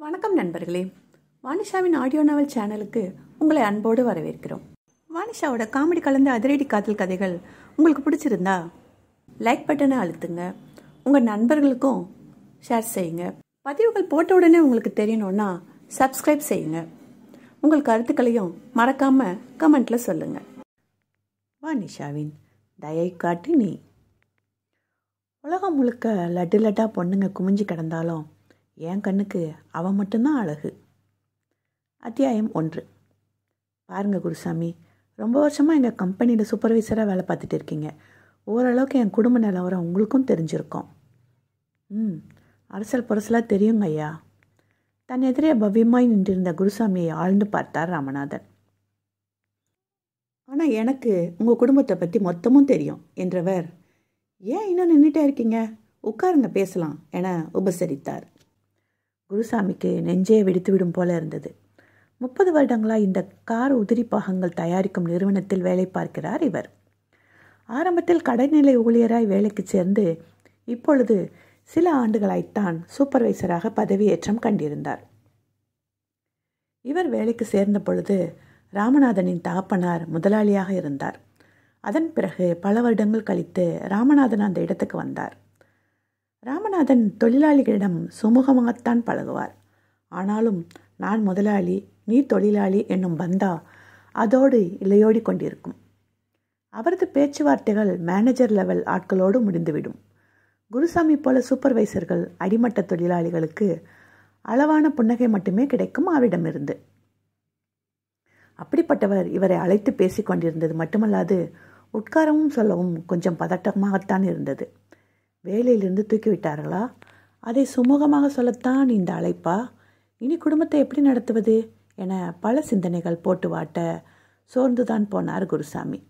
வணக்கம் நண்பர்களே. வானிஷாவின் ஆடியோ நாவல் சேனலுக்கு உங்களை அன்போடு வரவேற்கிறோம். வானிஷாவோட காமெடி கலந்த அதிரடி காதல் கதைகள் உங்களுக்கு பிடிச்சிருந்தா லைக் பட்டனை அழுத்துங்க. உங்கள் நண்பர்களுக்கும் ஷேர் செய்யுங்க. பதிவுகள் போட்ட உடனே உங்களுக்கு தெரியணும்னா சப்ஸ்கிரைப் செய்யுங்க. உங்கள் கருத்துக்களையும் மறக்காம கமெண்ட்ல சொல்லுங்க. வானிஷாவின் தயை காட்டு நீ. உலகம் முழுக்க லட்டு லட்டா பொண்ணுங்க குமிஞ்சு கிடந்தாலும் என் கண்ணுக்கு அவன் மட்டும்தான் அழகு. அத்தியாயம் ஒன்று. பாருங்க குருசாமி ரொம்ப வருஷமாக எங்கள் கம்பெனியில் சூப்பர்வைசராக வேலை பார்த்துட்டு இருக்கீங்க. ஓரளவுக்கு என் குடும்ப நிலவரம் உங்களுக்கும் தெரிஞ்சிருக்கோம். ம் அரசல் புரசலாக தெரியுங்க ஐயா. தன் எதிரே பவ்யமாய் நின்றிருந்த குருசாமியை ஆழ்ந்து பார்த்தார் ராமநாதன். ஆனால் எனக்கு உங்கள் குடும்பத்தை பற்றி மொத்தமும் தெரியும் என்றவர். ஏன் இன்னும் நின்றுட்டே இருக்கீங்க? உட்காருங்க பேசலாம் என உபசரித்தார். குருசாமிக்கு நெஞ்சே வெடித்துவிடும் போல இருந்தது. முப்பது வருடங்களாக இந்த கார் உதிரி பாகங்கள் தயாரிக்கும் நிறுவனத்தில் வேலை பார்க்கிறார் இவர். ஆரம்பத்தில் கடைநிலை ஊழியராய் வேலைக்கு சேர்ந்து இப்பொழுது சில ஆண்டுகளாய்த்தான் சூப்பர்வைசராக பதவியேற்றம் கண்டிருந்தார். இவர் வேலைக்கு சேர்ந்த பொழுது ராமநாதனின் தகப்பனார் முதலாளியாக இருந்தார். அதன் பிறகு பல வருடங்கள் கழித்து ராமநாதன் அந்த இடத்துக்கு வந்தார். ராமநாதன் தொழிலாளிகளிடம் சுமூகமாகத்தான் பழகுவார். ஆனாலும் நான் முதலாளி நீ தொழிலாளி என்னும் பந்தா அதோடு இலையோடி கொண்டிருக்கும். அவரது பேச்சுவார்த்தைகள் மேனேஜர் லெவல் ஆட்களோடு முடிந்துவிடும். குருசாமி போல சூப்பர்வைசர்கள் அடிமட்ட தொழிலாளிகளுக்கு அளவான புன்னகை மட்டுமே கிடைக்கும் அவரிடமிருந்து அப்படிப்பட்டவர் இவரை அழைத்து பேசிக் கொண்டிருந்தது மட்டுமல்லாது உட்காரவும் சொல்லவும் கொஞ்சம் பதட்டமாகத்தான் இருந்தது. வேலையிலிருந்து தூக்கிவிட்டார்களா? அதை சுமூகமாக சொல்லத்தான் இந்த அழைப்பா? இனி குடும்பத்தை எப்படி நடத்துவது? என பல சிந்தனைகள் போட்டு வாட்ட சோர்ந்துதான் போனார் குருசாமி.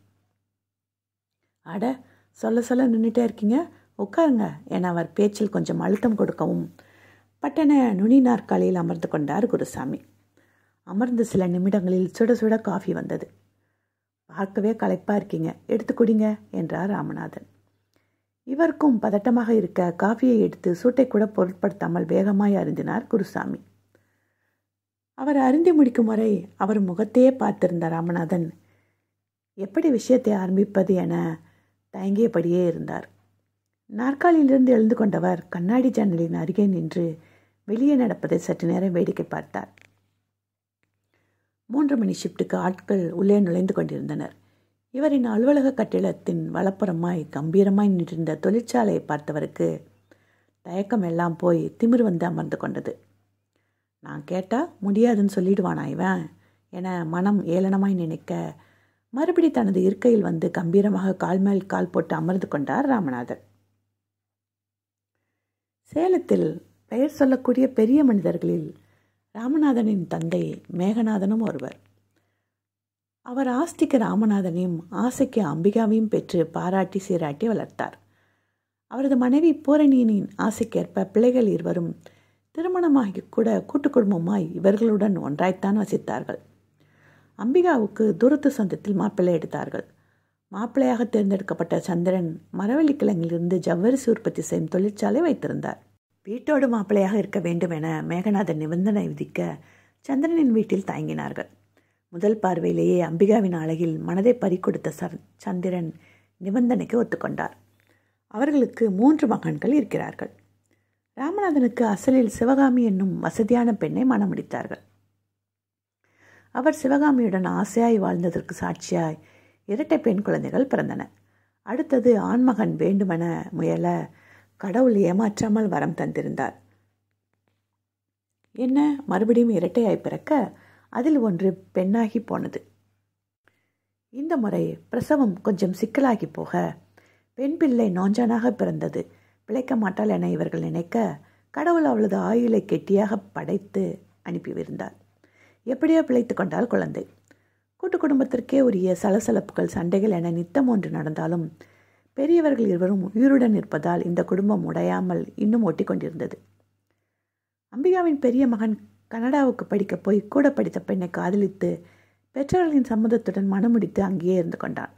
அட சொல்ல சொல்ல நின்றுட்டே இருக்கீங்க. உட்காருங்க என அவர் பேச்சில் கொஞ்சம் அழுத்தம் கொடுக்கவும் பட்டன நுனி நாற்காலியில் அமர்ந்து கொண்டார் குருசாமி. அமர்ந்து சில நிமிடங்களில் சுட சுட காஃபி வந்தது. பார்க்கவே களைப்பாக இருக்கீங்க. எடுத்து குடிங்க என்றார் ராமநாதன். இவருக்கும் பதட்டமாக இருக்க காஃபியை எடுத்து சூட்டை கூட பொருட்படுத்தாமல் வேகமாய் அருந்தினார் குருசாமி. அவர் அருந்தி முடிக்கும் வரை அவர் முகத்தையே பார்த்திருந்த ராமநாதன். எப்படி விஷயத்தை ஆரம்பிப்பது என தயங்கியபடியே இருந்தார். நாற்காலியிலிருந்து எழுந்து கொண்டவர் கண்ணாடி ஜன்னலின் அருகே நின்று வெளியே நடப்பதை சற்று நேரம் வேடிக்கை பார்த்தார். மூன்று மணி ஷிப்டுக்கு ஆட்கள் உள்ளே நுழைந்து கொண்டிருந்தனர். இவரின் அலுவலக கட்டிடத்தின் வலப்புறமாய் கம்பீரமாய் நின்றிருந்த தொழிற்சாலையை பார்த்தவருக்கு தயக்கம் எல்லாம் போய் திமிர் வந்து அமர்ந்து கொண்டது. நான் கேட்டால் முடியாதுன்னு சொல்லிடுவானா இவன்? என மனம் ஏளனமாய் நினைக்க மறுபடி தனது இருக்கையில் வந்து கம்பீரமாக கால் மேல் கால் போட்டு அமர்ந்து கொண்டார் ராமநாதன். சேலத்தில் பெயர் சொல்லக்கூடிய பெரிய மனிதர்களில் ராமநாதனின் தந்தை மேகநாதனும் ஒருவர். அவர் ஆஸ்திக்கு ராமநாதனையும் ஆசைக்கு அம்பிகாவையும் பெற்று பாராட்டி சீராட்டி வளர்த்தார். அவரது மனைவி பூரணியனின் ஆசைக்கேற்ப பிள்ளைகள் இருவரும் திருமணமாகி கூட கூட்டு குடும்பமாய் இவர்களுடன் ஒன்றாய்த்தான் வசித்தார்கள். அம்பிகாவுக்கு தூரத்து சொந்தத்தில் மாப்பிள்ளை எடுத்தார்கள். மாப்பிள்ளையாக தேர்ந்தெடுக்கப்பட்ட சந்திரன் மரவள்ளி கிழங்கிலிருந்து ஜவ்வரிசி உற்பத்தி செய்யும் தொழிற்சாலை வைத்திருந்தார். வீட்டோடு மாப்பிள்ளையாக இருக்க வேண்டும் என மேகநாதன் நிபந்தனை விதிக்க சந்திரனின் வீட்டில் தயங்கினார்கள். முதல் பார்வையிலேயே அம்பிகாவின் அழகில் மனதை பறிக்கொடுத்த சர் சந்திரன் நிபந்தனைக்கு ஒத்துக்கொண்டார். அவர்களுக்கு மூன்று மகன்கள் இருக்கிறார்கள். ராமநாதனுக்கு அசலில் சிவகாமி என்னும் வசதியான பெண்ணை மணமுடித்தார்கள். அவர் சிவகாமியுடன் ஆசையாய் வாழ்ந்ததற்கு சாட்சியாய் இரட்டை பெண் குழந்தைகள் பிறந்தன. அடுத்தது ஆண்மகன் வேண்டுமென முயல கடவுள் ஏமாற்றாமல் வரம் தந்திருந்தார். என்ன? மறுபடியும் இரட்டையாய் பிறக்க அதில் ஒன்று பெண்ணாகி போனது. இந்த முறை பிரசவம் கொஞ்சம் சிக்கலாகி போக பெண் பிள்ளை நோஞ்சானாக பிறந்தது. பிழைக்க மாட்டாள் என இவர்கள் நினைக்க கடவுள் அவளது ஆயுளை கெட்டியாக படைத்து அனுப்பிவிருந்தார் எப்படியோ பிழைத்து கொண்டால் குழந்தை. கூட்டு குடும்பத்திற்கே உரிய சலசலப்புகள் சண்டைகள் என நித்தம் ஒன்று நடந்தாலும் பெரியவர்கள் இருவரும் உயிருடன் இருப்பதால் இந்த குடும்பம் உடையாமல் இன்னும் ஒட்டி கொண்டிருந்தது அம்பிகாவின் பெரிய மகன் கனடாவுக்கு படிக்க போய் கூட படித்த பெண்ணை காதலித்து பெற்றோர்களின் சம்மதத்துடன் மனமுடித்து அங்கேயே இருந்து கொண்டான்.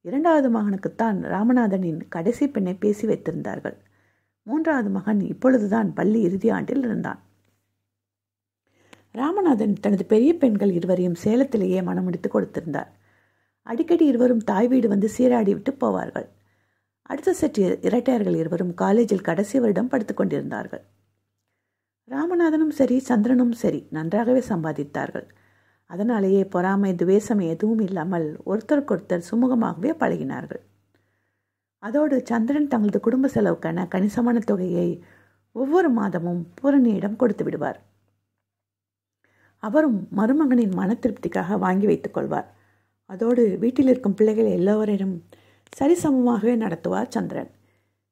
இரண்டாவது மகனுக்குத்தான் ராமநாதனின் கடைசி பெண்ணை பேசி வைத்திருந்தார்கள். மூன்றாவது மகன் இப்பொழுதுதான் பள்ளி இறுதி ஆண்டில் இருந்தான். ராமநாதன் தனது பெரிய பெண்கள் இருவரையும் சேலத்திலேயே மனமுடித்து கொடுத்திருந்தார். அடிக்கடி இருவரும் தாய் வீடு வந்து சீராடி விட்டு போவார்கள். அடுத்த சற்று இரட்டையர்கள் இருவரும் காலேஜில் கடைசி வருடம் படுத்துக்கொண்டிருந்தார்கள் ராமநாதனும் சரி சந்திரனும் சரி நன்றாகவே சம்பாதித்தார்கள். அதனாலேயே பொறாமை துவேஷம் எதுவும் இல்லாமல் ஒருத்தருக்கொருத்தர் சுமூகமாகவே பழகினார்கள். அதோடு சந்திரன் தங்களது குடும்ப செலவுக்கான கணிசமான தொகையை ஒவ்வொரு மாதமும் பூரணியிடம் கொடுத்து விடுவார். அவரும் மருமகனின் மன திருப்திக்காக வாங்கி வைத்துக் கொள்வார். அதோடு வீட்டில் இருக்கும் பிள்ளைகள் எல்லோரையும் சரிசமமாகவே நடத்துவார் சந்திரன்.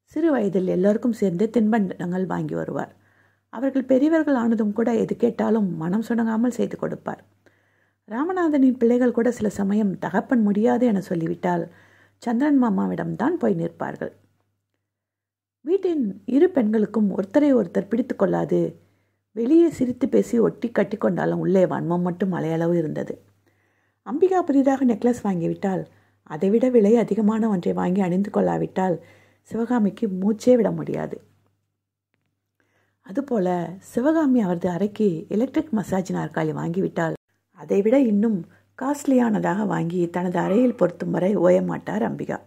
சிறு வயதில் எல்லோருக்கும் சேர்ந்து தின்பண்டங்கள் வாங்கி வருவார். அவர்கள் பெரியவர்கள் ஆனதும் கூட எது கேட்டாலும் மனம் சுணங்காமல் செய்து கொடுப்பார். ராமநாதனின் பிள்ளைகள் கூட சில சமயம் தகப்பன் முடியாது என சொல்லிவிட்டால் சந்திரன் மாமாவிடம்தான் போய் நிற்பார்கள். வீட்டின் இரு பெண்களுக்கும் ஒருத்தரை ஒருத்தர் பிடித்து கொள்ளாது வெளியே சிரித்து பேசி ஒட்டி கட்டி கொண்டாலும் உள்ளே வன்மம் மட்டும் மலையளவு இருந்தது. அம்பிகா புதிதாக நெக்லஸ் வாங்கிவிட்டால் அதைவிட விலை அதிகமான ஒன்றை வாங்கி அணிந்து கொள்ளாவிட்டால் சிவகாமிக்கு மூச்சே விட முடியாது. அதுபோல சிவகாமி அவரது அறைக்கு எலக்ட்ரிக் மசாஜ் நாற்காலி வாங்கிவிட்டால் அதைவிட இன்னும் காஸ்ட்லியானதாக வாங்கி தனது அறையில் பொருத்தும் வரை ஓயமாட்டார் அம்பிகா.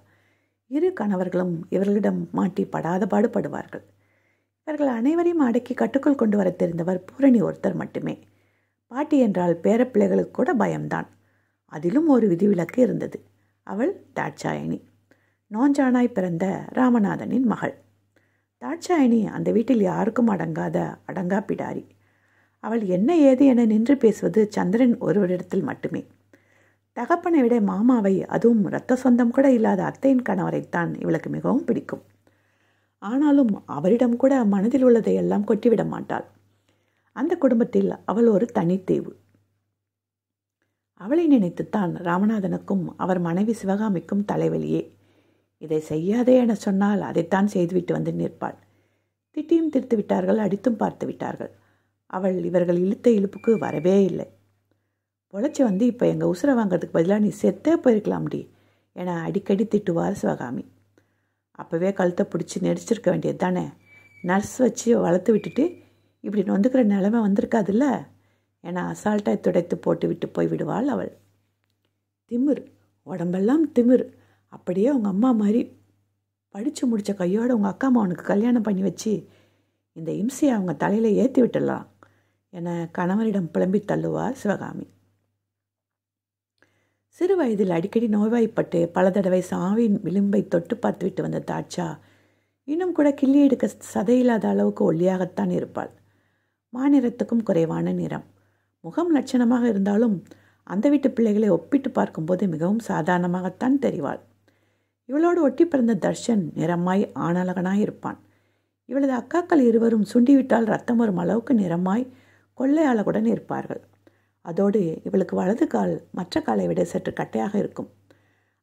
இரு கணவர்களும் இவர்களிடம் மாட்டி படாத பாடுபடுவார்கள். இவர்கள் அனைவரையும் அடக்கி கட்டுக்குள் கொண்டு வர தெரிந்தவர் பூரணி ஒருத்தர் மட்டுமே. பாட்டி என்றால் பேரப்பிள்ளைகளுக்கு கூட பயம்தான். அதிலும் ஒரு விதிவிலக்கு இருந்தது. அவள் தாட்சாயணி நோஞ்சானாய் பிறந்த ராமநாதனின் மகள். தாட்சாயணி அந்த வீட்டில் யாருக்கும் அடங்காத அடங்கா பிடாரி. அவள் என்ன ஏது என நின்று பேசுவது சந்திரன் ஒருவரிடத்தில் மட்டுமே. தகப்பனை விட மாமாவை அதுவும் இரத்த சொந்தம் கூட இல்லாத அத்தையின் கணவரைத்தான் இவளுக்கு மிகவும் பிடிக்கும். ஆனாலும் அவரிடம் கூட மனதில் உள்ளதை எல்லாம் கொட்டிவிட மாட்டாள். அந்த குடும்பத்தில் அவள் ஒரு தனித்தேவு. அவளை நினைத்துத்தான் ராமநாதனுக்கும் அவர் மனைவி சிவகாமிக்கும் தலைவலியே. இதை செய்யாதே என சொன்னால் அதைத்தான் செய்துவிட்டு வந்து நிற்பாள். திட்டியும் திருத்து விட்டார்கள் அடித்தும் பார்த்து விட்டார்கள். அவள் இவர்கள் இழுத்த இழுப்புக்கு வரவே இல்லை. பொழைச்சி வந்து இப்போ எங்கள் உசுரை வாங்கிறதுக்கு பதிலாக நீ செத்தே போயிருக்கலாம்டி என அடிக்கடி திட்டுவார் சிவகாமி. அப்போவே கழுத்தை பிடிச்சி நெடிச்சிருக்க வேண்டியது தானே? நர்ஸ் வச்சு வளர்த்து விட்டுட்டு இப்படி நொந்துக்கிற நிலைமை வந்திருக்காதுல்ல? என அசால்ட்டாக துடைத்து போட்டு விட்டு போய்விடுவாள் அவள். திமிர் உடம்பெல்லாம் திமிர். அப்படியே உங்கள் அம்மா மாதிரி படித்து முடித்த கையோடு உங்கள் அக்கா அம்மா அவனுக்கு கல்யாணம் பண்ணி வச்சு இந்த இம்சையை அவங்க தலையில் ஏற்றி விட்டுடலாம் என கணவனிடம் புலம்பி தள்ளுவார் சிவகாமி. சிறு வயதில் அடிக்கடி நோய்வாய்ப்பட்டு பல தடவை சாவின் விளிம்பை தொட்டு பார்த்துவிட்டு வந்த தாட்சா இன்னும் கூட கிள்ளி எடுக்க சதையில்லாத அளவுக்கு ஒல்லியாகத்தான் இருப்பாள். மாநிறத்துக்கும் குறைவான நிறம். முகம் லட்சணமாக இருந்தாலும் அந்த வீட்டு பிள்ளைகளை ஒப்பிட்டு பார்க்கும்போது மிகவும் சாதாரணமாகத்தான் தெரிவாள். இவளோடு ஒட்டி பிறந்த தர்ஷன் நிறமாய் ஆணழகனாய் இருப்பான். இவளது அக்காக்கள் இருவரும் சுண்டிவிட்டால் ரத்தம் வரும் அளவுக்கு நிறமாய் கொள்ளை அழகுடன் இருப்பார்கள். அதோடு இவளுக்கு வலது கால் மற்ற காலை விட சற்று கட்டையாக இருக்கும்.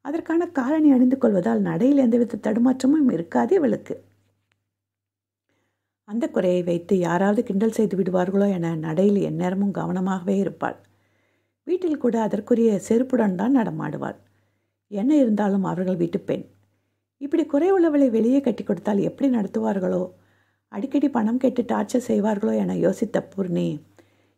அதற்கான காலணி அணிந்து கொள்வதால் நடையில் எந்தவித தடுமாற்றமும் இருக்காது இவளுக்கு. அந்த குறையை வைத்து யாராவது கிண்டல் செய்து விடுவார்களோ என நடையில் எந்நேரமும் கவனமாகவே இருப்பாள். வீட்டில் கூட அதற்குரிய செருப்புடன் தான் நடமாடுவாள். என்ன இருந்தாலும் அவர்கள் வீட்டு பெண். இப்படி குறை உள்ளவளை வெளியே கட்டி கொடுத்தால் எப்படி நடத்துவார்களோ? அடிக்கடி பணம் கேட்டு டார்ச்சர் செய்வார்களோ என யோசித்த பூர்ணி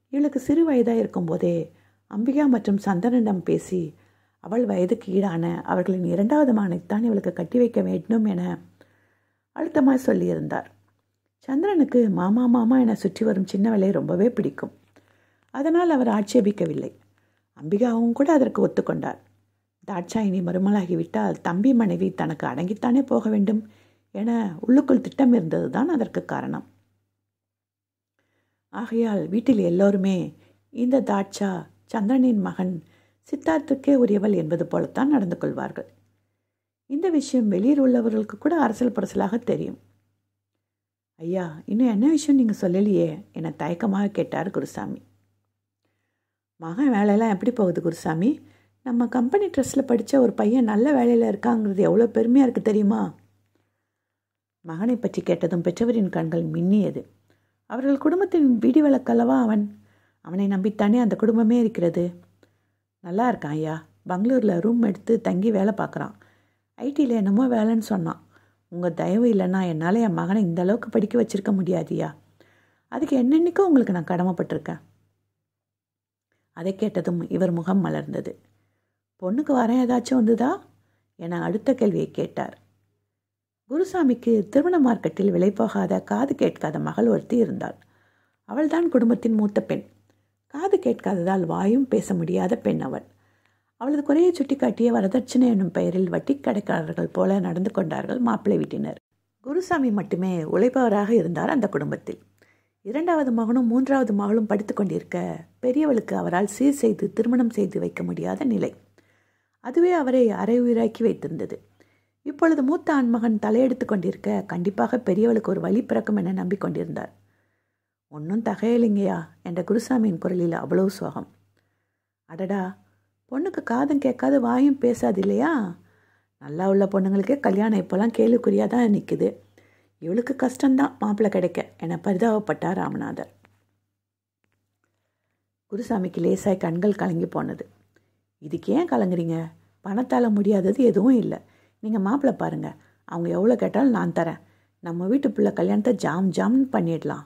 இவளுக்கு சிறு வயதாக இருக்கும்போதே அம்பிகா மற்றும் சந்தனிடம் பேசி அவள் வயதுக்கு ஈடான அவர்களின் இரண்டாவது மானைத்தான் இவளுக்கு கட்டி வைக்க வேண்டும் என அழுத்தமாக சொல்லியிருந்தார். சந்திரனுக்கு மாமா மாமா என சுற்றி வரும் சின்னவளை ரொம்பவே பிடிக்கும். அதனால் அவர் ஆட்சேபிக்கவில்லை. அம்பிகாவும் கூட அதற்கு ஒத்துக்கொண்டார். தாட்சாயினி மறுமலாகிவிட்டால் தம்பி மனைவி தனக்கு அடங்கித்தானே போக வேண்டும் என உள்ளுக்குள் திட்டம் இருந்ததுதான் அதற்கு காரணம். ஆகையால் வீட்டில் எல்லோருமே இந்த தாட்சா சந்திரனின் மகன் சித்தார்த்துக்கே உரியவள் என்பது போலத்தான் நடந்து கொள்வார்கள். இந்த விஷயம் வெளியில் உள்ளவர்களுக்கு கூட அரசல் புரசலாக தெரியும். ஐயா இன்னும் என்ன விஷயம் நீங்கள் சொல்லலையே என தயக்கமாக கேட்டார் குருசாமி. மகன் வேலையெல்லாம் எப்படி போகுது குருசாமி? நம்ம கம்பெனி ட்ரெஸ்ஸில் படித்த ஒரு பையன் நல்ல வேலையில் இருக்காங்கிறது எவ்வளோ பெருமையாக இருக்குது தெரியுமா? மகனை பற்றி கேட்டதும் பெற்றவரின் கண்கள் மின்னியது. அவர்கள் குடும்பத்தின் வீடி விளக்கல்லவா அவன்? அவனை நம்பித்தானே அந்த குடும்பமே இருக்கிறது? நல்லா இருக்கான் ஐயா. பெங்களூரில் ரூம் எடுத்து தங்கி வேலை பார்க்குறான். ஐடியில் என்னமோ வேலைன்னு சொன்னான். உங்கள் தயவு இல்லைன்னா என்னால் என் மகனை இந்த அளவுக்கு படிக்க வச்சுருக்க முடியாதியா அதுக்கு என்னென்னைக்கும் உங்களுக்கு நான் கடமைப்பட்டிருக்கேன். அதை கேட்டதும் இவர் முகம் மலர்ந்தது. பொண்ணுக்கு வர ஏதாச்சும் வந்துதா? என அடுத்த கேள்வியை கேட்டார். குருசாமிக்கு திருமண மார்க்கெட்டில் விலை போகாத காது கேட்காத மகள் ஒருத்தி இருந்தாள். அவள்தான் குடும்பத்தின் மூத்த பெண். காது கேட்காததால் வாயும் பேச முடியாத பெண் அவள். அவளது குறையை சுட்டிக்காட்டிய வரதட்சணை என்னும் பெயரில் வட்டி கடைக்காரர்கள் போல நடந்து கொண்டார்கள் மாப்பிள்ளை வீட்டினர். குருசாமி மட்டுமே உழைப்பவராக இருந்தார் அந்த குடும்பத்தில். இரண்டாவது மகனும் மூன்றாவது மகளும் படித்து கொண்டிருக்க பெரியவளுக்கு அவரால் சீர் செய்து திருமணம் செய்து வைக்க முடியாத நிலை. அதுவே அவரை அரை உயிராக்கி வைத்திருந்தது. இப்பொழுது மூத்த ஆண்மகன் தலையெடுத்து கொண்டிருக்க கண்டிப்பாக பெரியவளுக்கு ஒரு வழி பிறக்கும் என நம்பிக்கொண்டிருந்தார். ஒன்றும் தகையலிங்கயா என்ற குருசாமியின் குரலில் அவ்வளவு சோகம். அடடா பொண்ணுக்கு காதும் கேட்காது வாயும் பேசாது இல்லையா? நல்லா உள்ள பொண்ணுங்களுக்கே கல்யாணம் இப்போல்லாம் கேள்விக்குறியாக தான் நிற்குது இவளுக்கு கஷ்டம்தான் மாப்பிள்ளை கிடைக்க என பரிதாபப்பட்டார் ராமநாதர். குருசாமிக்கு லேசாய் கண்கள் கலங்கி போனது. இதுக்கு ஏன் கலங்குறீங்க? பணத்தால் முடியாதது எதுவும் இல்லை. நீங்கள் மாப்பிள்ளை பாருங்கள் அவங்க எவ்வளோ கேட்டாலும் நான் தரேன். நம்ம வீட்டு பிள்ளை கல்யாணத்தை ஜாம் ஜாம்னு பண்ணிடலாம்.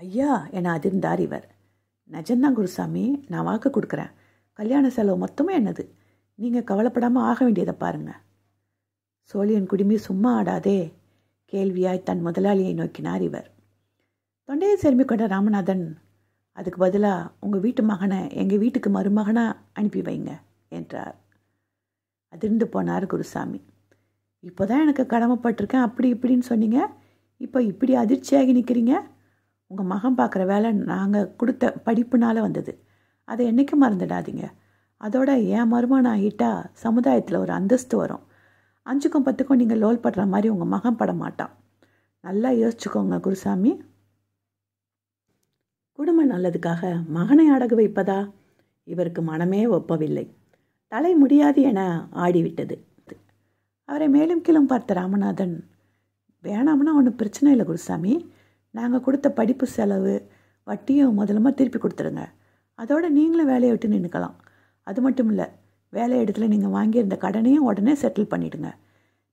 ஐயா என அதிர்ந்தார் இவர். நிஜம்தான் குருசாமி நான் வாக்கு கொடுக்குறேன். கல்யாண செலவு மொத்தமும் என்னது? நீங்கள் கவலைப்படாமல் ஆக வேண்டியதை பாருங்கள் சோழியன் குடுமி சும்மா ஆடாதே கேள்வியாய் தன் முதலாளியை நோக்கினார் இவர். தொண்டையை செரும்பி கொண்ட ராமநாதன் அதுக்கு பதிலாக உங்கள் வீட்டு மகனை எங்கள் வீட்டுக்கு மருமகனாக அனுப்பி வைங்க என்றார். அதிர்ந்து போனார் குருசாமி. இப்போ தான் எனக்கு கடமைப்பட்டிருக்கேன் அப்படி இப்படின்னு சொன்னீங்க. இப்போ இப்படி அதிர்ச்சியாகி நிற்கிறீங்க உங்கள் மகன் பார்க்குற வேலை நாங்கள் கொடுத்த படிப்புனால் வந்தது. அதை என்றைக்கும் மறந்துடாதீங்க. அதோட என் மருமகன் ஆகிட்டா சமுதாயத்தில் ஒரு அந்தஸ்து வரும். அஞ்சுக்கும் பத்துக்கும் நீங்கள் லோல் படுற மாதிரி உங்கள் மகன் பட மாட்டான் நல்லா யோசிச்சுக்கோங்க குருசாமி. குடும்ப நல்லதுக்காக மகனை அடகு வைப்பதா? இவருக்கு மனமே ஒப்பவில்லை. தலை முடியாது என ஆடிவிட்டது. அவரை மேலும் கீழும் பார்த்த ராமநாதன் வேணாம்னா ஒன்றும் பிரச்சனை இல்லை குருசாமி. நாங்கள் கொடுத்த படிப்பு செலவு வட்டியும் முதலமாக திருப்பி கொடுத்துருங்க. அதோட நீங்களும் வேலையை விட்டு நின்றுக்கலாம் அது மட்டும் இல்லை வேலை இடத்துல நீங்கள் வாங்கியிருந்த கடனையும் உடனே செட்டில் பண்ணிவிடுங்க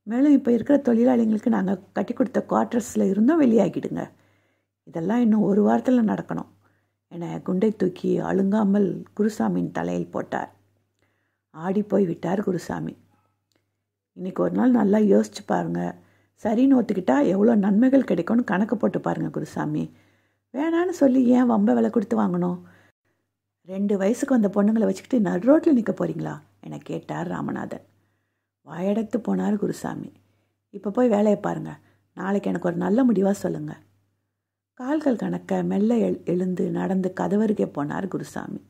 மேலும் இப்போ இருக்கிற தொழிலாளிங்களுக்கு நாங்கள் கட்டி கொடுத்த குவார்ட்டர்ஸில் இருந்தும் வெளியாகிடுங்க. இதெல்லாம் இன்னும் ஒரு வாரத்தில் நடக்கணும். என குண்டை தூக்கி அழுங்காமல் குருசாமியின் தலையில் போட்டார். ஆடி போய் விட்டார் குருசாமி. இன்றைக்கி ஒரு நாள் நல்லா யோசிச்சு பாருங்கள் சரின்னு ஒத்துக்கிட்டா எவ்வளோ நன்மைகள் கிடைக்கும்னு கணக்கு போட்டு பாருங்கள் குருசாமி. வேணான்னு சொல்லி ஏன் வம்ப விலை கொடுத்து வாங்கணும்? ரெண்டு வயசுக்கு வந்த பொண்ணுங்களை வச்சுக்கிட்டு நடு ரோட்டில் நிற்க போகிறீங்களா என கேட்டார் ராமநாதன். வாயடைத்து போனார் குருசாமி. இப்போ போய் வேலையை பாருங்கள் நாளைக்கு எனக்கு ஒரு நல்ல முடிவாக சொல்லுங்கள் கால்கள் கணக்க மெல்ல எல் எழுந்து நடந்து கதவருகே போனார் குருசாமி.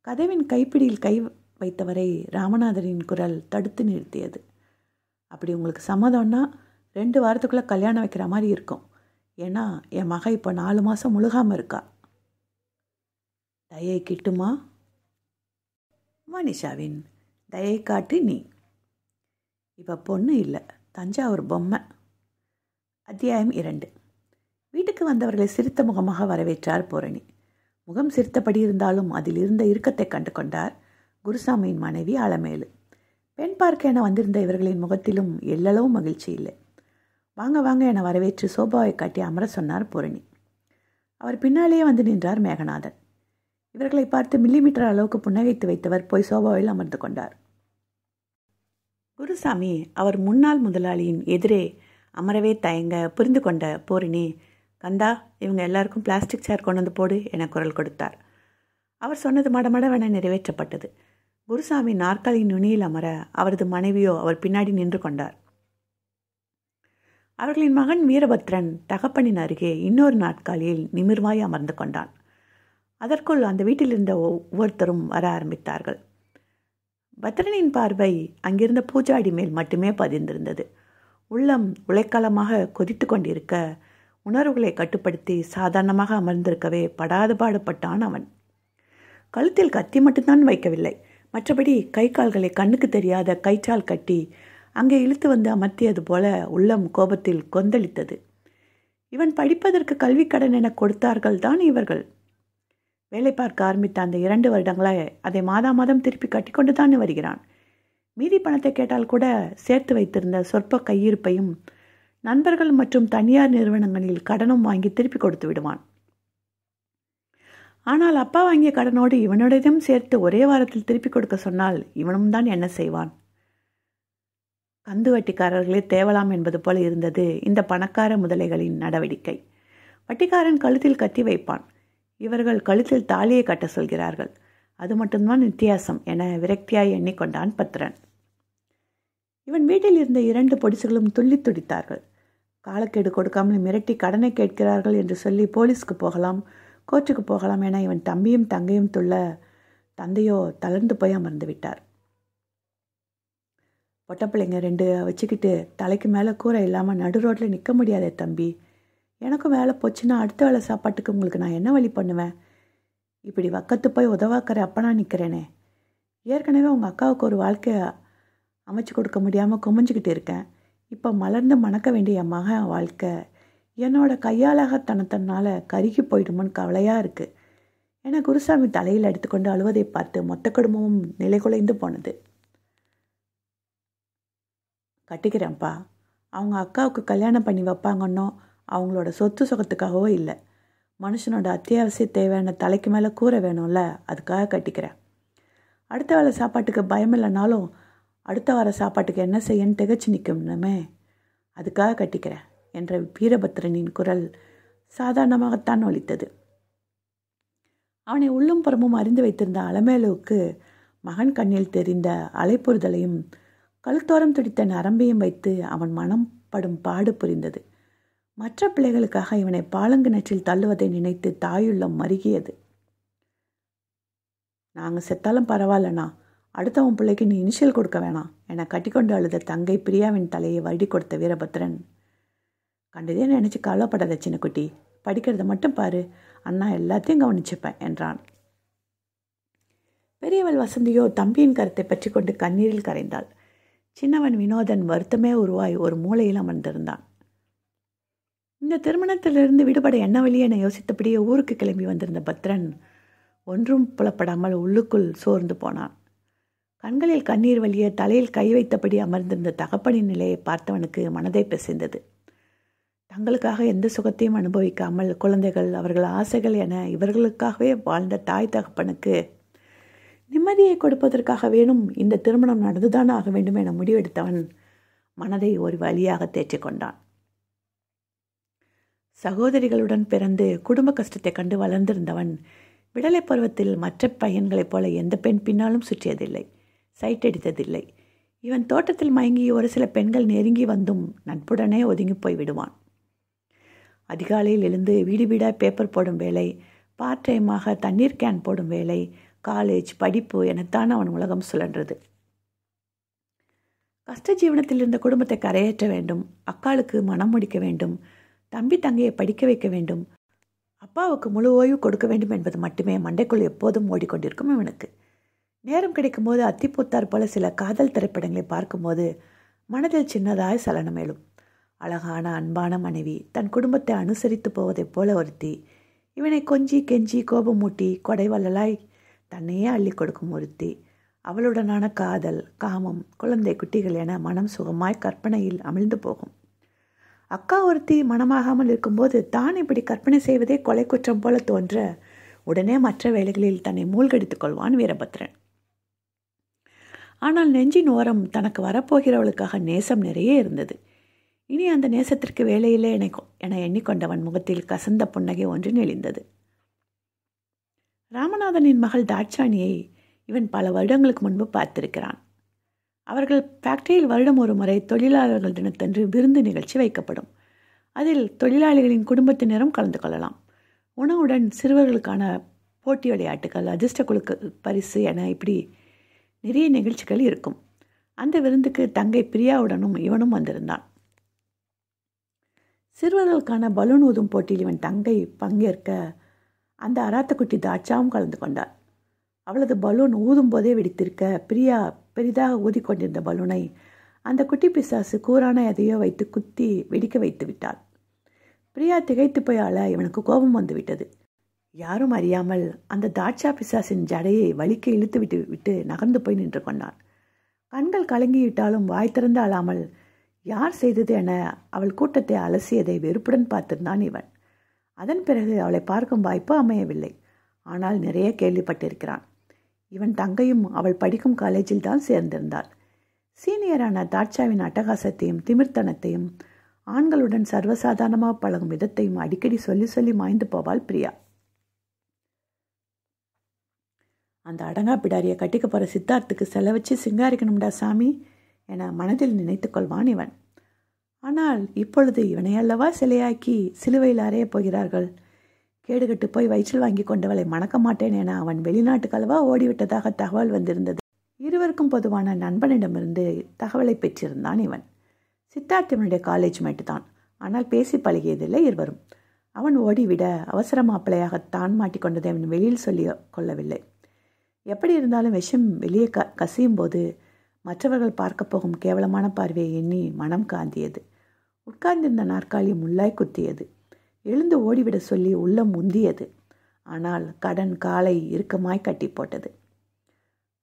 கதவின் கைப்பிடியில் கை வைத்தவரை ராமநாதரின் குரல் தடுத்து நிறுத்தியது. அப்படி உங்களுக்கு சம்மதம்னா ரெண்டு வாரத்துக்குள்ளே கல்யாணம் வைக்கிற மாதிரி இருக்கும். ஏன்னா என் மக இப்போ நாலு மாதம் முழுகாமல் இருக்கா. தயை கிட்டுமா? மனிஷாவின் தயை காட்டு நீ. இப்போ பொண்ணு இல்லை தஞ்சாவூர் பொம்மை. அத்தியாயம் இரண்டு. வீட்டுக்கு வந்தவர்களை சிரித்த முகமாக வரவேற்றார் பூரணி. முகம் சிரித்தபடி இருந்தாலும் அதில் இருந்த இறுக்கத்தை கண்டு கொண்டார் குருசாமியின் மனைவி அலமேலு பெண் பார்க்க என வந்திருந்த இவர்களின் முகத்திலும் எல்லளவும் மகிழ்ச்சி இல்லை. வாங்க வாங்க என வரவேற்று சோபாவை காட்டி அமர சொன்னார் பூரணி. அவர் பின்னாலேயே வந்து நின்றார் மேகநாதன். இவர்களை பார்த்து மில்லிமீட்டர் அளவுக்கு புன்னகைத்து வைத்தவர் போய் சோபாவில் அமர்ந்து கொண்டார். குருசாமி அவர் முன்னாள் முதலாளியின் எதிரே அமரவே தயங்க புரிந்து கொண்ட பூரணி கந்தா இவங்க எல்லாருக்கும் பிளாஸ்டிக் சேர் கொண்டு வந்து போடு என குரல் கொடுத்தார். அவர் சொன்னது மடமடவென நிறைவேற்றப்பட்டது. குருசாமி நாற்காலியின் நுனியில் அமர அவரது மனைவியோ அவர் பின்னாடி நின்று கொண்டார். அவர்களின் மகன் வீரபத்ரன் தகப்பனின் அருகே இன்னொரு நாட்காலியில் நிமிர்வாய் அமர்ந்து கொண்டான். அதற்குள் அந்த வீட்டில் இருந்த ஒவ்வொருத்தரும் வர ஆரம்பித்தார்கள். பத்ரனின் பார்வை அங்கிருந்த பூஜாடி மேல் மட்டுமே பதிந்திருந்தது. உள்ளம் உழைக்காலமாக கொதித்து கொண்டிருக்க உணர்வுகளை கட்டுப்படுத்தி சாதாரணமாக அமர்ந்திருக்கவே படாது பாடுபட்டான் அவன். கழுத்தில் கத்தி மட்டும்தான் வைக்கவில்லை. மற்றபடி கை கால்களை கண்ணுக்கு தெரியாத கைச்சால் கட்டி அங்கே இழுத்து வந்து அமர்த்தியது போல உள்ளம் கோபத்தில் கொந்தளித்தது. இவன் படிப்பதற்கு கல்வி கடன் என கொடுத்தார்கள் தான் இவர்கள். வேலை பார்க்க ஆரம்பித்த அந்த இரண்டு வருடங்களாக அதை மாதா மாதம் திருப்பி கட்டிக்கொண்டு தான் வருகிறான். மீதி பணத்தை கேட்டால் கூட சேர்த்து வைத்திருந்த சொற்ப கையிருப்பையும் நண்பர்கள் மற்றும் தனியார் நிறுவனங்களில் கடனும் வாங்கி திருப்பி கொடுத்து விடுவான். ஆனால் அப்பா வாங்கிய கடனோடு இவனுடையதும் சேர்த்து ஒரே வாரத்தில் திருப்பி கொடுக்க சொன்னால் இவனும் தான் என்ன செய்வான்? கந்து வட்டிக்காரர்களே தேவலாம் என்பது போல இருந்தது இந்த பணக்கார முதலைகளின் நடவடிக்கை. வட்டிக்காரன் கழுத்தில் கத்தி வைப்பான். இவர்கள் கழுத்தில் தாலியை கட்ட சொல்கிறார்கள். அது மட்டும்தான் வித்தியாசம் என விரக்தியாய் எண்ணிக்கொண்டான் பத்ரன். இவன் வீட்டில் இருந்த இரண்டு பொடிசுகளும் துள்ளி துடித்தார்கள். காலக்கெடு கொடுக்காமல் மிரட்டி கடனை கேட்கிறார்கள் என்று சொல்லி போலீஸ்க்கு போகலாம் கோர்ட்டுக்கு போகலாம் என இவன் தம்பியும் தங்கையும் துள்ள தந்தையோ தளர்ந்து போய் அமர்ந்து விட்டார். பொட்டப்பிள்ளைங்க ரெண்டு வச்சுக்கிட்டு தலைக்கு மேலே கூரை இல்லாமல் நடு ரோட்டில் நிற்க முடியாதே தம்பி. எனக்கும் வேலை போச்சுன்னா அடுத்த வேலை சாப்பாட்டுக்கு உங்களுக்கு நான் என்ன வழி பண்ணுவேன்? இப்படி வக்கத்து போய் உதவாக்கிற அப்பனா நிற்கிறேனே ஏற்கனவே உங்கள் அக்காவுக்கு ஒரு வாழ்க்கையை அமைச்சு கொடுக்க முடியாமல் குமிஞ்சிக்கிட்டு இருக்கேன். இப்போ மலர்ந்து மணக்க வேண்டிய மகன் வாழ்க்கை. என்னோட கையாளகத்தனத்தினால கருகி போயிடுமோன்னு கவலையாக இருக்குது என குருசாமி தலையில் எடுத்துக்கொண்டு அழுவதை பார்த்து மொத்த குடும்பமும் நிலை குலைந்து போனது. கட்டிக்கிறேன்ப்பா. அவங்க அக்காவுக்கு கல்யாணம் பண்ணி வைப்பாங்கன்னோ அவங்களோட சொத்து சுகத்துக்காகவோ இல்லை. மனுஷனோட அத்தியாவசிய தேவையான தலைக்கு மேலே கூரை வேணும்ல அதுக்காக கட்டிக்கிறேன். அடுத்த வேலை சாப்பாட்டுக்கு பயம் இல்லைனாலும் அடுத்த வார சாப்பாட்டுக்கு என்ன செய்யன்னு திகச்சு நிற்கணுமே அதுக்காக கட்டிக்கிறேன் என்ற வீரபத்ரனின் குரல் சாதாரணமாகத்தான் ஒலித்தது. அவனை உள்ளும் புறமும் அறிந்து வைத்திருந்த அலமேலுவுக்கு மகன் கண்ணில் தெரிந்த அலைப்புறுதலையும் கழுத்தோரம் துடித்த நரம்பையும் வைத்து அவன் மனம் படும் பாடு புரிந்தது. மற்ற பிள்ளைகளுக்காக இவனை பாலங்கிணற்றில் தள்ளுவதை நினைத்து தாயுள்ளம் மருகியது. நாங்கள் செத்தாலும் பரவாயில்லண்ணா அடுத்தவன் பிள்ளைக்கு நீ இனிஷியல் கொடுக்க வேணாம். என கட்டிக்கொண்டு அழுத தங்கை பிரியாவின் தலையை வடி கொடுத்த வீரபத்ரன். கண்டதே நினச்சி கவலைப்படாத சின்னக்குட்டி. படிக்கிறத மட்டும் பாரு. அண்ணா எல்லாத்தையும் கவனிச்சுப்பேன் என்றான். பெரியவள் வசந்தியோ தம்பியின் கருத்தை பற்றி கொண்டு கண்ணீரில் கரைந்தாள். சின்னவன் வினோதன் வருத்தமே உருவாய் ஒரு மூலையில் அமர்ந்திருந்தான். இந்த திருமணத்திலிருந்து விடுபட என்ன வழி என யோசித்தபடியே ஊருக்கு கிளம்பி வந்திருந்த பத்ரன் ஒன்றும் புலப்படாமல் உள்ளுக்குள் சோர்ந்து போனான். கண்களில் கண்ணீர் வழிய தலையில் கை வைத்தபடி அமர்ந்திருந்த தகப்பனின் நிலையை பார்த்தவனுக்கு மனதை பிசைந்தது தங்களுக்காக எந்த சுகத்தையும் அனுபவிக்காமல் குழந்தைகள் அவர்கள் ஆசைகள் என இவர்களுக்காகவே வாழ்ந்த தாய் தகப்பனுக்கு நிம்மதியை கொடுப்பதற்காக வேணும். இந்த திருமணம் நடந்துதான் ஆக வேண்டும் என முடிவெடுத்தவன் மனதை ஒரு வழியாக தேற்றிக்கொண்டான் சகோதரிகளுடன் பிறந்து குடும்ப கஷ்டத்தை கண்டு வளர்ந்திருந்தவன் விடலை பருவத்தில் மற்ற பையன்களைப் போல எந்த பெண் பின்னாலும் சுற்றியதில்லை. சைட் அடித்ததில்லை இவன் தோட்டத்தில் மயங்கி ஒரு சில பெண்கள் நெருங்கி வந்தும் நட்புடனே ஒதுங்கி போய் விடுவான். அதிகாலையில் எழுந்து வீடு வீடாக பேப்பர் போடும் வேலை பார்ட் டைமாக தண்ணீர் கேன் போடும் வேலை காலேஜ் படிப்பு எனத்தான் அவன் உலகம் சுழன்றது. கஷ்ட ஜீவனத்தில் இருந்த குடும்பத்தை கரையேற்ற வேண்டும் அக்காளுக்கு மனம் முடிக்க வேண்டும் தம்பி தங்கையை படிக்க வைக்க வேண்டும் அப்பாவுக்கு முழு ஓய்வு கொடுக்க வேண்டும் என்பது மட்டுமே மண்டைக்குள் எப்போதும் ஓடிக்கொண்டிருக்கும் இவனுக்கு. நேரம் கிடைக்கும்போது அத்திப்பூத்தார் போல சில காதல் திரைப்படங்களை பார்க்கும்போது மனதில் சின்னதாய் சலனம் எழும். அழகான அன்பான மனைவி தன் குடும்பத்தை அனுசரித்து போவதைப் போல ஒருத்தி. இவனை கொஞ்சி கெஞ்சி கோபமூட்டி கொடைவள்ளலாய் தன்னையே அள்ளி கொடுக்கும் ஒருத்தி. அவளுடனான காதல் காமம் குழந்தை குட்டிகள் என மனம் சுகமாய் கற்பனையில் அமிழ்ந்து போகும். அக்கா ஒருத்தி மனமாகாமல் இருக்கும்போது தான் இப்படி கற்பனை செய்வதே கொலை குற்றம் போல தோன்ற உடனே மற்ற வேலைகளில் தன்னை மூழ்கடித்துக் கொள்வான் வீரபத்ரன். ஆனால் நெஞ்சின் ஓரம் தனக்கு வரப்போகிறவளுக்காக நேசம் நிறைய இருந்தது. இனி அந்த நேசத்திற்கு வேலையிலே என என எண்ணிக்கொண்டவன் முகத்தில் கசந்த புன்னகை ஒன்று நெளிந்தது ராமநாதனின் மகள் தாட்சாணியை இவன் பல வருடங்களுக்கு முன்பு பார்த்திருக்கிறான். அவர்கள் ஃபேக்டரியில் வருடம் ஒரு முறை தொழிலாளர்கள் தினத்தன்று விருந்து நிகழ்ச்சி வைக்கப்படும். அதில் தொழிலாளிகளின் குடும்பத்தினரும் கலந்து கொள்ளலாம். உணவுடன் சிறுவர்களுக்கான போட்டி விளையாட்டுகள் அதிர்ஷ்ட குழுக்கு பரிசு என இப்படி நிறைய நிகழ்ச்சிகள் இருக்கும். அந்த விருந்துக்கு தங்கை பிரியாவுடனும் இவனும் வந்திருந்தான். சிறுவர்களுக்கான பலூன் ஊதும் போட்டியில் இவன் தங்கை பங்கேற்க அந்த அராத்தக்குட்டி தாட்சாவும் கலந்து கொண்டாள். அவளது பலூன் ஊதும் போதே வெடித்திருக்க பிரியா பெரிதாக ஊதிக்கொண்டிருந்த பலூனை அந்த குட்டி பிசாசு கூறான எதையோ வைத்து குத்தி வெடிக்க வைத்து விட்டாள். பிரியா திகைத்து போய் ஆள இவனுக்கு கோபம் வந்துவிட்டது. யாரும் அறியாமல் அந்த தாட்சா பிசாசின் ஜடையை வலிக்க இழுத்து விட்டு விட்டு நகர்ந்து போய் நின்று கொண்டான். கண்கள் கலங்கிவிட்டாலும் வாய் திறந்து அழாமல் யார் செய்தது என அவள் கூட்டத்தை அலசியதை வெறுப்புடன் பார்த்திருந்தான் இவன். அதன் பிறகு அவளை பார்க்கும் வாய்ப்பு அமையவில்லை. ஆனால் நிறைய கேள்விப்பட்டிருக்கிறான். இவன் தங்கையும் அவள் படிக்கும் காலேஜில் தான் சேர்ந்திருந்தாள். சீனியரான தாட்சாவின் அட்டகாசத்தையும் திமிர்த்தனத்தையும் ஆண்களுடன் சர்வசாதாரணமாக பழகும் விதத்தையும் அடிக்கடி சொல்லி சொல்லி மாய்ந்து போவாள் பிரியா. அந்த அடங்கா பிடாரியை கட்டிக்க போகிற சித்தார்த்துக்கு செலவச்சு சிங்காரிக்கணும்டா சாமி என மனதில் நினைத்து கொள்வான் இவன். ஆனால் இப்பொழுது இவனை அல்லவா சிலையாக்கி சிலுவையில் அறைய போகிறார்கள்? கேடுகட்டு போய் வயிற்றில் வாங்கி கொண்டவளை மணக்க மாட்டேன் என அவன் வெளிநாட்டுக்கல்லவா ஓடிவிட்டதாக தகவல் வந்திருந்தது. இருவருக்கும் பொதுவான நண்பனிடமிருந்து தகவலை பெற்றிருந்தான் இவன். சித்தார்த் இவனுடைய காலேஜ் மேட்டு தான். ஆனால் பேசி பழகியதில்லை இருவரும். அவன் ஓடிவிட அவசர மாப்பிள்ளையாக தான் மாட்டிக்கொண்டதை அவன் வெளியில் சொல்லி கொள்ளவில்லை. எப்படி இருந்தாலும் விஷம் வெளியே க கசியும் போது மற்றவர்கள் பார்க்க போகும் கேவலமான பார்வையை எண்ணி மனம் காந்தியது. உட்கார்ந்திருந்த நாற்காலி முள்ளாய் குத்தியது. எழுந்து ஓடிவிட சொல்லி உள்ளம் முந்தியது. ஆனால் கடன் காலை இறுக்கமாய் கட்டி போட்டது.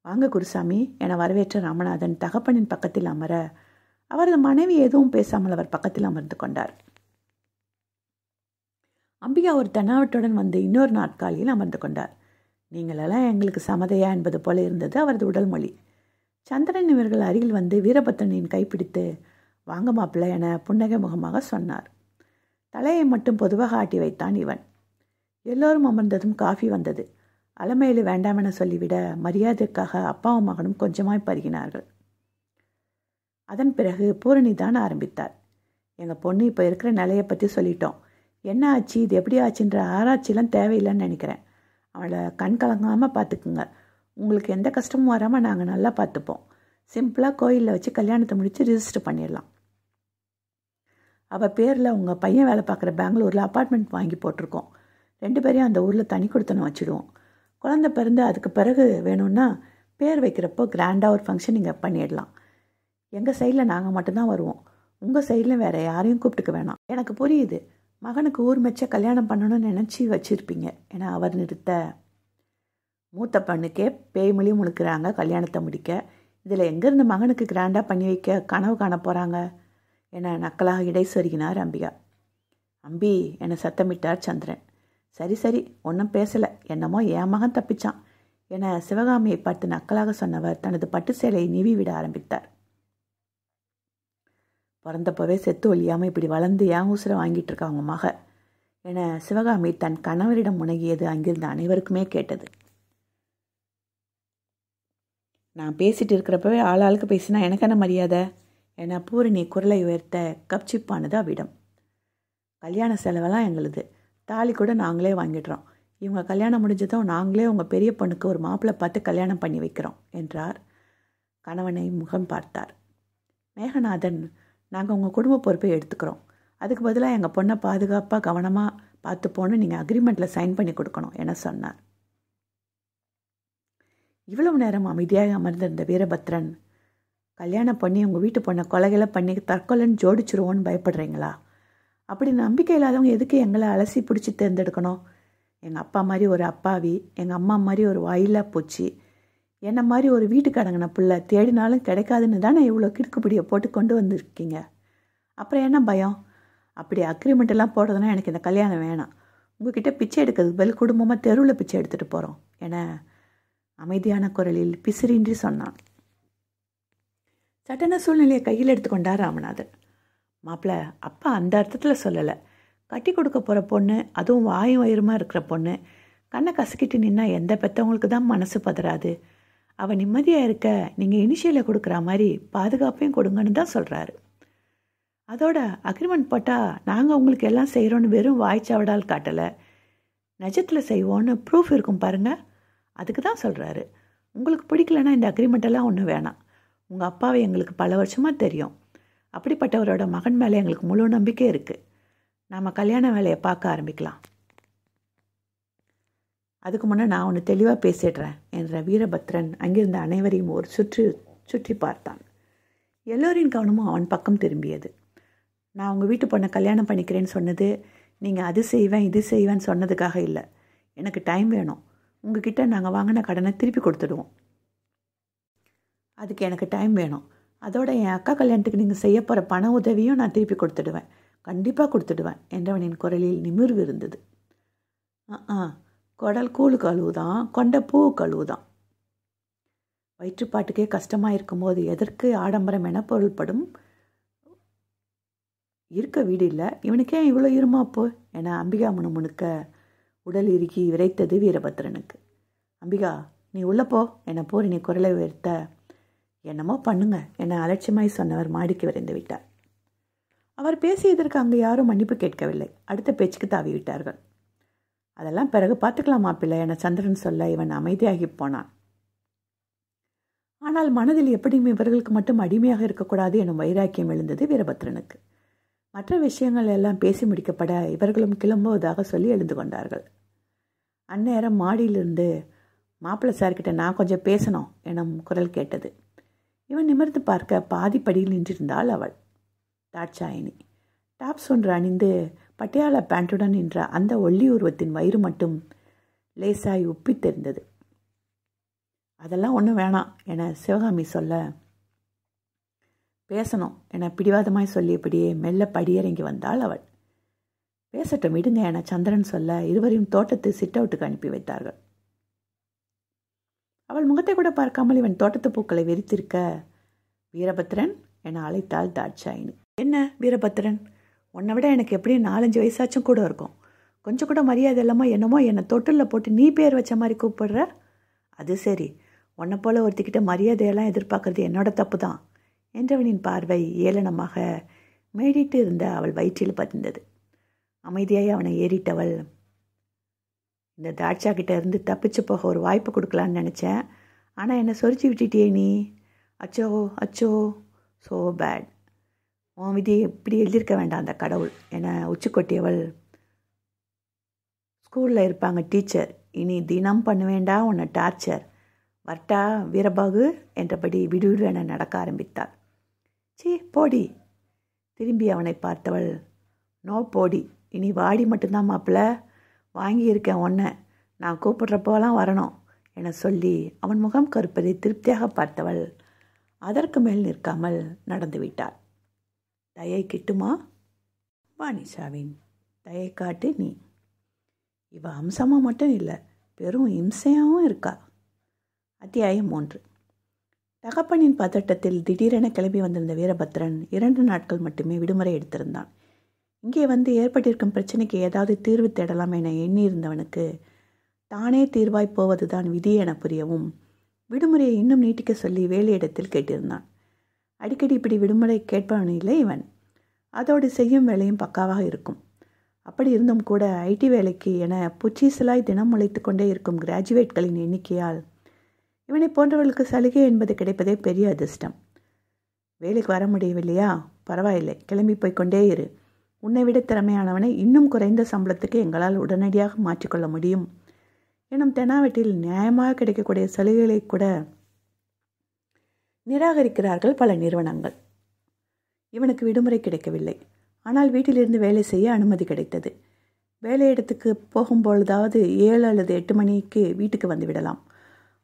வாங்க குருசாமி என வரவேற்ற ராமநாதன் தகப்பனின் பக்கத்தில் அமர அவரது மனைவி எதுவும் பேசாமல் அவர் பக்கத்தில் அமர்ந்து கொண்டார். அம்பிகா ஒரு தென்னாவட்டுடன் வந்து இன்னொரு நாட்காலியில் அமர்ந்து கொண்டார். நீங்களெல்லாம் எங்களுக்கு சமதையா என்பது போல இருந்தது அவரது உடல் மொழி. சந்திரன் இவர்கள் அருகில் வந்து வீரபத்திரனின் கைப்பிடித்து வாங்க மாப்பிள்ள என புன்னகை முகமாக சொன்னார். தலையை மட்டும் பொதுவாக ஆட்டி வைத்தான் இவன். எல்லோரும் அமர்ந்ததும் காஃபி வந்தது. அலமையில் வேண்டாம் என சொல்லிவிட மரியாதைக்காக அப்பாவும் மகனும் கொஞ்சமாய் பருகினார்கள். அதன் பிறகு பூரணி தான் ஆரம்பித்தார். எங்கள் பொண்ணு இப்போ இருக்கிற நிலையை பற்றி சொல்லிட்டோம். என்ன ஆச்சு? இது எப்படி ஆச்சுன்ற ஆராய்ச்சிலாம் தேவையில்லைன்னு நினைக்கிறேன். அவளை கண் கலங்காமல் பார்த்துக்குங்க உங்களுக்கு எந்த கஷ்டமும் வராமல் நாங்கள் நல்லா பார்த்துப்போம் சிம்பிளாக கோயிலில் வச்சு கல்யாணத்தை முடித்து ரிஜிஸ்டர் பண்ணிடலாம். அவள் பேரில் உங்கள் பையன் வேலை பார்க்குற பெங்களூரில் அப்பார்ட்மெண்ட் வாங்கி போட்டிருக்கோம். ரெண்டு பேரையும் அந்த ஊரில் தனி கொடுத்தனும் வச்சுடுவோம். குழந்தை பிறந்து அதுக்கு பிறகு வேணும்னா பேர் வைக்கிறப்போ கிராண்டாக ஒரு ஃபங்க்ஷன் நீங்கள் பண்ணிடலாம். எங்கள் சைடில் நாங்கள் மட்டும்தான் வருவோம். உங்கள் சைடில் வேறு யாரையும் கூப்பிட்டுக்க வேணாம். எனக்கு புரியுது. மகனுக்கு ஊர் மெச்ச கல்யாணம் பண்ணணும்னு நினச்சி வச்சுருப்பீங்க. ஏன்னா அவர் நிறுத்த. மூத்த பண்ணுக்கே பேய்மொழி முழுக்கிறாங்க கல்யாணத்தை முடிக்க. இதில் எங்கேருந்து மகனுக்கு கிராண்டாக பண்ணி வைக்க கனவு காண போகிறாங்க என நக்கலாக இடை சொருகினார் அம்பிகா. அம்பி என சத்தமிட்டார் சந்திரன். சரி சரி ஒன்றும் பேசலை. என்னமோ என் மகன் தப்பிச்சான். என சிவகாமியை பார்த்து நக்கலாக சொன்னவர் தனது பட்டு சேலையை நீவி விட ஆரம்பித்தார். பிறந்தப்பவே செத்து ஒழியாமல் இப்படி வளர்ந்து ஏன் ஊசரை வாங்கிட்டு இருக்கா அவங்க மக என சிவகாமி தன் கணவரிடம் முனகியது அங்கிருந்த அனைவருக்குமே கேட்டது. நான் பேசிட்டு இருக்கிறப்பவே ஆளாளுக்கு பேசினா எனக்கு என்ன மரியாதை? என பூரணி குரலை உயர்த்த கப்சிப்பானது அவ்விடம். கல்யாண செலவெல்லாம் எங்களுது. தாலி கூட நாங்களே வாங்கிடுறோம். இவங்க கல்யாணம் முடிஞ்சதும் நாங்களே உங்கள் பெரிய பொண்ணுக்கு ஒரு மாப்பிள்ளை பார்த்து கல்யாணம் பண்ணி வைக்கிறோம் என்றார். கணவனை முகம் பார்த்தார். மேகநாதன் நாங்கள் உங்கள் குடும்ப பொறுப்பை எடுத்துக்கிறோம். அதுக்கு பதிலாக எங்கள் பொண்ணை பாதுகாப்பாக கவனமாக பார்த்துப்போன்னு நீங்கள் அக்ரிமெண்ட்டில் சைன் பண்ணி கொடுக்கணும் என சொன்னார். இவ்வளவு நேரம் அமைதியாக அமர்ந்திருந்த வீரபத்ரன் கல்யாணம் பண்ணி உங்கள் வீட்டு பொண்ணை கொலைகளை பண்ணி தற்கொலைன்னு ஜோடிச்சிருவோன்னு பயப்படுறீங்களா? அப்படி நம்பிக்கை இல்லாதவங்க எதுக்கு எங்களை அலசி பிடிச்சி தேர்ந்தெடுக்கணும்? எங்கள் அப்பா மாதிரி ஒரு அப்பாவி எங்கள் அம்மா மாதிரி ஒரு வாயிலா பூச்சி என்ன மாதிரி ஒரு வீட்டுக்கடங்கின பிள்ளை தேடினாலும் கிடைக்காதுன்னு தானே இவ்வளோ கிடுக்குப்பிடியை போட்டு கொண்டு வந்திருக்கீங்க? அப்புறம் என்ன பயம்? அப்படி அக்ரிமெண்ட் எல்லாம் போடுறதுனா எனக்கு இந்த கல்யாணம் வேணாம். உங்ககிட்ட பிச்சை எடுக்கிறதுக்கு பதில் குடும்பமாக தெருவில் பிச்சை எடுத்துகிட்டு போகிறோம் என அமைதியான குரலில் பிசிறின்றி சொன்னான். சட்டன சூழ்நிலையை கையில் எடுத்துக்கொண்டார் ராமநாதன். மாப்பிள்ள அப்பா அந்த அர்த்தத்தில் சொல்லலை. கட்டி கொடுக்க போகிற பொண்ணு அதுவும் வாயும் வயிறுமாக இருக்கிற பொண்ணு கண்ணை கசக்கிட்டு நின்னா எந்த பெற்றவங்களுக்கு தான் மனசு பதறாது? அவள் நிம்மதியாக இருக்க நீங்கள் இனிஷியலை கொடுக்குற மாதிரி பாதுகாப்பையும் கொடுங்கன்னு தான் சொல்கிறாரு அதோட அக்ரிமெண்ட் போட்டால் நாங்கள் உங்களுக்கு எல்லாம் செய்கிறோன்னு வெறும் வாய்ச்சாவடால் காட்டலை. நிஜத்தில் செய்வோன்னு ப்ரூஃப் இருக்கும் பாருங்கள் அதுக்கு தான் சொல்கிறாரு உங்களுக்கு பிடிக்கலன்னா இந்த அக்ரிமெண்ட்டெல்லாம் ஒன்றும் வேணாம். உங்கள் அப்பாவை எங்களுக்கு பல வருஷமாக தெரியும். அப்படிப்பட்டவரோட மகன் மேலே எங்களுக்கு முழு நம்பிக்கை இருக்குது நாம் கல்யாண வேலையை பார்க்க ஆரம்பிக்கலாம். அதுக்கு முன்னே நான் ஒன்று தெளிவாக பேசிடுறேன் என்ற வீரபத்ரன். அங்கிருந்த அனைவரையும் ஒரு சுற்றி சுற்றி பார்த்தான். எல்லோரின் கவனமும் அவன் பக்கம் திரும்பியது. நான் உங்கள் வீட்டு பொண்ணை கல்யாணம் பண்ணிக்கிறேன்னு சொன்னது நீங்கள் அது செய்வேன் இது செய்வேன்னு சொன்னதுக்காக இல்லை. எனக்கு டைம் வேணும். உங்ககிட்ட நாங்கள் வாங்கின கடனை திருப்பி கொடுத்துடுவோம். அதுக்கு எனக்கு டைம் வேணும். அதோட என் அக்கா கல்யாணத்துக்கு நீங்கள் செய்ய போகிற பண உதவியும் நான் திருப்பி கொடுத்துடுவேன். கண்டிப்பாக கொடுத்துடுவேன் என்றவனின் குரலில் நிமிர்வு இருந்தது. ஆ குடல் கூழ் கழுவுதான் கொண்ட பூ கழுவுதான். வயிற்றுப்பாட்டுக்கே கஷ்டமாக இருக்கும்போது எதற்கு ஆடம்பரம் என பொருள்படும்? இருக்க வீடு இல்லை இவனுக்கே இவ்வளோ இருமாப்போ என அம்பிகா முணுமுணுக்க உடல் இறுகி விரைத்தது வீரபத்ரனுக்கு. அம்பிகா நீ உள்ளப்போ போ. என பூரணி குரலை உயர்த்த என்னமோ பண்ணுங்க என அலட்சியமாய் சொன்னவர் மாடிக்கு விரைந்து விட்டார். அவர் பேசியதற்கு அங்கு யாரும் மன்னிப்பு கேட்கவில்லை. அடுத்த பேச்சுக்கு தாவி விட்டார்கள். அதெல்லாம் பிறகு பார்த்துக்கலாம் மாப்பிள்ளை என சந்திரன் சொல்ல இவன் அமைதியாகி போனான். ஆனால் மனதில் எப்படியும் இவர்களுக்கு மட்டும் அடிமையாக இருக்கக்கூடாது எனும் வைராக்கியம் எழுந்தது வீரபத்ரனுக்கு. மற்ற விஷயங்கள் எல்லாம் பேசி முடிக்கப்பட இவர்களும் கிளம்புவதாக சொல்லி எழுந்து கொண்டார்கள். அந்நேரம் மாடியிலிருந்து மாப்பிள்ளை சார்கிட்ட நான் கொஞ்சம் பேசணும் எனும் குரல் கேட்டது. இவன் நிமிர்ந்து பார்க்க பாதிப்படியில் நின்றிருந்தாள் அவள். தாட்சாயினி டாப்ஸ் ஒன்று அணிந்து பட்டியால பேண்ட்டுடன் நின்ற அந்த ஒல்லி உருவத்தின் வயிறு மட்டும் லேசாய் உப்பி தெரிந்தது அதெல்லாம் ஒன்றும் வேணாம் என சிவகாமி சொல்ல பேசணும் என பிடிவாதமாய் சொல்லியபடியே மெல்ல படியிறங்கி வந்தாள் அவள். பேசட்டும் விடுங்க என சந்திரன் சொல்ல இருவரையும் தோட்டத்து சிட் அவுட்டுக்கு அனுப்பி வைத்தார்கள். அவள் முகத்தை கூட பார்க்காமல் இவன் தோட்டத்து பூக்களை வெறித்திருக்க வீரபத்ரன் என அழைத்தாள் தாட்சாயினி. என்ன வீரபத்ரன்? உன்னை விட எனக்கு எப்படியும் நாலஞ்சு வயசாச்சும் கூட இருக்கும். கொஞ்சம் கூட மரியாதை இல்லாமல் என்னமோ என்னை தொட்டிலில் போட்டு நீ பேர் வச்ச மாதிரி கூப்பிடுற? அது சரி. உன்னை போல் ஒருத்திக்கிட்ட மரியாதையெல்லாம் எதிர்பார்க்கறது என்னோட தப்பு தான் என்றவனின் பார்வை ஏளனமாக மேடிட்டு இருந்த அவள் வயிற்றில் பதிந்தது. அமைதியாய் அவனை ஏறிட்டவள் இந்த தாட்சா கிட்ட இருந்து தப்பிச்சு போக ஒரு வாய்ப்பு கொடுக்கலான்னு நினச்சேன். ஆனால் என்னை சொரிச்சு விட்டுட்டியே நீ. அச்சோ அச்சோ. ஸோ பேட் உன் விதியை இப்படி எழுதியிருக்க வேண்டாம் அந்த கடவுள் என உச்சி கொட்டியவள் ஸ்கூலில் இருப்பாங்க டீச்சர். இனி தினம் பண்ண வேண்டாம் உன்னை டார்ச்சர். வர்ட்டா வீரபாகு என்றபடி விடுவிடு என நடக்க ஆரம்பித்தாள். சீ போடி. திரும்பி அவனை பார்த்தவள் நோ போடி. இனி வாடி மட்டும்தான் மாப்பிள்ள வாங்கியிருக்கேன் ஒன்றை நான் கூப்பிட்றப்போலாம் வரணும் என சொல்லி அவன் முகம் கருப்பதை திருப்தியாக பார்த்தவள் அதற்கு மேல் நிற்காமல் நடந்து விட்டாள். தயை கிட்டுமா? வாணிஷாவின் தயை காட்டு நீ. இவ அம்சமாக மட்டும் இல்லை பெரும் இம்சையாகவும் இருக்கா? அத்தியாயம் மூன்று. தகப்பனின் பதட்டத்தில் திடீரென கிளம்பி வந்திருந்த வீரபத்ரன் இரண்டு நாட்கள் மட்டுமே விடுமுறை எடுத்திருந்தான். இங்கே வந்து ஏற்பட்டிருக்கும் பிரச்சனைக்கு ஏதாவது தீர்வு தேடலாம் என எண்ணியிருந்தவனுக்கு தானே தீர்வாய் போவதுதான் விதி என புரியவும் விடுமுறையை இன்னும் நீட்டிக்க சொல்லி வேலையிடத்தில் கேட்டிருந்தான். அடிக்கடி இப்படி விடுமுறை கேட்பவன் இல்லை இவன். அதோடு செய்யும் வேலையும் பக்காவாக இருக்கும். அப்படி இருந்தும் கூட ஐடி வேலைக்கு என புச்சீசலாய் தினம் உழைத்து கொண்டே இருக்கும் கிராஜுவேட்களின் எண்ணிக்கையால் இவனை போன்றவர்களுக்கு சலுகை என்பது கிடைப்பதே பெரிய அதிர்ஷ்டம். வேலைக்கு வர முடியவில்லையா? பரவாயில்லை. கிளம்பி போய்க்கொண்டே இரு. உன்னை விட திறமையானவனை இன்னும் குறைந்த சம்பளத்துக்கு எங்களால் உடனடியாக மாற்றிக்கொள்ள முடியும். எனும் தெனாவெட்டில் நியாயமாக கிடைக்கக்கூடிய சலுகைகளை கூட நிராகரிக்கிறார்கள் பல நிறுவனங்கள். இவனுக்கு விடுமுறை கிடைக்கவில்லை. ஆனால் வீட்டிலிருந்து வேலை செய்ய அனுமதி கிடைத்தது. வேலையிடத்துக்கு போகும்பொழுதாவது ஏழு அல்லது எட்டு மணிக்கு வீட்டுக்கு வந்து விடலாம்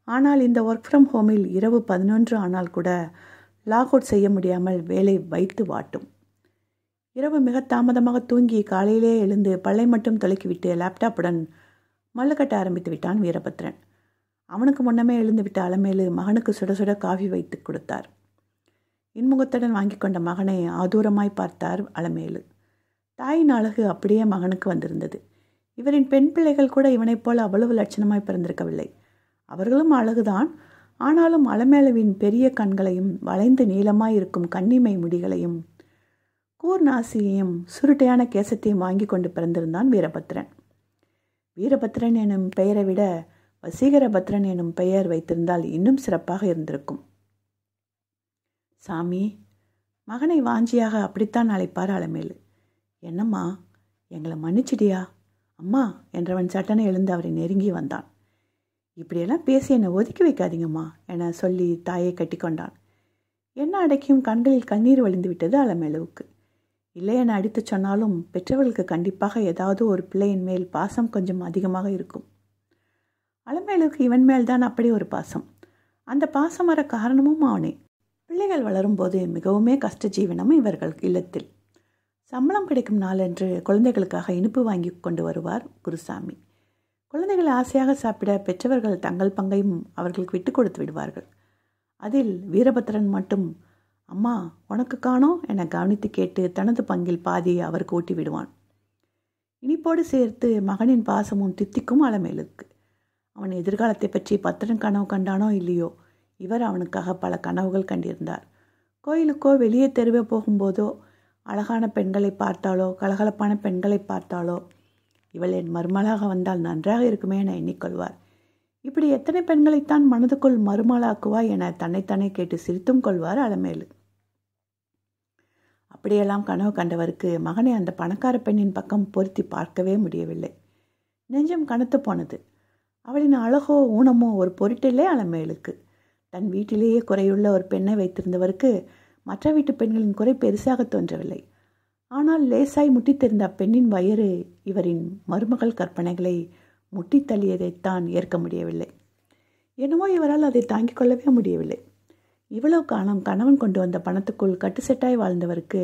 ஆனால் இந்த ஒர்க் ஃப்ரம் ஹோமில் இரவு பதினொன்று ஆனால் கூட லாக் அவுட் செய்ய முடியாமல் வேலை வைத்து வாட்டும். இரவு மிக தாமதமாக தூங்கி காலையிலே எழுந்து பல்லை மட்டும் தொலைக்கிவிட்டு லேப்டாப்புடன் மல்லுக்கட்ட ஆரம்பித்து விட்டான் வீரபத்ரன். அவனுக்கு முன்னமே எழுந்துவிட்ட அலமேலு மகனுக்கு சுட சுட காஃபி வைத்து கொடுத்தார். இன்முகத்துடன் வாங்கி கொண்ட மகனை ஆதூரமாய் பார்த்தார் அலமேலு. தாயின் அழகு அப்படியே மகனுக்கு வந்திருந்தது. இவரின் பெண் பிள்ளைகள் கூட இவனைப் போல அவ்வளவு லட்சணமாய் பிறந்திருக்கவில்லை. அவர்களும் அழகுதான். ஆனாலும் அலமேலுவின் பெரிய கண்களையும் வளைந்து நீளமாய் இருக்கும் கன்னிமை முடிகளையும் கூர் நாசியையும் சுருட்டையான கேசத்தையும் வாங்கி கொண்டு பிறந்திருந்தான் வீரபத்ரன். வீரபத்ரன் எனும் பெயரை விட வசீகரபத்ரன் எனும் பெயர் வைத்திருந்தால் இன்னும் சிறப்பாக இருந்திருக்கும். சாமி மகனை வாஞ்சியாக அப்படித்தான் அழைப்பார் அலமேலு என்னம்மா எங்களை மன்னிச்சிடியா அம்மா என்றவன் சட்டனை எழுந்து அவரை நெருங்கி வந்தான். இப்படியெல்லாம் பேசி என்னை ஒதுக்கி வைக்காதீங்கம்மா என சொல்லி தாயை கட்டிக்கொண்டான் என்ன அடைக்கும் கண்களில் கண்ணீர் வழிந்து விட்டது அலமேலுவுக்கு இல்லை என அடித்து சொன்னாலும் பெற்றவர்களுக்கு கண்டிப்பாக ஏதாவது ஒரு பிள்ளையின் மேல் பாசம் கொஞ்சம் அதிகமாக இருக்கும். அலமேலுக்கு இவன் மேல்தான் அப்படி ஒரு பாசம். அந்த பாசம் வர காரணமும் அவனே. பிள்ளைகள் வளரும்போது மிகவுமே கஷ்ட ஜீவனம் இவர்கள் இல்லத்தில். சம்பளம் கிடைக்கும் நாளன்று குழந்தைகளுக்காக இனிப்பு வாங்கி கொண்டு வருவார் குருசாமி. குழந்தைகள் ஆசையாக சாப்பிட பெற்றவர்கள் தங்கள் பங்கையும் அவர்களுக்கு விட்டு கொடுத்து விடுவார்கள். அதில் வீரபத்ரன் மட்டும் அம்மா உனக்கு காணோம் என கவனித்து கேட்டு தனது பங்கில் பாதியை அவருக்கு கூட்டி விடுவான் இனிப்போடு சேர்த்து மகனின் பாசமும் தித்திக்கும் அளமேலுக்கு அவன் எதிர்காலத்தை பற்றி பத்திரன் கனவு கண்டானோ இல்லையோ? இவர் அவனுக்காக பல கனவுகள் கண்டிருந்தார். கோயிலுக்கோ வெளியே தெருவே போகும்போதோ அழகான பெண்களை பார்த்தாலோ கலகலப்பான பெண்களை பார்த்தாலோ இவள் என் மருமலாக வந்தால் நன்றாக இருக்குமே என எண்ணிக்கொள்வார். இப்படி எத்தனை பெண்களைத்தான் மனதுக்குள் மறுமலாக்குவாய் என தன்னைத்தானே கேட்டு சிரித்தும் கொள்வார் அலமேலு. அப்படியெல்லாம் கனவு கண்டவருக்கு மகனை அந்த பணக்கார பெண்ணின் பக்கம் பொருத்தி பார்க்கவே முடியவில்லை. நெஞ்சம் கனத்து போனது. அவளின் அழகோ ஊனமோ ஒரு பொருட்டில்லே அலமேலுக்கு தன் வீட்டிலேயே குறையுள்ள ஒரு பெண்ணை வைத்திருந்தவருக்கு மற்ற வீட்டு பெண்களின் குறை பெருசாக தோன்றவில்லை. ஆனால் லேசாய் முட்டித்திருந்த அப்பெண்ணின் வயிறு இவரின் மருமகள் கற்பனைகளை முட்டி தள்ளியதைத்தான் ஏற்க முடியவில்லை. என்னவோ இவரால் அதை தாங்கிக் கொள்ளவே முடியவில்லை. இவ்வளவு காலம் கணவன் கொண்டு வந்த பணத்துக்குள் கட்டுசெட்டாய் வாழ்ந்தவருக்கு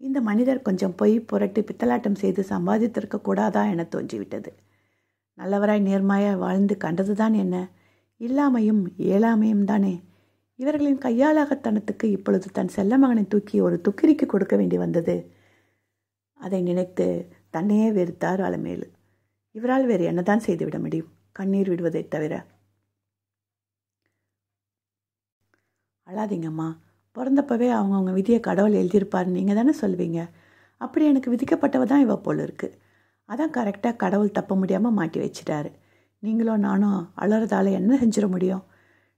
இந்த மனிதர் கொஞ்சம் பொய் புரட்டி பித்தலாட்டம் செய்து சம்பாதித்திருக்க கூடாதா என தோன்றிவிட்டது. நல்லவராய் நேர்மாயாய் வாழ்ந்து கண்டதுதான் என்ன? இல்லாமையும் இயலாமையும் தானே. இவர்களின் கையாளாகத்தனத்துக்கு இப்பொழுது தன் செல்ல மகனை தூக்கி ஒரு துக்கிரிக்கு கொடுக்க வேண்டி வந்தது. அதை நினைத்து தன்னையே வெறுத்தார் அலமேலு. இவரால் வேறு என்னதான் செய்துவிட முடியும்? கண்ணீர் விடுவதை தவிர. அழாதீங்கம்மா. பிறந்தப்பவே அவங்கவுங்க விதியை கடவுள் எழுதியிருப்பாருன்னு நீங்கள் தானே சொல்வீங்க அப்படி எனக்கு விதிக்கப்பட்டவ தான் இவ போல் இருக்குது அதான் கரெக்டாக கடவுள் தப்ப முடியாமல் மாட்டி வச்சிட்டாரு. நீங்களும் நானும் அலறதால என்ன செஞ்சிட முடியும்?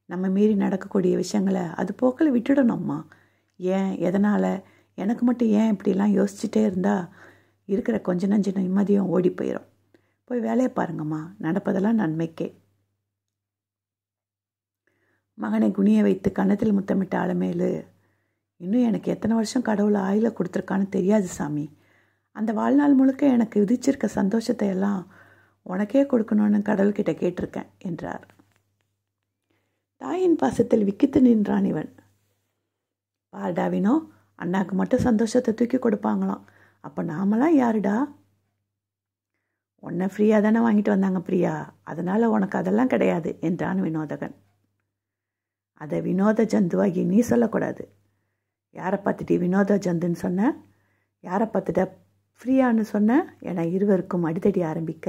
நம்ம மீறி நடக்கக்கூடிய விஷயங்களை அது போக்கில் விட்டுடணும்மா ஏன்? எதனால்? எனக்கு மட்டும் ஏன் இப்படிலாம் யோசிச்சுட்டே இருந்தால் இருக்கிற கொஞ்ச நஞ்ச நிம்மதியும் ஓடி போயிடும் போய் வேலையை பாருங்கம்மா. நடப்பதெல்லாம் நன்மைக்கே. மகனை குனிய வைத்து கன்னத்தில் முத்தமிட்ட ஆளுமேலு இன்னும் எனக்கு எத்தனை வருஷம் கடவுள் ஆயில கொடுத்துருக்கான்னு தெரியாது சாமி. அந்த வாழ்நாள் முழுக்க எனக்கு விதிச்சிருக்க சந்தோஷத்தை எல்லாம் உனக்கே கொடுக்கணும்னு கடவுள்கிட்ட கேட்டிருக்கேன் என்றார். தாயின் பாசத்தில் விக்கித்து நின்றான் இவன். பாருடாவினோ அண்ணாக்கு மட்டும் சந்தோஷத்தை தூக்கி கொடுப்பாங்களாம். அப்போ நாமெல்லாம் யாருடா? உன்னை ஃப்ரீயாக தானே வாங்கிட்டு வந்தாங்க பிரியா. அதனால் உனக்கு அதெல்லாம் கிடையாது என்றான் வினோதகன். அதை வினோத ஜந்துவாகி நீ சொல்லக்கூடாது. யாரை பார்த்துட்டு வினோத ஜந்துன்னு சொன்ன? யாரை பார்த்துட்ட ஃப்ரீயான்னு சொன்ன என இருவருக்கும் அடித்தடி ஆரம்பிக்க.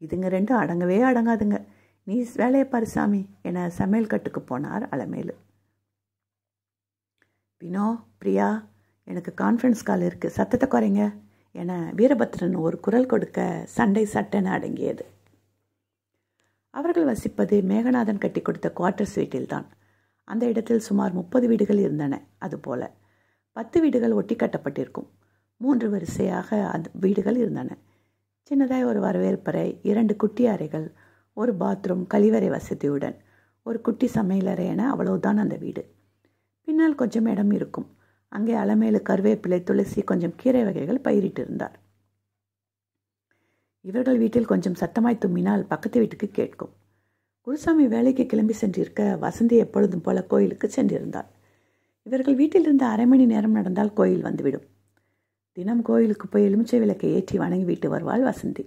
இதுங்க ரெண்டும் அடங்கவே அடங்காதுங்க. நீ வேலையை பாரு சாமி. என சமையல் கட்டுக்கு போனார் அலமேலு. வினோ பிரியா எனக்கு கான்ஃபரன்ஸ் கால் இருக்குது சத்தத்தை குறைங்க. என வீரபத்ரன் ஒரு குரல் கொடுக்க சண்டை சட்டென அடங்கியது. அவர்கள் வசிப்பது மேகநாதன் கட்டி கொடுத்த குவார்ட்டர்ஸ் வீட்டில்தான். அந்த இடத்தில் சுமார் முப்பது வீடுகள் இருந்தன. அதுபோல பத்து வீடுகள் ஒட்டி கட்டப்பட்டிருக்கும். மூன்று வரிசையாக அந்த வீடுகள் இருந்தன. சின்னதாய் ஒரு வரவேற்பறை இரண்டு குட்டி அறைகள் ஒரு பாத்ரூம் கழிவறை வசதியுடன் ஒரு குட்டி சமையலறை என அவ்வளவுதான் அந்த வீடு. பின்னால் கொஞ்சம் இடம் இருக்கும். அங்கே அலமேலு கருவேப்பிலை துளசி கொஞ்சம் கீரை வகைகள் பயிரிட்டிருந்தார். இவர்கள் வீட்டில் கொஞ்சம் சத்தமாய் தும்மினால் பக்கத்து வீட்டுக்கு கேட்கும். குருசாமி வேலைக்கு கிளம்பி சென்றிருக்க வசந்தி எப்பொழுதும் போல கோயிலுக்கு சென்றிருந்தாள். இவர்கள் வீட்டிலிருந்து அரை மணி நேரம் நடந்தால் கோயில் வந்துவிடும். தினம் கோயிலுக்கு போய் எலுமிச்சை விளக்கை ஏற்றி வணங்கி விட்டு வருவாள் வசந்தி.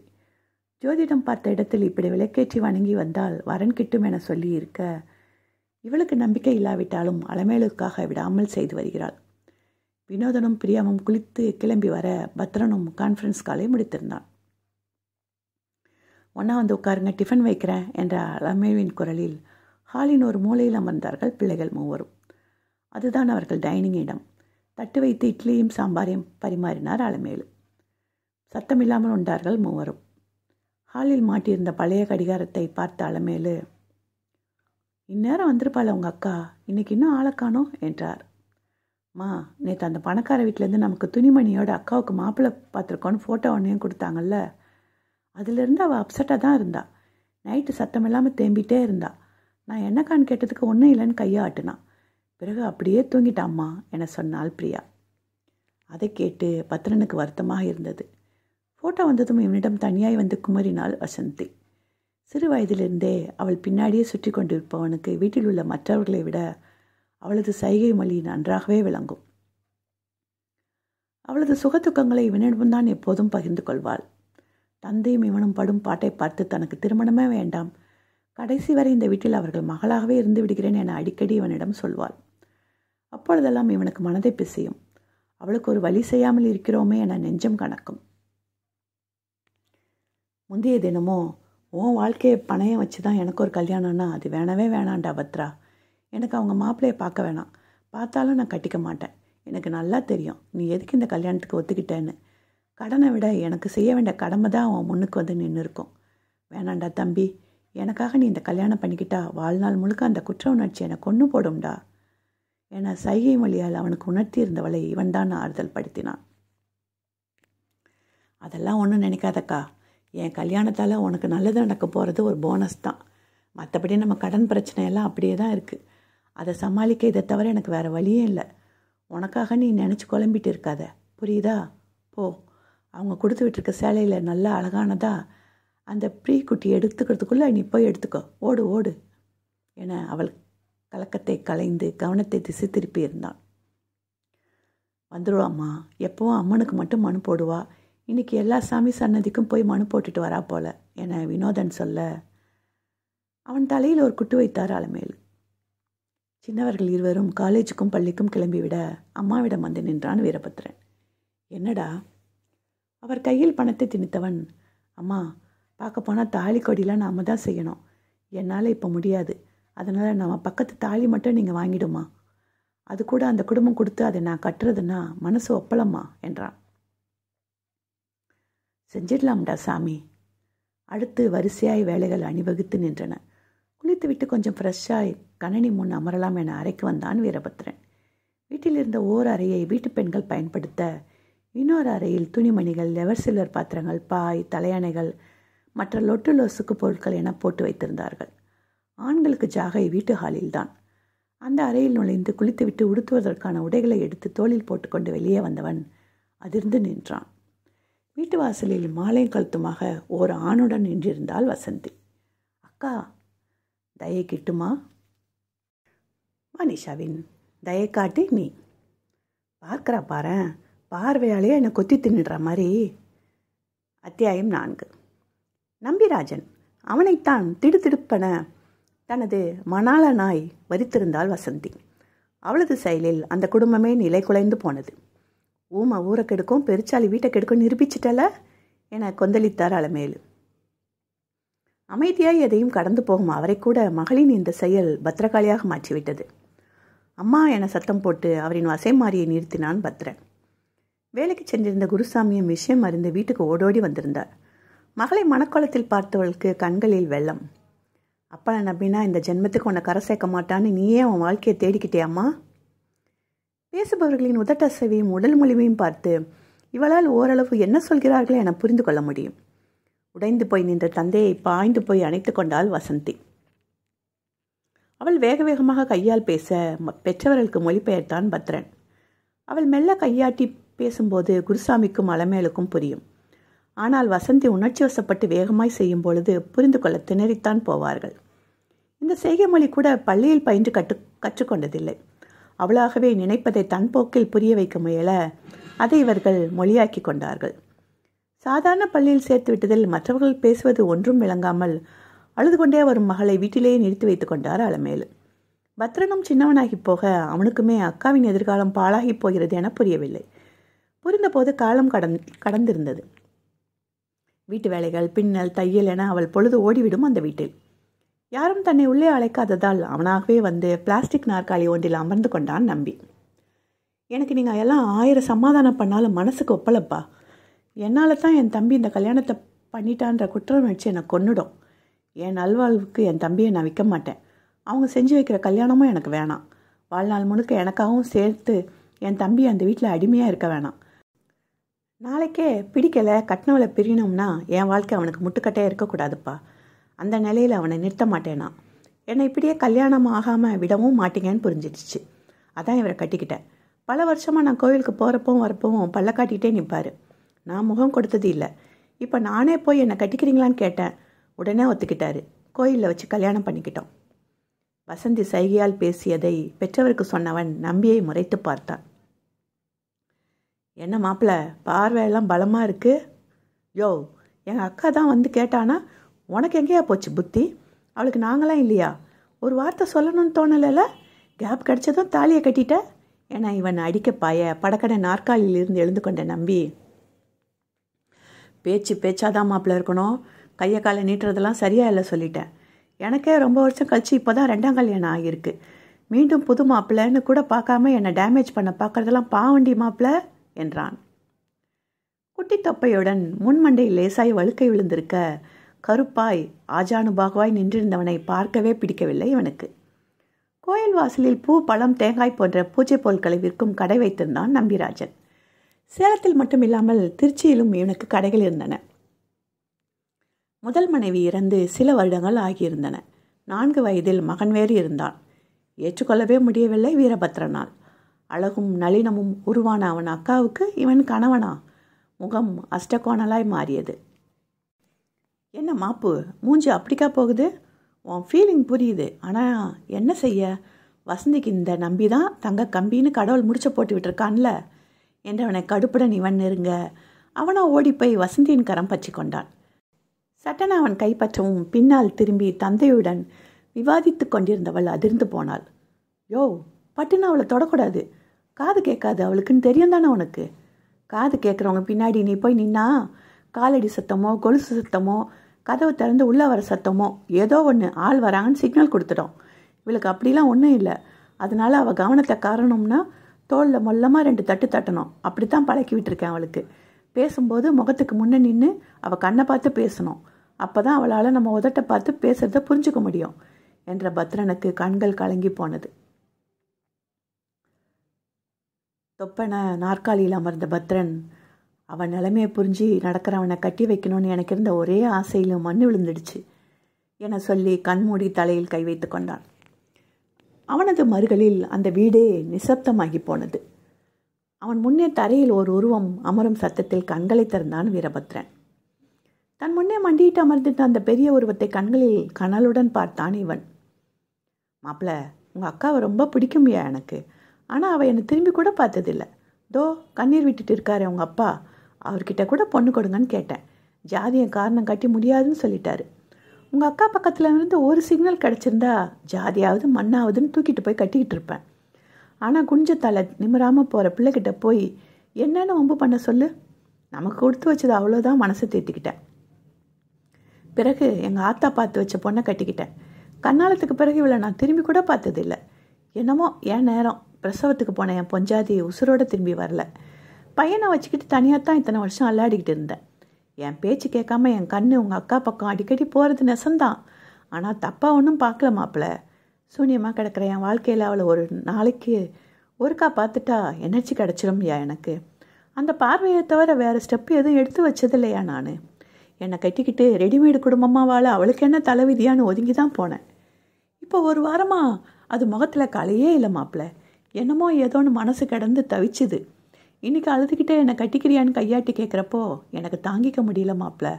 ஜோதிடம் பார்த்த இடத்தில் இப்படி விளக்கேற்றி வணங்கி வந்தால் வரன் கிட்டும் என சொல்லி இருக்க இவளுக்கு நம்பிக்கை இல்லாவிட்டாலும் அலமேலுக்காக விடாமல் செய்து வருகிறாள். வினோதனும் பிரியாவும் குளித்து கிளம்பி வர பத்ரனும் கான்ஃபரன்ஸ் காலை முடித்திருந்தான். ஒன்றா வந்து உட்காருங்க டிஃபன் வைக்கிறேன் என்ற அலமேவின் குரலில் ஹாலின் ஒரு மூலையில் அமர்ந்தார்கள் பிள்ளைகள் மூவரும். அதுதான் அவர்கள் டைனிங் இடம். தட்டு வைத்து இட்லியும் சாம்பாரையும் பரிமாறினார் அலமேலு சத்தமில்லாமல் உண்டார்கள் மூவரும். ஹாலில் மாட்டியிருந்த பழைய கடிகாரத்தை பார்த்த அலமேலு இந்நேரம் வந்திருப்பாள் உங்கள் அக்கா இன்னைக்கு இன்னும் ஆளை காணோம் என்றார். மா நேற்று அந்த பணக்கார வீட்டிலேருந்து நமக்கு துணிமணியோட அக்காவுக்கு மாப்பிள்ளை பார்த்துருக்கோன்னு ஃபோட்டோ ஒன்றையும் கொடுத்தாங்கல்ல அதுலேருந்து அவள் அப்செட்டாக தான் இருந்தா. நைட்டு சத்தம் இல்லாமல் தேம்பிட்டே இருந்தா. நான் என்னக்கான்னு கேட்டதுக்கு ஒன்றும் இல்லைன்னு கையாட்டினான் பிறகு அப்படியே தூங்கிட்டாம்மா என சொன்னாள் பிரியா. அதை கேட்டு பத்ரனுக்கு வருத்தமாக இருந்தது. ஃபோட்டோ வந்ததும் இவனிடம் தனியாய் வந்து குமரினாள் வசந்தி. சிறு வயதிலிருந்தே அவள் பின்னாடியே சுற்றி கொண்டிருப்பவனுக்கு வீட்டில் உள்ள மற்றவர்களை விட அவளது சைகை மொழி நன்றாகவே விளங்கும். அவளது சுகத்துக்கங்களை இவனிடம்தான் எப்போதும் பகிர்ந்து கொள்வாள். தந்தையும் இவனும் படும் பாட்டை பார்த்து தனக்கு திருமணமே வேண்டாம். கடைசி வரை இந்த வீட்டில் அவர்கள் மகளாகவே இருந்து விடுகிறேன் என அடிக்கடி இவனிடம் சொல்வாள். அப்பொழுதெல்லாம் இவனுக்கு மனதை பிசையும். அவளுக்கு ஒரு வழி செய்யாமல் இருக்கிறோமே என நெஞ்சம் கணக்கும் முந்தைய தினமோ உன் வாழ்க்கையை பணையம் வச்சு தான் எனக்கு ஒரு கல்யாணம்னா அது வேணவே வேணாண்டா பத்ரா. எனக்கு அவங்க மாப்பிள்ளையை பார்க்க வேணாம். பார்த்தாலும் நான் கட்டிக்க மாட்டேன். எனக்கு நல்லா தெரியும். நீ எதுக்கு இந்த கல்யாணத்துக்கு ஒத்துக்கிட்டேன்னு. கடனை விட எனக்கு செய்ய வேண்டிய கடமை தான் அவன் முன்னுக்கு வந்து நின்று இருக்கும். வேணாண்டா தம்பி. எனக்காக நீ இந்த கல்யாணம் பண்ணிக்கிட்டா வாழ்நாள் முழுக்க அந்த குற்ற உணர்ச்சி என்னை கொண்டு போடும்டா. என சைகை மொழியால் அவனுக்கு உணர்த்தி இருந்தவளை ஆறுதல் படுத்தினான். அதெல்லாம் ஒன்றும் நினைக்காதக்கா. என் கல்யாணத்தால் உனக்கு நல்லது நடக்க போகிறது ஒரு போனஸ் தான். மற்றபடி நம்ம கடன் பிரச்சனையெல்லாம் அப்படியே தான் இருக்குது அதை சமாளிக்க இதை தவிர எனக்கு வேறு வழியே இல்லை. உனக்காக நீ நினச்சி குழம்பிட்டு இருக்காத. புரியுதா? போ. அவங்க கொடுத்து விட்டுருக்க சேலையில் நல்லா அழகானதா? அந்த ப்ரீ குட்டி எடுத்துக்கிறதுக்குள்ளே நீ போய் எடுத்துக்கோ. ஓடு ஓடு. என அவள் கலக்கத்தை கலைந்து கவனத்தை திசை திருப்பி இருந்தான். வந்துடுவாம்மா எப்போவும் அம்மனுக்கு மட்டும் மனு போடுவா. இன்னைக்கு எல்லா சாமி சன்னதிக்கும் போய் மனு போட்டுட்டு வரா போல என வினோதன் சொல்ல அவன் தலையில் ஒரு குட்டு வைத்தார் அலமேல் சின்னவர்கள் இருவரும் காலேஜுக்கும் பள்ளிக்கும் கிளம்பிவிட அம்மாவிடம் வந்து நின்றான் வீரபத்ரன். என்னடா? அவர் கையில் பணத்தை திணித்தவன். அம்மா பார்க்க போனால் தாலி கொடிலாம் நாம தான் செய்யணும். என்னால் இப்போ முடியாது. அதனால் நம்ம பக்கத்து தாலி மட்டும் நீங்கள் வாங்கிடுமா அது கூட அந்த குடும்பம் கொடுத்து அதை நான் கட்டுறதுன்னா மனசு ஒப்பலம்மா என்றான். செஞ்சிடலாம்டா சாமி. அடுத்து வரிசையாய் வேலைகள் அணிவகுத்து நின்றன. குளித்துவிட்டு கொஞ்சம் ஃப்ரெஷ்ஷாய் கணனி முன் அமரலாம் என அறைக்கு வந்தான் வீரபத்ரன். வீட்டில் இருந்த ஓர் அறையை வீட்டு பெண்கள் பயன்படுத்த இன்னொரு அறையில் துணிமணிகள் லெவர் சில்வர் பாத்திரங்கள் பாய் தலையணைகள் மற்ற லொட்டு லொசுக்கு பொருட்கள் என போட்டு வைத்திருந்தார்கள். ஆண்களுக்கு ஜாகை வீட்டு ஹாலில்தான். அந்த அறையில் நுழைந்து குளித்துவிட்டு உடுத்துவதற்கான உடைகளை எடுத்து தோளில் போட்டுக்கொண்டு வெளியே வந்தவன் அதிர்ந்து நின்றான். வீட்டு வாசலில் மாலை கழுத்துமாக ஓர் ஆணுடன் நின்றிருந்தாள் வசந்தி. அக்கா தயை கிட்டுமா? மனிஷாவின் தயை காட்டி நீ. பார்க்குறா பாரு பார்வையாலேயே என்னை கொத்தி தின்னுடுற மாதிரி. அத்தியாயம் நான்கு. நம்பிராஜன் அவனைத்தான் திடுதிடுப்பன தனது மணால நாய் வரித்திருந்தாள் வசந்தி. அவளது செயலில் அந்த குடும்பமே நிலை குலைந்து போனது. ஊமை ஊரை கெடுக்கும் பெருச்சாலி வீட்டை கெடுக்கும் நிரூபிச்சிட்டல என கொந்தளித்தார் அலமேலு. அமைதியாய் எதையும் கடந்து போகும் அவரை கூட மகளின் இந்த செயல் பத்திரகாளியாக மாற்றிவிட்டது. அம்மா என சத்தம் போட்டு அவரின் வசைமாரியை நிறுத்தினான் பத்ரன். வேலைக்கு சென்றிருந்த குருசாமியும் விஷயம் அறிந்து வீட்டுக்கு ஓடோடி வந்திருந்தார். மகளை மணக்கோலத்தில் பார்த்தவளுக்கு கண்களில் வெள்ளம். அப்பா நம்பினா இந்த ஜென்மத்துக்கு உன்னை கரை சேர்க்க மாட்டான்னு நீயே உன் வாழ்க்கையை தேடிக்கிட்டேயம்மா பேசுபவர்களின் உதட்டசைவையும் உடல் மொழிவையும் பார்த்து இவளால் ஓரளவு என்ன சொல்கிறார்கள் என புரிந்து கொள்ள முடியும். உடைந்து போய் நின்ற தந்தையை பாய்ந்து போய் அணைத்து கொண்டாள் வசந்தி. அவள் வேக வேகமாக கையால் பேச பெற்றவர்களுக்கு மொழிபெயர்த்தான் பத்ரன். அவள் மெல்ல கையாட்டி பேசும்போது குருசாமிக்கும் அலமேலுக்கும் புரியும். ஆனால் வசந்தி உணர்ச்சி வசப்பட்டு வேகமாய் செய்யும் பொழுது புரிந்து கொள்ள திணறித்தான் போவார்கள். இந்த செய்கை மொழி கூட பள்ளியில் பயின்று கற்று கற்றுக்கொண்டதில்லை. அவளாகவே நினைப்பதை தன் போக்கில் புரிய வைக்க முயல அதை இவர்கள் மொழியாக்கி கொண்டார்கள். சாதாரண பள்ளியில் சேர்த்து விட்டதில் மற்றவர்கள் பேசுவது ஒன்றும் விளங்காமல் அழுது கொண்டே வரும் மகளை வீட்டிலேயே நிறுத்தி வைத்துக் கொண்டார் அலமேலு. பத்ரனும் சின்னவனாகி போக அவனுக்குமே அக்காவின் எதிர்காலம் பாழாகி போகிறது என புரியவில்லை. புரிந்தபோது காலம் கடந் கடந்திருந்தது. வீட்டு வேலைகள் பின்னல் தையல் என அவள் பொழுது ஓடிவிடும் அந்த வீட்டில். யாரும் தன்னை உள்ளே அழைக்காததால் அவனாகவே வந்து பிளாஸ்டிக் நாற்காலி ஒன்றில் அமர்ந்து கொண்டான் நம்பி. எனக்கு நீங்கள் எல்லாம் ஆயிரம் சமாதானம் பண்ணாலும் மனசுக்கு ஒப்பலப்பா. என்னால் தான் என் தம்பி இந்த கல்யாணத்தை பண்ணிட்டான்ற குற்றம் வச்சு என்னை கொன்னுடும். என் நல்வாழ்வுக்கு என் தம்பியை நான் விற்க மாட்டேன். அவங்க செஞ்சு வைக்கிற கல்யாணமும் எனக்கு வேணாம். வாழ்நாள் முழுக்க எனக்காகவும் சேர்த்து என் தம்பி அந்த வீட்டில் அடிமையாக இருக்க வேணாம். நாளைக்கே பிடிக்கலை கட்டினவளை பிரியணும்னா என் வாழ்க்கை அவனுக்கு முட்டுக்கட்டே இருக்கக்கூடாதுப்பா. அந்த நிலையில் அவனை நிறுத்த மாட்டேனா. என்னை இப்படியே கல்யாணம் ஆகாமல் விடவும் மாட்டீங்கன்னு புரிஞ்சிடுச்சு. அதான் இவரை கட்டிக்கிட்டேன். பல வருஷமாக நான் கோவிலுக்கு போகிறப்பவும் வரப்பவும் பல்ல காட்டிகிட்டே நிற்பார் நான் முகம் கொடுத்தது இல்லை. இப்போ நானே போய் என்னை கட்டிக்கிறீங்களான்னு கேட்டேன். உடனே ஒத்துக்கிட்டாரு. கோயிலில் வச்சு கல்யாணம் பண்ணிக்கிட்டோம். வசந்தி சைகையால் பேசியதை பெற்றவருக்கு சொன்னவன் நம்பியை முறைத்து பார்த்தான். என்ன மாப்பிள்ள பார்வையெல்லாம் பலமாக இருக்குது யோ எங்கள் அக்கா தான் வந்து கேட்டானா உனக்கு எங்கேயா போச்சு புத்தி? அவளுக்கு நாங்களாம் இல்லையா? ஒரு வார்த்தை சொல்லணும்னு தோணலைல? கேப் கிடச்சதும் தாலியை கட்டிட்ட? ஏன்னா இவன் அடிக்க பாய படக்கடை நாற்காலியிலிருந்து எழுந்து கொண்ட நம்பி. பேச்சு பேச்சாதான் மாப்பிள்ள இருக்கணும். கையை காலை நீட்டுறதெல்லாம் சரியா இல்லை சொல்லிட்டேன். எனக்கே ரொம்ப வருஷம் கழிச்சு இப்போ தான் ரெண்டாம் கல்யாணம் ஆகியிருக்கு. மீண்டும் புது மாப்பிள்ளைன்னு கூட பார்க்காம என்னை டேமேஜ் பண்ண பார்க்குறதெல்லாம் பாவண்டி மாப்பிள்ள என்றான். குட்டி தொப்பையுடன் முன்மண்டையில் லேசாய் வழுக்கை விழுந்திருக்க கருப்பாய் ஆஜானுபாகுவாய் நின்றிருந்தவனை பார்க்கவே பிடிக்கவில்லை இவனுக்கு கோயில் வாசலில் பூ பழம் தேங்காய் போன்ற பூஜை பொருட்களை விற்கும் கடை வைத்திருந்தான் நம்பிராஜன். சேலத்தில் மட்டும் இல்லாமல் திருச்சியிலும் இவனுக்கு கடைகள் இருந்தன. முதல் மனைவி இறந்து சில வருடங்கள் ஆகியிருந்தன. நான்கு வயதில் மகன் வேறு இருந்தான். ஏற்றுக்கொள்ளவே முடியவில்லை வீரபத்ரனால். அழகும் நளினமும் உருவான அவன் அக்காவுக்கு இவன் கணவனா? முகம் அஷ்டகோணலாய் மாறியது. என்ன மாப்பு மூஞ்சி அப்படிக்கா போகுது? உன் ஃபீலிங் புரியுது. ஆனால் என்ன செய்ய? வசந்திக்கு இந்த நம்பி தான் தங்க கம்பின்னு கடவுள் முடிச்ச போட்டு விட்டுருக்கான்ல. என்றவனை கடுப்புடன் இவன் நெருங்க அவனோ ஓடிப்போய் வசந்தியின் கரம் பற்றி கொண்டான். சட்டன அவன் கைப்பற்றவும் பின்னால் திரும்பி தந்தையுடன் விவாதித்து கொண்டிருந்தவள் அதிர்ந்து போனாள். யோ பட்டுன்னு அவளை தொடக்கூடாது. காது கேட்காது அவளுக்குன்னு தெரியும் தானே உனக்கு? காது கேட்குறவங்க பின்னாடி நீ போய் நின்னா காலடி சத்தமோ கொலுசு சத்தமோ கதவை திறந்து உள்ளே வர சத்தமோ ஏதோ ஒன்று ஆள் வராங்கன்னு சிக்னல் கொடுத்துட்டோம் இவளுக்கு அப்படிலாம் ஒன்றும் இல்லை. அதனால அவள் கவனத்தை காரணம்னா தோளில் மொல்லமாக ரெண்டு தட்டு தட்டணும். அப்படி தான் பழக்கி விட்டுருக்கேன் அவளுக்கு. பேசும்போது முகத்துக்கு முன்னே நின்று அவள் கண்ணை பார்த்து பேசணும். அப்போ தான் அவளால் நம்ம உதட்டை பார்த்து பேசுகிறத புரிஞ்சுக்க முடியும் என்ற பத்ரனுக்கு கண்கள் கலங்கி போனது. தொப்பன நாற்காலியில் அமர்ந்த பத்ரன் அவன் நிலைமையை புரிஞ்சு நடக்கிறவனை கட்டி வைக்கணும்னு எனக்கு இருந்த ஒரே ஆசையிலும் மண்ணு விழுந்துடுச்சு என சொல்லி கண்மூடி தலையில் கை வைத்து கொண்டான். அவனது மறுகளில் அந்த வீடே நிசப்தமாகி போனது. அவன் முன்னே தரையில் ஒரு உருவம் அமரும் சத்தத்தில் கண்களை திறந்தான் வீரபத்ரன். தன் முன்னே மண்டியிட்டு அமர்ந்திருந்த அந்த பெரிய உருவத்தை கண்களில் கனலுடன் பார்த்தான் இவன். மாப்பிள்ள உங்கள் அக்காவை ரொம்ப பிடிக்கும்யா எனக்கு. ஆனால் அவள் என்னை திரும்பி கூட பார்த்ததில்ல. தோ கண்ணீர் விட்டுட்டு இருக்காரு அவங்க அப்பா. அவர்கிட்ட கூட பொண்ணு கொடுங்கன்னு கேட்டேன். ஜாதியை காரணம் காட்டி முடியாதுன்னு சொல்லிட்டாரு. உங்கள் அக்கா பக்கத்தில் இருந்து ஒரு சிக்னல் கிடச்சிருந்தா ஜாதியாவது மண்ணாவதுன்னு தூக்கிட்டு போய் கட்டிக்கிட்டு இருப்பேன். ஆனால் குஞ்சத்தால் தலை நிமிராமல் போகிற பிள்ளைகிட்ட போய் என்னென்னு வம்பு பண்ண சொல்லு. நமக்கு கொடுத்து வச்சது அவ்வளோதான் மனசை தேத்திக்கிட்டேன். பிறகு எங்கள் ஆத்தா பார்த்து வச்ச பொண்ணை கட்டிக்கிட்டேன். கண்ணாலத்துக்கு பிறகு இவளை நான் திரும்பி கூட பார்த்ததில்ல. என்னமோ என் நேரம்? பிரசவத்துக்கு போன என் பொஞ்சாதி உசுரோட திரும்பி வரல. பையனை வச்சுக்கிட்டு தனியாக தான் இத்தனை வருஷம் அல்லாடிக்கிட்டு இருந்தேன். என் பேச்சு கேட்காம என் கண்ணு உங்கள் அக்கா பக்கம் அடிக்கடி போகிறது நெசந்தான். ஆனால் தப்பாக ஒன்றும் பார்க்கல மாப்பிள்ள சூன்யமாக கிடக்கிற என் வாழ்க்கையில் அவளை ஒரு நாளைக்கு ஒருக்கா பார்த்துட்டா எனர்ஜி கிடச்சிரும்யா எனக்கு. அந்த பார்வையை தவிர வேறு ஸ்டெப்பு எதுவும் எடுத்து வச்சதில்லையா நான்? என்னை கட்டிக்கிட்டு ரெடிமேடு குடும்பமாக வாழ அவளுக்கு என்ன தலைவிதியான்னு ஒதுங்கி தான் போனேன். இப்போ ஒரு வாரமாக அது முகத்தில் கலையே இல்லை மாப்பிள்ள என்னமோ ஏதோன்னு மனசு கிடந்து தவிச்சுது. இன்றைக்கி அழுதுகிட்டே என்னை கட்டிக்கிறியான்னு கையாட்டி கேட்குறப்போ எனக்கு தாங்கிக்க முடியல மாப்பிள்ள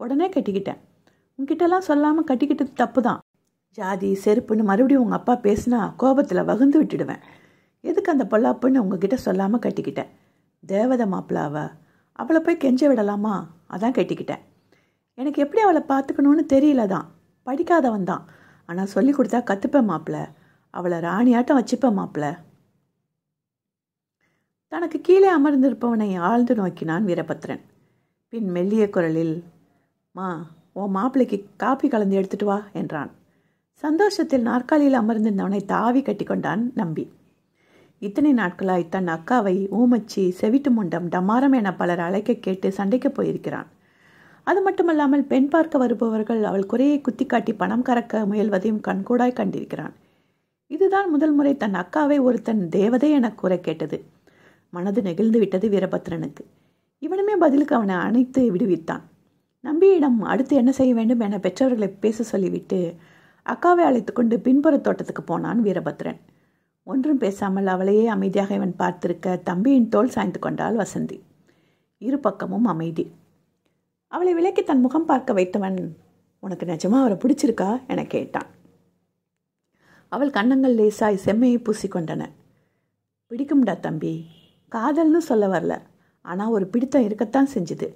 உடனே கட்டிக்கிட்டேன். உங்ககிட்டலாம் சொல்லாமல் கட்டிக்கிட்டது தப்பு தான் ஜாதி செருப்புன்னு மறுபடியும் உங்கள் அப்பா பேசினா கோபத்தில் வகுந்து விட்டுடுவேன். எதுக்கு அந்த பொல்லாப்புன்னு உங்ககிட்ட சொல்லாமல் கட்டிக்கிட்டேன்? தேவதை மாப்பிளாவ அவளை போய் கெஞ்ச விடலாமா? அதான் கட்டிக்கிட்டேன். எனக்கு எப்படி அவளை பார்த்துக்கணும்னு தெரியல தான் படிக்காதவன் தான் ஆனால் சொல்லி கொடுத்தா கற்றுப்பேன் மாப்பிள்ள அவளை ராணியாட்டம் வச்சுப்பேன் மாப்பிள. தனக்கு கீழே அமர்ந்திருப்பவனை ஆழ்ந்து நோக்கினான் வீரபத்ரன். பின் மெல்லிய குரலில் மா உன் மாப்பிள்ளைக்கு காப்பி கலந்து எடுத்துட்டு வா என்றான். சந்தோஷத்தில் நாற்காலியில் அமர்ந்திருந்தவனை தாவி கட்டிக்கொண்டான் நம்பி. இத்தனை நாட்களாய் தன் அக்காவை ஊமச்சி செவிட்டு முண்டம் டமாரம் என பலர் அழைக்க கேட்டு சண்டைக்கு போயிருக்கிறான். அது மட்டுமல்லாமல் பெண் பார்க்க வருபவர்கள் அவள் குறையை குத்தி காட்டி பணம் கறக்க முயல்வதையும் கண்கூடாய் கண்டிருக்கிறான். இதுதான் முதல் முறை தன் அக்காவை ஒருத்தன் தேவதை என கூற கேட்டது. மனது நெகிழ்ந்து விட்டது வீரபத்ரனுக்கு. இவனுமே பதிலுக்கு அவனை அணைத்து விடுவித்தான். நம்பியிடம் அடுத்து என்ன செய்ய வேண்டும் என பெற்றவர்களை பேச சொல்லிவிட்டு அக்காவை அழைத்து கொண்டு பின்புற தோட்டத்துக்கு போனான் வீரபத்ரன். ஒன்றும் பேசாமல் அவளையே அமைதியாக இவன் பார்த்திருக்க தம்பியின் தோல் சாய்ந்து கொண்டாள் வசந்தி. இரு பக்கமும் அமைதி. அவளை விலக்கி தன் முகம் பார்க்க வைத்தவன் உனக்கு நிஜமா அவரை பிடிச்சிருக்கா? என கேட்டான். அவள் கன்னங்கள் லேசாய் செம்மையை பூசிக்கொண்டன. பிடிக்கும்டா தம்பி. காதல்னு சொல்ல வரல. ஆனால் ஒரு பிடித்தம் இருக்கத்தான் செஞ்சுது.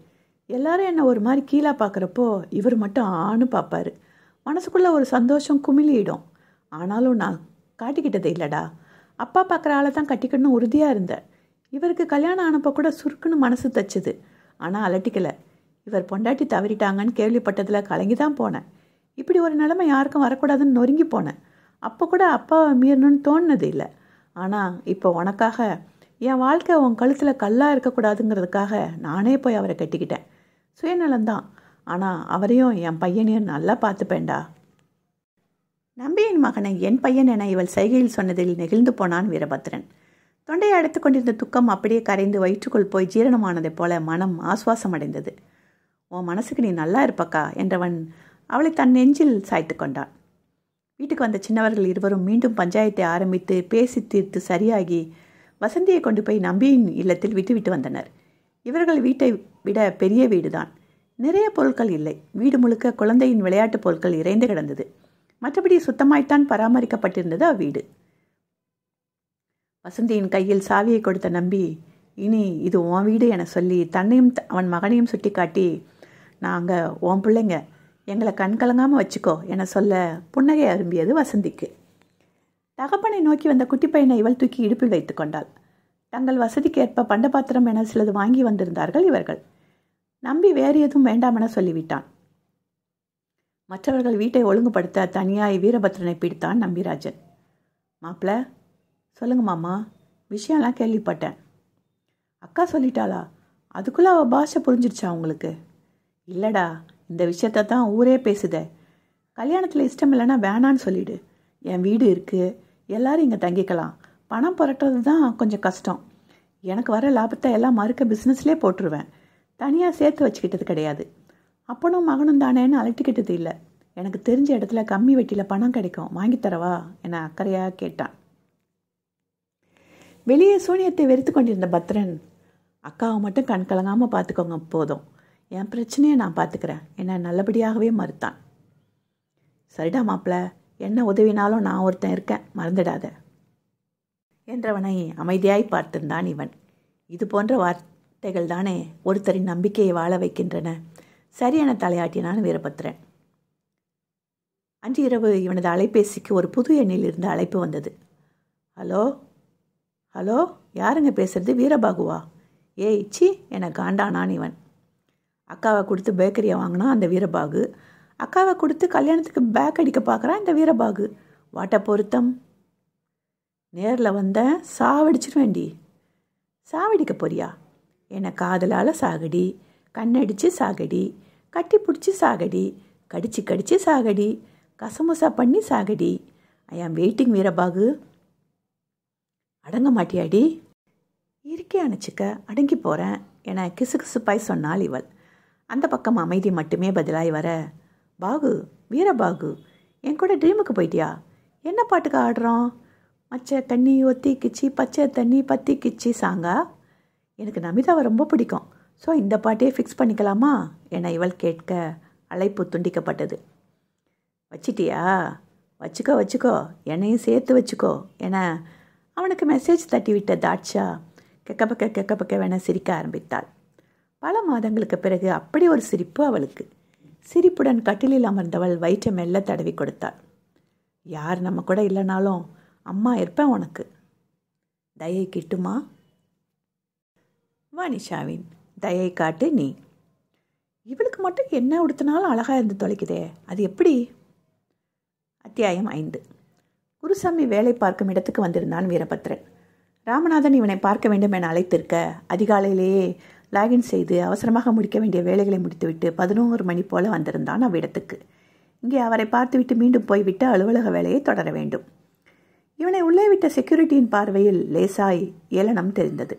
எல்லாரும் என்னை ஒரு மாதிரி கீழே பார்க்குறப்போ இவர் மட்டும் ஆணு பார்ப்பாரு மனசுக்குள்ளே ஒரு சந்தோஷம் குமிழிடும் ஆனாலும் நான் காட்டிக்கிட்டது இல்லைடா. அப்பா பார்க்குற ஆளை தான் கட்டிக்கணும்னு உறுதியாக இருந்தேன் இவருக்கு கல்யாணம் ஆனப்போ கூட சுருக்குன்னு மனசு தச்சுது. ஆனால் அலட்டிக்கலை. இவர் பொண்டாட்டி தவறிட்டாங்கன்னு கேள்விப்பட்டதில் கலங்கி தான் போனேன். இப்படி ஒரு நிலைமை யாருக்கும் வரக்கூடாதுன்னு நொறுங்கி போனேன். அப்போ கூட அப்பாவை மீறணும்னு தோணுனது இல்லை. ஆனால் இப்போ உனக்காக என் வாழ்க்கை உன் கழுத்தில் கல்லாக இருக்கக்கூடாதுங்கிறதுக்காக நானே போய் அவரை கட்டிக்கிட்டேன். சுயநலம்தான். ஆனால் அவரையும் என் பையனையும் நல்லா பார்த்துப்பேன்டா. நம்பியின் மகனை என் பையன் என இவள் சைகையில் சொன்னதில் நெகிழ்ந்து போனான் வீரபத்ரன். தொண்டையை அடைத்து கொண்டிருந்த துக்கம் அப்படியே கரைந்து வயிற்றுக்குள் போய் ஜீரணமானதைப் போல மனம் ஆசுவாசம் அடைந்தது உன் மனசுக்கு நீ நல்லா இருப்பக்கா என்றவன் அவளை தன் நெஞ்சில் சாய்த்து கொண்டான். வீட்டுக்கு வந்த சின்னவர்கள் இருவரும் மீண்டும் பஞ்சாயத்தை ஆரம்பித்து பேசி தீர்த்து சரியாகி வசந்தியை கொண்டு போய் நம்பியின் இல்லத்தில் விட்டுவிட்டு வந்தனர். இவர்கள் வீட்டை விட பெரிய வீடுதான். நிறைய பொருட்கள் இல்லை. வீடு முழுக்க குழந்தையின் விளையாட்டுப் பொருட்கள் இறைந்து கிடந்தது. மற்றபடி சுத்தமாய்த்தான் பராமரிக்கப்பட்டிருந்தது அவ்வீடு. வசந்தியின் கையில் சாவியை கொடுத்த நம்பி இனி இது உன் வீடு என சொல்லி தன்னையும் அவன் மகனையும் சுட்டிக்காட்டி நாங்கள் உன் பிள்ளைங்க. எங்களை கண் கலங்காமல் வச்சுக்கோ என சொல்ல புன்னகை அரும்பியது வசந்திக்கு. தகப்பனை நோக்கி வந்த குட்டி பையனை இவள் தூக்கி இடுப்பில் வைத்து கொண்டாள். தங்கள் வசதிக்கேற்ப பண்டபாத்திரம் என சிலது வாங்கி வந்திருந்தார்கள் இவர்கள். நம்பி வேறு எதுவும் வேண்டாம் என சொல்லிவிட்டான். மற்றவர்கள் வீட்டை ஒழுங்குபடுத்த தனியாய் வீரபத்ரனை பிடித்தான் நம்பிராஜன். மாப்பிள்ள சொல்லுங்க மாமா விஷயம்லாம் கேள்விப்பட்டேன். அக்கா சொல்லிட்டாளா? அதுக்குள்ளே அவள் பாஷை புரிஞ்சிருச்சா உங்களுக்கு? இல்லைடா இந்த விஷயத்த தான் ஊரே பேசுதே. கல்யாணத்தில் இஷ்டம் இல்லைன்னா வேணான்னு சொல்லிடு. என் வீடு இருக்குது எல்லாரும் இங்கே தங்கிக்கலாம். பணம் புரட்டுறது தான் கொஞ்சம் கஷ்டம். எனக்கு வர லாபத்தை எல்லாம் மறுக்க பிஸ்னஸ்லேயே போட்டுருவேன். தனியாக சேர்த்து வச்சுக்கிட்டது கிடையாது. அப்பனும் மகனும் தானேன்னு அலட்டிக்கிட்டது இல்லை. எனக்கு தெரிஞ்ச இடத்துல கம்மி வெட்டியில் பணம் கிடைக்கும். வாங்கித்தரவா என அக்கறையாக கேட்டான். வெளியே சூனியத்தை வெறுத்து கொண்டிருந்த பத்ரன் அக்காவை மட்டும் கண் கலங்காமல் பார்த்துக்கோங்க போதும். என் பிரச்சனையை நான் பார்த்துக்கிறேன் என்னை நல்லபடியாகவே மறுத்தான். சரிடா மாப்பிள்ள என்ன உதவினாலும் நான் ஒருத்தன் இருக்கேன். மறந்துடாத. என்றவனை அமைதியாய் பார்த்திருந்தான் இவன். இது போன்ற வார்த்தைகள் தானே ஒருத்தரின் நம்பிக்கையை வாழ வைக்கின்றன. சரியான தலையாட்டினான் வீரபத்ரன். அன்று இரவு இவனது அலைபேசிக்கு ஒரு புது எண்ணில் இருந்து அழைப்பு வந்தது. ஹலோ? ஹலோ? யாருங்க பேசுறது? வீரபாகுவா? ஏய் சி என காண்டானான் இவன். அக்காவை கொடுத்து பேக்கரியை வாங்கினா அந்த வீரபாகு. அக்காவை கொடுத்து கல்யாணத்துக்கு பேக் அடிக்க பார்க்குறான் இந்த வீரபாகு. வாட்ட பொருத்தம். நேரில் வந்த சாவடிச்சிருவேண்டி. சாவடிக்க போறியா? என்னை காதலால் சாகடி. கண்ணடிச்சு சாகடி. கட்டி பிடிச்சி சாகடி. கடிச்சு கடிச்சு சாகடி. கசமுசா பண்ணி சாகடி. ஐ ஆம் வெயிட்டிங் வீரபாகு. அடங்க மாட்டியாடி. இருக்கே அணைச்சிக்க. அடங்கி போகிறேன் என கிசு கிசுப்பாய் சொன்னாள் இவள். அந்த பக்கம் அமைதி மட்டுமே பதிலாய் வர பாகு வீரபாகு என் கூட ட்ரீமுக்கு போயிட்டியா? என்ன பாட்டுக்கு ஆடுறோம்? மச்ச தண்ணி ஒத்தி கிச்சி பச்சை தண்ணி பத்தி கிச்சி சாங்கா? எனக்கு நமிதாவை ரொம்ப பிடிக்கும். ஸோ இந்த பாட்டையே ஃபிக்ஸ் பண்ணிக்கலாமா? என இவள் கேட்க அழைப்பு துண்டிக்கப்பட்டது. வச்சிட்டியா? வச்சுக்கோ வச்சுக்கோ என்னையும் சேர்த்து வச்சுக்கோ என அவனுக்கு மெசேஜ் தட்டிவிட்ட தாட்சா கெக்க பக்க கெக்க பக்க வேண சிரிக்க ஆரம்பித்தாள். பல மாதங்களுக்கு பிறகு அப்படி ஒரு சிரிப்பு அவளுக்கு. சிரிப்புடன் கட்டிலில் அமர்ந்தவள் வயிற்றை மெல்ல தடவி கொடுத்தாள். யார் நம்ம கூட இல்லைனாலும் அம்மா இருப்பேன் உனக்கு. தயை கிட்டுமா? வனிஷாவின் தயை காட்டு நீ. இவளுக்கு மட்டும் என்ன உடுத்தினாலும் அழகாக இருந்து தொலைக்குதே. அது எப்படி? அத்தியாயம் ஐந்து. குருசாமி வேலை பார்க்கும் இடத்துக்கு வந்திருந்தான் வீரபத்ரன். ராமநாதன் இவனை பார்க்க வேண்டும் என அழைத்திருக்க அதிகாலையிலேயே லாகின் செய்து அவசரமாக முடிக்க வேண்டிய வேலைகளை முடித்துவிட்டு பதினோரு மணி போல வந்திருந்தான் அவ்விடத்துக்கு. இங்கே அவரை பார்த்துவிட்டு மீண்டும் போய்விட்டு அலுவலக வேலையை தொடர வேண்டும். இவனை உள்ளே விட்ட செக்யூரிட்டியின் பார்வையில் லேசாய் ஏளனம் தெரிந்தது.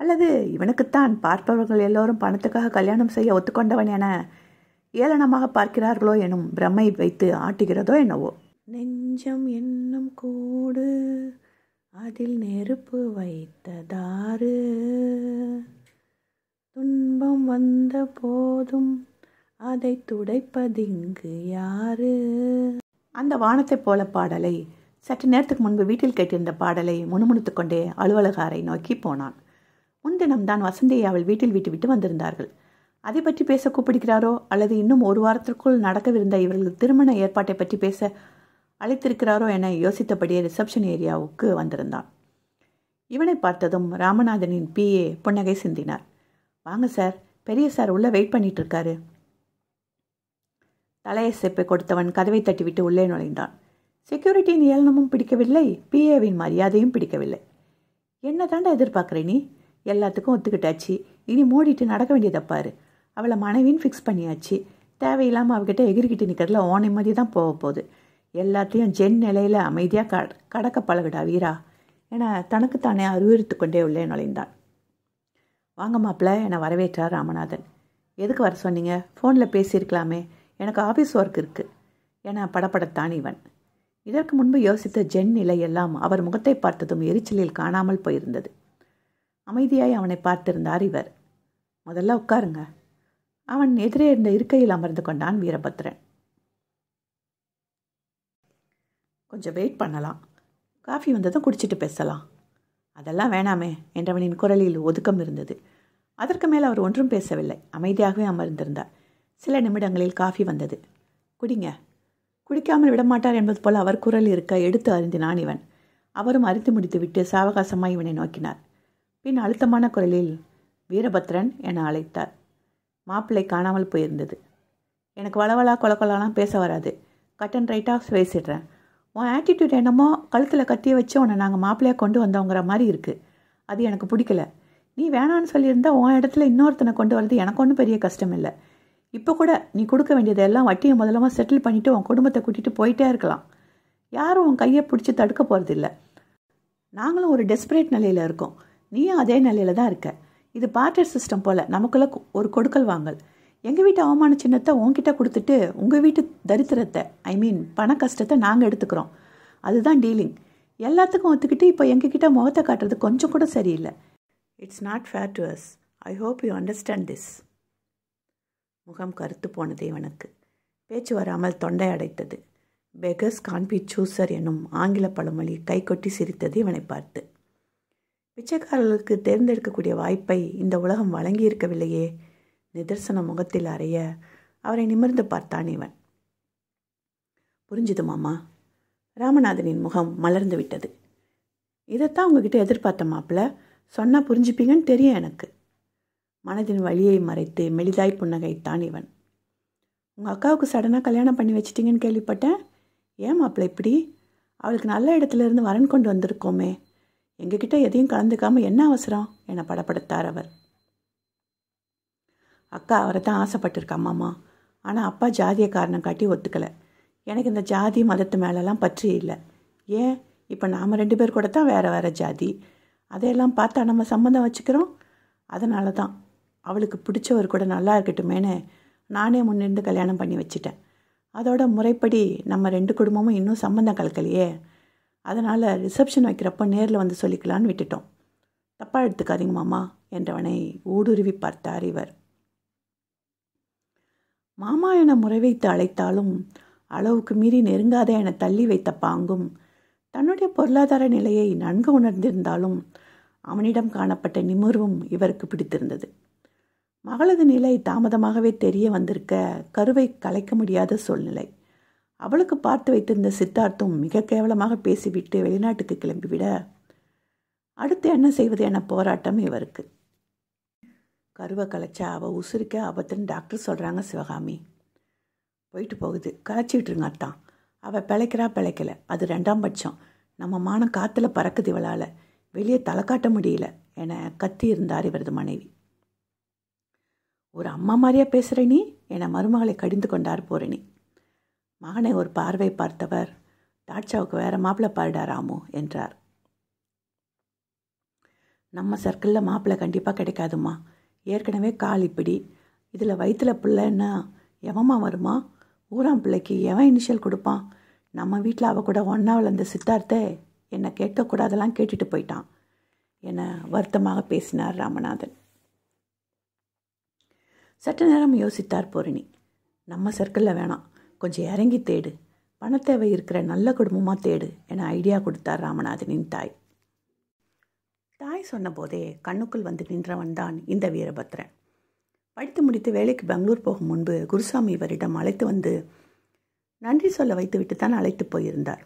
அல்லது இவனுக்குத்தான் பார்ப்பவர்கள் எல்லோரும் பணத்துக்காக கல்யாணம் செய்ய ஒத்துக்கொண்டவன் என ஏளனமாக பார்க்கிறார்களோ எனும் பிரம்மை வைத்து ஆட்டுகிறதோ என்னவோ. நெஞ்சம் என்னும் கூடு அதில் நெருப்பு வைத்ததாறு. துன்பம் வந்த போதும் அதை துடைப்பதிங்கு யாரு? அந்த வானத்தைப் போல பாடலை சற்று நேரத்துக்கு முன்பு வீட்டில் கேட்டிருந்த பாடலை முணுமுணுத்து கொண்டே அலுவலக அறை நோக்கி போனான். முன்தினம்தான் வசந்தியை அவள் வீட்டில் விட்டுவிட்டு வந்திருந்தார்கள். அதை பற்றி பேச கூப்பிடுகிறாரோ? அல்லது இன்னும் ஒரு வாரத்திற்குள் நடக்கவிருந்த இவர்கள் திருமண ஏற்பாட்டை பற்றி பேச அழைத்திருக்கிறாரோ என யோசித்தபடியே ரிசப்ஷன் ஏரியாவுக்கு வந்திருந்தான். இவனை பார்த்ததும் ராமநாதனின் பிஏ புன்னகை சிந்தினார். வாங்க சார். பெரிய சார் உள்ளே வெயிட் பண்ணிகிட்ருக்காரு இருக்காரு தலையை செப்பை கொடுத்தவன் கதவை தட்டிவிட்டு உள்ளே நுழைந்தான். செக்யூரிட்டியின் ஏளனமும் பிடிக்கவில்லை பிஏவின் மரியாதையும் பிடிக்கவில்லை. என்ன தாண்டா எதிர்பார்க்குற நீ? எல்லாத்துக்கும் ஒத்துக்கிட்டாச்சு. இனி மூடிட்டு நடக்க வேண்டியதப்பாரு அவளை மனைவின்னு ஃபிக்ஸ் பண்ணியாச்சு. தேவையில்லாமல் அவகிட்ட எகிரிக்கிட்டு நிற்கிறதுல ஓ நிம்மதி தான் போக போகுது. எல்லாத்தையும் ஜென் நிலையில் அமைதியாக க கடக்க பழகுடா வீரா. என தனக்குத்தானே அறிவுறுத்து கொண்டே உள்ளே நுழைந்தான். வாங்க மாப்பிள்ள என்னை வரவேற்றார் ராமநாதன். எதுக்கு வர சொன்னீங்க? ஃபோனில் பேசியிருக்கலாமே. எனக்கு ஆஃபீஸ் ஒர்க் இருக்குது என படப்படத்தான் இவன். இதற்கு முன்பு யோசித்த ஜென் நிலை எல்லாம் அவர் முகத்தை பார்த்ததும் எரிச்சலில் காணாமல் போயிருந்தது. அமைதியாய் அவனை பார்த்திருந்தார் இவர். முதல்ல உட்காருங்க. அவன் எதிரே இருந்த இருக்கையில் அமர்ந்து கொண்டான் வீரபத்ரன். கொஞ்சம் வெயிட் பண்ணலாம். காஃபி வந்ததும் குடிச்சிட்டு பேசலாம். அதெல்லாம் வேணாமே என்றவனின் குரலில் ஒதுக்கம் இருந்தது. அதற்கு மேல் அவர் ஒன்றும் பேசவில்லை. அமைதியாகவே அமர்ந்திருந்தார். சில நிமிடங்களில் காஃபி வந்தது. குடிங்க. குடிக்காமல் விடமாட்டார் என்பது போல் அவர் குரல் இருக்க எடுத்து அறிந்தினான் இவன். அவரும் அறிந்து முடித்துவிட்டு சாவகாசமாய் இவனை நோக்கினார். பின் அழுத்தமான குரலில் வீரபத்ரன் என அழைத்தார். மாப்பிள்ளை காணாமல் போயிருந்தது. எனக்கு வளவலா கொலக்கொலாம் பேச வராது. கட்டன் ரைட்டாக பேசிடுறேன் உன் ஆட்டிடியூட் என்னமோ கழுத்தில் கத்திய வச்சு உன்னை நாங்கள் மாப்பிள்ளையாக கொண்டு வந்தோங்கிற மாதிரி இருக்குது அது எனக்கு பிடிக்கல. நீ வேணான்னு சொல்லியிருந்தா உன் இடத்துல இன்னொருத்தனை கொண்டு வரது எனக்கு ஒன்றும் பெரிய கஷ்டம் இல்லை. இப்போ கூட நீ கொடுக்க வேண்டியதெல்லாம் வட்டியை முதலமாக செட்டில் பண்ணிவிட்டு உன் குடும்பத்தை கூட்டிகிட்டு போயிட்டே இருக்கலாம். யாரும் உன் கையை பிடிச்சி தடுக்க போகிறதில்ல நாங்களும் ஒரு டெஸ்பரேட் நிலையில் இருக்கோம். நீயும் அதே நிலையில் தான் இருக்க. இது பார்ட்டர் சிஸ்டம் போல் நமக்குள்ள ஒரு கொடுக்கல் வாங்கல். எங்கள் வீட்டு அவமான சின்னத்தை உங்ககிட்ட கொடுத்துட்டு உங்கள் வீட்டு தரித்திரத்தை ஐ மீன் பண கஷ்டத்தை நாங்கள் எடுத்துக்கிறோம். அதுதான் டீலிங் எல்லாத்துக்கும் ஒத்துக்கிட்டு இப்போ எங்ககிட்ட முகத்தை காட்டுறது கொஞ்சம் கூட சரியில்லை. It's not fair to us I hope you understand this முகம் கருத்து போனது இவனுக்கு பேச்சு வராமல் தொண்டை அடைத்தது. பெகஸ் கான்பி சூசர் என்னும் ஆங்கில பழமொழி கைகொட்டி சிரித்தது இவனை பார்த்து. பிச்சைக்காரர்களுக்கு தேர்ந்தெடுக்கக்கூடிய வாய்ப்பை இந்த உலகம் வழங்கியிருக்கவில்லையே. நிதர்சன முகத்தில் அறைய அவரை நிமிர்ந்து பார்த்தான் இவன். புரிஞ்சுது மாமா. ராமநாதனின் முகம் மலர்ந்து விட்டது. இதைத்தான் உங்ககிட்ட எதிர்பார்த்த மாப்பிள்ள சொன்னால் புரிஞ்சுப்பீங்கன்னு தெரியும் எனக்கு. மனதின் வழியை மறைத்து மெலிதாய் புன்னகைத்தான் இவன். உங்கள் அக்காவுக்கு சடனாக கல்யாணம் பண்ணி வச்சிட்டிங்கன்னு கேள்விப்பட்டேன். ஏன் மாப்பிள்ள இப்படி? அவளுக்கு நல்ல இடத்துல இருந்து வரன் கொண்டு வந்திருக்கோமே. எங்ககிட்ட எதையும் கலந்துக்காமல் என்ன அவசரம்? என படப்படுத்தார் அவர். அக்கா அவரை தான் ஆசைப்பட்டிருக்கா மாமா. ஆனால் அப்பா ஜாதிய காரணம் காட்டி ஒத்துக்கலை. எனக்கு இந்த ஜாதி மதத்து மேலெல்லாம் பற்றி இல்லை. ஏன்? இப்போ நாம் ரெண்டு பேர் கூட தான் வேறு வேறு ஜாதி. அதையெல்லாம் பார்த்தா நம்ம சம்மந்தம் வச்சுக்கிறோம். அதனால தான். அவளுக்கு பிடிச்சவர் கூட நல்லா இருக்கட்டுமேனு நானே முன்னிருந்து கல்யாணம் பண்ணி வச்சுட்டேன். அதோட முறைப்படி நம்ம ரெண்டு குடும்பமும் இன்னும் சம்மந்தம் கலக்கலையே. அதனால் ரிசப்ஷன் வைக்கிறப்போ நேரில் வந்து சொல்லிக்கலான்னு விட்டுட்டோம். தப்பாக எடுத்துக்காதீங்க மாமா என்றவனை ஊடுருவி பார்த்தார் இவர். மாமா என முறை வைத்து அழைத்தாலும் அளவுக்கு மீறி நெருங்காத என தள்ளி வைத்த பாங்கும் தன்னுடைய பொருளாதார நிலையை நன்கு உணர்ந்திருந்தாலும் அவனிடம் காணப்பட்ட நிமிர்வும் இவருக்கு பிடித்திருந்தது. மகளது நிலை தாமதமாகவே தெரிய வந்திருக்க கருவை கலைக்க முடியாத சூழ்நிலை. அவளுக்கு பார்த்து வைத்திருந்த சித்தார்த்தும் மிக கேவலமாக பேசிவிட்டு வெளிநாட்டுக்கு கிளம்பிவிட அடுத்து என்ன செய்வது என போராட்டம் இவருக்கு. கருவை கலைச்சா அவள் உசுரிக்க ஆபத்துன்னு டாக்டர் சொல்கிறாங்க சிவகாமி. போயிட்டு போகுது. கலைச்சிக்கிட்டுருங்க அத்தான் அவள் பிழைக்கிறா பிழைக்கல. அது ரெண்டாம் பட்சம். நம்ம மானம் காற்றுல பறக்குது இவளால். வெளியே தலை காட்ட முடியல என கத்தி இருந்தார் இவரது மனைவி. ஒரு அம்மா மாதிரியா பேசுகிற நீ? என மருமகளை கடிந்து கொண்டார் பூரணி. மகனை ஒரு பார்வை பார்த்தவர் தாட்சாவுக்கு வேற மாப்பிள்ளை பாருடா ராமு என்றார். நம்ம சர்க்கிளில் மாப்பிள்ளை கண்டிப்பாக கிடைக்காதுமா ஏற்கனவே கால் இப்படி. இதில் வயிற்றில் பிள்ளைன்னா எவமா வருமா? ஊராம் பிள்ளைக்கு எவன் இனிஷியல் கொடுப்பான்? நம்ம வீட்டில் அவள் கூட ஒன்றா வளர்ந்த சித்தார்த்தை என்னை கேட்கக்கூடாதெல்லாம் கேட்டுட்டு போயிட்டான். என வருத்தமாக பேசினார் ராமநாதன். சற்று நேரம் யோசித்தார் பூரணி. நம்ம சர்க்கிளில் வேணாம். கொஞ்சம் இறங்கி தேடு. பணத்தேவை இருக்கிற நல்ல குடும்பமாக தேடு என ஐடியா கொடுத்தார் ராமநாதனின் தாய். தாய் சொன்னபோதே கண்ணுக்குள் வந்து நின்றவன் தான் இந்த வீரபத்ரன். படித்து முடித்து வேலைக்கு பெங்களூர் போகும் முன்பு குருசாமி இவரிடம் அழைத்து வந்து நன்றி சொல்ல வைத்துவிட்டு தான் அழைத்து போயிருந்தார்.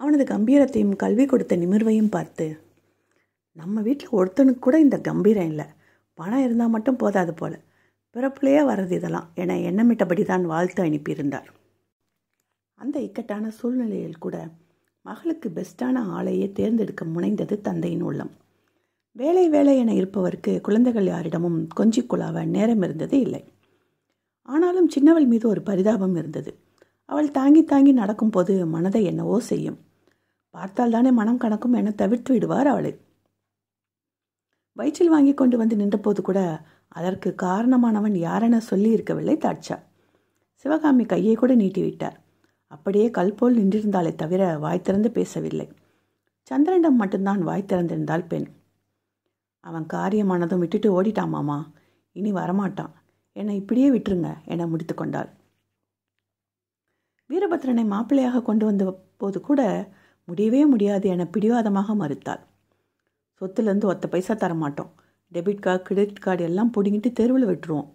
அவனது கம்பீரத்தையும் கல்வி கொடுத்த நிமிர்வையும் பார்த்து நம்ம வீட்டில் ஒருத்தனுக்கு கூட இந்த கம்பீரம் இல்லை. பணம் இருந்தால் மட்டும் போதாது போல. பிறப்புலையே வர்றது இதெல்லாம் என எண்ணமிட்டபடி தான் வாழ்த்து அனுப்பியிருந்தார். அந்த இக்கட்டான சூழ்நிலையில் கூட மகளுக்கு பெஸ்டான ஆளையே தேர்ந்தெடுக்க முனைந்தது தந்தையின் உள்ளம். வேலை வேலை என இருப்பவருக்கு குழந்தைகள் யாரிடமும் கொஞ்சி குழாவ நேரம் இருந்தது இல்லை. ஆனாலும் சின்னவள் மீது ஒரு பரிதாபம் இருந்தது. அவள் தாங்கி தாங்கி நடக்கும்போது மனதை என்னவோ செய்யும். பார்த்தால் தானே மனம் கணக்கும் என தவிர்த்து விடுவார் அவளை. வயிற்றில் வாங்கி கொண்டு வந்து நின்றபோது கூட அதற்கு காரணமானவன் யாரென சொல்லி இருக்கவில்லை தாட்சா. சிவகாமி கையை கூட நீட்டிவிட்டார். அப்படியே கல் போல் நின்றிருந்தாலே தவிர வாய் திறந்து பேசவில்லை. சந்திரனிடம் மட்டும்தான் வாய் திறந்திருந்தாள் பெண். அவன் காரியமானதும் விட்டுட்டு ஓடிட்டான் மாமா. இனி வரமாட்டான். என்னை இப்படியே விட்டுருங்க என முடித்து கொண்டாள். வீரபத்ரனை மாப்பிள்ளையாக கொண்டு வந்த போது கூட முடியவே முடியாது என பிடிவாதமாக மறுத்தாள். சொத்துலேருந்து ஒத்த பைசா தரமாட்டோம். டெபிட் கார்டு கிரெடிட் கார்டு எல்லாம் பிடுங்கிட்டு தெருவில் விட்டுருவோம்.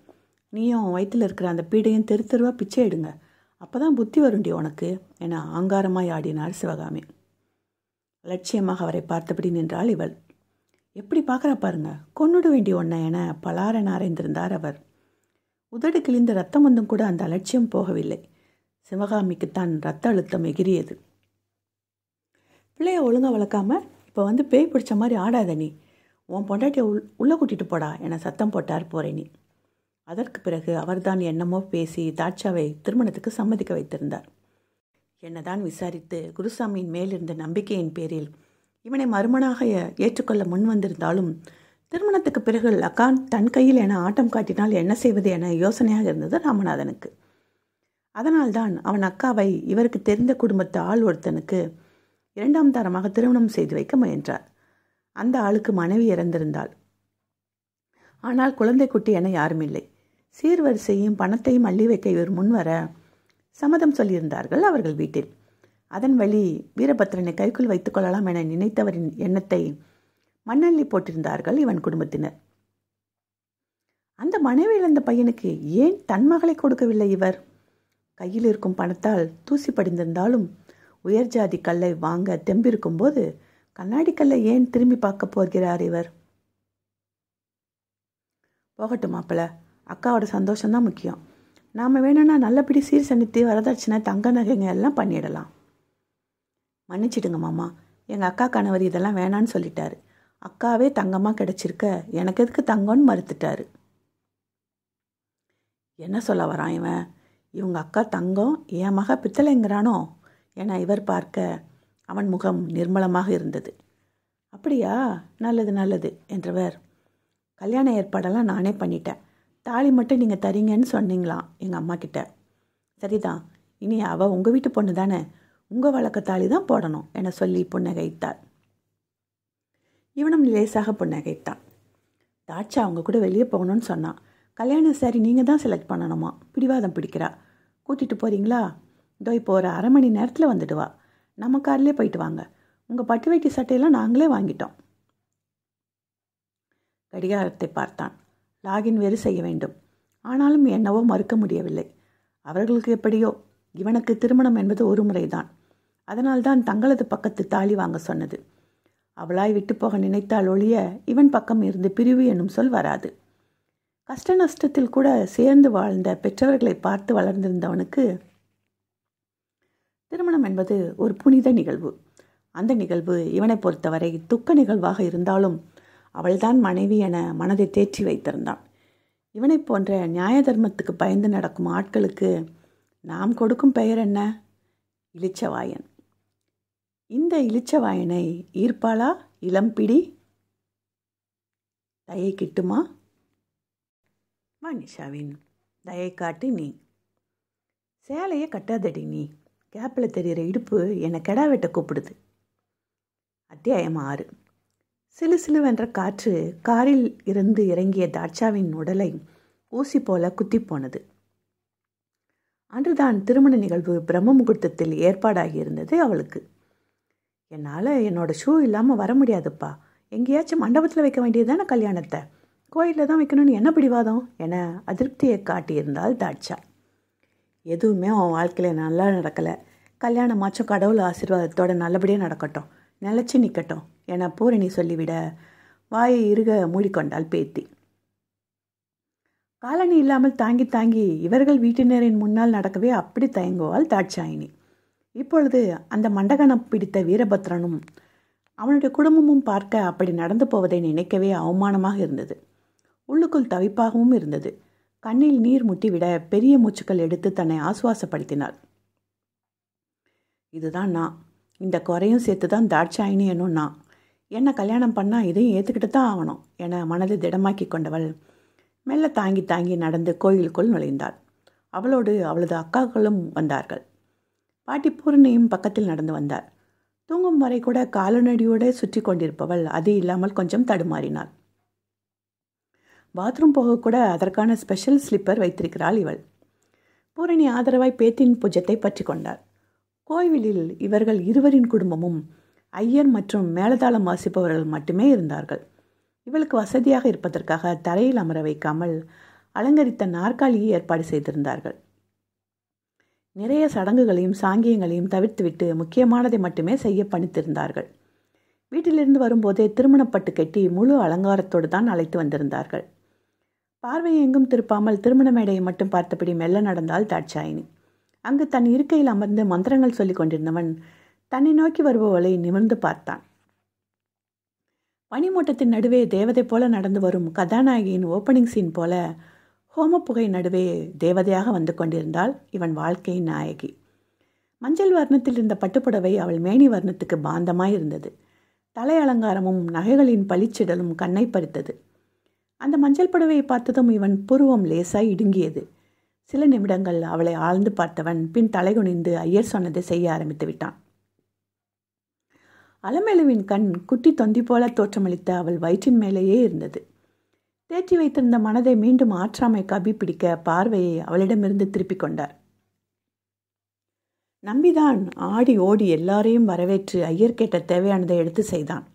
நீயும் வயிற்றில் இருக்கிற அந்த பீடையும் தெரு தெருவாக பிச்சை எடுங்க. அப்போ தான் புத்தி வருண்டி உனக்கு. என ஆங்காரமாய் ஆடினார் சிவகாமி. லட்சியமாக அவரை பார்த்தபடி நின்றாள் இவள். எப்படி பார்க்குறா பாருங்க. கொன்னுட வேண்டிய ஒன்றை என பலாரென அறைந்திருந்தார் அவர். உதடு கிழிந்த ரத்தம் வந்தும் கூட அந்த அலட்சியம் போகவில்லை. சிவகாமிக்கு தான் ரத்த அழுத்தம் எகிரியது. பிள்ளைய ஒழுங்காக வளர்க்காம இப்போ வந்து பேய் பிடிச்ச மாதிரி ஆடாத நீ. உன் பொண்டாட்டியை உள் உள்ளே கூட்டிகிட்டு போடா என சத்தம் போட்டார் போறேனி அதற்கு பிறகு அவர்தான் என்னமோ பேசி தாட்சாவை திருமணத்துக்கு சம்மதிக்க வைத்திருந்தார். என்னதான் விசாரித்து குருசாமியின் மேலிருந்த நம்பிக்கையின் பேரில் இவனை மறுமனாக ஏற்றுக்கொள்ள முன் வந்திருந்தாலும் திருமணத்துக்கு பிறகு லக்கான் தன் கையில் என ஆட்டம் காட்டினால் என்ன செய்வது என யோசனையாக இருந்தது ராமநாதனுக்கு. அதனால்தான் அவன் அக்காவை இவருக்கு தெரிந்த குடும்பத்து ஆள் ஒருத்தனுக்கு இரண்டாம் தரமாக திருமணம் செய்து வைக்க முயன்றார். அந்த ஆளுக்கு மனைவி இறந்திருந்தாள். ஆனால் குழந்தை குட்டி என யாரும் இல்லை சீர்வரிசையும் பணத்தையும் அள்ளி வைக்க இவர் முன்வர சம்மதம் சொல்லியிருந்தார்கள் அவர்கள் வீட்டில். அதன் வழி வீரபத்ரனை கைக்குள் வைத்துக் கொள்ளலாம் என நினைத்தவரின் எண்ணத்தை மண்ணள்ளி போட்டிருந்தார்கள் இவன் குடும்பத்தினர். அந்த மனைவி இழந்த பையனுக்கு ஏன் தன் மகளை கொடுக்கவில்லை இவர்? கையில் இருக்கும் பணத்தால் தூசி படிந்திருந்தாலும் உயர் ஜாதி கல்லை வாங்க தெம்பிருக்கும் போது கண்ணாடி கல்லை ஏன் திரும்பி பார்க்க போகிறார் இவர்? போகட்டும் மாப்பிள்ள அக்காவோட சந்தோஷம்தான் முக்கியம். நாம் வேணும்னா நல்லபடி சீர் சனித்து வரதட்சணை தங்க நகைங்க எல்லாம் பண்ணிடலாம். மன்னிச்சிடுங்க மாமா. எங்கள் அக்கா கணவர் இதெல்லாம் வேணான்னு சொல்லிட்டாரு. அக்காவே தங்கமாக கிடச்சிருக்க எனக்கு எதுக்கு தங்கம்னு மறுத்துட்டாரு. என்ன சொல்ல வரான் இவன்? இவங்க அக்கா தங்கம் என் மக பித்தளைங்கிறானோ? என இவர் பார்க்க அவன் முகம் நிர்மலமாக இருந்தது. அப்படியா? நல்லது நல்லது என்றவர். கல்யாண ஏற்பாடெல்லாம் நானே பண்ணிட்டேன். தாலி மட்டும் நீங்கள் தரீங்கன்னு சொன்னீங்களாம் எங்கள் அம்மா கிட்ட. சரிதான் இனி அவள் உங்கள் வீட்டு பொண்ணு தானே. உங்கள் வழக்க தாலி தான் போடணும் என சொல்லி புன்னகைத்தாள். இவனும் லேசாக புன்னகைத்தான் தாட்சா அவங்க கூட வெளியே போகணும்னு சொன்னான் கல்யாண சாரி நீங்கள் தான் செலக்ட் பண்ணணுமா? பிடிவாதம் பிடிக்கிறா. கூட்டிகிட்டு போகிறீங்களா இதோ இப்போ ஒரு அரை மணி நேரத்தில் வந்துடுவா. நம்ம கார்லேயே போயிட்டு வாங்க. உங்கள் பட்டு வேட்டி சட்டையெல்லாம் நாங்களே வாங்கிட்டோம். கடிகாரத்தை பார்த்தான். லாகின் வேறு செய்ய வேண்டும். ஆனாலும் என்னவோ மறுக்க முடியவில்லை. அவர்களுக்கு எப்படியோ இவனுக்கு திருமணம் என்பது ஒரு முறைதான். அதனால்தான் தங்களது பக்கத்து தாலி வாங்க சொன்னது. அவளாய் விட்டு போக நினைத்தால் ஒழிய இவன் பக்கம் இருந்து பிரிவு என்னும் சொல் வராது. கஷ்ட நஷ்டத்தில் கூட சேர்ந்து வாழ்ந்த பெற்றவர்களை பார்த்து வளர்ந்திருந்தவனுக்கு திருமணம் என்பது ஒரு புனித நிகழ்வு. அந்த நிகழ்வு இவனை பொறுத்தவரை துக்க நிகழ்வாக இருந்தாலும் அவள்தான் மனைவி என மனதை தேற்றி வைத்திருந்தான். இவனைப் போன்ற நியாய தர்மத்துக்கு பயந்து நடக்கும் ஆட்களுக்கு நாம் கொடுக்கும் பெயர் என்ன? இளிச்சவாயன். இந்த இளிச்சவாயனை ஈர்ப்பாளா? இளம்பிடி தயை கிட்டுமா? வா நிஷாவின் தயை காட்டு நீ. சேலையை கட்டாதடி நீ. கேப்பில் தெரிகிற இடுப்பு என்னை கெடா வெட்ட கூப்பிடுது. அத்தியாயம் ஆறு. சிலு சிலுவென்ற காற்று காரில் இருந்து இறங்கிய தாட்சாவின் உடலை ஊசி போல குத்தி போனது அன்றுதான் திருமண நிகழ்வு பிரம்ம முகூர்த்தத்தில் ஏற்பாடாகியிருந்தது அவளுக்கு. என்னால் என்னோட ஷூ இல்லாமல் வர முடியாதுப்பா. எங்கேயாச்சும் மண்டபத்தில் வைக்க வேண்டியது தானே கல்யாணத்தை? கோயிலில் தான் வைக்கணும்னு என்ன பிடிவாதம்? என அதிருப்தியை காட்டியிருந்தால் தாட்சா. எதுவுமே அவன் வாழ்க்கையில் நல்லா நடக்கலை. கல்யாணமாச்சும் கடவுள் ஆசீர்வாதத்தோட நல்லபடியாக நடக்கட்டும். நிலச்சி நிற்கட்டும் என பூரணி சொல்லிவிட வாயை இறுக மூடிக்கொண்டாள் பேத்தி. காலனி இல்லாமல் தாங்கி தாங்கி இவர்கள் வீட்டினரின் முன்னால் நடக்கவே அப்படி தயங்குவாள் தாட்சாயினி. இப்பொழுது அந்த மண்டகனம் பிடித்த வீரபத்ரனும் அவனுடைய குடும்பமும் பார்க்க அப்படி நடந்து போவதை நினைக்கவே அவமானமாக இருந்தது. உள்ளுக்குள் தவிப்பாகவும் இருந்தது. கண்ணில் நீர் முட்டிவிட பெரிய மூச்சுக்கள் எடுத்து தன்னை ஆசுவாசப்படுத்தினாள். இதுதான் நான். இந்த குறையும் சேர்த்து தான் தாட்சாயினி என்னும் நான். என்ன கல்யாணம் பண்ணால் இதையும் ஏற்றுக்கிட்டு தான் ஆகணும் என மனதை திடமாக்கி கொண்டவள் மெல்ல தாங்கி தாங்கி நடந்து கோயிலுக்குள் நுழைந்தாள். அவளோடு அவளது அக்காக்களும் வந்தார்கள். பாட்டி பூர்ணியும் பக்கத்தில் நடந்து வந்தார் தூங்கும் வரை கூட காலநடியோடு சுற்றி கொண்டிருப்பவள் அது இல்லாமல் கொஞ்சம் தடுமாறினாள். பாத்ரூம் போகக்கூட அதற்கான ஸ்பெஷல் ஸ்லிப்பர் வைத்திருக்கிறாள் இவள். பூரணி ஆதரவாய் பேத்தின் புஜத்தை பற்றி கொண்டார் கோவிலில் இவர்கள் இருவரின் குடும்பமும் ஐயர் மற்றும் மேலதாளம் வாசிப்பவர்கள் மட்டுமே இருந்தார்கள். இவளுக்கு வசதியாக இருப்பதற்காக தரையில் அமர வைக்காமல் அலங்கரித்த நாற்காலியை ஏற்பாடு செய்திருந்தார்கள். நிறைய சடங்குகளையும் சாங்கியங்களையும் தவிர்த்துவிட்டு முக்கியமானதை மட்டுமே செய்ய பணித்திருந்தார்கள். வீட்டிலிருந்து வரும்போதே திருமணப்பட்டு கட்டி முழு அலங்காரத்தோடு தான் அழைத்து வந்திருந்தார்கள். பார்வையை எங்கும் திருப்பாமல் திருமண மேடையை மட்டும் பார்த்தபடி மெல்ல நடந்தால் தாட்சாயினி. அங்கு தன் இருக்கையில் அமர்ந்து மந்திரங்கள் சொல்லிக் கொண்டிருந்தவன் தன்னை நோக்கி வருபவளை நிமிர்ந்து பார்த்தான். பனிமூட்டத்தின் நடுவே தேவதை போல நடந்து வரும் கதாநாயகியின் ஓப்பனிங் சீன் போல ஹோமப்புகை நடுவே தேவதையாக வந்து கொண்டிருந்தாள் இவன் வாழ்க்கையின் நாயகி. மஞ்சள் வர்ணத்தில் இருந்த பட்டுப்புடவை அவள் மேனி வர்ணத்துக்கு பாந்தமாய் இருந்தது. தலை அலங்காரமும் நகைகளின் பளிச்சிடலும் கண்ணை பறித்தது. அந்த மஞ்சள் புடவையை பார்த்ததும் இவன் புருவம் லேசாய் இடுங்கியது. சில நிமிடங்கள் அவளை ஆழ்ந்து பார்த்தவன் பின் தலைகுனிந்து ஐயர் சொன்னதை செய்ய ஆரம்பித்து விட்டான். அலமெழுவின் கண் குட்டி தொந்தி போல தோற்றமளித்த அவள் வயிற்றின் மேலேயே இருந்தது. தேற்றி வைத்திருந்த மனதை மீண்டும் ஆற்றாமை கபி பிடிக்க பார்வையை அவளிடமிருந்து திருப்பிக் கொண்டார். நம்பிதான் ஆடி ஓடி எல்லாரையும் வரவேற்று ஐயர் கேட்ட தேவையானதை எடுத்து செய்தான்.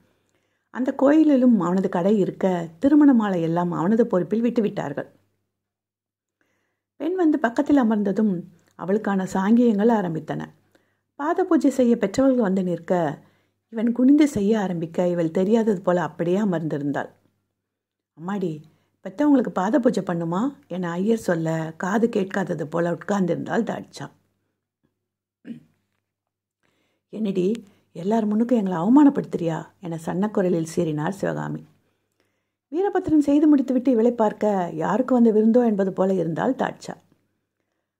அந்த கோயிலிலும் அவனது கடை இருக்க திருமண மாலை எல்லாம் அவனது பொறுப்பில் விட்டுவிட்டார்கள் பெண் வந்து பக்கத்தில் அமர்ந்ததும் அவளுக்கான சாங்கியங்கள் ஆரம்பித்தன. பாத பூஜை செய்ய பெற்றவர்கள் வந்து நிற்க இவன் குனிந்து செய்ய ஆரம்பிக்க இவள் தெரியாதது போல அப்படியே அமர்ந்திருந்தாள். அம்மாடி பெற்றவங்களுக்கு பாத பூஜை பண்ணுமா? என ஐயர் சொல்ல காது கேட்காதது போல உட்கார்ந்திருந்தாள் தாட்சா. என்னடி எல்லார் முன்னுக்கும் எங்களை அவமானப்படுத்துறியா? என சன்னக்குரலில் சீறினார் சிவகாமி. வீரபத்திரன் செய்து முடித்துவிட்டு இவளை பார்க்க யாருக்கு வந்த விருந்தோ என்பது போல இருந்தால் தாட்சா.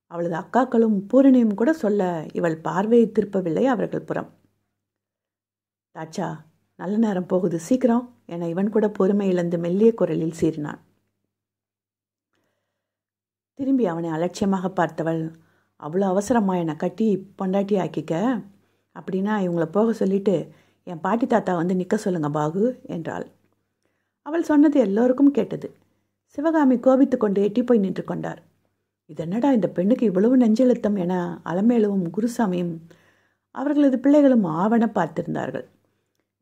அவளது அக்காக்களும் பூரணியும் கூட சொல்ல இவள் பார்வையை திருப்பவில்லை அவர்கள் புறம். தாச்சா நல்ல நேரம் போகுது. சீக்கிரம். என இவன் கூட பொறுமை இழந்து மெல்லிய குரலில் சீறினான். திரும்பி அவனை அலட்சியமாக பார்த்தவள் அவ்வளோ அவசரமா என்னை கட்டி பொண்டாட்டி ஆக்கிக்க? அப்படின்னா இவங்கள போக சொல்லிட்டு என் பாட்டி தாத்தா வந்து நிற்க சொல்லுங்க பாகு என்றாள். அவள் சொன்னது எல்லோருக்கும் கேட்டது. சிவகாமி கோபித்து கொண்டு எட்டி போய் நின்று கொண்டார். இதென்னடா இந்த பெண்ணுக்கு இவ்வளவு நெஞ்செழுத்தம் என அலமேலுவும் குருசாமியும் அவர்களது பிள்ளைகளும் ஆவண பார்த்திருந்தார்கள்.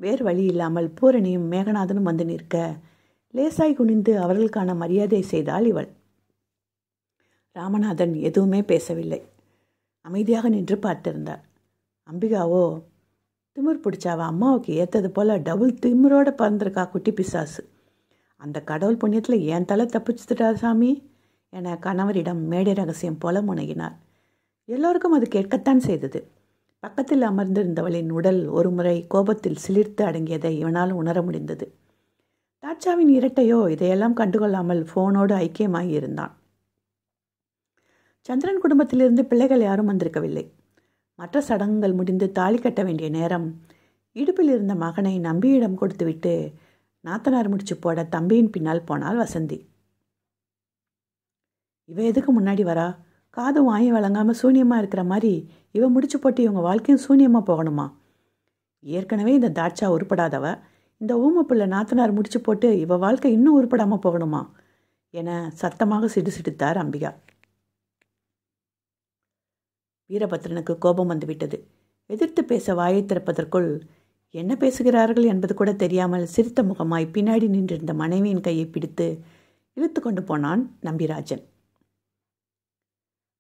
வேறு வழி இல்லாமல் பூரணியும் மேகநாதனும் வந்து நிற்க லேசாய் குனிந்து அவர்களுக்கான மரியாதை செய்தாள் இவள். ராமநாதன் எதுவுமே பேசவில்லை. அமைதியாக நின்று பார்த்திருந்தார். அம்பிகாவோ திமிர் பிடிச்சாவ? அம்மாவுக்கு ஏற்றது போல் டபுள் திமிரோடு பறந்திருக்கா குட்டி பிசாசு. அந்த கடவுள் புண்ணியத்தில் ஏன் தலை தப்பிச்சுட்டா சாமி? என கணவரிடம் மேடை ரகசியம் போல முனகினார். எல்லோருக்கும் அது கேட்கத்தான் செய்தது. பக்கத்தில் அமர்ந்திருந்தவளின் உடல் ஒருமுறை கோபத்தில் சிலிர்த்து அடங்கியதை இவனால் உணர முடிந்தது. தாட்சாவின் இரட்டையோ இதையெல்லாம் கண்டுகொள்ளாமல் ஃபோனோடு ஐக்கியமாகி இருந்தான் சந்திரன் குடும்பத்திலிருந்து பிள்ளைகள் யாரும் வந்திருக்கவில்லை. மற்ற சடங்குகள் முடிந்து தாலி கட்ட வேண்டிய நேரம் இடுப்பில் இருந்த மகனை நம்பியிடம் கொடுத்துவிட்டு நாத்தனார் முடிச்சு போட தம்பியின் பின்னால் போனால் வசந்தி. இவ எதுக்கு முன்னாடி வரா? காது வாங்கி வழங்காமல் சூன்யமாக இருக்கிற மாதிரி இவன் முடிச்சு போட்டு இவங்க வாழ்க்கையும் சூன்யமாக போகணுமா? ஏற்கனவே இந்த தாட்சா உருப்படாதவ இந்த ஊமப்புள்ள நாத்தனார் முடிச்சு போட்டு இவ வாழ்க்கை இன்னும் உருப்படாமல் போகணுமா? என சத்தமாக சிடு சிடுத்தார் அம்பிகா. வீரபத்ரனுக்கு கோபம் வந்துவிட்டது எதிர்த்து பேச வாயை திறப்பதற்குள் என்ன பேசுகிறார்கள் என்பது கூட தெரியாமல் சிரித்த முகமாய் பின்னாடி நின்றிருந்த மனைவியின் கையை பிடித்து இழுத்து கொண்டு போனான் நம்பிராஜன்.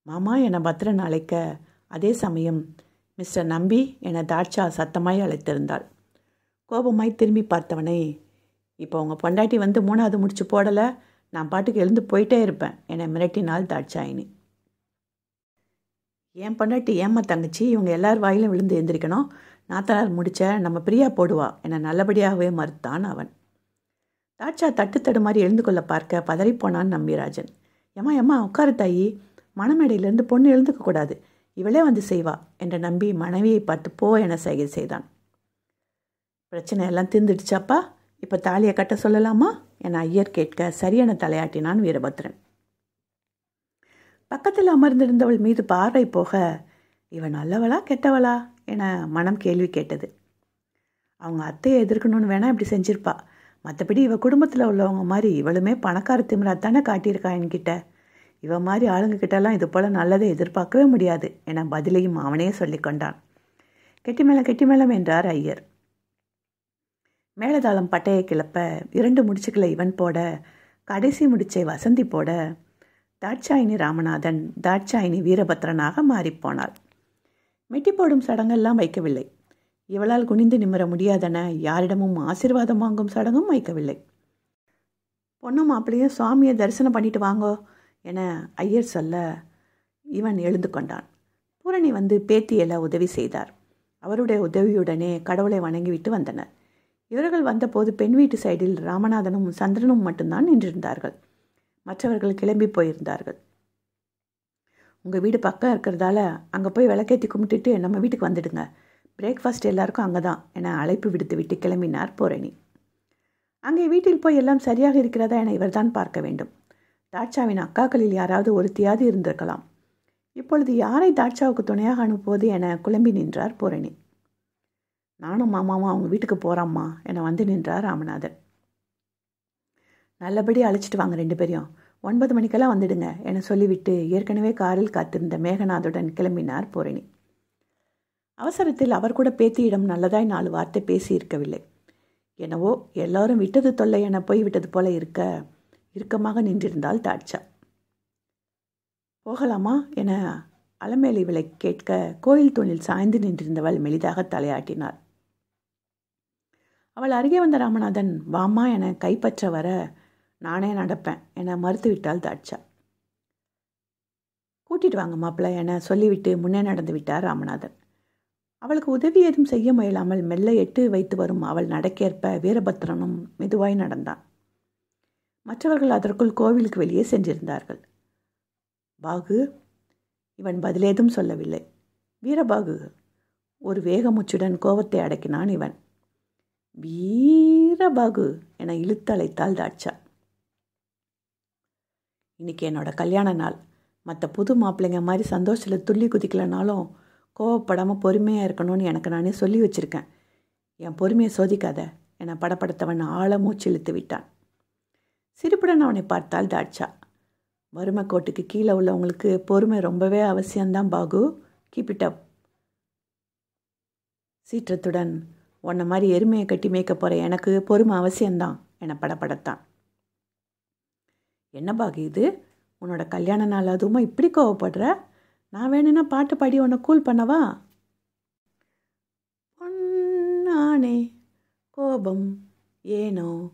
மாமா என பத்ரன் அழைக்க அதே சமயம் மிஸ்டர் நம்பி என தாட்சா சத்தமாய் அழைத்திருந்தாள். கோபமாய் திரும்பி பார்த்தவனை இப்போ உங்கள் பொண்டாட்டி வந்து மூணாவது முடிச்சு போடலை நான் பாட்டுக்கு எழுந்து போயிட்டே இருப்பேன் என மிரட்டினாள் தாட்சாயினி. என் பொண்டாட்டி ஏம்மா தங்கச்சி இவங்க எல்லார் வாயிலும் விழுந்து எந்திரிக்கணும். நாத்தனார் முடிச்ச நம்ம பிரியா போடுவா என நல்லபடியாகவே மறுத்தான் அவன். தாட்சா தட்டு தடுமாறி எழுந்து கொள்ள பார்க்க பதறிப்போனான் நம்பிராஜன். ஏம்மா ஏம்மா உட்காரு தாயி. மணமேடையிலிருந்து பொண்ணு எழுந்துக்க கூடாது. இவளே வந்து செய்வா என்ற நம்பி மனைவியை பார்த்து போ என சைகை செய்தான். பிரச்சனை எல்லாம் தீர்ந்துடுச்சாப்பா? இப்போ தாலியை கட்ட சொல்லலாமா? என ஐயர் கேட்க சரியான தலையாட்டினான் வீரபத்ரன். பக்கத்தில் அமர்ந்திருந்தவள் மீது பார்வை போக இவன் நல்லவளா கெட்டவளா? என மனம் கேள்வி கேட்டது. அவங்க அத்தையை எதிர்க்கணும்னு வேணா இப்படி செஞ்சிருப்பா. மற்றபடி இவ குடும்பத்தில் உள்ளவங்க மாதிரி இவளுமே பணக்கார திமிரா தானே காட்டியிருக்கா என்கிட்ட. இவ மாதிரி ஆளுங்க கிட்டலாம் இது போல் நல்லதை எதிர்பார்க்கவே முடியாது என பதிலையும் அவனே சொல்லிக்கொண்டான் கெட்டி மேளம் கெட்டி மேளம் என்றார் ஐயர். மேலதாளம் பட்டையை கிளப்ப இரண்டு முடிச்சுக்களை இவன் போட கடைசி முடிச்சை வசந்தி போட தாட்சாயினி ராமநாதன் தாட்சாயினி வீரபத்ரனாக மாறிப்போனாள். மெட்டி போடும் சடங்கெல்லாம் வைக்கவில்லை. இவளால் குனிந்து நிமிர முடியாதென யாரிடமும் ஆசிர்வாதம் வாங்கும் சடங்கும் வைக்கவில்லை. பொண்ணும் மாப்பிள்ளையும் சுவாமியை தரிசனம் பண்ணிட்டு வாங்கோ என ஐயர் சொல்ல இவன் எழுந்து கொண்டான். பூரணி வந்து பேத்தியல உதவி செய்தார். அவருடைய உதவியுடனே கடவுளை வணங்கிவிட்டு வந்தனர். இவர்கள் வந்தபோது பெண் வீட்டு சைடில் ராமநாதனும் சந்திரனும் மட்டும்தான் நின்றிருந்தார்கள். மற்றவர்கள் கிளம்பி போயிருந்தார்கள். உங்கள் வீடு பக்கம் இருக்கிறதால அங்கே போய் விளக்கேற்றி கும்பிட்டுட்டு நம்ம வீட்டுக்கு வந்துடுங்க. பிரேக்ஃபாஸ்ட் எல்லாருக்கும் அங்கே தான் என அழைப்பு விடுத்து விட்டு கிளம்பினார் பூரணி. அங்கே வீட்டில் போய் எல்லாம் சரியாக இருக்கிறதா என இவர்தான் பார்க்க வேண்டும். தாட்சாவின் அக்காக்களில் யாராவது ஒருத்தியாவது இருந்திருக்கலாம். இப்பொழுது யாரை தாட்சாவுக்கு துணையாக அனுப்புவது என குழம்பி நின்றார் பூரணி. நானும் மாமாவும் அவங்க வீட்டுக்கு போகிறாம்மா என வந்து நின்றார் ராமநாதன். நல்லபடி அழைச்சிட்டு வாங்க ரெண்டு பேரையும். ஒன்பது மணிக்கெல்லாம் வந்துடுங்க என சொல்லிவிட்டு ஏற்கனவே காரில் காத்திருந்த மேகநாதுடன் கிளம்பினார் பூரணி. அவசரத்தில் அவர் கூட பேத்தியிடம் நல்லதாய் நாலு வார்த்தை பேசியிருக்கவில்லை. என்னவோ எல்லாரும் விட்டது தொல்லை என போய்விட்டது போல இருக்க இறுக்கமாக நின்றிருந்தாள் தாட்சா. போகலாமா என அலமேலி விலை கேட்க கோயில் தூணில் சாய்ந்து நின்றிருந்தவள் மெலிதாக தலையாட்டினாள். அவள் அருகே வந்த ராமநாதன் வாமா என கைப்பற்ற வர நானே நடப்பேன் என மறுத்துவிட்டாள் தாட்சா. கூட்டிட்டு வாங்க மாப்பிள்ளை என சொல்லிவிட்டு முன்னே நடந்து விட்டார் ராமநாதன். அவளுக்கு உதவி ஏதும் செய்ய முயலாமல் மெல்ல எட்டு வைத்து வரும் அவள் நடக்கேற்ப வீரபத்ரனும் மெதுவாய் நடந்தான். மற்றவர்கள் அதற்குள் கோவிலுக்கு வெளியே சென்றிருந்தார்கள். பாகு இவன் பதிலேதும் சொல்லவில்லை. வீரபாகு ஒரு வேகமுச்சுடன் கோபத்தை அடக்கினான் இவன். வீரபாகு என இழுத்து அழைத்தாள் தாட்சா இன்னைக்கு என்னோட கல்யாண நாள். மற்ற புது மாப்பிள்ளைங்க மாதிரி சந்தோஷத்தில் துள்ளி குதிக்கலனாலும் கோவப்படாமல் பொறுமையாக இருக்கணும்னு எனக்கு நானே சொல்லி வச்சுருக்கேன். என் பொறுமையை சோதிக்காத. என படப்படுத்தவன் ஆழ மூச்சு இழுத்து விட்டான். சிரிப்புடன் அவனை பார்த்தால் தாட்சா. வறுமை கோட்டுக்கு கீழே உள்ளவங்களுக்கு பொறுமை ரொம்பவே அவசியம்தான் பாகு. கீப் இட் அப் சீற்றத்துடன் உன்னை மாதிரி எருமையை கட்டி மேய்க்க போகிற எனக்கு பொறுமை அவசியம்தான் என படப்படத்தான் என்ன பாகு இது? உன்னோட கல்யாண நாள் அதுவும் இப்படி கோவப்படுற? நான் வேணும்னா பாட்டு பாடி உன்னை கூல் பண்ணவா? பொன்னானே கோபம் ஏனோ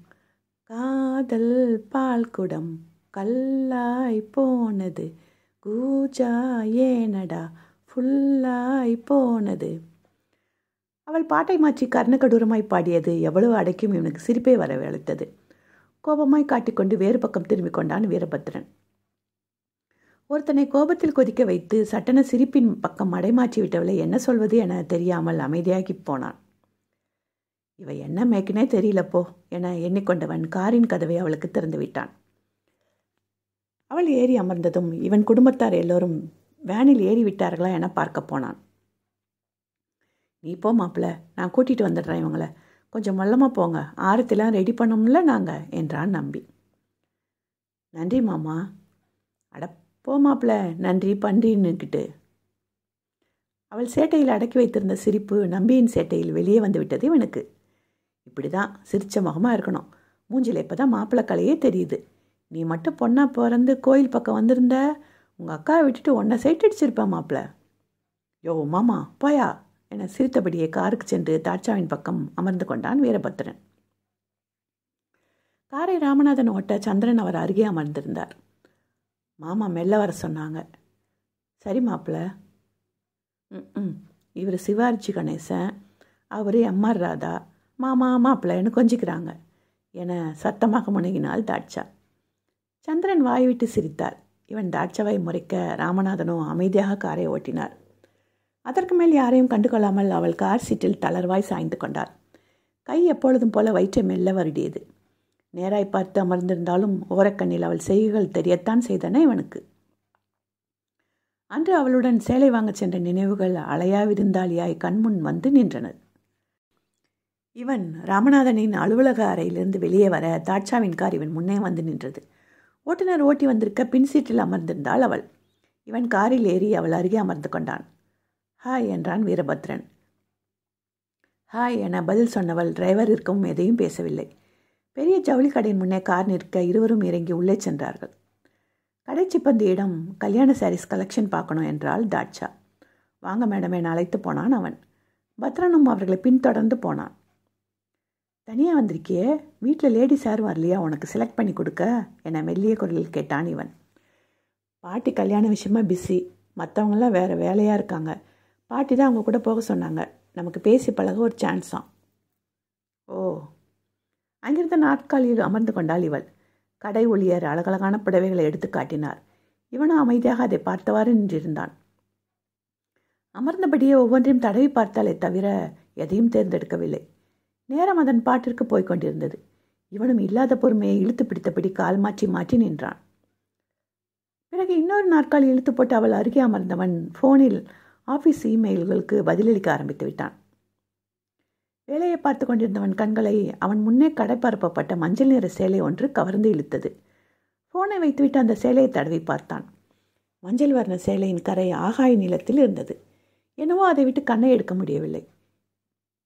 காதல் பால் குடம் கல்லாய் போனது. கூஜா ஏனடா ஃபுல்லாய் போனது. அவள் பாட்டை மாற்றி கர்ணக்கடூரமாய் பாடியது எவ்வளவு அடைக்கும் இவனுக்கு சிரிப்பே வரவழைத்தது கோபமாய் காட்டிக்கொண்டு வேறு பக்கம் திரும்பிக் கொண்டான் வீரபத்ரன். ஒருத்தனை கோபத்தில் கொதிக்க வைத்து சட்டன சிரிப்பின் பக்கம் மடைமாற்றி விட்டவளை என்ன சொல்வது என தெரியாமல் அமைதியாகி போனான். இவ என்ன மேய்க்கினே தெரியலப்போ என எண்ணிக்கொண்டவன் காரின் கதவை அவளுக்கு திறந்து விட்டான். அவள் ஏறி அமர்ந்ததும் இவன் குடும்பத்தார் எல்லோரும் வேனில் ஏறி விட்டார்களா என பார்க்க போனான். நீ போ மாப்பிள்ள நான் கூட்டிகிட்டு வந்துடுறேன் இவங்கள. கொஞ்சம் மல்லமாக போங்க ஆரத்திலாம் ரெடி பண்ணோம்ல நாங்கள் என்றான் நம்பி. நன்றி மாமா. அட போ மாப்பிள்ள நன்றி பன்றின்னுக்கிட்டு. அவள் சேட்டையில் அடக்கி வைத்திருந்த சிரிப்பு நம்பியின் சேட்டையில் வெளியே வந்து விட்டது இவனுக்கு. இப்படி தான் சிரிச்ச முகமாக இருக்கணும். மூஞ்சில் இப்போ தான் மாப்பிள்ளை கலையே தெரியுது. நீ மட்டும் பொண்ணாக பிறந்து கோயில் பக்கம் வந்திருந்த உங்கள் அக்காவை விட்டுட்டு ஒன்றை சைட் அடிச்சிருப்பேன் மாப்பிள்ளை. யோ மாமா போயா என சிரித்தபடியே காருக்கு சென்று தாட்சாவின் பக்கம் அமர்ந்து கொண்டான் வீரபத்திரன் காரை ராமநாதன் ஓட்ட சந்திரன் அவர் அருகே அமர்ந்திருந்தார். மாமா மெல்ல வர சொன்னாங்க. சரி மாப்பிள்ள. ம் ம் இவர் சிவாஜி கணேசன் அவர் எம்ஆர் ராதா மாமா மாப்பிள்ளைன்னு கொஞ்சிக்கிறாங்க. என சத்தமாக முனகினாள் தாட்சா. சந்திரன் வாய்விட்டு சிரித்தார் இவன் தாட்சாவை முறைக்க ராமநாதனும் அமைதியாக காரை ஓட்டினார். அதற்கு மேல் யாரையும் கண்டுகொள்ளாமல் அவள் கார் சீட்டில் தளர்வாய் சாய்ந்து கொண்டாள். கை எப்பொழுதும் போல வயிற்றை மெல்ல வருடியது. நேராய் பார்த்து அமர்ந்திருந்தாலும் ஓரக்கண்ணில் அவள் செய்கைகள் தெரியத்தான் செய்தன இவனுக்கு. அன்று அவளுடன் சேலை வாங்கச் சென்ற நினைவுகள் அலையாவிருந்தாலியாய் கண்முன் வந்து நின்றனர். இவன் ராமநாதனின் அலுவலக அறையிலிருந்து வெளியே வர தாட்சாவின் கார் இவன் முன்னே வந்து நின்றது. ஓட்டுநர் ஓட்டி வந்திருக்க பின் சீட்டில் அமர்ந்திருந்தாள் அவள். இவன் காரில் ஏறி அவள் அருகே அமர்ந்து கொண்டான். ஹாய் என்றான் வீரபத்ரன். ஹாய் என பதில் சொன்னவள் டிரைவர் இருக்கவும் எதையும் பேசவில்லை. பெரிய ஜவுளி கடையின் முன்னே கார் நிற்க இருவரும் இறங்கி உள்ளே சென்றார்கள். கடைச்சிப்பந்தியிடம் கல்யாண சாரீஸ் கலெக்ஷன் பார்க்கணும் என்றால் தாட்சா. வாங்க மேடம் என அழைத்து போனான் அவன். பத்ரனும் அவர்களை பின்தொடர்ந்து போனான். தனியாக வந்திருக்கியே? வீட்டில் லேடி சார் வரலையா? உனக்கு செலக்ட் பண்ணி கொடுக்க. என மெல்லிய குரலில் கேட்டான் இவன். பாட்டி கல்யாண விஷயமா பிஸி மற்றவங்களாம் வேறு வேலையாக இருக்காங்க. பாட்டி தான் அவங்க கூட போக சொன்னாங்க. நமக்கு பேசி பழக ஒரு சான்ஸாம் ஓ. அங்கிருந்த நாட்காலியில் அமர்ந்து கொண்டாள் இவள். கடை ஒளியர் அழகழகான புடவைகளை எடுத்து காட்டினார். இவனும் அமைதியாக அதை பார்த்தவாறு நின்றிருந்தான். அமர்ந்தபடியே ஒவ்வொன்றையும் தடவி பார்த்தாலே தவிர எதையும் தேர்ந்தெடுக்கவில்லை. நேரம் அதன் பாட்டிற்கு போய்கொண்டிருந்தது இவனும் இல்லாத பொறுமையை இழுத்து பிடித்தபடி கால் மாற்றி மாற்றி நின்றான். பிறகு இன்னொரு நாட்கள் இழுத்து போட்டு அவள் அருகே அமர்ந்தவன் ஃபோனில் ஆஃபீஸ் இமெயில்களுக்கு பதிலளிக்க ஆரம்பித்து விட்டான். வேலையை பார்த்து கொண்டிருந்தவன் கண்களை அவன் முன்னே கடைப்பரப்பப்பட்ட மஞ்சள் நிற சேலை ஒன்று கவர்ந்து இழுத்தது. ஃபோனை வைத்துவிட்டு அந்த சேலையை தடவி பார்த்தான். மஞ்சள் வர்ண சேலையின் கரை ஆகாய நிலத்தில் இருந்தது. என்னவோ அதை விட்டு கண்ணை எடுக்க முடியவில்லை.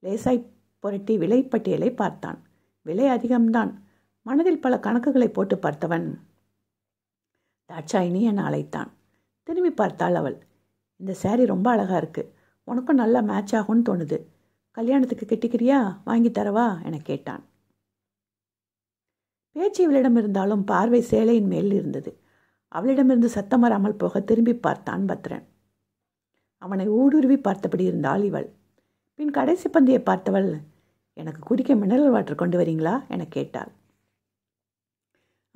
லேசாய் புரட்டி விலைப்பட்டியலை பார்த்தான். விலை அதிகம்தான். மனதில் பல கணக்குகளை போட்டு பார்த்தவன் தாட்சாயினி என அழைத்தான். திரும்பி பார்த்தாள் அவள். இந்த சேரீ ரொம்ப அழகாக இருக்குது உனக்கும் நல்லா மேட்ச் ஆகும்னு தோணுது. கல்யாணத்துக்கு கெட்டிக்கிறியா? வாங்கி தரவா? என கேட்டான். பேச்சு இவளிடம் இருந்தாலும் பார்வை சேலையின் மேல் இருந்தது. அவளிடமிருந்து சத்தம் வராமல் போக திரும்பி பார்த்தான் பத்ரன். அவனை ஊடுருவி பார்த்தபடி இருந்தாள் இவள். பின் கடைசி பந்தியை பார்த்தவள் எனக்கு குடிக்க மினரல் வாட்டர் கொண்டு வரீங்களா? என கேட்டாள்.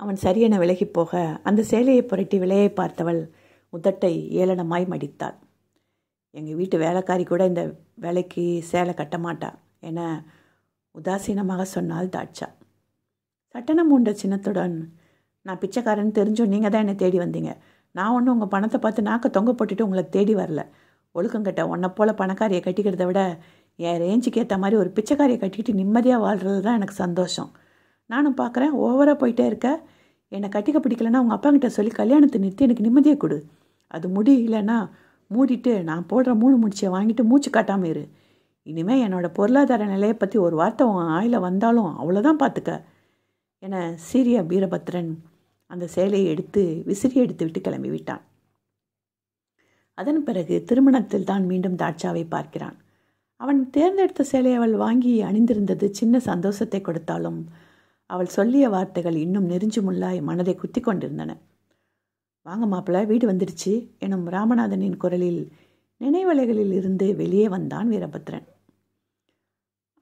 அவன் சரியென விலகி போக அந்த சேலையை புரட்டி விலையை பார்த்தவள் உதட்டை ஏளனமாய் மடித்தாள். எங்கள் வீட்டு வேலைக்காரி கூட இந்த வேலைக்கு சேலை கட்ட மாட்டா என உதாசீனமாக சொன்னாள் தாட்சா. சட்டணம் உண்ட சின்னத்துடன் நான் பிச்சைக்காரன் தெரிஞ்சும் நீங்கள் தான் என்னை தேடி வந்தீங்க. நான் ஒன்றும் உங்கள் பணத்தை பார்த்து நாக்க தொங்க போட்டுட்டு உங்களை தேடி வரல. ஒழுக்கங்கிட்ட உன்னை போல் பணக்காரியை கட்டிக்கிறத விட என் ரேஞ்சுக்கு ஏற்ற மாதிரி ஒரு பிச்சைக்காரியை கட்டிக்கிட்டு நிம்மதியாக வாழ்கிறது தான் எனக்கு சந்தோஷம். நானும் பார்க்குறேன் ஓவராக போயிட்டே இருக்க. என்னை கட்டிக்க பிடிக்கலன்னா உங்கள் அப்பாங்கிட்ட சொல்லி கல்யாணத்தை நிறுத்தி எனக்கு நிம்மதியை கொடு. அது முடியலன்னா மூடிட்டு நான் போடுற மூணு முடிச்சியை வாங்கிட்டு மூச்சு காட்டாமல் இரு. இனிமேல் என்னோடய பொருளாதார நிலையை பற்றி ஒரு வார்த்தை உன் ஆயில் வந்தாலும் அவ்வளோதான் பார்த்துக்க என சீரிய வீரபத்ரன் அந்த சேலையை எடுத்து விசிறி எடுத்து விட்டு கிளம்பி விட்டான். அதன் பிறகு திருமணத்தில் தான் மீண்டும் தாட்சாவை பார்க்கிறான். அவன் தேர்ந்தெடுத்த சேலையை அவள் வாங்கி அணிந்திருந்தது சின்ன சந்தோஷத்தை கொடுத்தாலும் அவள் சொல்லிய வார்த்தைகள் இன்னும் நெறிஞ்சு முள்ளாய் மனதை குத்தி கொண்டிருந்தன. வாங்க மாப்பிள்ள வீடு வந்துடுச்சு எனும் ராமநாதனின் குரலில் நினைவலைகளில் இருந்து வெளியே வந்தான் வீரபத்ரன்.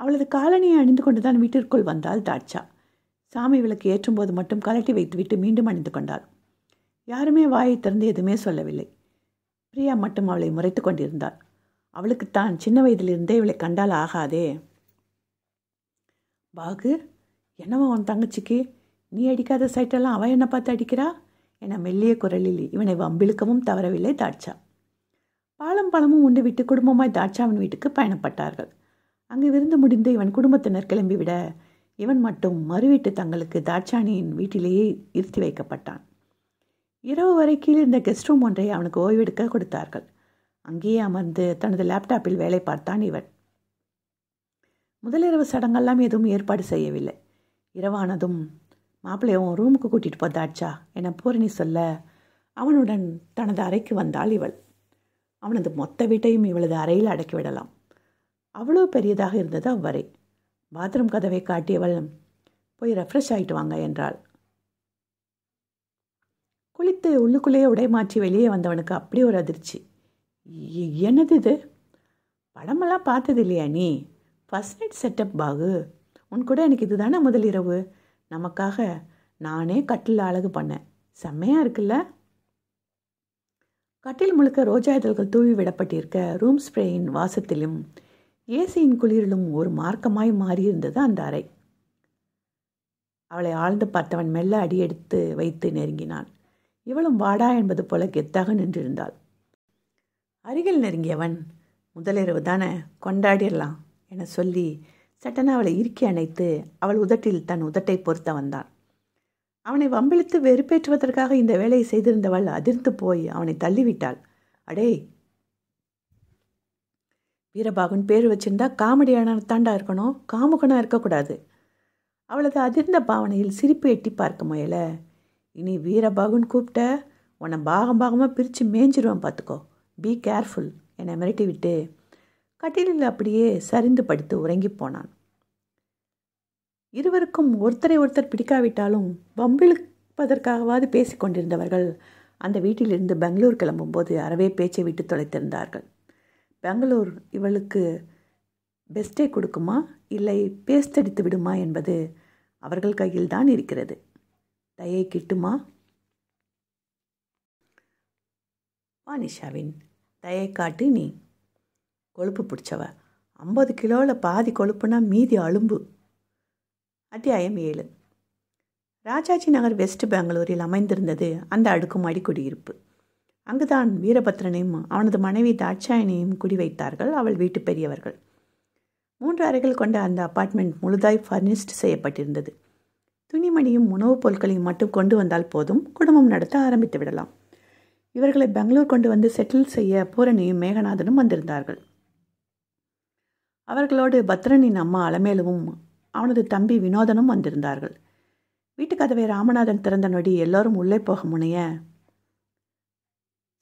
அவளது காலணியை அணிந்து கொண்டுதான் வீட்டிற்குள் வந்தாள் தாட்சா. சாமி விளக்கு ஏற்றும்போது மட்டும் கலட்டி வைத்துவிட்டு மீண்டும் அணிந்து கொண்டாள். யாருமே வாயை திறந்து எதுவுமே சொல்லவில்லை. பிரியா மட்டும் அவளை முறைத்து கொண்டிருந்தாள். அவளுக்குத்தான் சின்ன வயதிலிருந்தே இவளை கண்டால் ஆகாதே. பாகு என்னவா உன் தங்கச்சிக்கு? நீ அடிக்காத சைட்டெல்லாம் அவ என்ன பார்த்து அடிக்கிறா? என மெல்லிய குரலில் இவனை வம்பிழுக்கவும் தவறவில்லை தாட்சா. பாலம் பழமும் உண்டு விட்டு குடும்பமாய் தாட்சாவின் வீட்டுக்கு பயணப்பட்டார்கள். அங்கு விருந்து முடிந்து இவன் குடும்பத்தினர் கிளம்பிவிட இவன் மட்டும் மறுவீட்டு தங்களுக்கு தாட்சாணியின் வீட்டிலேயே இருத்தி வைக்கப்பட்டான். இரவு வரை கீழிருந்த கெஸ்ட் ரூம் ஒன்றை அவனுக்கு ஓய்வெடுக்க கொடுத்தார்கள். அங்கேயே அமர்ந்து தனது லேப்டாப்பில் வேலை பார்த்தான் இவன். முதலிரவு சடங்கெல்லாம் எதுவும் ஏற்பாடு செய்யவில்லை. இரவானதும் மாப்பிள்ளையும் ரூமுக்கு கூட்டிகிட்டு போதாச்சா என பூரணி சொல்ல? அவனுடன் தனது அறைக்கு வந்தாள் இவள். அவனது மொத்த வீட்டையும் இவளது அறையில் அடக்கிவிடலாம் அவ்வளோ பெரியதாக இருந்தது அவ்வறை. பாத்ரூம் கதவை காட்டியவள் போய் ரெஃப்ரெஷ் ஆகிட்டு வாங்க என்றாள். குளித்து உள்ளுக்குள்ளேயே உடை மாற்றி வெளியே வந்தவனுக்கு அப்படி ஒரு அதிர்ச்சி. என்னது இது? படமெல்லாம் பார்த்தது இல்லையா நீ? ஃபஸ்ட் நைட் செட்டப் பாகு. உன் கூட எனக்கு இதுதானே முதல் இரவு. நமக்காக நானே கட்டில் அழகு பண்ணேன். செம்மையாக இருக்குல்ல? கட்டில் முழுக்க ரோஜா இதழ்கள் தூவி விடப்பட்டிருக்க ரூம் ஸ்ப்ரேயின் வாசத்திலும் ஏசியின் குளிரிலும் ஒரு மார்க்கமாய் மாறியிருந்தது அந்த அறை. அவளை ஆழ்ந்து பார்த்தவன் மெல்ல அடியெடுத்து வைத்து நெருங்கினான். இவளும் வாடா என்பது போல கெத்தாக நின்றிருந்தாள். அருகில் நெருங்கியவன் முதலிரவு தானே கொண்டாடிடலாம் என சொல்லி சட்டன அவளை இறுக்கி அணைத்து அவள் உதட்டில் தன் உதட்டை பொருத்த வந்தான். அவனை வம்பிழுத்து வெறுப்பேற்றுவதற்காக இந்த வேலையை செய்திருந்தவள் அதிர்ந்து போய் அவனை தள்ளிவிட்டாள். அடே வீரபாகுன் பேர் வச்சிருந்தா காமெடியான தாண்டா இருக்கணும் காமுகனா இருக்கக்கூடாது அவளது அதிர்ந்த பாவனையில் சிரிப்பு எட்டி பார்க்க முயல இனி வீரபாகுன்னு கூப்பிட்ட உன்னை பாகம் பாகமாக பிரித்து மேய்ஞ்சிருவேன் பார்த்துக்கோ பி கேர்ஃபுல் என்னை மிரட்டி விட்டு. கட்டிலில் அப்படியே சரிந்து படுத்து உறங்கி போனான். இருவருக்கும் ஒருத்தரை ஒருத்தர் பிடிக்காவிட்டாலும் வம்பிழுப்பதற்காகவாது பேசி கொண்டிருந்தவர்கள் அந்த வீட்டிலிருந்து பெங்களூர் கிளம்பும்போது அறவே பேச்சை விட்டு தொலைத்திருந்தார்கள். பெங்களூர் இவளுக்கு பெஸ்ட்டே கொடுக்குமா? இல்லை பேஸ்தடித்து விடுமா என்பது அவர்கள் கையில் தான் இருக்கிறது. தயை கிட்டுமா? வானிஷாவின் தயை காட்டு நீ. கொழுப்பு பிடிச்சவ. ஐம்பது கிலோவில் பாதி கொழுப்புனா மீதி அலும்பு அத்தியாயம் ஏழு. ராஜாஜி நகர் வெஸ்ட் பெங்களூரில் அமைந்திருந்தது அந்த அடுக்குமாடி குடியிருப்பு. அங்குதான் வீரபத்ரனையும் அவனது மனைவி தாட்சாயனையும் குடி வைத்தார்கள் அவள் வீட்டு பெரியவர்கள். மூன்று அறைகள் கொண்ட அந்த அப்பார்ட்மெண்ட் முழுதாய் ஃபர்னிஷ்ட் செய்யப்பட்டிருந்தது. துணிமணியும் உணவுப் பொருட்களையும் மட்டும் கொண்டு வந்தால் போதும். குடும்பம் நடத்த ஆரம்பித்து விடலாம். இவர்களை பெங்களூர் கொண்டு வந்து செட்டில் செய்ய பூரணியும் மேகநாதனும் வந்திருந்தார்கள். அவர்களோடு பத்ரனின் அம்மா அலமேலுவும் அவனது தம்பி வினோதனும் வந்திருந்தார்கள். வீட்டுக்கதவை ராமநாதன் திறந்த நொடி எல்லோரும் உள்ளே போக முனைய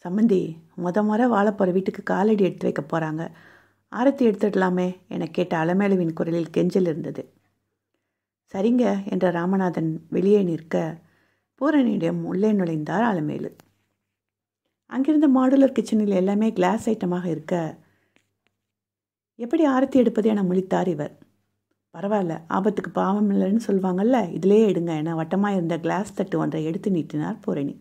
சம்மந்தி முத முறை வாழப்போகிற வீட்டுக்கு காலடி எடுத்து வைக்க போகிறாங்க ஆரத்தி எடுத்துடலாமே என கேட்ட அலமேலுவின் குரலில் கெஞ்சல் இருந்தது. சரிங்க என்ற ராமநாதன் வெளியே நிற்க பூரணியிடம் உள்ளே நுழைந்தார் அலமேலு அங்கிருந்த மாடுலர் கிச்சனில் எல்லாமே கிளாஸ் ஐட்டமாக இருக்க எப்படி ஆரத்தி எடுப்பது என முழித்தார் இவர். பரவாயில்ல ஆபத்துக்கு பாவம் இல்லைன்னு சொல்லுவாங்கல்ல இதிலே எடுங்க என வட்டமாக இருந்த கிளாஸ் தட்டு ஒன்றை எடுத்து நீட்டினார் பூரணி.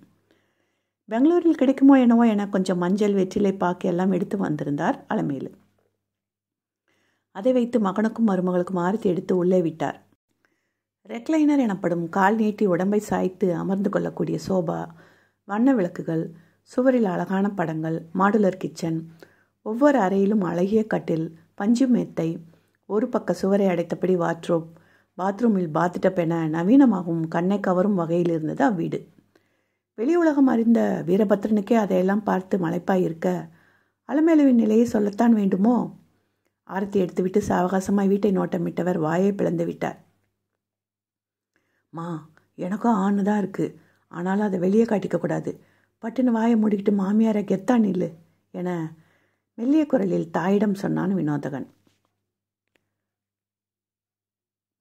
பெங்களூரில் கிடைக்குமோ என்னவோ என கொஞ்சம் மஞ்சள் வெற்றிலை பாக்கு எல்லாம் எடுத்து வந்திருந்தார் அலமேலு அதை வைத்து மகனுக்கும் மருமகளுக்கும் ஆரத்தி எடுத்து உள்ளே விட்டார். ரெக்லைனர் எனப்படும் கால் நீட்டி உடம்பை சாய்த்து அமர்ந்து கொள்ளக்கூடிய சோபா வண்ண விளக்குகள் சுவரில் அழகான படங்கள் மாடுலர் கிச்சன் ஒவ்வொரு அறையிலும் அழகிய கட்டில் பஞ்சு மேத்தை ஒரு பக்க சுவரை அடைத்தபடி வாட்ரோப் பாத்ரூமில் பாத்துட்டப் என நவீனமாகவும் கண்ணை கவரும் வகையில் இருந்தது அவ்வீடு. வெளி உலகம் அறிந்த வீரபத்ரனுக்கே அதையெல்லாம் பார்த்து மலைப்பாய் இருக்க அலமேலுவின் நிலையை சொல்லத்தான் வேண்டுமோ? ஆரத்தி எடுத்துவிட்டு சாவகாசமாய் வீட்டை நோட்டமிட்டவர் வாயை பிளந்து விட்டார். மா எனக்கும் ஆண் தான் இருக்குது ஆனாலும் அதை வெளியே காட்டிக்கக்கூடாது பட்டுன்னு வாயை மூடிக்கிட்டு மாமியாரை கெத்தா நில்லு என மெல்லிய குரலில் தாயிடம் சொன்னான் வினோதகன்.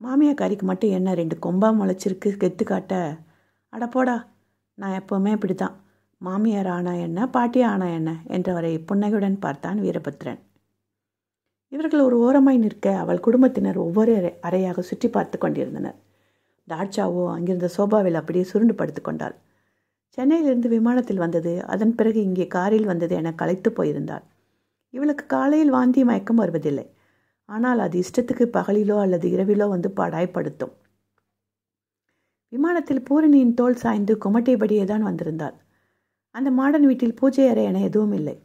மாமியாக்காரிக்கு மட்டும் என்ன ரெண்டு கொம்பா முளைச்சிருக்கு கெத்து காட்ட. அடப்போடா நான் எப்போவுமே இப்படி தான் மாமியார் ஆனா என்ன பாட்டி ஆனா என்ன என்றவரை புன்னகையுடன் பார்த்தான் வீரபத்ரன். இவர்கள் ஒரு ஓரமாய் நிற்க அவள் குடும்பத்தினர் ஒவ்வொரு அறையாக சுற்றி பார்த்து கொண்டிருந்தனர். தாட்சாவோ அங்கிருந்த சோபாவில் அப்படியே சுருண்டு படுத்து கொண்டாள். சென்னையிலிருந்து விமானத்தில் வந்தது அதன் பிறகு இங்கே காரில் வந்தது என களைத்து போயிருந்தாள். இவளுக்கு காலையில் வாந்தி மயக்கம் வருவதில்லை. ஆனால் அது இஷ்டத்துக்கு பகலிலோ அல்லது இரவிலோ வந்து பாடாய்ப்படுத்தும். விமானத்தில் பூரணியின் தோல் சாய்ந்து குமட்டைபடியே தான் வந்திருந்தாள். அந்த மாடன் வீட்டில் பூஜை அறை என எதுவும் இல்லை.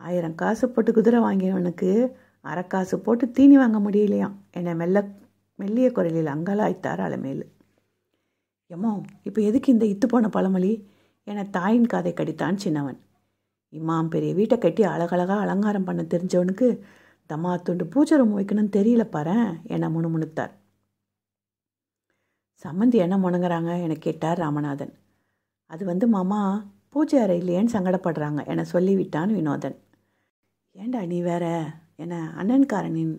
ஆயிரம் காசு போட்டு குதிரை வாங்கியவனுக்கு அரை காசு போட்டு தீனி வாங்க முடியலையாம் என மெல்ல மெல்லிய குரலில் அங்கலாய்த்தார் அலமேலு. எம்மோ இப்போ எதுக்கு இந்த இத்து போன பழமொழி? என தாயின் காதை கடித்தான் சின்னவன். இம்மாம் பெரிய வீட்டை கட்டி அழகழகாக அலங்காரம் பண்ண தெரிஞ்சவனுக்கு தம்மா துண்டு பூஜை ரூம் வைக்கணும்னு தெரியல பாரு என முணுமுணுத்தார். சம்மந்தி என்ன முணங்குறாங்க? என கேட்டார் ராமநாதன். அது வந்து மாமா பூஜை அறை இல்லையேன்னு சங்கடப்படுறாங்க என சொல்லிவிட்டான் வினோதன். ஏண்டா நீ வேற? என அண்ணன்காரனின்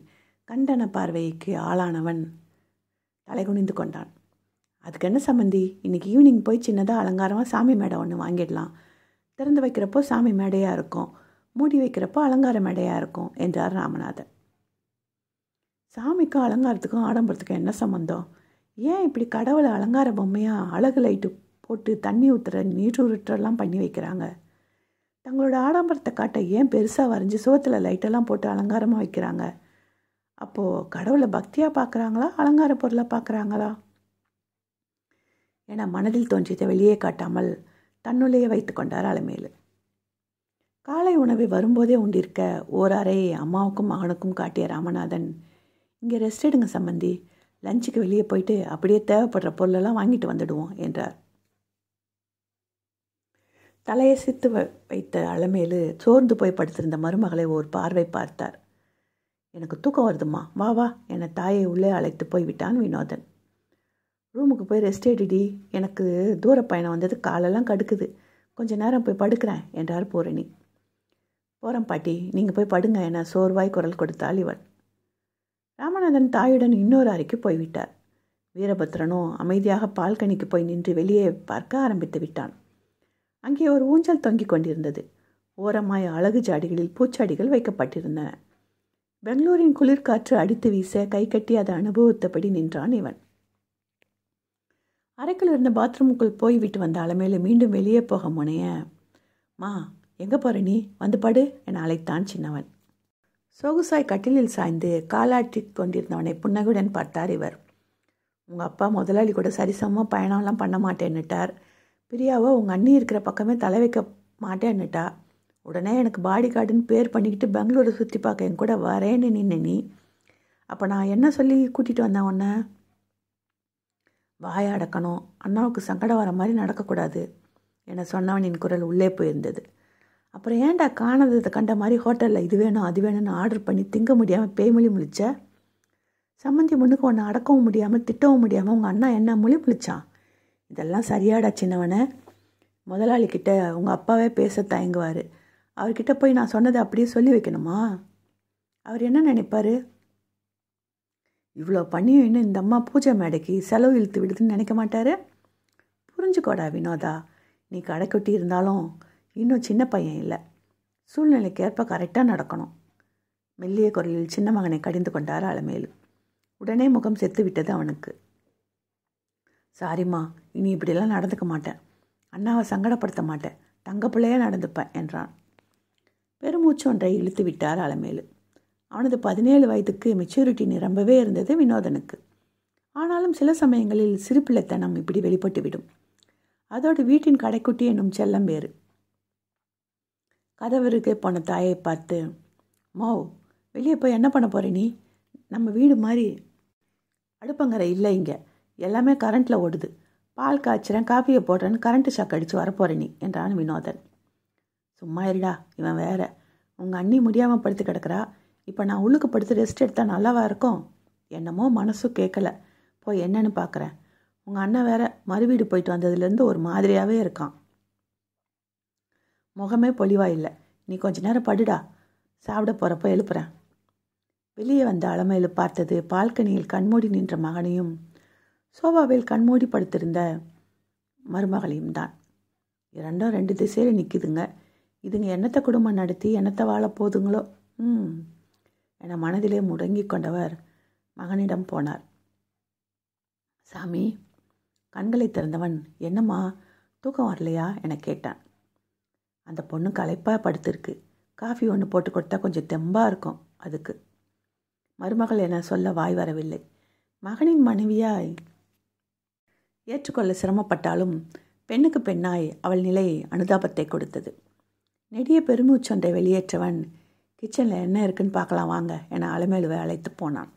கண்டன பார்வைக்கு ஆளானவன் தலைகுனிந்து கொண்டான். அதுக்கு என்ன சம்மந்தி இன்னைக்கு ஈவினிங் போய் சின்னதாக அலங்காரமாக சாமி மேடை ஒன்று வாங்கிடலாம். திறந்து வைக்கிறப்போ சாமி மேடையாக இருக்கும். மூடி வைக்கிறப்போ அலங்கார மேடையாக இருக்கும் என்றார் ராமநாதன். சாமிக்கும் அலங்காரத்துக்கும் ஆடம்பரத்துக்கும் என்ன சம்மந்தம் ஏன் இப்படி கடவுளை அலங்கார பொம்மையாக அழகு லைட்டு போட்டு தண்ணி ஊற்றுற நீரூற்றெல்லாம் பண்ணி வைக்கிறாங்க? தங்களோட ஆடம்பரத்தை காட்ட ஏன் பெருசாக வரைஞ்சி சுவத்தில் லைட்டெல்லாம் போட்டு அலங்காரமாக வைக்கிறாங்க? அப்போது கடவுளை பக்தியாக பார்க்குறாங்களா? அலங்கார பொருளாக பார்க்குறாங்களா? என மனதில் தோன்றியதை வெளியே காட்டாமல் தன்னுள்ளேயே வைத்து கொண்டார் அலமேலு. காலை உணவை வரும்போதே உண்டிருக்க ஓர் அறையை அம்மாவுக்கும் மகனுக்கும் காட்டிய ராமநாதன் இங்கே ரெஸ்ட் எடுங்க சம்மந்தி லஞ்சுக்கு வெளியே போயிட்டு அப்படியே தேவைப்படுற பொருளெல்லாம் வாங்கிட்டு வந்துடுவோம் என்றார். தலையசித்து வைத்த அலமேலு சோர்ந்து போய் படுத்திருந்த மருமகளை ஒரு பார்வை பார்த்தார். எனக்கு தூக்கம் வருதுமா வா வா. என தாயை உள்ளே அழைத்து போய் விட்டான் வினோதன். ரூமுக்கு போய் ரெஸ்ட் எடுடி. எனக்கு தூர பயணம் வந்தது. காலெல்லாம் கடுக்குது. கொஞ்ச நேரம் போய் படுக்கிறேன் என்றார் பூரணி. போகிறேன் பாட்டி. நீங்கள் போய் படுங்க என சோர்வாய் குரல் கொடுத்தாள் இவள். ராமநாதன் தாயுடன் இன்னொரு அறைக்கு போய்விட்டார். வீரபத்ரனும் அமைதியாக பால்கனிக்கு போய் நின்று வெளியே பார்க்க ஆரம்பித்து விட்டான். அங்கே ஒரு ஊஞ்சல் தொங்கிக் கொண்டிருந்தது. ஓரமாய் அழகு ஜாடிகளில் பூச்சாடிகள் வைக்கப்பட்டிருந்தன. பெங்களூரின் குளிர்காற்று அடித்து வீச கை கட்டி அதை அனுபவித்தபடி நின்றான் இவன். அறைக்குள் இருந்த பாத்ரூமுக்குள் போய்விட்டு வந்த அலமேலு மீண்டும் வெளியே போக முனைய மா எங்கே போகிற நீ? வந்து படு என அழைத்தான் சின்னவன். சொகுசாய் கட்டிலில் சாய்ந்து காலாட்டி கொண்டிருந்தவனை புன்னகுடன் பார்த்தார் இவர். உங்கள் அப்பா முதலாளி கூட சரிசமமாக பயணம்லாம் பண்ண மாட்டேன்னுட்டார். பிரியாவோ உங்கள் அண்ணி இருக்கிற பக்கமே தலை வைக்க மாட்டேன்னுட்டா? உடனே எனக்கு பாடி கார்டுன்னு பேர் பண்ணிக்கிட்டு பெங்களூரை சுற்றி பார்க்க என் கூட வரேன்னு நின்று நீ. அப்போ நான் என்ன சொல்லி கூட்டிகிட்டு வந்தேன் உன்னை? வாயை அடக்கணும். அண்ணாவுக்கு சங்கடம் வர மாதிரி நடக்கக்கூடாது. என சொன்னவனின் குரல் உள்ளே போயிருந்தது. அப்புறம் ஏன்டா காணாததை கண்ட மாதிரி ஹோட்டலில் இது வேணும் அது வேணும்னு ஆர்டர் பண்ணி திங்க முடியாமல் பேய்மொழி முழிச்ச? சம்மந்தி முன்னுக்கு ஒன்று அடக்கவும் முடியாமல் திட்டவும் முடியாமல் உங்கள் அண்ணா என்ன மொழி முழிச்சான்? இதெல்லாம் சரியாடா சின்னவனை. முதலாளிக்கிட்ட உங்கள் அப்பாவே பேச தயங்குவார். அவர்கிட்ட போய் நான் சொன்னதை அப்படியே சொல்லி வைக்கணுமா? அவர் என்ன நினைப்பார்? இவ்வளோ பண்ணியும் இன்னும் இந்த அம்மா பூஜை மேடைக்கு செலவு இழுத்து விடுதுன்னு நினைக்க மாட்டார்? புரிஞ்சுக்கோடா வினோதா நீ கடைக்குட்டி இருந்தாலும் இன்னும் சின்ன பையன் இல்லை. சூழ்நிலைக்கு ஏற்ப கரெக்டாக நடக்கணும். மெல்லிய குரலில் சின்ன மகனை கடிந்து கொண்டார் அலமேலு. உடனே முகம் செத்து விட்டது அவனுக்கு. சாரிம்மா இனி இப்படியெல்லாம் நடந்துக்க மாட்டேன். அண்ணாவை சங்கடப்படுத்த மாட்டேன். தங்க பிள்ளையே நடந்துப்பேன் என்றான். பெருமூச்சு ஒன்றை இழுத்து விட்டார் அலமேலு. அவனது பதினேழு வயதுக்கு மெச்சூரிட்டி நிரம்பவே இருந்தது வினோதனுக்கு. ஆனாலும் சில சமயங்களில் சிறுபிள்ளைத்தனம் இப்படி வெளிப்பட்டுவிடும். அதோடு வீட்டின் கடைக்குட்டி என்னும் செல்லம் வேறு. கதவருக்கு போன தாயை பார்த்து மோ வெளியே போய் என்ன பண்ண போகிற நீ? நம்ம வீடு மாதிரி அடுப்பங்கரை இல்லை இங்கே. எல்லாமே கரண்ட்டில் ஓடுது. பால் காய்ச்சிறேன் காஃபியை போடுறேன்னு கரண்ட்டு ஷாக் அடித்து வரப்போகிற நீ என்றான் வினோதன். சும்மா இருடா இவன் வேற. உங்கள் அண்ணி முடியாமல் படுத்து கிடக்கிறா. இப்போ நான் உள்ளுக்கு படுத்து ரெஸ்ட் எடுத்தால் நல்லாவா இருக்கும்? என்னமோ மனசும் கேட்கல போய் என்னன்னு பார்க்குறேன் உங்கள் அண்ணன் வேற மறுவீடு போயிட்டு வந்ததுலேருந்து ஒரு மாதிரியாகவே இருக்கான். முகமே பொலிவா இல்லை. நீ கொஞ்ச நேரம் படுடா. சாப்பிட போகிறப்ப எழுப்புறேன். வெளியே வந்த அலமையில் பார்த்தது பால்கனியில் கண்மூடி நின்ற மகனையும் சோபாவில் கண்மூடி படுத்திருந்த மருமகளையும் தான். இரண்டும் ரெண்டு திசையில் நிற்கிதுங்க இதுங்க என்னத்தை குடும்பம் நடத்தி என்னத்தை வாழ போதுங்களோ? ம். என மனதிலே முடங்கி கொண்டவர் மகனிடம் போனார். சாமி கண்களை திறந்தவன் என்னம்மா தூக்கம் வரலையா? என கேட்டான். அந்த பொண்ணு களைப்பாக படுத்திருக்கு. காஃபி ஒன்று போட்டு கொடுத்தா கொஞ்சம் தெம்பாக இருக்கும் அதுக்கு. மருமகள் என சொல்ல வாய் வரவில்லை. மகனின் மனைவியாய் ஏற்றுக்கொள்ள சிரமப்பட்டாலும் பெண்ணுக்கு பெண்ணாய் அவள் நிலை அனுதாபத்தை கொடுத்தது. நெடிய பெருமூச்சொன்றை வெளியேற்றவன் கிச்சனில் என்ன இருக்குன்னு பார்க்கலாம் வாங்க என அலமேலுவை அழைத்து போனான்.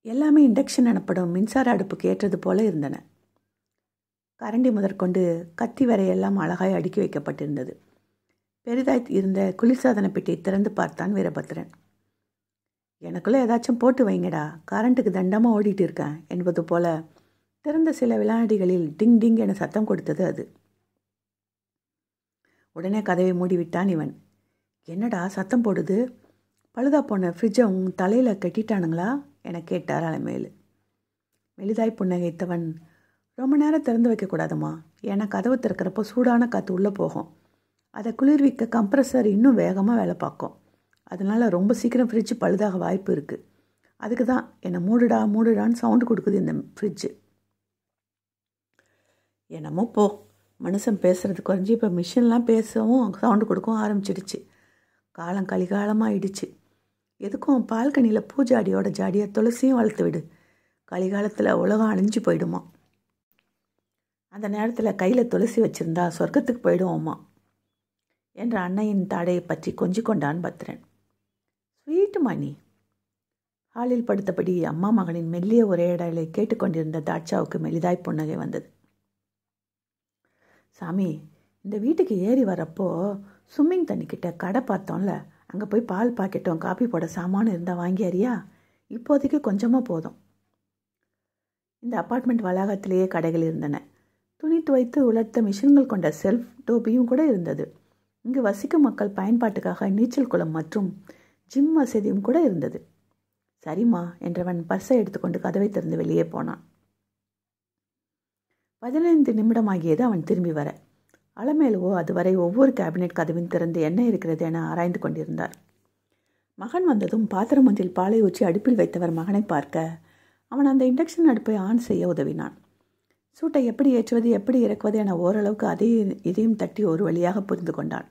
எல்லாமே இண்டக்ஷன் எனப்படும் மின்சார அடுப்புக்கு ஏற்றது போல இருந்தன. கரண்டி முதற்கொண்டு கத்தி வரையெல்லாம் அழகாய் அடுக்கி வைக்கப்பட்டிருந்தது. பெரிதாய் இருந்த குளிர்சாதன பெட்டியை திறந்து பார்த்தான் வீரபத்ரன். எனக்குள்ளே ஏதாச்சும் போட்டு வைங்கடா கரண்ட்டுக்கு தண்டமாக ஓடிட்டு இருக்கேன் என்பது போல திறந்த சில விளையாடிகளில் டிங் டிங் என சத்தம் கொடுத்தது அது. உடனே கதவை மூடிவிட்டான் இவன். என்னடா சத்தம் போடுது? பழுதா போன ஃப்ரிட்ஜை உன் தலையில் கட்டிட்டானுங்களா? என கேட்டார் அலமேலு. மெலிதாய் புன்னகைத்தவன். ரொம்ப நேரம் திறந்து வைக்கக்கூடாதுமா ஏன்னா கதவு திறக்கிறப்போ சூடான காற்று உள்ளே போகும். அதை குளிர்விக்க கம்ப்ரஸர் இன்னும் வேகமாக வேலை பார்க்கும். அதனால் ரொம்ப சீக்கிரம் ஃப்ரிட்ஜ் பழுதாக வாய்ப்பு இருக்குது அதுக்கு தான் என்னை மூடுடா மூடுடான்னு சவுண்டு கொடுக்குது இந்த ஃப்ரிட்ஜு என்னமோ போ மனுஷன் பேசுகிறது குறைஞ்சி இப்போ மிஷின்லாம் பேசவும் சவுண்டு கொடுக்கவும் ஆரம்பிச்சிடுச்சு. காலம் கலிகாலமாக ஆயிடுச்சு எதுக்கும் பால்கனியில் பூஜாடியோட ஜாடியாக துளசியும் வளர்த்து விடு. கலிகாலத்தில் உலகம் அழிஞ்சு போயிடுமா? அந்த நேரத்தில் கையில் துளசி வச்சுருந்தா சொர்க்கத்துக்கு போயிடுவோம்மா என்ற அன்னையின் தாடையை பற்றி கொஞ்சி கொண்டான் பத்ரன். ஸ்வீட்டு மணி. ஹாலில் படுத்தபடி அம்மா மகனின் மெல்லிய உரையாடலை கேட்டுக்கொண்டிருந்த தாட்சாவுக்கு மெலிதாய் புன்னகை வந்தது. சாமி இந்த வீட்டுக்கு ஏறி வரப்போ ஸ்விம்மிங் தண்ணிக்கிட்ட கடை பார்த்தோம்ல அங்கே போய் பால் பாக்கெட்டும் காப்பி போட சாமானும் இருந்தால் வாங்கியாரியா? இப்போதைக்கு கொஞ்சமாக போதும். இந்த அப்பார்ட்மெண்ட் வளாகத்திலேயே கடைகள் இருந்தன. துணி துவைத்து உலர்த்த மிஷின்கள் கொண்ட செல்ஃப் டோபியும் கூட இருந்தது. இங்கு வசிக்கும் மக்கள் பயன்பாட்டுக்காக நீச்சல் குளம் மற்றும் ஜிம் வசதியும் கூட இருந்தது. சரிம்மா என்றவன் பர்ஸை எடுத்துக்கொண்டு கதவை திறந்து வெளியே போனான். பதினைந்து நிமிடம் ஆகியது அவன் திரும்பி வர. அலமேலுவோ அதுவரை ஒவ்வொரு கேபினெட் கதவின் திறந்து என்ன இருக்கிறது என ஆராய்ந்து கொண்டிருந்தார். மகன் வந்ததும் பாத்திரம் ஒன்றில் பாலை ஊற்றி அடுப்பில் வைத்தவர் மகனை பார்க்க அவன் அந்த இண்டக்ஷன் அடுப்பை ஆன் செய்ய உதவினான். சூட்டை எப்படி ஏற்றுவது எப்படி இறக்குவது என ஓரளவுக்கு அதையும் இதையும் தட்டி ஒரு வழியாக புரிந்து கொண்டான்.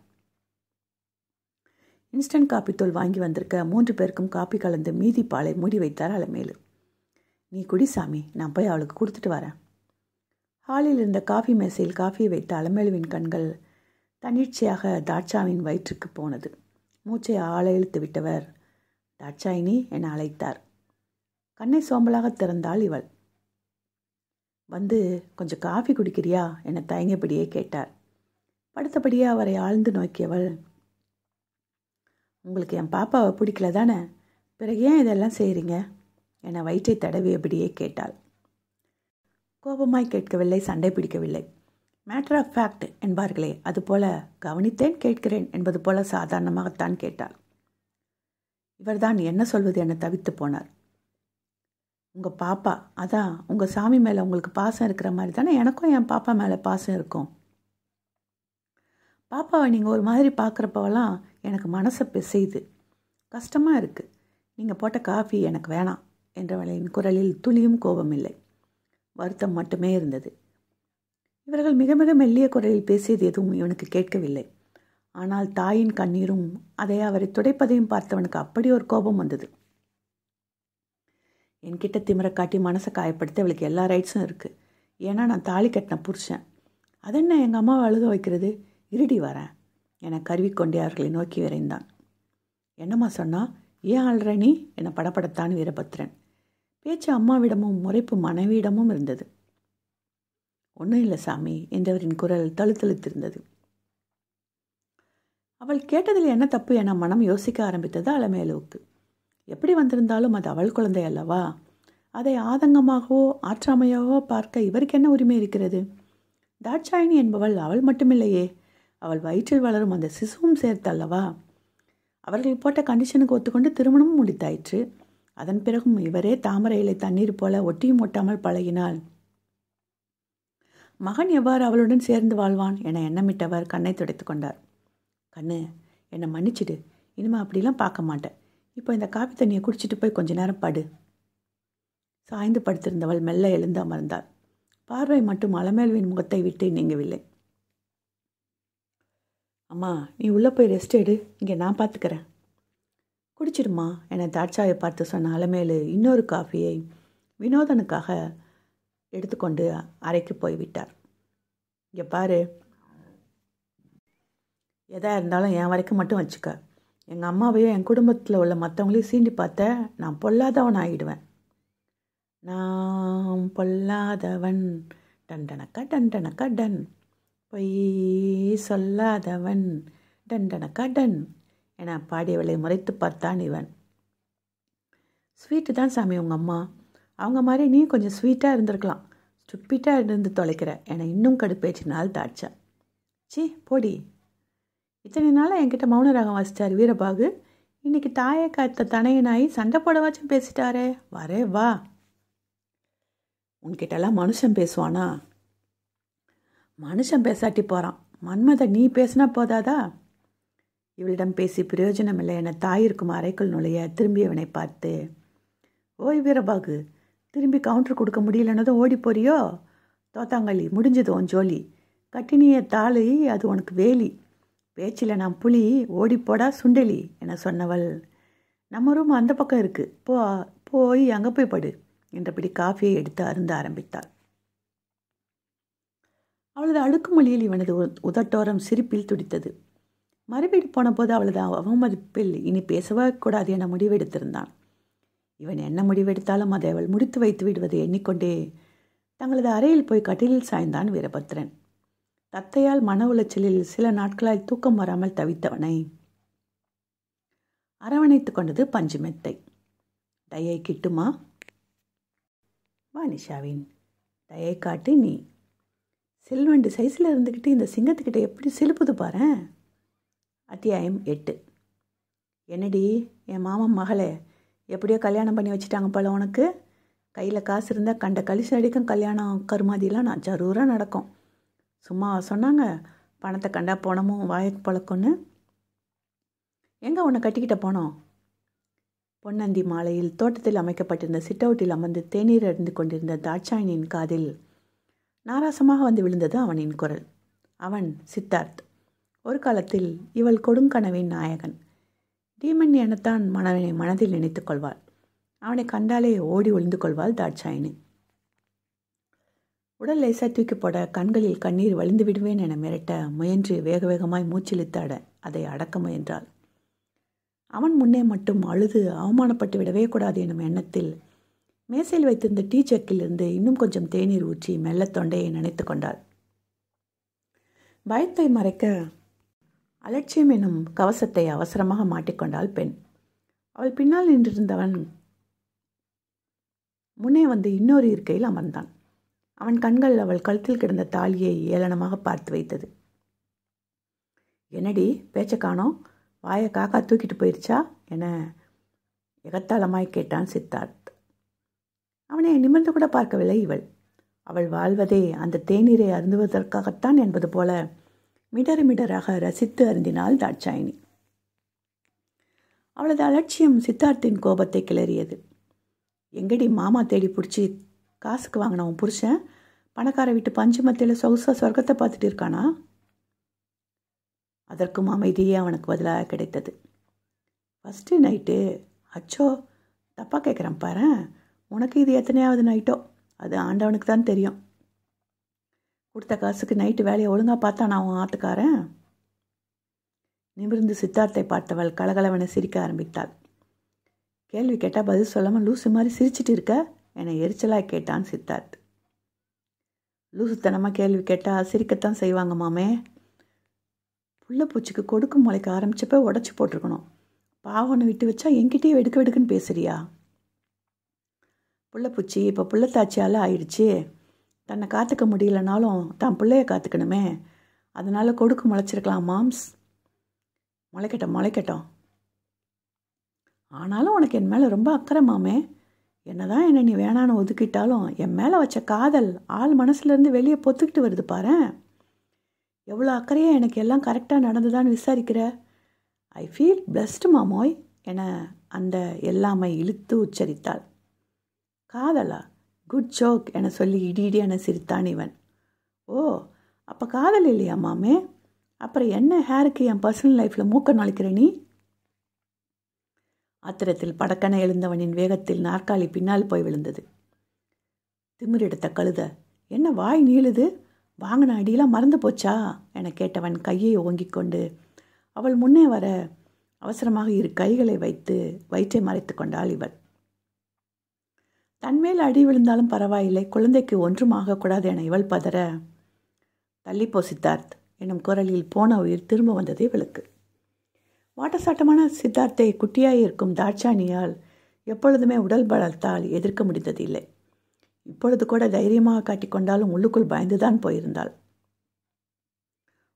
இன்ஸ்டன்ட் காப்பி தூள் வாங்கி வந்திருக்க மூன்று பேருக்கும் காப்பி கலந்து மீதி பாலை மூடி வைத்தார் அலமேலு. நீ குடி சாமி நான் போய் அவளுக்கு கொடுத்துட்டு வரேன். ஹாலில் இருந்த காஃபி மேசையில் காஃபியை வைத்த அலமேலுவின் கண்கள் தன்னிச்சையாக தாட்சாவின் வயிற்றுக்கு போனது. மூச்சை ஆள இழுத்து விட்டவர் தாட்சாயினி என அழைத்தார். கண்ணை சோம்பலாக திறந்தாள் இவள். வந்து கொஞ்சம் காஃபி குடிக்கிறியா? என தயங்கியபடியே கேட்டார். படுத்தபடியே அவரை ஆழ்ந்து நோக்கியவள் உங்களுக்கு என் பாப்பாவை பிடிக்கல தானே? பிறகு ஏன் இதெல்லாம் செய்கிறீங்க என வயிற்றை தடவியபடியே கேட்டாள். கோபமாய் கேட்கவில்லை சண்டை பிடிக்கவில்லை. மேட்டர் ஆஃப் ஃபேக்ட் என்பார்களே அதுபோல கவனித்தேன் கேட்கிறேன் என்பது போல சாதாரணமாகத்தான் கேட்டாள். இவர்தான் என்ன சொல்வது என தவித்து போனார். உங்கள் பாப்பா அதான் உங்கள் சாமி மேலே உங்களுக்கு பாசம் இருக்கிற மாதிரி தானே எனக்கும் என் பாப்பா மேலே பாசம் இருக்கும். பாப்பாவை நீங்கள் ஒரு மாதிரி பார்க்குறப்பவெல்லாம் எனக்கு மனசை பிசையுது. கஷ்டமாக இருக்குது நீங்கள் போட்ட காஃபி எனக்கு வேணாம் என்றவளின் குரலில் துளியும் கோபம் இல்லை வருத்தம் மட்டுமே இருந்தது. இவர்கள் மிக மிக மெல்லிய குரலில் பேசியது எதுவும் இவனுக்கு கேட்கவில்லை. ஆனால் தாயின் கண்ணீரும் அதை அவரை துடைப்பதையும் பார்த்தவனுக்கு அப்படி ஒரு கோபம் வந்தது. என்கிட்ட திமிரை காட்டி மனசை காயப்படுத்த அவளுக்கு எல்லா ரைட்ஸும் இருக்குது ஏன்னா நான் தாலி கட்டின புருஷன். அதென்ன எங்கள் அம்மாவை அழுக வைக்கிறது? இருடி வரேன். என கருவிக்கொண்டே அவர்களை நோக்கி விரைந்தான். என்னம்மா சொன்னா? ஏன் அழுற நீ? என படப்படத்தான் வீரபத்ரன். பேச்சு அம்மாவிடமும் முறைப்பு மனைவியிடமும் இருந்தது. ஒன்றும் இல்லை சாமி என்றவரின் குரல் தழுத்தழுத்திருந்தது. அவள் கேட்டதில் என்ன தப்பு என மனம் யோசிக்க ஆரம்பித்தது அலமேலுவுக்கு. எப்படி வந்திருந்தாலும் அது அவள் குழந்தை அல்லவா? அதை ஆதங்கமாகவோ ஆற்றாமையாகவோ பார்க்க இவருக்கு என்ன உரிமை இருக்கிறது? தாட்சாயினி என்பவள் அவள் மட்டுமில்லையே. அவள் வயிற்றில் வளரும் அந்த சிசுவும் சேர்த்தல்லவா அவர்கள் போட்ட கண்டிஷனுக்கு ஒத்துக்கொண்டு திருமணமும் முடித்தாயிற்று. அதன் பிறகும் இவரே தாமரை இலை தண்ணீர் போல ஒட்டியும் ஒட்டாமல் பழகினாள். மகன் எவ்வாறு அவளுடன் சேர்ந்து வாழ்வான் என எண்ணமிட்டவர் கண்ணை துடைத்து கொண்டார். கண்ணு என்னை மன்னிச்சிடு. இனிமே அப்படிலாம் பார்க்க மாட்டேன். இப்போ இந்த காபி தண்ணியை குடிச்சிட்டு போய் கொஞ்ச நேரம் படு. சாய்ந்து படுத்திருந்தவள் மெல்ல எழுந்து அமர்ந்தாள். பார்வை மட்டும் அலமேல்வின் முகத்தை விட்டு நீங்கவில்லை. அம்மா நீ உள்ளே போய் ரெஸ்ட் எடு. இங்கே நான் பார்த்துக்கிறேன். குடிச்சிடுமா என தாட்சாவை பார்த்து சொன்ன அலமேலு இன்னொரு காஃபியை வினோதனுக்காக எடுத்துக்கொண்டு அறைக்கு போய்விட்டார். இங்கே பாரு. எதாக இருந்தாலும் என் வரைக்கும் மட்டும் வச்சுக்க. எங்கள் அம்மாவையும் என் குடும்பத்தில் உள்ள மற்றவங்களையும் சீண்டி பார்த்த நான் பொல்லாதவன் ஆகிடுவேன் நான் பொல்லாதவன். டண்டனக்கா டண்டனக்கா டன் பொய் சொல்லாதவன். டண்டனக்கா டன். என பாடியவளை முறைத்து பார்த்தான் இவன். ஸ்வீட்டு தான் சாமி உங்கள் அம்மா. அவங்க மாதிரி நீ கொஞ்சம் ஸ்வீட்டாக இருந்திருக்கலாம். ஸ்டுப்பிட்டாக இருந்து தொலைக்கிற என இன்னும் கடுப்பேற்றினால் தாட்சா சி போடி. இத்தனை நாளாக என்கிட்ட மௌன ராகம் வாசித்தார் வீரபாகு. இன்னைக்கு தாயை காத்த தனையனாயி சண்டை போடவாச்சும் பேசிட்டாரே. வரே வா. உன்கிட்டலாம் மனுஷன் பேசுவானா? மனுஷன் பேசாட்டி போகிறான் மன்மதை நீ பேசினா போதாதா? இவளிடம் பேசி பிரயோஜனம் இல்லை என தாயிருக்கும் அறைக்குள் நுழைய திரும்பியவனை பார்த்து ஓய் வீரபாகு திரும்பி கவுண்டர் கொடுக்க முடியலன்னதும் ஓடி போறியோ? தோத்தாங்கல்லி முடிஞ்சது உன் ஜோலி. கட்டினிய தாளி அது உனக்கு வேலி. பேச்சில் நான் புலி ஓடிப்போடா சுண்டலி என சொன்னவள். நம்ம ரூம் அந்த பக்கம் இருக்கு. போ போய் அங்கே போய் படு என்றபடி காஃபியை எடுத்து அருந்த ஆரம்பித்தாள். அவளது அடுக்குமொழியில் இவனது உதட்டோரம் சிரிப்பில் துடித்தது. மறுவீடு போன போது அவளது அவமதிப்பில் இனி பேசவே கூடாது என முடிவெடுத்திருந்தான். இவன் என்ன முடிவெடுத்தாலும் அதை அவள் முடித்து வைத்து விடுவதை எண்ணிக்கொண்டே தங்களது அறையில் போய் கட்டிலில் சாய்ந்தான் வீரபத்ரன். தத்தையால் மன உளைச்சலில் சில நாட்களால் தூக்கம் வராமல் தவித்தவனை அரவணைத்து கொண்டது பஞ்சு மெத்தை. டையை கிட்டுமா? வானிஷாவின் டையை காட்டு நீ. செல்வண்டு சைஸில் இருந்துக்கிட்டு இந்த சிங்கத்துக்கிட்ட எப்படி சிலுப்புது பாரு அத்தியாயம் எட்டு. என்னடி என் மாமன் மகளே எப்படியோ கல்யாணம் பண்ணி வச்சுட்டாங்க போல உனக்கு? கையில் காசு இருந்தால் கண்ட கழிச்சு அடிக்கும் கல்யாணம் கருமாதிலாம் நான் ஜரூராக நடக்கும். சும்மா சொன்னாங்க பணத்தை கண்டா போனமும் வாயக்கு பழக்கம்னு? எங்கே உன்னை கட்டிக்கிட்ட போனோம்? பொன்னந்தி மாலையில் தோட்டத்தில் அமைக்கப்பட்டிருந்த சிட்டவுட்டில் அமர்ந்து தேநீர் அறிந்து கொண்டிருந்த தாட்சாயினின் காதில் நாராசமாக வந்து விழுந்தது அவனின் குரல். அவன் சித்தார்த். ஒரு காலத்தில் இவள் கொடுங்கனவின் நாயகன். டீமன் எனத்தான் மனவனை மனதில் நினைத்துக் கொள்வாள். அவனை கண்டாலே ஓடி ஒளிந்து கொள்வாள் தாட்சாயினி. உடல் லேசா தூக்கி போட கண்களில் கண்ணீர் வழிந்து விடுவேன் என மிரட்ட முயன்று வேக வேகமாய் மூச்சிலித்தாட அதை அடக்க முயன்றாள். அவன் முன்னே மட்டும் அழுது அவமானப்பட்டு விடவே கூடாது எனும் எண்ணத்தில் மேசையில் வைத்திருந்த டீ செக்கிலிருந்து இன்னும் கொஞ்சம் தேநீர் ஊற்றி மெல்ல தொண்டையை நினைத்து கொண்டாள். பயத்தை மறைக்க அலட்சியம் எனும் கவசத்தை அவசரமாக மாட்டிக்கொண்டாள் பெண். அவள் பின்னால் நின்றிருந்தவன் முன்னே வந்து இன்னொரு இருக்கையில் அமர்ந்தான். அவன் கண்கள் அவள் கழுத்தில் கிடந்த தாலியை ஏளனமாக பார்த்து வைத்தது. என்னடி பேச்ச காணோம்? வாயை காக்கா தூக்கிட்டு போயிருச்சா? என எகத்தாளமாய் கேட்டான் சித்தார்த். அவனை நிமிர்ந்து கூட பார்க்கவில்லை இவள். அவள் வாழ்வதே அந்த தேநீரை அருந்துவதற்காகத்தான் என்பது போல மிடறு மிடராக ரசித்து அருந்தினாள் தாட்சாயினி. அவளது அலட்சியம் சித்தார்த்தின் கோபத்தை கிளறியது. எங்கடி மாமா தேடி பிடிச்சி காசுக்கு வாங்கினவன் புருஷன்? பணக்கார வீட்டு பஞ்சு மத்தியில் சொகுசா சொர்க்கத்தை பார்த்துட்டு இருக்கானா? அதற்கும் அமைதியே அவனுக்கு பதிலாக கிடைத்தது. ஃபஸ்ட்டு நைட்டு அச்சோ தப்பாக கேட்குறேன் பாரு உனக்கு இது எத்தனையாவது நைட்டோ அது ஆண்டவனுக்கு தான் தெரியும். கொடுத்த காசுக்கு நைட்டு வேலையை ஒழுங்காக பார்த்தா நான் உன் ஆத்துக்காரன்? நிமிர்ந்து சித்தார்த்தை பார்த்தவள் கலகலவனை சிரிக்க ஆரம்பித்தாள். கேள்வி கேட்டால் பதில் சொல்லாமல் லூசு மாதிரி சிரிச்சிட்டு இருக்க? என எரிச்சலாக கேட்டான் சித்தார்த். லூசுத்தனமாக கேள்வி கேட்டால் சிரிக்கத்தான் செய்வாங்க மாமே. புள்ள பூச்சிக்கு கொடுக்கு முளைக்க ஆரம்பிச்சப்ப உடச்சி போட்டிருக்கணும். பாவனை விட்டு வச்சா என்கிட்டயே வெடுக்க வெடுக்குன்னு பேசுறியா? புள்ளப்பூச்சி இப்போ புள்ளத்தாச்சியால் ஆயிடுச்சு. தன்னை காத்துக்க முடியலனாலும் தான் பிள்ளைய காத்துக்கணுமே. அதனால் கொடுக்கு முளைச்சிருக்கலாம் மாம்ஸ். முளைக்கட்டும் முளைக்கட்டும். ஆனாலும் உனக்கு என் மேலே ரொம்ப அக்கறை மாமே. என்னதான் என்னை நீ வேணான்னு ஒதுக்கிட்டாலும் என் மேலே வச்ச காதல் ஆள் மனசுலேருந்து வெளியே பொத்துக்கிட்டு வருது பாரு எவ்வளோ அக்கறையாக எனக்கு எல்லாம் கரெக்டாக நடந்ததான்னு விசாரிக்கிற? ஐ ஃபீல் பெஸ்ட் மாமோய் என அந்த எல்லாமை இழுத்து உச்சரித்தாள். காதலா? குட் ஜோக் என சொல்லி இடி இடி என சிரித்தான் இவன். ஓ அப்போ காதல் இல்லையா மாமே? அப்புறம் என்ன ஹேருக்கு என் பர்சனல் லைஃப்பில் மூக்க நுழைக்கிற நீ? ஆத்திரத்தில் படக்கன எழுந்தவனின் வேகத்தில் நாற்காலி பின்னால் போய் விழுந்தது. திமிரெடுத்த கழுத என்ன வாய் நீளுது? வாங்கின அடியெல்லாம் மறந்து போச்சா? என கேட்டவன் கையை ஓங்கிக் கொண்டு அவள் முன்னே வர அவசரமாக இரு கைகளை வைத்து வயிற்றை மறைத்து கொண்டாள் இவர் தன்மேல் அடி விழுந்தாலும் பரவாயில்லை குழந்தைக்கு ஒன்றும் ஆகக்கூடாது என இவள் பதற. தள்ளிப்போ சித்தார்த் எனும் குரலில் போன உயிர் திரும்ப வந்ததே இவளுக்கு வாட்டசாட்டமான சித்தார்த்தை குட்டியாய் இருக்கும் தாட்சாணியால் எப்பொழுதுமே உடல் பலத்தால் எதிர்க்க முடிந்ததில்லை. இப்பொழுது கூட தைரியமாக காட்டிக்கொண்டாலும் உள்ளுக்குள் பயந்துதான் போயிருந்தாள்.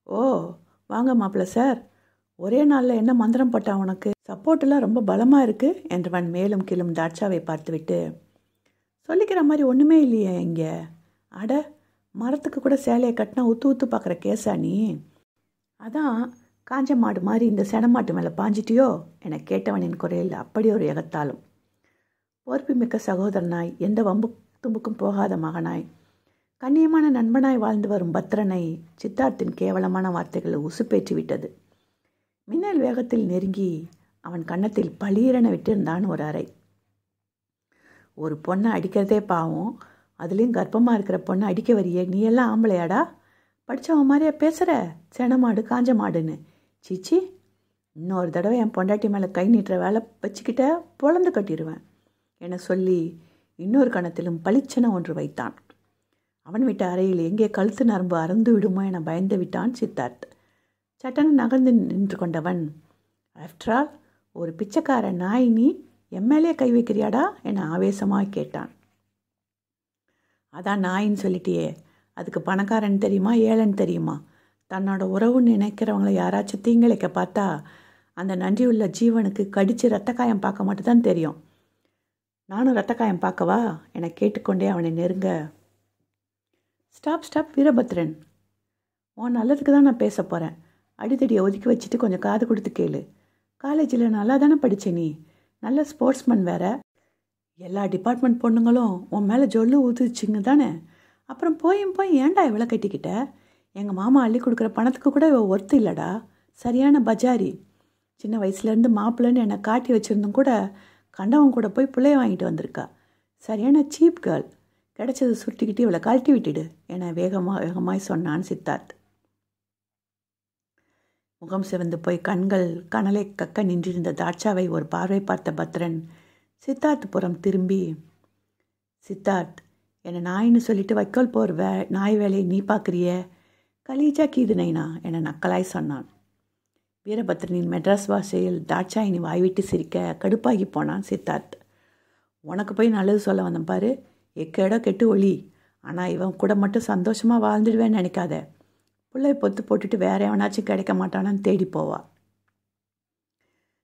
ஓ வாங்க மாப்பிள்ள சார் ஒரே நாளில் என்ன மந்திரம் போட்டா உனக்கு? சப்போர்ட்டெல்லாம் ரொம்ப பலமாக இருக்குது என்றவன் மேலும் கீழும் தாட்சாவை பார்த்துவிட்டு சொல்லிக்கிற மாதிரி ஒன்றுமே இல்லையே இங்கே. அட மரத்துக்கு கூட சேலையை கட்டினா ஊத்து ஊத்து பார்க்குற கேஸா நீ? அதான் காஞ்ச மாடு மாதிரி இந்த செனமாட்டு மேலே பாஞ்சிட்டியோ? என கேட்டவனின் குறையில் அப்படி ஒரு எகத்தாலும் பொறுப்புமிக்க சகோதரனாய் எந்த வம்பு தும்புக்கும் போகாத மகனாய். கண்ணியமான நண்பனாய் வாழ்ந்து வரும் பத்ரனை சித்தார்த்தின் கேவலமான வார்த்தைகள் உசுப்பேற்றி விட்டது. மின்னல் வேகத்தில் நெருங்கி அவன் கன்னத்தில் பளீரென விட்டிருந்தான் ஒரு அறை. ஒரு பொண்ணை அடிக்கிறதே பாவம். அதுலேயும் கர்ப்பமாக இருக்கிற பொண்ணை அடிக்க வரியே. நீ எல்லாம் ஆம்பளையாடா? படித்தவன் மாதிரியா பேசுகிற சென மாடு காஞ்ச மாடுன்னு. சீச்சி இன்னொரு தடவை என் பொண்டாட்டி மேலே கை நீட்டுற வேலை வச்சுக்கிட்ட பொழந்து கட்டிடுவேன் என சொல்லி இன்னொரு கணத்திலும் பளிச்சென ஒன்று வைத்தான். அவன் விட்ட அறையில் எங்கே கழுத்து நரம்பு அறந்து விடுமோ என பயந்து விட்டான் சித்தார்த். சட்டன் நகர்ந்து நின்று கொண்டவன் ஆஃப்டர் ஆல் ஒரு பிச்சைக்கார நாய் நீ எம்எல்ஏ கை வைக்கிறியாடா? என ஆவேசமாக கேட்டான். அதான் நாயின்னு சொல்லிட்டியே. அதுக்கு பணக்காரன் தெரியுமா ஏழன் தெரியுமா? தன்னோட உறவுன்னு நினைக்கிறவங்கள யாராச்சும் தீங்கிழைக்க பார்த்தா அந்த நன்றியுள்ள ஜீவனுக்கு கடித்து ரத்த காயம் பார்க்க மட்டும்தான் தெரியும். நானும் ரத்த காயம் பார்க்கவா? என கேட்டுக்கொண்டே அவனை நெருங்க. Stop stop Veerabhadran. உன் நல்லதுக்கு தான் நான் பேச போகிறேன் அடித்தடியை ஒதுக்கி வச்சுட்டு கொஞ்சம் காது கொடுத்து கேளு. காலேஜில் நல்லா தானே படிச்ச நீ. நல்ல ஸ்போர்ட்ஸ்மேன் வேற. எல்லா டிபார்ட்மெண்ட் பொண்ணுங்களும் உன் மேலே ஜொல்லு ஊதிச்சிங்க தானே? அப்புறம் போயும் போய் ஏன்டா இவ்வளோ கட்டிக்கிட்ட? எங்கள் மாமா அள்ளி கொடுக்குற பணத்துக்கு கூட இவள் ஒர்த்து இல்லைடா. சரியான பஜாரி. சின்ன வயசுலேருந்து மாப்பிள்ளைன்னு என்னை காட்டி வச்சுருந்தும் கூட கண்டவன் கூட போய் பிள்ளைய வாங்கிட்டு வந்திருக்கா. சரியான சீப் கேர்ள் கிடைச்சது சுருட்டிக்கிட்டு இவளை கழட்டி விட்டுடு என வேகமாக வேகமாய் சொன்னான் சித்தார்த். முகம் சிவந்து போய் கண்கள் கனலை கக்க நின்றிருந்த தாட்சாவை ஒரு பார்வை பார்த்த பத்ரன் சித்தார்த் புறம் திரும்பி சித்தார்த் என்னை நாயின்னு சொல்லிட்டு வைக்கோல் போர் வே நாய் வேலையை நீ பார்க்குறிய? கலீஜா கீது நைனா என நக்கலாய் சொன்னான். வீரபத்ரனின் மெட்ராஸ் வாசையில் தாட்சாயினி வாய்விட்டு சிரிக்க கடுப்பாகி போனான் சித்தார்த். உனக்கு போய் நல்லது சொல்ல வந்தேன் பாரு. எக்கேடோ கெட்டு ஒளி. ஆனால் இவன் கூட மட்டும் சந்தோஷமாக வாழ்ந்துடுவேன்னு நினைக்காத. பிள்ளை பொத்து போட்டுட்டு வேற எவனாச்சும் கிடைக்க மாட்டானான்னு தேடி போவா.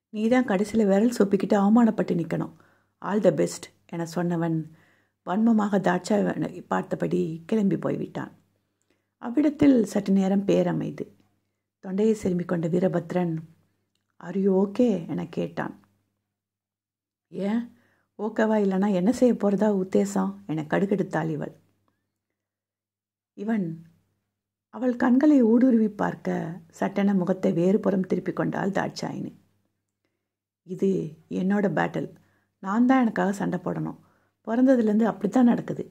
நீ தான் கடைசியில் விரல் சொப்பிக்கிட்டு அவமானப்பட்டு நிற்கணும் ஆல் த பெஸ்ட் என சொன்னவன் வன்மமாக தாட்சா பார்த்தபடி கிளம்பி போய்விட்டான். அவ்விடத்தில் சற்று நேரம் பேரமைது. தொண்டையை செருமிக் கொண்ட வீரபத்ரன் ஆர் யூ ஓகே? என கேட்டான். ஏன்? ஓகேவா? இல்லைனா என்ன செய்ய போகிறதா உத்தேசம்? என கடுகெடுத்தாள் இவள். இவன் அவள் கண்களை ஊடுருவி பார்க்க சட்டென முகத்தை வேறுபுறம் திருப்பி கொண்டாள் தாட்சாயினி. இது என்னோட பேட்டில் நான் தான் எனக்காக சண்டை போடணும். பிறந்ததுலேருந்து அப்படி தான் நடக்குது.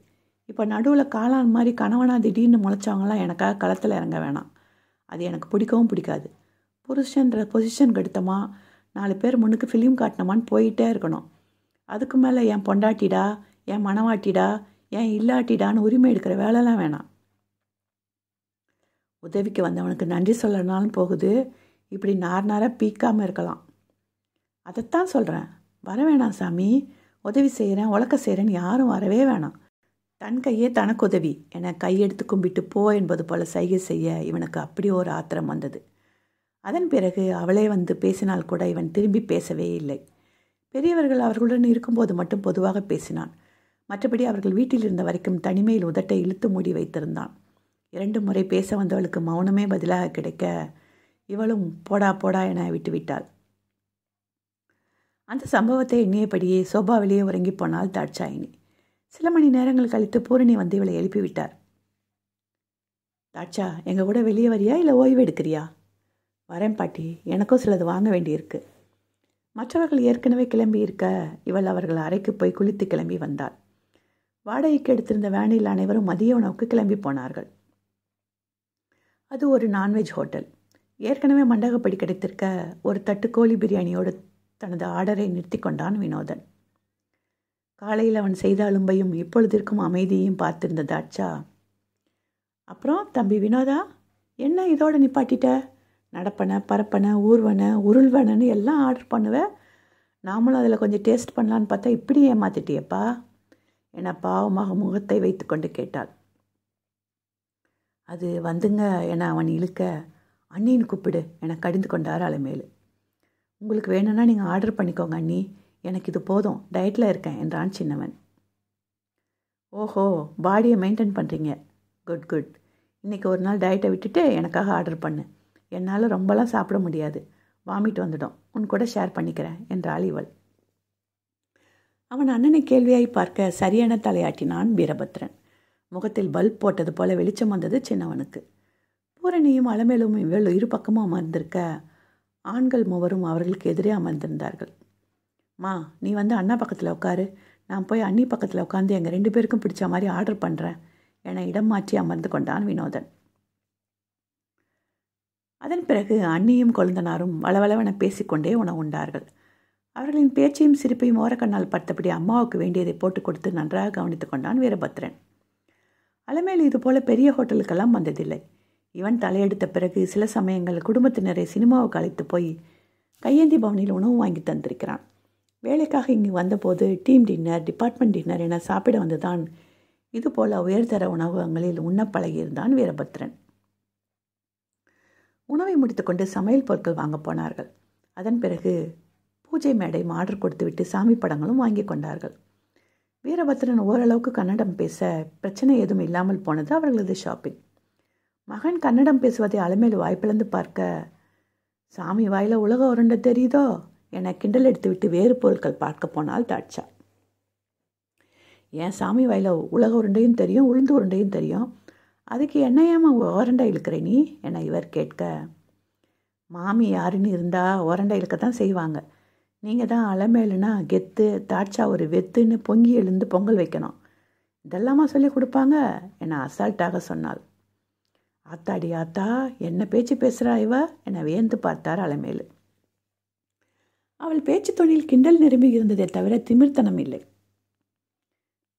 இப்போ நடுவில் காளான் மாதிரி கணவனா திடீர்னு முளைச்சவங்களாம் எனக்காக களத்தில் இறங்க வேணாம். அது எனக்கு பிடிக்கவும் பிடிக்காது. புருஷன்ற பொசிஷன் கெடுத்தமா? நாலு பேர் முன்னுக்கு ஃபிலிம் காட்டினமான்னு போயிட்டே இருக்கணும். அதுக்கு மேலே என் பொண்டாட்டிடா என் மனவாட்டிடா என் இல்லாட்டிடான்னு உரிமை எடுக்கிற வேலைலாம் வேணாம். உதவிக்கு வந்தவனுக்கு நன்றி சொல்லனாலும் போகுது. இப்படி நார் நாராக பீக்காமல் இருக்கலாம். அதைத்தான் சொல்கிறேன் வர வேணாம் சாமி. உதவி செய்கிறேன் உழக்க செய்கிறேன்னு யாரும் வரவே வேணாம். தன் கையே தனக்கு உதவி. என கையெடுத்து கும்பிட்டு போ என்பது போல சைகை செய்ய இவனுக்கு அப்படி ஒரு ஆத்திரம் வந்தது. அதன் பிறகு அவளே வந்து பேசினால் கூட இவன் திரும்பி பேசவே இல்லை. பெரியவர்கள் அவர்களுடன் இருக்கும்போது மட்டும் பொதுவாக பேசினான். மற்றபடி அவர்கள் வீட்டில் இருந்த வரைக்கும் தனிமையில் உதட்டை இழுத்து மூடி வைத்திருந்தான். இரண்டு முறை பேச வந்தவளுக்கு மௌனமே பதிலாக கிடைக்க இவளும் போடா போடா என விட்டுவிட்டாள். அந்த சம்பவத்தை எண்ணியபடியே சோபாவிலேயே உறங்கி போனாள் தாட்சாயினி. சில மணி நேரங்கள் கழித்து பூரணி வந்து இவளை எழுப்பிவிட்டார். தாட்சா எங்கள் கூட வெளியே வரியா இல்லை ஓய்வு எடுக்கிறியா? வரேன் பாட்டி எனக்கும் சிலது வாங்க வேண்டியிருக்கு. மற்றவர்கள் ஏற்கனவே கிளம்பி இருக்க இவள் அவர்கள் அறைக்கு போய் குளித்து கிளம்பி வந்தாள். வாடகைக்கு எடுத்திருந்த வேனில் அனைவரும் மதிய உணவுக்கு கிளம்பி போனார்கள். அது ஒரு நான்வெஜ் ஹோட்டல் ஏற்கனவே மண்டகப்படி கிடைத்திருக்க ஒரு தட்டு கோழி பிரியாணியோடு தனது ஆர்டரை நிறுத்தி கொண்டான் வினோதன். காலையில் அவன் செய்த அலும்பையும் இப்பொழுதிற்கும் அமைதியையும் பார்த்திருந்த தாட்சா அப்புறம் தம்பி வினோதா என்ன இதோட நிப்பாட்டிட்ட? நடப்பன பரப்பன ஊர்வன உருள்வனன்னு எல்லாம் ஆர்டர் பண்ணுவேன் நாமளும் அதில் கொஞ்சம் டேஸ்ட் பண்ணலான்னு பார்த்தா இப்படி ஏமாத்திட்டியப்பா? என பாவமாக முகத்தை வைத்து கொண்டு கேட்டாள். அது வந்துங்க என அவன் இழுக்க அண்ணின்னு கூப்பிடு என கடிந்து கொண்டார் அலைமேலு. உங்களுக்கு வேணும்னா நீங்கள் ஆர்டர் பண்ணிக்கோங்க அண்ணி எனக்கு இது போதும் டயட்டில் இருக்கேன் என்றான் சின்னவன். ஓஹோ பாடியை மெயின்டைன் பண்ணுறீங்க குட் குட் இன்றைக்கி ஒரு நாள் டயட்டை விட்டுட்டு எனக்காக ஆர்டர் பண்ணு. என்னால் ரொம்பலாம் சாப்பிட முடியாது. வாமிட் வந்துடும். உன் கூட ஷேர் பண்ணிக்கிறேன் என்றாள் இவள். அவன் அண்ணனை கேள்வியாய் பார்க்க சரியான தலையாட்டினான் வீரபத்ரன். முகத்தில் பல்ப் போட்டது போல வெளிச்சம் வந்தது சின்னவனுக்கு. பூரணியும் அலமேலும் இவள் இரு பக்கமும் அமர்ந்திருக்க ஆண்கள் மூவரும் அவர்களுக்கு எதிரே அமர்ந்திருந்தார்கள். மா நீ வந்து அண்ணா பக்கத்தில் உட்காரு. நான் போய் அண்ணி பக்கத்தில் உட்காந்து எங்கள் ரெண்டு பேருக்கும் பிடிச்ச மாதிரி ஆர்டர் பண்ணுறேன் என இடம் மாற்றி அமர்ந்து கொண்டான் வினோதன். அதன் பிறகு அண்ணியும் கொழுந்தனாரும் வளவளவென பேசிக்கொண்டே உணவு உண்டார்கள் அவர்களின் பேச்சையும் சிரிப்பையும் ஓரக்கண்ணால் பார்த்தபடி அம்மாவுக்கு வேண்டியதை போட்டுக் கொடுத்து நன்றாக கவனித்துக் கொண்டான் வீரபத்ரன். அலமேல் இது போல பெரிய ஹோட்டலுக்கெல்லாம் வந்ததில்லை. இவன் தலையெடுத்த பிறகு சில சமயங்கள் குடும்பத்தினரை சினிமாவுக்கு அழைத்து போய் கையேந்தி பவனில் உணவு வாங்கி தந்திருக்கிறான். வேலைக்காக இங்கு வந்தபோது டீம் டின்னர் டிபார்ட்மெண்ட் டின்னர் என சாப்பிட வந்துதான் இதுபோல உயர்தர உணவகங்களில் உண்ண பழகியிருந்தான் வீரபத்ரன். உணவை முடித்துக்கொண்டு சமையல் பொருட்கள் வாங்க போனார்கள். அதன் பிறகு பூஜை மேடை ஆர்டர் கொடுத்துவிட்டு சாமி படங்களும் வாங்கி கொண்டார்கள். வீரபத்ரன் ஓரளவுக்கு கன்னடம் பேச பிரச்சனை எதுவும் இல்லாமல் போனது அவர்களது ஷாப்பிங் மகன் கன்னடம் பேசுவதை அலமேல் வாய்ப்பிழந்து பார்க்க சாமி வாயில் உலக உருண்டை தெரியுதோ? என கிண்டல் எடுத்துவிட்டு வேறு பொருட்கள் பார்க்க போனால் தாட்சா. என் சாமி வாயில் உலக உருண்டையும் தெரியும் உளுந்து உருண்டையும் தெரியும்? அதுக்கு என்ன ஏமா ஓரண்டை இழுக்கிற நீ? என இவர் கேட்க மாமி யாருன்னு இருந்தால் ஓரண்டை இழுக்க தான் செய்வாங்க. நீங்கள் தான் அலமேலுனா கெத்து தாட்சா ஒரு வெத்துன்னு பொங்கி எழுந்து பொங்கல் வைக்கணும். இதெல்லாமா சொல்லி கொடுப்பாங்க? என்னை அசால்ட்டாக சொன்னாள். ஆத்தாடி ஆத்தா என்ன பேச்சு பேசுகிறா இவ? என்னை வியந்து பார்த்தார் அலமேலு அவள் பேச்சு தொழில் கிண்டல் நிரம்பி இருந்ததே தவிர திமிர்த்தனம் இல்லை.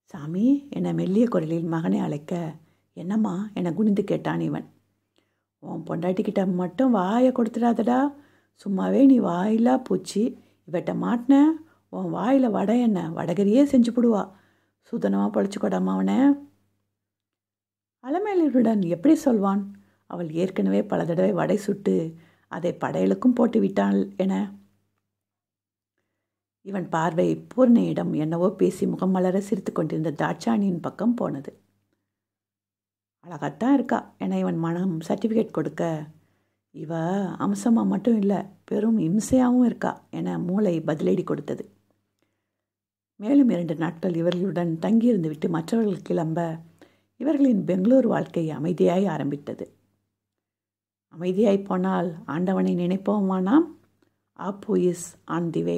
சாமி என்னை மெல்லிய குரலில் மகனை அழைக்க என்னம்மா? என்னை குனிந்து கேட்டான் இவன். உன் பொண்டாட்டிக்கிட்ட மட்டும் வாயை கொடுத்துடாதடா. சும்மாவே நீ வாயிலா பூச்சி. இவட்ட மாட்டின உன் வாயில் வடை என்ன வடகரியே செஞ்சு போடுவா. சுதனமாக பழிச்சுக்கோடாமா அவனை அலமேலியருடன் எப்படி சொல்வான்? அவள் ஏற்கனவே பல தடவை வடை சுட்டு அதை படையலுக்கும் போட்டு விட்டாள் என. இவன் பார்வை பூர்ணையிடம் என்னவோ பேசி முகம் மலர சிரித்து கொண்டிருந்த தாட்சாணியின் பக்கம் போனது. அழகாத்தான் இருக்கா என இவன் மனம் சர்டிஃபிகேட் கொடுக்க இவ அம்சமாக மட்டும் இல்லை பெரும் இம்சையாகவும் இருக்கா என மூளை பதிலடி கொடுத்தது. மேலும் இரண்டு நாட்கள் இவர்களுடன் தங்கியிருந்து விட்டு மற்றவர்கள் கிளம்ப இவர்களின் பெங்களூர் வாழ்க்கை அமைதியாய் ஆரம்பித்தது. அமைதியாய் போனால் ஆண்டவனை நினைப்போமானாம் ஆப்போ இஸ் ஆன் தி வே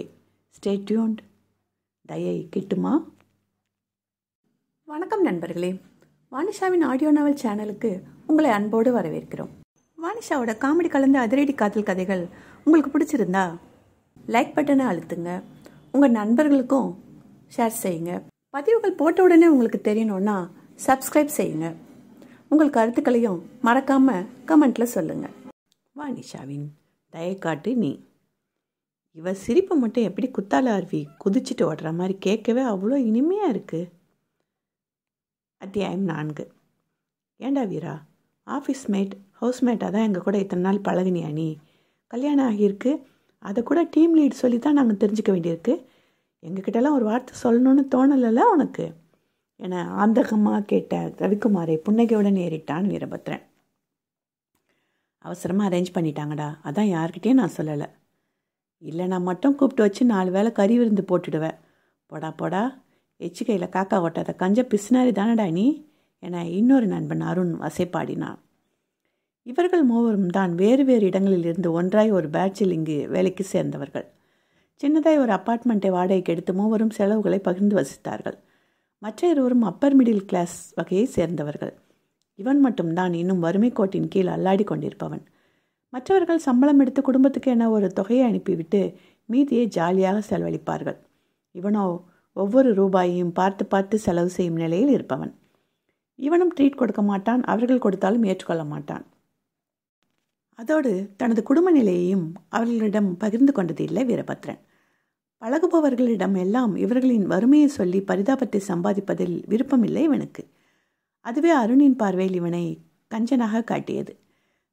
ஸ்டேட்யூன்ட் தயை கிட்டுமா? வணக்கம் நண்பர்களே. வானிஷாவின் ஆடியோ நாவல் சேனலுக்கு உங்களை அன்போடு வரவேற்கிறோம். வானிஷாவோட காமெடி கலந்த அதிரடி காதல் கதைகள் உங்களுக்கு பிடிச்சிருந்தா லைக் பட்டனை அழுத்துங்க. உங்கள் நண்பர்களுக்கும் ஷேர் செய்யுங்க. பதிவுகள் போட்ட உடனே உங்களுக்கு தெரியணும்னா சப்ஸ்கிரைப் செய்யுங்க. உங்கள் கருத்துக்களையும் மறக்காமல் கமெண்ட்டில் சொல்லுங்கள் வானிஷாவின் தயக்காட்டு நீ. இவ சிரிப்பு மட்டும் எப்படி குத்தால அருவி குதிச்சுட்டு ஓடுற மாதிரி கேட்கவே அவ்வளோ இனிமையாக இருக்குது அத்தியாயம் நான்கு. ஏண்டா வீரா? ஆஃபீஸ் மேட் ஹவுஸ்மேட்டாக தான் எங்கள் கூட இத்தனை நாள் பழகினியா நீ கல்யாணம் ஆகியிருக்கு. அதை கூட டீம் லீட் சொல்லி தான் நாங்கள் தெரிஞ்சுக்க வேண்டியிருக்கு. எங்ககிட்டலாம் ஒரு வார்த்தை சொல்லணும்னு தோணலைல்ல உனக்கு? என ஆந்தகமாக கேட்ட ரவிக்குமாரை புன்னகையுடன் ஏறிட்டான் வீரபத்ரன். அவசரமாக அரேஞ்ச் பண்ணிட்டாங்கடா. அதான் யார்கிட்டேயும் நான் சொல்லலை. இல்லை நான் மட்டும் கூப்பிட்டு வச்சு நாலு வேளை கறி விருந்து போட்டுடுவேன் போடா போடா. எச்சிக்கையில் காக்கா ஓட்டாத கஞ்ச பிஸ்னாரி தானடா நீ? என இன்னொரு நண்பன் அருண் வசைப்பாடினான். இவர்கள் மூவரும் தான் வேறு வேறு இடங்களில் இருந்து ஒன்றாய் ஒரு பேட்சில் இங்கு வேலைக்கு சேர்ந்தவர்கள். சின்னதாய் ஒரு அப்பார்ட்மெண்ட்டை வாடகைக்கு எடுத்து மூவரும் செலவுகளை பகிர்ந்து வசித்தார்கள். மற்ற இருவரும் அப்பர் மிடில் கிளாஸ் வகையை சேர்ந்தவர்கள். இவன் மட்டும்தான் இன்னும் வறுமை கோட்டின் கீழ் அல்லாடி கொண்டிருப்பவன். மற்றவர்கள் சம்பளம் எடுத்து குடும்பத்துக்கு என ஒரு தொகையை அனுப்பிவிட்டு மீதியை ஜாலியாக செலவழிப்பார்கள். இவனோ ஒவ்வொரு ரூபாயையும் பார்த்து பார்த்து செலவு செய்யும் நிலையில் இருப்பவன். இவனும் ட்ரீட் கொடுக்க மாட்டான் அவர்கள் கொடுத்தாலும் ஏற்றுக்கொள்ள மாட்டான். அதோடு தனது குடும்ப நிலையையும் அவர்களிடம் பகிர்ந்து கொண்டது இல்லை வீரபத்ரன். பழகுபவர்களிடம் எல்லாம் இவர்களின் வறுமையை சொல்லி பரிதாபத்தை சம்பாதிப்பதில் விருப்பமில்லை இவனுக்கு. அதுவே அருணின் பார்வையில் இவனை கஞ்சனாக காட்டியது.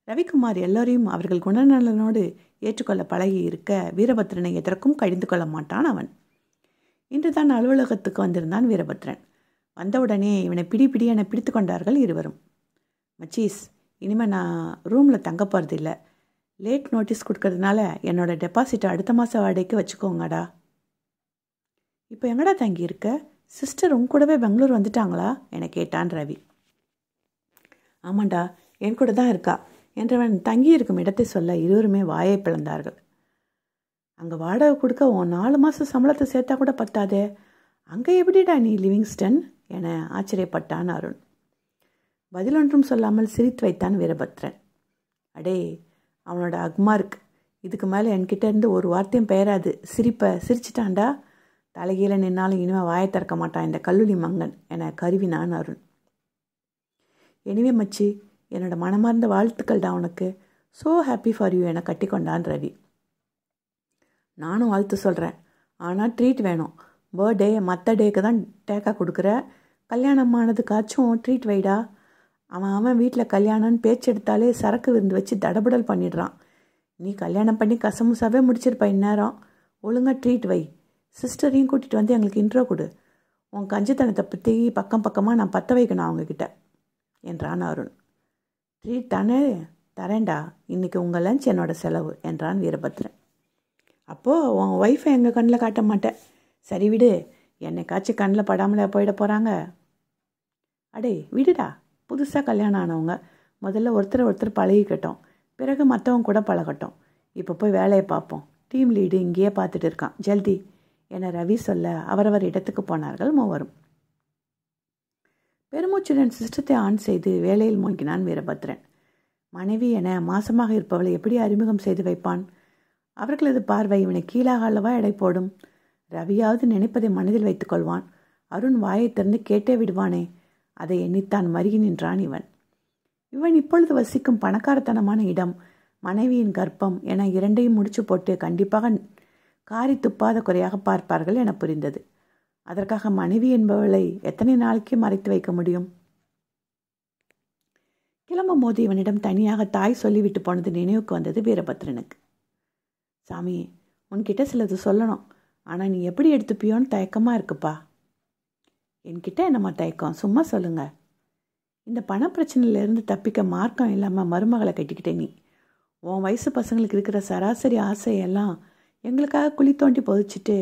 ரவிக்குமார் எல்லோரையும் அவர்கள் குணநலனோடு ஏற்றுக்கொள்ள பழகி இருக்க வீரபத்ரனை எதற்கும் கடிந்து கொள்ள மாட்டான் அவன். இன்று தான் அலுவலகத்துக்கு வந்திருந்தான் வீரபத்ரன். வந்தவுடனே இவனை பிடி பிடி என பிடித்து கொண்டார்கள் இருவரும். மச்சீஸ் இனிமேல் நான் ரூமில் தங்க போகிறது இல்லை. லேட் நோட்டீஸ் கொடுக்கறதுனால என்னோடய டெபாசிட்டை அடுத்த மாதம் வாடகைக்கு வச்சுக்கோங்கடா. இப்போ எங்கடா தங்கி இருக்க சிஸ்டர் உங்க கூடவே பெங்களூர் வந்துட்டாங்களா? என கேட்டான் ரவி. ஆமாண்டா என் கூட தான் இருக்கா. என்றவன் தங்கியிருக்கும் இடத்தை சொல்ல இருவருமே வாயை பிளந்தார்கள். அங்கே வாடகை கொடுக்க உன் நாலு மாதம் சம்பளத்தை சேர்த்தா கூட பத்தாதே. அங்கே எப்படிடா நீ லிவிங்ஸ்டன்? என ஆச்சரியப்பட்டான் அருண். பதிலொன்றும் சொல்லாமல் சிரித்து வைத்தான் வீரபத்ரன். அடே அவனோட அக்மார்க் இதுக்கு மேலே என்கிட்ட இருந்து ஒரு வார்த்தையும் பெயராது. சிரிப்பை சிரிச்சிட்டான்டா. தலைகீழ நின்னாலும் இனிமேல் வாயை திறக்க மாட்டான் இந்த கல்லூரி மங்கன் என கருவினான் அருண். எனிவே மச்சி என்னோட மனமார்ந்த வாழ்த்துக்கள்டா உனக்கு. ஸோ ஹாப்பி ஃபார் யூ என கட்டிக்கொண்டான் ரவி. நானும் வாழ்த்து சொல்கிறேன் ஆனால் ட்ரீட் வேணும். பர்த்டே மற்ற டேக்கு தான் டேக்காக கொடுக்குற. கல்யாணம் ஆனதுக்காச்சும் ட்ரீட் வைடா. அவன் அவன் வீட்டில் கல்யாணம்னு பேச்சு எடுத்தாலே சரக்கு விருந்து வச்சு தடபுடல் பண்ணிடுறான். நீ கல்யாணம் பண்ணி கசமுசாவே முடிச்சிருப்ப இந்நேரம். ஒழுங்காக ட்ரீட் வை. சிஸ்டரையும் கூட்டிகிட்டு வந்து எங்களுக்கு இன்ட்ரோ கொடு. உன் கஞ்சித்தனத்தை பற்றி பக்கம் பக்கமாக நான் பற்ற வைக்கணும் அவங்கக்கிட்ட என்றான் அருண். ட்ரீட் தானே? தரேன்டா. இன்றைக்கி உங்கள் லஞ்ச் என்னோட செலவு என்றான் வீரபத்ரன். அப்போது உன் ஒய்ஃபை எங்கள் கண்ணில் காட்ட மாட்டேன். சரி விடு. என்னைக்காச்சும் கண்ணில் படாமலே போயிட போகிறாங்க அடே விடுடா. புதுசாக கல்யாணம் ஆனவங்க முதல்ல ஒருத்தர் ஒருத்தர் பழகிக்கட்டும். பிறகு மற்றவங்க கூட பழகட்டும். இப்போ போய் வேலையை பார்ப்போம். டீம் லீடு இங்கேயே பார்த்துட்டு இருக்கான். ஜல்தி. என ரவி சொல்ல அவரவர் இடத்துக்கு போனார்கள் மூவரும். பெருமூச்சுடன் சிஸ்டத்தை ஆன் செய்து வேலையில் மூழ்கினான் வீரபத்ரன். மனைவி என மாசமாக இருப்பவளை எப்படி அறிமுகம் செய்து வைப்பான்? அவர்களது பார்வை இவனை கீழாக அல்லவா எடை போடும்? ரவியாவது நினைப்பதை மனதில் வைத்துக்கொள்வான் அருண் வாயை திறந்து கேட்டே விடுவானே. அதை எண்ணித்தான் மருகி நின்றான் இவன். இவன் இப்பொழுது வசிக்கும் பணக்காரத்தனமான இடம் மனைவியின் கர்ப்பம் என இரண்டையும் முடிச்சு போட்டு கண்டிப்பாக காரி துப்பாத குறையாக பார்ப்பார்கள் என புரிந்தது. அதற்காக மனைவி என்பவளை எத்தனை நாளைக்கு மறைத்து வைக்க முடியும்? கிளம்பும் போது இவனிடம் தனியாக தாய் சொல்லிவிட்டு போனது நினைவுக்கு வந்தது வீரபத்ரனுக்கு. சாமி உன்கிட்ட சிலது சொல்லணும். ஆனால் நீ எப்படி எடுத்துப்பியோன்னு தயக்கமாக இருக்குப்பா. என்கிட்ட என்னம்மா தயக்கம் சும்மா சொல்லுங்க. இந்த பண பிரச்சனையிலேருந்து தப்பிக்க மார்க்கம் இல்லாமல் மருமகளை கட்டிக்கிட்டே நீ. உன் வயசு பசங்களுக்கு இருக்கிற சராசரி ஆசையெல்லாம் எங்களுக்காக குழி தோண்டி பொதிச்சிட்டு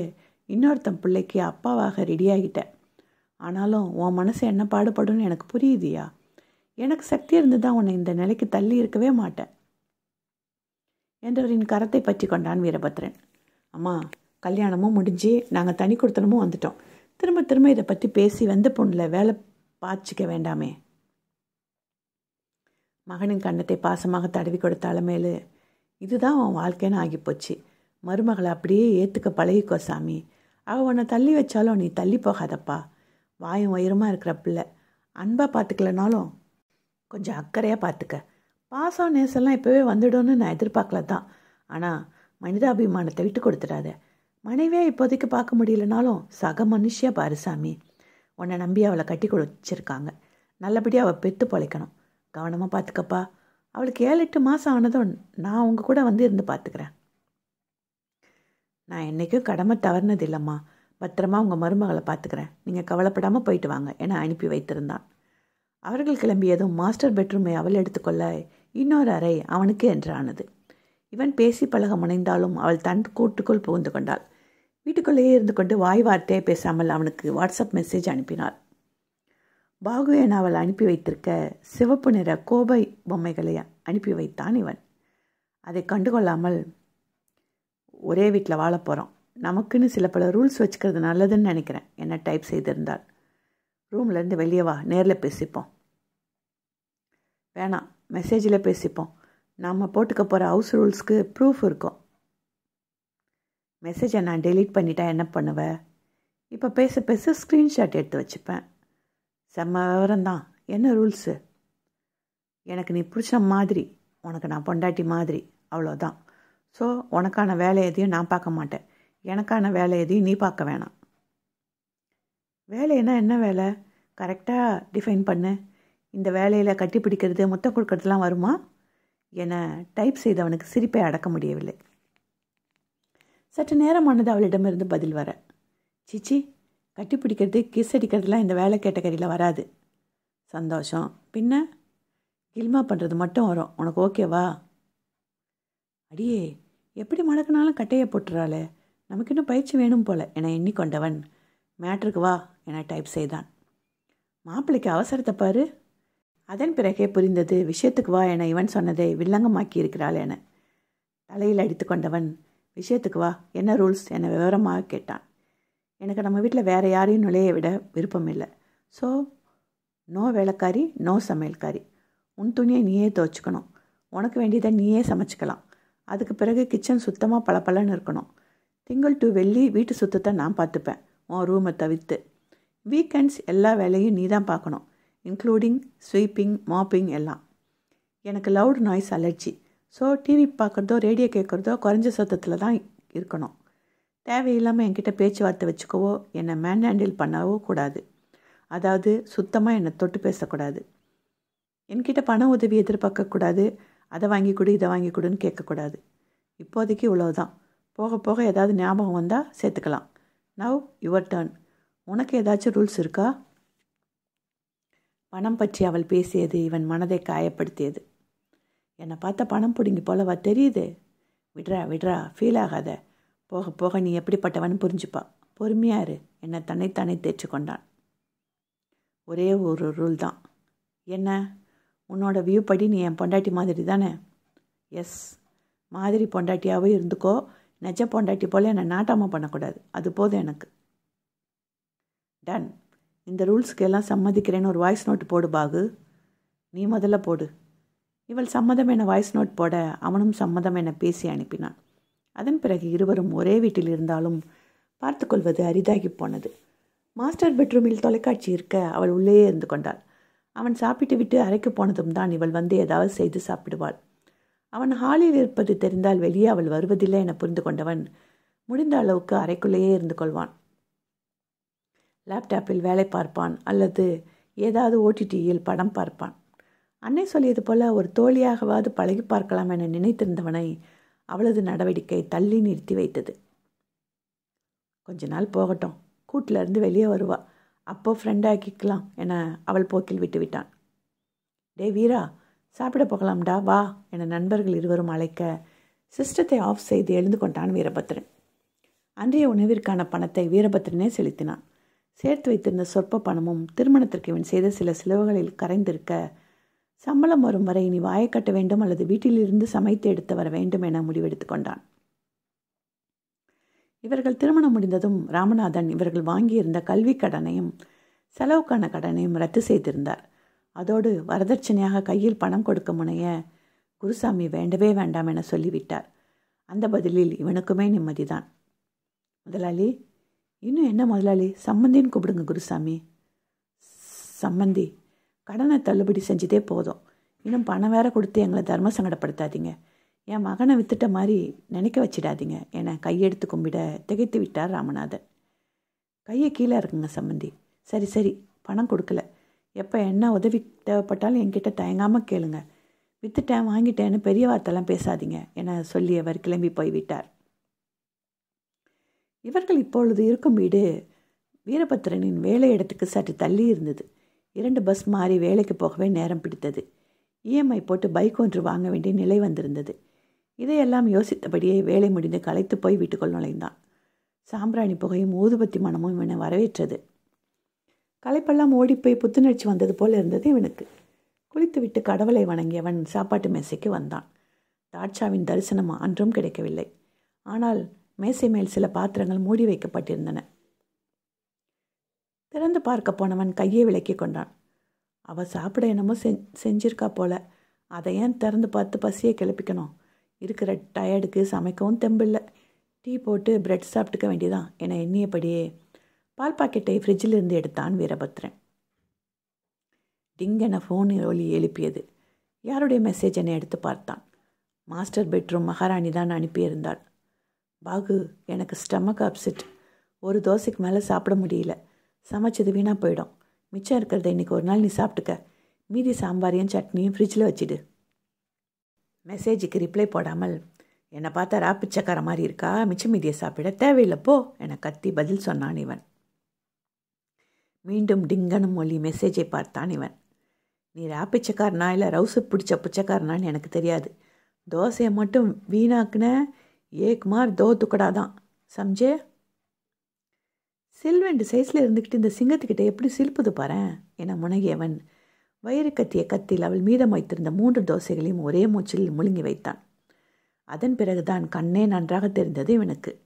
இன்னொருத்தன் பிள்ளைக்கு அப்பாவாக ரெடியாகிட்ட ஆனாலும் உன் மனசு என்ன பாடுபடும்னு எனக்கு புரியுதியா? எனக்கு சக்தி இருந்து தான் உன்னை இந்த நிலைக்கு தள்ளி இருக்கவே மாட்டேன். என்றவரின் கரத்தை பற்றி கொண்டான் வீரபத்ரன். அம்மா கல்யாணமும் முடிஞ்சு நாங்கள் தனி கொடுத்தனமும் வந்துட்டோம். திரும்ப திரும்ப இதை பற்றி பேசி வந்த பொண்ணில் வேலை பாய்ச்சிக்க வேண்டாமே. மகனின் கன்னத்தை பாசமாக தடவி கொடுத்த அலமேலு இதுதான் உன் வாழ்க்கைன்னு ஆகிப்போச்சு. மருமகளை அப்படியே ஏற்றுக்க பழகிக்கோ சாமி. அவள் உன்னை தள்ளி வச்சாலும் நீ தள்ளி போகாதப்பா. வாயும் உயரமாக இருக்கிற பிள்ளை. அன்பாக பார்த்துக்கலனாலும் கொஞ்சம் அக்கறையாக பார்த்துக்க பாசம் நேசம்லாம் இப்போவே வந்துடும்னு நான் எதிர்பார்க்கல தான் ஆனால் மனிதாபிமானத்தை விட்டு கொடுத்துடாத. மனைவியாக இப்போதைக்கு பார்க்க முடியலனாலும் சக மனுஷியாக பாரு சாமி. உன்னை நம்பி அவளை கட்டி கொடுச்சிருக்காங்க. நல்லபடியாக அவள் பெற்று பொழைக்கணும். கவனமாக பார்த்துக்கப்பா அவளுக்கு ஏழு எட்டு மாதம் ஆனதும் நான் உங்கள் கூட வந்து இருந்து பார்த்துக்கிறேன் நான் என்றைக்கும் கடமை தவறுனது இல்லைம்மா. பத்திரமா உங்கள் மருமகளை பார்த்துக்கிறேன் நீங்கள் கவலைப்படாமல் போயிட்டு வாங்க. என அனுப்பி வைத்திருந்தான். அவர்கள் கிளம்பியதும் மாஸ்டர் பெட்ரூமை அவள் எடுத்துக்கொள்ள இன்னொரு அறை அவனுக்கு என்றானது இவன் பேசி பழக முனைந்தாலும் அவள் தன் கூட்டுக்குள் புகுந்து கொண்டாள். வீட்டுக்குள்ளேயே இருந்து கொண்டு வாய் வார்த்தையை பேசாமல் அவனுக்கு வாட்ஸ்அப் மெசேஜ் அனுப்பினாள். பாகு என அவள் அனுப்பி வைத்திருக்க சிவப்பு நிற கோபை பொம்மைகளை அனுப்பி வைத்தான் இவன். அதை கண்டுகொள்ளாமல் ஒரே வீட்டில் வாழ போகிறோம் நமக்குன்னு சில பல ரூல்ஸ் வச்சுக்கிறது நல்லதுன்னு நினைக்கிறேன் என்ன டைப் செய்திருந்தாள். ரூம்லேருந்து வெளியே வா நேரில் பேசிப்போம். வேணாம் மெசேஜில் பேசிப்போம். நாம் போட்டுக்க போகிற ஹவுஸ் ரூல்ஸ்க்கு ப்ரூஃப் இருக்கும். மெசேஜை நான் டெலீட் பண்ணிட்டா என்ன பண்ணுவ? இப்போ பேச பேச ஸ்க்ரீன்ஷாட் எடுத்து வச்சுப்பேன். செம்ம விவரம்தான். என்ன ரூல்ஸு எனக்கு நீ பிடிச்ச மாதிரி உனக்கு நான் பொண்டாட்டி மாதிரி அவ்வளோதான் ஸோ உனக்கான வேலை எதையும் நான் பார்க்க மாட்டேன். எனக்கான வேலை எதையும் நீ பார்க்க வேணாம். வேலைன்னா என்ன வேலை? கரெக்டாக டிஃபைன் பண்ணு. இந்த வேலையில் கட்டி பிடிக்கிறது முத்தம் கொடுக்கறதுலாம் வருமா? என டைப் செய்தவனுக்கு சிரிப்பை அடக்க முடியவில்லை. சற்று நேரமானது அவளிடமிருந்து பதில் வர சிச்சி கட்டி பிடிக்கிறது கிஸ் அடிக்கிறதுலாம் இந்த வேலை கேட்டகரியில் வராது. சந்தோஷம். பின்ன? கில்மா பண்ணுறது மட்டும் வரும். உனக்கு ஓகேவா அடியே எப்படி மழக்குனாலும் கட்டையை போட்டுறாளே. நமக்கு இன்னும் பயிற்சி வேணும் போல. என எண்ணிக்கொண்டவன். மேட்ருக்கு வா என டைப் செய்தான். மாப்பிள்ளைக்கு அவசரத்தை பாரு. அதன் பிறகே புரிந்தது விஷயத்துக்கு வா என இவன் சொன்னதை வில்லங்கமாக்கி இருக்கிறாள் என. தலையில் அடித்து கொண்டவன் விஷயத்துக்கு வா என்ன ரூல்ஸ் என விவரமாக கேட்டான். எனக்கு நம்ம வீட்டில் வேறு யாரையும் நுழைய விட விருப்பம் இல்லை. ஸோ நோ வேலைக்காரி நோ சமையல்காரி. உன் துணியை நீயே துவச்சிக்கணும். உனக்கு வேண்டியதை நீயே சமைச்சிக்கலாம். அதுக்கு பிறகு கிச்சன் சுத்தமாக பளபளன்னு இருக்கணும். திங்கள் டு வெள்ளி வீட்டு சுத்தத்தை நான் பார்த்துப்பேன். உன் ரூமை தவிர்த்து. வீக்கெண்ட்ஸ் எல்லா வேலையும் நீ தான் பார்க்கணும். இன்க்ளூடிங் ஸ்வீப்பிங் மாப்பிங் எல்லாம். எனக்கு loud noise allergy so TV பார்க்குறதோ radio கேட்குறதோ குறைஞ்ச சத்தத்தில் தான் இருக்கணும். தேவையில்லாமல் என்கிட்ட பேச்சுவார்த்தை வச்சுக்கவோ என்னை மேன் ஹேண்டில் பண்ணவோ கூடாது. அதாவது சுத்தமாக என்னை தொட்டு பேசக்கூடாது. என்கிட்ட பண உதவி எதிர்பார்க்கக்கூடாது அதை வாங்கி கொடு இதை வாங்கி கொடுன்னு கேட்கக்கூடாது. இப்போதைக்கு இவ்வளோதான் போக போக ஏதாவது ஞாபகம் வந்தால் சேர்த்துக்கலாம். நவ் யுவர் டர்ன் உனக்கு ஏதாச்சும் ரூல்ஸ் இருக்கா? பணம் பற்றி அவள் பேசியது இவன் மனதை காயப்படுத்தியது. என்னை பார்த்த பணம் பிடுங்கி போலவா தெரியுது? விட்றா விட்றா ஃபீல் ஆகாத. போக போக நீ எப்படிப்பட்டவன் புரிஞ்சுப்பா. பொறுமையாரு என்னை தன்னைத்தானே தேய்ச்சி கொண்டான். ஒரே ஒரு ரூல் தான். என்ன? உன்னோட வியூ படி நீ என் பொண்டாட்டி மாதிரி தானே? எஸ் மாதிரி பொண்டாட்டியாகவே இருந்துக்கோ. நெஜ பொண்டாட்டி போல் என்னை நாட்டாமல் பண்ணக்கூடாது. அது போதும் எனக்கு. டன் இந்த ரூல்ஸ்க்கு எல்லாம் சம்மதிக்கிறேன்னு ஒரு வாய்ஸ் நோட் போடு பாகு. நீ முதல்ல போடு. இவள் சம்மதம் என வாய்ஸ் நோட் போட அவனும் சம்மதம் என பேசி அனுப்பினான். அதன் பிறகு இருவரும் ஒரே வீட்டில் இருந்தாலும் பார்த்து கொள்வது அரிதாகி போனது. மாஸ்டர் பெட்ரூமில் தொலைக்காட்சி இருக்க அவள் உள்ளேயே இருந்து கொண்டாள். அவன் சாப்பிட்டு விட்டு அறைக்கு போனதும் தான் இவள் வந்து ஏதாவது செய்து சாப்பிடுவாள். அவன் ஹாலில் இருப்பது தெரிந்தால் வெளியே அவள் வருவதில்லை என புரிந்து கொண்டவன் முடிந்த அளவுக்கு அறைக்குள்ளேயே இருந்து கொள்வான். லேப்டாப்பில் வேலை பார்ப்பான் அல்லது ஏதாவது ஓடிடியில் படம் பார்ப்பான். அன்னை சொல்லியது போல ஒரு தோழியாகவாவது பழகி பார்க்கலாம் என நினைத்திருந்தவனை அவளது நடவடிக்கை தள்ளி நிறுத்தி வைத்தது. கொஞ்ச நாள் போகட்டும் கூட்டிலேருந்து வெளியே வருவா. அப்போ ஃப்ரெண்டாக்கிக்கலாம் என அவள் போக்கில் விட்டு விட்டான். டே வீரா சாப்பிட போகலாம்டா வா என நண்பர்கள் இருவரும் அழைக்க சிஸ்டத்தை ஆஃப் செய்து எழுந்து கொண்டான் வீரபத்ரன். அன்றைய உணவிற்கான பணத்தை வீரபத்ரனே செலுத்தினான். சேர்த்து வைத்திருந்த சொற்ப பணமும் திருமணத்திற்கு இவன் செய்த சில செலவுகளில் கரைந்திருக்க சம்பளம் வரும் வரை இனி வாயை கட்ட வேண்டும் அல்லது வீட்டிலிருந்து சமைத்து எடுத்து வர வேண்டும் என முடிவெடுத்து கொண்டான். இவர்கள் திருமணம் முடிந்ததும் ராமநாதன் இவர்கள் வாங்கியிருந்த கல்வி கடனையும் செலவுக்கான கடனையும் ரத்து செய்திருந்தார். அதோடு வரதட்சணையாக கையில் பணம் கொடுக்க முனைய குருசாமி வேண்டவே வேண்டாம் என சொல்லிவிட்டார். அந்த பதிலில் இவனுக்குமே நிம்மதிதான். முதலாளி இன்னும் என்ன முதலாளி? சம்மந்தின்னு கூப்பிடுங்க குருசாமி. சம்மந்தி கடனை தள்ளுபடி செஞ்சதே போதும். இன்னும் பணம் வேற கொடுத்து எங்களை தர்ம சங்கடப்படுத்தாதீங்க. என் மகனை வித்துட்ட மாதிரி நினைக்க வச்சிடாதீங்க. என கையெடுத்து கும்பிட திகைத்து விட்டார் ராமநாதன். கையை கீழே இருக்குங்க சம்மந்தி சரி சரி பணம் கொடுக்கல. எப்போ என்ன உதவி தேவைப்பட்டாலும் என்கிட்ட தயங்காமல் கேளுங்க. வித்துட்டேன் வாங்கிட்டேன்னு பெரிய வார்த்தைலாம் பேசாதீங்க. என சொல்லி அவர் கிளம்பி போய்விட்டார். இவர்கள் இப்பொழுது இருக்கும் வீடு வீரபத்திரனின் வேலை இடத்துக்கு சற்று தள்ளி இருந்தது. இரண்டு பஸ் மாறி வேலைக்கு போகவே நேரம் பிடித்தது. இஎம்ஐ போட்டு பைக் ஒன்று வாங்க வேண்டிய நிலை வந்திருந்தது. இதையெல்லாம் யோசித்தபடியே வேலை முடிந்து களைத்து போய் வீட்டுக்குள் நுழைந்தான். சாம்பிராணி புகையும் ஊதுபத்தி மனமும் இவனை வரவேற்றது. களைப்பெல்லாம் ஓடிப்போய் புத்துணர்ச்சி வந்தது போல இருந்தது இவனுக்கு. குளித்துவிட்டு கடவுளை வணங்கியவன் சாப்பாட்டு மேசைக்கு வந்தான். தாட்சாவின் தரிசனம் அன்றும் கிடைக்கவில்லை. ஆனால் மேசை மேல் சில பாத்திரங்கள் மூடி வைக்கப்பட்டிருந்தன. திறந்து பார்க்க போனவன் கையை விலக்கி கொண்டான். அவள் சாப்பிட என்னமோ செ செஞ்சிருக்கா போல. அதை ஏன் திறந்து பார்த்து பசியை கிளப்பிக்கணும்? இருக்கிற டயர்டுக்கு சமைக்கவும் தெம்பில்லை. டீ போட்டு பிரெட் சாப்பிட்டுக்க வேண்டியதான். என எண்ணியபடியே பால் பாக்கெட்டை ஃப்ரிட்ஜில் இருந்து எடுத்தான் வீரபத்ரன். டிங்கென ஃபோன் ஒலி எழுப்பியது. யாருடைய மெசேஜ் என எடுத்து பார்த்தான். மாஸ்டர் பெட்ரூம் மகாராணி தான் அனுப்பியிருந்தாள். பாகு எனக்கு ஸ்டமக் அப்செட் ஒரு தோசைக்கு மேலே சாப்பிட முடியல. சமைச்சது வீணாக போயிடும். மிச்சம் இருக்கிறத இன்றைக்கி ஒரு நாள் நீ சாப்பிட்டுக்க. மீதி சாம்பாரையும் சட்னியும் ஃப்ரிட்ஜில் வச்சுடு. மெசேஜுக்கு ரிப்ளை போடாமல் என்னை பார்த்தா ராப்பிச்சக்கார மாதிரி இருக்கா? மிச்சம் மீதியை சாப்பிட தேவையில்லை போ என கத்தி பதில் சொன்னான் இவன். மீண்டும் டிங்கனும் மொழி மெசேஜை பார்த்தான் இவன். நீ ராப்பிச்சக்காரனா இல்லை ரவுசு பிடிச்ச பிச்சைக்காரனான்னு எனக்கு தெரியாது. தோசையை மட்டும் வீணாக்குன ஏக்குமார் தோ துக்கடா தான். சம்ஜே? சில்வெண்டு சைஸில் இருந்துக்கிட்டு இந்த சிங்கத்துக்கிட்ட எப்படி சிலுப்புது பாரு? என முனகியவன் வயிறு கத்திய கத்தில் அவள் மீதம் வைத்திருந்த மூன்று தோசைகளையும் ஒரே மூச்சில் முழுங்கி வைத்தான். அதன் பிறகுதான் கண்ணே நன்றாக தெரிந்தது இவனுக்கு.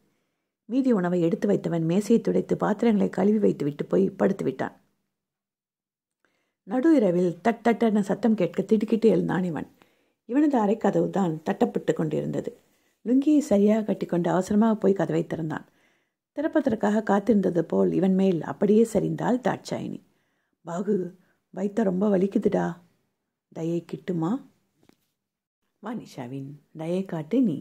மீதி உணவை எடுத்து வைத்தவன் மேசையை துடைத்து பாத்திரங்களை கழுவி வைத்துவிட்டு போய் படுத்து விட்டான். நடு இரவில் தட் தட்டென சத்தம் கேட்க திடுக்கிட்டு எழுந்தான் இவன். இவனது அரைக்கதவு தான் தட்டப்பட்டு கொண்டிருந்தது. லுங்கியை சரியாக கட்டிக்கொண்டு அவசரமாக போய் கதவை திறந்தான். திறப்பதற்காக காத்திருந்தது போல் இவன் மேல் அப்படியே சரிந்தாள் தாட்சாயினி. பாகு வைத்த ரொம்ப வலிக்குதுடா. தயை கிட்டுமா? வாணிஷாவின் தயை காட்டு நீ.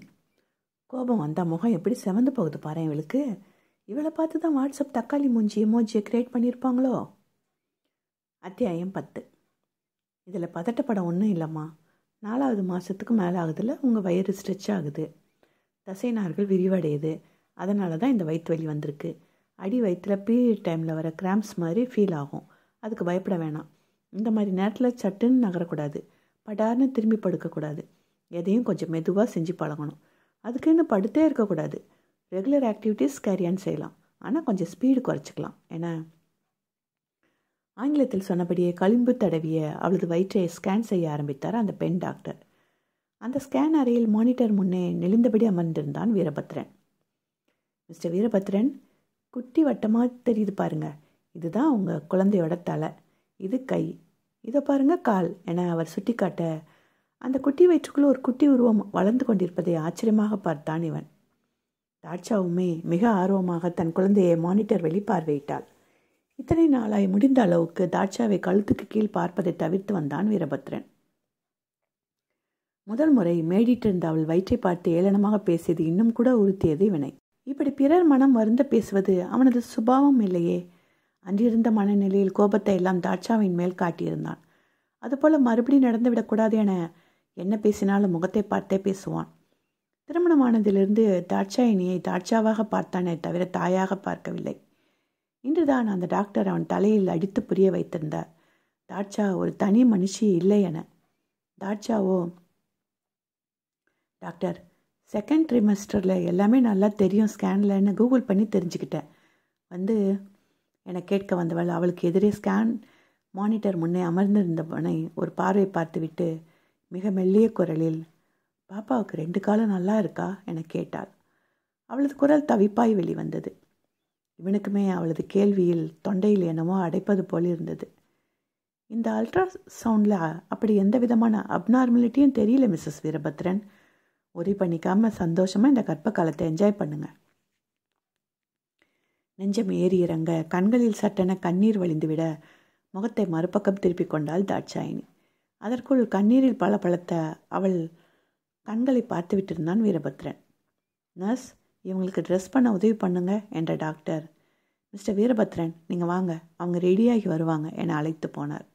கோபம் வந்தால் முகம் எப்படி செவந்து போகுது பாரு இவளுக்கு. இவளை பார்த்து தான் வாட்ஸ்அப் தக்காளி மூஞ்சி எமோஜியை கிரியேட் பண்ணியிருப்பாங்களோ? அத்தியாயம் பத்து. இதில் பதட்டப்படம் ஒன்றும் இல்லைம்மா. நாலாவது மாதத்துக்கு மேலே ஆகுதுல உங்கள் வயிறு ஸ்ட்ரெச் ஆகுது. தசை நார்கள் விரிவடையுது. அதனால தான் இந்த வயிற்று வலி வந்திருக்கு. அடி வயிற்றில் பீரியட் டைமில் வர கிராம்ஸ் மாதிரி ஃபீல் ஆகும். அதுக்கு பயப்பட வேணாம். இந்த மாதிரி நேரத்தில் சட்டுன்னு நகரக்கூடாது. படார்னு திரும்பி படுக்கக்கூடாது. எதையும் கொஞ்சம் மெதுவாக செஞ்சு பழகணும். அதுக்குன்னு படுத்தே இருக்கக்கூடாது. ரெகுலர் ஆக்டிவிட்டீஸ் கேரியான் செய்யலாம். ஆனால் கொஞ்சம் ஸ்பீடு குறைச்சிக்கலாம். ஏன்னா ஆங்கிலத்தில் சொன்னபடியே களிம்பு தடவிய அவளது வயிற்றை ஸ்கேன் செய்ய ஆரம்பித்தார் அந்த பெண் டாக்டர் அந்த ஸ்கேன் அறையில் மானிட்டர் முன்னே நெளிந்தபடி அமர்ந்திருந்தான் வீரபத்ரன். மிஸ்டர் வீரபத்ரன் குட்டி வட்டமாக தெரியுது பாருங்க. இதுதான் உங்கள் குழந்தையோட தலை. இது கை. இதை பாருங்க கால் என அவர் சுட்டிக்காட்ட அந்த குட்டி வயிற்றுக்குள்ளே ஒரு குட்டி உருவம் வளர்ந்து கொண்டிருப்பதை ஆச்சரியமாக பார்த்தான் இவன். தாட்சாவுமே மிக ஆர்வமாக தன் குழந்தையை மானிட்டர் வெளி பார்வையிட்டாள். இத்தனை நாளாய் முடிந்த அளவுக்கு தாட்சாவை கழுத்துக்கு கீழ் பார்ப்பதை தவிர்த்து வந்தான் வீரபத்ரன். முதல் முறை மேடிட்டிருந்த அவள் வயிற்றை பார்த்து ஏளனமாக பேசியது இன்னும் கூட உறுத்தியது இவனை. இப்படி பிறர் மனம் வருந்த பேசுவது அவனது சுபாவம் இல்லையே. அன்றிருந்த மனநிலையில் கோபத்தை எல்லாம் தாட்சாவின் மேல் காட்டியிருந்தான். அதுபோல மறுபடி நடந்துவிடக்கூடாது என என்ன பேசினாலும் முகத்தை பார்த்தே பேசுவான். திருமணமானதிலிருந்து தாட்சாயினியை தாட்சாவாக பார்த்தானே தவிர தாயாக பார்க்கவில்லை. இன்றுதான் அந்த டாக்டர் அவன் தலையில் அடித்து புரிய வைத்திருந்தார். தாட்சா ஒரு தனி மனுஷி இல்லை என. தாட்சாவோ டாக்டர் செகண்ட் ட்ரிமெஸ்டரில் எல்லாமே நல்லா தெரியும். ஸ்கேன்லன்னு கூகுள் பண்ணி தெரிஞ்சுக்கிட்டேன். வந்து என்னை கேட்க வந்தவள் அவளுக்கு எதிரே ஸ்கேன் மானிட்டர் முன்னே அமர்ந்திருந்தவனை ஒரு பார்வை பார்த்துவிட்டு மிக மெல்லிய குரலில் பாப்பாவுக்கு ரெண்டு காலம் நல்லா இருக்கா? என கேட்டாள். அவளது குரல் தவிப்பாய் வெளிவந்தது. இவனுக்குமே அவளது கேள்வியில் தொண்டையில் என்னமோ அடைப்பது போல் இருந்தது. இந்த அல்ட்ரா சவுண்டில் அப்படி எந்த விதமான அப்நார்மலிட்டியும் தெரியல மிஸ்ஸஸ் வீரபத்ரன் ஒரி பண்ணிக்காமல் சந்தோஷமாக இந்த கர்ப்ப காலத்தை என்ஜாய் பண்ணுங்க. நெஞ்சம் ஏறி இறங்க கண்களில் சட்டென கண்ணீர் வழிந்துவிட முகத்தை மறுபக்கம் திருப்பிக் கொண்டாள் தாட்சாயினி. அதற்குள் கண்ணீரில் பல பழத்த அவள் கண்களை பார்த்து விட்டிருந்தான் வீரபத்ரன். நர்ஸ் இவங்களுக்கு ட்ரெஸ் பண்ண உதவி பண்ணுங்க என்ற டாக்டர். மிஸ்டர் வீரபத்ரன் நீங்கள் வாங்க. அவங்க ரெடியாகி வருவாங்க என அழைத்து போனார்.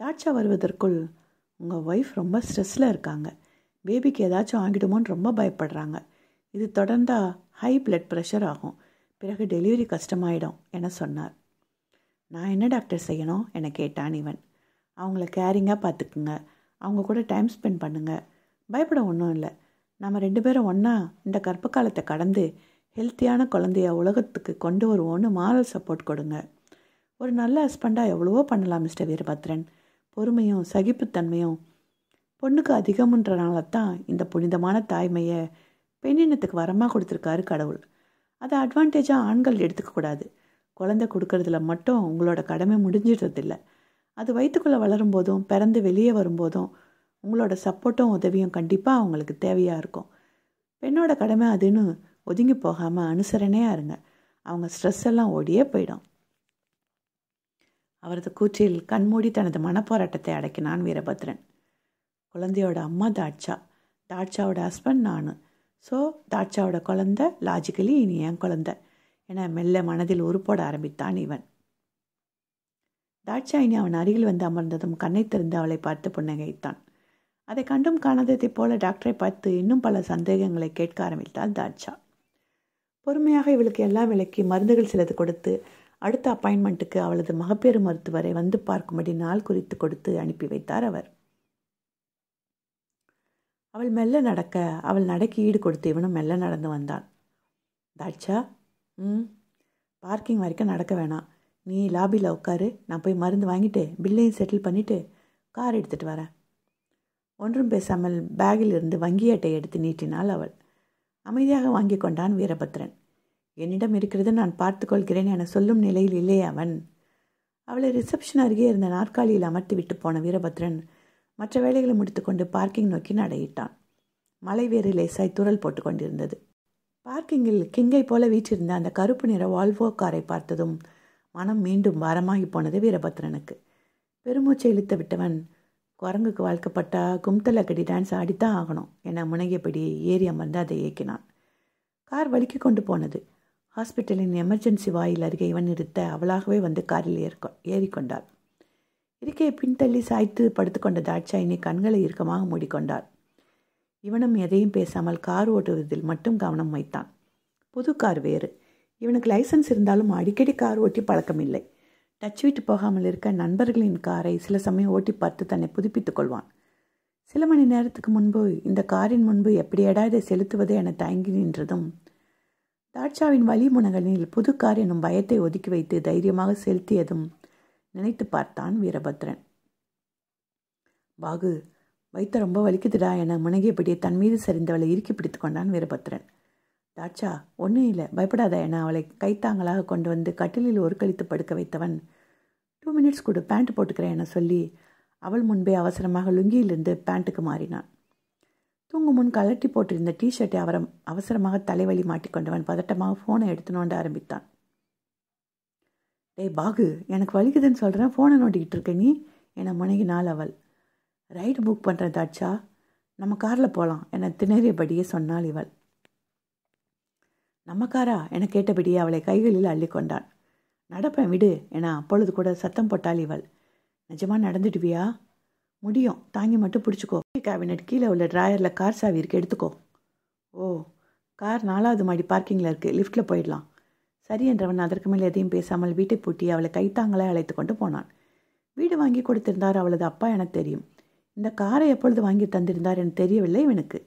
தாட்சா வருவதற்குள் உங்கள் ஒய்ஃப் ரொம்ப ஸ்ட்ரெஸ்ஸில் இருக்காங்க. பேபிக்கு ஏதாச்சும் ஆகிடுமோன்னு ரொம்ப பயப்படுறாங்க. இது தொடர்ந்தால் ஹை பிளட் ப்ரெஷர் ஆகும். பிறகு டெலிவரி கஷ்டமாயிடும் என சொன்னார். நான் என்ன டாக்டர் செய்யணும்? என கேட்டான் இவன். அவங்கள கேரிங்காக பார்த்துக்குங்க. அவங்க கூட டைம் ஸ்பெண்ட் பண்ணுங்கள் பயப்பட ஒன்றும் இல்லை. நம்ம ரெண்டு பேரும் ஒன்றா இந்த கர்ப்ப காலத்தை கடந்து ஹெல்த்தியான குழந்தைய உலகத்துக்கு கொண்டு வருவோன்னு மாரல் சப்போர்ட் கொடுங்க. ஒரு நல்ல ஹஸ்பண்டாக எவ்வளவோ பண்ணலாம் மிஸ்டர் வீரபத்ரன். பொறுமையும் சகிப்புத்தன்மையும் பொண்ணுக்கு அதிகம்ன்றனால தான் இந்த புனிதமான தாய்மையை பெண்ணினத்துக்கு வரமாக கொடுத்துருக்காரு கடவுள். அதை அட்வான்டேஜாக ஆண்கள் எடுத்துக்கக்கூடாது குழந்தை கொடுக்கறதுல மட்டும் உங்களோட கடமை முடிஞ்சிடுறதில்ல. அது வயிற்றுக்குள்ளே வளரும்போதும் பிறந்து வெளியே வரும்போதும் உங்களோட சப்போர்ட்டும் உதவியும் கண்டிப்பாக அவங்களுக்கு தேவையாக இருக்கும். பெண்ணோட கடமை அதுன்னு ஒதுங்கி போகாமல் அனுசரணையாக இருங்க. அவங்க ஸ்ட்ரெஸ் எல்லாம் ஓடியே போயிடும். அவரது கூற்றில் கண்மூடி தனது மனப்போராட்டத்தை அடக்கினான் வீரபத்ரன். குழந்தையோட அம்மா தாட்சா. தாட்சாவோட ஹஸ்பண்ட் நான். ஸோ தாட்சாவோட குழந்த லாஜிக்கலி இனி என் குழந்த. என மெல்ல மனதில் உருப்போட ஆரம்பித்தான் இவன். தாட்சா இனி அவன் அருகில் வந்து அமர்ந்ததும் கண்ணை திறந்து அவளை பார்த்து புன்னகைத்தான். அதை கண்டும் காணாததைப் போல டாக்டரை பார்த்து இன்னும் பல சந்தேகங்களை கேட்க ஆரம்பித்தாள் தாட்சா. பொறுமையாக இவளுக்கு எல்லாம் விலக்கி மருந்துகள் சிலது கொடுத்து அடுத்த அப்பாயின்மெண்ட்டுக்கு அவளது மகப்பேறு மருத்துவரை வந்து பார்க்கும்படி நாள் குறித்து கொடுத்து அனுப்பி வைத்தார் அவர். அவள் மெல்ல நடக்க அவள் நடக்கி ஈடு கொடுத்து இவனும் மெல்ல நடந்து வந்தான். தாட்சா ம் பார்க்கிங் வரைக்கும் நடக்க வேணாம். நீ லாபியில் உட்காரு நான் போய் மருந்து வாங்கிட்டு பில்லையும் செட்டில் பண்ணிவிட்டு கார் எடுத்துகிட்டு வரேன். ஒன்றும் பேசாமல் பேக்கில் இருந்து வங்கி அட்டை எடுத்து நீட்டினாள் அவள். அமைதியாக வாங்கி கொண்டான் வீரபத்ரன். என்னிடம் இருக்கிறது நான் பார்த்துக்கொள்கிறேன் என சொல்லும் நிலையில் இல்லையே அவன். அவளை ரிசப்ஷன் அருகே இருந்த நாற்காலியில் அமர்த்தி விட்டு போன வீரபத்ரன் மற்ற வேலைகளை முடித்துக்கொண்டு பார்க்கிங் நோக்கி நடையிட்டான். மலை வேறு லேசாய் துரல் போட்டு கொண்டிருந்தது. பார்க்கிங்கில் கிங்கை போல வீற்றிருந்த அந்த கருப்பு நிற வால்வோ காரை பார்த்ததும் மனம் மீண்டும் வாரமாகி போனது வீரபத்ரனுக்கு. பெருமூச்சை இழுத்து விட்டவன் குரங்குக்கு வாழ்க்கப்பட்டா கும்தல கடி டான்ஸ் ஆடித்தான் ஆகணும் என முனையபடி ஏறி அமர்ந்து அதை இயக்கினான். கார் வலிக்கு கொண்டு போனது. ஹாஸ்பிட்டலின் எமர்ஜென்சி வாயில் அருகே இவன் நிறுத்த அவளாகவே வந்து காரில் ஏற்க ஏறிக்கொண்டாள் இருக்கையை பின்தள்ளி சாய்த்து படுத்துக்கொண்ட தாட்சாயினி கண்களை இறுக்கமாக மூடிக்கொண்டார் இவனும் எதையும் பேசாமல் கார் ஓட்டுவதில் மட்டும் கவனம் வைத்தான். புது கார் வேறு. இவனுக்கு லைசன்ஸ் இருந்தாலும் அடிக்கடி கார் ஓட்டி பழக்கமில்லை. டச் விட்டு போகாமல் இருக்க நண்பர்களின் காரை சில சமயம் ஓட்டி பார்த்து தன்னை புதுப்பித்துக் கொள்வான். சில மணி நேரத்துக்கு முன்பு இந்த காரின் முன்பு எப்படியடா இதை செலுத்துவது என தயங்கி நின்றதும் தாட்சாவின் வழிமுனகளில் புது கார் எனும் பயத்தை ஒதுக்கி வைத்து தைரியமாக செலுத்தியதும் நினைத்து பார்த்தான் வீரபத்ரன். பாகு வைத்த ரொம்ப வலிக்குதுடா என முனகியபடியே தன் மீது சரிந்தவளை இறுக்கி பிடித்து கொண்டான் வீரபத்ரன். தாட்சா ஒன்றும் இல்லை பயப்படாத என அவளை கைத்தாங்களாக கொண்டு வந்து கட்டிலில் ஒரு கழித்து படுக்க வைத்தவன். டூ மினிட்ஸ் கொடு பேண்ட் போட்டுக்கிறேன் என சொல்லி அவள் முன்பே அவசரமாக லுங்கியிலிருந்து பேண்ட்டுக்கு மாறினான். தூங்கும் முன் கலட்டி போட்டிருந்த டிஷர்ட்டை அவரம் அவசரமாக தலைவலி மாட்டிக்கொண்டவன் பதட்டமாக ஃபோனை எடுத்து நோண்ட ஆரம்பித்தான். டேய் பாகு எனக்கு வலிக்குதுன்னு சொல்கிறேன் ஃபோனை நோண்டிக்கிட்டு இருக்க நீ? என முனகினாள் அவள். ரைடு புக் பண்ணுறேன் தாட்சா நம்ம காரில் போகலாம் என திணறியபடியே சொன்னாள் இவள். நம்ம காரா என கேட்டபடியே அவளை கைகளில் அள்ளிக்கொண்டான் நடப்பேன் விடு என அப்பொழுது கூட சத்தம் போட்டாள் இவள். நிஜமாக நடந்துடுவியா? முடியும் தாங்கி மட்டும் பிடிச்சிக்கோ. கேபினட் கீழே உள்ள ட்ராயரில் கார் சாவி இருக்கு எடுத்துக்கோ. ஓ கார் நாலாவது மாடி பார்க்கிங்கில் இருக்குது லிஃப்ட்டில் போயிடலாம். சரி என்றவன் அதற்கு மேல் எதையும் பேசாமல் வீட்டை பூட்டி அவளை கைத்தாங்களை அழைத்து கொண்டு போனான். வீடு வாங்கி கொடுத்திருந்தார் அவளது அப்பா எனக்கு தெரியும். இந்த காரை எப்பொழுது வாங்கி தந்திருந்தார் எனக்கு தெரியவில்லை இவனுக்கு.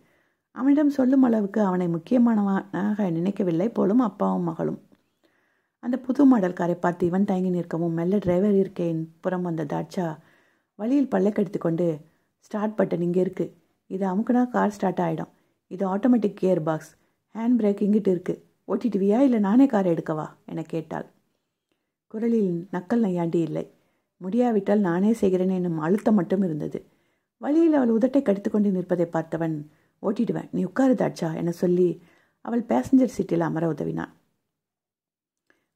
அவனிடம் சொல்லும் அளவுக்கு அவனை முக்கியமானவனாக நினைக்கவில்லை போலும் அப்பாவும் மகளும். அந்த புது மாடல் காரை பார்த்து இவன் தயங்கி நிற்கவும் மெல்ல டிரைவர் இருக்கேன் புறம் வந்த தாட்சா வழியில் பல்லை கடித்து கொண்டு ஸ்டார்ட் பட்டன் இங்கே இருக்குது இது அமுக்குனா கார் ஸ்டார்ட் ஆகிடும் இது automatic gear box hand brake இங்கிட்டு இருக்குது ஓட்டிட்டுவியா இல்லை நானே கார் எடுக்கவா? என கேட்டாள். குரலில் நக்கல் நையாண்டி இல்லை. முடியாவிட்டால் நானே செய்கிறேன் என்னும் அழுத்தம் மட்டும் இருந்தது. வழியில் அவள் உதட்டை கடித்துக்கொண்டு நிற்பதை பார்த்தவன் ஓட்டிடுவேன் நீ உட்காரு தாட்சா என சொல்லி அவள் பேசஞ்சர் சீட்டில் அமர உதவினான்.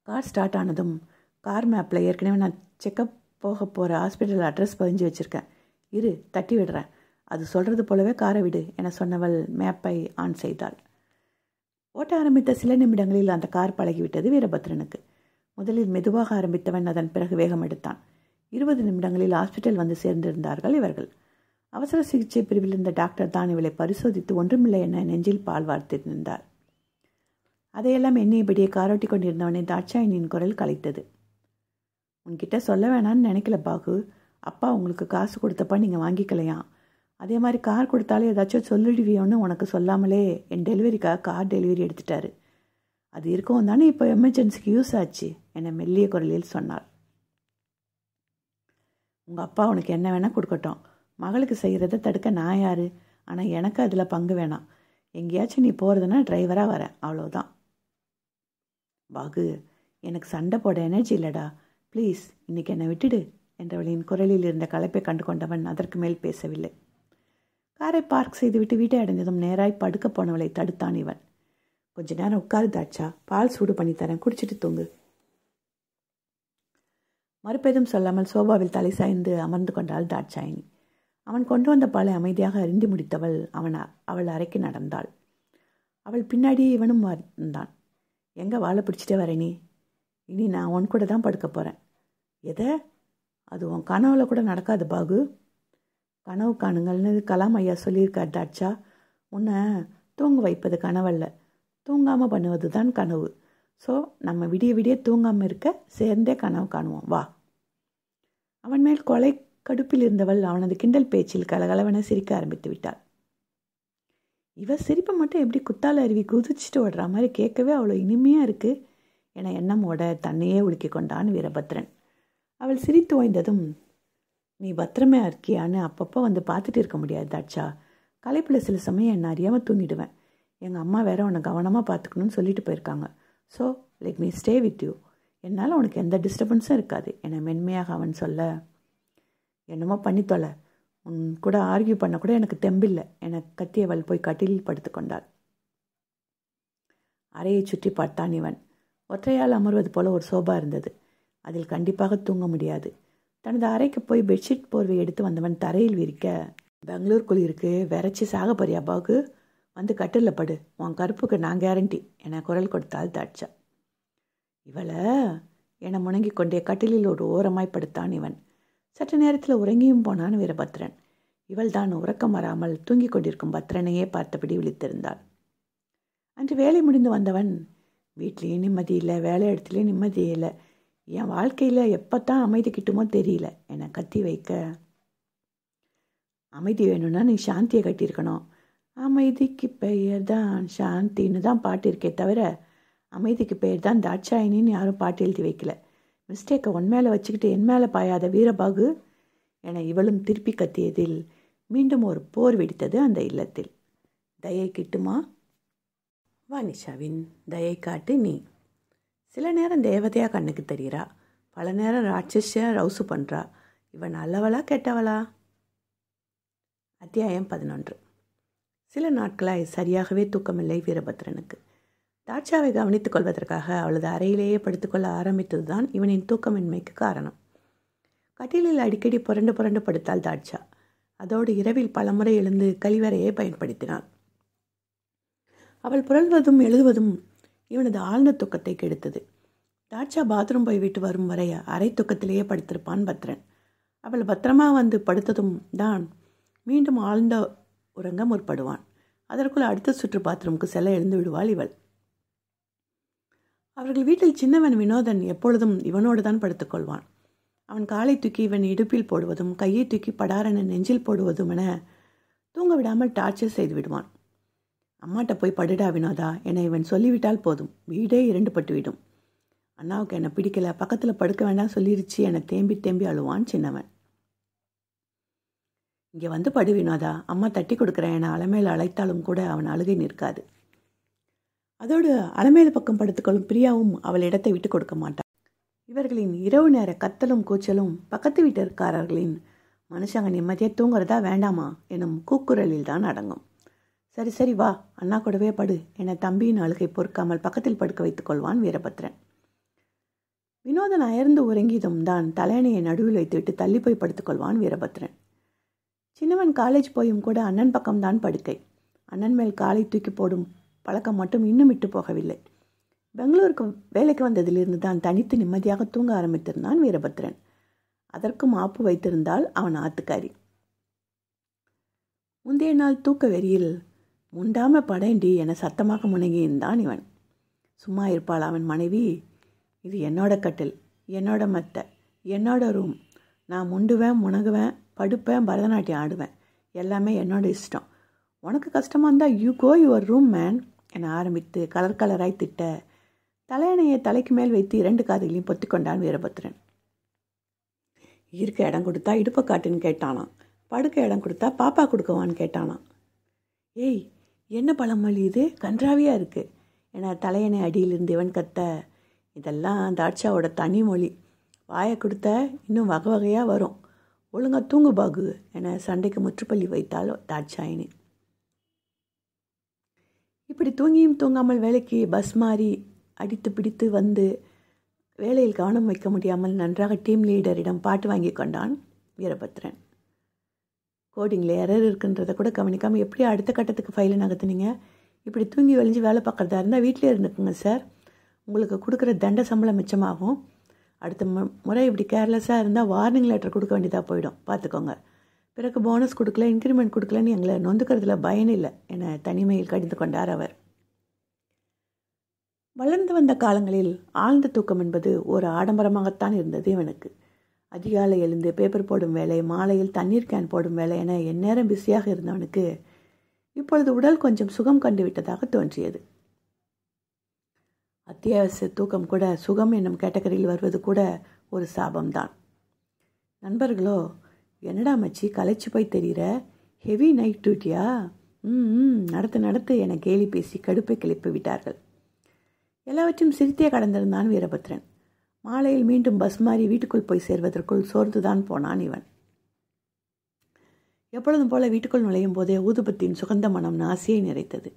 கார் ஸ்டார்ட் ஆனதும் கார் மேப்பில் ஏற்கனவே நான் செக்கப் போக போகிற ஹாஸ்பிட்டல் அட்ரஸ் பதிஞ்சு வச்சுருக்கேன். இரு தட்டி விடுறேன். அது சொல்கிறது போலவே காரை விடு என சொன்னவள் மேப்பை ஆன் செய்தாள். ஓட்ட ஆரம்பித்த சில நிமிடங்களில் அந்த கார் பழகிவிட்டது வீரபத்ரனுக்கு. முதலில் மெதுவாக ஆரம்பித்தவன் அதன் பிறகு வேகம் எடுத்தான். இருபது நிமிடங்களில் ஹாஸ்பிட்டல் வந்து சேர்ந்திருந்தார்கள் இவர்கள். அவசர சிகிச்சை பிரிவில் இருந்த டாக்டர் தான் இவளை பரிசோதித்து ஒன்றுமில்லை என நெஞ்சில் பால் வார்த்திருந்தார். அதையெல்லாம் எண்ணியபடியே காரோட்டி கொண்டிருந்தவனை தாட்சாயினியின் குரல் கலைத்தது. உன்கிட்ட சொல்ல வேணான்னு நினைக்கல பாகு. அப்பா உங்களுக்கு காசு கொடுத்தப்பா நீங்கள் வாங்கிக்கலையாம் அதே மாதிரி கார் கொடுத்தாலே ஏதாச்சும் சொல்லிடுவியோன்னு உனக்கு சொல்லாமலே என் டெலிவரிக்காக கார் டெலிவரி எடுத்துட்டாரு. அது இருக்கவும் தானே இப்போ எமர்ஜென்சிக்கு யூஸ் ஆச்சு என மெல்லிய குரலில் சொன்னார் உங்கள் அப்பா உனக்கு என்ன வேணால் கொடுக்கட்டும். மகளுக்கு செய்கிறத தடுக்க நான் யார்? ஆனால் எனக்கு அதில் பங்கு வேணாம். எங்கேயாச்சும் நீ போகிறதுனா டிரைவராக வரேன் அவ்வளோதான் பாகு எனக்கு சண்டை போட எனர்ஜி இல்லைடா. ப்ளீஸ் இன்னைக்கு என்னை விட்டுடு என்றவளின் குரலில் இருந்த களைப்பை கண்டு கொண்டவன் அதற்கு மேல் பேசவில்லை. காரை பார்க் செய்துவிட்டு வீட்டை அடைந்ததும் நேராய் படுக்க போனவளை தடுத்தான் இவன். கொஞ்ச நேரம் உட்காரு தாட்சா பால் சூடு பண்ணித்தரேன் குடிச்சிட்டு தூங்கு. மறுப்பெதும் சொல்லாமல் சோபாவில் தலை சாய்ந்து அமர்ந்து கொண்டாள் தாட்சாயினி. அவன் கொண்டு வந்த பாலை அமைதியாக அறிந்து முடித்தவள் அவன் அவள் அறைக்கு நடந்தாள். அவள் பின்னாடியே இவனும் வந்தான். எங்கே வாழை பிடிச்சிட்டே வர நீ? இனி நான் உன் கூட தான் படுக்க போகிறேன் எதை? அது உன் கனவுல கூட நடக்காது பாகு. கனவு காணுங்கள்னு கலாம் ஐயா சொல்லியிருக்கார் டாட்சா உன்னை தூங்க வைப்பது கனவல்ல தூங்காமல் பண்ணுவது தான் கனவு. ஸோ நம்ம விடிய விடிய தூங்காமல் இருக்க சேர்ந்தே கனவு காணுவோம். வா. அவன் மேல் கொலை கடுப்பில் இருந்தவள் அவனது கிண்டல் பேச்சில் கலகலவென சிரிக்க ஆரம்பித்து விட்டாள். இவ சிரிப்பை மட்டும் எப்படி குத்தால அருவி குதிச்சுட்டு ஓடுற மாதிரி கேட்கவே அவ்வளோ இனிமையாக இருக்குது என எண்ணமோட தன்னையே உலுக்கி கொண்டான் வீரபத்ரன். அவள் சிரித்து ஓய்ந்ததும் நீ பத்திரமே இருக்கியான்னு அப்பப்போ வந்து பார்த்துட்டு இருக்க முடியாது தாட்சா. கலைப்பில் சில சமயம் என்ன அறியாமல் தூங்கிடுவேன். எங்கள் அம்மா வேற உன்னை கவனமாக பார்த்துக்கணும்னு சொல்லிட்டு போயிருக்காங்க. So like me stay with you என்னால் உனக்கு எந்த டிஸ்டர்பன்ஸும் இருக்காது. என்னை மென்மையாக அவன் சொல்ல. என்னமோ பண்ணி தொலை. உன் கூட ஆர்கியூ பண்ண கூட எனக்கு தெம்பில்லை. என கத்தியவள் போய் கட்டிலில் படுத்துக்கொண்டாள் அறையை சுற்றி பார்த்தான் இவன். ஒற்றையால் அமர்வது போல ஒரு சோபா இருந்தது. அதில் கண்டிப்பாக தூங்க முடியாது. தனது அறைக்கு போய் பெட்ஷீட் போர்வை எடுத்து வந்தவன் தரையில் விரிக்க பெங்களூர் குளிருக்கு விரைச்சி சாக போறியா பாகு? வந்து கட்டிலில் படு உன் கருப்புக்கு நான் கேரண்டி என குரல் கொடுத்தால் தாட்சா. இவளை என முணங்கி கொண்டே கட்டிலில் ஒரு ஓரமாய் படுத்தான் இவன். சற்று நேரத்தில் உறங்கியும் போனான் வீரபத்ரன். இவள் தான் உறக்கம் வராமல் தூங்கிக் கொண்டிருக்கும் பத்ரனையே பார்த்தபடி விழித்திருந்தாள். அன்று வேலை முடிந்து வந்தவன் வீட்லேயும் நிம்மதி இல்லை வேலை இடத்துலையும் நிம்மதி இல்லை என் வாழ்க்கையில் எப்போ தான் அமைதி கிட்டுமோ தெரியல. என்னை கத்தி வைக்க. அமைதி வேணும்னா நீ சாந்தியை கட்டியிருக்கணும். அமைதிக்கு பெயர் தான் சாந்தின்னு தான் பாட்டு இருக்கே தவிர அமைதிக்கு பெயர் தான் தாட்சாயினின்னு யாரும் பாட்டு எழுதி வைக்கல. மிஸ்டேக்கை உன் மேலே வச்சுக்கிட்டு என் மேலே பாயாத வீரபாகு என இவளும் திருப்பி கத்தியதில் மீண்டும் ஒரு போர் வெடித்தது அந்த இல்லத்தில். தயை கிட்டுமா? வானிஷாவின் தயை காட்டு நீ. சில நேரம் தேவதையாக கண்ணுக்கு தெரிகிறா பல நேரம் ராட்சஸியாக ரவுசு பண்ணுறா இவன் நல்லவளா கெட்டவளா? அத்தியாயம் பதினொன்று. சில நாட்களாய் சரியாகவே தூக்கமில்லை வீரபத்ரனுக்கு. தாட்சாவை கவனித்துக் கொள்வதற்காக அவளது அறையிலேயே படுத்துக்கொள்ள ஆரம்பித்தது தான் இவனின் தூக்கமின்மைக்கு காரணம். கட்டிலில் அடிக்கடி புரண்டு புரண்டு படுத்தாள் தாட்சா. அதோடு இரவில் பலமுறை எழுந்து கழிவறையை பயன்படுத்தினாள். அவள் புரள்வதும் எழுதுவதும் இவனது ஆழ்ந்த துக்கத்தை கெடுத்தது. தாட்சா பாத்ரூம் போய் விட்டு வரும் வரை அரை துக்கத்திலேயே படுத்திருப்பான் பத்ரன். அவள் பத்திரமா வந்து படுத்ததும் தான் மீண்டும் ஆழ்ந்த உறங்க முற்படுவான். அதற்குள் அடுத்த சுற்று பாத்ரூமுக்கு செல்ல எழுந்து விடுவாள் இவள். அவர்கள் வீட்டில் சின்னவன் வினோதன் எப்பொழுதும் இவனோடு தான் படுத்துக்கொள்வான் அவன் காலை தூக்கி இவன் இடுப்பில் போடுவதும் கையை தூக்கி படாரன நெஞ்சில் போடுவதும் என தூங்க விடாமல் டார்ச்சர் செய்து விடுவான். அம்மாட்ட போய் படுடா வினோதா என இவன் சொல்லிவிட்டால் போதும். வீடே இரண்டு பட்டுவிடும். அண்ணாவுக்கு என்னை பிடிக்கல. பக்கத்தில் படுக்க வேண்டாம் சொல்லிருச்சு. என்னை தேம்பி தேம்பி அழுவான் சின்னவன். இங்கே வந்து படு வினோதா. அம்மா தட்டி கொடுக்குறேன். என அலமேல் அழைத்தாலும் கூட அவன் அழுகை நிற்காது. அதோடு அலமேல் பக்கம் படுத்துக்கொள்ளும் பிரியாவும் அவள் இடத்தை விட்டு கொடுக்க மாட்டாள். இவர்களின் இரவு நேர கத்தலும் கூச்சலும் பக்கத்து வீட்டிற்காரர்களின் மனுஷங்க நிம்மதியாக தூங்குறதா வேண்டாமா? எனும் கூக்குரலில் தான் அடங்கும். சரி சரி வா. அண்ணா கூடவே படு. என தம்பியின் அழுகை பொறுக்காமல் பக்கத்தில் படுக்க வைத்துக் கொள்வான் வீரபத்ரன். வினோதன் அயர்ந்து உறங்கியதும் தான் தலையணையை நடுவில் வைத்துவிட்டு தள்ளி போய் படுத்துக்கொள்வான் வீரபத்ரன். சின்னவன் காலேஜ் போயும் கூட அண்ணன் பக்கம்தான் படுக்கை. அண்ணன் மேல் காலை தூக்கி போடும் பழக்கம் மட்டும் இன்னும் விட்டு போகவில்லை. பெங்களூருக்கு வேலைக்கு வந்ததிலிருந்து தான் தனித்து நிம்மதியாக தூங்க ஆரம்பித்திருந்தான் வீரபத்ரன். அதற்கும் ஆப்பு வைத்திருந்தால் அவன் ஆத்துக்காரி. முந்தைய நாள் தூக்க வெறியில் முண்டாம படேண்டி என சத்தமாக முணங்கியிருந்தான் இவன். சும்மா இருப்பாள் அவன் மனைவி. இது என்னோட கட்டில் என்னோட மத்தை என்னோட ரூம் நான் முண்டுவேன் முணகுவேன் படுப்பேன் பரதநாட்டியம் ஆடுவேன். எல்லாமே என்னோட இஷ்டம். உனக்கு கஷ்டமாக இருந்தால் you go your room man என ஆரம்பித்து கலர் கலராய் திட்ட தலையணையை தலைக்கு மேல் வைத்து இரண்டு காதுகளையும் பொத்திக்கொண்டான் வீரபத்ரன். இருக்க இடம் கொடுத்தா இடுப்பை காட்டுன்னு கேட்டானான் படுக்க இடம் கொடுத்தா பாப்பா கொடுக்கவான்னு கேட்டானான் ஏய் என்ன பழமொழி இது? கன்றாவியாக இருக்குது என தலையணை அடியிலிருந்து இவன் கத்த இதெல்லாம் தாட்சாவோட தனி மொழி. வாயை கொடுத்த இன்னும் வகை வகையாக வரும். ஒழுங்கா தூங்கு பாகு என சண்டைக்கு முற்றுப்பள்ளி வைத்தால் தாட்சாயினி. இப்படி தூங்கியும் தூங்காமல் வேலைக்கு பஸ் மாறி அடித்து பிடித்து வந்து வேலையில் கவனம் வைக்க முடியாமல் நன்றாக டீம் லீடரிடம் பாட்டு வாங்கி கொண்டான் வீரபத்ரன். கோடிங்கில் எரர் இருக்குன்றதை கூட கவனிக்காமல் எப்படி அடுத்த கட்டத்துக்கு ஃபைலை நகர்த்துனீங்க? இப்படி தூங்கி வலிஞ்சு வேலை பார்க்குறதா இருந்தால் வீட்டிலே இருந்துக்குங்க சார் உங்களுக்கு கொடுக்குற தண்ட சம்பளம் மிச்சமாகும். அடுத்த மு முறை இப்படி கேர்லெஸ்ஸாக இருந்தால் வார்னிங் லெட்டர் கொடுக்க வேண்டியதாக போயிடும். பார்த்துக்கோங்க பிறகு போனஸ் கொடுக்கல இன்க்ரிமெண்ட் கொடுக்கலன்னு எங்களை நொந்துக்கிறதுல பயன் இல்லை என தனிமையில் கடிந்து கொண்டார் அவர். வளர்ந்து வந்த காலங்களில் ஆழ்ந்த தூக்கம் என்பது ஒரு ஆடம்பரமாகத்தான் இருந்தது இவனுக்கு. அதிகாலை எழுந்து பேப்பர் போடும் வேலை மாலையில் தண்ணீர் கேன் போடும் வேலை என எந்நேரம் பிஸியாக இருந்தவனுக்கு இப்பொழுது உடல் கொஞ்சம் சுகம் கண்டுவிட்டதாக தோன்றியது. அத்தியாவசிய தூக்கம் கூட சுகம் என்னும் கேட்டகரியில் வருவது கூட ஒரு சாபம்தான். நண்பர்களோ என்னடா மச்சி களைச்சு போய் தெரிகிற ஹெவி நைட் டியூட்டியா ம் ம் நடத்து நடத்து என கேலி பேசி கடுப்பை கிளப்பி விட்டார்கள். எல்லாவற்றையும் சிரித்தே கடந்திருந்தான் வீரபத்ரன். மாலையில் மீண்டும் பஸ் மாறி வீட்டுக்குள் போய் சேர்வதற்குள் சோர்ந்துதான் போனான் இவன். எப்பொழுதும் போல வீட்டுக்குள் நுழையும் போதே ஊதுபத்தியின் சுகந்த மனம் நாசியை நிறைத்தது.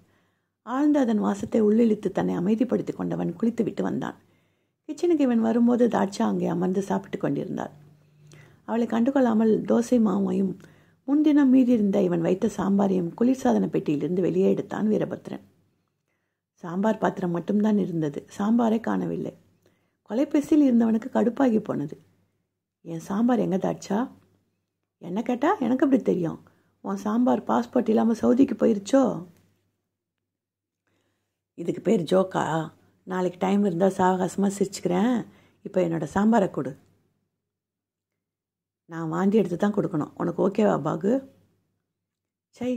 ஆழ்ந்து அதன் வாசத்தை உள்ளிழித்து தன்னை அமைதிப்படுத்தி கொண்டவன் குளித்துவிட்டு வந்தான். கிச்சனுக்கு இவன் வரும்போது தாட்சா அங்கே அமர்ந்து சாப்பிட்டு கொண்டிருந்தாள். அவளை கண்டுகொள்ளாமல் தோசை மாவையும் முன்தினம் மீதியிருந்த இவன் வைத்த சாம்பாரையும் குளிர்சாதன பெட்டியிலிருந்து வெளியே எடுத்தான் வீரபத்ரன். சாம்பார் பாத்திரம் மட்டும்தான் இருந்தது. சாம்பாரை காணவில்லை. கொலைபேசியில் இருந்தவனுக்கு கடுப்பாகி போனது. என் சாம்பார் எங்கே தாட்சா? என்ன கேட்டால் எனக்கு அப்படி தெரியும். உன் சாம்பார் பாஸ்போர்ட் இல்லாமல் சவுதிக்கு போயிருச்சோ? இதுக்கு பேர் ஜோக்கா. நாளைக்கு டைம் இருந்தால் சாவகாசமாக சிரிச்சுக்கிறேன். இப்போ என்னோடய சாம்பாரை கொடு. நான் வாந்தி எடுத்து தான் கொடுக்கணும். உனக்கு ஓகேவா பாகு? சை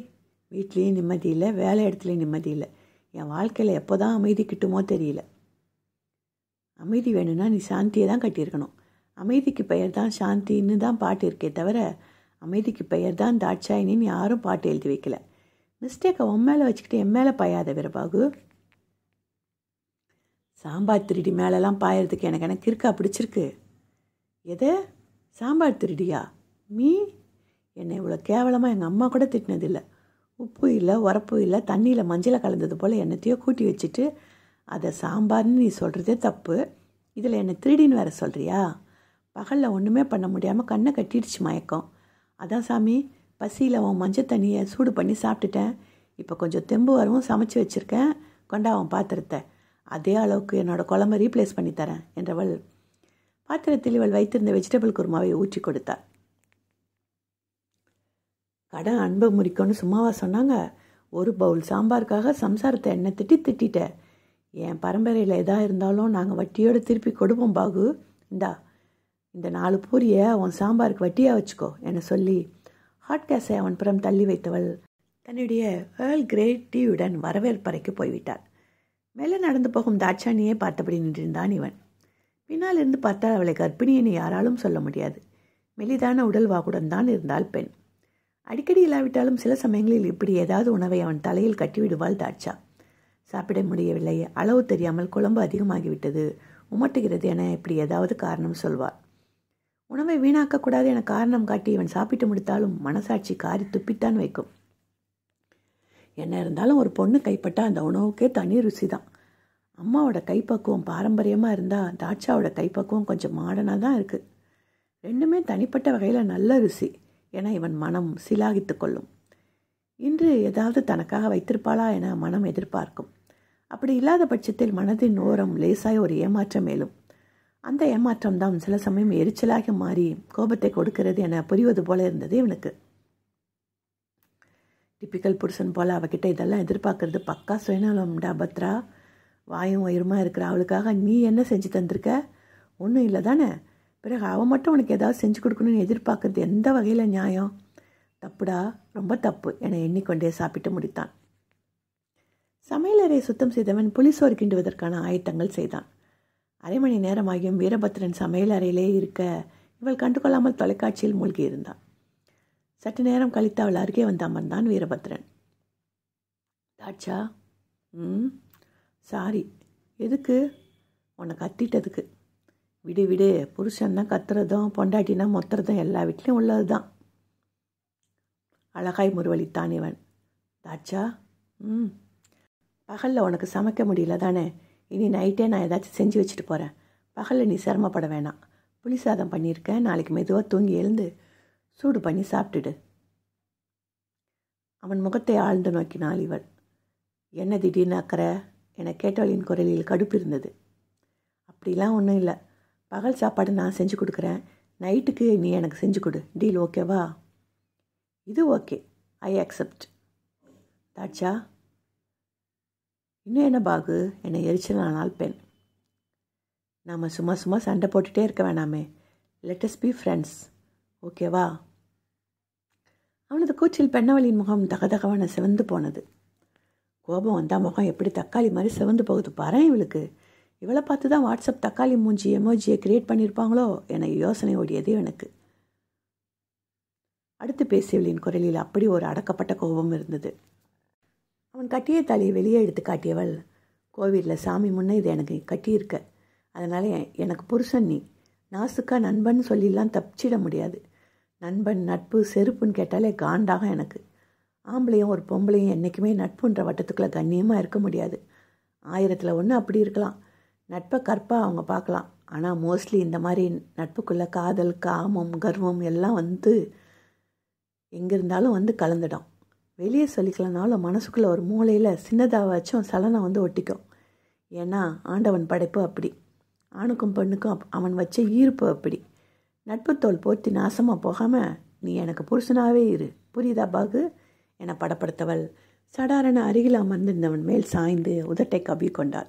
வீட்லேயும் நிம்மதி இல்லை வேலை இடத்துலையும் நிம்மதி இல்லை. என் வாழ்க்கையில் எப்போ தான் அமைதி கிட்டுமோ தெரியல. அமைதி வேணும்னா நீ சாந்தியை தான் கட்டியிருக்கணும். அமைதிக்கு பெயர் தான் சாந்தின்னு தான் பாட்டு இருக்கே தவிர அமைதிக்கு பெயர் தான் தாட்சாயினின்னு யாரும் பாட்டு எழுதி வைக்கல. மிஸ்டேக்கை உன் மேலே வச்சுக்கிட்டு என் மேலே பாயாத விரபாகு. சாம்பார் திருடி மேலெல்லாம் பாயறதுக்கு எனக்கு எனக்கு இருக்கா? பிடிச்சிருக்கு. எதை? சாம்பார் திருடியா? மீ? என்னை இவ்வளோ கேவலமாக எங்கள் அம்மா கூட திட்டினதில்லை உப்பு இல்லை உரப்பு இல்லை தண்ணியில் மஞ்சளை கலந்தது போல் என்னத்தையோ கூட்டி வச்சுட்டு அதை சாம்பார்னு நீ சொல்கிறதே தப்பு. இதில் என்னை திருடின்னு வேற சொல்கிறியா பகலில் ஒன்றுமே பண்ண முடியாமல் கண்ணை கட்டிடுச்சு மயக்கம். அதான் சாமி பசியில் உன் மஞ்சள் தண்ணியை சூடு பண்ணி சாப்பிட்டுட்டேன். இப்போ கொஞ்சம் தெம்பு வரவும் சமைச்சு வச்சுருக்கேன். கொண்டா அவன் பாத்திரத்தை. அதே அளவுக்கு என்னோடய குழம்பை ரீப்ளேஸ் பண்ணி தரேன் என்றவள் பாத்திரத்தில் இவள் வைத்திருந்த வெஜிடபிள் குருமாவை ஊற்றி கொடுத்தாள். கடன் அன்பை முறிக்கணும்னு சும்மாவா சொன்னாங்க? ஒரு பவுல் சாம்பாருக்காக சம்சாரத்தை என்ன திட்டி திட்டிட்ட. என் பரம்பரையில் எதாக இருந்தாலும் நாங்கள் வட்டியோடு திருப்பி கொடுப்போம் பாகு. இந்தா இந்த நாலு பூரியை உன் சாம்பாருக்கு வட்டியாக வச்சுக்கோ என சொல்லி. ஹாட் கேஸை அவன் புறம் தள்ளி வைத்தவள். தன்னுடைய ஏர்ல் கிரேட் டீயுடன் வரவேற்பறைக்கு போய்விட்டாள். மேலே நடந்து போகும் தாட்சாணியே பார்த்தபடி நின்றிருந்தான் இவன். பின்னால் இருந்து பார்த்தால் அவளை கர்ப்பிணின்னு யாராலும் சொல்ல முடியாது. மெலிதான உடல்வாகுடன் தான் இருந்தாள் பெண். அடிக்கடி இல்லாவிட்டாலும் சில சமயங்களில் இப்படி ஏதாவது உணவை அவன் தலையில் கட்டிவிடுவாள் தாட்சா. சாப்பிட முடியவில்லை. அளவு தெரியாமல் குழம்பு அதிகமாகிவிட்டது. உமட்டுகிறது என இப்படி ஏதாவது காரணம் சொல்வார். உணவை வீணாக்கக்கூடாது என காரணம் காட்டி இவன் சாப்பிட்டு முடித்தாலும் மனசாட்சி காரி துப்பித்தான் வைக்கும். என்ன இருந்தாலும் ஒரு பொண்ணு கைப்பட்டால் அந்த உணவுக்கே தனி ருசி தான் அம்மாவோட கைப்பக்குவம் பாரம்பரியமாக இருந்தால் தாட்சாவோட கைப்பக்குவம் கொஞ்சம் மாடனாக தான் இருக்குது ரெண்டுமே தனிப்பட்ட வகையில் நல்ல ருசி என இவன் மனம் சிலாகித்து கொள்ளும். இன்று ஏதாவது தனக்காக வைத்திருப்பாளா என மனம் எதிர்பார்க்கும். அப்படி இல்லாத பட்சத்தில் மனதின் ஓரம் லேசாய் ஒரு ஏமாற்றம் மேலும். அந்த ஏமாற்றம் தான் சில சமயம் எரிச்சலாக மாறி கோபத்தை கொடுக்கிறது என புரிவது போல இருந்தது இவனுக்கு. டிப்பிக்கல் புருஷன் போல் அவகிட்ட இதெல்லாம் எதிர்பார்க்கறது. பக்கா சுயநலம்டா பத்ரா. வாயும் வயிறுமா இருக்கிற அவளுக்காக நீ என்ன செஞ்சு தந்திருக்க? ஒன்றும் இல்லை தானே? பிறகு அவன் மட்டும் உனக்கு ஏதாவது செஞ்சு கொடுக்கணும்னு எதிர்பார்க்கறது எந்த வகையில் நியாயம்? தப்புடா. ரொம்ப தப்பு. என எண்ணிக்கொண்டே சாப்பிட்டு முடித்தான். சமையலறையை சுத்தம் செய்தவன் புலிசோர் கிண்டுவதற்கான ஆயத்தங்கள் செய்தான். அரை மணி நேரமாகியும் வீரபத்ரன் சமையல் அறையிலே இருக்க இவள் கண்டுகொள்ளாமல் தொலைக்காட்சியில் மூழ்கியிருந்தான் சற்று நேரம் கழித்து அவள் அருகே வந்து அமர்ந்தான் வீரபத்ரன். தாட்சா ம் சாரி எதுக்கு? உன்னை கத்திட்டதுக்கு. விடு விடு புருஷன்னா கத்துறதும் பொண்டாட்டினா மொத்துறதும் எல்லா வீட்லேயும் உள்ளது தான் அழகாய் முருவளித்தான் இவன். தாட்சா ம் பகலில் உனக்கு சமைக்க முடியல தானே? இனி நைட்டே நான் ஏதாச்சும் செஞ்சு வச்சுட்டு போகிறேன் பகலில் நீ சிரமப்பட வேணாம். புளி சாதம் பண்ணியிருக்கேன். நாளைக்கு மெதுவாக தூங்கி எழுந்து சூடு பண்ணி சாப்பிட்டுடு. அவன் முகத்தை ஆழ்ந்து நோக்கினாள் இவள். என்ன திடீர்னு அக்கறை? என கேட்டவளின் குரலில் கடுப்பு இருந்தது. அப்படிலாம் ஒன்றும் இல்லை. பகல் சாப்பாடு நான் செஞ்சு கொடுக்குறேன். நைட்டுக்கு நீ எனக்கு செஞ்சு கொடு. டீல் ஓகேவா? இது ஓகே. I accept தாட்சா? இன்னும் என்ன பாகு? என்னை எரிச்சலானால் பெண். நாம் சும்மா சும்மா சண்டை போட்டுகிட்டே இருக்க வேணாமே. லெட்டஸ் பி ஃப்ரெண்ட்ஸ் ஓகேவா அவனது கூச்சில் பெண்ணவளின் முகம் தகதகவன சிவந்து போனது. கோபம் வந்தால் முகம் எப்படி தக்காளி மாதிரி சிவந்து போகுது பாரு இவளுக்கு. இவளை பார்த்து தான் வாட்ஸ்அப் தக்காளி மூஞ்சி எமோஜியை கிரியேட் பண்ணியிருப்பாங்களோ என யோசனை ஓடியது எனக்கு. அடுத்து பேசியவளின் குரலில் அப்படி ஒரு அடக்கப்பட்ட கோபம் இருந்தது. அவன் கட்டிய தலையை வெளியே எடுத்து காட்டியவள். கோவிலில் சாமி முன்னே இது எனக்கு கட்டியிருக்க. அதனால் எனக்கு புருஷன் நீ. நாசுக்கா நண்பன் சொல்லிலாம் தப்பிச்சிட முடியாது. நண்பன் நட்பு செருப்புன்னு கேட்டாலே காண்டாக எனக்கு. ஆம்பளையும் ஒரு பொம்பளையும் என்றைக்குமே நட்புன்ற வட்டத்துக்குள்ளே கண்ணியமாக இருக்க முடியாது. ஆயிரத்தில் ஒன்று அப்படி இருக்கலாம். நட்பை கற்பாக அவங்க பார்க்கலாம் ஆனால் மோஸ்ட்லி இந்த மாதிரி நட்புக்குள்ளே காதல் காமம் கர்வம் எல்லாம் வந்து எங்கே இருந்தாலும் வந்து கலந்துடும். வெளியே சொல்லிக்கலனாலும் மனசுக்குள்ளே ஒரு மூளையில் சின்னதாக வச்சும் சலனம் வந்து ஒட்டிக்கும். ஏன்னா ஆண்டவன் படைப்பு அப்படி. ஆணுக்கும் பெண்ணுக்கும் அவன் வச்ச ஈர்ப்பு அப்படி. நட்பு தோல் போர்த்தி நாசமாக போகாமல் நீ எனக்கு புருஷனாகவே இரு. புரியுதா பாகு? என படப்படுத்தவள். சடாரண அருகில் அமர்ந்திருந்தவன் மேல் சாய்ந்து உதட்டை கவி கொண்டாள்.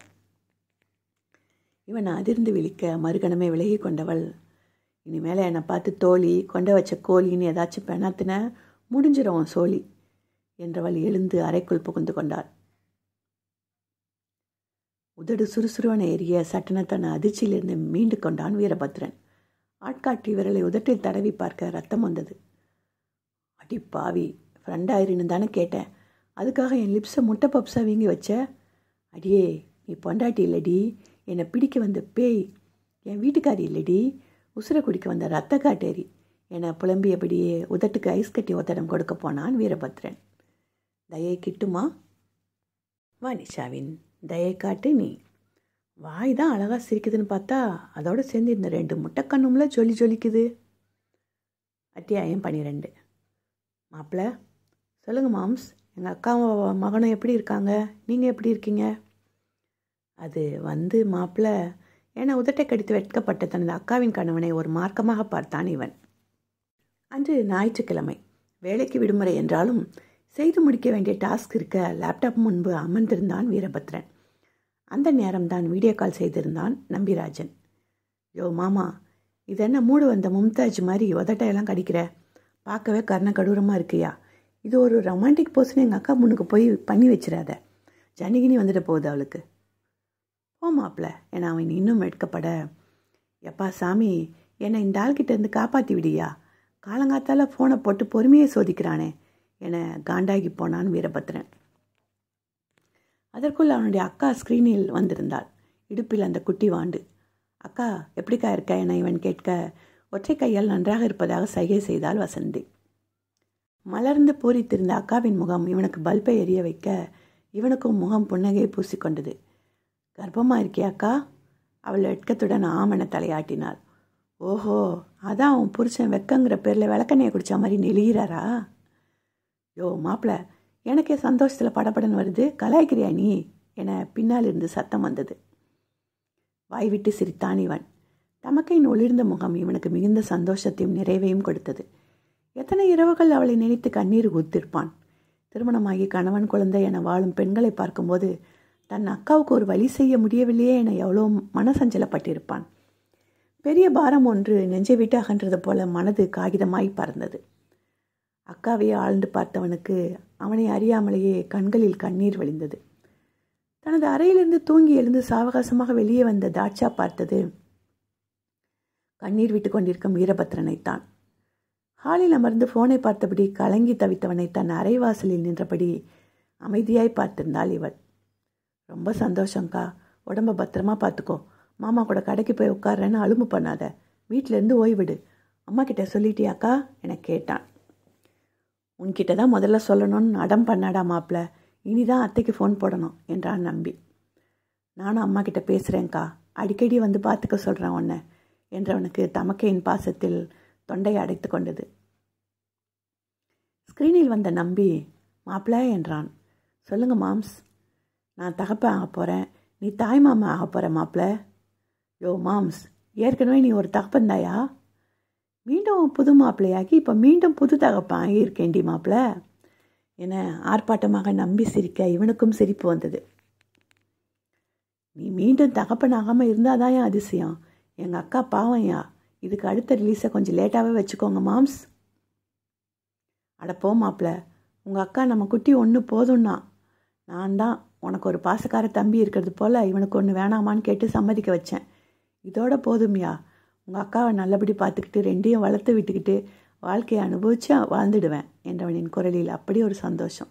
இவன் அதிர்ந்து விழிக்க மறுகணமே விலகி கொண்டவள். இனிமேல் என்னை பார்த்து தோழி கொண்ட வச்ச கோழின்னு ஏதாச்சும் பெணாத்தின முடிஞ்சிடும் சோழி. என்றவள் எழுந்து அறைக்குள் புகுந்து கொண்டாள். உதடு சுறுசுறுவன எரிய சட்டன தன் அதிர்ச்சியிலிருந்து மீண்டு கொண்டான் வீரபத்ரன். ஆட்காட்டி விரலை உதட்டில் தடவி பார்க்க ரத்தம் வந்தது. அடி பாவி ஃப்ரெண்டாயிருன்னு தானே கேட்டேன். அதுக்காக என் லிப்ஸை முட்டை பப்ஸாக வீங்கி வச்ச? அடியே நீ பொண்டாட்டி இல்லடி. என்னை பிடிக்க வந்த பேய் என் வீட்டுக்காரி இல்லடி. உசுரை குடிக்க வந்த ரத்த காட்டேரி என புலம்பியபடியே உதட்டுக்கு ஐஸ் கட்டி ஒத்தடம் கொடுக்க போனான் வீரபத்ரன். தயை கிட்டுமா? வா தயை காட்டு நீ. வாய் தான் அழகாக சிரிக்குதுன்னு பார்த்தா அதோட சேர்ந்து இந்த ரெண்டு முட்டைக்கண்ணும்ல ஜொலி ஜொலிக்குது. அத்தியாயம் பன்னிரெண்டு மாப்பிள்ள சொல்லுங்கள் மாம்ஸ் எங்கள் அக்கா மகனும் எப்படி இருக்காங்க? நீங்கள் எப்படி இருக்கீங்க? அது வந்து மாப்பிள்ள என உதட்டை கடித்து வெட்கப்பட்ட தனது அக்காவின் கணவனை ஒரு மார்க்கமாக பார்த்தான் இவன். அன்று ஞாயிற்றுக்கிழமை வேலைக்கு விடுமுறை என்றாலும் செய்து முடிக்க வேண்டிய டாஸ்க் இருக்க லேப்டாப் முன்பு அமர்ந்திருந்தான் வீரபத்ரன். அந்த நேரம்தான் வீடியோ கால் செய்திருந்தான் நம்பிராஜன். யோ மாமா இது என்ன மூடு வந்த மும்தாஜ் மாதிரி உதட்டையெல்லாம் கடிக்கிற? பார்க்கவே கர்ண கடூரமாக இருக்கியா? இது ஒரு ரொமான்டிக் போஸ்ட்னு எங்கள் அக்கா முன்னுக்கு போய் பண்ணி வச்சிடாத. ஜனகினி வந்துட்டு போகுது அவளுக்கு. ஓ ஏன்னா அவன் இன்னும் எடுக்கப்பட எப்பா சாமி என்னை இந்த ஆள்கிட்ட இருந்து காப்பாற்றி விடியா? காலங்காத்தால் ஃபோனை போட்டு பொறுமையை சோதிக்கிறானே. என காண்டாகி போனான் வீரபத்ரன். அதற்குள் அவனுடைய அக்கா ஸ்க்ரீனில் வந்திருந்தாள். இடுப்பில் அந்த குட்டி வாண்டு. அக்கா எப்படிக்கா இருக்க? என இவன் கேட்க ஒற்றை கையால் நன்றாக இருப்பதாக சைகை செய்தால் வசந்தி. மலர்ந்து பூரித்திருந்த அக்காவின் முகம் இவனுக்கு பல்பை எரிய வைக்க இவனுக்கும் முகம் புன்னகையை பூசிக்கொண்டது கர்ப்பமாக இருக்கியா அக்கா? அவள் வெட்கத்துடன் ஆமென தலையாட்டினாள். ஓஹோ அதான் அவன் புருஷன் வெக்கங்கிற பேரில் விளக்கண்ணையை குடித்த மாதிரி நெளிகிறாரா யோ மாப்பிள்ள எனக்கே சந்தோஷத்தில் படப்படன்னு வருது. கலாய்க்கிறியா நீ? என பின்னால் இருந்து சத்தம் வந்தது. வாய் விட்டு சிரித்தான் இவன். தமக்கையின் ஒளிர்ந்த முகம் இவனுக்கு மிகுந்த சந்தோஷத்தையும் நிறைவையும் கொடுத்தது. எத்தனை இரவுகள் அவளை நினைத்து கண்ணீர் ஊத்திருப்பான்? திருமணமாகி கணவன் குழந்தை என வாழும் பெண்களை பார்க்கும்போது தன் அக்காவுக்கு ஒரு வழி செய்ய முடியவில்லையே என எவ்வளோ மனசஞ்சலப்பட்டிருப்பான். பெரிய பாரம் ஒன்று நெஞ்சை விட்டு அகன்றது போல மனது காகிதமாய் பறந்தது. அக்காவையே ஆழ்ந்து பார்த்தவனுக்கு அவனை அறியாமலேயே கண்களில் கண்ணீர் வழிந்தது. தனது அறையிலிருந்து தூங்கி எழுந்து சாவகாசமாக வெளியே வந்த தாட்சா பார்த்தது கண்ணீர் விட்டு கொண்டிருக்கும் வீரபத்ரனைத்தான். ஹாலில் அமர்ந்து ஃபோனை பார்த்தபடி கலங்கி தவித்தவனை தன் அரைவாசலில் நின்றபடி அமைதியாய் பார்த்திருந்தாள் இவள். ரொம்ப சந்தோஷங்க்கா உடம்ப பத்திரமா பார்த்துக்கோ. மாமா கூட கடைக்கு போய் உட்கார்றேன்னு அலும்பு பண்ணாத. வீட்டிலேருந்து ஓய்விடு அம்மா கிட்ட சொல்லிட்டியாக்கா என கேட்டான். உன்கிட்ட தான் முதல்ல சொல்லணும்னு அடம் பண்ணாடா மாப்பிள்ள. இனிதான் அத்தைக்கு ஃபோன் போடணும் என்றான் நம்பி. நானும் அம்மா கிட்ட பேசுகிறேன்க்கா அடிக்கடி வந்து பார்த்துக்க சொல்கிறேன் உன்னை என்றவனுக்கு தமக்கையின் பாசத்தில் தொண்டை அடைத்து கொண்டது. ஸ்க்ரீனில் வந்த நம்பி மாப்பிள்ள என்றான். சொல்லுங்கள் மாம்ஸ். நான் தகப்பன் ஆக போகிறேன் நீ தாய் மாமா ஆக போகிற மாப்பிள்ள. யோ மாம்ஸ். ஏற்கனவே நீ ஒரு தகப்பன் தாயா? மீண்டும் புது மாப்பிள்ளையாக்கி இப்போ மீண்டும் புது தகப்பன் ஆகியிருக்கேன்டி மாப்பிள்ள. என ஆர்ப்பாட்டமாக நம்பி சிரிக்க இவனுக்கும் சிரிப்பு வந்தது. நீ மீண்டும் தகப்பனாகாமல் இருந்தால் தான் என் அதிசயம். எங்கள் அக்கா பாவம்யா இதுக்கு அடுத்த ரிலீஸை கொஞ்சம் லேட்டாகவே வச்சுக்கோங்க மாம்ஸ். அட போ மாப்பிள்ள. உங்கள் அக்கா நம்ம குட்டி ஒன்று போதும்னா. நான் தான் உனக்கு ஒரு பாசக்கார தம்பி இருக்கிறது போல் இவனுக்கு ஒன்று வேணாமான்னு கேட்டு சம்மதிக்க வச்சேன். இதோட போதும்யா உங்கள் அக்காவை நல்லபடி பார்த்துக்கிட்டு ரெண்டையும் வளர்த்து விட்டுக்கிட்டு வாழ்க்கையை அனுபவிச்சு வாழ்ந்துடுவேன் என்றவனின் குரலில் அப்படி ஒரு சந்தோஷம்.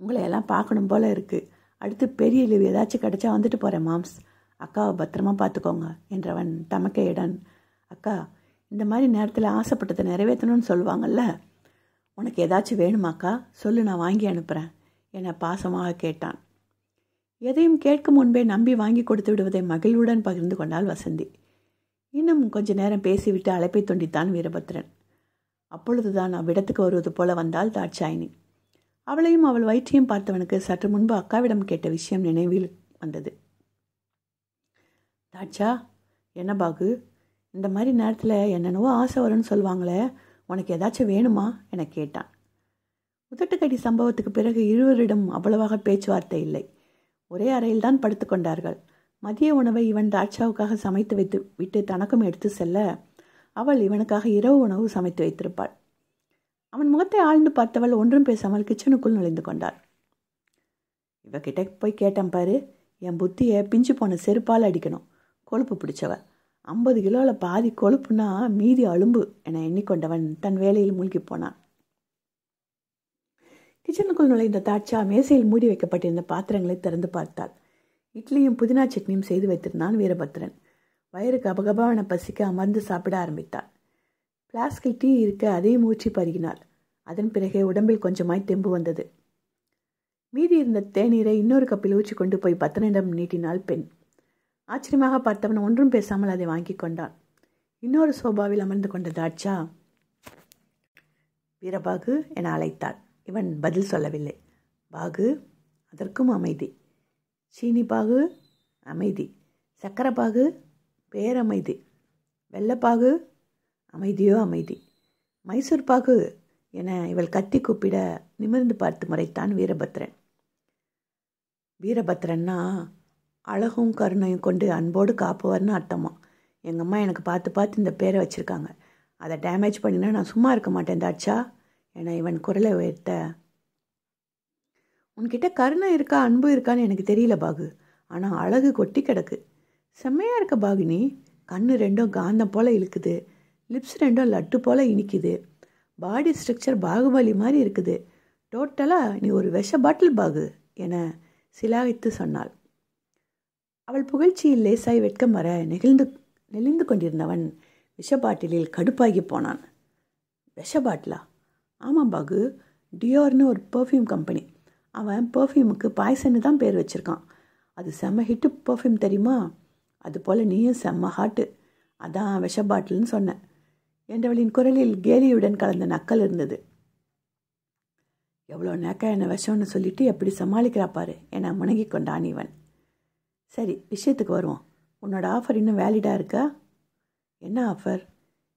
உங்களை எல்லாம் பார்க்கணும் போல இருக்குது அடுத்து பெரிய லீவ் ஏதாச்சும் கிடைச்சா வந்துட்டு போகிறேன் மாம்ஸ். அக்காவை பத்திரமா பார்த்துக்கோங்க என்றவன் தமக்கையுடன் அக்கா இந்த மாதிரி நேரத்தில் ஆசைப்பட்டதை நிறைவேற்றணும்னு சொல்லுவாங்கல்ல? உனக்கு ஏதாச்சும் வேணுமாக்கா சொல்லு நான் வாங்கி அனுப்புகிறேன் என பாசமாக கேட்டான். எதையும் கேட்கும் முன்பே நம்பி வாங்கி கொடுத்து விடுவதை மகிழ்வுடன் பகிர்ந்து கொண்டாள் வசந்தி. இன்னும் கொஞ்ச நேரம் பேசிவிட்டு அழைப்பை தொண்டித்தான் வீரபத்ரன். அப்பொழுதுதான் அவ்விடத்துக்கு வருவது போல வந்தாள் தாட்சாயினி. அவளையும் அவள் வயிற்றையும் பார்த்தவனுக்கு சற்று முன்பு அக்காவிடம் கேட்ட விஷயம் நினைவில் வந்தது. தாட்சா என்ன பாகு? இந்த மாதிரி நேரத்தில் என்னென்னவோ ஆசை வரும்னு சொல்லுவாங்களே உனக்கு ஏதாச்சும் வேணுமா? என கேட்டான். உதட்டுக்கடி சம்பவத்துக்கு பிறகு இருவரிடம் அவ்வளவாக பேச்சுவார்த்தை இல்லை. ஒரே அறையில் தான் படுத்துக்கொண்டார்கள் மதிய உணவை இவன் தாட்சாவுக்காக சமைத்து வைத்து விட்டு தனக்கும் எடுத்து செல்ல அவள் இவனுக்காக இரவு உணவு சமைத்து வைத்திருப்பாள். அவன் முகத்தை ஆழ்ந்து பார்த்தவள் ஒன்றும் பேசாமல் கிச்சனுக்குள் நுழைந்து கொண்டாள். இவகிட்ட போய் கேட்டேன் பாரு என் புத்தியை பிஞ்சு போன செருப்பால் அடிக்கணும். கொழுப்பு பிடிச்சவ. ஐம்பது கிலோவில் பாதி கொழுப்புனா மீதி அழும்பு என எண்ணிக்கொண்டவன் தன் வேலையில் மூழ்கி போனான். கிச்சனுக்குள் நுழைந்த தாட்சா மேசையில் மூடி வைக்கப்பட்டிருந்த பாத்திரங்களை திறந்து பார்த்தாள். இட்லியும் புதினா சட்னியும் செய்து வைத்திருந்தான் வீரபத்ரன். வயிறுக்கு அபகபான பசிக்க அமர்ந்து சாப்பிட ஆரம்பித்தாள். பிளாஸ்கில் டீ இருக்க அதையும் ஊற்றி பருகினாள். அதன் பிறகே உடம்பில் கொஞ்சமாய் தெம்பு வந்தது. மீதி இருந்த தேநீரை இன்னொரு கப்பில் ஊற்றி கொண்டு போய் பத்தனிடம் நீட்டினாள் பெண். ஆச்சரியமாக பார்த்தவன் ஒன்றும் பேசாமல் அதை வாங்கி கொண்டான் இன்னொரு சோபாவில் அமர்ந்து கொண்ட தாட்சா வீரபாகு என அழைத்தாள். இவன் பதில் சொல்லவில்லை. பாகு அதற்கும் அமைதி. சீனி பாகு அமைதி. சக்கரைப்பாகு பேரமைதி. வெள்ளப்பாகு அமைதியோ அமைதி. மைசூர் பாகு என இவள் கத்தி கூப்பிட நிமிர்ந்து பார்த்து முறைத்தான் வீரபத்ரன். வீரபத்ரன்னா அழகும் கருணையும் கொண்டு அன்போடு காப்பவர்னு அர்த்தமா? எங்கள் அம்மா எனக்கு பார்த்து பார்த்து இந்த பேரை வச்சுருக்காங்க. அதை டேமேஜ் பண்ணினா நான் சும்மா இருக்க மாட்டேன் தாட்சா. என இவன் குரலை உயர்த்த. உன்கிட்ட கருணை இருக்கா அன்பு இருக்கான்னு எனக்கு தெரியல பாகு. ஆனால் அழகு கொட்டி கிடக்கு. செம்மையாக இருக்க பாகுனி கண்ணு ரெண்டும் காந்தம் போல் இழுக்குது. லிப்ஸ் ரெண்டும் லட்டு போல் இனிக்குது. பாடி ஸ்ட்ரக்சர் பாகுபலி மாதிரி இருக்குது. டோட்டலாக நீ ஒரு விஷ பாட்டில் பாகு என சிலாகித்து சொன்னாள். அவள் புகழ்ச்சியில் லேசாய் வெட்கம் வர நெகிழ்ந்து நெளிந்து கொண்டிருந்தவன் விஷ பாட்டிலில் கடுப்பாகி போனான். விஷ பாட்டிலா? ஆமாம் பாகு டியோர்னு ஒரு பர்ஃப்யூம் கம்பெனி அவன் பர்ஃப்யூமுக்கு பாய்சன்னு தான் பேர் வச்சுருக்கான். அது செம்ம ஹிட்டு பர்ஃப்யூம் தெரியுமா? அது போல் நீயும் செம்ம ஹாட்டு அதான் விஷ பாட்டில்னு சொன்னேன். என்றவளின் குரலில் கேலியுடன் கலந்த நக்கல் இருந்தது? எவ்வளோ நேக்கா என்னை விஷம்னு சொல்லிட்டு எப்படி சமாளிக்கிறா பாரு என முணங்கி கொண்டான் இவன். சரி விஷயத்துக்கு வருவோம். உன்னோட ஆஃபர் இன்னும் வேலிடாக இருக்கா? என்ன ஆஃபர்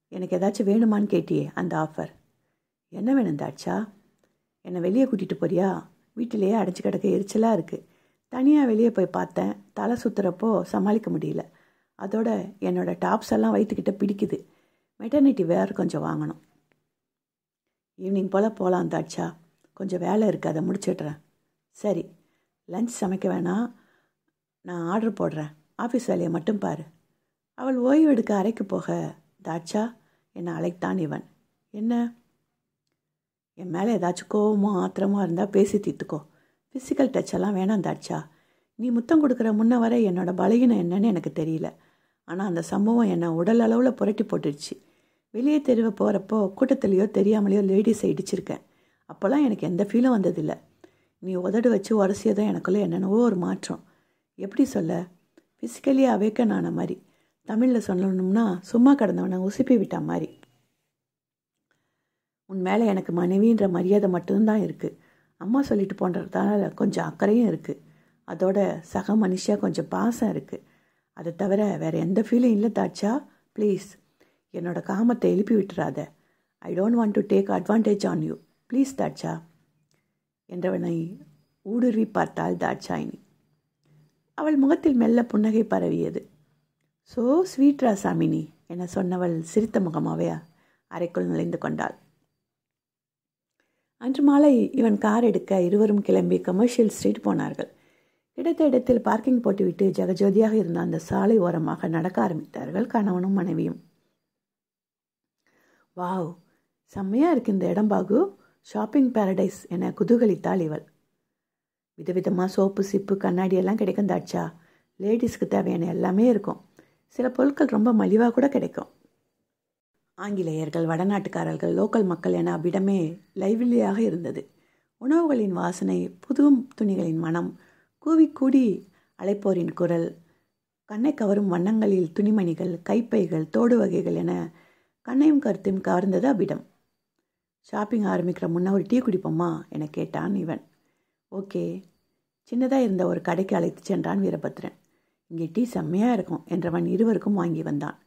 எனக்கு ஏதாச்சும் வேணுமான்னு கேட்டியே அந்த ஆஃபர் என்ன வேணும் தாட்சா? என்னை வெளியே கூட்டிகிட்டு போறியா? வீட்டிலேயே அடைச்சி கிடக்க எரிச்சலாக இருக்குது தனியாக வெளியே போய் பார்த்தேன். தலை சுற்றுறப்போ சமாளிக்க முடியல. அதோட என்னோட டாப்ஸ் எல்லாம் வயிற்றுக்கிட்ட பிடிக்குது. மெட்டர்னிட்டி வேறு கொஞ்சம் வாங்கணும். ஈவினிங் போல் போகலாம் தாட்சா. கொஞ்சம் வேலை இருக்குது அதை முடிச்சிடுறேன். சரி லஞ்ச் சமைக்க வேணாம். நான் ஆர்டர் போடுறேன். ஆஃபீஸ் வேலையை மட்டும் பாரு. அவள் ஓய்வு எடுக்க அறைக்கு போக தாட்சா என்னை அழைத்தான் இவன். என்ன? என் மேலே ஏதாச்சும் கோவமோ ஆத்திரமோ இருந்தால் பேசி தீர்த்துக்கோ. ஃபிசிக்கல் டச் எல்லாம் வேணாம் தாட்சா. நீ முத்தம் கொடுக்குற முன்ன வரை என்னோட பலகீனம் என்னன்னு எனக்கு தெரியல. ஆனால் அந்த சம்பவம் என்னை உடல் அளவில் புரட்டி போட்டுடுச்சு. வெளியே தெருவை போகிறப்போ கூட்டத்துலேயோ தெரியாமலேயோ லேடிஸ் இடிச்சிருக்கேன். அப்போல்லாம் எனக்கு எந்த ஃபீலும் வந்ததில்லை. நீ உதடு வச்சு உரசியதும் எனக்குள்ளே என்னென்னவோ ஒரு மாற்றம். எப்படி சொல்ல? ஃபிசிக்கலி அவேக்கன் ஆன மாதிரி. தமிழில் சொல்லணும்னா சும்மா கிடந்தவனை உசுப்பி விட்ட மாதிரி. உன் மேலே எனக்கு மனைவின்ற மரியாதை மட்டும்தான் இருக்குது அம்மா சொல்லிட்டு போன்றதால கொஞ்சம் அக்கறையும் இருக்குது அதோட சக மனுஷியாக கொஞ்சம் பாசம் இருக்குது அதை தவிர வேறு எந்த ஃபீலும் இல்லை தாட்சா. ப்ளீஸ் என்னோட காமத்தை எழுப்பி விட்டுறாத. I don't want to take advantage on you please Dhatcha. என்றவனை ஊடுருவி பார்த்தாள் தாட்சாயினி. அவள் முகத்தில் மெல்ல புன்னகை பரவியது. ஸோ ஸ்வீட் ராசாமினி என சொன்னவள் சிரித்த முகமாவே அறைக்குள் நுழைந்து கொண்டாள். அன்று மாலை இவன் கார் எடுக்க இருவரும் கிளம்பி கமர்ஷியல் ஸ்ட்ரீட் போனார்கள். கிடைத்த இடத்தில் பார்க்கிங் போட்டுவிட்டு ஜெகஜோதியாக இருந்த அந்த சாலை ஓரமாக நடக்க ஆரம்பித்தார்கள் கணவனும் மனைவியும். வாவ் செம்மையாக இருக்கு இந்த இடம் பாகு. ஷாப்பிங் பேரடைஸ் என குதூகலித்தாள் இவள். விதவிதமாக சோப்பு சிப்பு கண்ணாடி எல்லாம் கிடைக்கும் தாட்சா. லேடிஸ்க்கு தேவையான எல்லாமே இருக்கும். சில பொருட்கள் ரொம்ப மலிவாக கூட கிடைக்கும். ஆங்கிலேயர்கள் வடநாட்டுக்காரர்கள் லோக்கல் மக்கள் என அவ்விடமே லைவ்லியாக இருந்தது. உணவுகளின் வாசனை புது துணிகளின் மனம் கூவி கூடி அழைப்போரின் குரல் கண்ணை கவரும் வண்ணங்களில் துணிமணிகள் கைப்பைகள் தோடு வகைகள் என கண்ணையும் கருத்தையும் கவர்ந்தது அவ்விடம். ஷாப்பிங் ஆரம்பிக்கிற முன்ன ஒரு டீ குடிப்போமா என கேட்டான் இவன். ஓகே. சின்னதாக இருந்த ஒரு கடைக்கு அழைத்து சென்றான் வீரபத்ரன். இங்கே டீ செம்மையாக இருக்கும் என்றவன் இருவருக்கும் வாங்கி வந்தான்.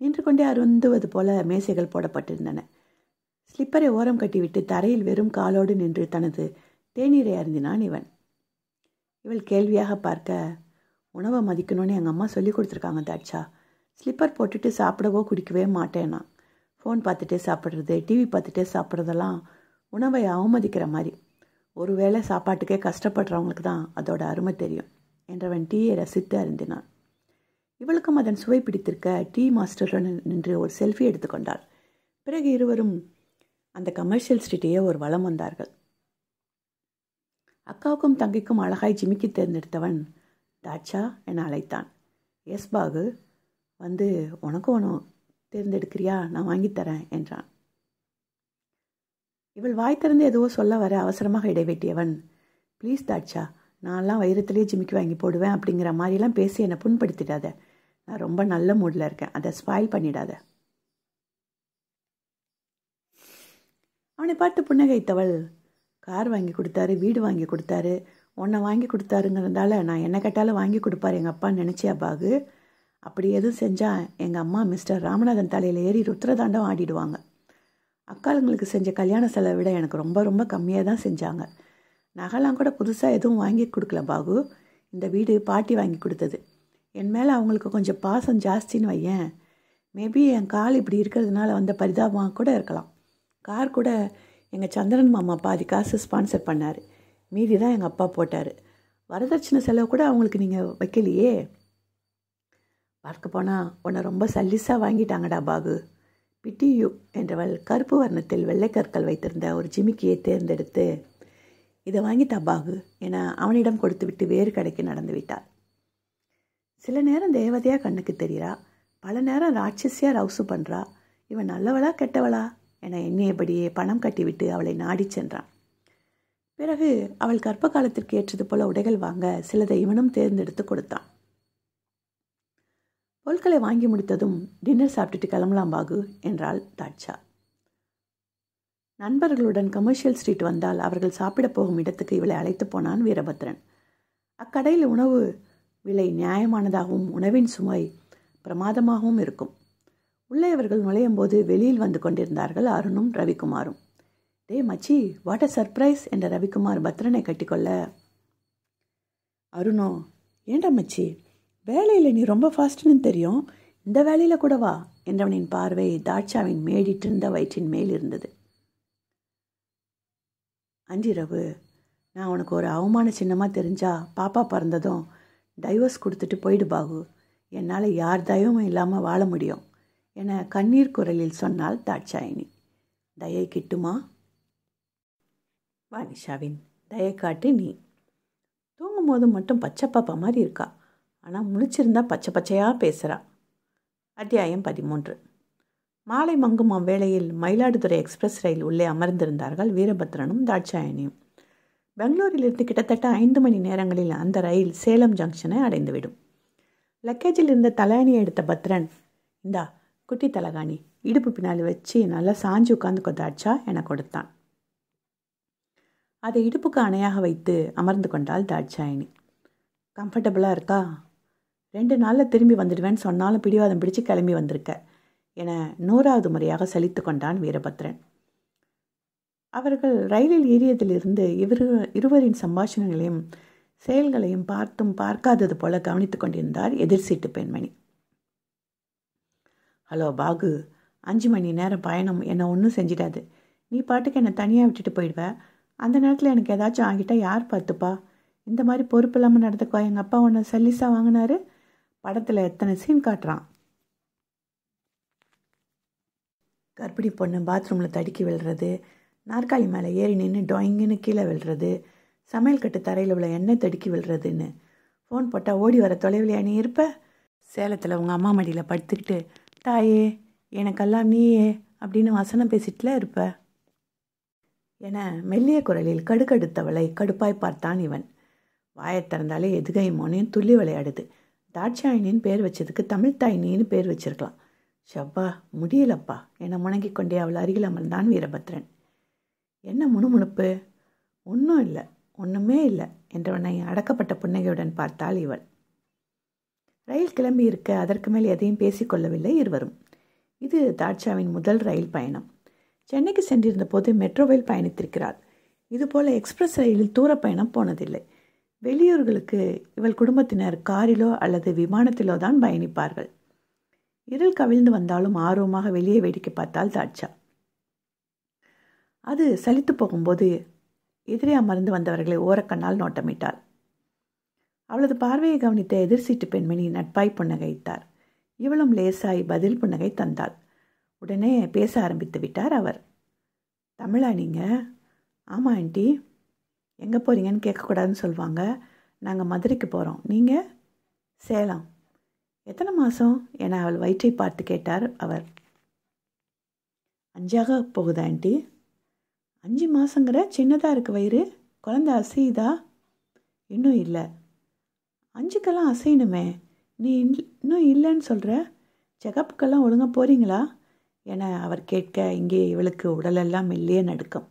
நின்று கொண்டே அருந்துவது போல மேசைகள் போடப்பட்டிருந்தன. ஸ்லிப்பரை ஓரம் கட்டிவிட்டு தரையில் வெறும் காலோடு நின்று தனது தேநீரை அருந்தினான் இவன். இவள் கேள்வியாக பார்க்க உணவை மதிக்கணும்னு எங்கள் அம்மா சொல்லி கொடுத்துருக்காங்க தாட்சா. ஸ்லிப்பர் போட்டுட்டு சாப்பிடவோ குடிக்கவே மாட்டேனா ஃபோன் பார்த்துட்டே சாப்பிட்றது டிவி பார்த்துட்டே சாப்பிட்றதெல்லாம் உணவை அவமதிக்கிற மாதிரி. ஒருவேளை சாப்பாட்டுக்கே கஷ்டப்படுறவங்களுக்கு தான் அதோட அருமை தெரியும் என்றவன் டீயை ரசித்து அருந்தினான். இவளுக்கும் அதன் சுவை பிடித்திருக்க டீ மாஸ்டருடன் நின்று ஒரு செல்ஃபி எடுத்துக்கொண்டாள் பிறகு இருவரும் அந்த கமர்ஷியல் ஸ்ட்ரீட்டையே ஒரு வளம் வந்தார்கள். அக்காவுக்கும் தங்கைக்கும் அழகாய் ஜிமிக்கி தேர்ந்தெடுத்தவன் தாட்சா என அழைத்தான். எஸ் பாகு வந்து உனக்கும் ஒன்று தேர்ந்தெடுக்கிறியா? நான் வாங்கித்தரேன் என்றான். இவள் வாய் திறந்து எதுவோ சொல்ல வர அவசரமாக இடைவெட்டியவன் ப்ளீஸ் தாட்சா நான்லாம் வைரத்திலே ஜிமிக்கி வாங்கி போடுவேன் அப்படிங்கிற மாதிரிலாம் பேசி என்னை புண்படுத்திடாத. நான் ரொம்ப நல்ல மூடில் இருக்கேன். அதை ஸ்பாயில் பண்ணிடாத. அவனை பார்த்து புன்னகைத்தவள் கார் வாங்கி கொடுத்தாரு வீடு வாங்கி கொடுத்தாரு. உன்னை வாங்கி கொடுத்தாருங்கிறதால நான் என்ன கேட்டாலும் வாங்கி கொடுப்பாரு எங்கள் அப்பா நினச்சியா பாகு? அப்படி எதுவும் செஞ்சால் எங்கள் அம்மா மிஸ்டர் ராமநாதன் தலையில் ஏறி ருத்ரதாண்டம் ஆடிடுவாங்க. அக்காளுங்களுக்கு செஞ்ச கல்யாண செலவை விட எனக்கு ரொம்ப ரொம்ப கம்மியாக தான் செஞ்சாங்க. நகைலாம் கூட புதுசாக எதுவும் வாங்கி கொடுக்கல பாகு. இந்த வீடு பாட்டி வாங்கி கொடுத்தது. என் மேலே அவங்களுக்கு கொஞ்சம் பாசம் ஜாஸ்தின்னு வையேன். மேபி என் கால் இப்படி இருக்கிறதுனால வந்த பரிதாபமாக கூட இருக்கலாம். கார் கூட எங்கள் சந்திரன் மாமா பாதி காசு ஸ்பான்சர் பண்ணார். மீதி தான் எங்கள் அப்பா போட்டார். வரதட்சணை செலவு கூட அவங்களுக்கு நீங்கள் வைக்கலையே. பார்க்க போனால் உன்னை ரொம்ப சல்லிஸாக வாங்கிட்டாங்கடா பாகு பிட்டியு என்றவள் கருப்பு வர்ணத்தில் வெள்ளைக்கற்கள் வைத்திருந்த ஒரு ஜிமிக்கியை தேர்ந்தெடுத்து இதை வாங்கிட்டா பாகு என அவனிடம் கொடுத்துவிட்டு வேறு கடைக்கு நடந்து விட்டாள். சில நேரம் தேவதையாக கண்ணுக்கு தெரிகிறா பல நேரம் ராட்சசியாக ரவுசு பண்ணுறா இவன் நல்லவளா கெட்டவளா? என எண்ணியபடியே பணம் கட்டிவிட்டு அவளை நாடி சென்றான். பிறகு அவள் கர்ப்ப காலத்திற்கு ஏற்றது போல உடைகள் வாங்க சிலதை இவனும் தேர்ந்தெடுத்து கொடுத்தான். பொருட்களை வாங்கி முடித்ததும் டின்னர் சாப்பிட்டுட்டு கிளம்பலாம் பாகு என்றாள் தாட்சா. நண்பர்களுடன் கமர்ஷியல் ஸ்ட்ரீட் வந்தால் அவர்கள் சாப்பிட போகும் இடத்துக்கு இவளை அழைத்து போனான் வீரபத்ரன். அக்கடையில் உணவு விலை நியாயமானதாகவும் உணவின் சுமை பிரமாதமாகவும் இருக்கும். உள்ளே அவர்கள் நுழையும் போது வெளியில் வந்து கொண்டிருந்தார்கள் அருணும் ரவிக்குமாரும். டே மச்சி வாட் அ சர்ப்ரைஸ் என்ற ரவிக்குமார் பத்ரனை கட்டிக்கொள்ள அருணோ ஏண்டா மச்சி வேலையில் நீ ரொம்ப ஃபாஸ்ட்னு தெரியும் இந்த வேலையில் கூட வா என்றவனின் பார்வை தாட்சாவின் மேடிட்டிருந்த வயிற்றின் மேல் இருந்தது. அன்றிரவு நான் உனக்கு ஒரு அவமான சின்னமாக தெரிஞ்சா பாப்பா பிறந்ததும் டைவர்ஸ் கொடுத்துட்டு போயிடு பாகு என்னால் யார் தயவும் இல்லாமல் வாழ முடியும். என கண்ணீர் குரலில் சொன்னாள் தாட்சாயினி. தயை கிட்டுமா? வானிஷாவின் தயை காட்டு நீ. தூங்கும் போது மட்டும் பச்சை பாப்பா மாதிரி இருக்கா. ஆனால் முழிச்சிருந்தா பச்சை பச்சையாக பேசுகிறா அத்தியாயம் பதிமூன்று. மாலை மங்கும் அவ்வேளையில் மயிலாடுதுறை எக்ஸ்பிரஸ் ரயில் உள்ளே அமர்ந்திருந்தார்கள் வீரபத்ரனும் தாட்சாயணியும் பெங்களூரிலிருந்து கிட்டத்தட்ட ஐந்து மணி நேரங்களில் அந்த ரயில் சேலம் ஜங்ஷனை அடைந்துவிடும். லக்கேஜில் இருந்த தலையணியை எடுத்த பத்ரன் இந்தா குட்டி தலகாணி இடுப்பு பின்னால் வச்சு நல்லா சாஞ்சு உட்காந்து தாட்சா என கொடுத்தான். அதை இடுப்புக்கு அணையாக வைத்து அமர்ந்து கொண்டாள் தாட்சாயினி கம்ஃபர்டபுளாக இருக்கா? ரெண்டு நாளில் திரும்பி வந்துடுவேன்னு சொன்னாலும் பிடிவாதம் பிடிச்சு கிளம்பி வந்திருக்க என நூறாவது முறையாக சலித்து கொண்டான் வீரபத்ரன். அவர்கள் ரயிலில் ஏறியதிலிருந்து இவரு இருவரின் சம்பாஷணங்களையும் செயல்களையும் பார்த்தும் பார்க்காதது போல கவனித்துக் கொண்டிருந்தார் எதிர் சீட்டு பெண்மணி. ஹலோ பாகு. அஞ்சு மணி நேரம் பயணம். என்னை ஒன்றும் செஞ்சிடாது. நீ பாட்டுக்கு என்னை தனியாக விட்டுட்டு போயிடுவ. அந்த நேரத்தில் எனக்கு ஏதாச்சும் ஆகிட்டா யார் பார்த்துப்பா? இந்த மாதிரி பொறுப்பு இல்லாமல் நடந்துக்குவா எங்கள் அப்பா உன்னை சல்லிஸா வாங்கினாரு. படத்தில் எத்தனை சீன் காட்டுறான்? கர்ப்பிணி பொண்ணு பாத்ரூமில் தடுக்கி விழுறது நாற்காலி மேலே ஏறி நின்று டாயிங்குன்னு கீழே விழுறது சமையல் கட்டு தரையில் உள்ள எண்ணெய் தடுக்கி விழுறதுன்னு. ஃபோன் போட்டால் ஓடி வர தொலைவில் நீ இருப்ப? சேலத்தில் உங்கள் அம்மா மடியில் படுத்துக்கிட்டு தாயே எனக்கெல்லாம் நீயே அப்படின்னு வசனம் பேசிட்டுல இருப்ப. என மெல்லிய குரலில் கடுக்கடுத்தவளை கடுப்பாய் பார்த்தான் இவன். வாயை திறந்தாலே எதுகை துள்ளி விளையாடுது. தாட்சாயினின்னு பேர் வச்சதுக்கு தமிழ் தாயினின்னு பேர் வச்சிருக்கலாம். ஷப்பா முடியலப்பா என முணங்கிக் கொண்டே அவள் அருகில் அமர்ந்தான் வீரபத்ரன். என்ன முணுமுணுப்பு? ஒன்றும் இல்லை ஒன்றுமே இல்லை என்றவனை அடக்கப்பட்ட புன்னகையுடன் பார்த்தாள் இவள். ரயில் கிளம்பி இருக்க அதற்கு மேல் எதையும் பேசிக்கொள்ளவில்லை இருவரும். இது தாட்சாவின் முதல் ரயில் பயணம். சென்னைக்கு சென்றிருந்த போது மெட்ரோவில் பயணித்திருக்கிறாள் இதுபோல எக்ஸ்பிரஸ் ரயிலில் தூர பயணம் போனதில்லை. வெளியூர்களுக்கு இவள் குடும்பத்தினர் காரிலோ அல்லது விமானத்திலோ தான் பயணிப்பார்கள். இருள் கவிழ்ந்து வந்தாலும் ஆர்வமாக வெளியே வேடிக்கை பார்த்தால் தாட்சா. அது சலித்து போகும்போது எதிரே அமர்ந்து வந்தவர்களை ஓரக்கண்ணால் நோட்டமிட்டாள். அவளது பார்வையை கவனித்த எதிர்சீட்டு பெண்மணி நட்பாய் புன்னகைத்தார். இவளும் லேசாய் பதில் புன்னகை தந்தாள். உடனே பேச ஆரம்பித்து விட்டார் அவர். தமிழா நீங்கள் ஆமாம் ஆண்டி. எங்கே போகிறீங்கன்னு கேட்கக்கூடாதுன்னு சொல்லுவாங்க நாங்கள் மதுரைக்கு போகிறோம் நீங்கள் சேலம். எத்தனை மாதம் என அவள் வயிற்றை பார்த்து கேட்டார் அவர். அஞ்சாக போகுதா ஆண்டி? அஞ்சு மாதங்கிற சின்னதாக இருக்கு வயிறு. குழந்த அசையுதா? இன்னும் இல்லை. அஞ்சுக்கெல்லாம் அசையணுமே. நீ இன்னும் இல்லைன்னு சொல்கிற செகப்புக்கெல்லாம் ஒழுங்காக போகிறீங்களா என அவர் கேட்க இங்கே இவளுக்கு உடலெல்லாம் மெல்லியே நடுக்கம்.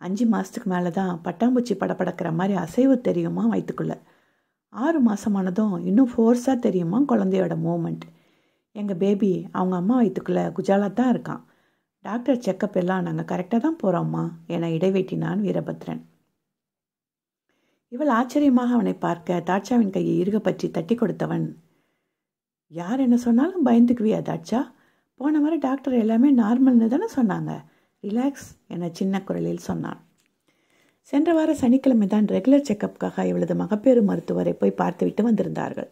அஞ்சு மாதத்துக்கு மேலே தான் பட்டாம்பூச்சி படப்படக்கிற மாதிரி அசைவு தெரியுமா வயிற்றுக்குள்ளே ஆறு மாதமானதும் இன்னும் ஃபோர்ஸாக தெரியுமா குழந்தையோட மூமெண்ட் எங்கள் பேபி அவங்க அம்மா வயிற்றுக்குள்ளே குஜாலாக தான் இருக்கான். டாக்டர் செக்கப் எல்லாம் நாங்கள் கரெக்டாக தான் போகிறோம்மா என இடைவெட்டினான் வீரபத்ரன். இவள் ஆச்சரியமாக அவனை பார்க்க தாட்சாவின் கையை இருக பற்றி தட்டி கொடுத்தவன் யார் என்ன சொன்னாலும் பயந்துக்குவியா தாட்சா? போன முறை டாக்டர் எல்லாமே நார்மல்னு தானே சொன்னாங்க. ரிலாக்ஸ் என சின்ன குரலில் சொன்னான். சென்ற வார சனிக்கிழமை தான் ரெகுலர் செக்கப்புக்காக இவளது மகப்பேறு மருத்துவரை போய் பார்த்துவிட்டு வந்திருந்தார்கள்.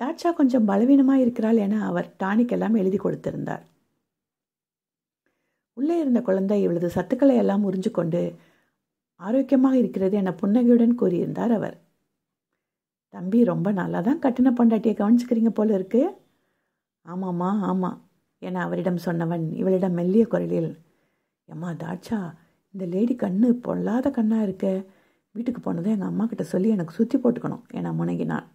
தாட்சா கொஞ்சம் பலவீனமாக இருக்கிறாள் என அவர் டானிக் எல்லாம் எழுதி கொடுத்திருந்தார். உள்ளே இருந்த குழந்தை இவளது சத்துக்களை எல்லாம் உறிஞ்சு கொண்டு ஆரோக்கியமாக இருக்கிறது என புன்னகையுடன் கூறியிருந்தார் அவர். தம்பி ரொம்ப நல்லா தான் கட்டின பொண்டாட்டியை கவனிச்சுக்கிறீங்க போல இருக்கு. ஆமாம்மா ஆமாம் என அவரிடம் சொன்னவன் இவளிடம் மெல்லிய குரலில் எம்மா தாட்சா இந்த லேடி கண்ணு பொல்லாத கண்ணாக இருக்க. வீட்டுக்கு போனதை எங்கள் அம்மா கிட்ட சொல்லி எனக்கு சுற்றி போட்டுக்கணும் என முனகினான்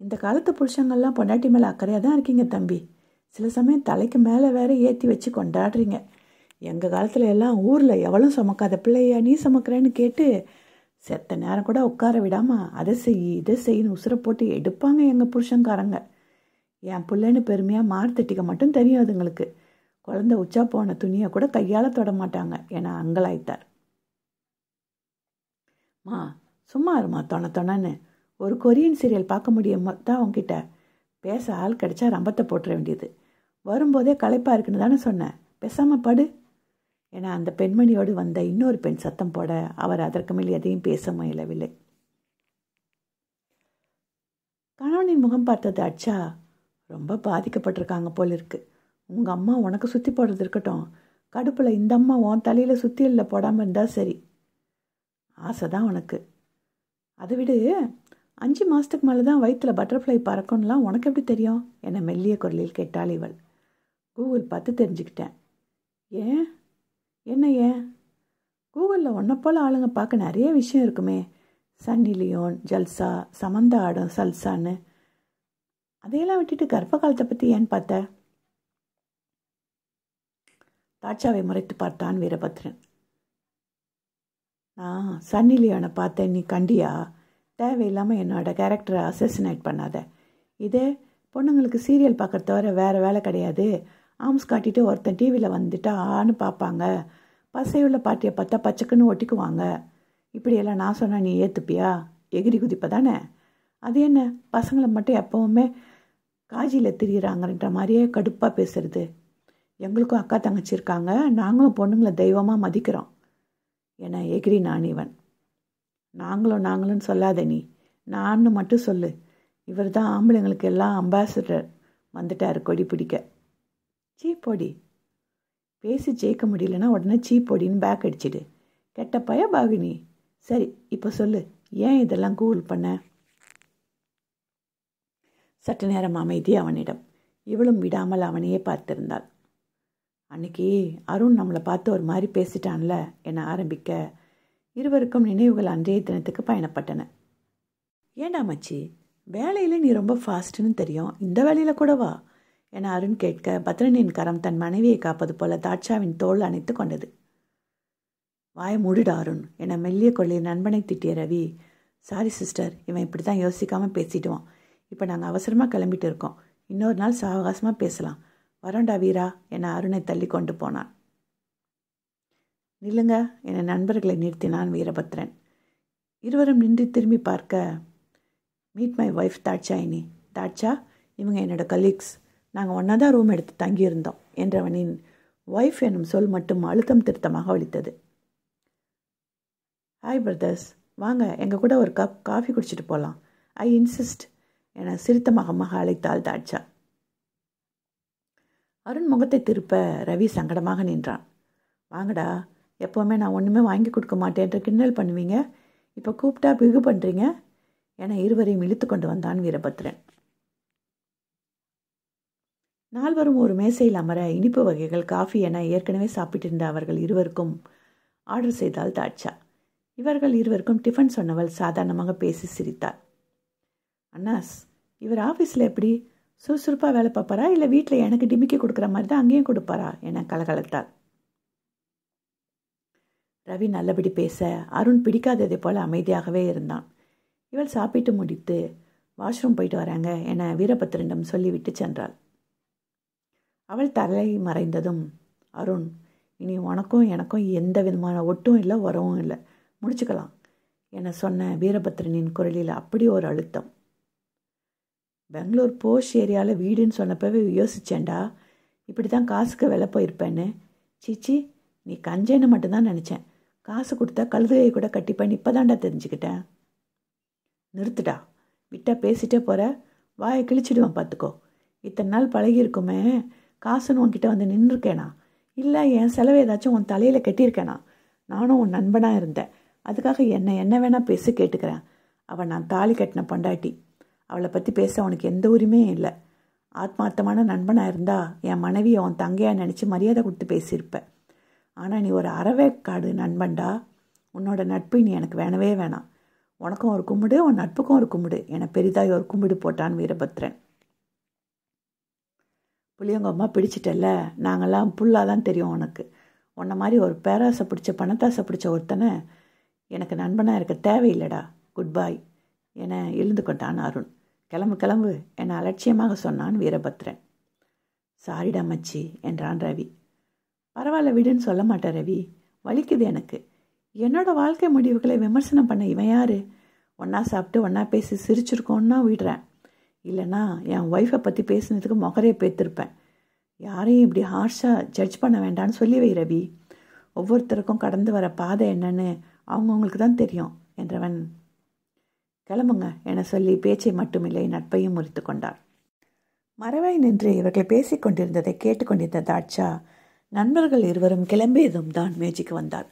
இந்த காலத்து புருஷங்கள்லாம் பொண்டாட்டி மேலே அக்கறையாக தான் இருக்கீங்க தம்பி. சில சமயம் தலைக்கு மேலே வேற ஏற்றி வச்சு கொண்டாடுறீங்க. எங்கள் காலத்தில் எல்லாம் ஊரில் எவ்வளோ சுமக்காத பிள்ளையா நீ சுமக்கிறேன்னு கேட்டு செத்த நேரம் கூட உட்கார விடாமல் அதை செய் இதை செய்யணும் உசுரை போட்டு எடுப்பாங்க எங்கள் புருஷங்காரங்க என் பிள்ளைன்னு பெருமையாக மார்த்தட்டிக்க மட்டும் தெரியும் அதுங்களுக்கு குழந்த உச்சா போன துணியை கூட கையால் தொட மாட்டாங்க. என அங்கலாய்த்தார். மா சும்மா இருமா தொண தொணன்னு. ஒரு கொரியன் சீரியல் பார்க்க முடியுமா? தான் உங்ககிட்ட பேச ஆள் கிடைச்சா ரம்பத்தை போட்டுற வேண்டியது. வரும்போதே களைப்பாக இருக்குன்னு தானே சொன்னேன். பேசாமல் படு. ஏன்னா அந்த பெண்மணியோடு வந்த இன்னொரு பெண் சத்தம் போட அவர் அதற்கு மேல் எதையும் பேச முயலவில்லை. கணவனின் முகம் பார்த்தது அச்சா ரொம்ப பாதிக்கப்பட்டிருக்காங்க போல இருக்கு. உங்கள் அம்மா உனக்கு சுற்றி போடுறது இருக்கட்டும். கடுப்பில் இந்த அம்மா உன் தலையில் சுத்தியலில் போடாமல் இருந்தால் சரி. ஆசை தான் உனக்கு. அதை விடு. அஞ்சு மாதத்துக்கு மேலே தான் வயிற்றில் பட்டர்ஃப்ளை பறக்கும்லாம் உனக்கு எப்படி தெரியும்? என மெல்லிய குரலில் கேட்டாள் இவள். கூகுள் பார்த்து தெரிஞ்சுக்கிட்டேன். ஏன்? என்ன ஏன்? கூகுளில் ஒன்றை போல் ஆளுங்க பார்க்க நிறைய விஷயம் இருக்குமே. சன்னி லியோன் ஜல்சா சமந்தா ஆடம் சல்சான்னு. அதையெல்லாம் விட்டுட்டு கர்ப்ப காலத்தை பற்றி ஏன் பார்த்த? தாட்சாவை முறைத்து பார்த்தான் வீரபத்ரன். நான் சன்னி லியோனை பார்த்தேன் நீ கண்டியா? தேவையில்லாமல் என்னோட கேரக்டரை அசசினேட் பண்ணாத. இதே பொண்ணுங்களுக்கு சீரியல் பார்க்குற தவிர வேறு வேலை கிடையாது. ஆம்ஸ் காட்டிட்டு ஒருத்தன் டிவியில் வந்துட்டான்னு பார்ப்பாங்க பசையுள்ள பாட்டியை பார்த்தா பச்சைக்குன்னு ஒட்டிக்குவாங்க. இப்படியெல்லாம் நான் சொன்னால் நீ ஏற்றுப்பியா எகிரி குதிப்ப தானே? அது என்ன? பசங்களை மட்டும் எப்போவுமே காஜியில் திரியிறாங்கன்ற மாதிரியே கடுப்பாக பேசுறது. எங்களுக்கும் அக்கா தங்கச்சி இருக்காங்க. நாங்களும் பொண்ணுங்களை தெய்வமாக மதிக்கிறோம். என எகிரி நான் இவன். நாங்களும் நாங்களும் சொல்லாத நீ. நான்னு மட்டும் சொல்லு. இவர் தான் ஆம்பளைங்களுக்கு எல்லாம் அம்பாசிடர். வந்துட்டார் கொடி பிடிக்க. சீ பொடி பேசி ஜெயிக்க முடியலன்னா உடனே சீ பொடின்னு பேக் அடிச்சிடு. கெட்ட பய பாகினி. சரி இப்போ சொல்லு ஏன் இதெல்லாம் கூகுள் பண்ண? சற்று நேரம் அமைதி அவனிடம். இவளும் விடாமல் அவனையே பார்த்திருந்தாள். அன்னைக்கு அருண் நம்மளை பார்த்து ஒரு மாதிரி பேசிட்டான்ல என ஆரம்பிக்க? இருவருக்கும் நினைவுகள் அன்றைய தினத்துக்கு பயணப்பட்டன. ஏண்டா மச்சி வேலையில் நீ ரொம்ப ஃபாஸ்ட்டுன்னு தெரியும். இந்த வேலையில் கூட வா. என அருண் கேட்க பத்ரனின் கரம் தன் மனைவியை காப்பது போல தாட்சாவின் தோல் அணைத்து கொண்டது. வாய மூடுடா அருண் என மெல்லிய கொள்ளைய நண்பனை திட்டிய ரவி சாரி சிஸ்டர் இவன் இப்படி தான் யோசிக்காமல் பேசிட்டுவான் இப்போ நாங்கள் அவசரமாக கிளம்பிட்டு இருக்கோம். இன்னொரு நாள் சாவகாசமாக பேசலாம். வரோண்டா வீரா என அருணை தள்ளி கொண்டு போனான். நில்லுங்க என நண்பர்களை நிறுத்தினான் வீரபத்ரன். இருவரும் நின்று திரும்பி பார்க்க meet my wife Dhatchayini Dhatcha இவங்க என்னோட கலீக்ஸ் நாங்கள் ஒன்றா தான் ரூம் எடுத்து தங்கியிருந்தோம் என்றவனின் ஒய்ஃப் என்னும் சொல் மட்டும் அழுத்தம் திருத்தமாக ஒழித்தது ஹாய் பிரதர்ஸ் வாங்க எங்கள் கூட ஒரு கப் காஃபி குடிச்சிட்டு போகலாம் ஐ இன்சிஸ்ட் என சிரித்த மகமாக அழைத்தாள் தாட்சா. அருண் முகத்தை திருப்ப ரவி சங்கடமாக நின்றான். வாங்கடா எப்போவுமே நான் ஒன்றுமே வாங்கி கொடுக்க மாட்டேன்ற கிண்டல் பண்ணுவீங்க? இப்போ கூப்பிட்டா பிகு பண்ணுறீங்க என இருவரையும் இழுத்து கொண்டு வந்தான் வீரபத்ரன். நால்வரும் ஒரு மேசையில் அமர இனிப்பு வகைகள் காஃபி என ஏற்கனவே சாப்பிட்டிருந்த அவர்கள் இருவருக்கும் ஆர்டர் செய்தால் தாட்சா. இவர்கள் இருவருக்கும் டிஃபன் சொன்னவள் சாதாரணமாக பேசி சிரித்தாள். அண்ணாஸ் இவர் ஆஃபீஸில் எப்படி? சுறுசுறுப்பாக வேலை பார்ப்பாரா? இல்லை வீட்டில் எனக்கு டிமிக்கி கொடுக்குற மாதிரி தான் அங்கேயும் கொடுப்பாரா? என கலகலத்தாள். ரவி நல்லபடி பேச அருண் பிடிக்காததை போல அமைதியாகவே இருந்தான். இவள் சாப்பிட்டு முடித்து வாஷ்ரூம் போயிட்டு வராங்க என வீரபத்திரனிடம் சொல்லிவிட்டு சென்றாள். அவள் தலை மறைந்ததும் அருண் இனி உனக்கும் எனக்கும் எந்த விதமான ஒட்டும் இல்லை உறவும் இல்லை. முடிச்சுக்கலாம் என சொன்ன வீரபத்ரனின் குரலில் அப்படி ஒரு அழுத்தம். பெங்களூர் போஷ் ஏரியாவில் வீடுன்னு சொன்னப்பவே யோசிச்சேன்டா. இப்படி தான் காசுக்கு விலை போயிருப்பேன்னு. சீச்சி நீ கஞ்சேன்னு மட்டும்தான் நினச்சேன். காசு கொடுத்தா கழுதையை கூட கட்டிப்பேன் இப்போதான்டா தெரிஞ்சுக்கிட்டேன். நிறுத்துடா. விட்டா பேசிட்டே போகிற வாயை கிழிச்சிடுவேன் பார்த்துக்கோ இத்தனை நாள் பழகியிருக்குமே. காசுன்னு உன்கிட்ட வந்து நின்றுருக்கேனா? இல்லை என் செலவு ஏதாச்சும் உன் தலையில் கட்டியிருக்கேனா? நானும் உன் நண்பனாக இருந்தேன். அதுக்காக என்னை என்ன வேணால் பேச கேட்டுக்கிறேன். அவள் நான் தாலி கட்டின பொண்டாட்டி. அவளை பற்றி பேச உனக்கு எந்த உரிமையும் இல்லை. ஆத்மார்த்தமான நண்பனாக இருந்தா என் மனைவியை உன் தங்கையாக நினச்சி மரியாதை கொடுத்து பேசியிருப்பேன் ஆனால் நீ ஒரு அறவேக்காடு நண்பன்டா. உன்னோட நட்பு நீ எனக்கு வேணவே வேணாம். உனக்கும் ஒரு கும்பிடு உன் நட்புக்கும் ஒரு கும்பிடு என பெரிதாய் ஒரு கும்பிடு போட்டான் வீரபத்ரன். புளியங்க அம்மா பிடிச்சிட்டல்ல? நாங்கள்லாம் புல்லாக தான் தெரியும் உனக்கு. உன்ன மாதிரி ஒரு பேராசை பிடிச்ச பணத்தாசை பிடிச்ச ஒருத்தனை எனக்கு நண்பனாக இருக்க தேவையில்லடா. குட் பாய் என எழுந்து கொண்டான் அருண். கிளம்பு கிளம்பு. என அலட்சியமாக சொன்னான் வீரபத்ரன். சாரிடா மச்சி என்றான் ரவி. பரவாயில்ல விடுன்னு சொல்ல மாட்டேன் ரவி. வலிக்குது எனக்கு. என்னோட வாழ்க்கை முடிவுகளை விமர்சனம் பண்ண இவன் யாரு? ஒன்றா சாப்பிட்டு ஒன்றா பேசி சிரிச்சிருக்கோன்னா விடுறேன். இல்லைனா என் ஒய்ஃபை பற்றி பேசுனதுக்கு முகரையை பேத்திருப்பேன். யாரையும் இப்படி ஹார்ஷாக ஜட்ஜ் பண்ண வேண்டான்னு சொல்லி வை ரவி. ஒவ்வொருத்தருக்கும் கடந்து வர பாதை என்னன்னு அவங்கவுங்களுக்கு தான் தெரியும் என்றவன். கிளம்புங்க என சொல்லி பேச்சை மட்டுமில்லை நட்பையும் முறித்து கொண்டார். மறைவாய் நின்று இவர்கள் பேசிக்கொண்டிருந்ததை கேட்டுக்கொண்டிருந்த தாட்சா நண்பர்கள் இருவரும் கிளம்பியதும் தான் மேஜிக்கு வந்தார்.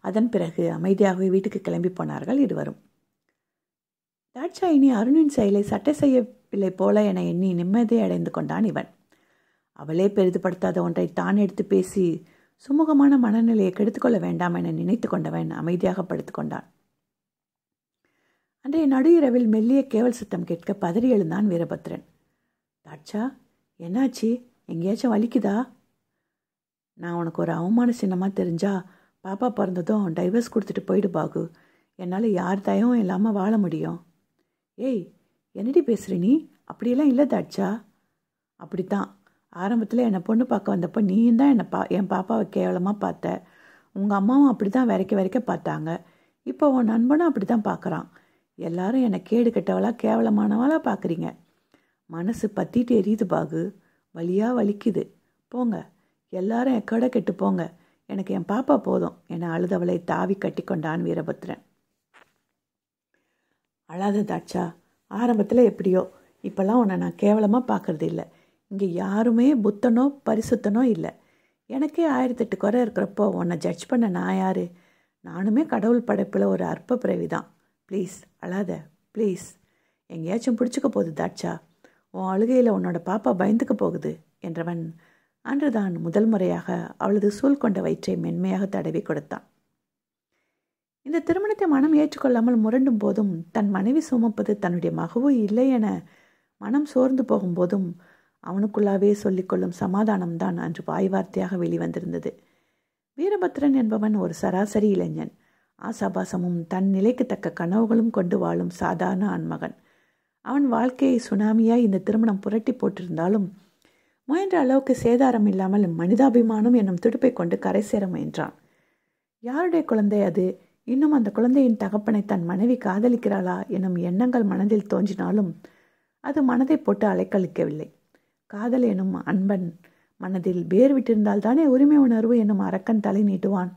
அதன் பிறகு அமைதியாகவே வீட்டுக்கு கிளம்பி போனார்கள் இருவரும். தாட்சா இனி அருணின் செயலை சட்டை செய்ய பிள்ளை போல என எண்ணி நிம்மதியை அடைந்து கொண்டான் இவன். அவளே பெரிதுபடுத்தாத ஒன்றை தான் எடுத்து பேசி சுமூகமான மனநிலையை கெடுத்துக்கொள்ள வேண்டாம் என நினைத்து கொண்டவன் அமைதியாக படுத்துக்கொண்டான் அன்றைய நடு இரவில் மெல்லிய கேவல் சத்தம் கேட்க பதறி எழுந்தான் வீரபத்ரன். தாட்சா என்னாச்சு? எங்கேயாச்சும் வலிக்குதா? நான் உனக்கு ஒரு அவமான சின்னமாக தெரிஞ்சா பாப்பா பிறந்ததும் டைவர்ஸ் கொடுத்துட்டு போயிடு பாகு. என்னால் யார் தயவும் இல்லாமல் வாழ முடியும். ஏய் என்னடி பேசுகிற நீ? அப்படியெல்லாம் இல்லை தாட்சா. அப்படித்தான். ஆரம்பத்தில் என்னை பொண்ணு பார்க்க வந்தப்போ நீயும் தான் என்னை பா என் பாப்பாவை கேவலமாக பார்த்த. உங்கள் அம்மாவும் அப்படி தான் வரைக்க வரைக்க பார்த்தாங்க. இப்போ உன் நண்பனும் அப்படி தான் பார்க்குறான். எல்லாரும் என்னை கேடு கெட்டவளாக கேவலமானவளாக பார்க்குறீங்க. மனசு பற்றிட்டு எரியுது பாகு. வலியாக வலிக்குது. போங்க. எல்லாரும் எக்கோட கெட்டு போங்க. எனக்கு என் பாப்பா போதும். என அழுதவளை தாவி கட்டி கொண்டான் வீரபத்ரன். அழாத தாட்சா. ஆரம்பத்தில் எப்படியோ இப்போல்லாம் உன்னை நான் கேவலமாக பார்க்கறது இல்லை. இங்கே யாருமே புத்தனோ பரிசுத்தனோ இல்லை. எனக்கே ஆயிரத்தெட்டு குறை இருக்கிறப்போ உன்னை ஜட்ஜ் பண்ண நான் யார்? நானுமே கடவுள் படைப்பில் ஒரு அற்ப பிறவி தான் ப்ளீஸ் அழாத. ப்ளீஸ் எங்கேயாச்சும் பிடிச்சிக்க போகுது தாட்சா. உன் அழுகையில் உன்னோட பாப்பா பயந்துக்க போகுது என்றவன் அன்றுதான் முதல் முறையாக அவளது சூழ் கொண்ட வயிற்றை மென்மையாக தடவி கொடுத்தான். இந்த திருமணத்தை மனம் ஏற்றுக்கொள்ளாமல் முரண்டும் போதும் தன் மனைவி சுமப்பது தன்னுடைய மகவோ இல்லை என மனம் சோர்ந்து போகும்போதும் அவனுக்குள்ளாவே சொல்லிக்கொள்ளும் சமாதானம்தான் அன்று வாய் வார்த்தையாக வெளிவந்திருந்தது. வீரபத்ரன் என்பவன் ஒரு சராசரி இளைஞன். ஆசாபாசமும் தன் நிலைக்கு தக்க கனவுகளும் கொண்டு வாழும் சாதாரண ஆண்மகன். அவன் வாழ்க்கையை சுனாமியாய் இந்த திருமணம் புரட்டி போட்டிருந்தாலும் முயன்ற அளவுக்கு சேதாரம் இல்லாமல் மனிதாபிமானம் என்னும் துடுப்பை கொண்டு கரை சேர முயன்றான். யாருடைய குழந்தை அது? இன்னும் அந்த குழந்தையின் தகப்பனை தன் மனைவி காதலிக்கிறாளா எனும் எண்ணங்கள் மனதில் தோன்றினாலும் அது மனதை போட்டு அலைக்கழிக்கவில்லை. காதல் எனும் அன்பன் மனதில் வேர் விட்டிருந்தால் தானே உரிமை உணர்வு எனும் அரக்கன் தலை நீட்டுவான்.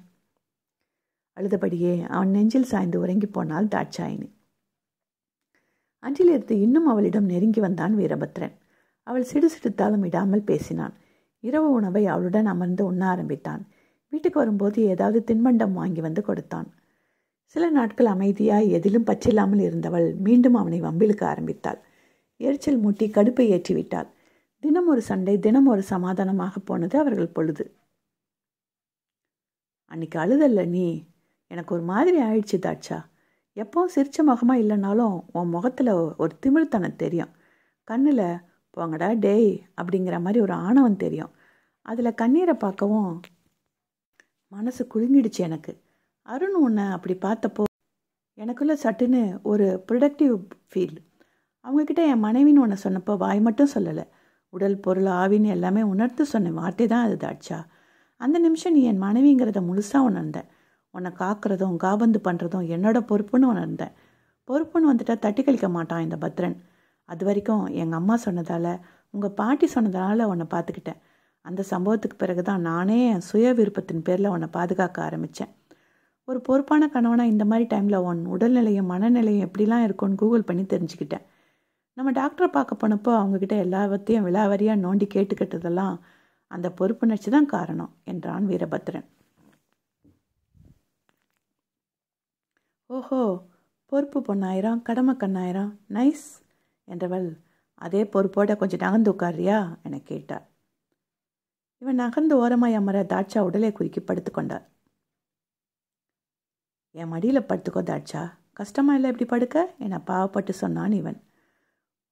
அழுதபடியே அவன் நெஞ்சில் சாய்ந்து உறங்கி போனாள் தாட்சாயினி. அன்றிலிருந்து இன்னும் அவளிடம் நெருங்கி வந்தான் வீரபத்ரன். அவள் சிடுசிடுத்தாலும் விடாமல் பேசினான். இரவு உணவை அவளுடன் அமர்ந்து உண்ண ஆரம்பித்தான். வீட்டுக்கு வரும்போது ஏதாவது தின்பண்டம் வாங்கி வந்து கொடுத்தான். சில நாட்கள் அமைதியாய் எதிலும் பச்சில்லாமல் இருந்தவள் மீண்டும் அவனை வம்பிழுக்க ஆரம்பித்தாள். எரிச்சல் மூட்டி கடுப்பை ஏற்றிவிட்டாள். தினம் ஒரு சண்டை தினம் ஒரு சமாதானமாக போனது அவர்கள் பொழுது. அன்னைக்கு அழுதல்ல நீ? எனக்கு ஒரு மாதிரி ஆயிடுச்சு தாட்சா. எப்பவும் சிரிச்ச முகமாக இல்லைனாலும் உன் முகத்தில் ஒரு திமிழ்த்தனம் தெரியும். கண்ணில் போங்கடா டேய் அப்படிங்கிற மாதிரி ஒரு ஆணவம் தெரியும். அதில் கண்ணீரை பார்க்கவும் மனசு குலுங்கிடுச்சு எனக்கு. அருண் உன்னை அப்படி பார்த்தப்போ எனக்குள்ளே சட்டுன்னு ஒரு ப்ரொடக்டிவ் ஃபீல் அவங்கக்கிட்ட என் மனைவின்னு உன்னை சொன்னப்போ வாய் மட்டும் சொல்லலை. உடல் பொருள் ஆவின்னு எல்லாமே உணர்த்து சொன்ன வார்த்தை தான் அது தாட்சா. அந்த நிமிஷம் நீ என் மனைவிங்கிறத முழுசாக உணர்ந்தேன் உன்னை காக்கிறதும் காபந்து பண்ணுறதும் என்னோட பொறுப்புன்னு உணர்ந்தேன் பொறுப்புன்னு வந்துட்டா தட்டி கழிக்க மாட்டான் இந்த பத்ரன். அது வரைக்கும் எங்கள் அம்மா சொன்னதால் உங்கள் பாட்டி சொன்னதால் உன்னை பார்த்துக்கிட்டேன் அந்த சம்பவத்துக்கு பிறகு தான் நானே என் சுய விருப்பத்தின் பேரில் உன்னை பாதுகாக்க ஆரம்பித்தேன் ஒரு பொறுப்பான கணவனாக இந்த மாதிரி டைமில் உன் உடல்நிலையும் மனநிலையும் எப்படிலாம் இருக்கும்னு கூகுள் பண்ணி தெரிஞ்சுக்கிட்டேன். நம்ம டாக்டரை பார்க்க போனப்போ அவங்கக்கிட்ட எல்லாவற்றையும் விலாவரியாக நோண்டி கேட்டுக்கிட்டதெல்லாம் அந்த பொறுப்புணர்ச்சி தான் காரணம் என்றான் வீரபத்ரன். ஓஹோ பொறுப்பு பொண்ணாயிரம் கடமை கண்ணாயிரம் நைஸ் என்றவள் அதே பொறுப்போட கொஞ்சம் நகர்ந்து உட்காரியா என கேட்டார் இவன் நகர்ந்து ஓரமாய் அமர தாட்சா உடலை குறுக்கி படுத்துக்கொண்டார் என் மடியில் படுத்துக்கோ தாட்சா. கஷ்டமா இல்லை இப்படி படுக்க? என்னை பாவப்பட்டு சொன்னான் இவன்.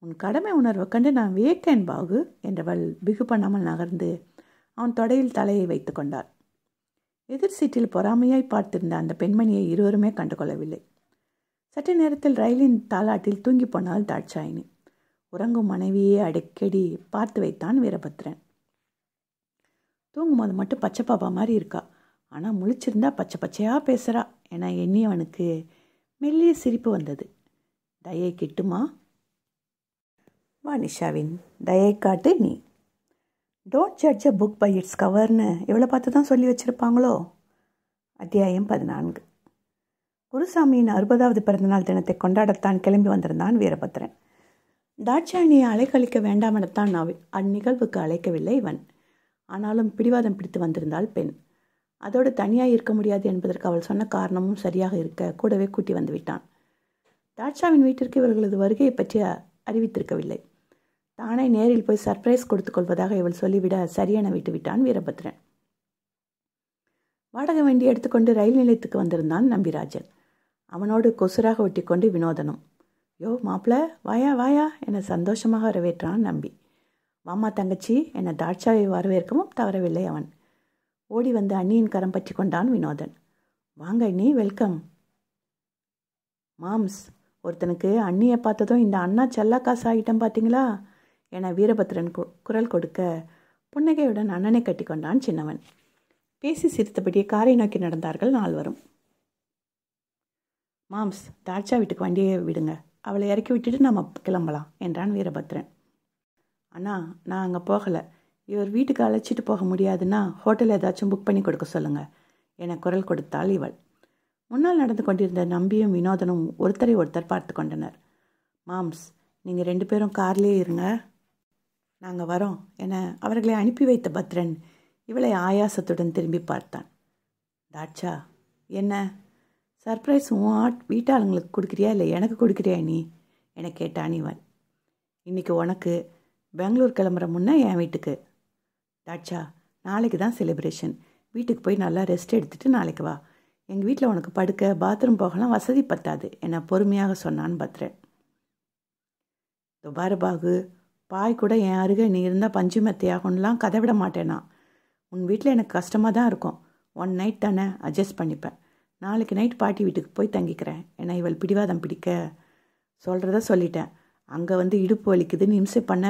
உன் கடமை உணர்வை கண்டு நான் வியக்கேன் பாகு என்றவள் பிகு பண்ணாமல் நகர்ந்து அவன் தொடையில் தலையை வைத்து கொண்டார் எதிர் சீட்டில் பொறாமையாய் பார்த்திருந்த அந்த பெண்மணியை இருவருமே கண்டுகொள்ளவில்லை. சற்று நேரத்தில் ரயிலின் தாலாட்டில் தூங்கி போனாள் தாட்சாயினி. உறங்கும் மனைவியே அடிக்கடி பார்த்து வைத்தான் வீரபத்ரன். தூங்கும்போது மட்டும் பச்சை பாப்பா மாதிரி இருக்கா. ஆனால் முழிச்சிருந்தா பச்சை பச்சையாக பேசுகிறா என எண்ணியவனுக்கு மெல்லிய சிரிப்பு வந்தது. தயை கிட்டுமா? வா நிஷாவின் தயை காட்டு நீ. Don't judge a book by its கவர்னு எவ்வளோ பார்த்து தான் சொல்லி வச்சுருப்பாங்களோ? அத்தியாயம் பதினான்கு. குருசாமியின் அறுபதாவது பிறந்தநாள் தினத்தை கொண்டாடத்தான் கிளம்பி வந்திருந்தான் வீரபத்ரன். தாட்சாயணியை அலைக்கழிக்க வேண்டாமெனத்தான் நான் அந்நிகழ்வுக்கு அழைக்கவில்லை இவன். ஆனாலும் பிடிவாதம் பிடித்து வந்திருந்தாள் பெண். அதோடு தனியாக இருக்க முடியாது என்பதற்கு அவள் சொன்ன காரணமும் சரியாக இருக்க கூடவே கூட்டி வந்து விட்டான். தாட்சாவின் வீட்டிற்கு இவர்களது வருகையை பற்றி அறிவித்திருக்கவில்லை. தானே நேரில் போய் சர்ப்ரைஸ் கொடுத்துக் கொள்வதாக இவள் சொல்லிவிட சரியென விட்டுவிட்டான் வீரபத்ரன். வாடகை வண்டி எடுத்துக்கொண்டு ரயில் நிலையத்துக்கு வந்திருந்தான் நம்பிராஜன். அவனோடு கொசுராக ஒட்டிக்கொண்டு வினோதனும். யோ மாப்பிள வாயா வாயா என சந்தோஷமாக வரவேற்றான் நம்பி. மாமா தங்கச்சி என தாட்சாவை வரவேற்கவும் தவறவில்லை அவன். ஓடி வந்து அண்ணியின் கரம் பற்றி கொண்டான் வினோதன். வாங்க அண்ணி வெல்கம். மாம்ஸ் ஒருத்தனுக்கு அண்ணியை பார்த்ததும் இந்த அண்ணா செல்லா காசு ஆகிட்டம் பார்த்தீங்களா? என வீரபத்ரன் குரல் கொடுக்க புன்னகையுடன் அண்ணனை கட்டி கொண்டான் சின்னவன். பேசி சிரித்தபடியே காரை நோக்கி நடந்தார்கள் நால்வரும். மாம்ஸ் தாட்சா வீட்டுக்கு வண்டியை விடுங்க. அவளை இறக்கி விட்டுட்டு நம்ம கிளம்பலாம் என்றான் வீரபத்ரன். அண்ணா நான் அங்கே போகலை. இவர் வீட்டுக்கு அழைச்சிட்டு போக முடியாதுன்னா ஹோட்டல் ஏதாச்சும் புக் பண்ணி கொடுக்க சொல்லுங்கள் என குரல் கொடுத்தாள் இவள். முன்னால் நடந்து கொண்டிருந்த நம்பியும் வினோதனும் ஒருத்தரை ஒருத்தர் பார்த்து கொண்டனர். மாம்ஸ் நீங்கள் ரெண்டு பேரும் கார்லேயே இருங்க. நாங்கள் வரோம் என அவர்களை அனுப்பி வைத்த பத்ரன் இவளை ஆயாசத்துடன் திரும்பி பார்த்தான். தாட்சா என்ன? சர்ப்ரைஸ் உன் ஆட் வீட்டாளுங்களுக்கு கொடுக்குறியா இல்லை எனக்கு கொடுக்குறியா நீ? என கேட்டான் இவன். இன்றைக்கி உனக்கு பெங்களூர் கிளம்புற முன்னே என் வீட்டுக்கு. தாட்சா நாளைக்கு தான் செலிப்ரேஷன் வீட்டுக்கு போய் நல்லா ரெஸ்ட் எடுத்துகிட்டு நாளைக்கு வா. எங்கள் வீட்டில் உனக்கு படுக்க பாத்ரூம் போகலாம் வசதி பத்தாது. என்னை பொறுமையாக சொன்னான்னு பத்ரன். துபார பாகு பாய் கூட என் அருகே நீ இருந்தால் பஞ்சு மெத்தையாகும்லாம் கதை விட மாட்டேனா. உன் வீட்டில் எனக்கு கஷ்டமாக தான் இருக்கும். ஒன் நைட் தானே அட்ஜஸ்ட் பண்ணிப்பேன். நாளைக்கு நைட் பாட்டி வீட்டுக்கு போய் தங்கிக்கிறேன். ஏன்னா இவள் பிடிவாதம் பிடிக்க. சொல்கிறத சொல்லிட்டேன். அங்கே வந்து இடுப்பு வலிக்குதுன்னு இம்சை பண்ண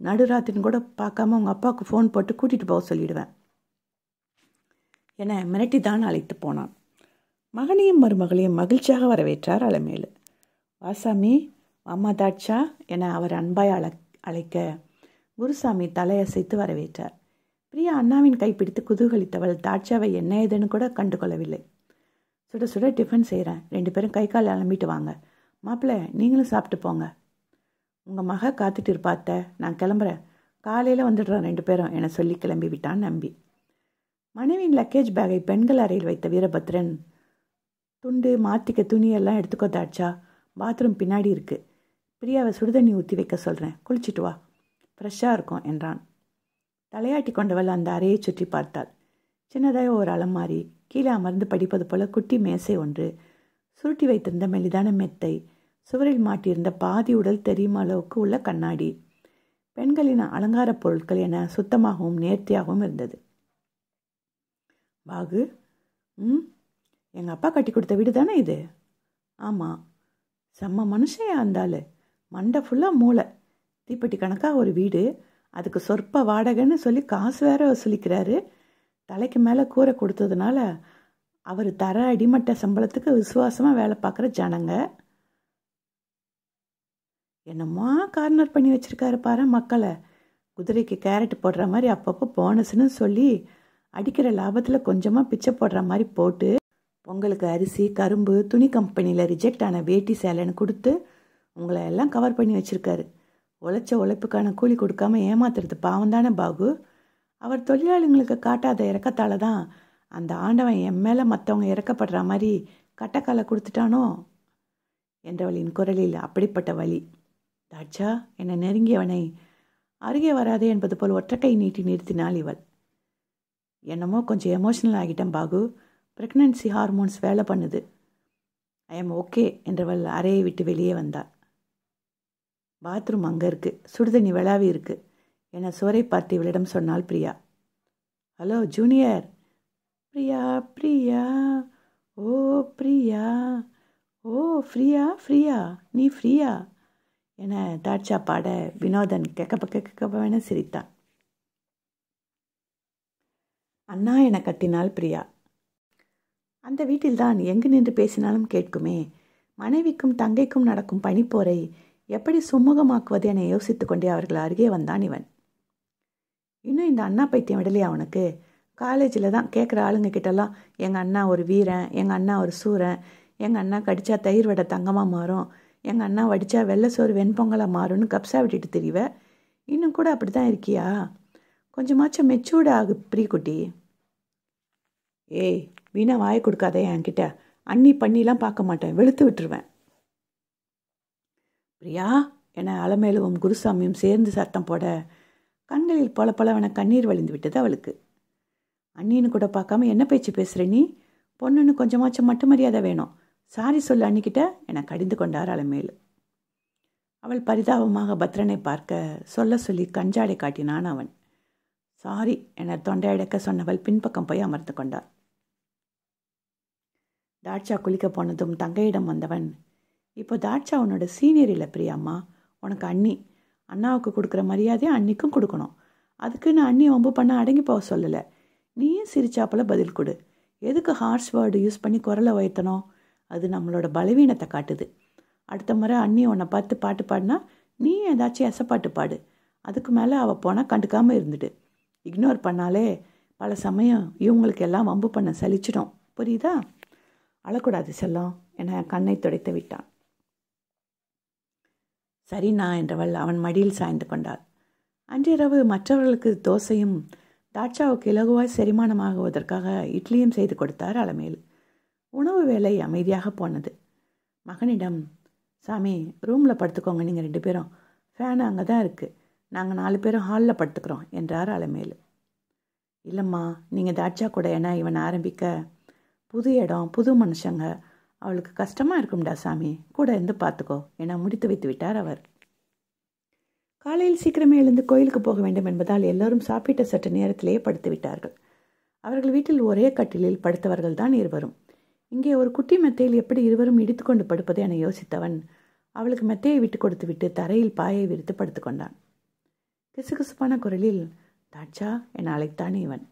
நடுராத்திரின்னு கூட பார்க்காம உங்கள் அப்பாவுக்கு ஃபோன் போட்டு கூட்டிகிட்டு போக சொல்லிடுவேன். என மிரட்டி தான் அழைத்து போனான். மகனையும் மருமகளையும் மகிழ்ச்சியாக வரவேற்றார் அலமேலு. வாசாமி அம்மா தாட்சா என அவர் அன்பாய் அழ அழைக்க குருசாமி தலையசைத்து வரவேற்றார். பிரியா அண்ணாவின் கைப்பிடித்து குதூகலித்தவள் தாட்சாவை என்ன ஏதுன்னு கூட கண்டு கொள்ளவில்லை சுட சுட டிஃபன் செய்கிறேன் ரெண்டு பேரும் கை கால் அலம்பிட்டு வாங்க. மாப்பிள்ளை நீங்களும் சாப்பிட்டு போங்க. உங்கள் மக காத்துட்டு இருப்பாத்த நான் கிளம்புறேன். காலையில் வந்துடுறோம் ரெண்டு பேரும். என சொல்லி கிளம்பி விட்டான் நம்பி. மனைவியின் லக்கேஜ் பேக்கை பெண்கள் அறையில் வைத்த வீரபத்ரன் துண்டு மாற்றிக்க துணியெல்லாம் எடுத்துக்கோ தாட்சா. பாத்ரூம் பின்னாடி இருக்குது பிரியாவை சுடுதண்ணி ஊற்றி வைக்க சொல்கிறேன் குளிச்சுட்டு வா. ஃப்ரெஷ்ஷாக இருக்கும் என்றான். தலையாட்டி கொண்டவள் அந்த அறையை சுற்றி பார்த்தாள். சின்னதாக ஒரு அலமாரி கீழே அமர்ந்து படிப்பது போல குட்டி மேசை ஒன்று சுருட்டி வைத்திருந்த மெலிதான மெத்தை சுவரில் மாட்டியிருந்த பாதி உடல் தெரியும் அளவுக்கு உள்ள கண்ணாடி. பெண்களின் அலங்கார பொருட்கள் என சுத்தமாகவும் நேர்த்தியாகவும் இருந்தது. பாகு ம் எங்கள் அப்பா கட்டி கொடுத்த வீடு தானே இது? ஆமாம் செம்ம மனுஷன் அந்தாள் மண்டை ஃபுல்லாக மூளை. தீப்பெட்டி கணக்காக ஒரு வீடு. அதுக்கு சொற்ப வாடகைன்னு சொல்லி காசு வேற வசூலிக்கிறாரு. தலைக்கு மேலே கூரை கொடுத்ததுனால அவர் தர அடிமட்ட சம்பளத்துக்கு விசுவாசமாக வேலை பார்க்குற ஜனங்க. என்னம்மா கார்னர் பண்ணி வச்சுருக்காரு பாரு மக்களை. குதிரைக்கு கேரட் போடுற மாதிரி அப்பப்போ போனஸ்னு சொல்லி அடிக்கிற லாபத்தில் கொஞ்சமாக பிச்சை போடுற மாதிரி போட்டு பொங்கலுக்கு அரிசி கரும்பு துணி கம்பெனியில் ரிஜெக்ட் ஆன வேட்டி சேலைன்னு கொடுத்து உங்களை எல்லாம் கவர் பண்ணி வச்சுருக்காரு. உழைச்ச உழைப்புக்கான கூலி கொடுக்காம ஏமாத்துறது பாவம் தானே பாகு அவர் தொழிலாளிங்களுக்கு காட்டாத இறக்கத்தால் தான் அந்த ஆண்டவன் என் மேலே மற்றவங்க இறக்கப்படுற மாதிரி கட்டக்காலை கொடுத்துட்டானோ? என்றவளின் குரலில் அப்படிப்பட்ட வழி. தாட்சா என்னை நெருங்கியவனை அருகே வராதே என்பது போல் ஒற்றைக்கை நீட்டி நிறுத்தினாள் இவள். என்னமோ கொஞ்சம் எமோஷனல் ஆகிட்டேன் பாகு. ப்ரெக்னன்சி ஹார்மோன்ஸ் வேலை பண்ணுது. ஐ எம் ஓகே என்றவள் அறையை விட்டு வெளியே வந்தாள். பாத்ரூம் அங்கே இருக்குது சுடுதண்ணி விளாவி இருக்குது என சுவரை பார்த்து இவளிடம் சொன்னாள் Priya. Hello junior Priya Priya. ஓ பிரியா. ஓ ஃப்ரீயா ஃப்ரீயா? நீ ஃப்ரீயா? என தாட்சா பாட வினோதன் கெக்கப்ப கெக்கப்பவென சிரித்தான் அண்ணா என கத்தினாள் பிரியா. அந்த வீட்டில்தான் எங்கு நின்று பேசினாலும் கேட்குமே. மனைவிக்கும் தங்கைக்கும் நடக்கும் பனிப்போரை எப்படி சுமூகமாக்குவது என யோசித்து கொண்டே அவர்கள் அருகே வந்தான் இவன். இன்னும் இந்த அண்ணா பைத்தியம் விடலையா அவனுக்கு காலேஜில் தான் கேட்குற ஆளுங்க கிட்டலாம் எங்கள் அண்ணா ஒரு வீரன் எங்கள் அண்ணா ஒரு சூரன் எங்கள் அண்ணா கடிச்சா தயிர் வடை தங்கமாக மாறும் எங்கள் அண்ணா வடித்தா வெள்ளை சோறு வெண்பொங்கலாக மாறும்னு கப்ஸா விட்டுட்டு தெரிவ. இன்னும் கூட அப்படி தான் இருக்கியா? கொஞ்சமாச்சும் மெச்சூர்டு ஆகு குட்டி ஏய் வீணா வாயை கொடுக்காதே என்கிட்ட. அண்ணி பண்ணிலாம் பார்க்க மாட்டேன். வெளுத்து விட்டுருவேன். பிரியா என அலமேலுவும் குருசாமியும் சேர்ந்து சத்தம் போட. கண்களில் பல பலவன கண்ணீர் வழிந்து விட்டது அவளுக்கு. அண்ணின்னு கூட பார்க்காம என்ன பேச்சு பேசுகிற நீ? பொண்ணுன்னு கொஞ்சமாச்சும் மட்டும் மரியாதை வேணும். சாரி சொல்லு அன்னிக்கிட்ட என கடிந்து கொண்டார் அலமேலு. அவள் பரிதாபமாக பத்ரனை பார்க்க சொல்ல சொல்லி கஞ்சாடை காட்டினான் அவன். சாரி என தொண்டை அடைக்க சொன்னவள் பின்பக்கம் போய் அமர்ந்து கொண்டாள். தாட்சா குளிக்க போனதும் தங்கையிடம் வந்தவன் இப்போ தாட்சா உன்னோட சீனியர் இல்லை பிரியாம்மா. உனக்கு அண்ணி. அண்ணாவுக்கு கொடுக்குற மரியாதையை அன்னிக்கும் கொடுக்கணும். அதுக்குன்னு அண்ணி ஒம்பு பண்ண அடங்கி போக சொல்லலை. நீயும் சிரிச்சாப்பில் பதில் கொடு. எதுக்கு ஹார்ஷ் வேர்டு யூஸ் பண்ணி குரலை உயர்த்தணும்? அது நம்மளோட பலவீனத்தை காட்டுது. அடுத்த முறை அண்ணி உன்னை பார்த்து பாட்டு பாடினா நீ ஏதாச்சும் எசப்பாட்டு பாடு. அதுக்கு மேலே அவள் போனால் கண்டுக்காமல் இருந்துடு. இக்னோர் பண்ணாலே பல சமயம் இவங்களுக்கு எல்லாம் வம்பு பண்ண சலிச்சிடும். புரியுதா? அழக்கூடாது செல்லம் என கண்ணை துடைத்து விட்டான். சரிண்ணா என்றவள் அவன் மடியில் சாய்ந்து கொண்டாள். அன்றிரவு மற்றவர்களுக்கு தோசையும் தாட்சாவுக்கு இலகுவாய் செரிமானமாகுவதற்காக இட்லியும் செய்து கொடுத்தார் அலமேலு. உணவு வேலை அமைதியாக போனது. மகனிடம் சாமி ரூமில் படுத்துக்கோங்க நீங்கள் ரெண்டு பேரும். ஃபேன் அங்கே தான் இருக்குது நாங்கள் நாலு பேரும் ஹாலில் படுத்துக்கிறோம் என்றார் அலமேலு. இல்லைம்மா நீங்கள் தாட்சா கூட ஏன்னா இவன் ஆரம்பிக்க புது இடம் புது மனுஷங்க. அவளுக்கு கஷ்டமாக இருக்கும்டா சாமி. கூட இருந்து பார்த்துக்கோ என முடித்து வைத்து விட்டார் அவர். காலையில் சீக்கிரமே எழுந்து கோயிலுக்கு போக வேண்டும் என்பதால் எல்லோரும் சாப்பிட்ட சற்று நேரத்திலேயே படுத்து விட்டார்கள். அவர்கள் வீட்டில் ஒரே கட்டிலில் படுத்தவர்கள் தான் இருவரும். இங்கே ஒரு குட்டி மெத்தையில் எப்படி இருவரும் இடித்துக்கொண்டு படுப்பதை என யோசித்தவன் அவளுக்கு மெத்தையை விட்டு கொடுத்து விட்டு தரையில் பாயை விரித்து படுத்துக்கொண்டான் கிசுகிசுப்பான குரலில் தாட்சா என அழைத்தான் இவன்.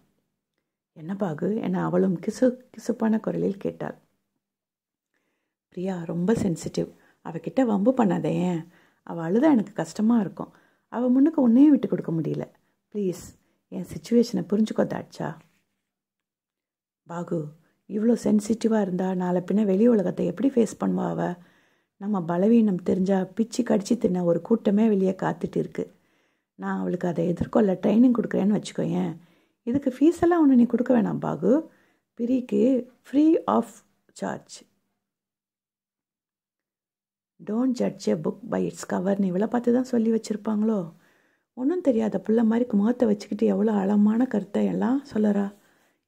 என்ன பாகு? என அவளும் கிசு கிசுப்பான குரலில் கேட்டாள். பிரியா ரொம்ப சென்சிட்டிவ். அவகிட்ட வம்பு பண்ணாதே. ஏன் அவள் அழுத எனக்கு கஷ்டமாக இருக்கும். அவள் முன்னுக்கு உன்னையும் விட்டு கொடுக்க முடியல. ப்ளீஸ் என் சுச்சுவேஷனை புரிஞ்சுக்கோ தாட்சா. பாகு இவ்வளோ சென்சிட்டிவாக இருந்தால் நாளை பின்ன வெளி உலகத்தை எப்படி ஃபேஸ் பண்ணுவா அவள் நம்ம பலவீனம் தெரிஞ்சால் பிச்சு கடிச்சு தின்ன ஒரு கூட்டமே வெளியே காத்துட்டு இருக்கு. நான் அவளுக்கு அதை எதிர்கொள்ள ட்ரைனிங் கொடுக்குறேன்னு வச்சுக்கோயேன். இதுக்கு ஃபீஸ் எல்லாம் ஒன்று நீ கொடுக்க வேணாம் பாகு. பிரிக்கு free of charge don't judge a book by its கவர்னு இவ்வளோ பார்த்து தான் சொல்லி வச்சுருப்பாங்களோ? ஒன்றும் தெரியாத பிள்ளை மாதிரி முகத்தை வச்சுக்கிட்டு எவ்வளோ ஆழமான கருத்தை எல்லாம் சொல்லறா?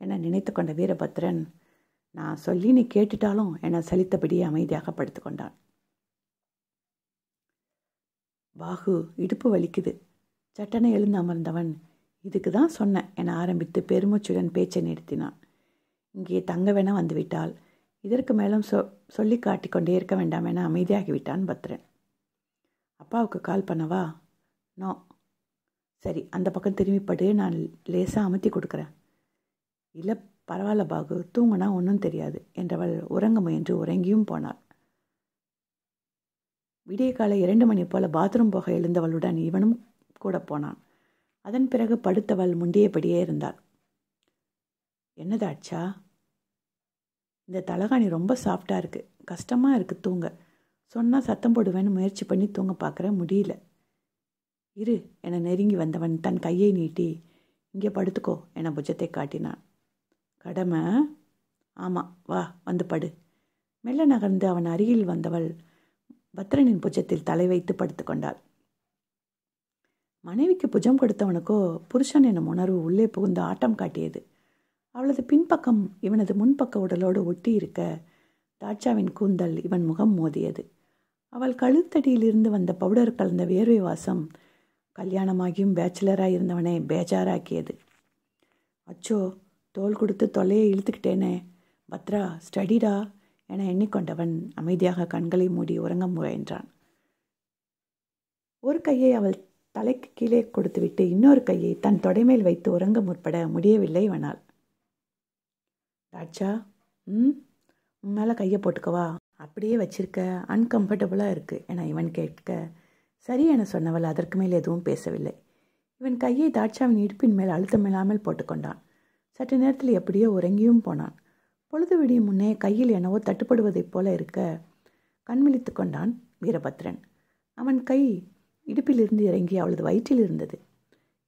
என நினைத்து கொண்ட வீரபத்ரன் நான் சொல்லி நீ கேட்டுட்டாலும் என்னை சலித்தபடியே அமைதியாக படுத்து கொண்டான். பாகு இடுப்பு வலிக்குது. சட்டனை எழுந்து அமர்ந்தவன் இதுக்கு தான் சொன்னேன் என ஆரம்பித்து பெருமூச்சுடன் பேச்சை நிறுத்தினான். இங்கே தங்க வேணா வந்துவிட்டால் இதற்கு மேலும் சொ சொல்லி காட்டிக்கொண்டே இருக்க வேண்டாம் என அமைதியாகிவிட்டான் பத்ரன். அப்பாவுக்கு கால் பண்ணவா? நோ. சரி அந்த பக்கம் திரும்பிப்படு நான் லேசாக அமுத்தி கொடுக்குறேன். இல்லை பரவாயில்ல பாகு தூங்கினா ஒன்றும் தெரியாது என்றவள் உறங்க முயன்று உறங்கியும் போனாள். விடிய காலை இரண்டு மணி போல பாத்ரூம் போக எழுந்தவளுடன் இவனும் கூட போனான். அதன் பிறகு படுத்தவள் முண்டியபடியே இருந்தாள். என்னதாச்சா இந்த தலகாணி ரொம்ப சாஃப்டாக இருக்குது கஷ்டமாக இருக்குது தூங்க. சொன்னால் சத்தம் போடுவேன்னு முயற்சி பண்ணி தூங்க பார்க்குற முடியல. இரு என நெருங்கி வந்தவன் தன் கையை நீட்டி இங்கே படுத்துக்கோ என புஜத்தை காட்டினான். கடமை. ஆமாம் வா வந்து படு. மெல்ல நகர்ந்து அவன் அருகில் வந்தவள் பத்ரனின் புஜத்தில் தலை வைத்து படுத்துக்கொண்டாள் மனைவிக்கு புஜம் கொடுத்தவனுக்கோ புருஷன் என்னும் உணர்வு உள்ளே புகுந்து ஆட்டம் காட்டியது. அவளது பின்பக்கம் இவனது முன்பக்க உடலோடு ஒட்டி இருக்க தாட்சாவின் கூந்தல் இவன் முகம் மோதியது. அவள் கழுத்தடியிலிருந்து வந்த பவுடர் கலந்த வேர்வை வாசம் கல்யாணமாகியும் பேச்சுலராக இருந்தவனை பேஜாராக்கியது. அச்சோ தோல் கொடுத்து தொல்லையை இழுத்துக்கிட்டேனே. பத்ரா ஸ்டடிடா என எண்ணிக்கொண்டவன் அமைதியாக கண்களை மூடி உறங்க முயன்றான் ஒரு கையை அவள் தலைக்கு கீழே கொடுத்துவிட்டு இன்னொரு கையை தன் தொடைமேல் வைத்து உறங்க முற்பட முடியவில்லை இவனால். தாட்சா ம்? உன் மேலே கையை போட்டுக்கவா? அப்படியே வச்சிருக்க. அன்கம்ஃபர்டபுளாக இருக்குது என இவன் கேட்க. சரி என சொன்னவள் அதற்கு மேல் எதுவும் பேசவில்லை. இவன் கையை தாட்சாவின் இடுப்பின் மேல் அழுத்தமில்லாமல் போட்டுக்கொண்டான். சற்று நேரத்தில் எப்படியோ உறங்கியும் போனான். பொழுது விடியும் முன்னே கையில் என்னவோ தட்டுப்படுவதைப் போல இருக்க கண்விழித்து கொண்டான் வீரபத்ரன். அவன் கை இடுப்பிலிருந்து இறங்கி அவளது வயிற்றில் இருந்தது.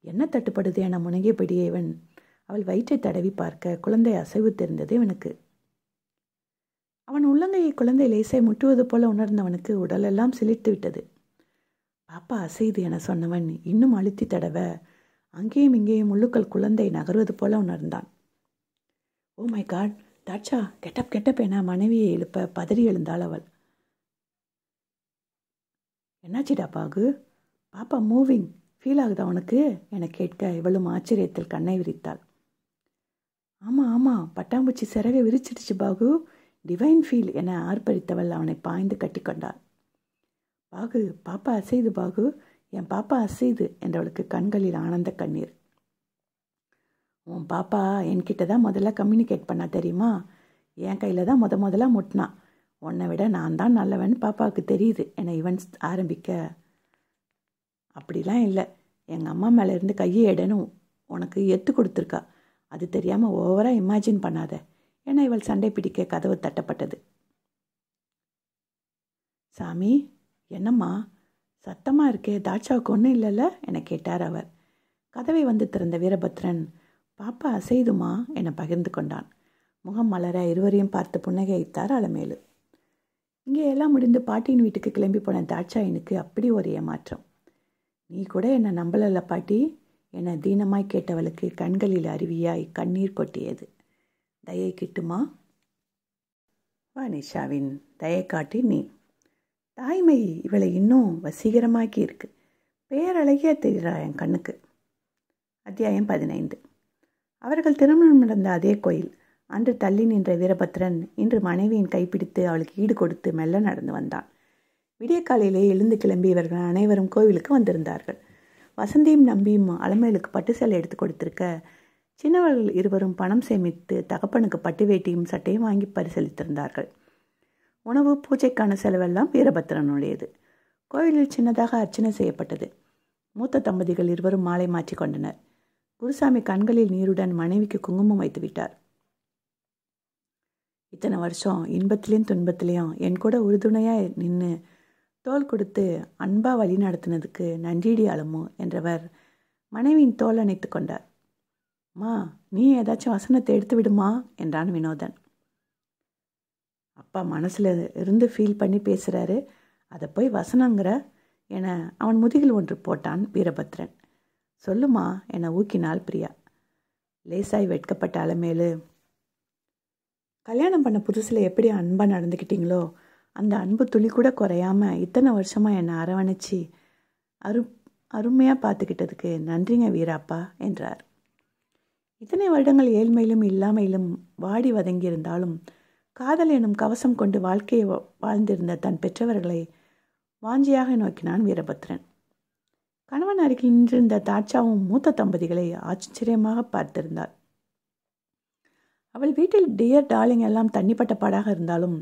என்ன தட்டுப்படுது என முனகியபடியே இவன். அவள் வயிற்றை தடவி பார்க்க குழந்தை அசைவு தெரிந்தது இவனுக்கு. அவன் உள்ளங்கையை குழந்தை லேசை முட்டுவது போல உணர்ந்தவனுக்கு உடலெல்லாம் சிலிர்த்து விட்டது. பாப்பா அசைது என சொன்னவன் இன்னும் அழுத்தி தடவ அங்கேயும் இங்கேயும் முள்ளுக்கள் குழந்தை நகர்வது போல உணர்ந்தான் ஓ my god Dhatcha get up get up என மனைவியை எழுப்ப பதறி எழுந்தாள் அவள். என்னாச்சிடா பாகு? பாப்பா மூவிங் ஃபீல் ஆகுதா உனக்கு? என கேட்க இவளும் ஆச்சரியத்தில் கண்ணை விரித்தாள். ஆமாம் ஆமாம் பட்டாம்பூச்சி சிறகை விரிச்சிடுச்சு பாகு. டிவைன் ஃபீல் என ஆர்ப்பரித்தவள் அவனை பாய்ந்து கட்டிக்கொண்டாள். பாகு பாப்பா அசைது பாகு. என் பாப்பா அசைது என்றவளுக்கு கண்களில் ஆனந்த கண்ணீர். உன் பாப்பா என்கிட்ட தான் முதல்ல கம்யூனிகேட் பண்ணா தெரியுமா? என் கையில் தான் முத முதல்ல முட்டினா. உன்னை விட நான் தான் நல்லவன் பாப்பாவுக்கு தெரியுது என இவன் ஆரம்பிக்க. அப்படிலாம் இல்லை. எங்கள் அம்மா மேலேருந்து கையை இடணும் உனக்கு எத்து கொடுத்துருக்கா. அது தெரியாமல் ஓவராக இமேஜின் பண்ணாத. என இவள் சண்டை பிடிக்க கதவு தட்டப்பட்டது. சாமி என்னம்மா? சத்தமாக இருக்கே தாட்சாவுக்கு ஒன்றும் இல்லைல்ல? என கேட்டார் அவர். கதவை வந்து திறந்த வீரபத்ரன் பாப்பா அசைதுமா என பகிர்ந்து கொண்டான். முகம் மலர இருவரையும் பார்த்து புன்னகைத்தார் அலமேலு. இங்கே எல்லாம் முடிந்து பாட்டியின் வீட்டுக்கு கிளம்பி போன தாட்சாயனுக்கு அப்படி ஒரு ஏமாற்றம். நீ கூட என்னை நம்பலல்ல பாட்டி என தீனமாய் கேட்டவளுக்கு கண்களில் அருவியாய் கண்ணீர் கொட்டியது. தயை கிட்டுமா? வா நிஷாவின் தயை காட்டி நீ. தாய்மை இவளை இன்னும் வசீகரமாக்கி இருக்கு. பேரழகியா தெரிகிறா என் கண்ணுக்கு. அத்தியாயம் பதினைந்து. அவர்கள் திருமணம் நடந்த அதே கோயில் அன்று தள்ளி நின்ற வீரபத்ரன் இன்று மனைவியின் கைப்பிடித்து அவளுக்கு ஈடு கொடுத்து மெல்ல நடந்து வந்தான். விடிய காலையிலே எழுந்து கிளம்பி இவர்கள் அனைவரும் கோவிலுக்கு வந்திருந்தார்கள். வசந்தியும் நம்பியும் அலமேலுக்கு பட்டு சேலை எடுத்து கொடுத்திருக்க சின்னவர்கள் இருவரும் பணம் சேமித்து தகப்பனுக்கு பட்டு வேட்டியும் சட்டையும் வாங்கி பரிசளித்திருந்தார்கள். உணவு பூஜைக்கான செலவெல்லாம் வீரபத்திரனுடையது கோவிலில் சின்னதாக அர்ச்சனை செய்யப்பட்டது. மூத்த தம்பதிகள் இருவரும் மாலை மாற்றி கொண்டனர். குருசாமி கண்களில் நீருடன் மனைவிக்கு குங்குமம் வைத்து விட்டார். இத்தனை வருஷம் இன்பத்திலையும் துன்பத்திலையும் என் கூட உறுதுணையாக நின்று தோல் கொடுத்து அன்பா வழி நடத்தினதுக்கு நன்றிடி அலமு என்றவர் மனைவியின் தோல் அணைத்து கொண்டார். மா நீ ஏதாச்சும் வசனத்தை எடுத்து விடுமா? என்றான் வினோதன். அப்பா மனசில் இருந்து ஃபீல் பண்ணி பேசுகிறாரு அதை போய் வசனங்கிற என அவன் முதுகில் ஒன்று போட்டான் வீரபத்ரன். சொல்லுமா என ஊக்கினாள் பிரியா. லேசாய் வெட்கப்பட்ட அலமேலு. கல்யாணம் பண்ண புதுசில் எப்படி அன்பாக நடந்துக்கிட்டீங்களோ அந்த அன்பு துளி கூட குறையாம இத்தனை வருஷமாக என்னை அரவணைச்சி அரு அருமையாக பார்த்துக்கிட்டதுக்கு நன்றிங்க வீராப்பா என்றார். இத்தனை வருடங்கள் ஏழ்மையிலும் இல்லாமையிலும் வாடி வதங்கியிருந்தாலும் காதல் எனும் கவசம் கொண்டு வாழ்க்கையை வாழ்ந்திருந்த தன் பெற்றவர்களை வாஞ்சியாக நோக்கினான் வீரபத்ரன். கணவன் அருகில் நின்றிருந்த தாட்சாவும் மூத்த தம்பதிகளை ஆச்சரியமாக பார்த்திருந்தாள். அவள் வீட்டில் டியர் டார்லிங் எல்லாம் தண்ணிப்பட்ட பாடாக இருந்தாலும்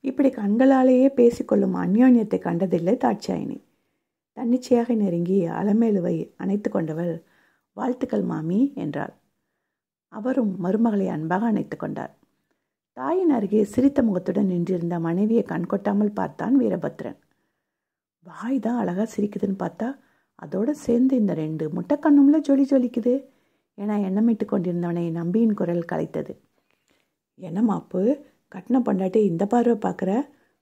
இப்படி கண்களாலேயே பேசிக்கொள்ளும் அந்யோன்யத்தை கண்டதில்லை தாட்சாயினி. தன்னிச்சையாக நெருங்கி அலமேலுவை அணைத்து கொண்டவள் வாழ்த்துக்கள் மாமி என்றாள். அவரும் மருமகளை அன்பாக அணைத்து கொண்டார். தாயின் அருகே சிரித்த முகத்துடன் நின்றிருந்த மனைவியை கண்கொட்டாமல் பார்த்தான் வீரபத்ரன். வாய் தான் அழகாக சிரிக்குதுன்னு பார்த்தா அதோடு சேர்ந்து இந்த ரெண்டு முட்டைக்கண்ணும்ல ஜொலி ஜொலிக்குது என எண்ணமிட்டு கொண்டிருந்தவனை நம்பியின் குரல் கலைத்தது. என்னமாப்பு கட்டின பொண்டாட்டி இந்த பார்வை பார்க்குற?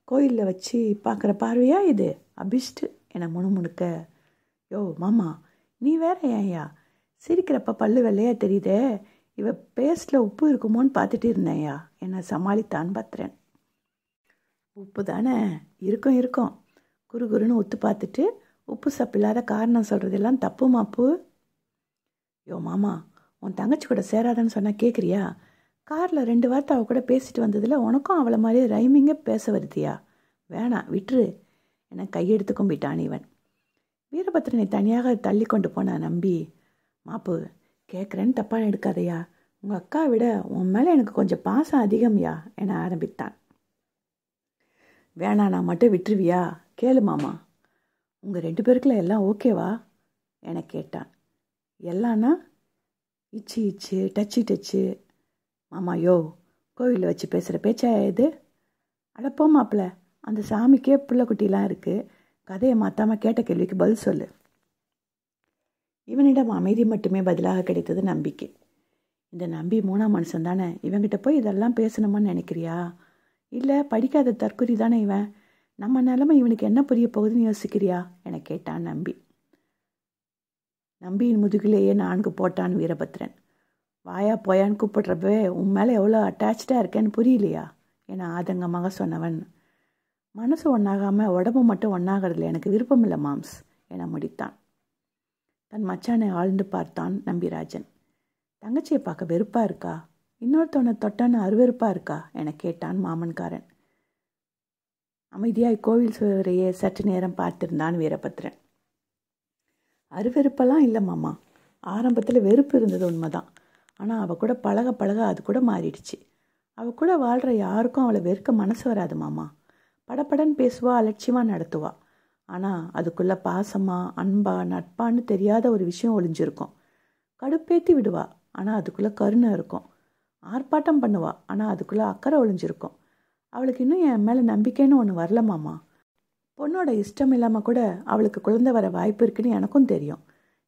கோயிலில் வச்சு பார்க்குற பார்வையா இது? அபிஷ்டு என முணுமுணுக்க யோ மாமா நீ வேற ஏன்யா? சிரிக்கிறப்ப பல்லு வெள்ளையா தெரியுதே. இவ பேஸ்டில் உப்பு இருக்குமோன்னு பார்த்துட்டு இருந்தேயா என்னை சமாளித்தான் பத்திரன் உப்பு தானே? இருக்கும் இருக்கும். குறு குருன்னு ஒத்து பார்த்துட்டு உப்பு சப்பில்லாத காரணம் சொல்கிறதெல்லாம் தப்பு மாப்பு யோ மாமா உன் தங்கச்சி கூட சேராதன்னு சொன்னால் கேட்குறியா காரில் ரெண்டு வார்த்தை அவள் கூட பேசிட்டு வந்ததில் உனக்கும் அவளை மாதிரி ரைமிங்கே பேச வருதியா? வேணாம் விட்டுரு. என கையெடுத்து கும்பிட்டான் இவன். வீரபத்ரனை தனியாக தள்ளி கொண்டு போனான் நம்பி. மாப்பு கேட்குறேன்னு தப்பாக எடுக்காதையா. உங்கள் அக்கா விட உன் மேலே எனக்கு கொஞ்சம் பாசம் அதிகம்யா என ஆரம்பித்தான். வேணா நான் மட்டும் விட்டுருவியா? கேளு மாமா. உங்கள் ரெண்டு பேருக்குள்ள எல்லாம் ஓகேவா? என கேட்டான். எல்லாம்னா இச்சு இச்சு டச்சு டச்சு. மாமா யோ கோவிலில் வச்சு பேசுகிற பேச்சா இது? அடப்போ மாப்பிள்ள அந்த சாமிக்கே பிள்ளைக்குட்டிலாம் இருக்குது கதையை மாற்றாமல் கேட்ட கேள்விக்கு பதில் சொல்லு. இவனிடம் அமைதி மட்டுமே பதிலாக கிடைத்தது நம்பிக்கை. இந்த நம்பி மூணாம் மனுஷன் தானே? இவங்கிட்ட போய் இதெல்லாம் பேசணுமான்னு நினைக்கிறியா? இல்லை படிக்காத தற்கொலை தானே இவன்? நம்ம நிலமை இவனுக்கு என்ன புரிய போகுதுன்னு யோசிக்கிறியா? என கேட்டான் நம்பி. நம்பியின் முதுகிலேயே நான்கு போட்டான் வீரபத்ரன். வாயா போயான்னு கூப்பிடுறப்பவே உன் மேலே எவ்வளோ அட்டாச்சாக இருக்கேன்னு புரியலையா? என ஆதங்கமாக சொன்னவன். மனசு ஒன்றாகாமல் உடம்பு மட்டும் ஒன்றாகிறதுல எனக்கு விருப்பம் இல்லை மாம்ஸ் என முடித்தான். தன் மச்சானை ஆழ்ந்து பார்த்தான் நம்பிராஜன். தங்கச்சியை பார்க்க வெறுப்பாக இருக்கா? இன்னொருத்தவனை தொட்டான்னு அருவெறுப்பாக இருக்கா? என கேட்டான் மாமன்காரன். அமைதியாய் கோவில் சுவரையே சற்று நேரம் பார்த்திருந்தான் வீரபத்ரன். அருவெறுப்பெல்லாம் இல்லை மாமா. ஆரம்பத்தில் வெறுப்பு இருந்தது உண்மைதான். ஆனால் அவள் கூட பழக பழக அது கூட மாறிடுச்சு. அவள் கூட வாழ்கிற யாருக்கும் அவளை வெறுக்க மனசு வராது மாமா. படப்படன்னு பேசுவா அலட்சியமாக நடத்துவா. ஆனால் அதுக்குள்ளே பாசமா அன்பா நட்பான்னு தெரியாத ஒரு விஷயம் ஒளிஞ்சிருக்கும். கடுப்பேற்றி விடுவா ஆனால் அதுக்குள்ளே கருணை இருக்கும். ஆர்ப்பாட்டம் பண்ணுவா ஆனால் அதுக்குள்ளே அக்கறை ஒளிஞ்சிருக்கும். அவளுக்கு இன்னும் என் மேலே நம்பிக்கைன்னு ஒன்று வரலமாமா பொண்ணோட இஷ்டம் இல்லாமல் கூட அவளுக்கு குழந்தை வர வாய்ப்பு இருக்குன்னு எனக்கும் தெரியும்.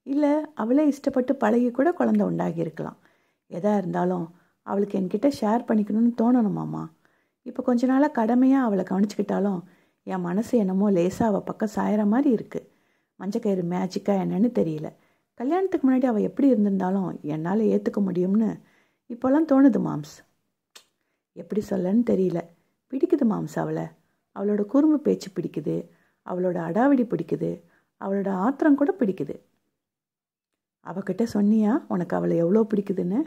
இல்லை அவளே இஷ்டப்பட்டு பழகி கூட குழந்தை உண்டாகியிருக்கலாம். எதாக இருந்தாலும் அவளுக்கு என்கிட்ட ஷேர் பண்ணிக்கணும்னு தோணணுமாம்மா இப்போ கொஞ்ச நாளாக கடமையாக அவளை கவனிச்சுக்கிட்டாலும் என் மனசு என்னமோ லேசாக அவள் பக்கம் சாயிற மாதிரி இருக்குது மஞ்சக்கயிறு மேஜிக்காக என்னன்னு தெரியல. கல்யாணத்துக்கு முன்னாடி அவள் எப்படி இருந்திருந்தாலும் என்னால் ஏற்றுக்க முடியும்னு இப்போல்லாம் தோணுது மாம்ஸ். எப்படி சொல்லன்னு தெரியல. பிடிக்குது மாம்ஸ் அவளை. அவளோட குறும்பு பேச்சு பிடிக்குது. அவளோட அடாவடி பிடிக்குது. அவளோட ஆத்திரம் கூட பிடிக்குது. அவகிட்ட சொன்னியா உனக்கு அவளை எவ்வளோ பிடிக்குதுன்னு?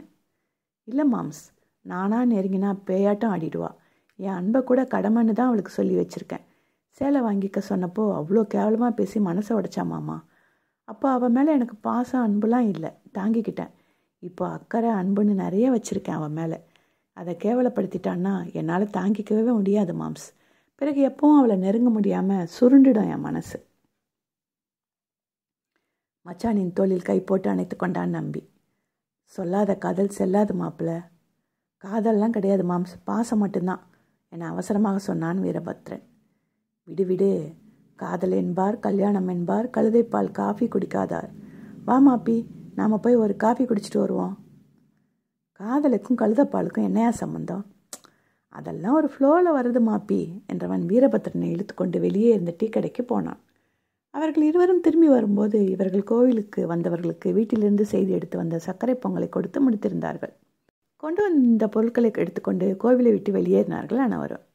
இல்லை மாம்ஸ் நானாக நெருங்கினா பேயாட்டம் ஆடிடுவா. என் அன்பை கூட கடமைன்னு தான் அவளுக்கு சொல்லி வச்சுருக்கேன். சேலை வாங்கிக்க சொன்னப்போ அவ்வளோ கேவலமாக பேசி மனசை உடைச்சா மாமா. அப்போ அவன் மேலே எனக்கு பாசம் அன்புலாம் இல்லை. தாங்கிக்கிட்டேன். இப்போ அக்கறை அன்புன்னு நிறைய வச்சுருக்கேன் அவன் மேலே. அதை கேவலப்படுத்திட்டான்னா என்னால் தாங்கிக்கவே முடியாது மாம்ஸ். பிறகு எப்பவும் அவளை நெருங்க முடியாமல் சுருண்டிடும் என் மனசு. மச்சானின் தோளில் கை போட்டு அணைத்து கொண்டான் நம்பி. சொல்லாத காதல் செல்லாது மாப்பிள்ள காதல்லாம் கிடையாது மாம்ஸ். பாசம் மட்டும்தான். என அவசரமாக சொன்னான் வீரபத்ரன். விடுவிடு காதல் என்பார் கல்யாணம் என்பார் கழுதைப்பால் காஃபி குடிக்காதார். வா மாப்பி நாம் போய் ஒரு காஃபி குடிச்சிட்டு வருவோம். காதலுக்கும் கழுதப்பாலுக்கும் என்னையா சம்மந்தம் அதெல்லாம் ஒரு ஃப்ளோவில் வருது மாப்பி என்றவன் வீரபத்ரனை இழுத்துக்கொண்டு வெளியே இருந்த டீ கடைக்கு போனான். அவர்கள் இருவரும் திரும்பி வரும்போது இவர்கள் கோவிலுக்கு வந்தவர்களுக்கு வீட்டிலிருந்து செய்தி எடுத்து வந்த சர்க்கரை பொங்கலை கொடுத்து முடித்திருந்தார்கள். கொண்டு வந்த பொருட்களை எடுத்துக்கொண்டு கோவிலை விட்டு வெளியேறினார்கள் அனைவரும்.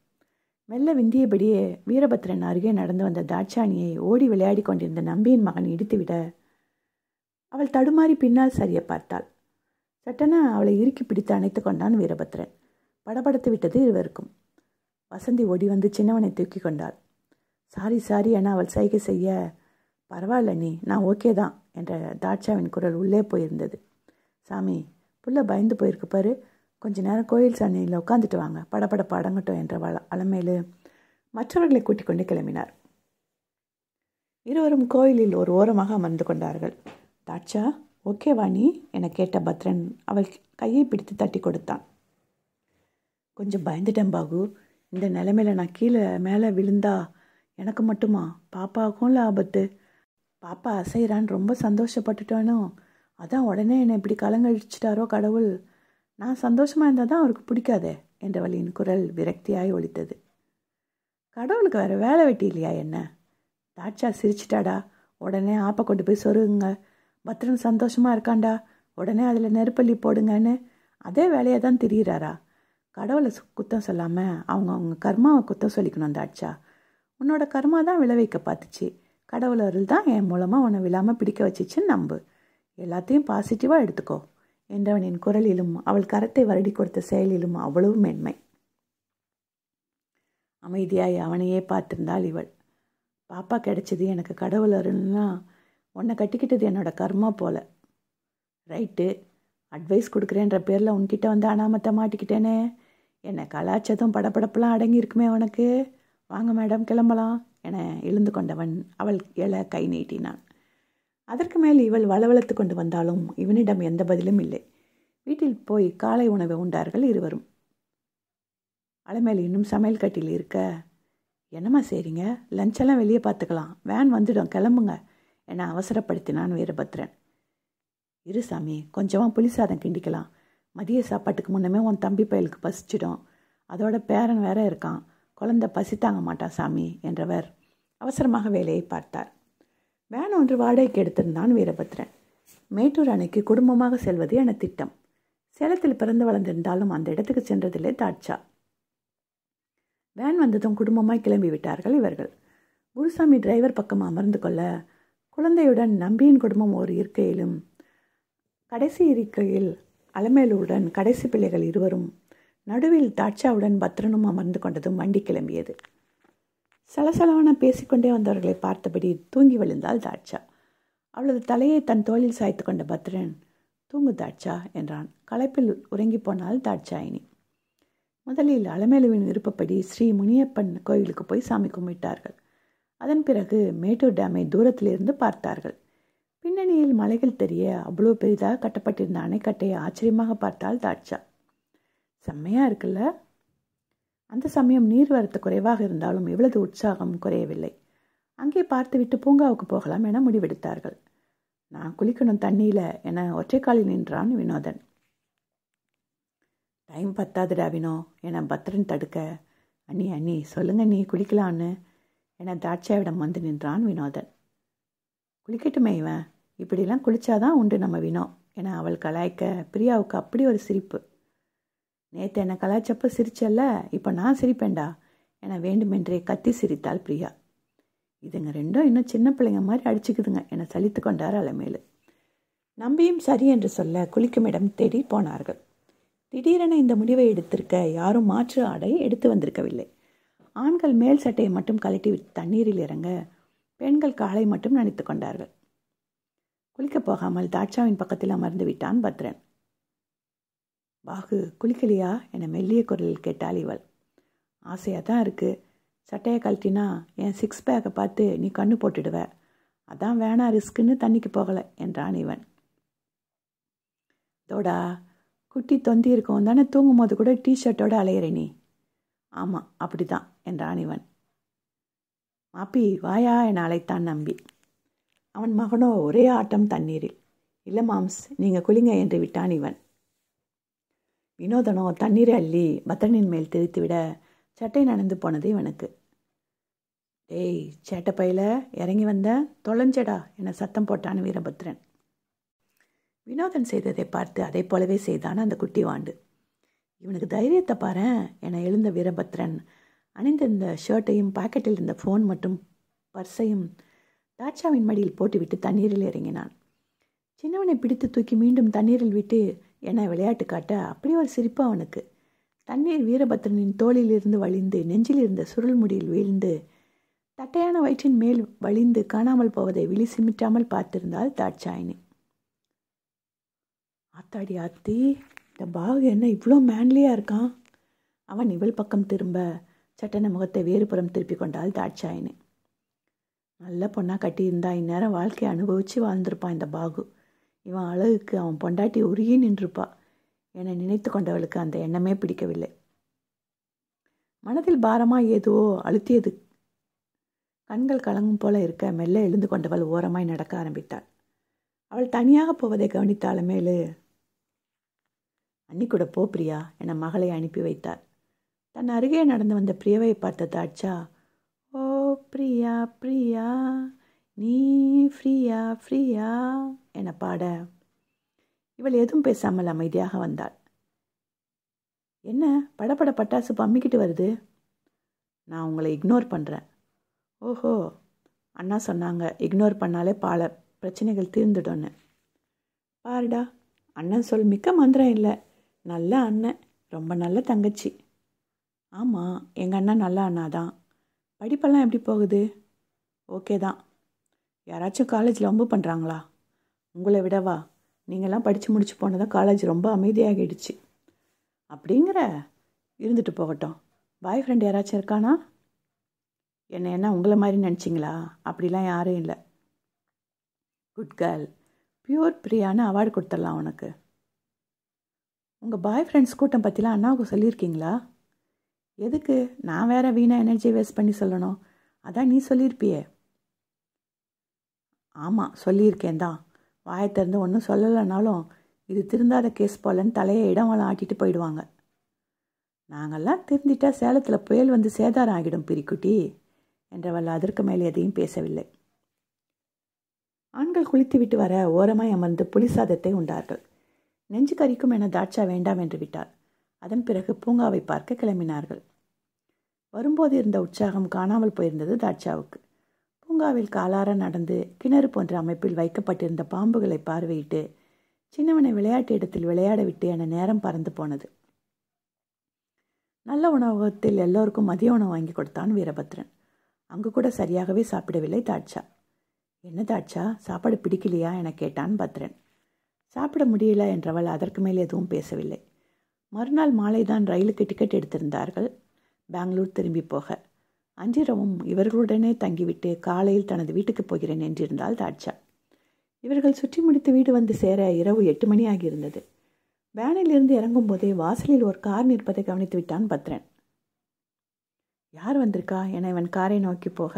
மெல்ல விந்தியபடியே வீரபத்ரன் அருகே நடந்து வந்த தாட்சாணியை ஓடி விளையாடி கொண்டிருந்த நம்பியின் மகன் இடித்துவிட அவள் தடுமாறி பின்னால் சரிய பார்த்தாள். சட்டென அவளை இறுக்கி பிடித்து அணைத்து கொண்டான் வீரபத்ரன். படபடத்து விட்டது இருவருக்கும். வசந்தி ஓடி வந்து சின்னவனை தூக்கி கொண்டாள். சாரி சாரி என அவள் சைகை செய்ய. பரவாயில்ல நீ நான் ஓகே தான் என்ற தாட்சாவின் குரல் உள்ளே போயிருந்தது. சாமி புள்ள பயந்து போயிருக்கு பாரு. கொஞ்ச நேரம் கோயில் சன்னியில் உட்காந்துட்டு வாங்க. படப்பட அடங்கட்டும் என்ற வள அலமையில் மற்றவர்களை கூட்டிக் கொண்டு கிளம்பினார். இருவரும் கோயிலில் ஒரு ஓரமாக அமர்ந்து கொண்டார்கள். தாட்சா ஓகே நீ? என கேட்ட பத்ரன் அவள் கையை பிடித்து தட்டி கொடுத்தான். கொஞ்சம் பயந்துட்டேன் பாகு இந்த நிலைமையில் நான் கீழே மேலே விழுந்தா எனக்கு மட்டுமா? பாப்பாவுக்கும் ஆபத்து. பாப்பா அசைகிறான்னு ரொம்ப சந்தோஷப்பட்டுட்டானோ? அதான் உடனே என்னை இப்படி கலங்கழிச்சிட்டாரோ கடவுள். நான் சந்தோஷமாக இருந்தால் தான் அவருக்கு பிடிக்காதே என்றவளின் குரல் விரக்தியாய் ஒழித்தது கடவுளுக்கு வேறு வேலை வெட்டி இல்லையா என்ன? தாட்சா சிரிச்சிட்டாடா. உடனே ஆப்பை கொண்டு போய் சொருகுங்க. பத்திரன் சந்தோஷமாக இருக்காண்டா? உடனே அதில் நெருப்பள்ளி போடுங்கன்னு. அதே வேலையை தான் திரியிறாரா? கடவுளை குத்தம் சொல்லாமல் அவங்க அவங்க கர்மாவை குத்தம் சொல்லிக்கணும் தாட்சா. உன்னோட கர்மா தான் விளைவிக்க பார்த்துச்சு. கடவுள் அருள் தான் என் மூலமாக உன்னை விழாமல் பிடிக்க வச்சிச்சுன்னு நம்பு. எல்லாத்தையும் பாசிட்டிவாக எடுத்துக்கோ. என்றவனின் குரலிலும் அவள் கரத்தை வருடி கொடுத்த செயலிலும் அவ்வளவு மென்மை. அமைதியாய் அவனையே பார்த்திருந்தாள் இவள். பாப்பா கிடைச்சது எனக்கு கடவுள் அருள்னா உன்னை கட்டிக்கிட்டது என்னோட கர்மா போல. ரைட்டு அட்வைஸ் கொடுக்குறேன்ற பேரில் உன்கிட்ட வந்து அனாமத்தை மாட்டிக்கிட்டேனே. என்னை கலாச்சதும் படப்படப்பெல்லாம் அடங்கியிருக்குமே உனக்கு. வாங்க மேடம் கிளம்பலாம் என எழுந்து கொண்டவன் அவள் எழ கை நீட்டினான். அதற்கு மேல் இவள் வளவளத்து கொண்டு வந்தாலும் இவனிடம் எந்த பதிலும் இல்லை. வீட்டில் போய் காலை உணவை உண்டார்கள் இருவரும். அலைமேல் இன்னும் சமையல் கட்டியில் இருக்க? என்னம்மா சரிங்க லஞ்செல்லாம் வெளியே பார்த்துக்கலாம். வேன் வந்துடும். கிளம்புங்க. என அவசரப்படுத்தினான் வீரபத்ரன் இரு சாமி கொஞ்சமாக புளி சாதம் கிண்டிக்கலாம். மதிய சாப்பாட்டுக்கு முன்னமே உன் தம்பி பயலுக்கு பசிச்சிடும். அதோட பேரன் வேற இருக்கான். குழந்தை பசி தாங்க மாட்டான் சாமி என்றவர் அவசரமாக வேலையை பார்த்தார். வேன் ஒன்று வாடகைக்கு எடுத்திருந்தான் வீரபத்ரன். மேட்டூர் அணைக்கு குடும்பமாக செல்வது என திட்டம். சேலத்தில் பிறந்து வளர்ந்திருந்தாலும் அந்த இடத்துக்கு சென்றதில்லை தாட்சா. வேன் வந்ததும் குடும்பமாய் கிளம்பி விட்டார்கள் இவர்கள். குருசாமி டிரைவர் பக்கம் அமர்ந்து கொள்ள குழந்தையுடன் நம்பியின் குடும்பம் ஒரு இருக்கையிலும் கடைசி இருக்கையில் அலமேலுடன் கடைசி பிள்ளைகள் இருவரும் நடுவில் தாட்சாவுடன் பத்ரனும் அமர்ந்து கொண்டதும் வண்டி கிளம்பியது. சலசலவன பேசிக்கொண்டே வந்தவர்களை பார்த்தபடி தூங்கி விழுந்தாள் தாட்சா. அவளது தலையை தன் தோளில் சாய்த்து கொண்ட பத்ரன் தூங்கு தாட்சா என்றான். களைப்பில் உறங்கி போனாள் தாட்சாயினி. முதலில் அலமேலுவின் விருப்பப்படி ஸ்ரீ முனியப்பன் கோயிலுக்கு போய் சாமி கும்பிட்டார்கள். அதன் பிறகு மேட்டூர் டேமை தூரத்திலிருந்து பார்த்தார்கள். பின்னணியில் மலைகள் தெரிய அவ்வளோ பெரிதாக கட்டப்பட்டிருந்த அணைக்கட்டையை ஆச்சரியமாக பார்த்தால் தாட்சா. செம்மையாக இருக்குல்ல? அந்த சமயம் நீர்வரத்து குறைவாக இருந்தாலும் இவ்வளவு உற்சாகம் குறையவில்லை. அங்கே பார்த்துவிட்டு பூங்காவுக்கு போகலாம் என முடிவெடுத்தார்கள். நான் குளிக்கணும் தண்ணியில் என ஒற்றைக்காலில் நின்றான் வினோதன். டைம் பத்தாதுடா வினோ என பத்ரன் தடுக்க. அண்ணி அண்ணி சொல்லுங்க நீ குளிக்கலான்னு என தாட்சாவிடம் வந்து நின்றான் வினோதன். குளிக்கட்டுமே இவன். இப்படிலாம் குளிச்சாதான் உண்டு நம்ம வினோ என அவள் கலாய்க்க பிரியாவுக்கு அப்படி ஒரு சிரிப்பு. நேற்று என்னை கலாச்சப்ப சிரிச்சல்ல? இப்போ நான் சிரிப்பேன்டா. என வேண்டுமென்றே கத்தி சிரித்தாள் பிரியா. இதுங்க ரெண்டும் இன்னும் சின்ன பிள்ளைங்க மாதிரி அடிச்சுக்குதுங்க என சலித்து கொண்டார் அலமேலு. நம்பியும் சரி என்று சொல்ல குளிக்கும் இடம் தேடி போனார்கள். திடீரென இந்த முடிவை எடுத்திருக்க யாரும் மாற்று ஆடை எடுத்து வந்திருக்கவில்லை. ஆண்கள் மேல் சட்டையை மட்டும் கழட்டி தண்ணீரில் இறங்க பெண்கள் காலை மட்டும் நினைத்து கொண்டார்கள். குளிக்கப் போகாமல் தாட்சாவின் பக்கத்தில் அமர்ந்து விட்டான் பத்ரன். பாகு குளிக்கலையா? என மெல்லிய குரலில் கேட்டாள் இவள். ஆசையாக தான் இருக்குது சட்டையை கழட்டினா என் சிக்ஸ் பேக்கை பார்த்து நீ கண்ணு போட்டுடுவ. அதான் வேணாம் ரிஸ்க்குன்னு தண்ணிக்கு போகலை என்றான் இவன். தோடா குட்டி தொந்தி இருக்கவும் தானே தூங்கும் போது கூட டிஷர்ட்டோடு அலையிற நீ? ஆமாம் அப்படி தான் என்றான் இவன். மாப்பி வாயா என அழைத்தான் நம்பி. அவன் மகனோ ஒரே ஆட்டம் தண்ணீரில். இல்லை மாம்ஸ் நீங்கள் குளிங்க என்று விட்டான் இவன். வினோதனோ தண்ணீரை அள்ளி பத்தனின் மேல் தெரித்துவிட சட்டை நனைந்து போனது இவனுக்கு. டேய் சேட்டை பையில இறங்கி வந்த தொலைஞ்சடா என சத்தம் போட்டான் வீரபத்ரன். வினோதன் செய்ததை பார்த்து அதை போலவே செய்தான் அந்த குட்டி வாண்டு. இவனுக்கு தைரியத்தை பாரு என எழுந்த வீரபத்ரன் அணிந்திருந்த ஷர்ட்டையும் பாக்கெட்டில் இருந்த ஃபோன் மற்றும் பர்ஸையும் தாட்சாவின் மடியில் போட்டுவிட்டு தண்ணீரில் இறங்கினான். சின்னவனை பிடித்து தூக்கி மீண்டும் தண்ணீரில் விட்டு என விளையாட்டு காட்ட அப்படி ஒரு சிரிப்பு அவனுக்கு. தண்ணீர் வீரபத்ரனின் தோளில் இருந்து வழிந்து நெஞ்சில் இருந்த சுருள் முடியில் வீழ்ந்து தட்டையான வயிற்றின் மேல் வழிந்து காணாமல் போவதை விழி சிமிட்டாமல் பார்த்திருந்தால் தாட்சாயினி. ஆத்தாடி ஆத்தி இந்த பாகு என்ன இவ்வளோ மேன்லியாக இருக்கான்? அவன் இவள் பக்கம் திரும்ப சட்டன முகத்தை வேறுபுறம் திருப்பி கொண்டாள் தாட்சாயினி. நல்ல பொண்ணாக கட்டியிருந்தா இந்நேரம் வாழ்க்கையை அனுபவித்து வாழ்ந்திருப்பான் இந்த பாகு. இவன் அழகுக்கு அவன் பொண்டாட்டி உருகி நின்றுப்பா என நினைத்து கொண்டவளுக்கு அந்த எண்ணமே பிடிக்கவில்லை. மனதில் பாரமாக ஏதோ அழுத்தியது. கண்கள் கலங்கும் போல இருக்க மெல்ல எழுந்து கொண்டவள் ஓரமாய் நடக்க ஆரம்பித்தாள். அவள் தனியாக போவதை கவனித்தால மேலு அன்னி கூட போ பிரியா என மகளை அனுப்பி வைத்தார் தன் அருகே நடந்து வந்த பிரியாவை பார்த்த தாட்சா ஓ பிரியா பிரியா நீ ஃப்ரீயா ஃப்ரீயா? என பாட? இவள் எதுவும் பேசாமல் அமைதியாக வந்தாள். என்ன? படப்பட பட்டாசு பம்மிக்கிட்டு வருது? நான் உங்களை இக்னோர் பண்ணுறேன் ஓஹோ. அண்ணா சொன்னாங்க இக்னோர் பண்ணாலே பல பிரச்சனைகள் தீர்ந்துடும்னு. பாருடா அண்ணன் சொல் மிக்க மந்திரம் இல்லை. நல்ல அண்ணன் ரொம்ப நல்ல தங்கச்சி. ஆமாம் எங்கள் அண்ணன் நல்ல அண்ணா தான். படிப்பெல்லாம் எப்படி போகுது? ஓகே தான். யாராச்சும் காலேஜில் ஒம்பு பண்ணுறாங்களா உங்களை விடவா? நீங்களாம் படித்து முடிச்சு போனதான் காலேஜ் ரொம்ப அமைதியாகிடுச்சு. அப்படிங்கிற இருந்துட்டு போகட்டும். பாய் ஃப்ரெண்ட் யாராச்சும் இருக்கானா? என்ன என்ன உங்களை மாதிரி நினச்சிங்களா? அப்படிலாம் யாரும் இல்லை. குட் கேர்ள் பியூர் பிரியான்னு அவார்டு கொடுத்துடலாம் உனக்கு. உங்கள் பாய் ஃப்ரெண்ட்ஸ் கூட்டம் பற்றிலாம் அண்ணாவுக்கு சொல்லியிருக்கீங்களா? எதுக்கு? நான் வேறு வீணாக எனர்ஜி வேஸ்ட் பண்ணி சொல்லணும். அதான் நீ சொல்லியிருப்பியே. ஆமாம் சொல்லியிருக்கேன் தான். வாயை திறந்து ஒன்றும் சொல்லலைனாலும் இது திருந்தாத கேஸ் போலன்னு தலையை இடமெல்லாம் ஆட்டிட்டு போயிடுவாங்க. நாங்கள்லாம் திருந்திட்டா சேலத்தில் புயல் வந்து சேதாரம் ஆகிடும் பிரிக்குட்டி என்றவள் அதற்கு மேலே எதையும் பேசவில்லை. ஆண்கள் குளித்துவிட்டு வர ஓரமாய் அமர்ந்து புலி சாதத்தை உண்டார்கள். நெஞ்சு கறிக்கும் என தாட்சா வேண்டாம் என்று விட்டார் அதன் பிறகு பூங்காவை பார்க்க கிளம்பினார்கள். வரும்போது இருந்த உற்சாகம் காணாமல் போயிருந்தது தாட்சாவுக்கு. பூங்காவில் காலார நடந்து கிணறு போன்ற அமைப்பில் வைக்கப்பட்டிருந்த பாம்புகளை பார்வையிட்டு சின்னவனை விளையாட்டு இடத்தில் விளையாட விட்டு என நேரம் பறந்து போனது. நல்ல உணவகத்தில் எல்லோருக்கும் மதிய உணவு வாங்கி கொடுத்தான் வீரபத்ரன். அங்கு கூட சரியாகவே சாப்பிடவில்லை தாட்சா. என்ன தாட்சா சாப்பாடு பிடிக்கலையா? என கேட்டான் பத்ரன். சாப்பிட முடியல என்றவள் அதற்கு மேல் எதுவும் பேசவில்லை. மறுநாள் மாலை தான் ரயிலுக்கு டிக்கெட் எடுத்திருந்தார்கள். பெங்களூர் திரும்பி போக. அஞ்சிரவும் இவர்களுடனே தங்கிவிட்டு காலையில் தனது வீட்டுக்கு போகிறேன் என்றிருந்தாள் தாட்சா இவர்கள் சுற்றி முடித்து வீடு வந்து சேர இரவு எட்டு மணி ஆகியிருந்தது. வேனிலிருந்து இறங்கும் போதே வாசலில் ஒரு கார் நிற்பதை கவனித்து விட்டான் பத்ரன். யார் வந்திருக்கா? என இவன் காரை நோக்கி போக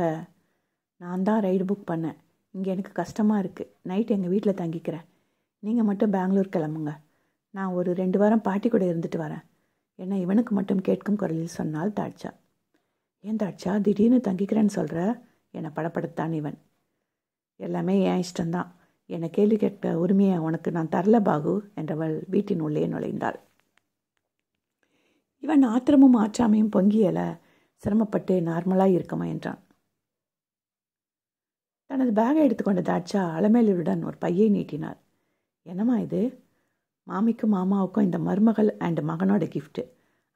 நான் தான் ரைடு புக் பண்ணேன் இங்கே எனக்கு கஷ்டமாக இருக்குது நைட் எங்கள் வீட்டில் தங்கிக்கிறேன். நீங்கள் மட்டும் பெங்களூர் கிளம்புங்க. நான் ஒரு ரெண்டு வாரம் பாட்டி கூட இருந்துட்டு வரேன். என்ன இவனுக்கு மட்டும் கேட்கும் குரலில் சொன்னால் தாட்சா ஏன் தாட்சா திடீர்னு தங்கிக்கிறேன்னு சொல்கிற என்னை படப்படுத்தான் இவன். எல்லாமே என் இஷ்டம்தான். என்னை கேள்வி கேட்ட உரிமையை உனக்கு நான் தரல பாகு என்றவள் வீட்டின் உள்ளே நுழைந்தாள். இவன் ஆத்திரமும் ஆற்றாமையும் பொங்கியல சிரமப்பட்டு நார்மலாக இருக்கமா என்றான் தனது பேகை எடுத்துக்கொண்ட தாட்சா அலமேலுடன் ஒரு பையை நீட்டினார் என்னம்மா இது? மாமிக்கும் மாமாவுக்கும் இந்த மருமகள் அண்ட் மகனோட கிஃப்ட்டு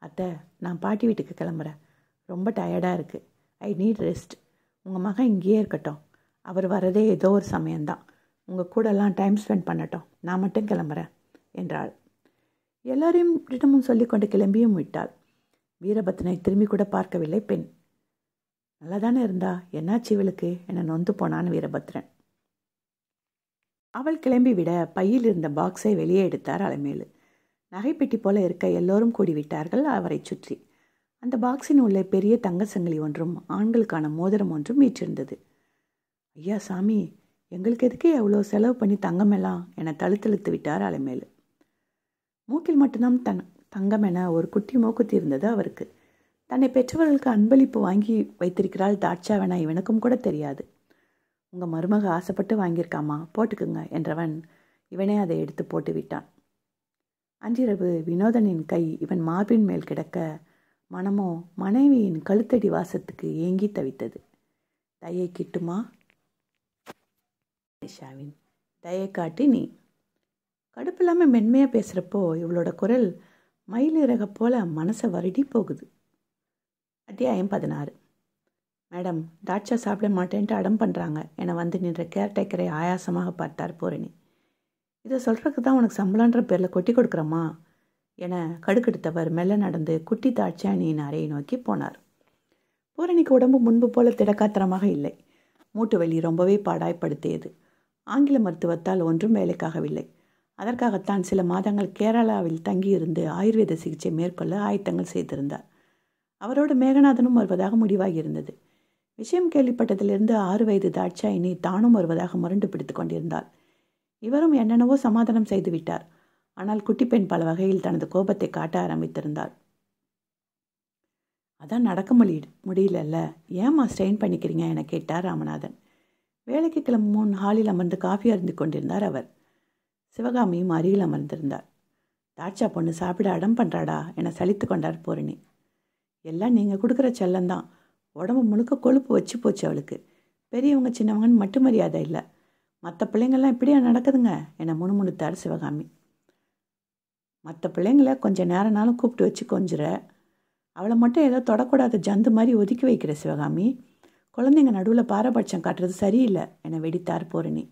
அத்தை நான் பாட்டி வீட்டுக்கு கிளம்புறேன். ரொம்ப டயர்டாக இருக்குது ஐ நீட் ரெஸ்ட். உங்கள் மகன் இங்கேயே இருக்கட்டும். அவர் வரதே ஏதோ ஒரு சமயம்தான். உங்கள் கூடலாம் டைம் ஸ்பெண்ட் பண்ணட்டும். நான் மட்டும் கிளம்புறேன் என்றாள். எல்லாரையும் ரிடமும் சொல்லிக்கொண்டு கிளம்பியும் விட்டாள். வீரபத்ரனை திரும்பி கூட பார்க்கவில்லை பெண். நல்லா தானே இருந்தா? என்னாச்சு இவளுக்கு? என நொந்து போனான் வீரபத்ரன். அவள் கிளம்பி விட பையில் இருந்த பாக்ஸை வெளியே எடுத்தார் அலைமேலு. நகைப்பெட்டி போல இருக்க எல்லோரும் கூடிவிட்டார்கள் அவரை சுற்றி. அந்த பாக்ஸின் உள்ளே பெரிய தங்க சங்கிலி ஒன்றும் ஆண்களுக்கான மோதிரம் ஒன்றும் வீற்றிருந்தது. ஐயா சாமி எங்களுக்கு எதுக்கு எவ்வளோ செலவு பண்ணி தங்கமெல்லாம் என தழுத்தழுத்து விட்டார் அலைமேலு மூக்கில் மட்டும்தான் தன் தங்கம் என ஒரு குட்டி மூக்குத்தி இருந்தது அவருக்கு. தன்னை பெற்றவர்களுக்கு அன்பளிப்பு வாங்கி வைத்திருக்கிறாள் தாட்சாவென இவனுக்கும் கூட தெரியாது. உங்கள் மருமக ஆசைப்பட்டு வாங்கியிருக்காமா போட்டுக்குங்க என்றவன் இவனே அதை எடுத்து போட்டு விட்டான் அன்றிரவு வினோதனின் கை இவன் மார்பின் மேல் கிடக்க மனமோ மனைவியின் கழுத்தடி வாசத்துக்கு ஏங்கி தவித்தது. தயை கிட்டுமா? நிஷாவின். தயை காட்டி நீ. கடுப்பு இல்லாமல் மென்மையாக பேசுகிறப்போ இவளோட குரல் மயிலிறக போல மனசை வருடி போகுது. அத்தியாயம் பதினாறு. மேடம் தாட்சா சாப்பிட மாட்டேன்ட்டு அடம் பண்ணுறாங்க என வந்து நின்ற கேர்டேக்கரை ஆயாசமாக பார்த்தார் பூரணி. இதை சொல்கிறதுக்கு தான் உனக்கு சம்பளன்ற பேரில் கொட்டி கொடுக்குறம்மா என கடுக்கெடுத்தவர் மெல்ல நடந்து குட்டி தாட்சாயணியின் அறையை நோக்கி போனார். பூரணிக்கு உடம்பு முன்பு போல திடக்காத்திரமாக இல்லை. மூட்டு வலி ரொம்பவே பாடாய்ப்படுத்தியது. ஆங்கில மருத்துவத்தால் ஒன்றும் வேலைக்காகவில்லை. அதற்காகத்தான் சில மாதங்கள் கேரளாவில் தங்கியிருந்து ஆயுர்வேத சிகிச்சை மேற்கொள்ள ஆயத்தங்கள் செய்திருந்தார். அவரோடு மேகநாதனும் வருவதாக முடிவாகியிருந்தது. விஷயம் கேள்விப்பட்டதிலிருந்து ஆறு வயது தாட்சாயினி தானும் வருவதாக முரண்டு பிடித்து கொண்டிருந்தாள் இவரும் என்னென்னவோ சமாதானம் செய்து விட்டார் ஆனால் குட்டி பெண் பல வகையில் தனது கோபத்தை காட்ட ஆரம்பித்திருந்தாள். அதான் நடக்க முடியலல்ல. ஏம்மா ஸ்ட்ரெயின் பண்ணிக்கிறீங்க என கேட்டார் ராமநாதன். வேலைக்கு கிளம்பும் முன் ஹாலில் அமர்ந்து காஃபி அருந்து கொண்டிருந்தார் அவர். சிவகாமியும் அருகில் அமர்ந்திருந்தார். தாட்சா பொண்ணு சாப்பிட அடம் பண்ணுறாடா என சலித்து கொண்டார் பூரணி. எல்லாம் நீங்கள் கொடுக்குற செல்லந்தான் உடம்பு முழுக்க கொழுப்பு வச்சு போச்சு அவளுக்கு. பெரியவங்க சின்னவங்கன்னு மட்டும் மரியாதை இல்லை. மற்ற பிள்ளைங்கள்லாம் இப்படியா நடக்குதுங்க என முணுமுணுத்தார் சிவகாமி. மற்ற பிள்ளைங்கள கொஞ்சம் நேரம்னாலும் கூப்பிட்டு வச்சு கொஞ்சிற. அவளை மட்டும் ஏதோ தொடக்கூடாத ஜந்து மாதிரி ஒதுக்கி வைக்கிற சிவகாமி குழந்தைங்க நடுவில் பாரபட்சம் காட்டுறது சரியில்லை. என வெடித்தார் பூரணி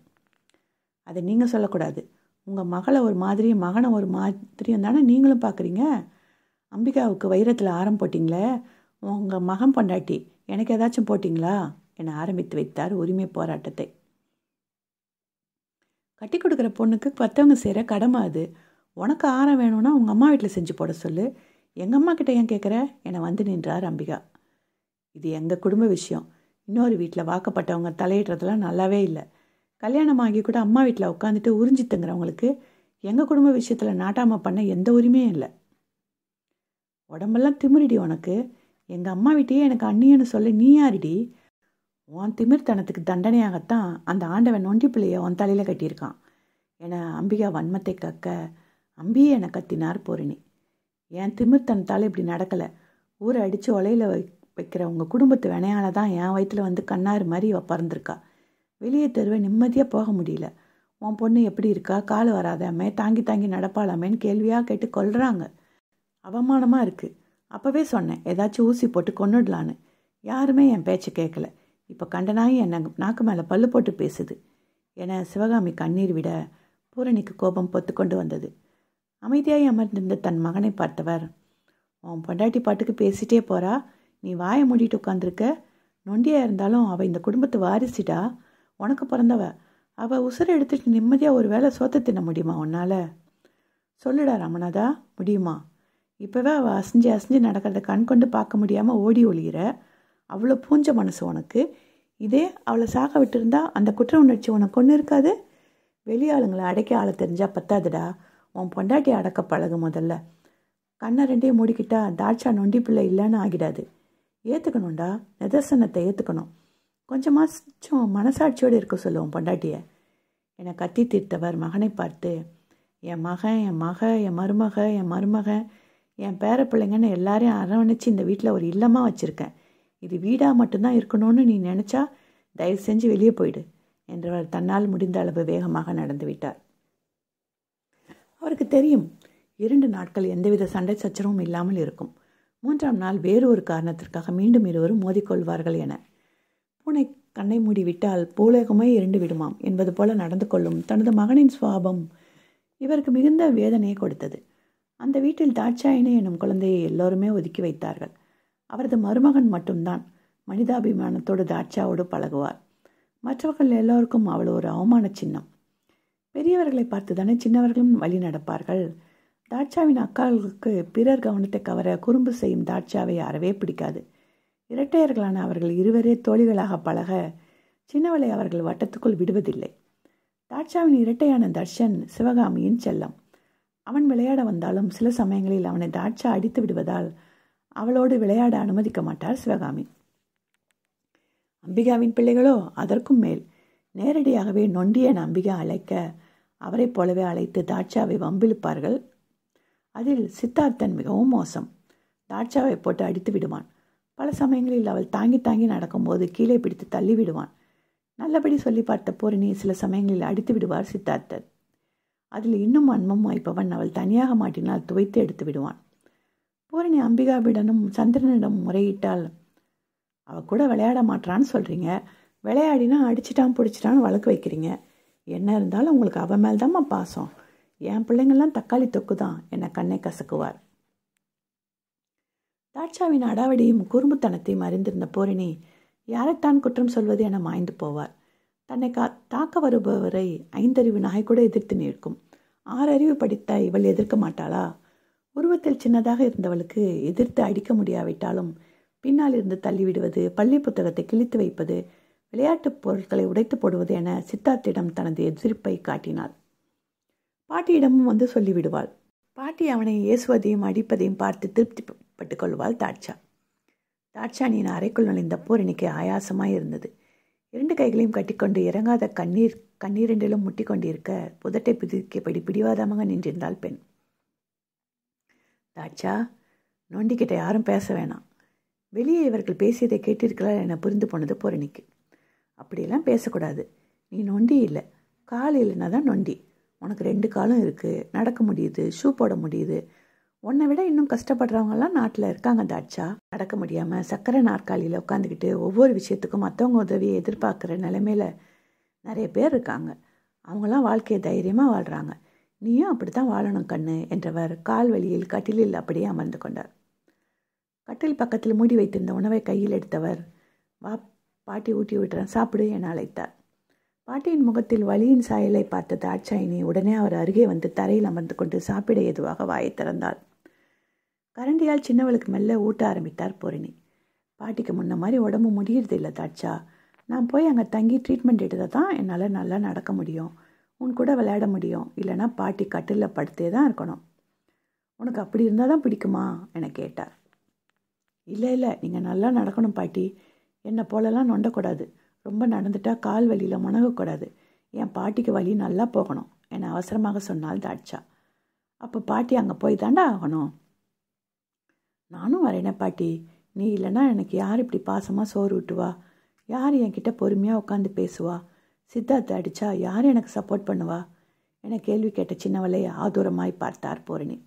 அதை நீங்கள் சொல்லக்கூடாது. உங்கள் மகளை ஒரு மாதிரியும் மகனை ஒரு மாதிரியும் தானே நீங்களும் பார்க்குறீங்க அம்பிகாவுக்கு வைரத்தில் ஆரம் போட்டிங்களே? உங்கள் மகன் பொண்டாட்டி எனக்கு ஏதாச்சும் போட்டிங்களா? என ஆரம்பித்து வைத்தார் உரிமை போராட்டத்தை. கட்டி கொடுக்குற பொண்ணுக்கு பத்தவங்க செய்கிற கடமை அது. உனக்கு ஆரம் வேணும்னா உங்கள் அம்மா வீட்டில் செஞ்சு போட சொல்லு. எங்கள் அம்மா கிட்ட ஏன் கேட்குற என வந்து நின்றார் அம்பிகா. இது எங்கள் குடும்ப விஷயம். இன்னொரு வீட்டில் வாக்கப்பட்டவங்க தலையிடுறதெல்லாம் நல்லாவே இல்லை. கல்யாணம் ஆகி கூட அம்மா வீட்டில் உட்காந்துட்டு உறிஞ்சி தங்குறவங்களுக்கு எங்கள் குடும்ப விஷயத்தில் நாட்டாமல் பண்ண எந்த உரிமையும் இல்லை. உடம்பெல்லாம் திமிருடி உனக்கு. எங்கள் அம்மா வீட்டையே எனக்கு அண்ணியன்னு சொல்ல நீ யாருடி? உன் திமிர்த்தனத்துக்கு தண்டனையாகத்தான் அந்த ஆண்டவன் நொண்டி பிள்ளைய உன் தலையில் கட்டியிருக்கான். என அம்பிகா வன்மத்தை கக்க அம்பி என கத்தினார் பூரணி என் திமிர்த்தனத்தால் இப்படி நடக்கலை. ஊரை அடித்து ஒலையில் வை வைக்கிற உங்கள் குடும்பத்து வினையால தான் என் வயிற்றில் வந்து கண்ணாறு மாதிரி இவ பறந்துருக்கா. வெளியே தெருவை நிம்மதியாக போக முடியல. உன் பொண்ணு எப்படி இருக்கா? கால் வராதாமே தாங்கி தாங்கி நடப்பாளாமேன்னு கேள்வியாக கேட்டு கொல்றாங்க. அவமானமாக இருக்குது அப்போவே சொன்னேன் ஏதாச்சும் ஊசி போட்டு கொண்டுடலான்னு யாருமே என் பேச்சை கேட்கல இப்போ கண்டனாயி என்னை நாக்கு மேலே பல்லு போட்டு பேசுது. என சிவகாமி கண்ணீர் விட பூரணிக்கு கோபம் பொத்து கொண்டு வந்தது. அமைதியாய் அமர்ந்திருந்த தன் மகனை பார்த்தவர். உன் பொண்டாட்டி பாட்டுக்கு பேசிட்டே போறா. நீ வாயை மூடிட்டு உட்காந்துருக்க நொண்டியாக இருந்தாலும் அவள் இந்த குடும்பத்து வாரிசிடா. உனக்கு பிறந்தவ. அவள் உசுரை எடுத்துட்டு நிம்மதியாக ஒரு வேளை சோத்த தின்ன முடியுமா உன்னால்? சொல்லுடா ரமணாதா. முடியுமா? இப்போவே அவள் அசைஞ்சு அசைஞ்சு நடக்கிறத கண் கொண்டு பார்க்க முடியாமல் ஓடி ஒளிகிற அவ்வளோ பூஞ்ச மனசு உனக்கு. இதே அவளை சாக விட்டுருந்தா அந்த குற்ற உணர்ச்சி உனக்கு ஒன்று இருக்காது? வெளியாளுங்களை அடைக்க ஆள தெரிஞ்சா பத்தாதுடா. உன் பொண்டாட்டி அடக்க பழகு முதல்ல. கண்ணை ரெண்டையும் மூடிக்கிட்டா தாட்சா நொண்டி பிள்ளை இல்லைன்னு ஆகிடாது. ஏற்றுக்கணும்டா நிதர்சனத்தை ஏற்றுக்கணும் கொஞ்சமாச்சும் மனசாட்சியோடு இருக்க சொல்லுவோம் பொண்டாட்டியை. என்னை கத்தி தீர்த்தவர் மகனை பார்த்து என் மகன் என் மக என் மருமக என் மருமக என் பேர பிள்ளைங்கன்னு எல்லாரையும் அரவணைச்சு இந்த வீட்டில் ஒரு இல்லமாக வச்சுருக்கேன். இது வீடாக மட்டும்தான் இருக்கணும்னு நீ நினச்சா தயவு செஞ்சு வெளியே போயிடு. என்றவர் தன்னால் முடிந்த அளவு வேகமாக நடந்து விட்டார். அவருக்கு தெரியும். இரண்டு நாட்கள் எந்தவித சண்டை சச்சரவும் இல்லாமல் இருக்கும். மூன்றாம் நாள் வேறு ஒரு காரணத்திற்காக மீண்டும் இருவரும் மோதிக்கொள்வார்கள் என. பூனை கண்ணை மூடி விட்டால் பூலோகமே இரண்டு விடுமாம் என்பது போல நடந்து கொள்ளும் தனது மகனின் சுவாபம் இவருக்கு மிகுந்த வேதனையை கொடுத்தது. அந்த வீட்டில் தாட்சாயினி எனும் குழந்தையை எல்லோருமே ஒதுக்கி வைத்தார்கள். அவரது மருமகன் மட்டும்தான் மனிதாபிமானத்தோடு தாட்சாவோடு பழகுவார். மற்றவர்கள் எல்லோருக்கும் அவள் ஒரு அவமான சின்னம். பெரியவர்களை பார்த்து தானே சின்னவர்களும் வழி நடப்பார்கள்? தாட்சாவின் அக்காளுக்கு பிறர் கவனத்தை கவர குறும்பு செய்யும் தாட்சாவை அறவே பிடிக்காது. இரட்டையர்களான அவர்கள் இருவரே தோழிகளாக பழக சின்னவளை அவர்கள் வட்டத்துக்குள் விடுவதில்லை. தாட்சாவின் இரட்டையான தர்ஷன் சிவகாமியின் செல்லம். அவன் விளையாட வந்தாலும் சில சமயங்களில் அவனை தாட்சா அடித்து விடுவதால் அவளோடு விளையாட அனுமதிக்க மாட்டார் சிவகாமி. அம்பிகாவின் பிள்ளைகளோ அதற்கும் மேல். நேரடியாகவே நொண்டியன் அம்பிகா அழைக்க அவரைப் போலவே அழைத்து தாட்சாவை வம்பிழுப்பார்கள். அதில் சித்தார்த்தன் மிகவும் மோசம். தாட்சாவை போட்டு அடித்து விடுவான். பல சமயங்களில் அவள் தாங்கி தாங்கி நடக்கும்போது கீழே பிடித்து தள்ளி விடுவான். நல்லபடி சொல்லி பார்த்த பூரணியை சில சமயங்களில் அடித்து விடுவார் சித்தார்த்தன். அதில் இன்னும் அன்பம் வாய்ப்பவன் அவள் தனியாக மாட்டினால் துவைத்து எடுத்து விடுவான். பூரணி அம்பிகாவிடனும் சந்திரனிடம் முறையிட்டால் அவள் கூட விளையாட மாட்டான்னு சொல்கிறீங்க விளையாடினா அடிச்சிட்டான் பிடிச்சிட்டான்னு வழக்கு வைக்கிறீங்க. என்ன இருந்தாலும் உங்களுக்கு அவன் மேல்தாம்மா பாசம். என் பிள்ளைங்கள்லாம் தக்காளி தொக்கு தான் என்னை கண்ணை கசக்குவார். தாட்சாவின் அடாவடியும் குறும்புத்தனத்தையும் அறிந்திருந்த பூரணி யாரைத்தான் குற்றம் சொல்வது என மாய்ந்து போவார். தன்னை கா தாக்க வருபவரை ஐந்தறிவு நாய் கூட எதிர்த்து நிற்கும். ஆறறிவு படித்த இவள் எதிர்க்க மாட்டாளா? உருவத்தில் சின்னதாக இருந்தவளுக்கு எதிர்த்து அடிக்க முடியாவிட்டாலும் பின்னால் இருந்து தள்ளிவிடுவது பள்ளி புத்தகத்தை கிழித்து வைப்பது விளையாட்டுப் பொருட்களை உடைத்து போடுவது என சித்தார்த்திடம் தனது எதிர்ப்பை காட்டினாள். பாட்டியிடமும் வந்து சொல்லிவிடுவாள். பாட்டி அவனை ஏசுவதையும் அடிப்பதையும் பார்த்து திருப்திப்பட்டு கொள்வாள் தாட்சா. தாட்சானியின் அறைக்குள் நுழைந்த பூரணிக்கு ஆயாசமாய் இருந்தது. இரண்டு கைகளையும் கட்டிக்கொண்டு இறங்காத கண்ணீர் கண்ணீரெண்டிலும் முட்டிக்கொண்டிருக்க புதட்டை பிதுக்கியபடி பிடிவாதமாக நின்றிருந்தாள் பெண். தாட்சா நொண்டிக்கிட்ட யாரும் பேச வேணாம். வெளியே இவர்கள் பேசியதை கேட்டிருக்கிறார் என புரிந்து போனது பூரணிக்கு அப்படியெல்லாம் பேசக்கூடாது. நீ நொண்டி இல்லை. கால் இல்லைன்னா தான் நொண்டி. உனக்கு ரெண்டு காலும் இருக்குது நடக்க முடியுது. ஷூ போட முடியுது. உன்னை விட இன்னும் கஷ்டப்படுறவங்கலாம் நாட்டில் இருக்காங்க தாட்சா. நடக்க முடியாமல் சக்கரை நாற்காலியில் உட்காந்துக்கிட்டு ஒவ்வொரு விஷயத்துக்கும் மற்றவங்க உதவியை எதிர்பார்க்குற நிலைமையில நிறைய பேர் இருக்காங்க. அவங்களாம் வாழ்க்கையை தைரியமாக வாழ்கிறாங்க நீயும் அப்படி தான் வாழணும் கண்ணு என்றவர் கால் வழியில் கட்டிலில் அப்படியே அமர்ந்து கொண்டார். கட்டில் பக்கத்தில் மூடி வைத்திருந்த உணவை கையில் எடுத்தவர் வா பாட்டி ஊட்டி விட்டுறேன் சாப்பிடு என அழைத்தார். பாட்டியின் முகத்தில் வலியின் சாயலை பார்த்த தாட்சாயினி உடனே அவர் அருகே வந்து தரையில் அமர்ந்து கொண்டு சாப்பிட ஏதுவாக வாயை திறந்தாள். கரண்டியால் சின்னவளுக்கு மெல்ல ஊட்ட ஆரம்பித்தார் பூரணி. பாட்டிக்கு முன்ன மாதிரி உடம்பு முடியறது இல்லை தாட்சா. நான் போய் அங்கே தங்கி ட்ரீட்மெண்ட் எடுத்தால் தான் என்னால் நல்லா நடக்க முடியும். உன் கூட விளையாட முடியும். இல்லைனா பாட்டி கட்டிலில் படுத்தே தான் இருக்கணும். உனக்கு அப்படி இருந்தால் தான் பிடிக்குமா? என கேட்டார். இல்லை இல்லை நீங்கள் நல்லா நடக்கணும் பாட்டி. என்னை போலலாம் நொண்டக்கூடாது. ரொம்ப நடந்துட்டா கால் வலியில் முணங்கக்கூடாது என் பாட்டிக்கு வலி நல்லா போகணும். என்னை அவசரமாக சொன்னால் தாட்சா. அப்போ பாட்டி அங்கே போய் தாண்டா ஆகணும்? நானும் வரேனே பாட்டி. நீ இல்லைன்னா எனக்கு யார் இப்படி பாசமாக சோறு விட்டுவா யார் என்கிட்ட பொறுமையாக உட்காந்து பேசுவா? சித்தார்த்த அடித்தா யார் எனக்கு சப்போர்ட் பண்ணுவா? என கேள்வி கேட்ட சின்னவளை ஆதூரமாய் பார்த்தார் பூரணி.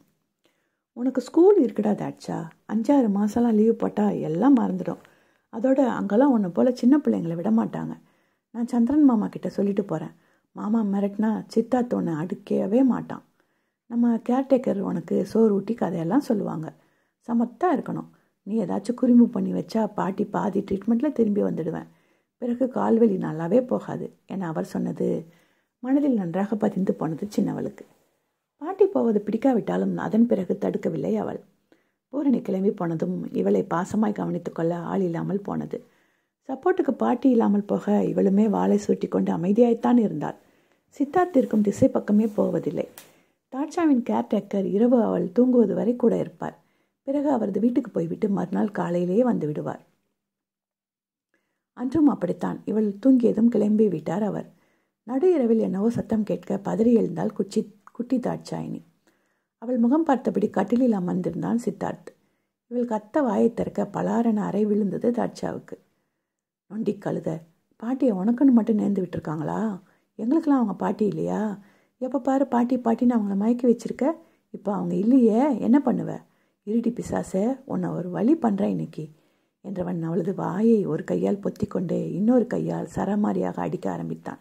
உனக்கு ஸ்கூல் இருக்குடா தாட்சா. அஞ்சாறு மாதம்லாம் லீவ் போட்டால் எல்லாம் மறந்துடும். அதோட அங்கெல்லாம் உன்னை போல் சின்ன பிள்ளைங்களை விட மாட்டாங்க. நான் சந்திரன் மாமா கிட்ட சொல்லிட்டு போகிறேன் மாமா மிரட்டினா சித்தாத்து உன்னை அடுக்கவே மாட்டான். நம்ம கேர்டேக்கர் உனக்கு சோறு ஊட்டி கதையெல்லாம் சொல்லுவாங்க. சமத்தாக இருக்கணும். நீ ஏதாச்சும் குறும்பு பண்ணி வச்சா பாட்டி பாதி ட்ரீட்மெண்ட்டில் திரும்பி வந்துடுவேன். பிறகு கால்வெளி நல்லாவே போகாது. என அவர் சொன்னது மனதில் நன்றாக பதிந்து போனது சின்னவளுக்கு. பாட்டி போவது பிடிக்காவிட்டாலும் அதன் பிறகு தடுக்கவில்லை அவள். பூரணி கிளம்பி போனதும் இவளை பாசமாய் கவனித்துக்கொள்ள ஆள் இல்லாமல் போனது. சப்போர்ட்டுக்கு பாட்டி இல்லாமல் போக இவளுமே வாளை சூட்டி கொண்டு அமைதியாய்த்தான் இருந்தாள். சித்தார்த் இருக்கும் திசை பக்கமே போவதில்லை. தாட்சாவின் கேர்டேக்கர் இரவு அவள் தூங்குவது வரை கூட இருப்பார். பிறகு அவரது வீட்டுக்கு போய்விட்டு மறுநாள் காலையிலேயே வந்து விடுவார். அன்றும் அப்படித்தான். இவள் தூங்கியதும் கிளம்பி விட்டார் அவர். நடு இரவில் என்னவோ சத்தம் கேட்க பதறி எழுந்தால் குச்சி குட்டி தாட்சாயினி. அவள் முகம் பார்த்தபடி கட்டிலில் அமர்ந்திருந்தான் சித்தார்த். இவள் கத்த வாயை திறக்க பலாரென அறை விழுந்தது தாட்சாவுக்கு. நொண்டி கழுத பாட்டியை உனக்குன்னு மட்டும் நேர்ந்து விட்டுருக்காங்களா? எங்களுக்கெல்லாம் அவங்க பாட்டி இல்லையா? எப்போ பாரு பாட்டி பாட்டின்னு அவங்கள மயக்கி வச்சிருக்க. இப்போ அவங்க இல்லையே என்ன பண்ணுவ? இருடி பிசாச உன்னை ஒரு வழி பண்ணுறேன் இன்னைக்கு. என்றவன் அவளது வாயை ஒரு கையால் பொத்தி கொண்டு இன்னொரு கையால் சரமாரியாக அடிக்க ஆரம்பித்தான்.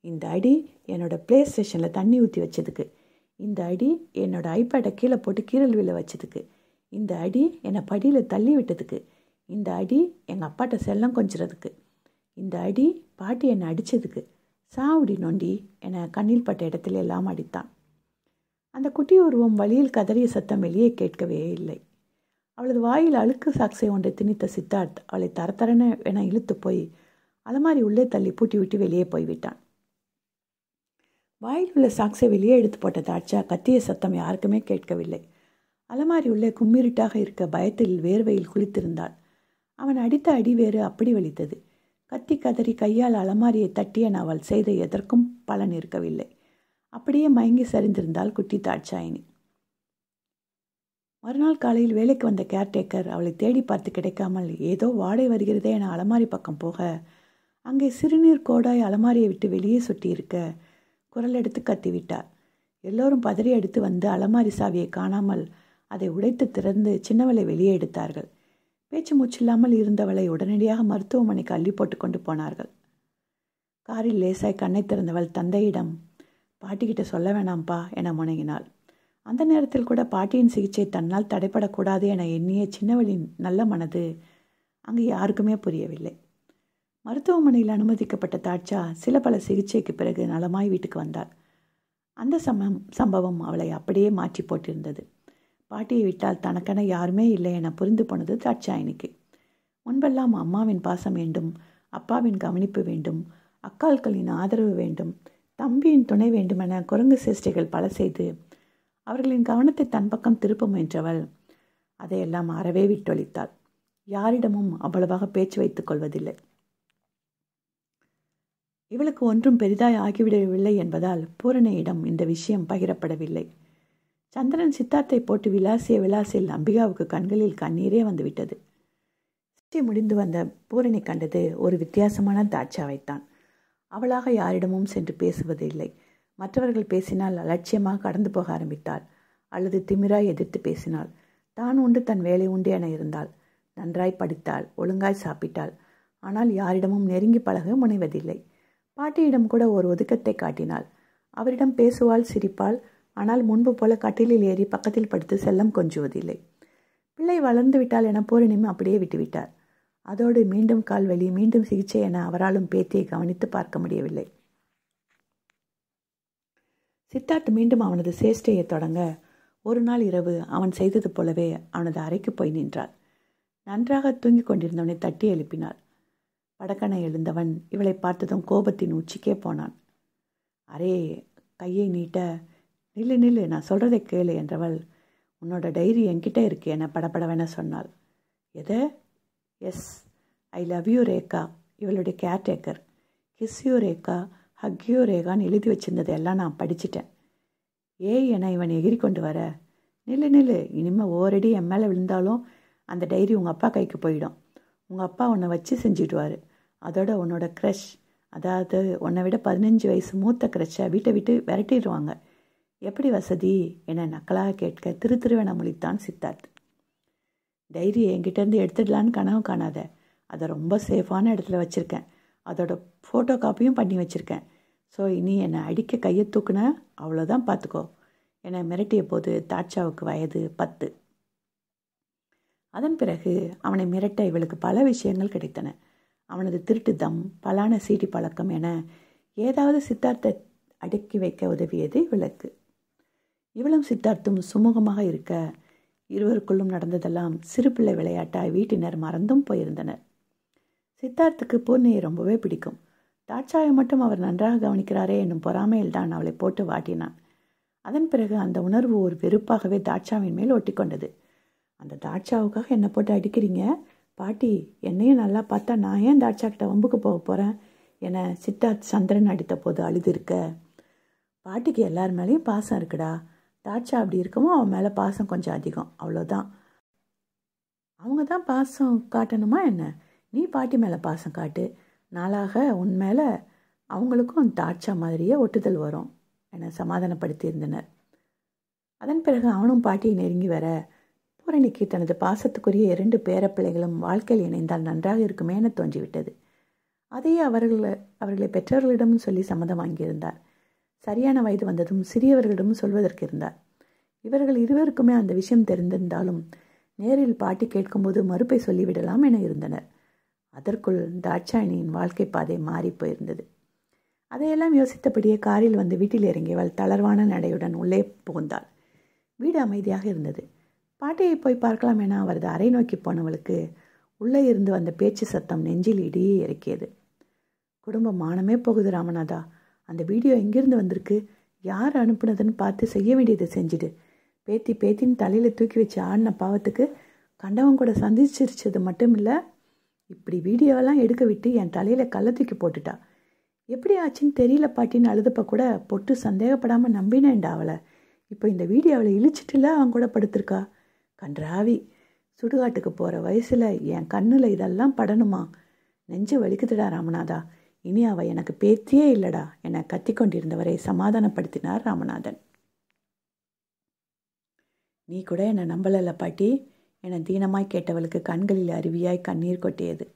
இந்த அடி என்னோட ப்ளே ஸ்டேஷனில் தண்ணி ஊற்றி வச்சதுக்கு. இந்த அடி என்னோட ஐபேடை கீழே போட்டு கீரல் விழ வச்சதுக்கு. இந்த அடி என்னை படியில் தள்ளி விட்டதுக்கு. இந்த அடி எங்கள் அப்பாட்ட செல்லம் கொஞ்சிறதுக்கு. இந்த அடி பாட்டி என்னை அடித்ததுக்கு சாவுடி நொண்டி என்னை கண்ணில் பட்ட இடத்துல எல்லாம் அடித்தான். அந்த குட்டி உருவம் வழியில் கதறிய சத்தம் வெளியே கேட்கவே இல்லை. அவளது வாயில் அழுக்கு சாக்ஸை ஒன்றை திணித்த சித்தார்த் அவளை தரத்தரன என இழுத்து போய் அலமாரி உள்ளே தள்ளி பூட்டி விட்டு வெளியே போய்விட்டான். வாயில் உள்ள சாக்ஸை வெளியே எடுத்து போட்ட தாட்சா கத்திய சத்தம் யாருக்குமே கேட்கவில்லை. அலமாரி உள்ளே கும்மிருட்டாக இருக்க பயத்தில் வேர்வையில் குளித்திருந்தாள். அவன் அடித்த அடி வேறு அப்படி வலித்தது. கத்தி கதறி கையால் அலமாரியை தட்டியன் அவள் செய்த எதற்கும் பலன் இருக்கவில்லை. அப்படியே மயங்கி சரிந்திருந்தாள் குட்டி தாட்சாயினி. மறுநாள் காலையில் வேலைக்கு வந்த கேர்டேக்கர் அவளை தேடி பார்த்து கிடைக்காமல் ஏதோ வாடை வருகிறதே என அலமாரி பக்கம் போக அங்கே சிறுநீர் கோடாய் அலமாரியை விட்டு வெளியே சுட்டியிருக்க குரல் எடுத்து கத்திவிட்டார். எல்லோரும் பதறி எடுத்து வந்து அலமாரி சாவியை காணாமல் அதை உடைத்து திறந்து சின்னவளை வெளியே எடுத்தார்கள். பேச்சு மூச்சில்லாமல் இருந்தவளை உடனடியாக மருத்துவமனைக்கு அள்ளி போட்டு கொண்டு போனார்கள். காரில் லேசாய் கண்ணை திறந்தவள் தந்தையிடம் பாட்டிக்கிட்ட சொல்ல வேணாம்ப்பா என முணங்கினாள் அந்த நேரத்தில் கூட பாட்டியின் சிகிச்சை தன்னால் தடைப்படக்கூடாது என எண்ணிய சின்னவளின் நல்ல மனது அங்கு யாருக்குமே புரியவில்லை. மருத்துவமனையில் அனுமதிக்கப்பட்ட தாட்சா சில பல சிகிச்சைக்கு பிறகு நலமாய் வீட்டுக்கு வந்தாள். அந்த சமம் சம்பவம் அவளை அப்படியே மாற்றி போட்டிருந்தது. பாட்டியை விட்டால் தனக்கென யாருமே இல்லை என புரிந்து போனது தாட்சாயினிக்கு முன்பெல்லாம் அம்மாவின் பாசம் வேண்டும் அப்பாவின் கவனிப்பு வேண்டும் அக்கால்களின் ஆதரவு வேண்டும் தம்பியின் துணை வேண்டுமென குரங்கு சேஷ்டைகள் பல செய்து அவர்களின் கவனத்தை தன் பக்கம் திருப்ப முயன்றவள் அதையெல்லாம் அறவே விட்டொழித்தாள். யாரிடமும் அவ்வளவாக பேச்சு வைத்துக் கொள்வதில்லை. இவளுக்கு ஒன்றும் பெரிதாய் ஆகிவிடவில்லை என்பதால் பூரணையிடம் இந்த விஷயம் பகிரப்படவில்லை. சந்திரன் சித்தார்த்தை போட்டு விளாசிய விளாசில் அம்பிகாவுக்கு கண்களில் கண்ணீரே வந்துவிட்டது. சிகிச்சை முடிந்து வந்த பூரணி கண்டது ஒரு வித்தியாசமான தாட்சாவைத்தான் அவளாக யாரிடமும் சென்று பேசுவது இல்லை. மற்றவர்கள் பேசினால் அலட்சியமாக கடந்து போக ஆரம்பித்தாள். அல்லது திமிராய் எதிர்த்து பேசினாள். தான் உண்டு தன் வேலை உண்டு என இருந்தாள். நன்றாய் படித்தாள். ஒழுங்காய் சாப்பிட்டாள். ஆனால் யாரிடமும் நெருங்கி பழக முனைவதில்லை. பாட்டியிடம் கூட ஒரு ஒதுக்கத்தை காட்டினாள். அவரிடம் பேசுவாள் சிரிப்பாள். ஆனால் முன்பு போல கட்டிலில் ஏறி பக்கத்தில் படுத்து செல்லம் கொஞ்சுவதில்லை. பிள்ளை வளர்ந்து விட்டால் என பூரணியும் அப்படியே விட்டுவிட்டார். அதோடு மீண்டும் கால்வலி மீண்டும் சிகிச்சை என அவராலும் பேத்தியை கவனித்து பார்க்க முடியவில்லை. சித்தார்த் மீண்டும் அவனது சேஷ்டையை தொடங்க ஒரு நாள் இரவு அவன் செய்தது போலவே அவனது அறைக்கு போய் நின்றாள். நன்றாக தூங்கிக் கொண்டிருந்தவனை தட்டி எழுப்பினாள். படக்கனை எழுந்தவன் இவளை பார்த்ததும் கோபத்தின் உச்சிக்கே போனான். அரே கையை நீட்ட நில்லு நில்லு நான் சொல்கிறதை கேளு என்றவள் உன்னோட டைரி என்கிட்ட இருக்கு என படபடவென சொன்னாள். எது? Yes. I love you Rekha. இவளுடைய caretaker. Kiss you Rekha. Hug you ரேகான்னு எழுதி வச்சிருந்ததை எல்லாம் நான் படிச்சிட்டேன். ஏய் என இவன் எகிரி கொண்டு வர நில்லு நில்லு இனிமேல் ஓரடி என் மேலே விழுந்தாலும் அந்த டைரி உங்கள் அப்பா கைக்கு போயிடும். உங்கள் அப்பா உன்னை வச்சு செஞ்சுடுவார். அதோட உன்னோட க்ரஷ் அதாவது உன்னை விட பதினஞ்சு வயசு மூத்த க்ரஷை வீட்டை விட்டு விரட்டிடுவாங்க. எப்படி வசதி? என நக்கலாக கேட்க திரு திருவென மொழித்தான் சித்தார்த். டைரி என்கிட்டேருந்து எடுத்துடலான்னு கனவு காணாத. அதை ரொம்ப சேஃபான இடத்துல வச்சுருக்கேன். அதோட ஃபோட்டோ காப்பியும் பண்ணி வச்சுருக்கேன். ஸோ இனி என்னை அடிக்க கையை தூக்குன அவ்வளோதான் பார்த்துக்கோ என்னை மிரட்டிய போது தாட்சாவுக்கு வயது பத்து. அதன் பிறகு அவனை மிரட்ட இவளுக்கு பல விஷயங்கள் கிடைத்தன. அவனது திருட்டு தம் பலான சீடி பழக்கம் என ஏதாவது சித்தார்த்தை அடக்கி வைக்க உதவியது விளக்கு இவளும் சித்தார்த்தும் சுமூகமாக இருக்க இருவருக்குள்ளும் நடந்ததெல்லாம் சிறு பிள்ளை விளையாட்டாய் வீட்டினர் மறந்தும் போயிருந்தனர். சித்தார்த்துக்கு பூர்ணியை ரொம்பவே பிடிக்கும். தாட்சாயை மட்டும் அவர் நன்றாக கவனிக்கிறாரே என்னும் பொறாமையில் தான் அவளை போட்டு வாட்டினான். அதன் பிறகு அந்த உணர்வு ஒரு வெறுப்பாகவே தாட்சாவின் மேல் ஒட்டிக்கொண்டது. அந்த தாட்சாவுக்காக என்னை போட்டு அடிக்கிறீங்க? பாட்டி என்னையும் நல்லா பார்த்தா நான் ஏன் தாட்சா கிட்ட வம்புக்கு போக போகிறேன் என சித்தார்த் சந்திரன் அடித்த போது அழுதுருக்க. பாட்டிக்கு எல்லார் மேலேயும் பாசம் இருக்குடா. தாட்சா அப்படி இருக்கவும் அவன் மேலே பாசம் கொஞ்சம் அதிகம். அவ்வளோதான் அவங்க தான் பாசம் காட்டணுமா என்ன? நீ பாட்டி மேலே பாசம் காட்டு. நாளாக உன் மேலே அவங்களுக்கும் தாட்சா மாதிரியே ஒட்டுதல் வரும் என சமாதானப்படுத்தியிருந்தனர். அதன் பிறகு அவனும் பாட்டியை நெருங்கி வர பூரணிக்கு தனது பாசத்துக்குரிய இரண்டு பேரப்பிள்ளைகளும் வாழ்க்கையில் இணைந்தால் நன்றாக இருக்குமே என தோன்றிவிட்டது. அதையே அவர்களை அவர்களை பெற்றவர்களிடமும் சொல்லி சம்மதம் வாங்கியிருந்தார். சரியான வயது வந்ததும் சிறியவர்களிடமும் சொல்வதற்கு இருந்தார். இவர்கள் இருவருக்குமே அந்த விஷயம் தெரிந்திருந்தாலும் நேரில் பாட்டி கேட்கும்போது மறுப்பை சொல்லிவிடலாம் என இருந்தனர். அதற்குள் தாட்சாயணியின் வாழ்க்கை பாதை மாறி போயிருந்தது. அதையெல்லாம் யோசித்தபடியே காரில் வந்து வீட்டில் இறங்கியவள் தளர்வான நடையுடன் உள்ளே புகுந்தாள். வீடு அமைதியாக இருந்தது. பாட்டியை போய் பார்க்கலாம் என அவரது அறை நோக்கி போனவளுக்கு உள்ளே இருந்து வந்த பேச்சு சத்தம் நெஞ்சில் இடியே இறக்கியது. குடும்பம் மானமே போகுது ராமநாதா. அந்த வீடியோ எங்கிருந்து வந்திருக்கு? யார் அனுப்புனதுன்னு பார்த்து செய்ய வேண்டியதை செஞ்சுடு. பேத்தி பேத்தின்னு தலையில் தூக்கி வச்சு ஆடின பாவத்துக்கு கண்டவன் கூட சந்திச்சிருச்சது மட்டும் இல்லை இப்படி வீடியோவெல்லாம் எடுக்க விட்டு என் தலையில் கள்ள தூக்கி போட்டுட்டா. எப்படி ஆச்சுன்னு தெரியல பாட்டின்னு அழுதப்ப கூட பொட்டு சந்தேகப்படாமல் நம்பினேன்டா அவளை. இப்போ இந்த வீடியோவில் இழிச்சிட்டுல அவன் கூட படுத்திருக்கா? கன்றாவி சுடுகாட்டுக்கு போகிற வயசில் என் கண்ணில் இதெல்லாம் படணுமா? நெஞ்சு வலிக்குதுடா ராமநாதா. இனி அவ எனக்கு பேத்தியே இல்லடா. என கத்திக்கொண்டிருந்தவரை சமாதானப்படுத்தினார் ராமநாதன். நீ கூட என்னை நம்பலல்ல பாட்டி. என தீனமாய் கேட்டவளுக்கு கண்களில் அருவியாய் கண்ணீர் கொட்டியது.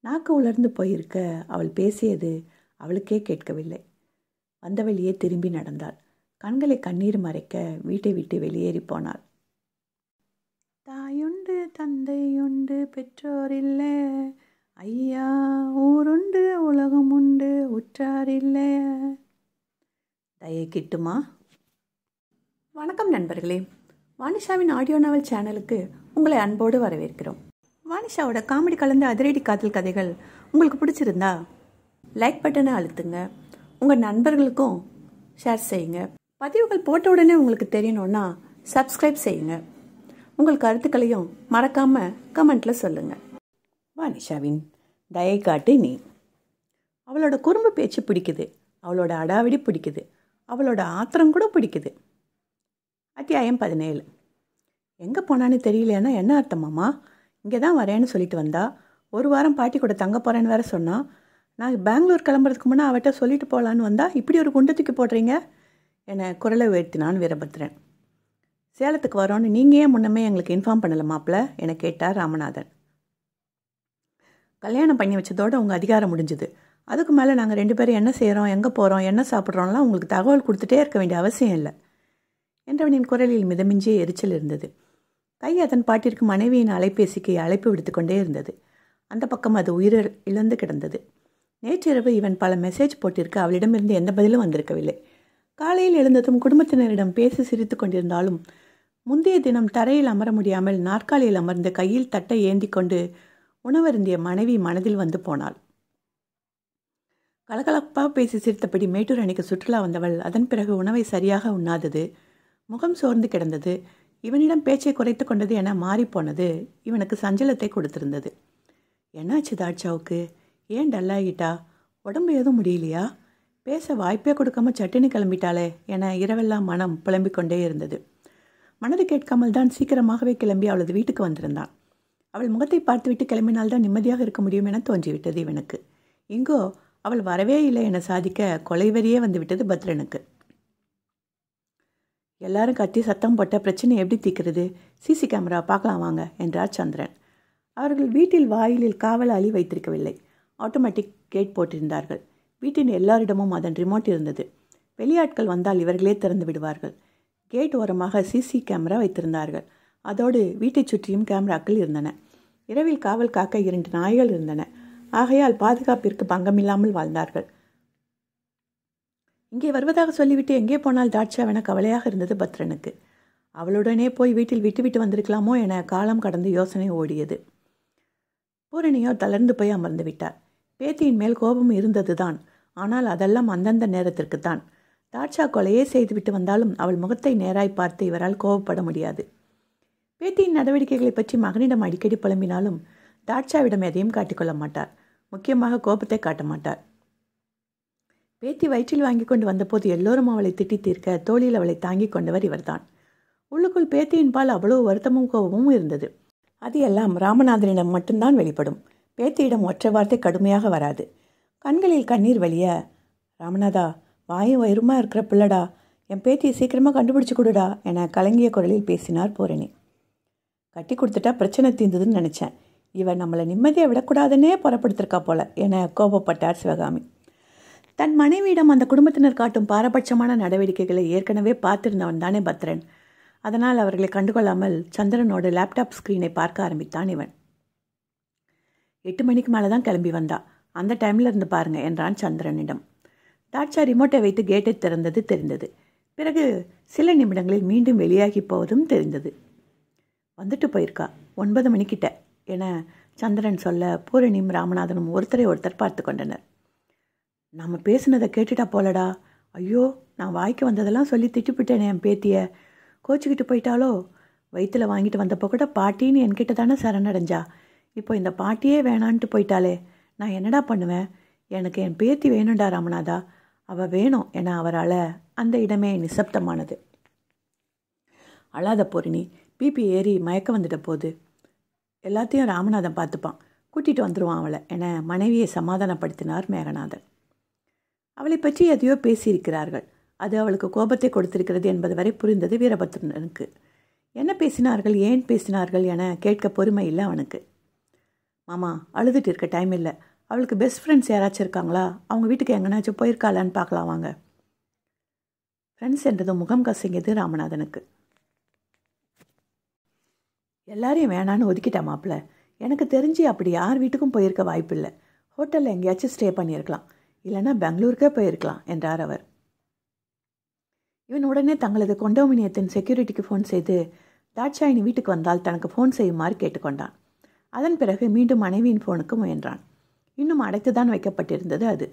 நாக்கு உலர்ந்து போயிருக்க அவள் பேசியது அவளுக்கே கேட்கவில்லை. வந்தவழியே திரும்பி நடந்தாள்? கண்களை கண்ணீர் மறைக்க வீட்டை விட்டு வெளியேறி போனாள். தந்தை உண்டு பெற்றோர் இல்லை ஐயா ஊருண்டு உலகம் உண்டு உற்றார் இல்லை தயை கிட்டுமா வணக்கம் நண்பர்களே. வானிஷாவின் ஆடியோ நாவல் சேனலுக்கு உங்களை அன்போடு வரவேற்கிறோம். வானிஷாவோட காமெடி கலந்த அதிரடி காதல் கதைகள் உங்களுக்கு பிடிச்சிருந்தா லைக் பட்டனை அழுத்துங்க. உங்கள் நண்பர்களுக்கும் ஷேர் செய்யுங்க. பதிவுகள் போட்ட உடனே உங்களுக்கு தெரியணும்னா சப்ஸ்கிரைப் செய்யுங்க. உங்கள் கருத்துக்களையும் மறக்காமல் கமெண்ட்டில் சொல்லுங்கள் வானிஷாவின் தயை காட்டு நீ. அவளோட குறும்பு பேச்சு பிடிக்குது. அவளோட அடாவடி பிடிக்குது. அவளோட ஆத்திரம் கூட பிடிக்குது. அத்தியாயம் பதினேழு. எங்கே போனான்னு தெரியலைன்னா என்ன அர்த்தமாம்மா இங்கே தான் வரேன்னு சொல்லிட்டு வந்தா ஒரு வாரம் பாட்டி கூட தங்க போகிறேன்னு வேற சொன்னா நான் பெங்களூர் கிளம்புறதுக்கு முன்னே அவட்ட சொல்லிட்டு போகலான்னு வந்தா இப்படி ஒரு குண்டத்துக்கு போடுறீங்க? என குரலை உயர்த்தினான் வீரபத்ரன். சேலத்துக்கு வரோன்னு நீங்கள் ஏன் முன்னமே எங்களுக்கு இன்ஃபார்ம் பண்ணல மாப்பிள்ள என கேட்டார் ராமநாதன். கல்யாணம் பண்ணி வச்சதோட உங்கள் அதிகாரம் முடிஞ்சுது. அதுக்கு மேலே நாங்கள் ரெண்டு பேரும் என்ன செய்கிறோம் எங்கே போகிறோம் என்ன சாப்பிட்றோம்லாம் உங்களுக்கு தகவல் கொடுத்துட்டே இருக்க வேண்டிய அவசியம் இல்லை. என்றவனின் குரலில் மிதமிஞ்சிய எரிச்சல் இருந்தது. கை அதன் பாட்டிற்கு மனைவியின் அலைபேசிக்கு அழைப்பு விடுத்து கொண்டே இருந்தது. அந்த பக்கம் அது உயிர் இழந்து கிடந்தது. நேற்றிரவு இவன் பல மெசேஜ் போட்டிருக்க அவளிடமிருந்து எந்த பதிலும் வந்திருக்கவில்லை. காலையில் எழுந்ததும் குடும்பத்தினரிடம் பேசி சிரித்து கொண்டிருந்தாலும் முந்தைய தினம் தரையில் அமர முடியாமல் நாற்காலியில் அமர்ந்து கையில் தட்டை ஏந்தி கொண்டு உணவருந்திய மனைவி மனதில் வந்து போனாள். கலகலப்பாக பேசி சிரித்தபடி மேட்டூர் அணிக்கு சுற்றுலா வந்தவள் அதன் பிறகு உணவை சரியாக உண்ணாதது முகம் சோர்ந்து கிடந்தது இவனிடம் பேச்சை குறைத்து கொண்டது என மாறிப்போனது இவனுக்கு சஞ்சலத்தை கொடுத்திருந்தது. என்னாச்சு தாட்சாவுக்கு? ஏன் டல்லாகிட்டா உடம்பு எதுவும் முடியலையா? பேச வாய்ப்பே கொடுக்காம சட்டுன்னு கிளம்பிட்டாளே என இரவெல்லாம் மனம் புலம்பிக் கொண்டே இருந்தது. மனது கேட்காமல் தான் சீக்கிரமாகவே கிளம்பி அவளது வீட்டுக்கு வந்திருந்தான் அவள் முகத்தை பார்த்துவிட்டு கிளம்பினால் தான் நிம்மதியாக இருக்க முடியும் என தோன்றிவிட்டது இவனுக்கு. இங்கோ அவள் வரவே இல்லை என சாதிக்க கொலைவரியே வந்துவிட்டது பத்ரனுக்கு. எல்லாரும் கத்தி சத்தம் போட்ட பிரச்சனை எப்படி தீக்கிறது சிசி கேமரா பார்க்கலாம் வாங்க என்றார் சந்திரன். அவர்கள் வீட்டில் வாயிலில் காவலாளி வைத்திருக்கவில்லை. ஆட்டோமேட்டிக் கேட் போட்டிருந்தார்கள். வீட்டின் எல்லாரிடமும் அதன் ரிமோட் இருந்தது. வெளியாட்கள் வந்தால் இவர்களே திறந்து விடுவார்கள். கேட் ஓரமாக சிசி கேமரா வைத்திருந்தார்கள். அதோடு வீட்டைச் சுற்றியும் கேமராக்கள் இருந்தன. இரவில் காவல் காக்க இரண்டு நாய்கள் இருந்தன. ஆகையால் பாதுகாப்பிற்கு பங்கமில்லாமல் வாழ்ந்தார்கள். இங்கே வருவதாக சொல்லிவிட்டு எங்கே போனால் தாட்சாவென கவலையாக இருந்தது பத்ரனுக்கு. அவளுடனே போய் வீட்டில் விட்டுவிட்டு வந்திருக்கலாமோ என காலம் கடந்து யோசனை ஓடியது. பூரணியோ தளர்ந்து போய் அமர்ந்து விட்டார். பேத்தியின் மேல் கோபம் இருந்ததுதான். ஆனால் அதெல்லாம் அந்தந்த நேரத்திற்குத்தான். தாட்சா கொலையே செய்துவிட்டு வந்தாலும் அவள் முகத்தை நேராய் பார்த்து இவரால் கோபப்பட முடியாது. பேத்தியின் நடவடிக்கைகளை பற்றி மகனிடம் அடிக்கடி புலம்பினாலும் தாட்சாவிடம் எதையும் காட்டிக்கொள்ள மாட்டார். முக்கியமாக கோபத்தை காட்ட மாட்டார். பேத்தி வயிற்றில் வாங்கி கொண்டு வந்தபோது எல்லோரும் அவளை திட்டி தீர்க்க தோளில் அவளை தாங்கிக் கொண்டவர் இவர்தான். உள்ளுக்குள் பேத்தியின் பால் அவ்வளவு வருத்தமும் கோபமும் இருந்தது. அது எல்லாம் ராமநாதனிடம் மட்டும்தான் வெளிப்படும். பேத்தியிடம் ஒற்றை வார்த்தை கடுமையாக வராது. கண்களில் கண்ணீர் வழிய ராமநாதா வாயும் வயிறுமா இருக்கிற பிள்ளடா. என் பேத்தியை சீக்கிரமாக கண்டுபிடிச்சு கொடுடா என கலங்கிய குரலில் பேசினார் பூரணி. கட்டி கொடுத்துட்டா பிரச்சனை தீர்ந்ததுன்னு நினச்சேன். இவன் நம்மளை நிம்மதியை விடக்கூடாதுன்னே புறப்படுத்திருக்கா போல என கோபப்பட்டார் சிவகாமி. தன் மனைவியிடம் அந்த குடும்பத்தினர் காட்டும் பாரபட்சமான நடவடிக்கைகளை ஏற்கனவே பார்த்திருந்தவன் தானே பத்ரன். அதனால் அவர்களை கண்டுகொள்ளாமல் சந்திரனோட லேப்டாப் ஸ்க்ரீனை பார்க்க ஆரம்பித்தான் இவன். எட்டு மணிக்கு மேலே தான் கிளம்பி வந்தா. அந்த டைமில் இருந்து பாருங்க என்றான் சந்திரனிடம். தாட்சா ரிமோட்டை வைத்து கேட்டை திறந்தது தெரிந்தது. பிறகு சில நிமிடங்களில் மீண்டும் வெளியாகி போவதும் தெரிந்தது. வந்துட்டு போயிருக்கா? ஒன்பது மணிக்கிட்ட என சந்திரன் சொல்ல பூரணியும் ராமநாதனும் ஒருத்தரை ஒருத்தர் பார்த்து கொண்டனர். நம்ம பேசுனதை கேட்டுட்டா போலடா. ஐயோ நான் வாய்க்கு வந்ததெல்லாம் சொல்லி திட்டுப்பிட்டேனே என் பேத்தியை. கோச்சிக்கிட்டு போயிட்டாலோ வயிற்றில் வாங்கிட்டு வந்தப்போ கூட பாட்டின்னு என்கிட்ட தானே சரணடைஞ்சா இப்போ இந்த பாட்டியே வேணான்ட்டு போயிட்டாலே நான் என்னடா பண்ணுவேன்? எனக்கு என் பேத்தி வேணும்டா ராமநாதா. அவள் வேணும் என அவரால் அந்த இடமே நிசப்தமானது. அழாத பொறினி பிபி ஏறி மயக்க வந்துட்ட போது எல்லாத்தையும் ராமநாதன் பார்த்துப்பான். கூட்டிகிட்டு வந்துடுவான் அவளை என மனைவியை சமாதானப்படுத்தினார் மேகநாதன். அவளை பற்றி எதையோ பேசியிருக்கிறார்கள். அது அவளுக்கு கோபத்தை கொடுத்திருக்கிறது என்பது வரை புரிந்தது வீரபத்ரனுக்கு. என்ன பேசினார்கள் ஏன் பேசினார்கள் என கேட்க பொறுமை இல்லை அவனுக்கு. மாமா அழுதுட்டு இருக்க டைம் இல்லை. அவளுக்கு பெஸ்ட் ஃப்ரெண்ட்ஸ் யாராச்சும் இருக்காங்களா? அவங்க வீட்டுக்கு எங்கேனாச்சும் போயிருக்காளான்னு பார்க்கலாம் வாங்க. ஃப்ரெண்ட்ஸ் என்றதும் முகம் கசங்கியது ராமநாதனுக்கு. எல்லாரையும் வேணான்னு ஒதுக்கிட்டேன் மாப்பிள்ள. எனக்கு தெரிஞ்சு அப்படி யார் வீட்டுக்கும் போயிருக்க வாய்ப்பில்லை. ஹோட்டலில் எங்கேயாச்சும் ஸ்டே பண்ணியிருக்கலாம். இல்லைன்னா பெங்களூருக்கே போயிருக்கலாம் என்றார் அவர். இவன் உடனே தங்களது கொண்டோமினியத்தின் செக்யூரிட்டிக்கு ஃபோன் செய்து தாட்சாயினி வீட்டுக்கு வந்தால் தனக்கு ஃபோன் செய்யுமாறு கேட்டுக்கொண்டான். அதன் பிறகு மீண்டும் மனைவியின் ஃபோனுக்கு முயன்றான். இன்னும் அடைத்து தான் வைக்கப்பட்டிருந்தது அது.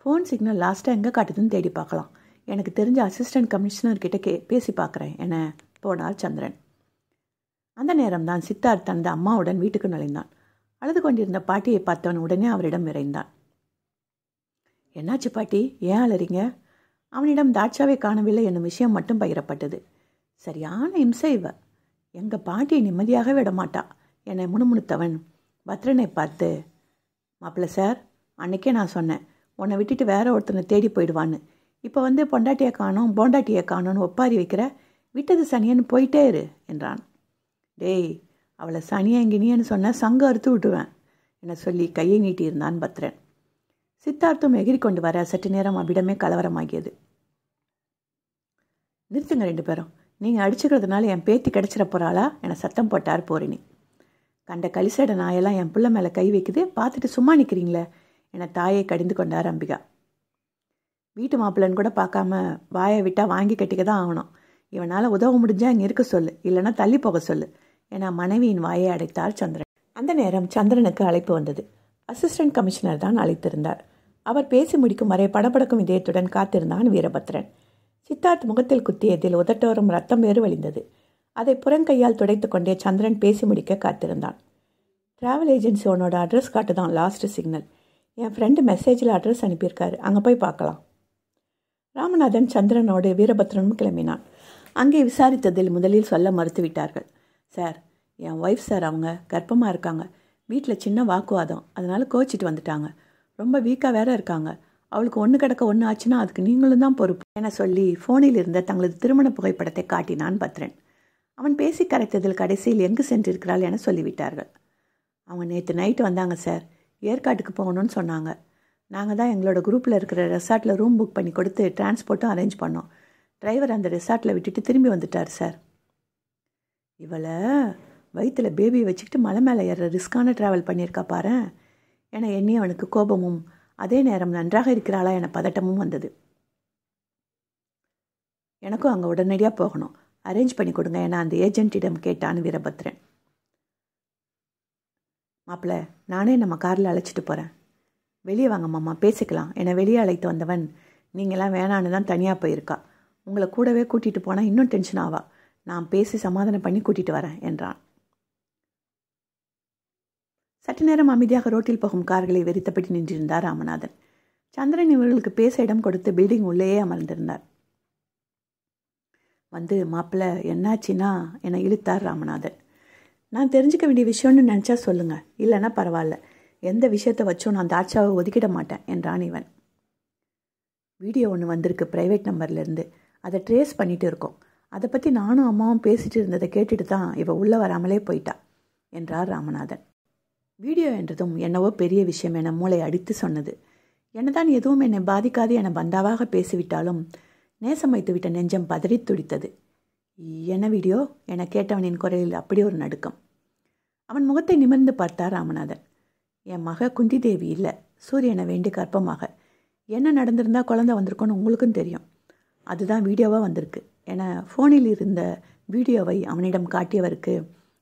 ஃபோன் சிக்னல் லாஸ்ட்டாக எங்கே காட்டுதுன்னு தேடி பார்க்கலாம். எனக்கு தெரிஞ்ச அசிஸ்டன்ட் கமிஷனர்கிட்ட கே பேசி பார்க்குறேன் என போனார் சந்திரன். அந்த நேரம்தான் சித்தார்த் தனது அம்மாவுடன் வீட்டுக்கு நுழைந்தான். அழுது கொண்டிருந்த பாட்டியை பார்த்தவன் உடனே அவரிடம் விரைந்தான். என்னாச்சு பாட்டி? ஏன் அழறிங்க? அவனிடம் தாட்சாவை காணவில்லை என்னும் விஷயம் மட்டும் பகிரப்பட்டது. சரியான இம்சை இவ. எங்கள் பாட்டியை நிம்மதியாக விட மாட்டா என முணுமுணுத்தவன் பத்ரனை பார்த்து மாப்பிள்ள சார் அன்றைக்கே நான் சொன்னேன் உன்னை விட்டுட்டு வேற ஒருத்தனை தேடி போயிடுவான்னு. இப்போ வந்து பொண்டாட்டியை காணோம் போண்டாட்டியை காணோன்னு ஒப்பாரி வைக்கிற விட்டது சனியன்னு போயிட்டே இரு என்றான். டேய் அவளை சனியை எங்கினியன்னு சொன்ன சங்க அறுத்து விட்டுவேன் என சொல்லி கையை நீட்டியிருந்தான் பத்ரன். சித்தார்த்தும் எகிரி கொண்டு வர சற்று நேரம் அவ்விடமே கலவரமாகியது. நிறுத்துங்க ரெண்டு பேரும் நீங்கள் அடிச்சுக்கிறதுனால என் பேத்தி கிடச்சிட போகிறாளா என சத்தம் போட்டார் போரினி. கண்ட கலிசட நாயெல்லாம் என் பிள்ளை மேலே கை வைக்குது. பார்த்துட்டு சும்மா நிற்கிறீங்களே என தாயை கடிந்து கொண்டார் அம்பிகா வீட்டு மாப்பிள்ளன்னு கூட பார்க்காம வாயை விட்டால் வாங்கி கட்டிக்க தான் ஆகணும். இவனால் உதவ முடிஞ்சால் இங்கே இருக்க சொல்லு. இல்லைன்னா தள்ளி போக சொல்லு. என மனைவியின் வாயை அடைத்தார் சந்திரன். அந்த நேரம் சந்திரனுக்கு அழைப்பு வந்தது. அசிஸ்டன்ட் கமிஷனர் தான் அழைத்திருந்தார். அவர் பேசி முடிக்கும் வரை படபடக்கும் இதயத்துடன் காத்திருந்தான் வீரபத்ரன். சித்தார்த் முகத்தில் குத்தியதில் உதட்டோரம் ரத்தம் வேறு வழிந்தது. அதை புறங்கையால் துடைத்து கொண்டே சந்திரன் பேசி முடிக்க காத்திருந்தான். ட்ராவல் ஏஜென்சி உன்னோட அட்ரஸ் காட்டு தான் லாஸ்ட்டு சிக்னல் என் ஃப்ரெண்டு மெசேஜில் அட்ரஸ் அனுப்பியிருக்காரு. அங்கே போய் பார்க்கலாம். ராமநாதன் சந்திரனோடு வீரபத்ரனும் கிளம்பினான். அங்கே விசாரித்ததில் முதலில் சொல்ல மறுத்துவிட்டார்கள். சார் என் ஒய்ஃப் சார் அவங்க கர்ப்பமாக இருக்காங்க. வீட்டில் சின்ன வாக்குவாதம். அதனால் கோச்சிட்டு வந்துட்டாங்க. ரொம்ப வீக்காக வேற இருக்காங்க. அவளுக்கு ஒன்று கிடக்க ஒன்று ஆச்சுன்னா அதுக்கு நீங்களும் தான் பொறுப்பு என சொல்லி ஃபோனில் இருந்த தங்களது திருமண புகைப்படத்தை காட்டினான் பத்ரன். அவன் பேசி கரைத்ததில் கடைசியில் எங்கு சென்றிருக்கிறாள் என சொல்லிவிட்டார்கள். அவங்க நேற்று நைட்டு வந்தாங்க சார் ஏற்காட்டுக்கு போகணும்னு சொன்னாங்க. நாங்கள் தான் எங்களோட குரூப்பில் இருக்கிற ரெசார்ட்டில் ரூம் புக் பண்ணி கொடுத்து டிரான்ஸ்போர்ட்டும் அரேஞ்ச் பண்ணோம். டிரைவர் அந்த ரெசார்ட்டில் விட்டுட்டு திரும்பி வந்துட்டார் சார் இவளை வயிற்றில் பேபியை வச்சுக்கிட்டு மலை மேலே ஏற ரிஸ்க்கான ட்ராவல் பண்ணியிருக்கா பாரு. என எண்ணி அவனுக்கு கோபமும் அதே நேரம் நன்றாக இருக்கிறாளா என பதட்டமும் வந்தது. எனக்கும் அங்கே உடனடியாக போகணும். அரேஞ்ச் பண்ணி கொடுங்க. ஏன்னா அந்த ஏஜென்ட்டிடம் கேட்டான் வீரபத்ரன். மாப்பிள்ள நானே நம்ம காரில் அழைச்சிட்டு போகிறேன் வெளியே வாங்க மாமா பேசிக்கலாம். என்னை வெளியே அழைத்து வந்தவன் நீங்களாம் வேணான்னு தான் தனியாக போயிருக்கா. உங்களை கூடவே கூட்டிகிட்டு போனால் இன்னும் டென்ஷன் ஆவா. நான் பேசி சமாதானம் பண்ணி கூட்டிகிட்டு வரேன் என்றான். சற்று நேரம் அமைதியாக ரோட்டில் போகும் கார்களை வெறித்தபடி நின்றிருந்தார் ராமநாதன். சந்திரன் இவர்களுக்கு பேச இடம் கொடுத்து பில்டிங் உள்ளேயே அமர்ந்திருந்தார். வந்து மாப்பிள்ள என்னாச்சுன்னா என்னை இழுத்தார் ராமநாதன். நான் தெரிஞ்சுக்க வேண்டிய விஷயம்னு நினச்சா சொல்லுங்கள் இல்லைன்னா பரவாயில்ல. எந்த விஷயத்தை வச்சும் நான் தாட்சாவை ஒதுக்கிட மாட்டேன் என்றான் இவன். வீடியோ ஒன்று வந்திருக்கு ப்ரைவேட் நம்பர்லேருந்து அதை ட்ரேஸ் பண்ணிட்டு இருக்கோம். அதை பற்றி நானும் அம்மாவும் பேசிட்டு இருந்ததை கேட்டுட்டு தான் இவள் உள்ளே வராமலே போயிட்டா என்றார் ராமநாதன். வீடியோ என்றதும் என்னவோ பெரிய விஷயம் என மூளை அடித்து சொன்னது. என்னதான் எதுவும் என்னை பாதிக்காது என பந்தாவாக பேசிவிட்டாலும் நேசம் வைத்துவிட்ட நெஞ்சம் பதறி துடித்தது. என்ன வீடியோ? என கேட்டவனின் குரலில் அப்படி ஒரு நடுக்கம். அவன் முகத்தை நிமிர்ந்து பார்த்தார் ராமநாதன். என் மக குந்தி தேவி இல்லை. சூரியனை வேண்டி கற்பமாக என்ன நடந்திருந்தா குழந்தை வந்திருக்கோன்னு உங்களுக்கும் தெரியும். அதுதான் வீடியோவாக வந்திருக்கு என ஃபோனில் இருந்த வீடியோவை அவனிடம் காட்டியவருக்கு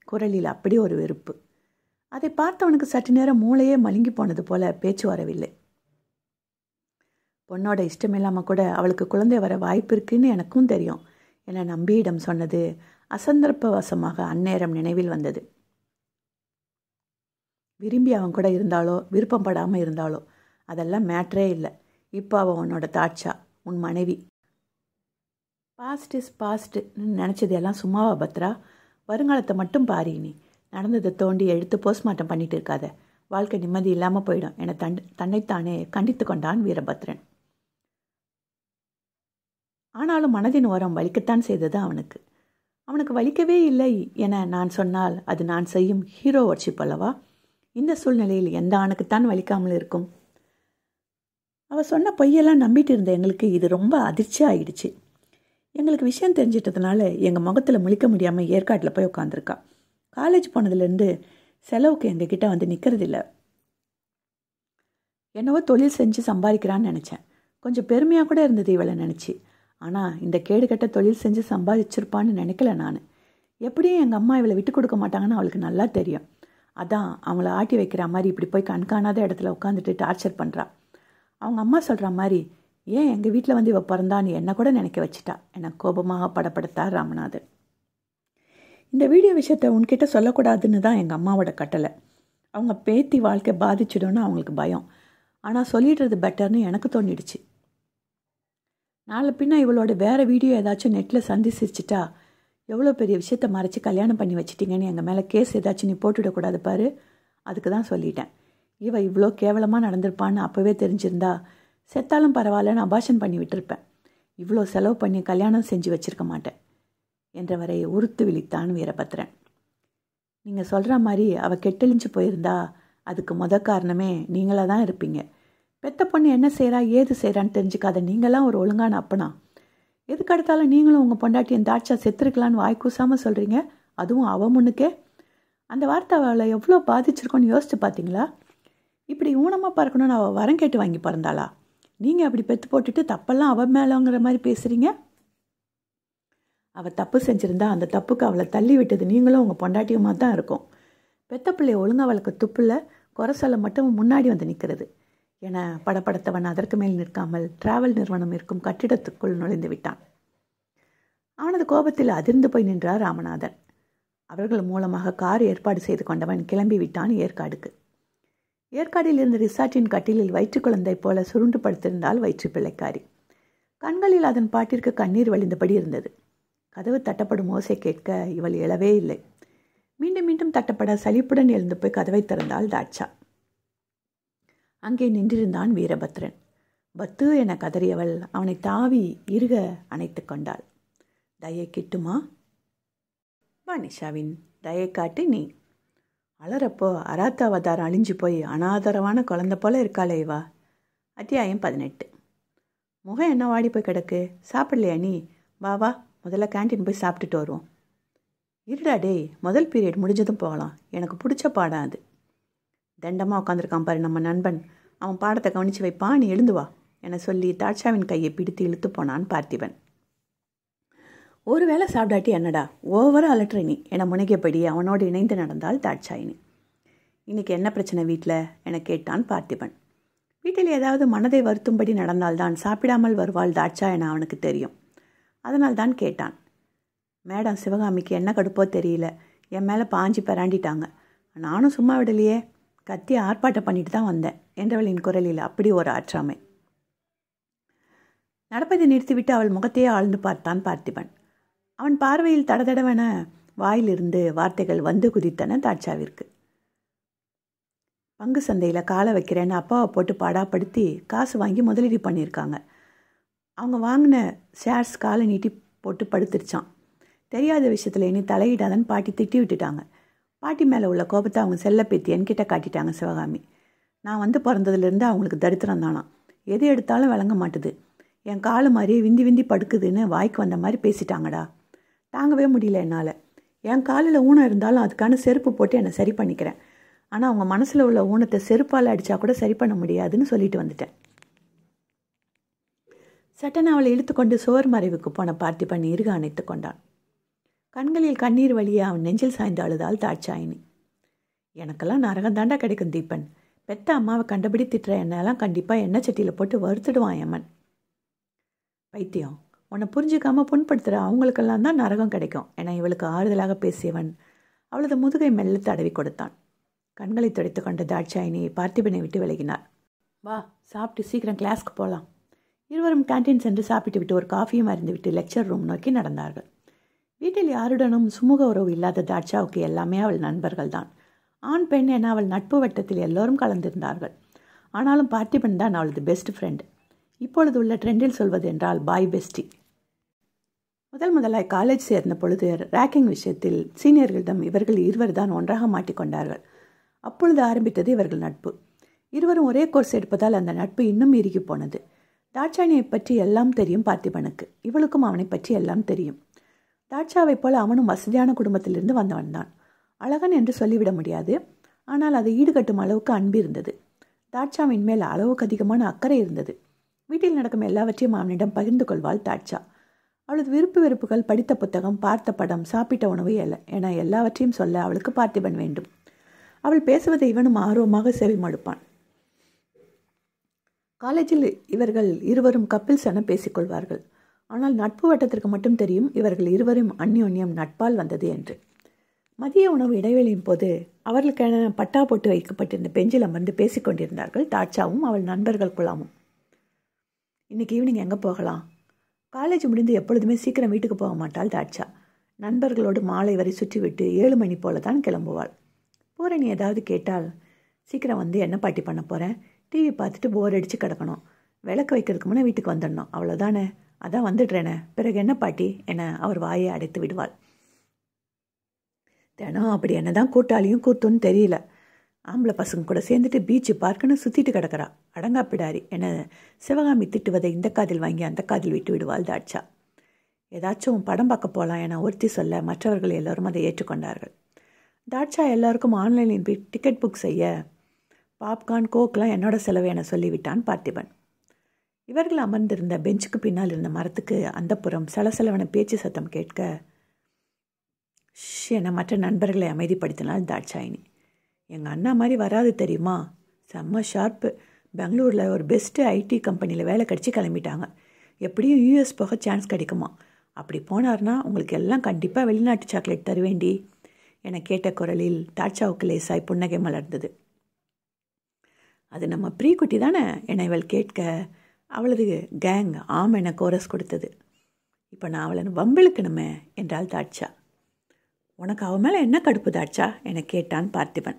குரலில் அப்படி ஒரு வெறுப்பு. அதை பார்த்தவனுக்கு சற்று நேரம் மூளையே மலுங்கி போனது போல பேச்சு வரவில்லை. பொண்ணோட இஷ்டம் இல்லாமல் கூட அவளுக்கு குழந்தை வர வாய்ப்பு இருக்குன்னு எனக்கும் தெரியும். என நம்பியிடம் சொன்னது அசந்தர்ப்பவசமாக அந்நேரம் நினைவில் வந்தது. விரும்பி அவன் கூட இருந்தாலோ விருப்பம் படாமல் இருந்தாலோ அதெல்லாம் மேட்ரே இல்லை. இப்போ அவன் உன்னோட தாட்சா உன் மனைவி. பாஸ்ட் இஸ் பாஸ்ட்னு நினச்சது எல்லாம் சும்மாவா பத்ரா? வருங்காலத்தை மட்டும் பாரு நீ நடந்ததை தோண்டி எடுத்து போஸ்ட்மார்ட்டம் பண்ணிட்டு இருக்காத. வாழ்க்கை நிம்மதி இல்லாமல் போயிடும். என தன் தன்னைத்தானே கண்டித்து கொண்டான் வீரபத்ரன். ஆனாலும் மனதின் ஓரம் வலிக்கத்தான் செய்தது அவனுக்கு. அவனுக்கு வலிக்கவே இல்லை என நான் சொன்னால் அது நான் செய்யும் ஹீரோ வர்ஷிப் அல்லவா? இந்த சூழ்நிலையில் எந்த ஆணுக்குத்தான் வலிக்காமல் இருக்கும்? அவள் சொன்ன பொய்யெல்லாம் நம்பிட்டு இருந்த எங்களுக்கு இது ரொம்ப அதிர்ச்சி ஆயிடுச்சு. எங்களுக்கு விஷயம் தெரிஞ்சிட்டதுனால எங்கள் முகத்தில் முழிக்க முடியாமல் ஏற்காட்டில் போய் உட்காந்துருக்கா காலேஜ் போனதுலேருந்து செலவுக்கு எங்ககிட்ட வந்து நிற்கிறதில்ல என்னவோ தொழில் செஞ்சு சம்பாதிக்கிறான்னு நினச்சேன். கொஞ்சம் பெருமையாக கூட இருந்தது இவளை நினச்சி. ஆனால் இந்த கேடுகட்ட தொழில் செஞ்சு சம்பாதிச்சிருப்பான்னு நினைக்கல நான். எப்படியும் எங்கள் அம்மா இவளை விட்டு கொடுக்க மாட்டாங்கன்னு அவளுக்கு நல்லா தெரியும். அதான் அவங்கள ஆட்டி வைக்கிற மாதிரி இப்படி போய் கண்காணாத இடத்துல உட்காந்துட்டு டார்ச்சர் பண்ணுறா அவங்க அம்மா சொல்கிற மாதிரி ஏன் எங்கள் வீட்டில் வந்து இவ பிறந்தான்னு என்னை கூட நினைக்க வச்சிட்டா? என கோபமாக படப்படுத்தார் ராமநாதன்? இந்த வீடியோ விஷயத்தை உன்கிட்ட சொல்லக்கூடாதுன்னு தான் எங்கள் அம்மாவோட கட்டளை. அவங்க பேத்தி வாழ்க்கை பாதிச்சிடும்னு அவங்களுக்கு பயம். ஆனால் சொல்லிடுறது பெட்டர்னு எனக்கு தோணிடுச்சு. நாளை பின்ன இவளோட வேறு வீடியோ ஏதாச்சும் நெட்டில் சந்திச்சிச்சிட்டா எவ்வளோ பெரிய விஷயத்த மறைச்சி கல்யாணம் பண்ணி வச்சிட்டிங்கன்னு எங்கள் மேலே கேஸ் ஏதாச்சும் நீ போட்டுவிடக்கூடாது பாரு. அதுக்கு தான் சொல்லிட்டேன். இவ இவ்வளோ கேவலமாக நடந்திருப்பான்னு அப்போவே தெரிஞ்சிருந்தா செத்தாலும் பரவாயில்லன்னு அபாஷன் பண்ணி விட்டுருப்பேன். இவ்வளோ செலவு பண்ணி கல்யாணம் செஞ்சு வச்சிருக்க மாட்டேன். என்றவரை உறுத்து விழித்தான் வீரபத்ரன். நீங்கள் சொல்கிற மாதிரி அவள் கெட்டெழிஞ்சு போயிருந்தா அதுக்கு முத காரணமே நீங்களாக தான் இருப்பீங்க. பெத்த பொண்ணு என்ன செய்கிறா ஏது செய்கிறான்னு தெரிஞ்சுக்காத. நீங்களாம் ஒரு ஒழுங்கான அப்பனா. எதுக்கடுத்தாலும் நீங்களும் உங்கள் பொண்டாட்டி என் தாட்சா செத்துருக்கலான்னு வாய் கூசாமல் சொல்கிறீங்க அதுவும் அவ முன்னுக்கே. அந்த வார்த்தை அவளை எவ்வளோ பாதிச்சிருக்கோன்னு யோசிச்சு பார்த்தீங்களா? இப்படி ஊனமாக பறக்கணும்னு அவள் வரம் கேட்டு வாங்கி பிறந்தாளா? நீங்கள் அப்படி பெத்து போட்டுட்டு தப்பெல்லாம் அவள் மேலேங்கிற மாதிரி பேசுகிறீங்க அவள் தப்பு செஞ்சுருந்தா அந்த தப்புக்கு அவளை தள்ளி விட்டது நீங்களும் உங்கள் பொண்டாட்டியுமா தான் இருக்கும். பெத்த பிள்ளைய ஒழுங்கா அவளுக்கு துப்பில் குறை சொல்ல மட்டும் முன்னாடி வந்து நிற்கிறது என படப்படுத்தவன் அதற்கு மேல் நிற்காமல் டிராவல் நிறுவனம் இருக்கும் கட்டிடத்துக்குள் நுழைந்து விட்டான். அவனது கோபத்தில் அதிர்ந்து போய் நின்றார் ராமநாதன். அவர்கள் மூலமாக கார் ஏற்பாடு செய்து கொண்டவன் கிளம்பி விட்டான் ஏற்காடுக்கு. ஏற்காடில் இருந்த ரிசார்ட்டின் கட்டிலில் வயிற்று குழந்தை போல சுருண்டு படுத்திருந்தால் வயிற்று பிள்ளைக்காரி. கண்களில் அதன் பாட்டிற்கு கண்ணீர் வழிந்தபடி இருந்தது. கதவு தட்டப்படும் ஓசை கேட்க இவள் எழவே இல்லை. மீண்டும் மீண்டும் தட்டப்பட சலிப்புடன் எழுந்து போய் கதவை திறந்தாள் தாட்சா. அங்கே நின்றிருந்தான் வீரபத்ரன். பத்து என கதறியவள் அவனை தாவி இருக அணைத்து கொண்டாள். தயை கிட்டுமா? வா தயை காட்டு நீ. அலறப்போ அராத்த அவதாரம் அழிஞ்சு போய் அனாதரவான குழந்த போல இருக்காளே வா அத்தியாயம் பதினெட்டு. முகம் என்ன வாடி போய் கிடக்கு? சாப்பிடலையா நீ? வா வா முதல்ல கேன்டீன் போய் சாப்பிட்டுட்டு வருவோம். இருடா டேய் முதல் பீரியட் முடிஞ்சதும் போகலாம். எனக்கு பிடிச்ச பாடம் அது. தண்டமாக உட்காந்துருக்கான் பாரு நம்ம நண்பன். அவன் பாடத்தை கவனித்து வைப்பான் நீ எழுந்து வா என சொல்லி தாட்சாவின் கையை பிடித்து இழுத்து போனான் பார்த்திபன். ஒரு வேளை சாப்பிடாட்டி என்னடா ஓவராக அலட்டுற நீ என முனைக்கப்படி அவனோடு இணைந்து நடந்தாள் தாட்சாயினி. இன்னைக்கு என்ன பிரச்சனை வீட்டில் என கேட்டான் பார்த்திபன். வீட்டில் ஏதாவது மனதை வருத்தும்படி நடந்தால்தான் சாப்பிடாமல் வருவாள் தாட்சா என அவனுக்கு தெரியும். அதனால் தான் கேட்டான். மேடம் சிவகாமிக்கு என்ன கடுப்போ தெரியல. என் மேலே பாஞ்சி பராண்டிட்டாங்க. நானும் சும்மா விடலையே. கத்தி ஆர்ப்பாட்டம் பண்ணிட்டு தான் வந்தேன். என்றவளின் குரலில் அப்படி ஒரு ஆற்றாமை. நடப்பதை நிறுத்திவிட்டு அவள் முகத்தையே ஆழ்ந்து பார்த்தான் பார்த்திபன். அவன் பார்வையில் தடதடவென வாயிலிருந்து வார்த்தைகள் வந்து குதித்தன தாட்சாவிற்கு. பங்கு சந்தையில் காலை வைக்கிறேன்னு அப்பாவை போட்டு பாடாப்படுத்தி காசு வாங்கி முதலீடு பண்ணியிருக்காங்க. அவங்க வாங்கின ஷேர்ஸ் காலை நீட்டி போட்டு படுத்துருச்சான் தெரியாத விஷயத்தில் இனி தலையிடாதன்னு பாட்டி திட்டி விட்டுட்டாங்க. பாட்டி மேலே உள்ள கோபத்தை அவங்க செல்லப்பேத்தி என்கிட்ட காட்டிட்டாங்க சிவகாமி. நான் வந்து பிறந்ததுலேருந்து அவங்களுக்கு தரித்திரம் தானா? எது எடுத்தாலும் விளங்க மாட்டுது. என் காலு மாதிரியே விந்தி விந்தி படுக்குதுன்னு வாய்க்கு வந்த மாதிரி பேசிட்டாங்கடா. தாங்கவே முடியல என்னால். என் காலில் ஊனம் இருந்தாலும் அதுக்கான செருப்பு போட்டு என்னை சரி பண்ணிக்கிறேன். ஆனால் அவங்க மனசில் உள்ள ஊனத்தை செருப்பால் அடித்தா கூட சரி பண்ண முடியாதுன்னு சொல்லிட்டு வந்துட்டேன். சட்டன் அவளை இழுத்துக்கொண்டு சோர் மறைவுக்கு போன பார்த்திபன் இருக அணைத்து கொண்டான். கண்களில் கண்ணீர் வழியே அவன் நெஞ்சில் சாய்ந்து அழுதாள் தாட்சாயினி. எனக்கெல்லாம் நரகம் தாண்டா கிடைக்கும் தீபன் பெத்த அம்மாவை கண்டபடி திட்டுற எண்ணெல்லாம் கண்டிப்பாக எண்ணெய் சட்டியில் போட்டு வறுத்துடுவான் எம்மன். பைத்தியம் உன்னை புரிஞ்சிக்காமல் புண்படுத்துகிற அவங்களுக்கெல்லாம் தான் நரகம் கிடைக்கும் என இவளுக்கு ஆறுதலாக பேசியவன் அவளது முதுகை மெல்ல தடவி கொடுத்தான். கண்களை துடைத்து கொண்ட தாட்சாயினி பார்த்திபனை விட்டு விலகினார் வா சாப்பிட்டு சீக்கிரம் கிளாஸ்க்கு போகலாம் இருவரும் கேன்டீன் சென்று சாப்பிட்டு விட்டு ஒரு காஃபியும் அறிந்துவிட்டு லெக்சர் ரூம் நோக்கி நடந்தார்கள். வீட்டில் யாருடனும் சுமூக உறவு இல்லாத தாட்சாவுக்கு எல்லாமே அவள் நண்பர்கள் தான் ஆண் பெண் என அவள் நட்பு வட்டத்தில் எல்லோரும் கலந்திருந்தார்கள். ஆனாலும் பார்த்திபன் தான் அவளது பெஸ்ட் ஃப்ரெண்ட் இப்பொழுது உள்ள ட்ரெண்டில் சொல்வது என்றால் பாய் பெஸ்டி முதல் முதலாய் காலேஜ் சேர்ந்த பொழுது ரேக்கிங் விஷயத்தில் சீனியர்களிடம் இவர்கள் இருவர் தான் ஒன்றாக மாட்டிக்கொண்டார்கள் அப்பொழுது ஆரம்பித்தது இவர்கள் நட்பு. இருவரும் ஒரே கோர்ஸ் எடுப்பதால் அந்த நட்பு இன்னும் இறுகி போனது. தாட்சாணியை பற்றி எல்லாம் தெரியும் பார்த்திபனுக்கு. இவளுக்கும் அவனை பற்றி எல்லாம் தெரியும். தாட்சாவைப் போல அவனும் வசதியான குடும்பத்திலிருந்து வந்தவன் தான் அழகன் என்று சொல்லிவிட முடியாது. ஆனால் அதை ஈடுகட்டும் அளவுக்கு அன்பு இருந்தது. தாட்சாவின் மேல் அளவுக்கு அதிகமான அக்கறை இருந்தது. வீட்டில் நடக்கும் எல்லாவற்றையும் அவனிடம் பகிர்ந்து கொள்வாள் தாட்சா. அவளது விருப்பு வெறுப்புகள் படித்த புத்தகம் பார்த்த படம் சாப்பிட்ட உணவு எல்ல என எல்லாவற்றையும் சொல்ல அவளுக்கு பார்த்திபன் வேண்டும். அவள் பேசுவதை இவனும் ஆர்வமாக செவி மடுப்பான். காலேஜில் இவர்கள் இருவரும் கப்பில்ஸ் என பேசிக்கொள்வார்கள். ஆனால் நட்பு வட்டத்திற்கு மட்டும் தெரியும் இவர்கள் இருவரும் அந்யோன்யம் நட்பால் வந்தது என்று. மதிய உணவு இடைவெளியின் போது அவர்களுக்கென பட்டா போட்டு வைக்கப்பட்டிருந்த பெஞ்சில் அமர்ந்து பேசிக்கொண்டிருந்தார்கள் தாட்சாவும் அவள் நண்பர்கள் குழாமும். இன்னைக்கு ஈவினிங் எங்கே போகலாம்? காலேஜ் முடிந்து எப்பொழுதுமே சீக்கிரம் வீட்டுக்கு போக மாட்டாள் தாட்சா. நண்பர்களோடு மாலை வரை சுற்றிவிட்டு ஏழு மணி போல தான் கிளம்புவாள். பூரணி ஏதாவது கேட்டால் சீக்கிரம் வந்து என்ன பாட்டி பண்ண போகிறேன் டிவி பார்த்துட்டு போர் அடித்து கிடக்கணும். விளக்கு வைக்கிறதுக்கு முன்னே வீட்டுக்கு வந்துடணும். அவ்வளோதானே அதான் வந்துடுறேனே. பிறகு என்ன பாட்டி? என அவர் வாயை அடைத்து விடுவாள். தினம் அப்படி என்ன தான் கூட்டாளியும் கூத்துன்னு தெரியல. ஆம்பளை பசங்க கூட சேர்ந்துட்டு பீச்சு பார்க்குன்னு சுற்றிட்டு கிடக்கிறா. அடங்காப்பிடாரி என சிவகாமி திட்டுவதை இந்த காதில் வாங்கி அந்த காதில் விட்டு விடுவாள் தாட்சா. ஏதாச்சும் படம் பார்க்க போகலாம் என ஒருத்தி சொல்ல மற்றவர்கள் எல்லோரும் அதை ஏற்றுக்கொண்டார்கள். தாட்சா எல்லாருக்கும் ஆன்லைனில் டிக்கெட் புக் செய்ய பாப்கார்ன் கோக்லாம் என்னோட செலவு என சொல்லிவிட்டான் பார்த்திபன். இவர்கள் அமர்ந்திருந்த பெஞ்சுக்கு பின்னால் இருந்த மரத்துக்கு அந்த புறம் சலசலவன பேச்சு சத்தம் கேட்க ஷ் என மற்ற நண்பர்களை அமைதிப்படுத்தினாள் தாட்சாயினி. எங்கள் அண்ணா மாதிரி வராது தெரியுமா? செம்ம ஷார்ப்பு. பெங்களூரில் ஒரு பெஸ்ட்டு ஐடி கம்பெனியில் வேலை கிடச்சி கிளம்பிட்டாங்க. எப்படியும் யூஎஸ் போக சான்ஸ் கிடைக்குமா? அப்படி போனார்னா உங்களுக்கு எல்லாம் கண்டிப்பாக வெளிநாட்டு சாக்லேட் தருவேண்டி என கேட்ட குரலில் தாட்சாவுக்கு லேசாய் புன்னகை மலர்ந்தது. அது நம்ம ப்ரீக்குட்டி தானே என இவள் கேட்க அவளது கேங் ஆம் என கோரஸ் கொடுத்தது. இப்போ நான் அவளை வம்பிழுக்கணுமே என்றாள் தாட்சா. உனக்கு அவன் மேலே என்ன கடுப்பு தாட்சா? என கேட்டான் பார்த்திபன்.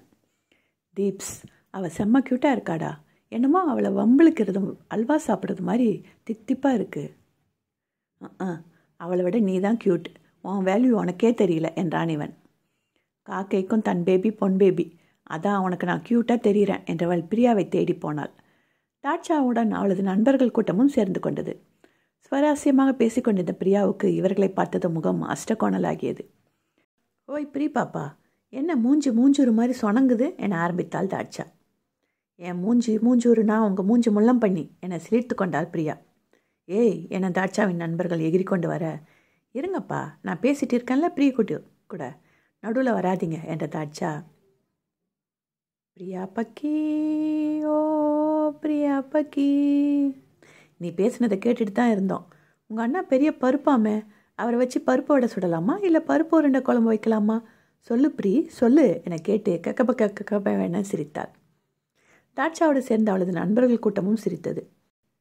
தீப்ஸ் அவள் செம்ம க்யூட்டாக இருக்காடா. என்னமோ அவளை வம்பிழுக்கிறதும் அல்வா சாப்பிட்றது மாதிரி தித்திப்பாக இருக்குது ஆ அவளை விட நீ தான் க்யூட் உன் வேல்யூ உனக்கே தெரியல என்றான் இவன். காக்கைக்கும் தன் பேபி பொன் பேபி அதான் அவனுக்கு நான் க்யூட்டாக தெரிகிறேன் என்றவள் பிரியாவை தேடி போனாள். தாட்சாவுடன் அவளது நண்பர்கள் கூட்டமும் சேர்ந்து கொண்டது. சுவாரஸ்யமாக பேசிக்கொண்டிருந்த பிரியாவுக்கு இவர்களை பார்த்தது முகம் அஷ்டகோணலாகியது. ஓய் பிரி பாப்பா என்ன மூஞ்சி மூஞ்சூறு மாதிரி சொணங்குது? என ஆரம்பித்தாள் தாட்சா என் மூஞ்சி மூஞ்சூறுனா உங்கள் மூஞ்சி முள்ளம் பண்ணி என சிரித்து கொண்டாள் பிரியா. ஏய் என தாட்சாவின் நண்பர்கள் எகிரி கொண்டு வர இருங்கப்பா நான் பேசிட்டு இருக்கேன்ல பிரிய குட்டி கூட நடுவில் வராதிங்க என்ற தாட்சா பிரியா பக்கி ஓ பிரியா பக்கி. நீ பேசினதை கேட்டுட்டு தான் இருந்தோம். உங்கள் அண்ணா பெரிய பருப்பாமே அவரை வச்சு பருப்பு வடை சுடலாமா இல்லை பருப்பு உருண்டை குழம்பு வைக்கலாமா? சொல்லு பிரி சொல்லு என கேட்டு கக்கப்ப கக்கப்ப வேண சிரித்தாள். தாட்சாவோடு சேர்ந்த அவளது நண்பர்கள் கூட்டமும் சிரித்தது.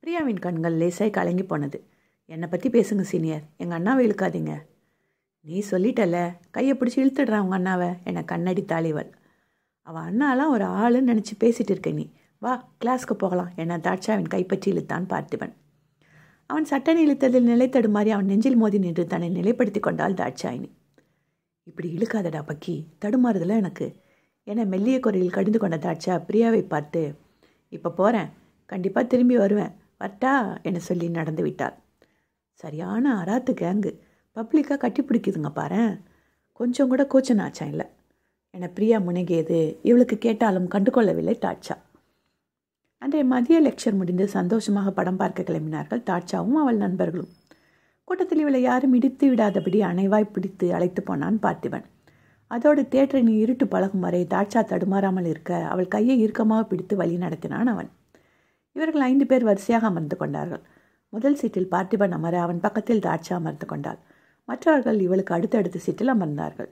பிரியாவின் கண்கள் லேசாய் கலங்கி போனது. என்னை பற்றி பேசுங்க சீனியர். எங்கள் அண்ணாவை இழுக்காதீங்க. நீ சொல்லிட்டல கையை பிடிச்சி இழுத்துடுறான் உங்கள் அண்ணாவை என கண்ணடி தாளிவள் அவள் அண்ணாலாம் ஒரு ஆளுன்னு நினச்சி பேசிட்டு இருக்க நீ. வா கிளாஸ்க்கு போகலாம். என்னை தாட்சா அவன் கைப்பற்றி இழுத்தான் பார்த்திபன். அவன் சட்டனை இழுத்ததில் நிலை தடுமாறி அவன் நெஞ்சில் மோதி நின்று தன்னை நிலைப்படுத்தி கொண்டாள் தாட்சாயினி. இப்படி இழுக்காதடா பக்கி தடுமாறுதல எனக்கு. என மெல்லிய குறையில் கடிந்து கொண்ட தாட்சா பிரியாவை பார்த்து இப்போ போகிறேன் கண்டிப்பாக திரும்பி வருவேன். வரட்டா என சொல்லி நடந்து விட்டாள். சரியான அராத்து கேங்கு பப்ளிக்காக கட்டி பிடிக்குதுங்க பாரு கொஞ்சம் கூட கூச்சம் இல்லை. என பிரியா முனகியது. இவளுக்கு கேட்டாலும் கண்டுகொள்ளவில்லை தாட்சா அன்றைய மதிய லெக்சர் முடிந்து சந்தோஷமாக படம் பார்க்க கிளம்பினார்கள் தாட்சாவும் அவள் நண்பர்களும். கூட்டத்தில் இவளை யாரும் இடித்து விடாதபடி அணைவாய் பிடித்து அழைத்து போனான் பார்த்திபன். அதோடு தேட்டரின் இருட்டு பழகும் வரை தாட்சா தடுமாறாமல் இருக்க அவள் கையை இறுக்கமாக பிடித்து வழி நடத்தினான் அவன். இவர்கள் ஐந்து பேர் வரிசையாக அமர்ந்து கொண்டார்கள். முதல் சீட்டில் பார்த்திபன் அமர அவன் பக்கத்தில் தாட்சா அமர்ந்து கொண்டாள். மற்றவர்கள் இவளுக்கு அடுத்தடுத்த சீட்டில் அமர்ந்தார்கள்.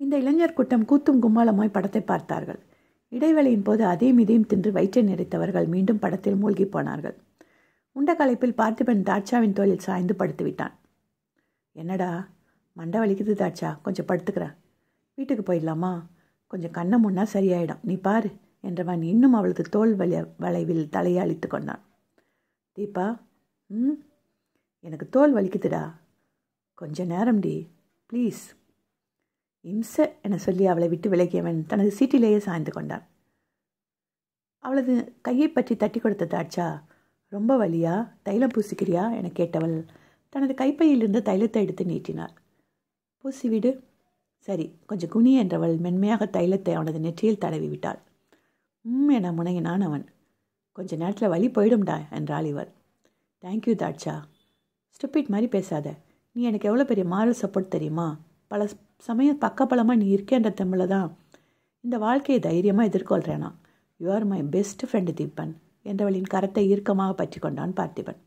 இந்த இளைஞர் கூட்டம் கூத்தும் கும்மாளமாய் படத்தை பார்த்தார்கள். இடைவேளையின் போது அதையும் இதையும் தின்று வயிற்றை நிறைத்தவர்கள் மீண்டும் படத்தில் மூழ்கி போனார்கள். உண்ட கலைப்பில் பார்த்திபன் தாட்சாவின் தோளில் சாய்ந்து படுத்து விட்டான் என்னடா மண்டை வலிக்குது தாட்சா கொஞ்சம் படுத்துக்கிறேன் வீட்டுக்கு போயிடலாமா? கொஞ்சம் கண்ணை முன்னா சரியாயிடும். நீ பாரு என்றவன் இன்னும் அவளது தோல் வலி வளைவில் தலையை அழித்து கொண்டான். தீபா ம்? எனக்கு தோல் வலிக்குதுடா. கொஞ்ச நேரம் டி ப்ளீஸ். இம்ச என சொல்லி அவளை விட்டு விலகியவன் தனது சீட்டிலேயே சாய்ந்து கொண்டான். அவளது கையை பற்றி தட்டி கொடுத்த தாட்சா ரொம்ப வலியா? தைலம் பூசிக்கிறியா? என கேட்டவள் தனது கைப்பையிலிருந்து தைலத்தை எடுத்து நீட்டினாள். பூசி விடு சரி கொஞ்சம் குனி என்றவள் மென்மையாக தைலத்தை அவனது நெற்றியில் தடவி விட்டாள் ம் என முனையினான் அவன். கொஞ்ச நேரத்தில் வழி போயிடும்டா என்றாள் இவர் தேங்க்யூ தாட்சா. ஸ்டூபிட் மாதிரி பேசாத. நீ எனக்கு எவ்வளோ பெரிய மாரல் சப்போர்ட் தெரியுமா? பல சமயம் பக்கபலமாக நீ இருக்கேன்ற தமிழில் தான் இந்த வாழ்க்கையை தைரியமாக எதிர்கொள்கிறேனா you are my best friend Deepan என்றவளின் கரத்தை ஈர்க்கமாக பற்றி கொண்டான் பார்த்திபன்.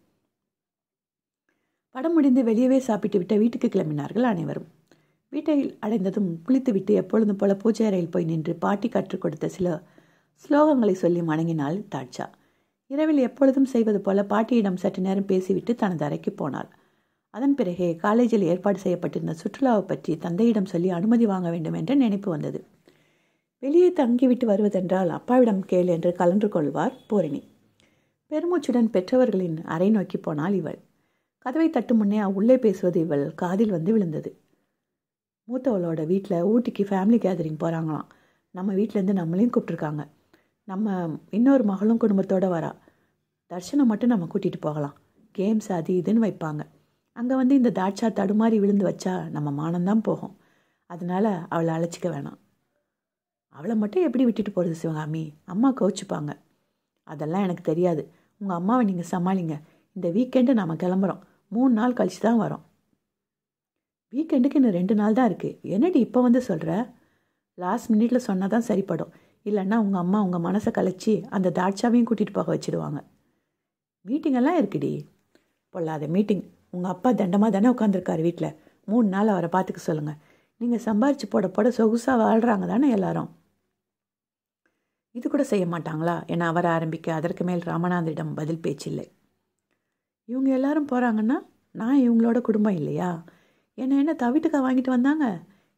படம் முடிந்து வெளியவே சாப்பிட்டு விட்ட வீட்டுக்கு கிளம்பினார்கள் அனைவரும். வீட்டில் அடைந்ததும் குளித்துவிட்டு எப்பொழுதும் போல பூஜை அறையில் போய் நின்று பாட்டி கற்றுக் கொடுத்த சில ஸ்லோகங்களை சொல்லி வணங்கினாள் தாட்சா. இரவில் எப்பொழுதும் செய்வது போல பாட்டியிடம் சற்று நேரம் பேசிவிட்டு தனது அறைக்கு போனாள். அதன் பிறகே காலேஜில் ஏற்பாடு செய்யப்பட்டிருந்த சுற்றுலாவை பற்றி தந்தையிடம் சொல்லி அனுமதி வாங்க வேண்டும் என்ற நினைப்பு வந்தது. வெளியே தங்கிவிட்டு வருவதென்றால் அப்பாவிடம் கேள் என்று கலந்து கொள்வார் பூரணி. பெருமூச்சுடன் பெற்றவர்களின் அறை நோக்கி போனாள் இவள். கதவை தட்டு முன்னே உள்ளே பேசுவது இவள் காதில் வந்து விழுந்தது. மூத்தவளோட வீட்டில் ஊட்டிக்கு ஃபேமிலி கேதரிங் போகிறாங்களாம் நம்ம வீட்டிலேருந்து நம்மளையும் கூப்பிட்ருக்காங்க நம்ம இன்னொரு மகளும் குடும்பத்தோடு வரா. தர்ஷனை மட்டும் நம்ம கூட்டிகிட்டு போகலாம். கேம்ஸ் அது இதுன்னு வைப்பாங்க. அங்கே வந்து இந்த தாட்சா தடுமாறி விழுந்து வச்சா நம்ம மானந்தான் போகும். அதனால் அவளை அழைச்சிக்க வேணாம். அவளை மட்டும் எப்படி விட்டுட்டு போகிறது சிவகாமி? அம்மா கோச்சிப்பாங்க. அதெல்லாம் எனக்கு தெரியாது. உங்கள் அம்மாவை நீங்கள் சமாளிங்க. இந்த வீக்கெண்டு நம்ம கிளம்புறோம். மூணு நாள் கழிச்சு தான் வரோம். வீக்கெண்டுக்கு இன்னும் ரெண்டு நாள் தான் இருக்குது என்னடி இப்போ வந்து சொல்கிற லாஸ்ட் மினிட்ல சொன்னால் தான் சரிப்படும். இல்லைன்னா உங்கள் அம்மா உங்கள் மனசை கலைச்சி அந்த தாட்சாவையும் கூட்டிகிட்டு போக வச்சுடுவாங்க. மீட்டிங்கெல்லாம் இருக்குடி. பொல்லாத மீட்டிங் உங்கள் அப்பா தண்டமாக தானே உட்காந்துருக்காரு வீட்டில் மூணு நாள் அவரை பார்த்துக்க சொல்லுங்கள் நீங்கள் சம்பாரிச்சு போட போட சொகுசாக வாழ்கிறாங்க தானே எல்லாரும். இது கூட செய்ய மாட்டாங்களா? என அவர் ஆரம்பிக்க அதற்கு மேல் ராமநாதனிடம் பதில் பேச்சில்லை. இவங்க எல்லாரும் போகிறாங்கன்னா நான் இவங்களோட குடும்பம் இல்லையா? என்னை என்ன தவிட்டுக்கா வாங்கிட்டு வந்தாங்க?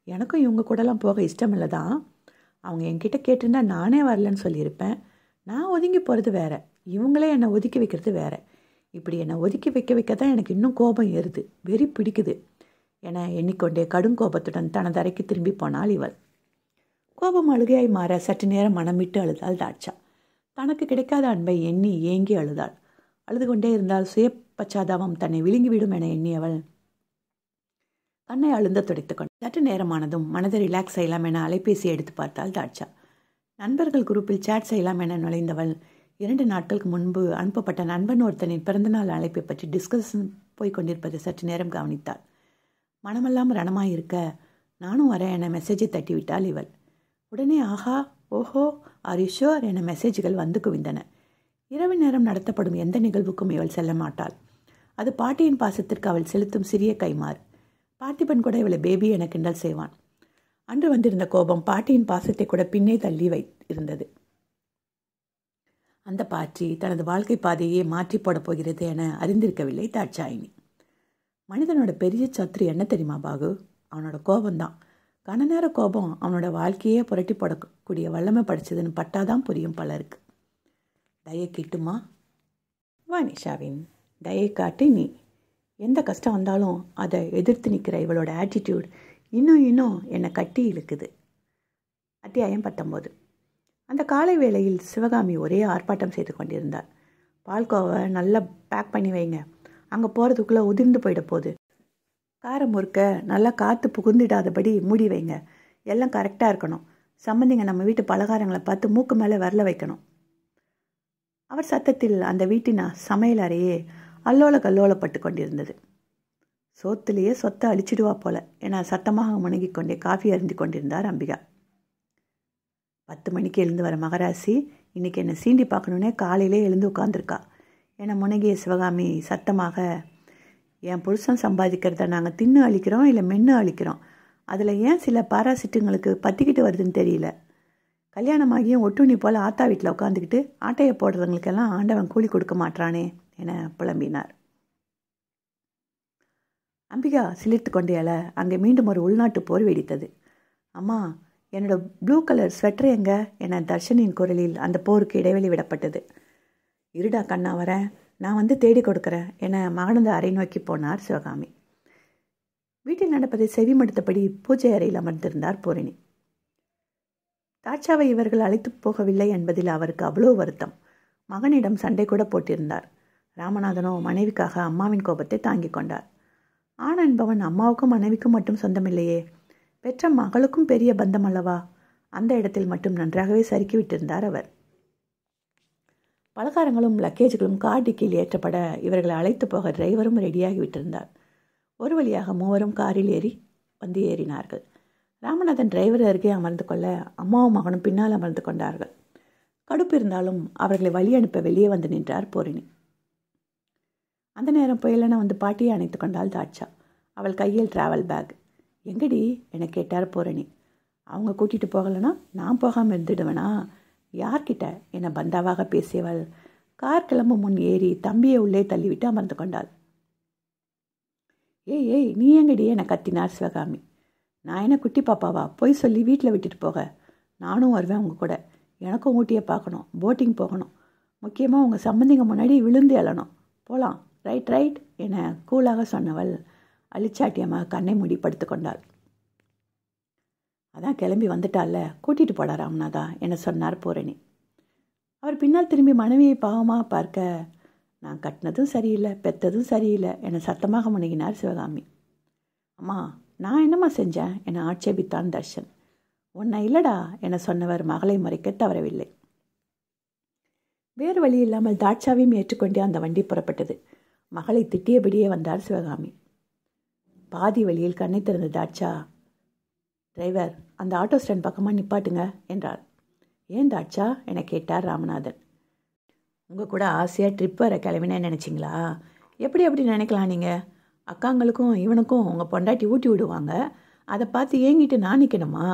எனக்கும் இவங்க கூடலாம் போக இஷ்டம் இல்லை தான் அவங்க என்கிட்ட கேட்டிருந்தா நானே வரலன்னு சொல்லியிருப்பேன். நான் ஒதுங்கி போகிறது வேறு. இவங்களே என்னை ஒதுக்கி வைக்கிறது வேறு. இப்படி என்னை ஒதுக்கி வைக்க வைக்க தான் எனக்கு இன்னும் கோபம் ஏறுது. வெறி பிடிக்குது என எண்ணிக்கொண்டே கடும் கோபத்துடன் தனது அறைக்கு திரும்பி போனாள் இவள். கோபம் அழுகையாய் மாற சற்று நேரம் மனம் விட்டு அழுதாள் தாட்சா. தனக்கு கிடைக்காத அன்பை எண்ணி ஏங்கி அழுதாள். அழுது கொண்டே இருந்தால் சுய பச்சாதாபம் தன்னை விழுங்கிவிடும் என எண்ணியவள் கண்ணை அழுந்த துடைத்து கொண்டு சற்று நேரமானதும் மனதை ரிலாக்ஸ் செய்யலாம் என அலைபேசி எடுத்து பார்த்தாள் தாட்சா. நண்பர்கள் குரூப்பில் சேட் செய்யலாம் என நுழைந்தவள் இரண்டு நாட்களுக்கு முன்பு அனுப்பப்பட்ட நண்பன் ஒருத்தனின் பிறந்தநாள் அழைப்பை பற்றி டிஸ்கஷன் போய்கொண்டிருப்பதை சற்று நேரம் கவனித்தாள். மனமெல்லாம் ரணமாயிருக்க நானும் வரேன் என மெசேஜை தட்டிவிட்டாள் இவள். உடனே ஆஹா ஓஹோ ஆரிஷோர் என மெசேஜ்கள் வந்து குவிந்தன. இரவு நேரம் நடத்தப்படும் எந்த நிகழ்வுக்கும் இவள் செல்ல மாட்டாள். அது பாட்டியின் பாசத்திற்கு அவள் செலுத்தும் சிறிய கைமாறு பார்த்திபன் கூட இவளை பேபி என கிண்டல் செய்வான். அன்று வந்திருந்த கோபம் பாட்டியின் பாசத்தை கூட பின்னே தள்ளி வை இருந்தது அந்த பாட்டி தனது வாழ்க்கை பாதையே மாற்றி போடப் போகிறது என அறிந்திருக்கவில்லை தாட்சாயினி. மனிதனோட பெரிய சத்ரு என்ன தெரியுமா பாகு? அவனோட கோபம்தான். கன நேர கோபம் அவனோட வாழ்க்கையே புரட்டி போடக்கூடிய வல்லமை படிச்சதுன்னு பட்டாதான் புரியும் பலருக்கு தயை கிட்டுமா? வா நிஷாவின். தயை காட்டி நீ. எந்த கஷ்டம் வந்தாலும் அதை எதிர்த்து நிற்கிற இவளோட ஆட்டிடியூட் இன்னும் இன்னும் என்னை கட்டி இழுக்குது. அத்தியாயம் பத்தொம்போது. அந்த காலை வேளையில் சிவகாமி ஒரே ஆர்ப்பாட்டம் செய்து கொண்டிருந்தார் பால்கோவை நல்லா பேக் பண்ணி வைங்க. அங்கே போகிறதுக்குள்ளே உதிர்ந்து போயிட போகுது. காரம் முறுக்க நல்லா காற்று புகுந்திடாதபடி மூடி வைங்க. எல்லாம் கரெக்டாக இருக்கணும். சம்மந்திங்க நம்ம வீட்டு பலகாரங்களை பார்த்து மூக்கு மேலே வரல வைக்கணும். அவர் சத்தத்தில் அந்த வீட்டின் சமையல் அறையே அல்லோல கல்லோலப்பட்டு கொண்டிருந்தது. சோத்துலேயே சொத்தை அழிச்சிடுவா போல. என சத்தமாக முணங்கிக் கொண்டே காஃபி அருந்தி கொண்டிருந்தார் அம்பிகா. பத்து மணிக்கு எழுந்து வர மகராசி இன்றைக்கி என்னை சீண்டி பார்க்கணுன்னே காலையிலே எழுந்து உட்காந்துருக்கா என்னை முனகிய சிவகாமி சத்தமாக என் புருஷன் சம்பாதிக்கிறத நாங்கள் தின்னு அழிக்கிறோம் இல்லை மென்று அழிக்கிறோம்? அதில் ஏன் சில பாராசிட்டுங்களுக்கு பற்றிக்கிட்டு வருதுன்னு தெரியல. கல்யாணமாகியும் ஒட்டுண்ணி போல் ஆத்தா வீட்டில் உட்காந்துக்கிட்டு ஆட்டையை போடுறவங்களுக்கெல்லாம் ஆண்டவன் கூலி கொடுக்க மாட்டானே என புலம்பினார். அம்பிகா சிலிர்த்து கொண்டேல அங்கே மீண்டும் ஒரு உள்நாட்டு போர் வெடித்தது. அம்மா என்னோட ப்ளூ கலர் ஸ்வெட்டர் எங்க? என தர்ஷனின் குரலில் அந்த போருக்கு இடைவெளி விடப்பட்டது. இருடா கண்ணா வரேன் நான் வந்து தேடி கொடுக்குறேன் என மகனந்த அறை நோக்கி போனார் சிவகாமி. வீட்டில் நடப்பதை செவிமடுத்தபடி பூஜை அறையில் அமர்ந்திருந்தார் பூரணி. தாட்சாவை இவர்கள் அழைத்து போகவில்லை என்பதில் அவருக்கு அவ்வளோ வருத்தம். மகனிடம் சண்டை கூட போட்டிருந்தார். ராமநாதனோ மனைவிக்காக அம்மாவின் கோபத்தை தாங்கிக் கொண்டார். ஆண் என்பவன் அம்மாவுக்கும் மனைவிக்கும் மட்டும் சொந்தமில்லையே பெற்ற மகளுக்கும் பெரிய பந்தம் அல்லவா அந்த இடத்தில் மட்டும் நன்றாகவே சறுக்கி விட்டிருந்தார் அவர். பலகாரங்களும் லக்கேஜ்களும் கார் டிக்கியில் ஏற்றப்பட இவர்களை அழைத்து போக டிரைவரும் ரெடியாகி விட்டிருந்தார். ஒரு வழியாக மூவரும் காரில் ஏறி வந்து ஏறினார்கள். ராமநாதன் டிரைவர் அருகே அமர்ந்து கொள்ள அம்மாவும் மகனும் பின்னால் அமர்ந்து கொண்டார்கள். கடுப்பு இருந்தாலும் அவர்களை வழி அனுப்ப வெளியே வந்து நின்றார் போரினி. அந்த நேரம் புயலென வந்து பாட்டியை அணைத்து கொண்டாள் தாட்சா. அவள் கையில் டிராவல் பேக் எங்கடி? என கேட்டார் பூரணி. அவங்க கூட்டிகிட்டு போகலைன்னா நான் போகாமல் இருந்துடுவேனா? யார்கிட்ட? என பந்தாவாக பேசியவள். கார் கிளம்ப முன் ஏறி தம்பியை உள்ளே தள்ளிவிட்டு அமர்ந்து கொண்டாள். ஏய் ஏய் நீ எங்கடி? என கத்தினார் சிவகாமி. நான் என்ன குட்டி பாப்பாவா? போய் சொல்லி வீட்டில் விட்டுட்டு போக. நானும் வருவேன் உங்கள் கூட. எனக்கும் ஊட்டியை பார்க்கணும். போட்டிங் போகணும். முக்கியமாக உங்கள் சம்பந்திங்க முன்னாடி விழுந்து எழணும். போகலாம் ரைட் ரைட் என கூலாக சொன்னவள். அழிச்சாட்டியமாக கண்ணை மூடி படுத்து கொண்டாள். அதான் கிளம்பி வந்துட்டால கூட்டிகிட்டு போடா ராமநாதா என சொன்னார் பூரணி. அவர் பின்னால் திரும்பி மனைவியை பாவமாக பார்க்க நான் கட்டினதும் சரியில்லை பெத்ததும் சரியில்லை என சத்தமாக முனகினார் சிவகாமி. அம்மா நான் என்னம்மா செஞ்சேன்? என ஆட்சேபித்தான் தர்ஷன். உன்னை இல்லடா என சொன்னவர் மகளை முறைக்க தவறவில்லை. வேறு வழி இல்லாமல் தாட்சாவையும் ஏற்றுக்கொண்டே அந்த வண்டி புறப்பட்டது. மகளை திட்டியபடியே வந்தார் சிவகாமி. பாதி வழியில் கண்ணை திறந்த தாட்சா டிரைவர் அந்த ஆட்டோ ஸ்டாண்ட் பக்கமாக நிப்பாட்டுங்க என்றார் ஏன் தாட்சா என கேட்டார் ராமநாதன். உங்கள் கூட ஆசையாக ட்ரிப் வர கிளம்பினேன்னு நினச்சிங்களா? எப்படி எப்படி நினைக்கலாம் நீங்கள் அக்காங்களுக்கும் இவனுக்கும் உங்கள் பொண்டாட்டி ஊட்டி விடுவாங்க. அதை பார்த்து ஏங்கிட்டு நான் நிற்கணுமா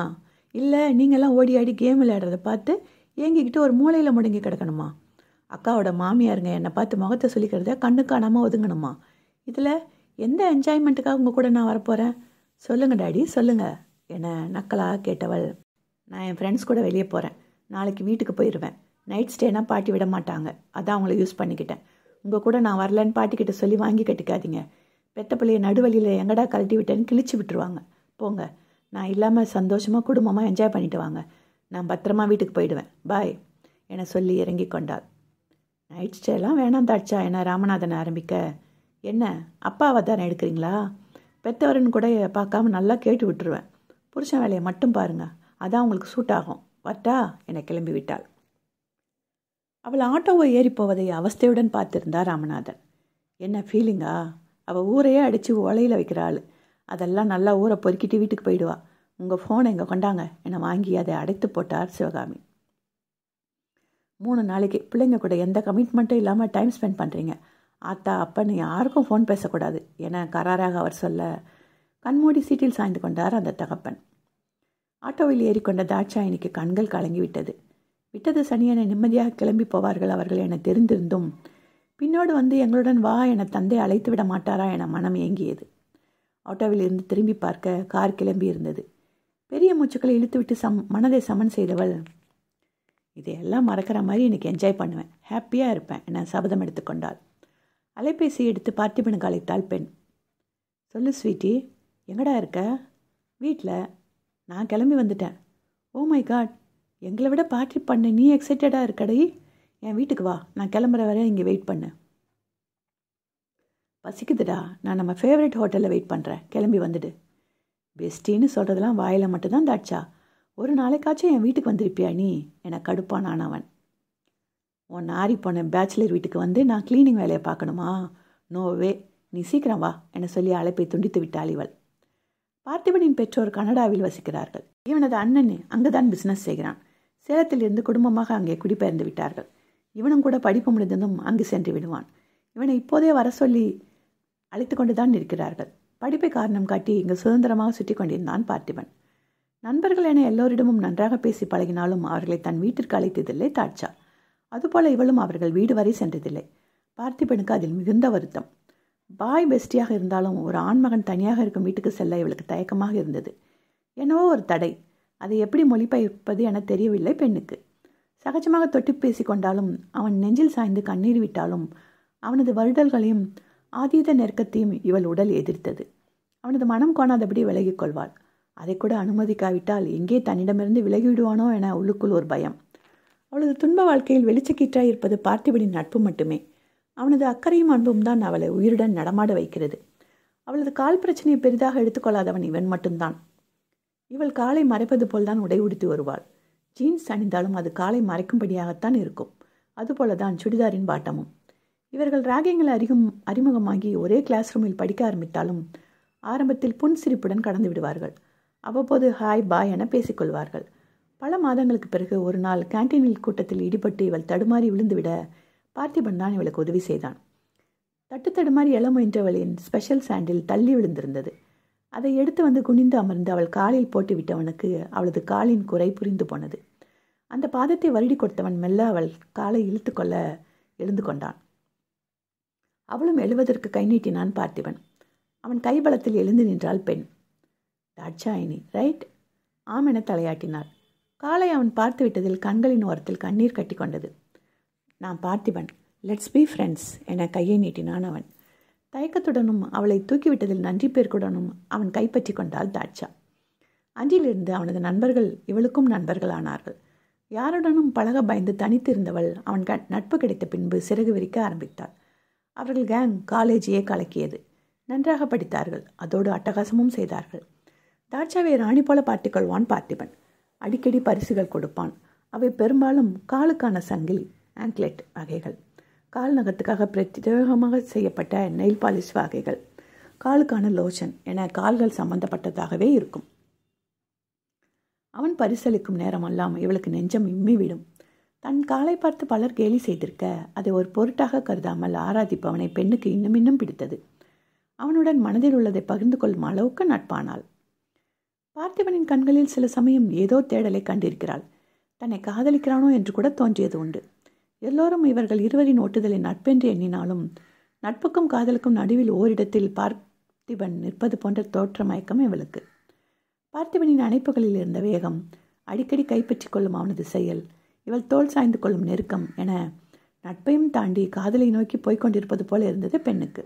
இல்லை நீங்கள்லாம் ஓடி ஆடி கேம் விளையாடுறத பார்த்து ஏங்கிக்கிட்டு ஒரு மூலையில் முடங்கி கிடக்கணுமா? அக்காவோட மாமியாருங்க என்னை பார்த்து முகத்தை சொல்லிக்கிறத கண்ணு காணாமல் ஒதுங்கணுமா? இதில் எந்த என்ஜாய்மெண்ட்டுக்காக உங்கள் கூட நான் வரப்போகிறேன் சொல்லுங்கள் டாடி சொல்லுங்கள் என நக்கலாக கேட்டவள். நான் என் ஃப்ரெண்ட்ஸ் கூட வெளியே போகிறேன் நாளைக்கு வீட்டுக்கு போயிடுவேன் நைட் ஸ்டேனா பாட்டி விட மாட்டாங்க. அதான் அவங்கள யூஸ் பண்ணிக்கிட்டேன். உங்கள் கூட நான் வரலன்னு பாட்டிக்கிட்ட சொல்லி வாங்கி கட்டிக்காதீங்க. பெத்த பிள்ளைய நடுவழியில் எங்கடா கழட்டி விட்டேன்னு கிழிச்சு விட்டுருவாங்க. போங்க. நான் இல்லாமல் சந்தோஷமாக குடும்பமாக என்ஜாய் பண்ணிட்டு வாங்க. நான் பத்திரமா வீட்டுக்கு போயிடுவேன். பாய் என சொல்லி இறங்கி கொண்டாள். நைட் ஸ்டேலாம் வேணாம் தாட்சா என ராமநாதன் ஆரம்பிக்க என்ன அப்பாவை தானே எடுக்கிறீங்களா? பெத்தவரன் கூட பார்க்காம நல்லா கேட்டு விட்டுருவேன். புருஷன் வேலையை மட்டும் பாருங்க அதான் உங்களுக்கு சூட் ஆகும். வட்டா? என கிளம்பி விட்டாள். அவள் ஆட்டோவை ஏறி போவதை அவஸ்தையுடன் பார்த்திருந்தார் ராமநாதன். என்ன ஃபீலிங்கா அவள் ஊரையே அடித்து ஓலையில் வைக்கிறாள் அதெல்லாம் நல்லா ஊரை பொறுக்கிட்டு வீட்டுக்கு போயிடுவா. உங்கள் ஃபோனை இங்கே கொண்டாங்க? என வாங்கி அதை அடைத்து போட்டார் சிவகாமி. மூணு நாளைக்கு பிள்ளைங்க கூட எந்த கமிட்மெண்ட்டும் இல்லாமல் டைம் ஸ்பெண்ட் பண்ணுறீங்க ஆத்தா அப்பன்னு யாருக்கும் ஃபோன் பேசக்கூடாது என கராராக அவர் சொல்ல கண்மூடி சீட்டில் சாய்ந்து கொண்டார் அந்த தகப்பன். ஆட்டோவில் ஏறிக்கொண்ட தாட்சாயினிக்கு கண்கள் கலங்கி விட்டது விட்டது சனியனை நிம்மதியாக கிளம்பி போவார்கள் அவர்கள் என தெரிந்திருந்தும் பின்னோடு வந்து எங்களுடன் வா என தந்தை அழைத்து விட மாட்டாரா என மனம் ஏங்கியது. ஆட்டோவில் இருந்து திரும்பி பார்க்க கார் கிளம்பி இருந்தது. பெரிய மூச்சுக்களை இழுத்துவிட்டு சம் மனதை சமன் செய்தவள் இதையெல்லாம் மறக்கிற மாதிரி எனக்கு என்ஜாய் பண்ணுவேன். ஹாப்பியாக இருப்பேன் என சபதம் எடுத்துக்கொண்டாள். அலைபேசி எடுத்து பார்த்திபனுக்கு அழைத்தாள் பெண். சொல்லு ஸ்வீட்டி எங்கடா இருக்க? வீட்டில் நான் கிளம்பி வந்துட்டேன். ஓ மை காட் எங்களை விட பார்ட்டி பண்ண நீ எக்ஸைட்டடாக இருக்கடை? என் வீட்டுக்கு வா. நான் கிளம்புற வரை இங்கே வெயிட் பண்ணு. பசிக்குதுடா. நான் நம்ம ஃபேவரட் ஹோட்டலில் வெயிட் பண்ணுறேன் கிளம்பி வந்துடு. பெஸ்டின்னு சொல்கிறதெல்லாம் வாயில் மட்டும்தான் தாட்சா. ஒரு நாளைக்காச்சும் என் வீட்டுக்கு வந்திருப்பியா நீ? என கடுப்பானான் அவன் உன் நாரி போன பேச்சுலர் வீட்டுக்கு வந்து நான் கிளீனிங் வேலையை பார்க்கணுமா? நோவே நீ சீக்கிரம் வா என சொல்லி அழைப்பை துண்டித்து விட்டாள் இவள். பார்த்திபனின் பெற்றோர் கனடாவில் வசிக்கிறார்கள். இவனது அண்ணன் அங்குதான் பிசினஸ் செய்கிறான். சேலத்தில் இருந்து குடும்பமாக அங்கே குடிபெயர்ந்து விட்டார்கள். இவனும் கூட படிப்பு முடிந்ததும் அங்கு சென்று விடுவான். இவனை இப்போதே வர சொல்லி அழைத்து கொண்டுதான் இருக்கிறார்கள் படிப்பை காரணம் காட்டி இங்கு சுதந்திரமாக சுற்றி கொண்டிருந்தான் பார்த்திபன். நண்பர்கள் என எல்லோரிடமும் நன்றாக பேசி பழகினாலும் அவர்களை தன் வீட்டிற்கு அழைத்ததில்லை தாட்சார் அதுபோல இவளும் அவர்கள் வீடு வரை சென்றதில்லை. பார்த்திபனுக்கு அதில் மிகுந்த வருத்தம். பாய் பெஸ்டியாக இருந்தாலும் ஒரு ஆண்மகன் தனியாக இருக்கும் வீட்டுக்கு செல்ல இவளுக்கு தயக்கமாக இருந்தது. என்னவோ ஒரு தடை. அதை எப்படி மொழிபெயர்ப்பது என தெரியவில்லை பெண்ணுக்கு. சகஜமாக தொட்டி பேசி கொண்டாலும் அவன் நெஞ்சில் சாய்ந்து கண்ணீர் விட்டாலும் அவனது வருடல்களையும் ஆதீத நெருக்கத்தையும் இவள் உடல் எதிர்த்தது. அவனது மனம் கோணாதபடி விலகிக் கொள்வாள். அதை கூட அனுமதிக்காவிட்டால் எங்கே தன்னிடமிருந்து விலகிவிடுவானோ என உள்ளுக்குள் ஒரு பயம். அவளது துன்ப வாழ்க்கையில் வெளிச்சக்கீற்றாய் இருப்பது பார்த்திபனின் நட்பு மட்டுமே. அவனது அக்கறையும் அன்பும் தான் அவளை உயிருடன் நடமாட வைக்கிறது. அவளது கால் பிரச்சனையை பெரிதாக எடுத்துக்கொள்ளாதவன் இவன் மட்டும்தான். இவள் காலை மறைப்பது போல்தான் உடை உடுத்தி வருவாள். ஜீன்ஸ் அணிந்தாலும் அது காலை மறைக்கும்படியாகத்தான் இருக்கும். அதுபோல தான் சுடிதாரின் பாட்டமும். இவர்கள் ராகிங்களை அறிகும் அறிமுகமாகி ஒரே கிளாஸ் ரூமில் படிக்க ஆரம்பித்தாலும் ஆரம்பத்தில் புன்சிரிப்புடன் கடந்து விடுவார்கள். அவ்வப்போது ஹாய் பாய் என பேசிக்கொள்வார்கள். பல மாதங்களுக்கு பிறகு ஒரு நாள் கேன்டீனில் கூட்டத்தில் ஈடுபட்டு இவள் தடுமாறி விழுந்துவிட பார்த்திபன் தான் இவளுக்கு உதவி செய்தான். தட்டு தடுமாறி எழ முயன்றவளின் ஸ்பெஷல் சாண்டில் தள்ளி விழுந்திருந்தது. அதை எடுத்து வந்து குனிந்து அமர்ந்து அவள் காலில் போட்டு விட்டவனுக்கு அவளது காலின் குறை புரிந்து போனது. அந்த பாதத்தை வருடி கொடுத்தவன் மெல்ல அவள் காலை இழுத்து கொள்ள எழுந்து கொண்டான். அவளும் எழுவதற்கு கை நீட்டினான் பார்த்திபன். அவன் கைபலத்தில் எழுந்து நின்றாள் பெண். தாட்சாயினி ரைட் ஆம் என தலையாட்டினாள். காலை அவன் பார்த்து விட்டதில் கண்களின் ஓரத்தில் கண்ணீர் கட்டி கொண்டது நான் பார்த்திபன். லெட்ஸ் பி ஃப்ரெண்ட்ஸ் என கையை நீட்டினான் அவன். தயக்கத்துடனும் அவளை தூக்கிவிட்டதில் நன்றி பேருக்குடனும் அவன் கைப்பற்றி கொண்டாள் தாட்சா. அன்றிலிருந்து அவனது நண்பர்கள் இவளுக்கும் நண்பர்களானார்கள். யாருடனும் பழக பயந்து தனித்திருந்தவள் அவன் க நட்பு கிடைத்த பின்பு சிறகு விரிக்க ஆரம்பித்தாள். அவர்கள் கேங் காலேஜையே கலக்கியது. நன்றாக படித்தார்கள். அதோடு அட்டகாசமும் செய்தார்கள். தாட்சாவை ராணி போல பார்த்துக்கொள்வான் பார்த்திபன். அடிக்கடி பரிசுகள் கொடுப்பான். அவை பெரும்பாலும் காலுக்கான சங்கிலி ஆங்க்லெட் வகைகள். கால் நகத்துக்காக பிரத்யேகமாக செய்யப்பட்ட நெயில் பாலிஷ் வகைகள். காலுக்கான லோஷன் என கால்கள் சம்பந்தப்பட்டதாகவே இருக்கும். அவன் பரிசளிக்கும் நேரமெல்லாம் இவளுக்கு நெஞ்சம் இம்மி விடும் தன் காலை பார்த்து பலர் கேலி செய்திருக்க அதை ஒரு பொருட்டாக கருதாமல் ஆராதிப்பவனை பெண்ணுக்கு இன்னும் இன்னும் பிடித்தது. அவனுடன் மனதில் உள்ளதை பகிர்ந்து கொள்ளும் அளவுக்கு நட்பானாள். பார்த்திபனின் கண்களில் சில சமயம் ஏதோ தேடலை கண்டிருக்கிறாள். தன்னை காதலிக்கிறானோ என்று கூட தோன்றியது உண்டு. எல்லோரும் இவர்கள் இருவரின் ஒட்டுதலை நட்பென்று எண்ணினாலும் நட்புக்கும் காதலுக்கும் நடுவில் ஓரிடத்தில் பார்த்திபன் நிற்பது போன்ற தோற்றமயக்கம் இவளுக்கு. பார்த்திபனின் அணைப்புகளில் இருந்த வேகம் அடிக்கடி கைப்பற்றி கொள்ளும் அவனது செயல் இவள் தோல் சாய்ந்து கொள்ளும் நெருக்கம் என நட்பையும் தாண்டி காதலை நோக்கி போய்கொண்டிருப்பது போல இருந்தது பெண்ணுக்கு.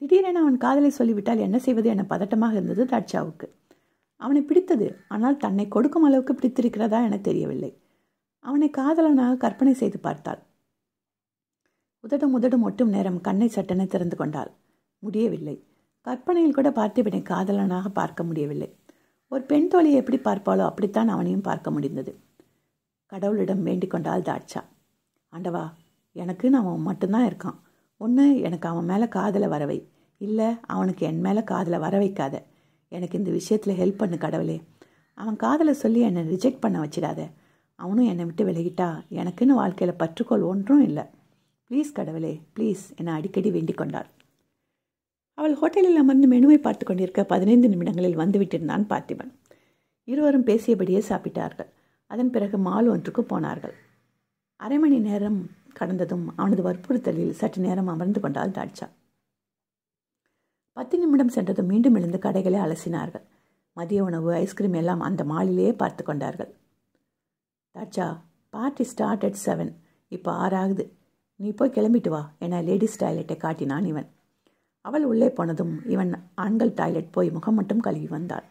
திடீரென அவன் காதலை சொல்லிவிட்டால் என்ன செய்வது என பதட்டமாக இருந்தது தாட்சாவுக்கு அவனை பிடித்தது ஆனால் தன்னை கொடுக்கும் அளவுக்கு பிடித்திருக்கிறதா என தெரியவில்லை. அவனை காதலனாக கற்பனை செய்து பார்த்தாள். உதடும் உதடும் ஒட்டும் நேரம் கண்ணை சட்டென திறந்து கொண்டாள். முடியவில்லை. கற்பனையில் கூட பார்த்திபனை காதலனாக பார்க்க முடியவில்லை. ஒரு பெண் தோழியை எப்படி பார்ப்பாளோ அப்படித்தான் அவனையும் பார்க்க முடிந்தது. கடவுளிடம் வேண்டிக் கொண்டாள் தாட்சா ஆண்டவா எனக்கு அவன் மட்டும்தான் இருக்கான். ஒன்று எனக்கு அவன் மேலே காதலை வரவை இல்லை அவனுக்கு என் மேலே காதலை வர வைக்காத. எனக்கு இந்த விஷயத்தில் ஹெல்ப் பண்ணு கடவுளே. அவன் காதலை சொல்லி என்னை ரிஜெக்ட் பண்ண வச்சிடாத. அவனும் என்னை விட்டு விலகிட்டா எனக்குன்னு வாழ்க்கையில் பற்றுக்கோள் ஒன்றும் இல்லை. ப்ளீஸ் கடவுளே ப்ளீஸ் என்னை அடிக்கடி வேண்டிக் கொண்டாள் அவள் ஹோட்டலில் அமர்ந்து மெனுவை பார்த்து கொண்டிருக்க பதினைந்து நிமிடங்களில் வந்துவிட்டிருந்தான் பார்த்திபன். இருவரும் பேசியபடியே சாப்பிட்டார்கள். அதன் பிறகு மால் ஒன்றுக்கு போனார்கள். அரை மணி நேரம் கடந்ததும் அவனது வற்புறுத்தலில் சற்று நேரம் அமர்ந்து கொண்டாள் தாட்சா. பத்து நிமிடம் சென்றதும் மீண்டும் எழுந்து கடைகளை அலசினார்கள். மதிய உணவு ஐஸ்கிரீம் எல்லாம் அந்த மாலிலேயே பார்த்து கொண்டார்கள். Dhatcha party start at seven இப்போ ஆறாகுது. நீ போய் கிளம்பிட்டு வா என லேடிஸ் டாய்லெட்டை காட்டினான் இவன். அவள் உள்ளே போனதும் இவன் ஆண்கள் டாய்லெட் போய் முகம் மட்டும் கழுவி வந்தாள்.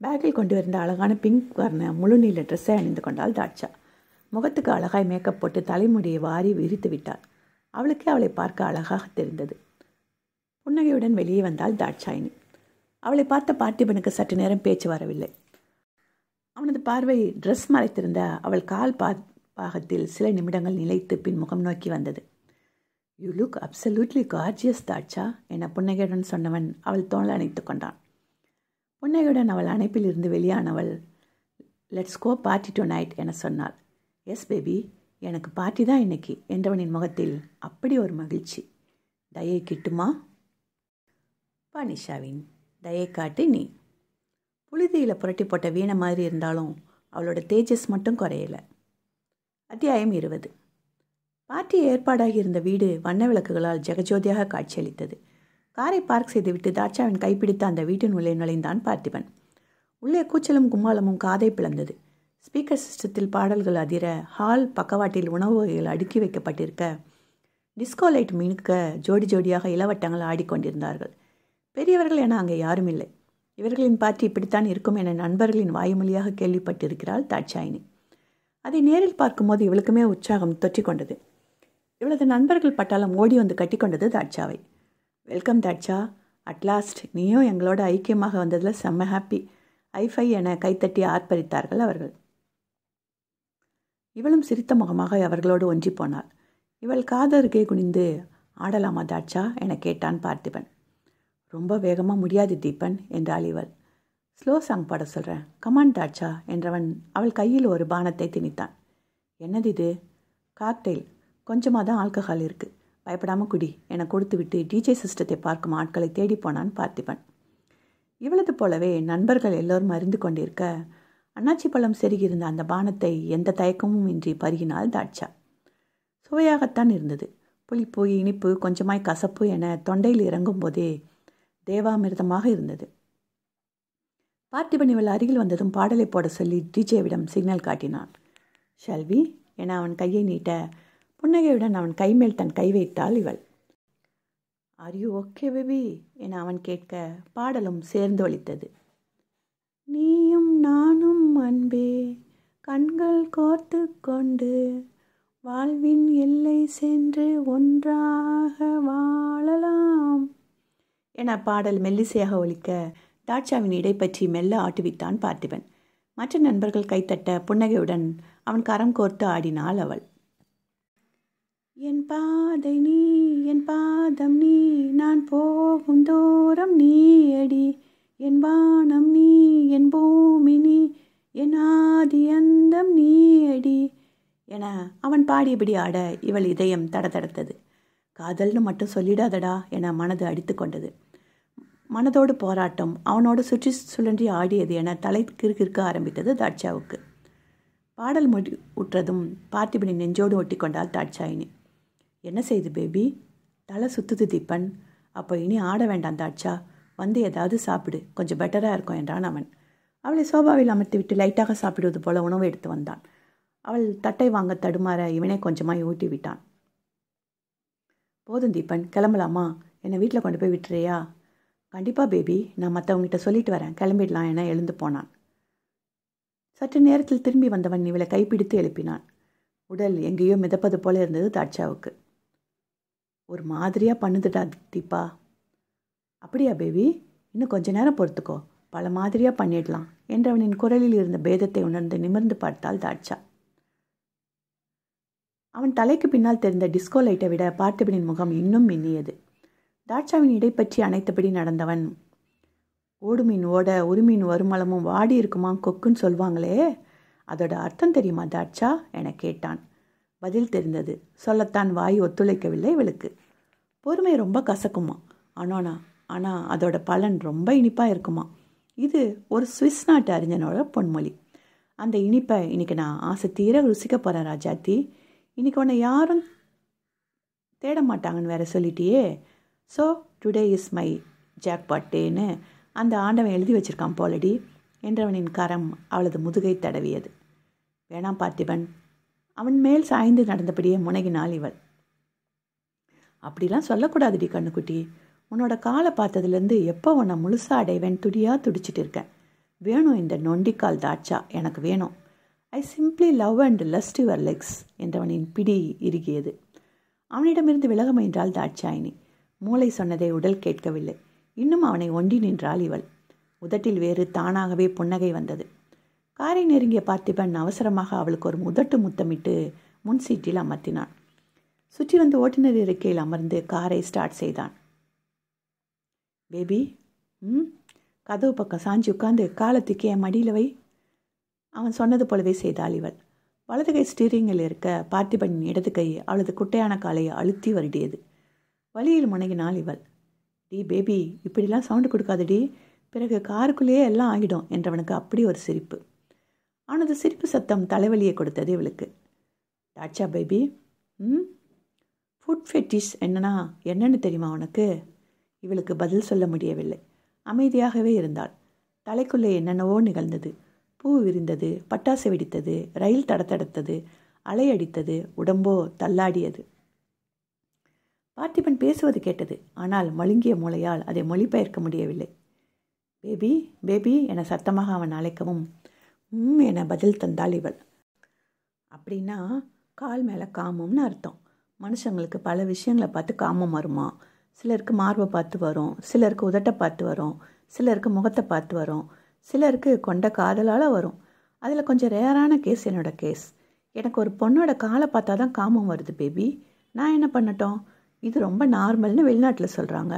பேக்கில் கொண்டு வந்த அழகான பிங்க் வர்ண முழு நீள ட்ரெஸ்ஸை அணிந்து கொண்டாள் தாட்சா. முகத்துக்கு அழகாய் மேக்கப் போட்டு தலைமுடியை வாரி விரித்து விட்டாள். அவளுக்கே அவளை பார்க்க அழகாக தெரிந்தது. புன்னகையுடன் வெளியே வந்தாள் தாட்சாயினி. அவளை பார்த்த பார்த்திபனுக்கு சற்று நேரம் பேச்சு வரவில்லை. அவனது பார்வை ட்ரெஸ் மறைத்திருந்த அவள் கால் பா பாகத்தில் சில நிமிடங்கள் நிலைத்து பின் முகம் நோக்கி வந்தது. You look absolutely gorgeous Dhatcha என புன்னகையுடன் சொன்னவன் அவள் தோல் அணைத்து கொண்டான். புன்னகையுடன் அவள் அணைப்பில் இருந்து வெளியானவள் let's go party tonight என சொன்னாள். எஸ் பேபி எனக்கு பார்ட்டி தான் இன்னைக்கு. என்றவனின் முகத்தில் அப்படி ஒரு மகிழ்ச்சி. தயை கிட்டுமா? பனிஷாவின் தயை காட்டு நீ. புழுதியில் புரட்டி போட்ட வீணை மாதிரி இருந்தாலும் அவளோட தேஜஸ் மட்டும் குறையலை. அத்தியாயம் இருபது. பார்ட்டி ஏற்பாடாகி இருந்த வீடு வண்ண விளக்குகளால் ஜெகஜோதியாக காட்சியளித்தது. காரை பார்க் செய்துவிட்டு தாட்சாவின் கைப்பிடித்த அந்த வீட்டின் உள்ளே நுழைந்தான் பார்த்திபன். உள்ளே கூச்சலும் கும்மாளமும் காதை பிளந்தது. ஸ்பீக்கர் சிஸ்டத்தில் பாடல்கள் அதிர ஹால் பக்கவாட்டில் உணவு வகைகள் அடுக்கி வைக்கப்பட்டிருக்க டிஸ்கோ லைட் மினுக்க ஜோடி ஜோடியாக இளவட்டங்கள் ஆடிக்கொண்டிருந்தார்கள். பெரியவர்கள் என அங்கே யாரும் இல்லை. இவர்களின் பார்ட்டி இப்படித்தான் இருக்கும் என நண்பர்களின் வாய்மொழியாக கேள்விப்பட்டிருக்கிறாள் தாட்சாயினி. அதை நேரில் பார்க்கும்போது இவளுக்குமே உற்சாகம் தொற்றிக் கொண்டது. இவளது நண்பர்கள் பட்டாளம் ஓடி வந்து கட்டிக்கொண்டது தாட்சாவை. வெல்கம் தாட்சா அட்லாஸ்ட் நீயும் எங்களோட ஐக்கியமாக வந்ததில் செம்ம ஹாப்பி. ஐஃபை என கைத்தட்டி ஆர்ப்பரித்தார்கள் அவர்கள். இவளும் சிரித்த முகமாக அவர்களோடு ஒன்றி போனாள். இவள் காதருகே குனிந்து ஆடலாமா தாட்சா என கேட்டான் பார்த்திபன். ரொம்ப வேகமாக முடியாது தீபன் என்றாள் இவள். ஸ்லோ சாங் பாட சொல்கிறேன் கமான் தாட்சா என்றவன் அவள் கையில் ஒரு பானத்தை திணித்தான். என்னது இது? காக்டெயில் கொஞ்சமாக தான் ஆல்கஹால் இருக்குது பயப்படாமல் குடி என கொடுத்து விட்டு டிஜே சிஸ்டத்தை பார்க்கும் ஆட்களை தேடி போனான் பார்த்திபன். இவளது போலவே நண்பர்கள் எல்லோரும் அறிந்து கொண்டிருக்க அண்ணாச்சி பழம் செருகியிருந்த அந்த பானத்தை எந்த தயக்கமும் இன்றி பருகினாள் தாட்சா. சுவையாகத்தான் இருந்தது. புளிப்பு இனிப்பு கொஞ்சமாய் கசப்பு என தொண்டையில் இறங்கும் போதே தேவாமிர்தமாக இருந்தது. பார்த்திபன் இவள் அருகில் வந்ததும் பாடலை போட சொல்லி டிஜேவிடம் சிக்னல் காட்டினான். ஷல்வி என அவன் கையை நீட்ட புன்னகையுடன் அவன் கைமேல் தன் கை வைத்தாள் இவள். ஆர் யூ ஓகே பேபி என அவன் கேட்க பாடலும் சேர்ந்து ஒழித்தது நீயும் நானும் அன்பே கண்கள் கோர்த்து கொண்டு வாழ்வின் எல்லை சென்று ஒன்றாக வாழலாம் என பாடல் மெல்லிசையாக ஒழிக்க தாட்சாவின் இடை பற்றி மெல்ல ஆட்டுவித்தான் பார்த்திபன். மற்ற நண்பர்கள் கைத்தட்ட புன்னகையுடன் அவன் கரம் கோர்த்து ஆடினாள் அவள். என் பாதை நீ என் பாதம் நீ நான் போகும் தூரம் நீ அடி. என் வானம் நீ என் பூமி நீ என் ஆதி அந்தம் நீ அடி என அவன் பாடியபடி ஆட இவள் இதயம் தடதடத்தது. காதல்னு மட்டும் சொல்லிடாதடா என மனது அடித்து கொண்டது மனதோடு போராட்டம் அவனோடு சுற்றி சுழன்றி ஆடியது என தலை கிறுக்கிறுக்க ஆரம்பித்தது தாட்சாவுக்கு. பாடல் முடி உற்றதும் பார்த்திபனை நெஞ்சோடு ஒட்டி கொண்டாள் தாட்சாயினி. என்ன செய்து பேபி? தலை சுத்துது தீப்பன். அப்போ இனி ஆட வேண்டாம் தாட்சா. வந்து ஏதாவது சாப்பிடு. கொஞ்சம் பெட்டராக இருக்கும் என்றான் அவன். அவளை சோபாவில் அமர்த்தி விட்டு லைட்டாக சாப்பிடுவது போல உணவு எடுத்து வந்தான். அவள் தட்டை வாங்க தடுமாற இவனே கொஞ்சமாய் ஊட்டி விட்டான். போதும் தீபன் கிளம்பலாமா? என்னை வீட்டில் கொண்டு போய் விட்டுறியா? கண்டிப்பாக பேபி நான் மற்றவங்ககிட்ட சொல்லிட்டு வரேன். கிளம்பிடலாம் என எழுந்து போனான். சற்று நேரத்தில் திரும்பி வந்தவன் இவளை கைப்பிடித்து எழுப்பினான். உடல் எங்கேயோ மிதப்பது போல இருந்தது தாட்சாவுக்கு. ஒரு மாதிரியாக பண்ணுதுடா தீபா. அப்படியா பேபி? இன்னும் கொஞ்ச நேரம் பொறுத்துக்கோ. பல மாதிரியாக பண்ணிடலாம் என்றவனின் குரலில் இருந்த பேதத்தை உணர்ந்து நிமிர்ந்து பார்த்தாள் தாட்சா. அவன் தலைக்கு பின்னால் தெரிந்த டிஸ்கோ லைட்டை விட பார்த்திபனின் முகம் இன்னும் மின்னியது. தாட்சாவின் இடை பற்றி அணைத்தபடி நடந்தவன் ஓடுமீன் ஓட உருமீன் வருமளமும் வாடி இருக்குமா கொக்குன்னு சொல்வாங்களே. அதோட அர்த்தம் தெரியுமா தாட்சா? என கேட்டான். பதில் தெரிந்தது. சொல்லத்தான் வாய் ஒத்துழைக்கவில்லை இவளுக்கு. பொறுமை ரொம்ப கசக்குமா ஆனானா ஆனால் அதோட பலன் ரொம்ப இனிப்பாக இருக்குமா? இது ஒரு சுவிஸ் நாட்டு அறிஞனோட பொன்மொழி. அந்த இனிப்பை இன்னைக்கு நான் ஆசை தீர ருசிக்க போகிறேன் ராஜாத்தி. இன்னைக்கு உன்னை யாரும் தேட மாட்டாங்கன்னு வேற சொல்லிட்டியே. So today is my jack டேன்னு அந்த ஆண்டவன் எழுதி வச்சிருக்கான் போலடி. என்றவனின் கரம் அவளது முதுகை தடவியது. வேணாம் பார்த்திபன். அவன் மேல் சாய்ந்து நடந்தபடியே முனகினாள் இவள். அப்படிலாம் சொல்லக்கூடாதுடி கண்ணுக்குட்டி. உன்னோட காலை பார்த்ததுலேருந்து எப்போ உன்னை முழுசாக அடைவேன் துடியாக துடிச்சிட்டு இருக்கேன். வேணும் இந்த நொண்டிக்கால் தாட்சா எனக்கு வேணும். I simply love and lust your legs என்றவனின் பிடி இறுகியது. அவனிடமிருந்து விலக முயன்றாள் தாட்சாயினி. மூளை சொன்னதை உடல் கேட்கவில்லை. இன்னும் அவனை ஒண்டி நின்றாள் இவள். உதட்டில் வேறு தானாகவே புன்னகை வந்தது. காரை நெருங்கிய பார்த்திபன் அவசரமாக அவளுக்கு ஒரு முதட்டு முத்தமிட்டு முன் சீட்டில் அமர்த்தினான். சுற்றி வந்து ஓட்டுநர் இருக்கையில் அமர்ந்து காரை ஸ்டார்ட் செய்தான். பேபி ம்? கதவு பக்கம் சாஞ்சி உட்காந்து காலை தூக்கி என் மடியில் வை. அவன் சொன்னது போலவே செய்தாள் இவள். வலது கை ஸ்டீரிங்கில் இருக்க பார்த்திபனின் இடது கை அவளது குட்டையான காலை அழுத்தி வருடியது. வழியில் முனகினாள் இவள். டி பேபி இப்படிலாம் சவுண்டு கொடுக்காதடி பிறகு காருக்குள்ளேயே எல்லாம் ஆகிடும் என்றவனுக்கு அப்படி ஒரு சிரிப்பு. அவனது சிரிப்பு சத்தம் தலைவலியை கொடுத்தது இவளுக்கு. டாட்சா பேபி ம்? ஃபுட் ஃபெட்டிஷ் என்னன்னா என்னன்னு தெரியுமா உனக்கு? இவளுக்கு பதில் சொல்ல முடியவில்லை. அமைதியாகவே இருந்தாள். தலைக்குள்ளே என்னென்னவோ நிகழ்ந்தது. பூ விரிந்தது பட்டாசு வெடித்தது ரயில் தடத்தடுத்தது அலை அடித்தது உடம்போ தள்ளாடியது. பார்த்திபன் பேசுவது கேட்டது ஆனால் மழுங்கிய மூளையால் அதை மொழிபெயர்க்க முடியவில்லை. பேபி பேபி என சத்தமாக அவன் அழைக்கவும் ம் என பதில் தந்தாள் இவள். அப்படின்னா கால் மேலே காமம்னு அர்த்தம். மனுஷங்களுக்கு பல விஷயங்களை பார்த்து காமம் வருமா? சிலருக்கு மார்பை பார்த்து வரும் சிலருக்கு உதட்டை பார்த்து வரும் சிலருக்கு முகத்தை பார்த்து வரும் சிலருக்கு கொண்ட காதலால் வரும். அதில் கொஞ்சம் ரேரான கேஸ் என்னோட கேஸ். எனக்கு ஒரு பொண்ணோட காலை பார்த்தா தான் காமம் வருது பேபி. நான் என்ன பண்ணட்டும்? இது ரொம்ப நார்மல்னு வெளிநாட்டில் சொல்கிறாங்க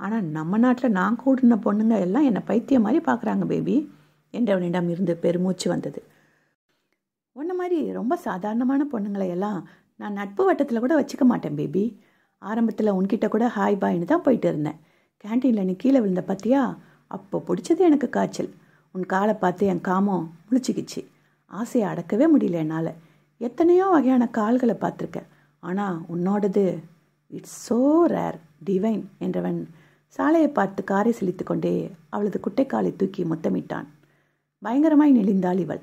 ஆனால் நம்ம நாட்டில் நான் கூடின பொண்ணுங்க எல்லாம் என்னை பைத்தியம் மாதிரி பார்க்குறாங்க பேபி. என்றவனிடம் இருந்து பெருமூச்சு வந்தது. உன்ன மாதிரி ரொம்ப சாதாரணமான பொண்ணுங்களை எல்லாம் நான் நட்பு வட்டத்தில் கூட வச்சுக்க மாட்டேன் பேபி. ஆரம்பத்தில் உன்கிட்ட கூட ஹாய் பாய்னு தான் போயிட்டு இருந்தேன். கேன்டீனில் நீ கீழே விழுந்த பார்த்தியா அப்போ பிடிச்சது எனக்கு காய்ச்சல். உன் காலை பார்த்து என் காமம் முழிச்சிக்கிச்சு. ஆசையை அடக்கவே முடியல என்னால். எத்தனையோ வகையான கால்களை பார்த்துருக்கேன். ஆனால் உன்னோடது இட்ஸ் சோ ரேர் டிவைன் என்றவன் சாலையை பார்த்து காரை செலுத்து கொண்டே அவளது குட்டைக்காலை தூக்கி முத்தமிட்டான். பயங்கரமாய் நெளிந்தாள் இவள்.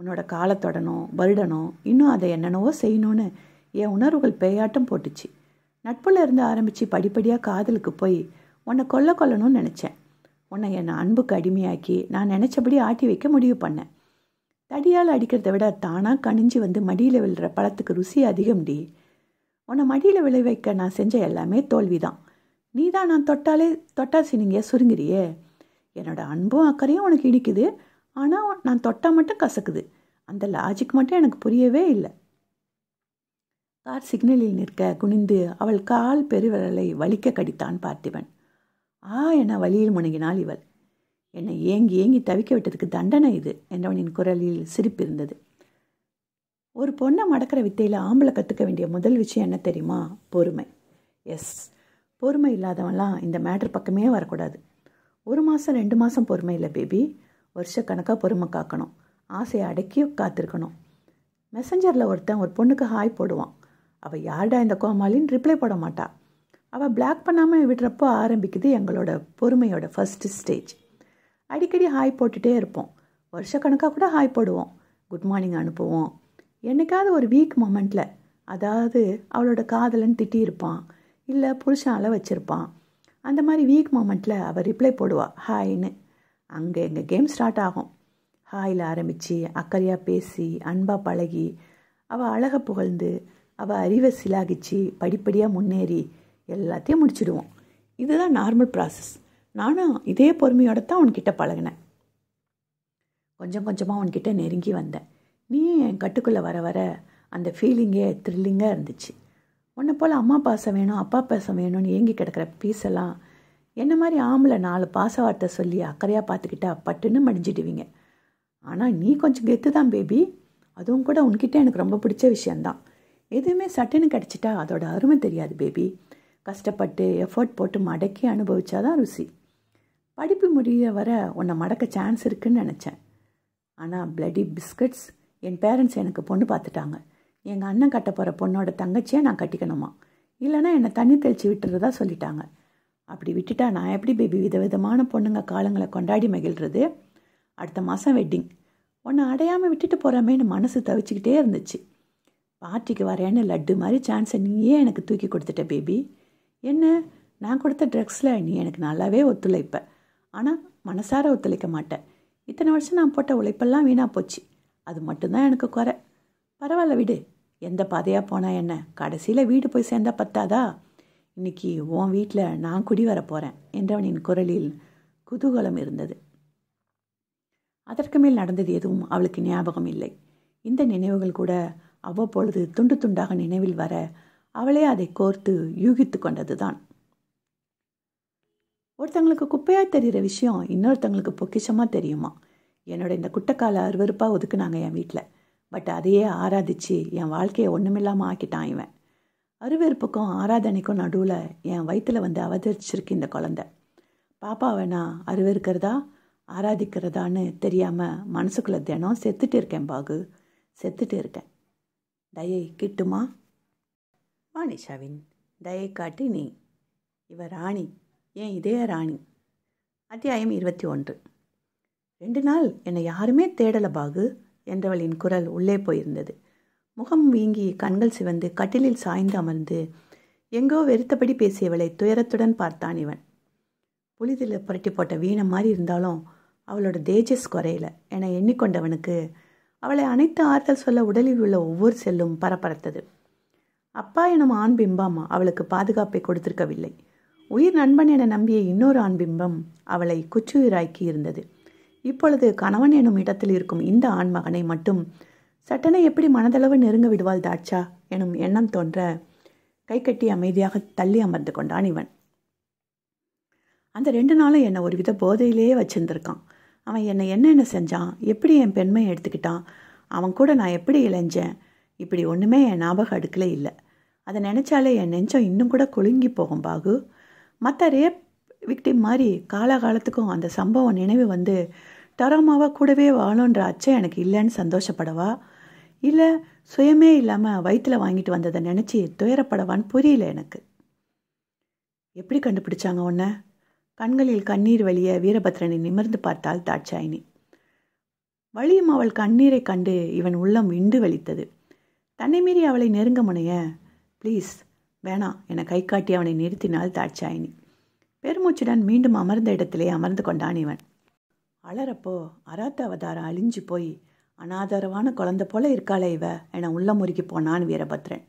உன்னோட காலை தொடணும் வருடணும் இன்னும் அதை என்னென்னவோ செய்யணும்னு என் உணர்வுகள் பேயாட்டம் போட்டுச்சு. நட்புல இருந்து ஆரம்பித்து படிப்படியாக காதலுக்கு போய் உன்னை கொல்ல கொல்லணும்னு நினச்சேன். உன்னை என்னை அன்புக்கு அடிமையாக்கி நான் நினச்சபடி ஆட்டி வைக்க முடிவு பண்ணேன். தடியால் அடிக்கிறத விட தானாக கணிஞ்சு வந்து மடியில் விழுற பழத்துக்கு ருசி அதிகம்டி. உன்னை மடியில் விளை வைக்க நான் செஞ்ச எல்லாமே தோல்விதான். நீ தான் நான் தொட்டாலே தொட்டா சினிங்க சுருங்கிறியே. என்னோட அன்பும் அக்கறையும் உனக்கு இடிக்குது ஆனால் நான் தொட்டால் மட்டும் கசக்குது. அந்த லாஜிக் மட்டும் எனக்கு புரியவே இல்லை. கார் சிக்னலில் நிற்க குனிந்து அவள் கால் பெருவிரலை வலிக்க கடித்தான் பார்த்திபன். ஆ என வழியில் முணங்கினாள் இவள். என்னை ஏங்கி ஏங்கி தவிக்க விட்டதுக்கு தண்டனை இது என்றவனின் குரலில் சிரிப்பு இருந்தது ஒரு பொண்ணை மடக்கிற வித்தையில் ஆம்பளை கற்றுக்க வேண்டிய முதல் விஷயம் என்ன தெரியுமா? பொறுமை. எஸ் பொறுமை இல்லாதவன்லாம் இந்த மேட்ரு பக்கமே வரக்கூடாது. ஒரு மாதம் ரெண்டு மாதம் பொறுமை இல்லை பேபி. வருஷக்கணக்காக பொறுமை காக்கணும். ஆசையை அடக்கி காத்திருக்கணும். மெசஞ்சரில் ஒருத்தன் ஒரு பொண்ணுக்கு ஹாய் போடுவான். அவள் யார்டா இந்த கோமாளின்னு ரிப்ளை போட மாட்டா. அவள் பிளாக் பண்ணாமல் விடுறப்போ ஆரம்பிக்குது எங்களோட பொறுமையோட ஃபஸ்ட்டு ஸ்டேஜ் அடிக்கடி ஹாய் போட்டுகிட்டே இருப்போம். வருஷக்கணக்காக கூட ஹாய் போடுவோம். குட் மார்னிங் அனுப்புவோம். என்னைக்காவது ஒரு வீக் மொமெண்ட்டில் அதாவது அவளோட காதலன் திட்டியிருப்பான். இல்லை புருஷன் வச்சுருப்பான். அந்த மாதிரி வீக் மொமெண்ட்டில் அவள் ரிப்ளை போடுவாள் ஹாய்னு அங்கே எங்கள் கேம் ஸ்டார்ட் ஆகும். ஹாயில் ஆரம்பித்து அக்கறையாக பேசி அன்பாக பழகி அவள் அழகை புகழ்ந்து அவள் அறிவை சிலாகிச்சு படிப்படியாக முன்னேறி எல்லாத்தையும் முடிச்சிடுவோம். இதுதான் நார்மல் ப்ராசஸ் நானும் இதே பொறுமையோட தான் உன்கிட்ட பழகினேன். கொஞ்சம் கொஞ்சமாக உன்கிட்ட நெருங்கி வந்தேன். நீயும் என் கட்டுக்குள்ளே வர வர அந்த ஃபீலிங்கே த்ரில்லிங்காக இருந்துச்சு. உன்னை போல் அம்மா பாசம் வேணும் அப்பா பாசம் வேணும்னு ஏங்கி கிடக்கிற பீஸெல்லாம் என்ன மாதிரி ஆம்பளை நாலு பாச வார்த்தை சொல்லி அக்கறையாக பார்த்துக்கிட்டா பட்டுன்னு மடிஞ்சிடுவீங்க. ஆனால் நீ கொஞ்சம் கெத்து தான் பேபி அதுவும் கூட உன்கிட்ட எனக்கு ரொம்ப பிடிச்ச விஷயந்தான் எதுவுமே சட்டுன்னு கிடச்சிட்டா அதோட அருமை தெரியாது பேபி கஷ்டப்பட்டு எஃபர்ட் போட்டு மடக்கி அனுபவிச்சா தான் ருசி. படிப்பு முடிய வர உன்னை மடக்க சான்ஸ் இருக்குன்னு நினச்சேன். ஆனால் பிளடி பிஸ்கட்ஸ் என் பேரண்ட்ஸ் எனக்கு பொண்ணு பார்த்துட்டாங்க எங்கள் அண்ணன் கட்ட போகிற பொண்ணோட தங்கச்சியை நான் கட்டிக்கணுமா? இல்லைனா என்னை தண்ணி தெளித்து விட்டுறதா சொல்லிட்டாங்க. அப்படி விட்டுட்டா நான் எப்படி பேபி விதவிதமான பொண்ணுங்க காலங்களை கொண்டாடி மகிழ்றது? அடுத்த மாதம் வெட்டிங் உன்னை அடையாமல் விட்டுட்டு போகிறமேன்னு மனசு தவிச்சுக்கிட்டே இருந்துச்சு. பார்ட்டிக்கு வரேன்னு லட்டு மாதிரி சான்ஸை நீயே எனக்கு தூக்கி கொடுத்துட்ட பேபி என்ன? நான் கொடுத்த ட்ரக்ஸில் நீ எனக்கு நல்லாவே ஒத்துழைப்ப ஆனால் மனசார ஒத்துழைக்க மாட்டேன் இத்தனை வருஷம் நான் போட்ட உழைப்பெல்லாம் வீணாக போச்சு. அது மட்டும்தான் எனக்கு குறை. பரவாயில்ல விடு. எந்த பாதையாக போனால் என்ன? கடைசியில் வீடு போய் சேர்ந்தா பத்தாதா? இன்னைக்கு உன் வீட்டில் நான் குடி வர போகிறேன் என்றவனின் குரலில் குதூகலம் இருந்தது. அதற்கு மேல் நடந்தது எதுவும் அவளுக்கு ஞாபகம் இல்லை. இந்த நினைவுகள் கூட அவ்வப்பொழுது துண்டு துண்டாக நினைவில் வர அவளே அதை கோர்த்து யூகித்து கொண்டதுதான். ஒருத்தங்களுக்கு குப்பையாக தெரிகிற விஷயம் இன்னொருத்தங்களுக்கு பொக்கிஷமாக தெரியுமா? என்னோட இந்த குட்டக்கால அருவறுப்பாக ஒதுக்குனாங்க என் வீட்டில் பட் அதையே ஆராதிச்சு என் வாழ்க்கையை ஒன்றுமில்லாமல் ஆக்கிட்டான் இவன். அருவெறுப்புக்கும் ஆராதனைக்கும் நடுவில் என் வயிற்றில் வந்து அவதரிச்சிருக்கு இந்த குழந்த. பாப்பாவை நான் அருவெறுக்கிறதா ஆராதிக்கிறதான்னு தெரியாமல் மனசுக்குள்ளே தினம் செத்துட்டு இருக்கேன் பாகு. செத்துட்டு இருக்கேன். தயை கிட்டுமா? வாணிஷாவின் தயை காட்டி நீ. இவ ராணி. ஏன் இதே ராணி? அத்தியாயம் இருபத்தி ஒன்று. ரெண்டு நாள் என்னை யாருமே தேடல பாகு என்றவளின் குரல் உள்ளே போயிருந்தது. முகம் வீங்கி கண்கள் சிவந்து கட்டிலில் சாய்ந்து அமர்ந்து எங்கோ வெறுத்தபடி பேசியவளை துயரத்துடன் பார்த்தான் இவன். புலிதில் புரட்டி போட்ட வீணம் மாதிரி இருந்தாலும் அவளோட தேஜஸ் குறையில என எண்ணிக்கொண்டவனுக்கு அவளை அனைத்து ஆறுதல் சொல்ல உடலில் உள்ள ஒவ்வொரு செல்லும் பரபரத்தது. அப்பா எனும் ஆண் பிம்பம் அவளுக்கு பாதுகாப்பை கொடுத்திருக்கவில்லை. உயிர் நண்பன் என நம்பிய இன்னொரு ஆண் பிம்பம் அவளை குச்சுயிராக்கி இருந்தது. இப்பொழுது கணவன் எனும் இடத்தில் இருக்கும் இந்த ஆண் மகனை மட்டும் சட்டனை எப்படி மனதளவு நெருங்க விடுவாள் தாட்சா? எனும் எண்ணம் தோன்ற கை கட்டி அமைதியாக தள்ளி அமர்ந்து கொண்டான் இவன். அந்த ரெண்டு நாளும் என்னை ஒரு வித போதையிலேயே வச்சிருந்திருக்கான். அவன் என்னை என்னென்ன செஞ்சான்? எப்படி என் பெண்மையை எடுத்துக்கிட்டான்? அவன் கூட நான் எப்படி இளைஞ்சேன்? இப்படி ஒன்றுமே என் ஞாபகம் அடுக்கல இல்லை. அதை நினச்சாலே என் நெஞ்சம் இன்னும் கூட குலுங்கி போகும் பாகு. மற்ற ரேப் விக்டிம் மாதிரி காலகாலத்துக்கும் அந்த சம்பவம் நினைவு வந்து தரமாவாக கூடவே வாழுன்ற அச்சம் எனக்கு இல்லைன்னு சந்தோஷப்படவா? இல்லை சுயமே இல்லாமல் வயிற்றில் வாங்கிட்டு வந்ததை நினச்சி துயரப்படவான்னு புரியல எனக்கு. எப்படி கண்டுபிடிச்சாங்க உன்னை? கண்களில் கண்ணீர் வழிய வீரபத்ரனை நிமிர்ந்து பார்த்தாள் தாட்சாயினி. வழியும் அவள் கண்ணீரை கண்டு இவன் உள்ளம் விண்டு வலித்தது. தன்னை மீறி அவளை நெருங்க முனைய ப்ளீஸ் வேணாம் என கை காட்டி அவனை நிறுத்தினாள் தாட்சாயினி. பெருமூச்சுடன் மீண்டும் அமர்ந்த இடத்திலே அமர்ந்து கொண்டான் இவன். அலறப்போ அராத்த அவதாரம் அழிஞ்சு போய் அனாதரவான குழந்தை போல இருக்காளே இவ என உள்ள முறுக்கி போனான் வீரபத்ரன்.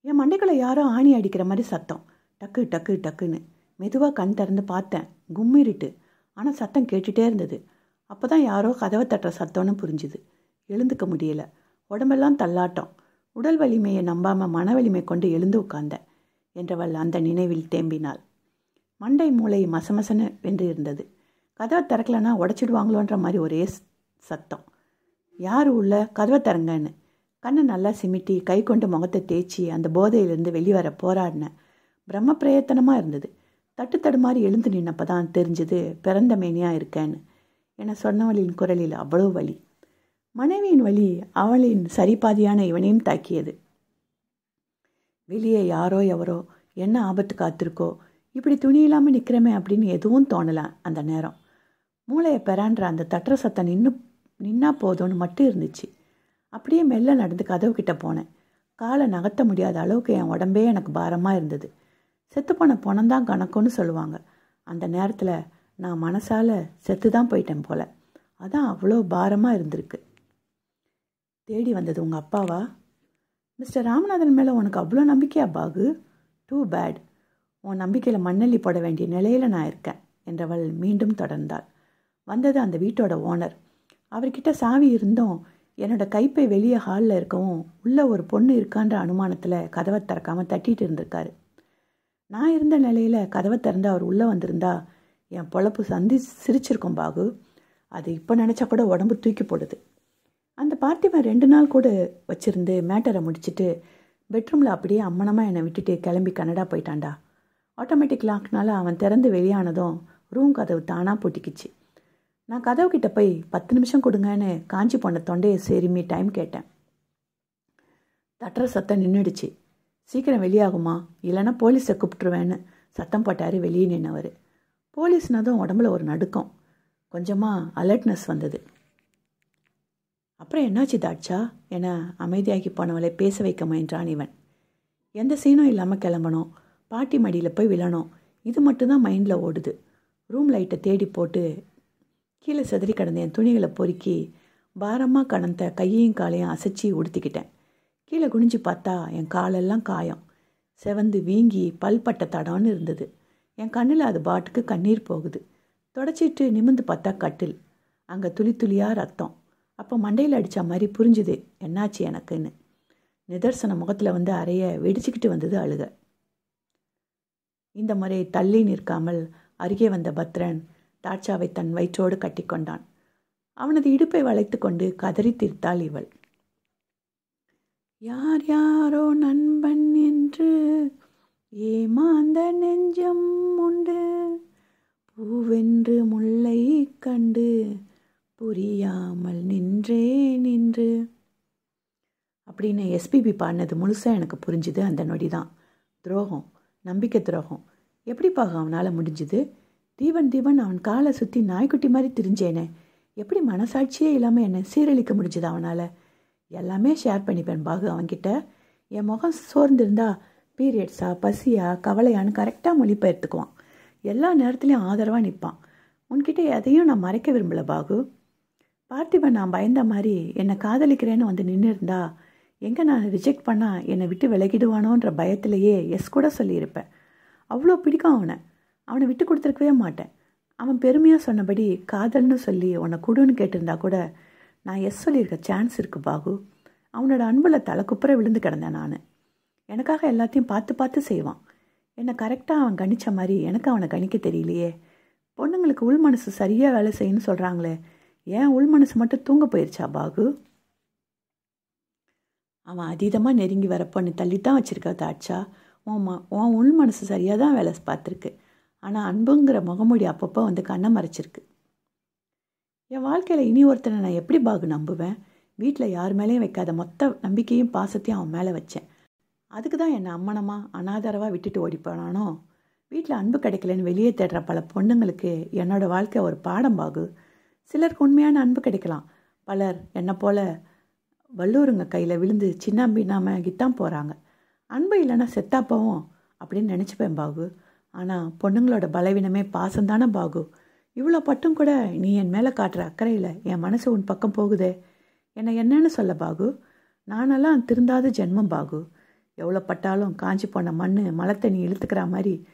என் மண்டைக்குள்ள யாரோ ஆணி அடிக்கிற மாதிரி சத்தம். டக்கு டக்கு டக்குன்னு. மெதுவாக கண் திறந்து பார்த்தேன். கும்மிரிட்டு. ஆனால் சத்தம் கேட்டுகிட்டே இருந்தது. அப்போ தான் யாரோ கதவை தட்டுற சத்தம்னு புரிஞ்சுது. எழுந்துக்க முடியல. உடம்பெல்லாம் தள்ளாட்டம். உடல் வலிமையை நம்பாமல் மன வலிமை கொண்டு எழுந்து உட்கார்ந்தேன் என்றவள் அந்த நினைவில் தேம்பினாள். மண்டை மூளை மசமசன்னு வென்று இருந்தது. கதவை திறக்கலன்னா உடச்சிடுவாங்களோன்ற மாதிரி ஒரே சத்தம். யார் உள்ள? கதவை திறங்கன்னு. கண்ணை நல்லா சிமிட்டி கை கொண்டு முகத்தை தேய்ச்சி அந்த போதையிலிருந்து வெளிவர போராடினேன். பிரம்ம பிரயத்தனமாக இருந்தது. தட்டு தடுமாறி எழுந்து நின்னப்போ தான் தெரிஞ்சது பிறந்த மேனியாக இருக்கேன்னு என சொன்னவளின் குரலில் அவ்வளோ வலி. மனைவியின் வலி அவளின் சரிபாதியான இவனையும் தாக்கியது. வெளியே யாரோ எவரோ என்ன ஆபத்து காத்திருக்கோ இப்படி துணி இல்லாமல் நிற்கிறமே அப்படின்னு எதுவும் தோணலை அந்த நேரம். மூளையை பெறான்ற அந்த தட்டுற சத்தம் நின்று நின்னா போதும்னு மட்டும் இருந்துச்சு. அப்படியே மெல்ல நடந்து கதவு கிட்ட போனேன். காலை நகர்த்த முடியாத அளவுக்கு என் உடம்பே எனக்கு பாரமாக இருந்தது. செத்துப்போன பணம்தான் கணக்குன்னு சொல்லுவாங்க. அந்த நேரத்தில் நான் மனசால் செத்து தான் போயிட்டேன் போல. அதான் அவ்வளோ பாரமாக இருந்திருக்கு. தேடி வந்தது உங்கள் அப்பாவா? மிஸ்டர் ராமநாதன் மேலே உனக்கு அவ்வளோ நம்பிக்கையா பாகு? டூ பேட் உன் நம்பிக்கையில் மண்ணள்ளி போட வேண்டிய நிலையில் நான் இருக்கேன் என்றவள் மீண்டும் தொடர்ந்தாள். வந்தது அந்த வீட்டோட ஓனர். அவர்கிட்ட சாவி இருந்தும் என்னோட கைப்பை வெளியே ஹாலில் இருக்கவும் உள்ளே ஒரு பொண்ணு இருக்கான்ற அனுமானத்தில் கதவை திறக்காமல் தட்டிட்டு இருந்திருக்காரு. நான் இருந்த நிலையில் கதவை திறந்து அவர் உள்ளே வந்திருந்தா என் பொழப்பு சந்தி சிரிச்சிருக்கும் பாகு. அது இப்போ நினச்சா கூட உடம்பு தூக்கி போடுது. அந்த பார்த்திபன் ரெண்டு நாள் கூட வச்சுருந்து மேட்டரை முடிச்சுட்டு பெட்ரூமில் அப்படியே அம்மனமாக என்னை விட்டுட்டு கிளம்பி கனடா போயிட்டான்டா. ஆட்டோமேட்டிக் லாக்னால் அவன் திறந்து வெளியானதும் ரூம் கதவு தானாக பூட்டிக்கிச்சு. நான் கதவு கிட்டே போய் பத்து நிமிஷம் கொடுங்கன்னு காஞ்சி போன தொண்டையை சேருமி டைம் கேட்டேன். தட்டுற சத்தம் நின்றுடுச்சு சீக்கிரம் வெளியாகுமா? இல்லைன்னா போலீஸை கூப்பிட்டுருவேன்னு சத்தம் போட்டார் வெளியே நின்னவர். போலீஸ்னதும் உடம்புல ஒரு நடுக்கம். கொஞ்சமாக அலர்ட்னஸ் வந்தது. அப்புறம் என்னாச்சு தாட்சா? என அமைதியாகி போனவளை பேச வைக்க முயன்றான் இவன். எந்த சீனும் இல்லாமல் கிளம்பணும். பாட்டி மடியில் போய் விழணும். இது மட்டும்தான் மைண்டில் ஓடுது. ரூம் லைட்டை தேடி போட்டு கீழே செதறி கிடந்த என் துணிகளை பொறுக்கி பாரமாக கடந்த கையையும் காலையும் அசைச்சி உடுத்திக்கிட்டேன். கீழே குனிஞ்சு பார்த்தா என் காலெல்லாம் காயம். செவந்து வீங்கி பல்பட்ட தடம்னு இருந்தது. என் கண்ணில் அது பாட்டுக்கு கண்ணீர் போகுது. தொடச்சிட்டு நிமிந்து பார்த்தா கட்டில். அங்கே துளி துளியாக ரத்தம். அப்போ மண்டையில் அடித்த மாதிரி புரிஞ்சுது என்னாச்சு எனக்குன்னு? நிதர்சன முகத்தில் வந்து அறைய வெடிச்சுக்கிட்டு வந்தது அழுக. இந்த முறை தள்ளி நிற்காமல் அருகே வந்த பத்ரன் தாட்சாவை தன் வயிற்றோடு கட்டிக்கொண்டான். அவனது இடுப்பை வளைத்து கொண்டு கதறி தீர்த்தாள் இவள். யார் யாரோ நண்பன் என்று ஏமாந்த நெஞ்சம் உண்டு. பூவென்று முல்லை கண்டு புரியாமல் நின்றே நின்று. அப்படின்னு எஸ்பிபி பாடினது முழுசாக எனக்கு புரிஞ்சுது. அந்த நொடி தான் துரோகம். நம்பிக்கை துரோகம். எப்படிப்பாக அவனால் முடிஞ்சுது? தீவன் தீவன் அவன் காலை சுற்றி நாய்க்குட்டி மாதிரி திரிஞ்சேனே. எப்படி மனசாட்சியே இல்லாமல் என்னை சீரழிக்க முடிஞ்சுது அவனால்? எல்லாமே ஷேர் பண்ணிப்பேன் பாகு அவன்கிட்ட. என் முகம் சோர்ந்திருந்தா பீரியட்ஸா பசியா கவலையான்னு கரெக்டாக மொழிபெயர்த்துக்குவான். எல்லா நேரத்துலையும் ஆதரவாக நிற்பான் உன்கிட்ட எதையும் நான் மறைக்க விரும்பல பாகு. பார்த்திபன் நான் பயந்த மாதிரி என்னை காதலிக்கிறேன்னு வந்து நின்று இருந்தா எங்கே நான் ரிஜெக்ட் பண்ணால் என்னை விட்டு விலகிடுவானோன்ற பயத்திலேயே எஸ் கூட சொல்லியிருப்பேன். அவ்வளோ பிடிக்கும் அவனை. அவனை விட்டு கொடுத்துருக்கவே மாட்டேன். அவன் பெருமையாக சொன்னபடி காதல்னு சொல்லி உன்னை கொடுன்னு கேட்டிருந்தா கூட நான் எஸ் சொல்லியிருக்க சான்ஸ் இருக்குது பாகு. அவனோட அன்பில் தலைக்குப்புற விழுந்து கிடந்தேன் நான். எனக்காக எல்லாத்தையும் பார்த்து பார்த்து செய்வான். என்னை கரெக்டாக அவன் கணிச்ச மாதிரி எனக்கு அவனை கணிக்க தெரியலையே. பொண்ணுங்களுக்கு உள் மனசு சரியாக வேலை செய்யணும்னு சொல்கிறாங்களே ஏன் உள் மனசு மட்டும் தூங்க போயிருச்சா பாகு? அவன் அதீதமாக நெருங்கி வரப்போ நீ தான் வச்சுருக்க தாட்சா. உன் ம உன் உள் மனசு சரியாக தான் வேலை பார்த்துருக்கு. ஆனால் அன்புங்கிற முகமூடி அப்பப்போ வந்து கண்ணை மறைச்சிருக்கு. என் வாழ்க்கையில் இனி ஒருத்தனை நான் எப்படி பாகு நம்புவேன்? வீட்டில் யார் மேலேயும் வைக்காத மொத்த நம்பிக்கையும் பாசத்தையும் அவன் மேலே வச்சேன். அதுக்கு தான் என்னை அம்மனமாக அனாதரவாக விட்டுட்டு ஓடி போனானோ வீட்டில் அன்பு கிடைக்கலன்னு வெளியே தேடுற பல பொண்ணுங்களுக்கு என்னோடய வாழ்க்கை ஒரு பாடம் பாகு. சிலருக்கு உண்மையான அன்பு கிடைக்கலாம். பலர் என்னை போல் வல்லூருங்க கையில் விழுந்து சின்ன தான் போகிறாங்க அன்பு இல்லைன்னா செத்தாப்பவும் அப்படின்னு நினச்சிப்பேன் பாகு. ஆனால் பொண்ணுங்களோட பலவீனமே பாசம்தானே பாகு. இவ்வளோ பட்டும் கூட நீ என் மேலே காட்டுற அக்கறையில் என் மனசு உன் பக்கம் போகுதே. என்னை என்னன்னு சொல்ல பாகு? நானெல்லாம் திருந்தாத ஜென்மம் பாகு. எவ்வளோ பட்டாலும் காஞ்சி போன மண் மலத்தை நீ இழுத்துக்கிற மாதிரி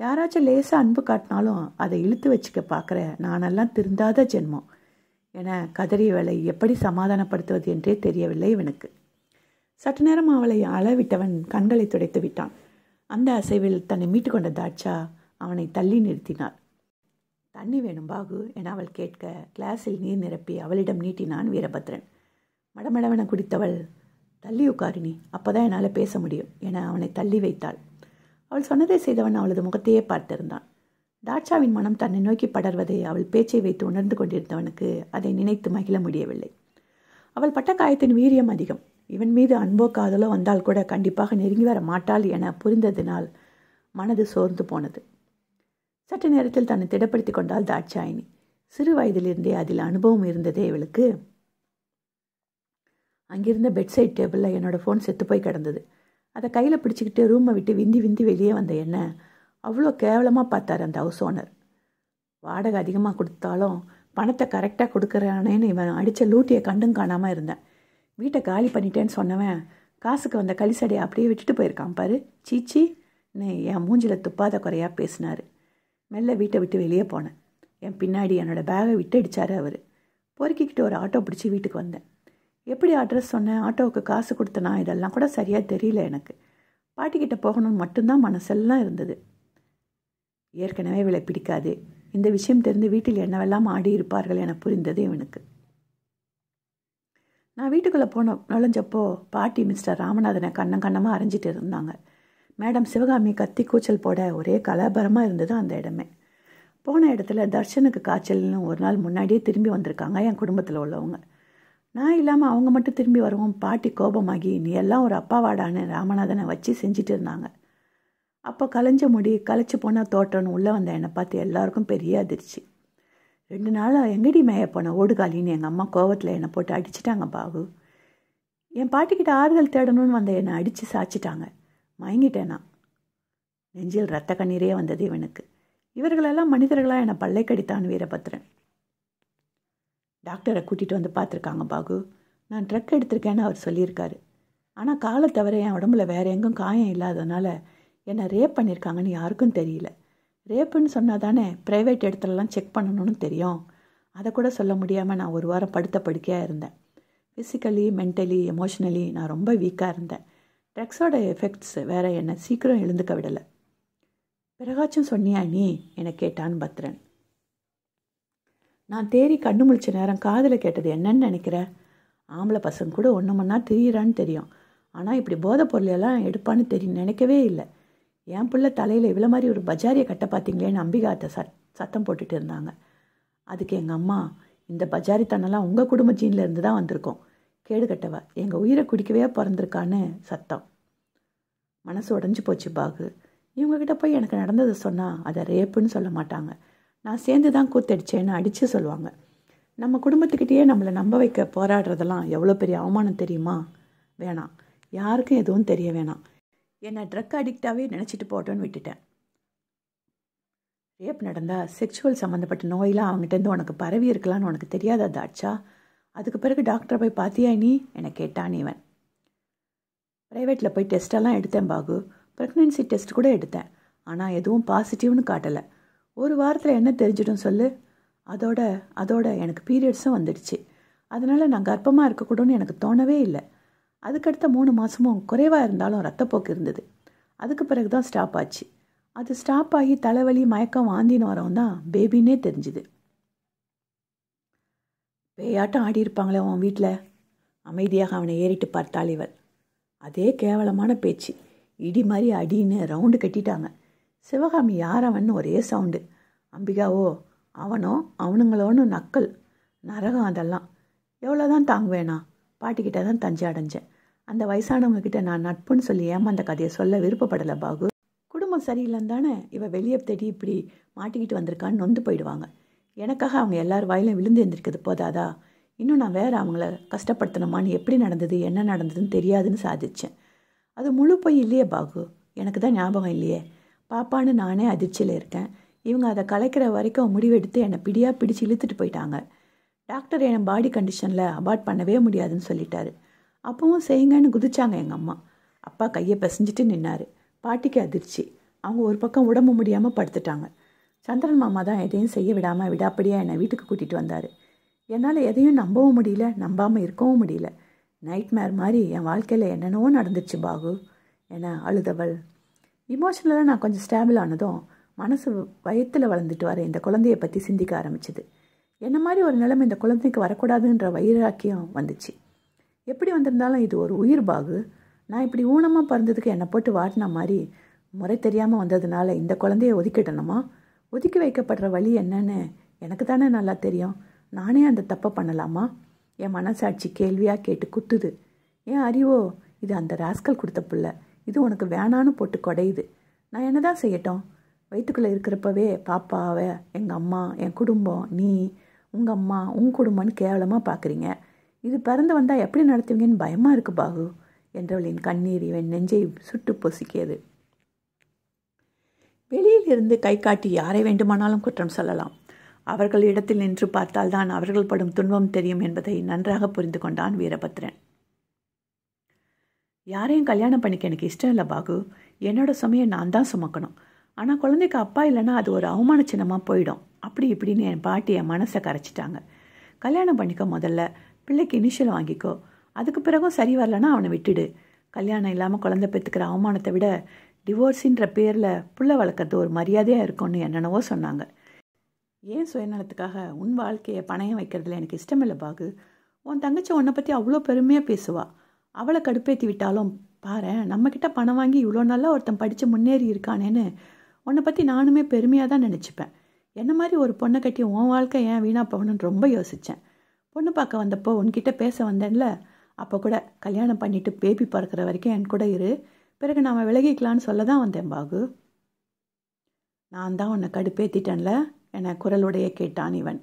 யாராச்சும் லேசாக அன்பு காட்டினாலும் அதை இழுத்து வச்சுக்க பார்க்குற நானெல்லாம் திருந்தாத ஜென்மம். என கதறிய வேலை எப்படி சமாதானப்படுத்துவது என்றே தெரியவில்லை இவனுக்கு. சற்று நேரம் அவளை அளவிட்டவன் கண்களை துடைத்து விட்டான். அந்த அசைவில் தன்னை மீட்டுக்கொண்ட தாட்சா அவனை தள்ளி நிறுத்தினார் தண்ணி வேணும் பாகு என அவள் கேட்க கிளாஸில் நீர் நிரப்பி அவளிடம் நீட்டினான் வீரபத்ரன். மடமடவென குடித்தவள் தள்ளி உட்காரு அப்போதான் என்னால் பேச முடியும் என அவனை தள்ளி வைத்தாள். அவள் சொன்னதை செய்தவன் அவளது முகத்தையே பார்த்திருந்தான். டாட்சாவின் மனம் தன்னை நோக்கி படர்வதை அவள் பேச்சை வைத்து உணர்ந்து கொண்டிருந்தவனுக்கு அதை நினைத்து மகிழ முடியவில்லை. அவள் பட்ட காயத்தின் வீரியம் அதிகம். இவன் மீது அன்போ காதலோ வந்தால் கூட கண்டிப்பாக நெருங்கி வர மாட்டாள் என புரிந்ததினால் மனது சோர்ந்து போனது. சற்று நேரத்தில் தன்னை திடப்படுத்தி கொண்டாள் தாட்சாயினி. சிறு வயதிலிருந்தே அதில் அனுபவம் இருந்ததே இவளுக்கு அங்கிருந்த பெட் சைட் டேபிளில் என்னோடய ஃபோன் செத்து போய் கிடந்தது. அதை கையில் பிடிச்சிக்கிட்டு ரூமை விட்டு விந்தி விந்தி வெளியே வந்த என்ன அவ்வளோ கேவலமாக பார்த்தார் அந்த ஹவுஸ் ஓனர் வாடகை அதிகமாக கொடுத்தாலும் பணத்தை கரெக்டாக கொடுக்குறானேன்னு இவன் அடித்த லூட்டியை கண்டும் காணாமல் இருந்தேன். வீட்டை காலி பண்ணிட்டேன்னு சொன்னவன் காசுக்கு வந்த களிசடையை அப்படியே விட்டுட்டு போயிருக்கான் பாரு. சீச்சி என் மூஞ்சில் துப்பாத குறையாக பேசினார். மெல்ல வீட்டை விட்டு வெளியே போனேன். என் பின்னாடி என்னோடய பேகை விட்டு அடித்தார் அவர். பொறுக்கிக்கிட்டு ஒரு ஆட்டோ பிடிச்சி வீட்டுக்கு வந்தேன். எப்படி அட்ரஸ் சொன்னேன்? ஆட்டோவுக்கு காசு கொடுத்தனா? இதெல்லாம் கூட சரியாக தெரியல எனக்கு. பாட்டிக்கிட்ட போகணும்னு மட்டும்தான் மனசெல்லாம் இருந்தது. ஏற்கனவே இவளை பிடிக்காது. இந்த விஷயம் தெரிந்து வீட்டில் என்னவெல்லாம் ஆடி இருப்பார்கள் என புரிந்தது இவனுக்கு. நான் வீட்டுக்குள்ளே போன நுழைஞ்சப்போ பாட்டி மிஸ்டர் ராமநாதனை கண்ணம் கண்ணமாக அரைஞ்சிட்டு இருந்தாங்க. மேடம் சிவகாமி கத்தி கூச்சல் போட ஒரே கலாபரமாக இருந்தது அந்த இடமே. போன இடத்துல தர்ஷனுக்கு காய்ச்சல்னு ஒரு நாள் முன்னாடியே திரும்பி வந்திருக்காங்க என் குடும்பத்தில் உள்ளவங்க. நான் இல்லாமல் அவங்க மட்டும் திரும்பி வருவோம். பாட்டி கோபமாகி நீ எல்லாம் ஒரு அப்பாவாடான்னு ராமநாதனை வச்சு செஞ்சுட்டு இருந்தாங்க. அப்போ கலைஞ்ச முடி களைச்சி போனால் தோட்டம்னு உள்ளே வந்த என்னை பார்த்து எல்லாருக்கும் பெரிய அதிர்ச்சி. ரெண்டு நாளாக எங்கடி மேய போன ஓடுகாலின்னு எங்கள் அம்மா கோவத்தில் என்னை போட்டு அடிச்சிட்டாங்க பாபு என் பாட்டிக்கிட்ட ஆறுதல் தேடணும்னு வந்த என்னை அடித்து சாச்சிட்டாங்க மயங்கிட்டேனா? நான் நெஞ்சில் ரத்த கண்ணீரே வந்தது இவனுக்கு. இவர்களெல்லாம் மனிதர்களாக என்னை பல்லை கடித்தான் வீரபத்ரன். டாக்டரை கூட்டிகிட்டு வந்து பார்த்துருக்காங்க பாகு. நான் ட்ரக் எடுத்திருக்கேன்னு அவர் சொல்லியிருக்காரு. ஆனால் காலை தவிர என் உடம்புல வேறு எங்கும் காயம் இல்லாததுனால என்னை ரேப் பண்ணியிருக்காங்கன்னு யாருக்கும் தெரியல. ரேப்புன்னு சொன்னால் தானே ப்ரைவேட் இடத்துலலாம் செக் பண்ணணும்னு தெரியும். அதை கூட சொல்ல முடியாமல் நான் ஒரு வாரம் படுத்த படுக்கையாக இருந்தேன். ஃபிசிக்கலி மென்டலி எமோஷ்னலி நான் ரொம்ப வீக்காக இருந்தேன். ட்ரக்ஸோட எஃபெக்ட்ஸ் வேற என்னை? சீக்கிரம் எழுந்துக்க விடலை. பிறகாச்சும் சொன்னியா நீ? என கேட்டான் பத்ரன். நான் தேறி கண்ணு முழிச்ச நேரம் காதில் கேட்டது என்னன்னு நினைக்கிற? ஆம்பளை பசங்க கூட ஒன்று மணி நேரம் திரியிறான்னு தெரியும். ஆனால் இப்படி போதை பொருளெல்லாம் எடுப்பான்னு தெரியும் நினைக்கவே இல்லை. என் பிள்ளை தலையில் இவ்வளோ மாதிரி ஒரு பஜாரியை கட்ட பார்த்தீங்களேன்னு அம்பிகாத்த சத் சத்தம் போட்டுட்டு இருந்தாங்க. அதுக்கு எங்கள் அம்மா இந்த பஜாரித்தனெல்லாம் உங்கள் குடும்ப ஜீனில் இருந்து தான் வந்திருக்கோம். கேடு கட்டவ எங்கள் உயிரை குடிக்கவே பிறந்திருக்கான்னு சத்தம். மனசு உடஞ்சி போச்சு பாகு. இவங்ககிட்ட போய் எனக்கு நடந்ததை சொன்னால் அதை ரேப்புன்னு சொல்ல மாட்டாங்க. நான் சேர்ந்து தான் கூத்தடிச்சேன்னு அடித்து சொல்லுவாங்க. நம்ம குடும்பத்துக்கிட்டேயே நம்மளை நம்ப வைக்க போராடுறதெல்லாம் எவ்வளோ பெரிய அவமானம் தெரியுமா? வேணாம். யாருக்கும் எதுவும் தெரிய வேணாம். என்னை ட்ரக் அடிக்டாகவே நினச்சிட்டு போட்டோன்னு விட்டுட்டேன். ரேப் நடந்தால் செக்ஷுவல் சம்மந்தப்பட்ட நோயெலாம் அவங்ககிட்டேருந்து உனக்கு பரவி இருக்கலான்னு உனக்கு தெரியாதா தாட்சா? அதுக்கு பிறகு டாக்டரை போய் பார்த்தியா நீ என கேட்டான் இவன். ப்ரைவேட்டில் போய் டெஸ்டெல்லாம் எடுத்தேன் பாகு. ப்ரெக்னென்சி டெஸ்ட் கூட எடுத்தேன். ஆனால் எதுவும் பாசிட்டிவ்னு காட்டலை. ஒரு வாரத்தில் என்ன தெரிஞ்சிடும் சொல்லு? அதோட அதோட எனக்கு பீரியட்ஸும் வந்துடுச்சு. அதனால் நான் கர்ப்பமாக இருக்கக்கூடன்னு எனக்கு தோணவே இல்லை. அதுக்கடுத்த மூணு மாதமும் குறைவாக இருந்தாலும் ரத்தப்போக்கு இருந்தது. அதுக்கு பிறகு தான் ஸ்டாப் ஆச்சு. அது ஸ்டாப் ஆகி தலைவலி மயக்கம் வாந்தின்னு வரவும் தான் பேபின்னே தெரிஞ்சுது. பேயாட்டம் ஆடியிருப்பாங்களே அவன் உன் வீட்டில்? அமைதியாக அவனை ஏறிட்டு பார்த்தாள் இவள். அதே கேவலமான பேச்சு. இடி மாதிரி அடின்னு ரவுண்டு கட்டிட்டாங்க. சிவகாமி யார் அவன்னு ஒரே சவுண்டு அம்பிகாவோ அவனோ அவனுங்களோன்னு நக்கல். நரகம் அதெல்லாம். எவ்வளோ தான் தாங்குவேனா? பாட்டிக்கிட்ட தான் தஞ்சை அடைஞ்சேன். அந்த வயசானவங்கக்கிட்ட நான் நட்புன்னு சொல்லி ஏமாந்த கதையை சொல்ல விருப்பப்படலை பாகு குடும்பம் சரியில்லைன்னு தானே இவள் வெளியே தேடி இப்படி மாட்டிக்கிட்டு வந்திருக்கான்னு நொந்து போயிடுவாங்க. எனக்காக அவங்க எல்லார் வாயிலும் விழுந்து எழுந்திருக்கிறது போதாதா? இன்னும் நான் வேறு அவங்கள கஷ்டப்படுத்தணுமான்னு எப்படி நடந்தது? என்ன நடந்ததுன்னு தெரியாதுன்னு சாதிச்சேன். அது முழு போய் இல்லையே பாகு. எனக்கு தான் ஞாபகம் இல்லையே. பாப்பான்னு நானே அதிர்ச்சியில் இருக்கேன். இவங்க அதை கலைக்கிற வரைக்கும் முடிவெடுத்து என்னை பிடியாக பிடிச்சு இழுத்துட்டு போயிட்டாங்க. டாக்டர் என் பாடி கண்டிஷனில் அபார்ட் பண்ணவே முடியாதுன்னு சொல்லிட்டாரு. அப்பவும் செய்யுங்கன்னு குதிச்சாங்க எங்கள் அம்மா. அப்பா கையை பிசைஞ்சிட்டு நின்னார். பாட்டிக்கு அதிர்ச்சி. அவங்க ஒரு பக்கம் உடம்பு முடியாமல் படுத்துட்டாங்க. சந்திரன் மாமா தான் எதையும் செய்ய விடாமல் விடாப்படியாக என்னை வீட்டுக்கு கூட்டிகிட்டு வந்தார். என்னால் எதையும் நம்பவும் முடியல நம்பாமல் இருக்கவும் முடியல. நைட் மேர் மாதிரி என் வாழ்க்கையில் என்னென்னவோ நடந்துச்சு பாகு என அழுதவள். இமோஷனலாக நான் கொஞ்சம் ஸ்டேபிள் ஆனதும் மனசு வயத்தில் வளர்ந்துட்டு வர இந்த குழந்தைய பற்றி சிந்திக்க ஆரம்பிச்சது. என்ன மாதிரி ஒரு நிலைமை இந்த குழந்தைக்கு வரக்கூடாதுன்ற வைராக்கியம் வந்துச்சு. எப்படி வந்திருந்தாலும் இது ஒரு உயிர் பாகு. நான் இப்படி ஊனமாக பிறந்ததுக்கு என்னை போட்டு வாட்டின மாதிரி முறை தெரியாமல் வந்ததுனால இந்த குழந்தைய ஒதுக்கிடணுமா? ஒதுக்கி வைக்கப்படுற வழி என்னன்னு எனக்கு தானே நல்லா தெரியும். நானே அந்த தப்பை பண்ணலாமா? என் மனசாட்சி கேள்வியாக கேட்டு குத்துது. ஏன் அறிவோ இது அந்த ராஸ்கல் கொடுத்த புள்ள. இது உனக்கு வேணான்னு போட்டு குடையுது. நான் என்ன தான் செய்யட்டும்? வயிற்றுக்குள்ளே இருக்கிறப்பவே பாப்பாவை எங்கள் அம்மா என் குடும்பம் நீ உங்கள் அம்மா உன் குடும்பம்னு கேவலமாக பார்க்குறீங்க இது பிறந்து வந்தால் எப்படி நடத்துவீங்கன்னு பயமாக இருக்கு பாகு. என்றவளின் கண்ணீர் இவன் நெஞ்சை சுட்டு பொசிக்கியது. வெளியில் இருந்து கை காட்டி யாரை வேண்டுமானாலும் குற்றம் சொல்லலாம். அவர்கள் இடத்தில் நின்று பார்த்தால் தான் அவர்கள் படும் துன்பம் தெரியும் என்பதை நன்றாக புரிந்து கொண்டான் வீரபத்ரன். யாரையும் கல்யாணம் பண்ணிக்க எனக்கு இஷ்டம் இல்லை பாகு. என்னோட சுமையை நான் தான் சுமக்கணும். ஆனால் குழந்தைக்கு அப்பா இல்லைன்னா அது ஒரு அவமான சின்னமாக போயிடும். அப்படி இப்படின்னு என் பாட்டி என் மனசை கரைச்சிட்டாங்க. கல்யாணம் பண்ணிக்க முதல்ல. பிள்ளைக்கு இனிஷியல் வாங்கிக்கோ. அதுக்கு பிறகும் சரி வரலன்னா அவனை விட்டுடு. கல்யாணம் இல்லாமல் குழந்தை பெற்றுக்கிற அவமானத்தை விட டிவோர்ஸின்ற பேரில் புள்ள வளர்க்குறது ஒரு மரியாதையாக இருக்கும்னு என்னென்னவோ சொன்னாங்க. ஏன் சுயநலத்துக்காக உன் வாழ்க்கையை பணயம் வைக்கிறதுல எனக்கு இஷ்டமில்லை பாகு. உன் தங்கச்சி உன்னை பற்றி அவ்வளோ பெருமையாக பேசுவா. அவளை கடுப்பேற்றி விட்டாலும் பாரு நம்மக்கிட்ட பணம் வாங்கி இவ்வளோ நல்லா ஒருத்தன் படித்து முன்னேறி இருக்கானேன்னு உன்னை பற்றி நானுமே பெருமையாக தான் நினச்சிப்பேன். என்ன மாதிரி ஒரு பொண்ணை கட்டி உன் வாழ்க்கை ஏன் வீணாக போகணும்னு ரொம்ப யோசித்தேன் பொண்ணு பார்க்க வந்தப்போ உன்கிட்ட பேச வந்தேன்ல. அப்போ கூட கல்யாணம் பண்ணிவிட்டு பேபி பிறக்கிற வரைக்கும் என் கூட இரு. பிறகு நாம் விலகிக்கலான்னு சொல்ல தான் வந்தேன் பாகு நான் தான் உன்னை கடுப்பேற்றிட்டேன்ல என குரலுடைய கேட்டான் இவன்.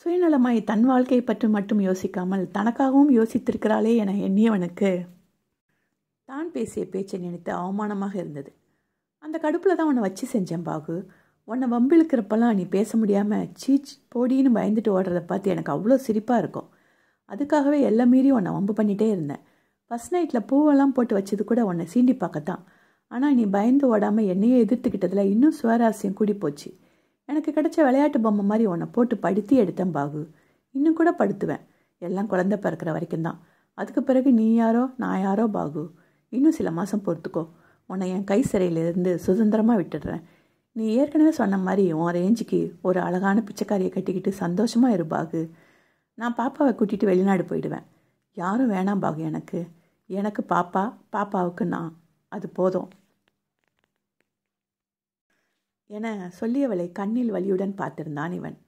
சுயநலமாய் தன் வாழ்க்கையை பற்றி மட்டும் யோசிக்காமல் தனக்காகவும் யோசித்திருக்கிறாளே என எண்ணியவனுக்கு தான் பேசிய பேச்சை நினைத்து அவமானமாக இருந்தது. அந்த கடுப்பில் தான் உன்னை வச்சு செஞ்சேன் பாகு உன்னை வம்பிழுக்கிறப்பெல்லாம் நீ பேச முடியாமல் சீச் போடின்னு பயந்துட்டு ஓடுறத பார்த்து எனக்கு அவ்வளோ சிரிப்பாக இருக்கும். அதுக்காகவே எல்லாம் மீறி உன்னை வம்பு பண்ணிகிட்டே இருந்தேன். ஃபஸ்ட் நைட்டில் பூவெல்லாம் போட்டு வச்சது கூட உன்னை சீண்டி பார்க்கத்தான். ஆனால் நீ பயந்து ஓடாமல் என்னையே எதிர்த்துக்கிட்டதில் இன்னும் சுவராசியம் கூடி போச்சு. எனக்கு கிடைச்ச விளையாட்டு பொம்மை மாதிரி உன்னை போட்டு படுத்தி எடுத்தேன் பாகு. இன்னும் கூட படுத்துவேன். எல்லாம் குழந்தை பிறக்கிற வரைக்கும் தான் அதுக்கு பிறகு நீ யாரோ நான் யாரோ பாகு. இன்னும் சில மாதம் பொறுத்துக்கோ. உன்னை என் கை சிறையிலிருந்து சுதந்திரமாக விட்டுடுறேன். நீ ஏற்கனவே சொன்ன மாதிரி உன் ரேஞ்சுக்கு ஒரு அழகான பிச்சைக்காரியை கட்டிக்கிட்டு சந்தோஷமாக இரு பாகு. நான் பாப்பாவை கூட்டிகிட்டு வெளிநாடு போயிடுவேன். யாரும் வேணாம் பாகு எனக்கு. எனக்கு பாப்பா பாப்பாவுக்கு நான். அது போதும். என சொல்லியவளை கண்ணில் வலியுடன் பார்த்திருந்தான் இவன்.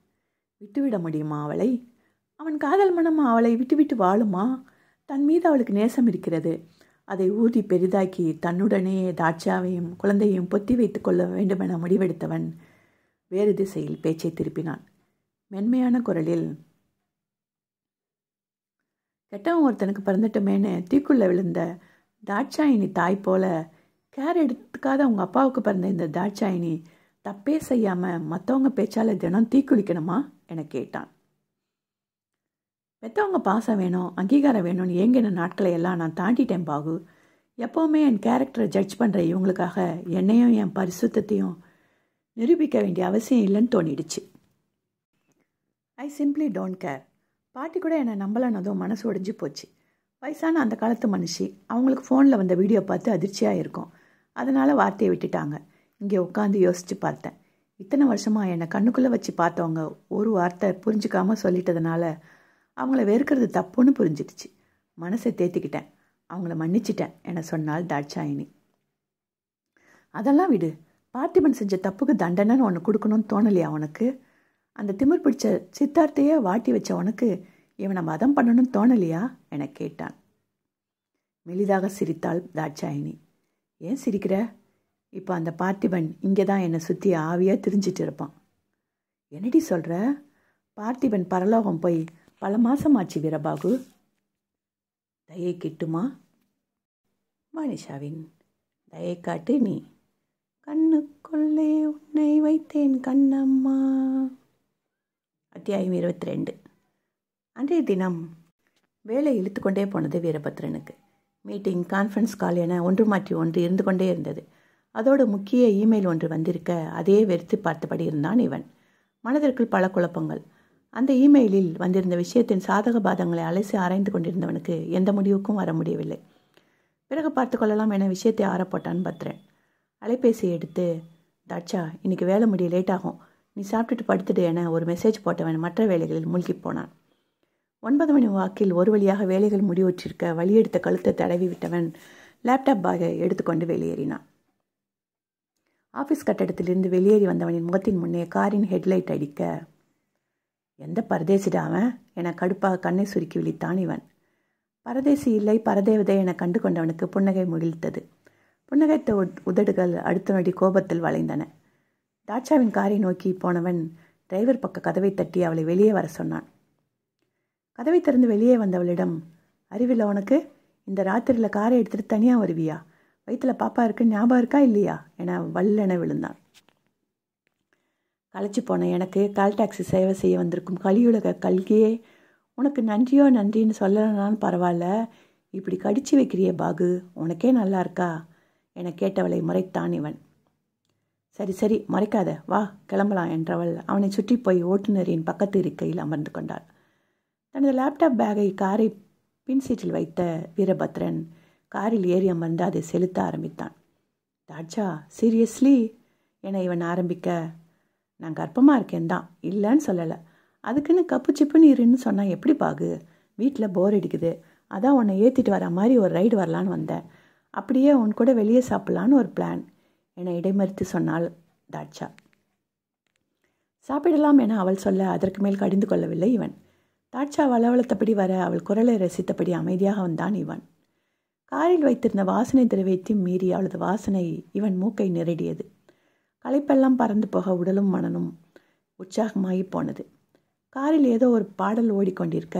விட்டுவிட முடியுமா அவளை? அவன் காதல் மனம் அவளை விட்டுவிட்டு வாழுமா? தன் மீது அவளுக்கு நேசம் இருக்கிறது. அதை ஊதி பெரிதாக்கி தன்னுடனே தாட்சாவையும் குழந்தையும் பொத்தி வைத்துக் கொள்ள வேண்டுமென முடிவெடுத்தவன் வேறு திசையில் பேச்சை திருப்பினான். மென்மையான குரலில் கெட்டவன் ஒருத்தனுக்கு பிறந்துட்டமேன்னு தீக்குள்ள விழுந்த தாட்சாயினி தாய் போல கேர் எடுத்துக்காத அவங்க அப்பாவுக்கு பிறந்த இந்த தாட்சாயினி தப்பே செய்யாமல் மற்றவங்க பேச்சால் தினம் தீக்குளிக்கணுமா என கேட்டான். பெற்றவங்க பாசம் வேணும் அங்கீகாரம் வேணும்னு ஏங்கின நாட்களை எல்லாம் நான் தாண்டிட்டேன் பாகு எப்போவுமே என் கேரக்டரை ஜட்ஜ் பண்ணுற இவங்களுக்காக என்னையும் என் பரிசுத்தையும் நிரூபிக்க வேண்டிய அவசியம் இல்லைன்னு தோணிடுச்சு. ஐ சிம்ப்ளி டோன்ட் கேர் பாட்டி கூட என்னை நம்பலனதும் மனசு ஒடிஞ்சு போச்சு. வயசான அந்த காலத்து மனுஷி அவங்களுக்கு ஃபோனில் வந்த வீடியோ பார்த்து அதிர்ச்சியாக இருக்கும் அதனால் வார்த்தையை விட்டுட்டாங்க. இங்கே உட்காந்து யோசித்து பார்த்தேன். இத்தனை வருஷமாக என்னை கண்ணுக்குள்ளே வச்சு பார்த்தவங்க ஒரு வார்த்தை புரிஞ்சுக்காமல் சொல்லிட்டதுனால அவங்கள வெறுக்கிறது தப்புன்னு புரிஞ்சிடுச்சு. மனசை தேத்திக்கிட்டேன். அவங்கள மன்னிச்சிட்டேன் என சொன்னால் தாட்சாயினி. அதெல்லாம் விடு. பார்த்திபன் செஞ்ச தப்புக்கு தண்டனைன்னு ஒன்று கொடுக்கணும்னு தோணலையா உனக்கு? அந்த திமிர் பிடிச்ச சித்தார்த்தையே வாட்டி வச்ச உனக்கு இவனை மதம் பண்ணணும்னு தோணலையா? என கேட்டான். மெலிதாக சிரித்தாள் தாட்சாயினி. ஏன் சிரிக்கிற? இப்போ அந்த பார்த்திபன் இங்கே தான் என்னை சுற்றி ஆவியாக திரிஞ்சிட்டு இருப்பான். என்னடி சொல்கிற பார்த்திபன் பரலோகம் போய் பல மாதம் ஆச்சு வீரபாகு. தயை கிட்டுமா? மனிஷாவின் தயை காட்டு நீ. கண்ணுக்குள்ளே உன்னை வைத்தேன் கண்ணம்மா. அத்தியாயம் இருபத்தி ரெண்டு அன்றைய தினம் வேலை இழுத்துக்கொண்டே போனது வீரபத்ரனுக்கு. மீட்டிங் கான்ஃபரன்ஸ் கால் என ஒன்று மாற்றி ஒன்று இருந்து கொண்டே இருந்தது. அதோடு முக்கிய இமெயில் ஒன்று வந்திருக்க அதே வெறுத்து பார்த்தபடி இருந்தான் இவன். மனதிற்குள் பல குழப்பங்கள். அந்த இமெயிலில் வந்திருந்த விஷயத்தின் சாதக பாதங்களை அலசி ஆராய்ந்து கொண்டிருந்தவனுக்கு எந்த முடிவுக்கும் வர முடியவில்லை. பிறகு பார்த்து கொள்ளலாம் என விஷயத்தை ஆறப்போட்டான் பத்ரன். அலைபேசியை எடுத்து தாட்சா இன்னைக்கு வேலை முடிய லேட் ஆகும் நீ சாப்பிட்டுட்டு படுத்துடு என ஒரு மெசேஜ் போட்டவன் மற்ற வேலைகளில் மூழ்கி போனான். ஒன்பது மணி வாக்கில் ஒரு வழியாக வேலைகள் முடிவுற்றிருக்க வழியெடுத்த கழுத்தை தடவி விட்டவன் லேப்டாப் பாகை எடுத்துக்கொண்டு வெளியேறினான். ஆஃபீஸ் கட்டடத்திலிருந்து வெளியேறி வந்தவனின் முகத்தின் முன்னே காரின் ஹெட்லைட் அடிக்க எந்த பரதேசிடா அவன்? என கடுப்பாக கண்ணை சுருக்கி விழித்தான் இவன். பரதேசி இல்லை பரதேவதை என கண்டு கொண்டவனுக்கு புன்னகை முகிழ்த்தது. புன்னகைத்த உதடுகள் அடுத்த நொடி கோபத்தில் வளைந்தன. தாட்சாவின் காரை நோக்கி போனவன் டிரைவர் பக்க கதவை தட்டி அவளை வெளியே வர சொன்னான். கதவை திறந்து வெளியே வந்தவளிடம் அறிவில்லை உனக்கு? இந்த ராத்திரியில் காரை எடுத்துகிட்டு தனியாக வருவியா? வயிற்றில் பாப்பா இருக்கு ஞாபகம் இருக்கா இல்லையா? என வல்லென விழுந்தான். களைச்சி போன எனக்கு கால் டாக்ஸி சேவை செய்ய வந்திருக்கும் கலியுலக கல்கியே உனக்கு நன்றியோ நன்றின்னு சொல்லலனாலும் பரவாயில்ல. இப்படி கடிச்சு வைக்கிறிய பாகு உனக்கே நல்லா இருக்கா? என கேட்டவளை முறைத்தான் இவன். சரி சரி மறைக்காத. வா கிளம்பலாம் என்றவள் அவனை சுற்றி போய் ஓட்டுநரின் பக்கத்து இருக்கையில் அமர்ந்து கொண்டாள். தனது லேப்டாப் பேக்கை காரை பின் சீட்டில் வைத்த வீரபத்ரன் காரில் ஏறி அமர்ந்து அதை செலுத்த ஆரம்பித்தான். தாட்சா சீரியஸ்லி என இவன் ஆரம்பிக்க நான் கர்ப்பமாக இருக்கேன் தான். இல்லைன்னு சொல்லலை. அதுக்குன்னு கப்பு சிப்புன்னு இருன்னு சொன்னால் எப்படி பாகு? வீட்டில் போர் அடிக்குது. அதான் உன்னை ஏற்றிட்டு வர மாதிரி ஒரு ரைடு வரலான்னு வந்தேன். அப்படியே உன் கூட வெளியே சாப்பிட்லான்னு ஒரு பிளான் என இடைமறித்து சொன்னாள் தாட்சா. சாப்பிடலாம் என அவள் சொல்ல அதற்கு மேல் கடிந்து கொள்ளவில்லை இவன். தாட்சா வளவளத்தபடி வர அவள் குரலை ரசித்தபடி அமைதியாக வந்தான் இவன். காரில் வைத்திருந்த வாசனை திரவியத்தையும் மீறி அவளது வாசனை இவன் மூக்கை நெருடியது. களைப்பெல்லாம் பறந்து போக உடலும் மனனும் உற்சாகமாகி போனது. காரில் ஏதோ ஒரு பாடல் ஓடிக்கொண்டிருக்க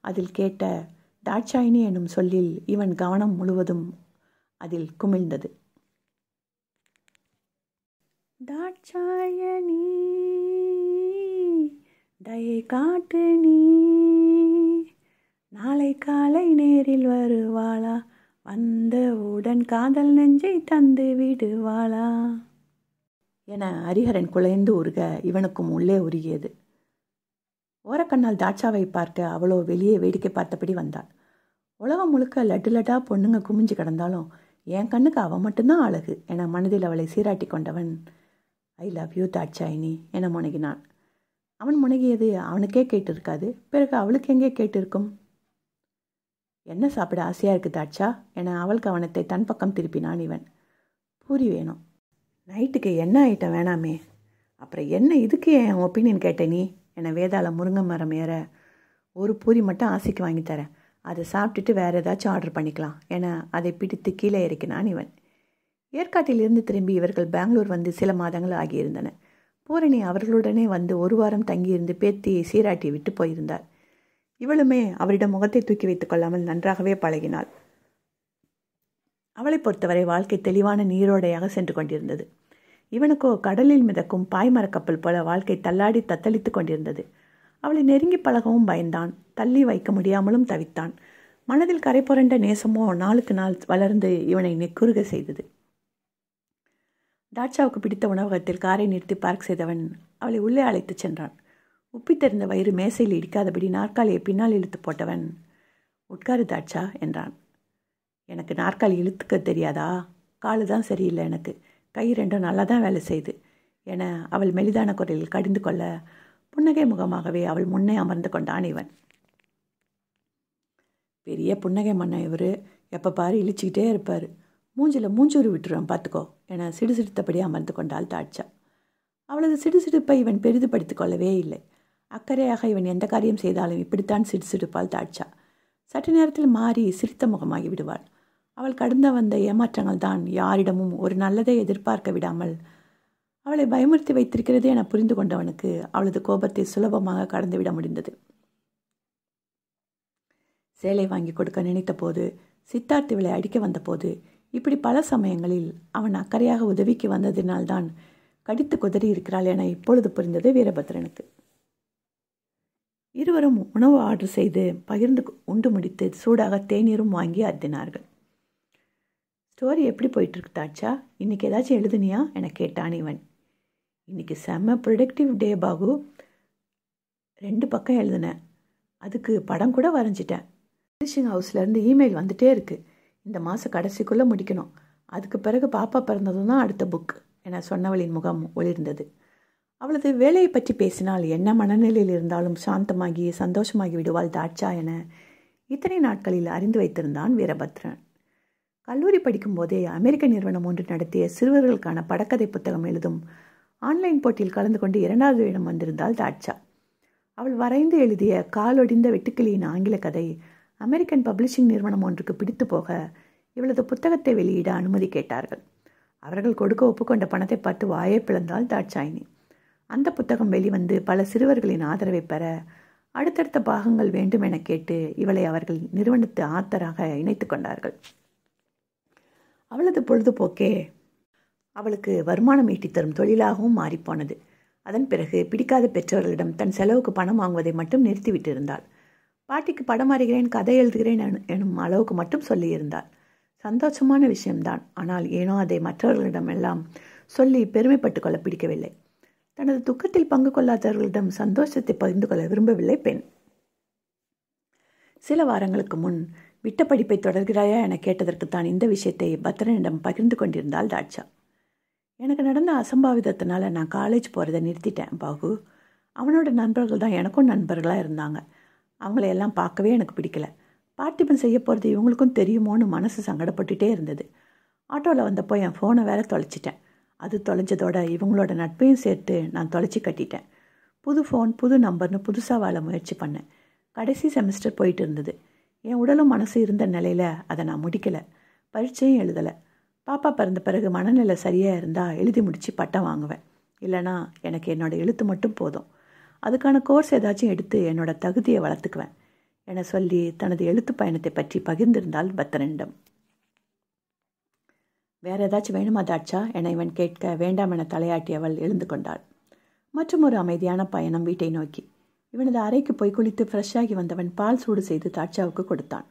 அதில் கேட்ட தாட்சாயினி என்னும் சொல்லில் இவன் கவனம் முழுவதும் அதில் குமிழ்ந்தது. தாட்சாயணி தயை காட்டு நீ. நாளை காலை நேரில் வருவாளா வந்தவுடன் காதல் நெஞ்சை தந்து விடுவாளா? என ஹரிஹரன் குலைந்து உருக இவனுக்கும் உள்ளே உருகியது. ஓரக்கண்ணால் தாட்சாவை பார்க்க அவளோ வெளியே வேடிக்கை பார்த்தபடி வந்தாள். உலகம் முழுக்க லட்டு லட்டா பொண்ணுங்க குமிஞ்சு கிடந்தாலும் என் கண்ணுக்கு அவன் மட்டும்தான் அழகு என மனதில் அவளை சீராட்டி கொண்டவன் ஐ லவ் யூ தாட்சாயினி என முனகினான் அவன் முனகியது அவனுக்கே கேட்டிருக்காது. பிறகு அவளுக்கு எங்கே கேட்டிருக்கும்? என்ன சாப்பிட ஆசையாக இருக்குது தாட்சா என அவள் கவனத்தை தன் பக்கம் திருப்பினான் இவன். பூரி வேணும். நைட்டுக்கு என்ன ஐட்டம் வேணாமே. அப்புறம் என்ன இதுக்கு என் ஒப்பீனியன் கேட்ட நீ? என வேதாள முருங்கை மரம் ஏற ஒரு பூரி மட்டும் ஆசைக்கு வாங்கித்தரேன் அதை சாப்பிட்டுட்டு வேறு ஏதாச்சும் ஆர்டர் பண்ணிக்கலாம் என அதை பிடித்து கீழே இறக்கினான் இவன். ஏற்காட்டிலிருந்து திரும்பி இவர்கள் பெங்களூர் வந்து சில மாதங்கள் ஆகியிருந்தன. பூரணி அவர்களுடனே வந்து ஒரு வாரம் தங்கியிருந்து பேத்தியை சீராட்டி விட்டு போயிருந்தார் இவளுமே அவரிடம் முகத்தை தூக்கி வைத்துக் கொள்ளாமல் நன்றாகவே பழகினாள். அவளை பொறுத்தவரை வாழ்க்கை தெளிவான நீரோடையாக சென்று கொண்டிருந்தது. இவனுக்கோ கடலில் மிதக்கும் பாய்மரக் கப்பல் போல வாழ்க்கை தள்ளாடி தத்தளித்து கொண்டிருந்தது. அவளை நெருங்கி பழகவும் பயந்தான். தள்ளி வைக்க முடியாமலும் தவித்தான். மனதில் கரை புரண்ட நேசமோ நாளுக்கு நாள் வளர்ந்து இவனை நெக்குறுக செய்தது. தாட்சாவுக்கு பிடித்த உணவகத்தில் காரை நிறுத்தி பார்க் செய்தவன் அவளை உள்ளே அழைத்துச் சென்றான். உப்பித்தெறிந்த வயிறு மேசையில் இடிக்காதபடி நாற்காலியை பின்னால் இழுத்து போட்டவன் உட்காரு தாட்சா என்றான். எனக்கு நாற்காலி இழுத்துக்க தெரியாதா? காலு தான் சரியில்லை எனக்கு. கை ரெண்டும் நல்லா தான் வேலை செய்யுது என அவள் மெலிதான குரலில் கடிந்து கொள்ள புன்னகை முகமாகவே அவள் முன்னே அமர்ந்து கொண்டான் இவன் பெரிய புன்னகை மன்னன் இவர். எப்போ பாரு இழிச்சிக்கிட்டே இருப்பார். மூஞ்சில் மூஞ்சூறு விட்டுருவேன் பார்த்துக்கோ என சிடுசிடுத்தபடி அமர்ந்து கொண்டாள் தாட்சா. அவளது சிடுசிடுப்பை இவன் பெரிதுபடுத்திக் கொள்ளவே இல்லை. அக்கறையாக இவன் எந்த காரியம் செய்தாலும் இப்படித்தான் சிடுசிடுப்பாள் தாட்சா. சற்று நேரத்தில் மாறி சிரித்த முகமாகி விடுவாள். அவள் கடந்த வந்த ஏமாற்றங்கள் தான் யாரிடமும் ஒரு நல்லதை எதிர்பார்க்க விடாமல் அவளை பயமுறுத்தி வைத்திருக்கிறது என புரிந்து கொண்டவனுக்கு அவளது கோபத்தை சுலபமாக கடந்துவிட முடிந்தது. சேலை வாங்கி கொடுக்க நினைத்த போது சித்தார்த் இவளை அடிக்க வந்தபோது இப்படி பல சமயங்களில் அவன் அக்கறையாக உதவிக்கு வந்ததினால்தான் கடித்து குதறி இருக்கிறாள் என இப்பொழுது புரிந்தது வீரபத்ரனுக்கு. இருவரும் உணவு ஆர்டர் செய்து பகிர்ந்து உண்டு முடித்து சூடாக தேநீரும் வாங்கி அருந்தினார்கள் ஸ்டோரி எப்படி போயிட்டுருக்கு தாட்சா? இன்றைக்கி ஏதாச்சும் எழுதுனியா? என கேட்டான் இவன். இன்றைக்கி செம்ம ப்ரொடக்டிவ் டே பாகு. ரெண்டு பக்கம் எழுதினேன் அதுக்கு படம் கூட வரைஞ்சிட்டேன். பப்ளிஷிங் ஹவுஸ்லேருந்து இமெயில் வந்துட்டே இருக்குது இந்த மாதம் கடைசிக்குள்ளே முடிக்கணும். அதுக்கு பிறகு பாப்பா பிறந்ததும் தான் அடுத்த புக் என சொன்னவளின் முகம் ஒளிர்ந்தது. அவளது வேலையை பற்றி பேசினால் என்ன மனநிலையில் இருந்தாலும் சாந்தமாகி சந்தோஷமாகி விடுவாள் தாட்சா என இத்தனை நாட்களில் அறிந்து வைத்திருந்தான் வீரபத்ரன். கல்லூரி படிக்கும்போதே அமெரிக்க நிறுவனம் ஒன்று நடத்திய சிறுவர்களுக்கான படக்கதை புத்தகம் எழுதும் ஆன்லைன் போட்டியில் கலந்து கொண்டு இரண்டாவது இடம் வந்திருந்தாள் தாட்சா. அவள் வரைந்து எழுதிய காலொடிந்த வெட்டுக்கிளியின் ஆங்கில கதை அமெரிக்கன் பப்ளிஷிங் நிறுவனம் ஒன்றுக்கு பிடித்து போக இவளது புத்தகத்தை வெளியிட அனுமதி கேட்டார்கள். அவர்கள் கொடுக்க ஒப்புக்கொண்ட பணத்தை பார்த்து வாயை பிளந்தாள் தாட்சாயினி. அந்த புத்தகம் வெளிவந்து பல சிறுவர்களின் ஆதரவை பெற அடுத்தடுத்த பாகங்கள் வேண்டும் என கேட்டு இவளை அவர்கள் நிறுவனத்து ஆத்தராக இணைத்து கொண்டார்கள். அவளது பொழுதுபோக்கே அவளுக்கு வருமானம் ஈட்டித் தரும் தொழிலாகவும் மாறிப்போனது அதன் பிறகு பிடிக்காத பெற்றோர்களிடம் தன் செலவுக்கு பணம் வாங்குவதை மட்டும் நிறுத்திவிட்டிருந்தாள். பாட்டிக்கு படம் வரைகிறேன் கதை எழுதுகிறேன் எனும் அளவுக்கு மட்டும் சொல்லியிருந்தாள். சந்தோஷமான விஷயம்தான். ஆனால் ஏனோ அதை மற்றவர்களிடமெல்லாம் சொல்லி பெருமைப்பட்டு கொள்ள பிடிக்கவில்லை. தனது துக்கத்தில் பங்கு கொள்ளாதவர்களிடம் சந்தோஷத்தை பகிர்ந்து கொள்ள விரும்பவில்லை பெண். சில வாரங்களுக்கு முன் விட்ட படிப்பை தொடர்கிறாயா என கேட்டதற்கு தான் இந்த விஷயத்தை பத்ரனிடம் பகிர்ந்து கொண்டிருந்தாள் தாட்சா எனக்கு நடந்த அசம்பாவிதத்தினால நான் காலேஜ் போகிறத நிறுத்திட்டேன் பாகு அவனோட நண்பர்கள் தான் எனக்கும் நண்பர்களாக இருந்தாங்க. அவங்கள எல்லாம் பார்க்கவே எனக்கு பிடிக்கல. பார்த்திபன் செய்ய போகிறது இவங்களுக்கும் தெரியுமோன்னு மனசு சங்கடப்பட்டுட்டே இருந்தது. ஆட்டோவில் வந்தப்போ என் ஃபோனை வேற தொலைச்சிட்டேன். அது தொலைஞ்சதோட இவங்களோட நட்பையும் சேர்த்து நான் தொலைச்சி கட்டிட்டேன். புது ஃபோன் புது நம்பர்னு புதுசாக வாழ முயற்சி பண்ணேன். கடைசி செமஸ்டர் போயிட்டு இருந்தது. என் உடலும் மனசு இருந்த நிலையில் அதை நான் முடிக்கலை. பரீட்சையும் எழுதலை. பாப்பா பிறந்த பிறகு மனநிலை சரியாக இருந்தால் எழுதி முடித்து பட்டம் வாங்குவேன். இல்லைனா எனக்கு என்னோடய எழுத்து மட்டும் போதும். அதுக்கான கோர்ஸ் ஏதாச்சும் எடுத்து என்னோடய தகுதியை வளர்த்துக்குவேன் என சொல்லி தனது எழுத்து பயணத்தை பற்றி பகிர்ந்திருந்தாள் பத்தரனிடம் வேற ஏதாச்சும் வேணுமா தாட்சா? என இவன் கேட்க வேண்டாம் என தலையாட்டியவள் எழுந்து கொண்டாள். மற்றும் ஒரு அமைதியான பயணம் வீட்டை நோக்கி. இவனது அறைக்கு போய் குளித்து ஃப்ரெஷ்ஷாகி வந்தவன் பால் சூடு செய்து தாட்சாவுக்கு கொடுத்தான்.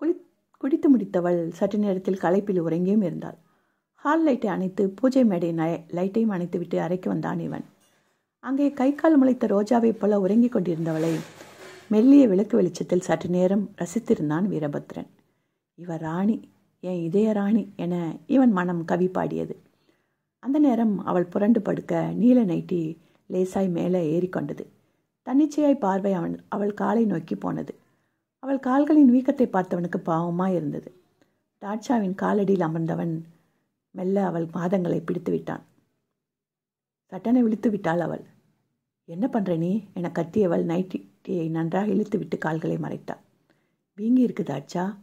குளி குடித்து முடித்தவள் சற்று நேரத்தில் களைப்பில் உறங்கியும் இருந்தாள். ஹால் லைட்டை அணைத்து பூஜை மேடை லைட்டையும் அணைத்துவிட்டு அறைக்கு வந்தான் இவன். அங்கே கை கால் முளைத்த ரோஜாவைப் போல உறங்கிக் கொண்டிருந்தவளை மெல்லிய விளக்கு வெளிச்சத்தில் சற்று நேரம் ரசித்திருந்தான் வீரபத்ரன். இவர் ராணி என் இதய ராணி என இவன் மனம் கவி பாடியது. அந்த நேரம் அவள் புரண்டு படுக்க நீல நைட்டி லேசாய் மேலே ஏறிக்கொண்டது தன்னிச்சையாய் பார்வை அவன் அவள் காலை நோக்கி போனது. அவள் கால்களின் வீக்கத்தை பார்த்தவனுக்கு பாவமாக இருந்தது. டாட்சாவின் காலடியில் அமர்ந்தவன் மெல்ல அவள் பாதங்களை பிடித்து விட்டான் சட்டனை விழித்து விட்டாள் அவள். என்ன பண்ணுற நீ? என கத்தியவள் நைட்டியை நன்றாக இழுத்து விட்டு கால்களை மறைத்தாள். வீங்கி இருக்குது அச்சா.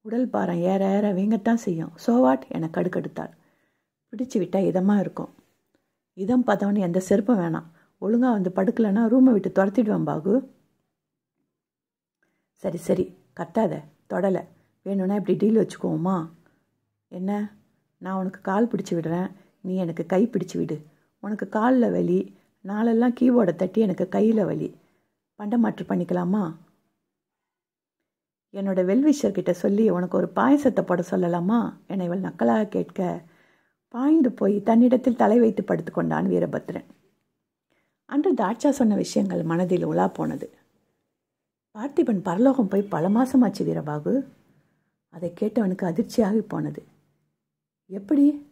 உடல் பாரம் ஏற ஏற வீங்கத்தான் செய்யும். சோவாட் என கடுக்கெடுத்தாள். பிடிச்சு விட்டால் இதமாக இருக்கும். இதம் பார்த்தவனு எந்த செருப்பும் வேணாம். ஒழுங்காக வந்து படுக்கலைன்னா ரூமை விட்டு துரத்திடுவேன் பாகு. சரி சரி. கத்தாத. தொடலை. வேணும்னா இப்படி டீல் வச்சுக்குவோமா? என்ன? நான் உனக்கு கால் பிடிச்சி விடுறேன். நீ எனக்கு கை பிடிச்சி விடு. உனக்கு காலில் வலி நாளெல்லாம் கீபோர்டை தட்டி எனக்கு கையில் வலி. பண்டமாற்று பண்ணிக்கலாமா? என்னோட வெல்விஷர் கிட்ட சொல்லி உனக்கு ஒரு பாயசத்தை போட சொல்லலாமா? என இவள் நக்கலாக கேட்க பாய்ந்து போய் தன்னிடத்தில் தலை வைத்து படுத்துக்கொண்டான் வீரபத்ரன். அன்று தாட்சா சொன்ன விஷயங்கள் மனதில் உலா போனது. பார்த்திபன் பரலோகம் போய் பல மாசமாச்சு வீரபாகு. அதை கேட்டவனுக்கு அதிர்ச்சியாகி போனது. எப்படி?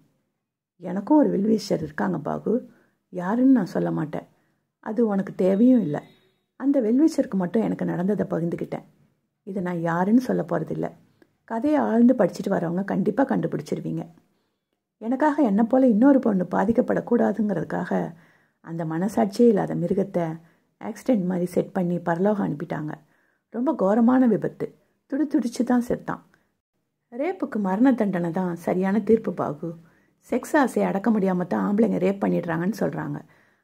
எனக்கும் ஒரு வெல்விஷர் இருக்காங்க பாகு. யாருன்னு நான் சொல்ல மாட்டேன். அது உனக்கு தேவையும் இல்லை. அந்த வெல்விஷருக்கு மட்டும் எனக்கு நடந்ததை பகிர்ந்துக்கிட்டேன் இதை நான் யாருன்னு சொல்ல போகிறதில்ல கதையை ஆழ்ந்து படிச்சுட்டு வரவங்க கண்டிப்பாக கண்டுபிடிச்சிருவீங்க. எனக்காக என்னை போல் இன்னொரு பொண்ணு பாதிக்கப்படக்கூடாதுங்கிறதுக்காக அந்த மனசாட்சியே இல்லாத மிருகத்தை ஆக்சிடெண்ட் மாதிரி செட் பண்ணி பரலோகம் அனுப்பிட்டாங்க. ரொம்ப கோரமான விபத்து. துடி துடிச்சு தான் செத்தான். ரேப்புக்கு மரண தண்டனை தான் சரியான தீர்ப்பு பாகு. செக்ஸ் ஆசையை அடக்க முடியாமல் தான் ஆம்பளைங்க ரேப் பண்ணிடுறாங்கன்னு சொல்கிறாங்க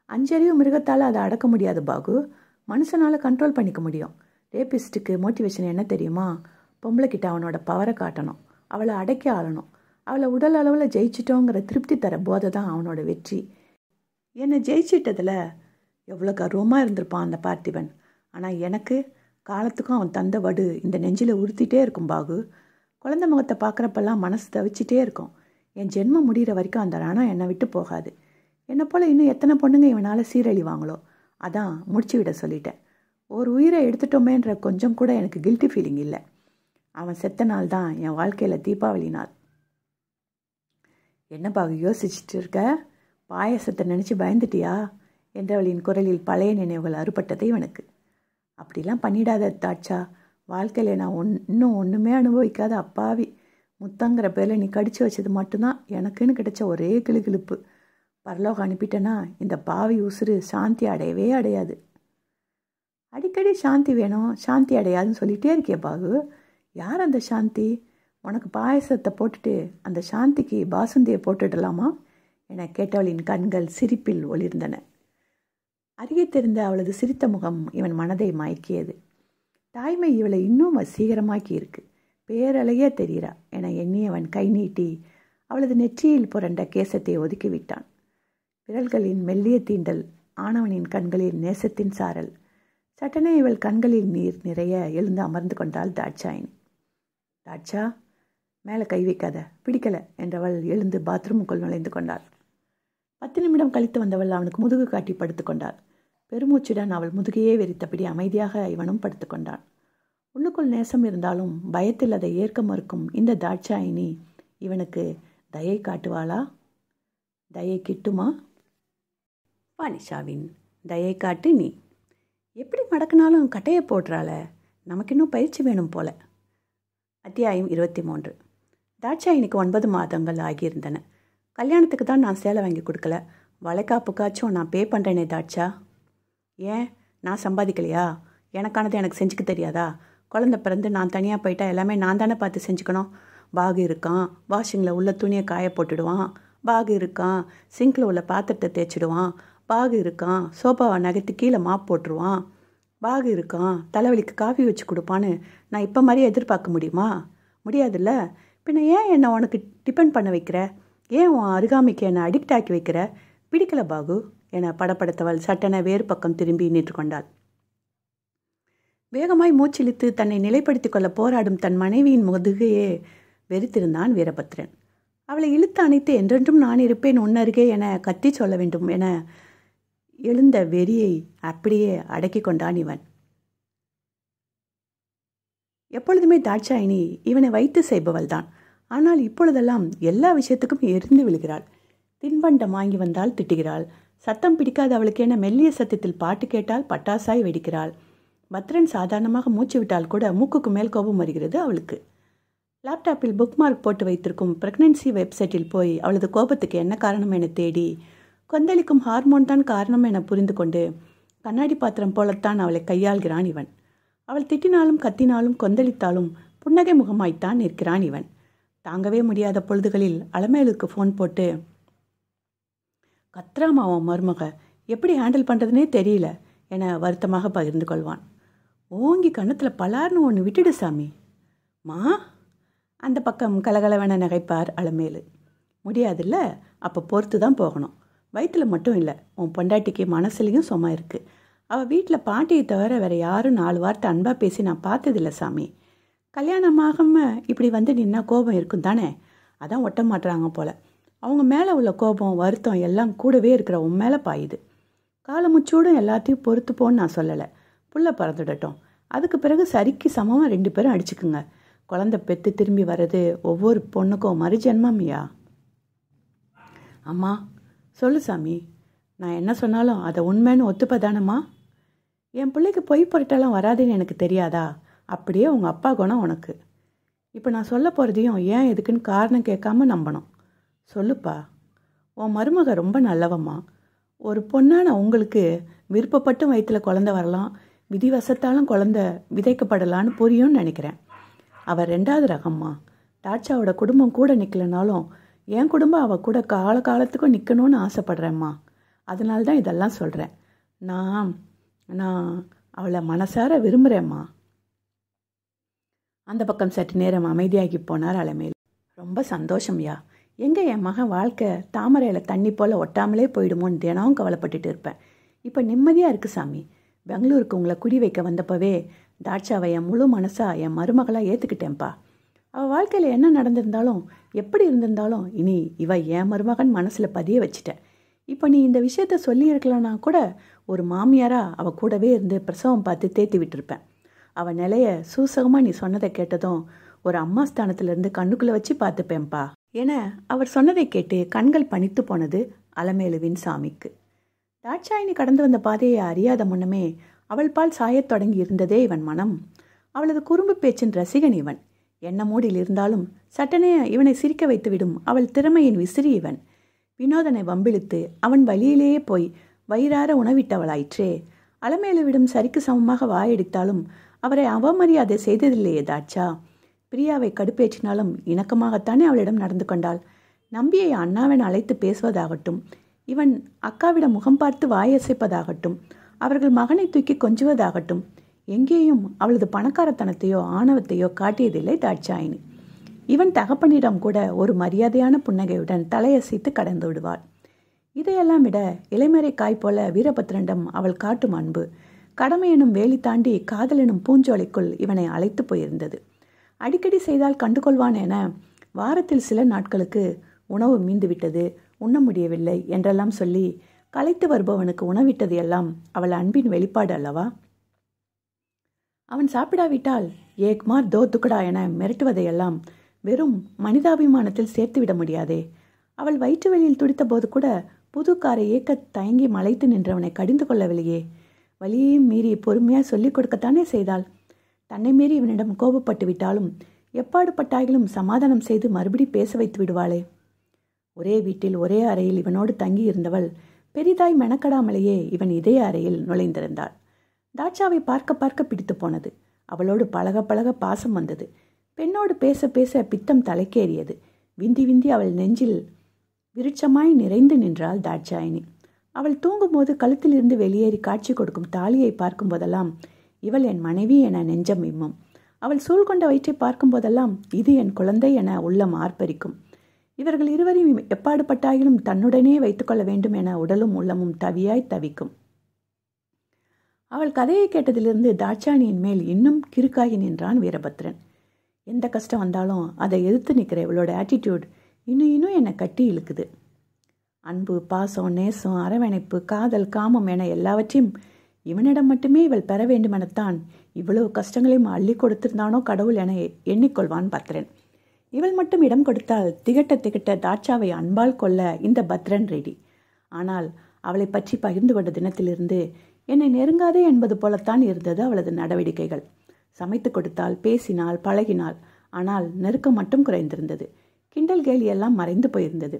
அஞ்சறிவு மிருகத்தால் அதை அடக்க முடியாது பாகு. மனுஷனால் கண்ட்ரோல் பண்ணிக்க முடியும். ரேபிஸ்ட்டுக்கு மோட்டிவேஷன் என்ன தெரியுமா? பொம்பளைக்கிட்ட அவனோட பவரை காட்டணும். அவளை அடைக்க ஆளணும். அவளை உடல் அளவில் ஜெயிச்சிட்டோங்கிற திருப்தி தர போதை தான் அவனோட வெற்றி. என்னை ஜெயிச்சிட்டதில் எவ்வளோ கர்வமாக இருந்திருப்பான் அந்த பார்த்திபன். ஆனால் எனக்கு காலத்துக்கும் அவன் தந்த வடு இந்த நெஞ்சில் உறுத்திட்டே இருக்கும் பாகு. குழந்த முகத்தை பார்க்குறப்பெல்லாம் மனசு தவிச்சிட்டே இருக்கும். என் ஜென்மம் முடிகிற வரைக்கும் அந்த ரணம் என்னை விட்டு போகாது. என்னை போல் இன்னும் எத்தனை பொண்ணுங்க இவனால் சீரழிவாங்களோ? அதான் முடிச்சு விட சொல்லிட்டேன். ஒரு உயிரை எடுத்துட்டோமேன்ற கொஞ்சம் கூட எனக்கு கில்ட்டி ஃபீலிங் இல்லை. அவன் செத்த நாள் தான் என் வாழ்க்கையில் தீபாவளி நாள். என்னப்பா யோசிச்சுட்டு இருக்க? பாயசத்தை நினச்சி பயந்துட்டியா? என்றவளின் குரலில் பழைய நினைவுகள் அறுபட்டதை இவனுக்கு. அப்படிலாம் பண்ணிடாத தாட்சா. வாழ்க்கையில் நான் ஒன் இன்னும் ஒன்றுமே அனுபவிக்காத அப்பாவி. முத்தங்கிற பேரில் நீ கடிச்சு வச்சது மட்டும்தான் எனக்குன்னு கிடைச்ச ஒரே கிளுகிழுப்பு பரலோகம் அனுப்பிட்டேன்னா இந்த பாவி உசுறு சாந்தி அடையவே அடையாது. அடிக்கடி சாந்தி வேணும் சாந்தி அடையாதுன்னு சொல்லிகிட்டே இருக்கே பாகு. யார் அந்த சாந்தி? உனக்கு பாயசத்தை போட்டுட்டு அந்த சாந்திக்கு பாசுந்தியை போட்டுடலாமா? என கேட்டவளின் கண்கள் சிரிப்பில் ஒளிர்ந்தன. அருகே தெரிந்த அவளது சிரித்த முகம் இவன் மனதை மயக்கியது. தாய்மை இவளை இன்னும் வசீகரமாக்கி இருக்குது பேரலையே தெரிகிறா என எண்ணி அவன் கை நீட்டி அவளது நெற்றியில் புரண்ட கேசத்தை ஒதுக்கி விட்டான் விரல்களின் மெல்லிய தீண்டல் ஆணவனின் கண்களில் நேசத்தின் சாரல் சட்டனே இவள் கண்களில் நீர் நிறைய எழுந்து அமர்ந்து கொண்டாள் தாட்சாயினி. தாட்சா மேலே கை வைக்காத பிடிக்கல என்றவள் எழுந்து பாத்ரூமுக்குள் நுழைந்து கொண்டாள். பத்து நிமிடம் கழித்து வந்தவள் அவனுக்கு முதுகு காட்டி படுத்துக்கொண்டாள் பெருமூச்சுடன் அவள் முதுகையே வெறித்தபடி அமைதியாக இவனும் படுத்துக்கொண்டான் உள்ளுக்குள் நேசம் இருந்தாலும் பயத்தில் அதை ஏற்க மறுக்கும் இந்த தாட்சாயினி இவனுக்கு தயை காட்டுவாளா? தயை கிட்டுமா? வானிஷாவின் தயை காட்டு நீ. எப்படி மடக்குனாலும் கட்டையை போடுறாள? நமக்கு இன்னும் பயிற்சி வேணும் போல. அத்தியாயம் இருபத்தி மூன்று தாட்சாயினிக்கு ஒன்பது மாதங்கள் ஆகியிருந்தன. கல்யாணத்துக்கு தான் நான் சேலை வாங்கி கொடுக்கல. வளைக்காப்புக்காச்சும் நான் பே பண்ணுறேனே தாட்சா. ஏன்? நான் சம்பாதிக்கலையா? எனக்கானது எனக்கு செஞ்சுக்க தெரியாதா? குழந்த பிறந்து நான் தனியாக போயிட்டா எல்லாமே நான் தானே பார்த்து செஞ்சுக்கணும். பாகு இருக்கான் வாஷிங்கில் உள்ள துணியை காய போட்டுடுவான் பாகு இருக்கான் சிங்கில் உள்ள பாத்திரத்தை தேய்ச்சிடுவான் பாகு இருக்கான் சோஃபாவை நகர்த்தி கீழே மாப் போட்டுருவான் பாகு இருக்கான் தலைவலிக்கு காஃபி வச்சு கொடுப்பான்னு நான் இப்போ மாதிரி எதிர்பார்க்க முடியுமா? முடியாதுல்ல? பின்ன ஏன் என்னை உனக்கு டிபெண்ட் பண்ண வைக்கிற? ஏன் உன் அருகாமைக்கு என்னை அடிக்ட் ஆக்கி வைக்கிற? பிடிக்கல பாகு. என படப்படுத்தவள் சட்டென வேறு பக்கம் திரும்பி நின்று கொண்டாள் வேகமாய் மூச்சிழித்து தன்னை நிலைப்படுத்திக் கொள்ள போராடும் தன் மனைவியின் முதுகையே வெறித்திருந்தான் வீரபத்ரன். அவளை இழுத்து அணைத்து என்றென்றும் நான் இருப்பேன் உன்னருகே என கத்தி சொல்ல வேண்டும் என எழுந்த வெறியை அப்படியே அடக்கி கொண்டான் இவன். எப்பொழுதுமே தாட்சாயினி இவனை வைத்து செய்பவள் தான் ஆனால் இப்பொழுதெல்லாம் எல்லா விஷயத்துக்கும் எரிந்து விழுகிறாள். தின்பண்டம் வாங்கி வந்தால் திட்டுகிறாள். சத்தம் பிடிக்காத அவளுக்கு என மெல்லிய சத்தத்தில் பாட்டு கேட்டால் பட்டாசாய் வெடிக்கிறாள். பத்ரன் சாதாரணமாக மூச்சு விட்டால் கூட மூக்குக்கு மேல் கோபம் வருகிறது அவளுக்கு. லேப்டாப்பில் புக்மார்க் போட்டு வைத்திருக்கும் பிரெக்னன்சி வெப்சைட்டில் போய் அவளது கோபத்துக்கு என்ன காரணம் என தேடி கொந்தளிக்கும் ஹார்மோன் தான் காரணம் என புரிந்து கொண்டு கண்ணாடி பாத்திரம் போலத்தான் அவளை கையாள்கிறான் இவன். அவள் திட்டினாலும் கத்தினாலும் கொந்தளித்தாலும் புன்னகை முகமாய்த்தான் நிற்கிறான் இவன். தாங்கவே முடியாத பொழுதுகளில் அலமேலுக்கு ஃபோன் போட்டு கத்ராமாவும் மருமக எப்படி ஹேண்டில் பண்ணுறதுனே தெரியல என வருத்தமாக பகிர்ந்து கொள்வான். ஓங்கி கண்ணத்தில் பலார்னு ஒன்று விட்டுடு சாமி. மா அந்த பக்கம் கலகலவென நகைப்பார் அலமேலு. முடியாதுல்ல அப்போ பொறுத்து தான் போகணும். வயிற்றில் மட்டும் இல்லை உன் பொண்டாட்டிக்கு மனசுலையும் சும்மா இருக்குது அவள் வீட்டில் பாட்டியை தவிர வேறு யாரும் நாலு வார்த்தை அன்பாக பேசி நான் பார்த்ததில்ல சாமி. கல்யாணமாகாம இப்படி வந்து நின்னா கோபம் இருக்கும் தானே? அதான் ஒட்ட மாட்டுறாங்க போல். அவங்க மேலே உள்ள கோபம் வருத்தம் எல்லாம் கூடவே இருக்கிற உன் மேலே பாயுது. காலமுச்சூடும் எல்லாத்தையும் பொறுத்து போன்னு நான் சொல்லலை. புள்ள பறந்துடட்டும். அதுக்கு பிறகு சரிக்கு சமமாக ரெண்டு பேரும் அடிச்சுக்குங்க. குழந்தை பெற்று திரும்பி வர்றது ஒவ்வொரு பொண்ணுக்கும் மறுஜென்மம்யா அம்மா சொல்லு சாமி. நான் என்ன சொன்னாலும் அதை உண்மைன்னு ஒத்துப்பதானம்மா? என் பிள்ளைக்கு பொய் பொருட்டெல்லாம் வராதுன்னு எனக்கு தெரியாதா? அப்படியே உங்கள் அப்பா குணம் உனக்கு. இப்போ நான் சொல்ல போகிறதையும் ஏன் எதுக்குன்னு காரணம் கேட்காம நம்பணும். சொல்லுப்பா. உன் மருமக ரொம்ப நல்லவம்மா. ஒரு பொண்ணான உங்களுக்கு விருப்பப்பட்டும் வயிற்றில் குழந்த வரலாம் விதிவசத்தாலும் குழந்த விதைக்கப்படலான்னு புரியும்னு நினைக்கிறேன். அவள் ரெண்டாவது ரகம்மா. டாச்சாவோட குடும்பம் கூட நிற்கலனாலும் என் குடும்பம் அவள் கூட கால காலத்துக்கும் நிற்கணும்னு ஆசைப்படுறேம்மா. அதனால தான் இதெல்லாம் சொல்கிறேன் நான் நான் அவளை மனசார விரும்புகிறேம்மா அந்த பக்கம் சற்று நேரம் அமைதியாகி போனார் அலைமையில் ரொம்ப சந்தோஷம்யா. எங்கே என் மகன் வாழ்க்கை தாமரையில் தண்ணி போல் ஒட்டாமலே போயிடுமோன்னு தினமும் கவலைப்பட்டுட்டு இருப்பேன். இப்போ நிம்மதியாக இருக்குது சாமி. பெங்களூருக்கு உங்களை குடி வைக்க வந்தப்பவே தாட்சாவை என் முழு மனசாக என் மருமகளாக ஏற்றுக்கிட்டேன்ப்பா அவள் வாழ்க்கையில் என்ன நடந்திருந்தாலும் எப்படி இருந்திருந்தாலும் இனி இவ என் மருமகன் மனசில் பதிய வச்சிட்டேன் இப்போ நீ இந்த விஷயத்த சொல்லியிருக்கலன்னா கூட ஒரு மாமியாராக அவள் கூடவே இருந்து பிரசவம் பார்த்து தேத்தி விட்டுருப்பேன். அவள் நிலைய சூசகமாக நீ சொன்னதை கேட்டதும் ஒரு அம்மா ஸ்தானத்திலிருந்து கண்ணுக்குள்ளே வச்சு பார்த்துப்பேன்ப்பா. என அவர் சொன்னதை கேட்டு கண்கள் பணித்து போனது அலமேலுவின் சாமிக்கு. தாட்சாயினி கடந்து வந்த பாதையை அறியாத முன்னமே அவள் பால் சாயத் தொடங்கி இருந்ததே இவன் மனம். அவளது குறும்பு பேச்சின் ரசிகன் இவன். என்ன மூடில் இருந்தாலும் சட்டனே இவனை சிரிக்க வைத்துவிடும் அவள் திறமையின் விசிறி இவன். வினோதனை வம்பிழுத்து அவன் வழியிலேயே போய் வயிறார உணவிட்டவளாயிற்றே. அலமேலுவிடம் சரிக்கு சமமாக வாயடித்தாலும் அவரை அவமரியாதை செய்ததில்லையே தாட்சா. பிரியாவை கடுப்பேற்றினாலும் இணக்கமாகத்தானே அவளிடம் நடந்து கொண்டாள். நம்பியை அண்ணாவன் அழைத்து பேசுவதாகட்டும் இவன் அக்காவிடம் முகம் பார்த்து வாயசைப்பதாகட்டும் அவர்கள் மகனை தூக்கி கொஞ்சுவதாகட்டும் எங்கேயும் அவளது பணக்காரத்தனத்தையோ ஆணவத்தையோ காட்டியதில்லை தாட்சாயினி. இவன் தகப்பனிடம் கூட ஒரு மரியாதையான புன்னகையுடன் தலையசைத்து கடந்து விடுவாள். இதையெல்லாம் விட இளைமறை காய் போல வீரபத்ரனிடம் அவள் காட்டும் அன்பு கடமை எனும் வேலி தாண்டி காதல் எனும் பூஞ்சோலைக்குள் இவனை அழைத்து போயிருந்தது. அடிக்கடி செய்தால் கண்டுகொள்வான் என வாரத்தில் சில நாட்களுக்கு உணவு மீந்துவிட்டது உண்ண முடியவில்லை என்றெல்லாம் சொல்லி களைத்து வருபவனுக்கு உணவிட்டது எல்லாம் அவள் அன்பின் வெளிப்பாடு அல்லவா? அவன் சாப்பிடாவிட்டால் ஏக்மார் தோ துக்கடா என மிரட்டுவதையெல்லாம் வெறும் மனிதாபிமானத்தில் சேர்த்துவிட முடியாதே. அவள் வயிற்று வெளியில் துடித்த போது கூட புது காரை ஏக்க தயங்கி மலைத்து நின்றவனை கடிந்து கொள்ளவில்லையே. வழியையும் மீறி பொறுமையாக சொல்லிக் கொடுக்கத்தானே செய்தாள்? தன்னை மீறி இவனிடம் கோபப்பட்டு விட்டாலும் எப்பாடுபட்டாயிலும் சமாதானம் செய்து மறுபடி பேச வைத்து விடுவாளே. ஒரே வீட்டில் ஒரே அறையில் இவனோடு தங்கி இருந்தவள் பெரிதாய் மெனக்கடாமலேயே இவன் இதய அறையில் நுழைந்திருந்தாள். தாட்சாவை பார்க்க பார்க்க பிடித்து போனது. அவளோடு பழக பழக பாசம் வந்தது. பெண்ணோடு பேச பேச பித்தம் தலைக்கேறியது. விந்தி விந்தி அவள் நெஞ்சில் விருட்சமாய் நிறைந்து நின்றாள் தாட்சாயினி. அவள் தூங்கும்போது கழுத்திலிருந்து வெளியேறி காட்சி கொடுக்கும் தாலியை பார்க்கும் போதெல்லாம் இவள் என் மனைவி என நெஞ்சம் விம்மும் அவள் சூழ்கொண்ட வயிற்றை பார்க்கும் போதெல்லாம் இது என் குழந்தை என உள்ளம் ஆர்ப்பரிக்கும். இவர்கள் இருவரையும் எப்பாடுபட்டாயிலும் தன்னுடனே வைத்துக்கொள்ள வேண்டும் என உடலும் உள்ளமும் தவியாய் தவிக்கும். அவள் கதையை கேட்டதிலிருந்து தாட்சாணியின் மேல் இன்னும் கிறுக்காகி நின்றான் வீரபத்ரன். எந்த கஷ்டம் வந்தாலும் அதை எதிர்த்து நிற்கிற இவளோட ஆட்டிடியூட் இன்னும் இன்னும் என்னை கட்டி இழுக்குது. அன்பு பாசம் நேசம் அரவணைப்பு காதல் காமம் என எல்லாவற்றையும் இவனிடம் மட்டுமே இவள் பெற வேண்டுமெனத்தான் இவ்வளவு கஷ்டங்களையும் அள்ளி கொடுத்திருந்தானோ கடவுள் என எண்ணிக்கொள்வான் பத்ரன். இவள் மட்டும் இடம் கொடுத்தால் திகட்ட திகட்ட தாட்சாவை அன்பால் கொள்ள இந்த பத்ரன் ரெடி ஆனால் அவளை பற்றி பகிர்ந்து கொண்ட தினத்திலிருந்து என்னை நெருங்காதே என்பது போலத்தான் இருந்தது அவளது நடவடிக்கைகள். சமைத்து கொடுத்தால் பேசினாள் பழகினாள் ஆனால் நெருக்கம் மட்டும் குறைந்திருந்தது. கிண்டல் கேலி எல்லாம் மறைந்து போயிருந்தது.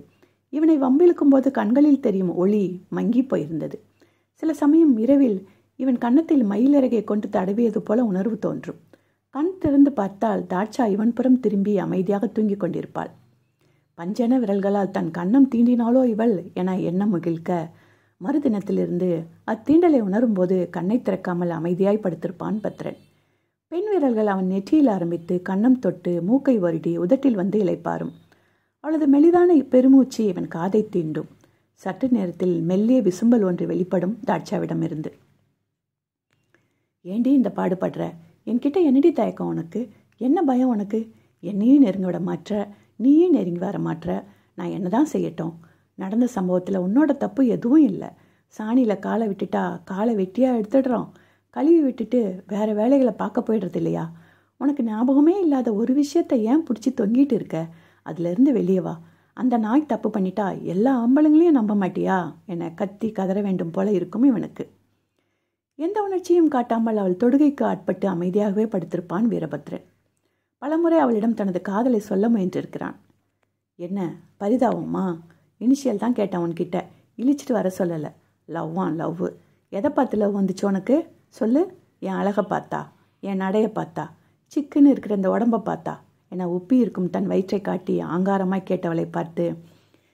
இவனை வம்பிழுக்கும் போது கண்களில் தெரியும் ஒளி மங்கி போயிருந்தது. சில சமயம் இரவில் இவன் கன்னத்தில் மயிலிறகை கொண்டு தடவியது போல உணர்வு தோன்றும். கண் திறந்து பார்த்தால் தாட்சா இவன் புறம் திரும்பி அமைதியாக தூங்கிக் கொண்டிருப்பாள். பஞ்சன விரல்களால் தன் கண்ணம் தீண்டினாலோ இவள் என எண்ணம் முகிழ்க்க மறுதினத்திலிருந்து அத்தீண்டலை உணரும்போது கண்ணை திறக்காமல் அமைதியாய் படுத்திருப்பான் பத்ரன். பெண் வீரர்கள் அவன் நெற்றியில் ஆரம்பித்து கன்னம் தொட்டு மூக்கை வருடி உதட்டில் வந்து இழைப்பாரும் அவளது மெலிதான பெருமூச்சு இவன் காதை தீண்டும். சற்று நேரத்தில் மெல்லிய விசும்பல் ஒன்று வெளிப்படும் தாட்சாவிடமிருந்து. ஏண்டி இந்த பாடுபடுற? என்கிட்ட என்னடி தயக்கம் உனக்கு? என்ன பயம் உனக்கு? என்னையும் நெருங்க விட மாற்ற நீயும் நெருங்கி வர மாற்ற நான் என்ன தான் செய்யட்டும்? நடந்த சம்பவத்தில் உன்னோட தப்பு எதுவும் இல்லை. சாணியில் காலை விட்டுட்டா காலை வெட்டியாக எடுத்துடுறோம். கழுவி விட்டுட்டு வேறு வேலைகளை பார்க்க போயிடுறது இல்லையா? உனக்கு ஞாபகமே இல்லாத ஒரு விஷயத்த ஏன் பிடிச்சி தொங்கிட்டு இருக்க? அதுலேருந்து வெளியே வா. அந்த நாய் தப்பு பண்ணிட்டா எல்லா ஆம்பளங்களையும் நம்ப மாட்டியா? என கத்தி கதற வேண்டும் போல இருக்கும் இவனுக்கு. எந்த உணர்ச்சியும் காட்டாமல் அவள் தொடுகைக்கு ஆட்பட்டு அமைதியாகவே படுத்திருப்பான் வீரபத்ரன். பலமுறை அவளிடம் தனது காதலை சொல்ல முயன்றிருக்கிறான். என்ன பரிதாபமா? இனிஷியல் தான் கேட்டேன் உன்கிட்ட. இழிச்சிட்டு வர சொல்லலை. லவ்வான் லவ்வு எதை பார்த்து லவ் வந்துச்சு உனக்கு? சொல்லு. என் அழகை பார்த்தா? என் நடையை பார்த்தா? சிக்குன்னு இருக்கிற இந்த உடம்பை பார்த்தா? என உப்பி இருக்கும் தன் வயிற்றை காட்டி ஆங்காரமாய் கேட்டவளை பார்த்து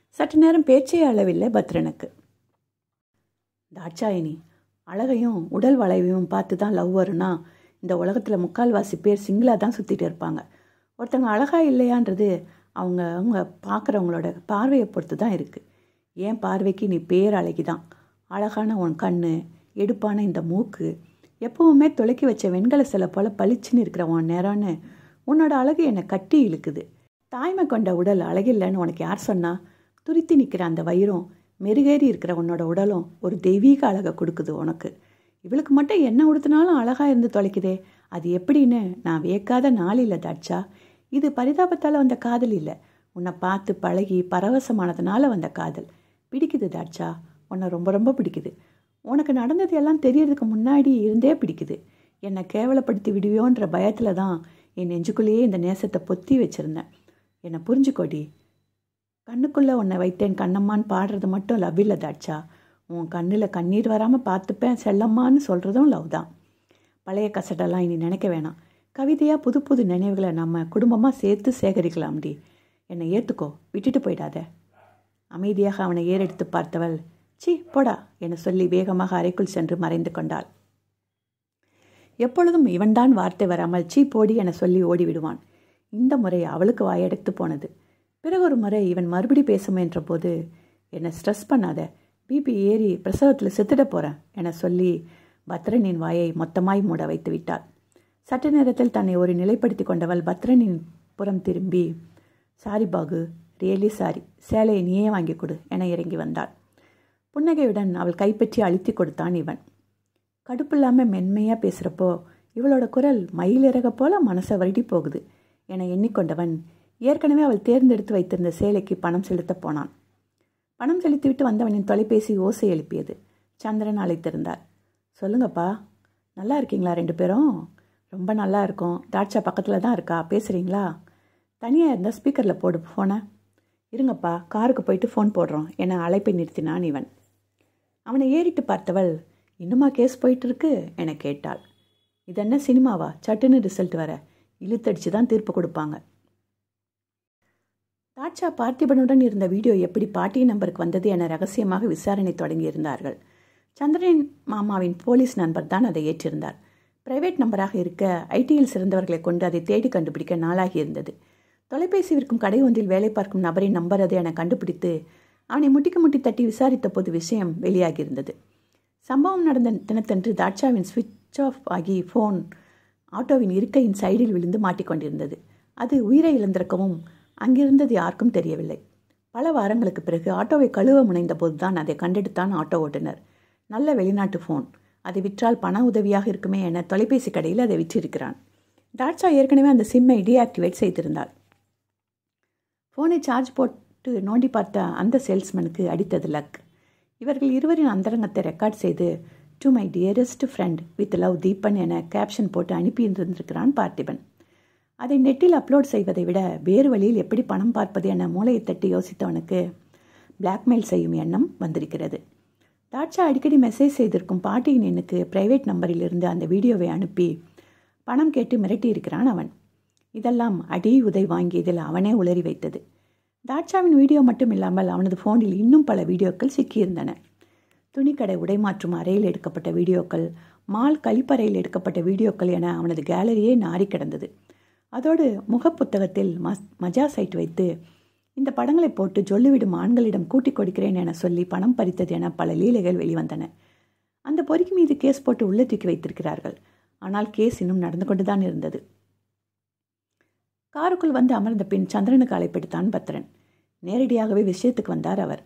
சற்று நேரம் பேச்சே அளவில்லை பத்ரனுக்கு. தாட்சாயினி அழகையும் உடல் வளைவையும் பார்த்து தான் லவ் வரும்னா இந்த உலகத்தில் முக்கால்வாசி பேர் சிங்கிளாக தான் சுற்றிட்டு இருப்பாங்க. ஒருத்தவங்க அழகாக இல்லையான்றது அவங்க அவங்க பார்க்குறவங்களோட பார்வையை பொறுத்து தான் இருக்குது ஏன் பார்வைக்கு நீ பேர் அழகி தான் அழகான உன் கண் எடுப்பான இந்த மூக்கு எப்பவுமே துளக்கி வச்ச வெண்கல சிலை போல் பளிச்சுன்னு இருக்கிற உன் நேரம்னு உன்னோட அழகு என்னை கட்டி இழுக்குது. தாய்மை கொண்ட உடல் அழகில்லைன்னு உனக்கு யார் சொன்னா? துருத்தி நிற்கிற அந்த வயிறும் மெருகேறி இருக்கிற உன்னோட உடலும் ஒரு தெய்வீக அழகை கொடுக்குது உனக்கு. இவளுக்கு மட்டும் என்ன உடுத்தினாலும் அழகாக இருந்து தொலைக்குதே. அது எப்படின்னு நான் வியக்காத நாள் இல்லை தாட்சா. இது பரிதாபத்தால் வந்த காதல் இல்லை. உன்னை பார்த்து பழகி பரவசமானதுனால வந்த காதல். பிடிக்குது தாட்சா. உன்னை ரொம்ப ரொம்ப பிடிக்குது. உனக்கு நடந்தது எல்லாம் தெரியறதுக்கு முன்னாடி இருந்தே பிடிக்குது. என்னை கேவலப்படுத்தி விடுவியோன்ற பயத்தில் தான் என் நெஞ்சுக்குள்ளேயே இந்த நேசத்தை பொத்தி வச்சுருந்தேன். என்னை புரிஞ்சுக்கோடி. கண்ணுக்குள்ளே உன்னை வைத்தேன் கண்ணம்மான்னு பாடுறது மட்டும் லவ் இல்லை தாட்சா. உன் கண்ணில் கண்ணீர் வராமல் பார்த்துப்பேன் செல்லம்மான்னு சொல்கிறதும் லவ் தான். பழைய கசடெல்லாம் இனி நினைக்க வேணாம். கவிதையாக புது புது நினைவுகளை நம்ம குடும்பமாக சேர்த்து சேகரிக்கலாம்டி என்னை ஏற்றுக்கோ விட்டுட்டு போயிடாத. அமைதியாக அவனை ஏறெடுத்து பார்த்தவள் சி போடா என சொல்லி வேகமாக அறைக்குள் சென்று மறைந்து கொண்டாள். எப்பொழுதும் இவன்தான் வார்த்தை வராமல் சீ போடி என சொல்லி ஓடிவிடுவான். இந்த முறை அவளுக்கு வாயடைத்து போனது. பிறகு ஒரு முறை இவன் மறுபடி பேச முயன்றபோது என்னை ஸ்ட்ரெஸ் பண்ணாத. பிபி ஏறி பிரசவத்தில் செத்துட போகிறேன் என சொல்லி பத்ரனின் வாயை மொத்தமாய் மூட வைத்து விட்டாள். சற்று நேரத்தில் தன்னை ஒரு நிலைப்படுத்தி கொண்டவள் பத்ரனின் புறம் திரும்பி சாரி பாகு ரியலி சாரி சேலையை நீயே வாங்கி கொடு என இறங்கி வந்தாள். புன்னகையுடன் அவள் கைப்பற்றி அழுத்தி கொடுத்தான் இவன். கடுப்பில்லாமல் மென்மையாக பேசுகிறப்போ இவளோட குரல் மயிலிறக போல மனசை வருடி போகுது என எண்ணிக்கொண்டவன் ஏற்கனவே அவள் தேர்ந்தெடுத்து வைத்திருந்த சேலைக்கு பணம் செலுத்தப் போனான். பணம் செலுத்திவிட்டு வந்தவனின் தொலைபேசி ஓசை எழுப்பியது. சந்திரன் அழைத்திருந்தார். சொல்லுங்கப்பா நல்லா இருக்கீங்களா ரெண்டு பேரும்? ரொம்ப நல்லா இருக்கும். தாட்சா பக்கத்தில் தான் இருக்கா? பேசுகிறீங்களா தனியாக இருந்தால் ஸ்பீக்கரில் போடு ஃபோனை இருங்கப்பா காருக்கு போயிட்டு ஃபோன் போடுறோம். என அழைப்பை நிறுத்தினான் இவன். அவனை ஏறிட்டு பார்த்தவள் இன்னுமா கேஸ் போயிட்டு இருக்கு என கேட்டாள். இது என்ன சினிமாவா? சட்டுன்னு ரிசல்ட் வர. இழுத்தடிச்சு தான் தீர்ப்பு கொடுப்பாங்க. தாட்சா பார்த்திபனுடன் இருந்த வீடியோ எப்படி பாட்டி நம்பருக்கு வந்தது என ரகசியமாக விசாரணை தொடங்கியிருந்தார்கள். சந்திரன் மாமாவின் போலீஸ் நண்பர் தான் அதை ஏற்றிருந்தார். பிரைவேட் நம்பராக இருக்க ஐடியில் சிறந்தவர்களை கொண்டு அதை தேடி கண்டுபிடிக்க நாளாகி இருந்தது. தொலைபேசி விற்கும் கடை ஒன்றில் வேலை பார்க்கும் நபரின் நம்பர் அது என கண்டுபிடித்து அவனை முட்டிக்கு முட்டி தட்டி விசாரித்த போது விஷயம் வெளியாகியிருந்தது. சம்பவம் நடந்த தினத்தன்று தாட்சாவின் சுவிட்ச் ஆஃப் ஆகி ஃபோன் ஆட்டோவின் இருக்கையின் சைடில் விழுந்து மாட்டிக்கொண்டிருந்தது. அது உயிரை இழந்திருக்கவும் அங்கிருந்தது யாருக்கும் தெரியவில்லை. பல வாரங்களுக்கு பிறகு ஆட்டோவை கழுவ முனைந்த போதுதான் அதை கண்டெடுத்தான் ஆட்டோ ஓட்டுநர். நல்ல வெளிநாட்டு ஃபோன். அதை விற்றால் பண உதவியாக இருக்குமே என தொலைபேசி கடையில் அதை விற்றிருக்கிறான். டாட்சா ஏற்கனவே அந்த சிம்மை டீஆக்டிவேட் செய்திருந்தாள். ஃபோனை சார்ஜ் போட்டு நோண்டி பார்த்த அந்த சேல்ஸ்மேனுக்கு அடித்தது லக். இவர்கள் இருவரின் அந்தரங்கத்தை ரெக்கார்ட் செய்து to my dearest friend with love Deepan என கேப்ஷன் போட்டு அனுப்பியிருந்திருக்கிறான் பார்த்திபன். அதை நெட்டில் அப்லோட் செய்வதை விட வேறு வழியில் எப்படி பணம் பார்ப்பது என மூளையை தட்டி யோசித்தவனுக்கு பிளாக்மெயில் செய்யும் எண்ணம் வந்திருக்கிறது. தாட்சா அடிக்கடி மெசேஜ் செய்திருக்கும் பாட்டியின் எண்ணுக்கு பிரைவேட் நம்பரிலிருந்து அந்த வீடியோவை அனுப்பி பணம் கேட்டு மிரட்டியிருக்கிறான் அவன். இதெல்லாம் அடி உதை வாங்கியதில் அவனே உளறி வைத்தது. தாட்சாவின் வீடியோ மட்டும் இல்லாமல் அவனது ஃபோனில் இன்னும் பல வீடியோக்கள் சிக்கியிருந்தன. துணிக்கடை உடைமாற்றும் அறையில் எடுக்கப்பட்ட வீடியோக்கள் மால் கழிப்பறையில் எடுக்கப்பட்ட வீடியோக்கள் என அவனது கேலரியே நாரி கிடந்தது. அதோடு முகப்புத்தகத்தில் மஸ் மஜா சைட் வைத்து இந்த படங்களை போட்டு ஜொல்லிவிடும் ஆண்களிடம் கூட்டிக் கொடுக்கிறேன் என சொல்லி பணம் பறித்தது என பல லீலைகள் வெளிவந்தன. அந்த பொறிக்கு மீது கேஸ் போட்டு உள்ளே தூக்கி வைத்திருக்கிறார்கள். ஆனால் கேஸ் இன்னும் நடந்து கொண்டுதான் இருந்தது. காருக்குள் வந்து அமர்ந்த பின் சந்திரனுக்கு அழைப்பெடுத்தான் பத்திரன் நேரடியாகவே விஷயத்துக்கு வந்தார் அவர்.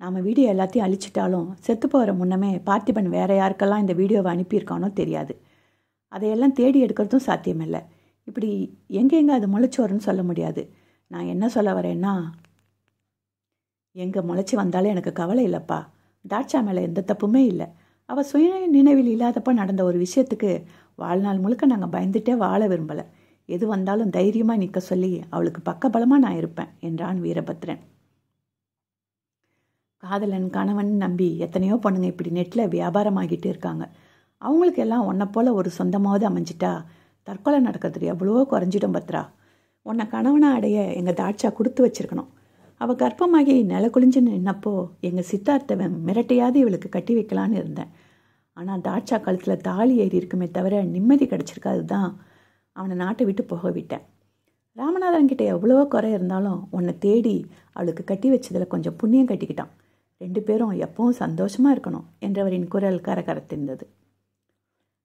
நாம் வீடியோ எல்லாத்தையும் அழிச்சிட்டாலும் செத்து போகிற முன்னமே பார்த்திபன் வேற யாருக்கெல்லாம் இந்த வீடியோவை அனுப்பியிருக்கானோ தெரியாது. அதையெல்லாம் தேடி எடுக்கிறதும் சாத்தியமில்லை. இப்படி எங்கெங்கே அது முளைச்சி வரும்னு சொல்ல முடியாது. நான் என்ன சொல்ல வரேன்னா எங்கே முளைச்சி வந்தாலும் எனக்கு கவலை இல்லைப்பா. தாட்சா மேலே எந்த தப்புமே இல்லை. அவள் சுய நினைவில் இல்லாதப்ப நடந்த ஒரு விஷயத்துக்கு வாழ்நாள் முழுக்க நாங்கள் பயந்துட்டே வாழ விரும்பலை. எது வந்தாலும் தைரியமாக நிற்க சொல்லி அவளுக்கு பக்கபலமாக நான் இருப்பேன் என்றான் வீரபத்ரன். காதலன் கணவன் நம்பி எத்தனையோ பொண்ணுங்க இப்படி நெட்டில் வியாபாரமாகிட்டு இருக்காங்க. அவங்களுக்கு எல்லாம் ஒன்றை போல் ஒரு சொந்தமாவது அமைஞ்சிட்டா தற்கொலை நடக்கிறது எவ்வளவோ குறைஞ்சிடும் பத்ரா. உன்னை கணவனை அடைய எங்கள் தாட்சா கொடுத்து வச்சிருக்கணும். அவள் கர்ப்பமாகி நில குளிஞ்சு நின்னப்போ எங்கள் சித்தார்த்தவன் மிரட்டையாவது இவளுக்கு கட்டி வைக்கலான்னு இருந்தேன். ஆனால் தாட்சா கழுத்தில் தாலி ஏறி இருக்குமே தவிர நிம்மதி கிடச்சிருக்காது தான் அவனை நாட்டை விட்டு போக விட்டேன். ராமநாதன் கிட்டே எவ்வளவோ குறை இருந்தாலும் உன்னை தேடி அவளுக்கு கட்டி வச்சதில் கொஞ்சம் புண்ணியம் கட்டிக்கிட்டான். ரெண்டு பேரும் எப்பவும் சந்தோஷமாக இருக்கணும் என்றவரின் குரல் கரகரத்திருந்தது.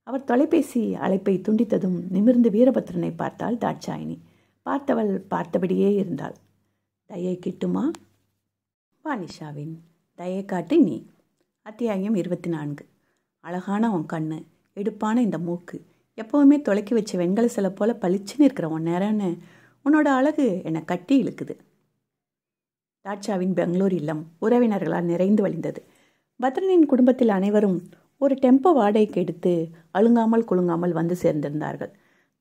அவர் தொலைபேசி அழைப்பை துண்டித்ததும் நிமிர்ந்து வீரபத்ரனை பார்த்தாள் தாட்சாயினி. பார்த்தவள் பார்த்தபடியே இருந்தாள். தயை கிட்டுமா? வானிஷாவின் தயை காட்டு நீ. அத்தியாயம் இருபத்தி நான்கு அழகான உன் கண்ணு எடுப்பான இந்த மூக்கு. எப்போவுமே தொலைக்கி வச்ச வெண்கல சிலை போல பளிச்சுன்னு இருக்கிற உன் நேரம்னு உன்னோட அழகு என்னை கட்டி இழுக்குது. தாட்சாவின் பெங்களூர் இல்லம் உறவினர்களால் நிறைந்து வழிந்தது. பத்ரனின் குடும்பத்தில் அனைவரும் ஒரு டெம்போ வாடகைக்கு எடுத்து அழுங்காமல் குலுங்காமல் வந்து சேர்ந்திருந்தார்கள்.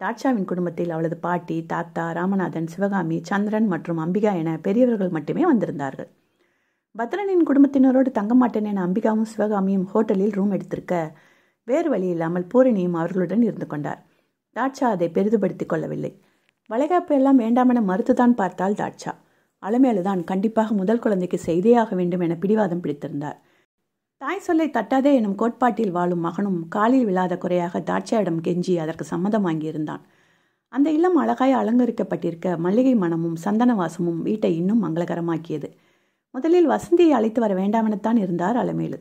தாட்சாவின் குடும்பத்தில் அவளது பாட்டி தாத்தா ராமநாதன் சிவகாமி சந்திரன் மற்றும் அம்பிகா என பெரியவர்கள் மட்டுமே வந்திருந்தார்கள். பத்ரனின் குடும்பத்தினரோடு தங்க மாட்டேன் என அம்பிகாவும் சிவகாமியும் ஹோட்டலில் ரூம் எடுத்திருக்க வேறு வழி இல்லாமல் பூரணியும் அவர்களுடன் இருந்து கொண்டார். தாட்சா அதை பெரிதுபடுத்திக் கொள்ளவில்லை. வளைகாப்பு எல்லாம் வேண்டாமென மறுத்துதான் பார்த்தால் தாட்சா. அலமேலுதான் கண்டிப்பாக முதல் குழந்தைக்கு செய்தே ஆக வேண்டும் என பிடிவாதம் பிடித்திருந்தார். தாய் சொல்லை தட்டாதே எனும் கோட்பாட்டில் வாழும் மகனும் காலில் விழாத குறையாக தாட்சாயிடம் கெஞ்சி அதற்கு சம்மதம் வாங்கியிருந்தான். அந்த இல்லம் அழகாய் அலங்கரிக்கப்பட்டிருக்க மல்லிகை மனமும் சந்தன வாசமும் வீட்டை இன்னும் மங்களகரமாக்கியது. முதலில் வசந்தியை அழைத்து வர வேண்டாமெனத்தான் இருந்தார் அலமேலு.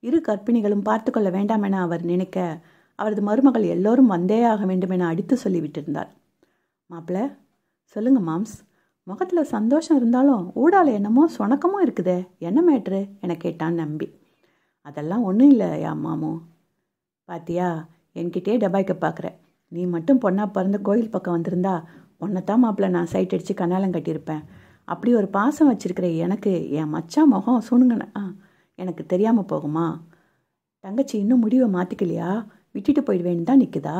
இரு கற்பிணிகளும் பார்த்து கொள்ள வேண்டாமென அவர் நினைக்க அவரது மருமகள் எல்லோரும் வந்தே ஆக வேண்டும் என அடித்து சொல்லிவிட்டிருந்தார். மாப்பிள்ள சொல்லுங்க மாம்ஸ் முகத்தில் சந்தோஷம் இருந்தாலும் ஊடால என்னமோ சொணக்கமும் இருக்குதே என்ன மேட்ரு? என கேட்டான் நம்பி. அதெல்லாம் ஒன்றும் இல்லை யா மாமோ. பாத்தியா என்கிட்டே டபாய்க்க பார்க்குற நீ மட்டும் பொண்ணா பிறந்து கோயில் பக்கம் வந்திருந்தா உன்னைத்தான் மாப்பிள்ள நான் சைட் அடித்து கனாலம் கட்டியிருப்பேன். அப்படி ஒரு பாசம் வச்சிருக்கிற எனக்கு என் மச்சான் முகம் சுணுங்கன. ஆ எனக்கு தெரியாமல் போகுமா? தங்கச்சி இன்னும் முடிவை மாற்றிக்கலையா விட்டுட்டு போயிடுவேன்னு தான் நிற்குதா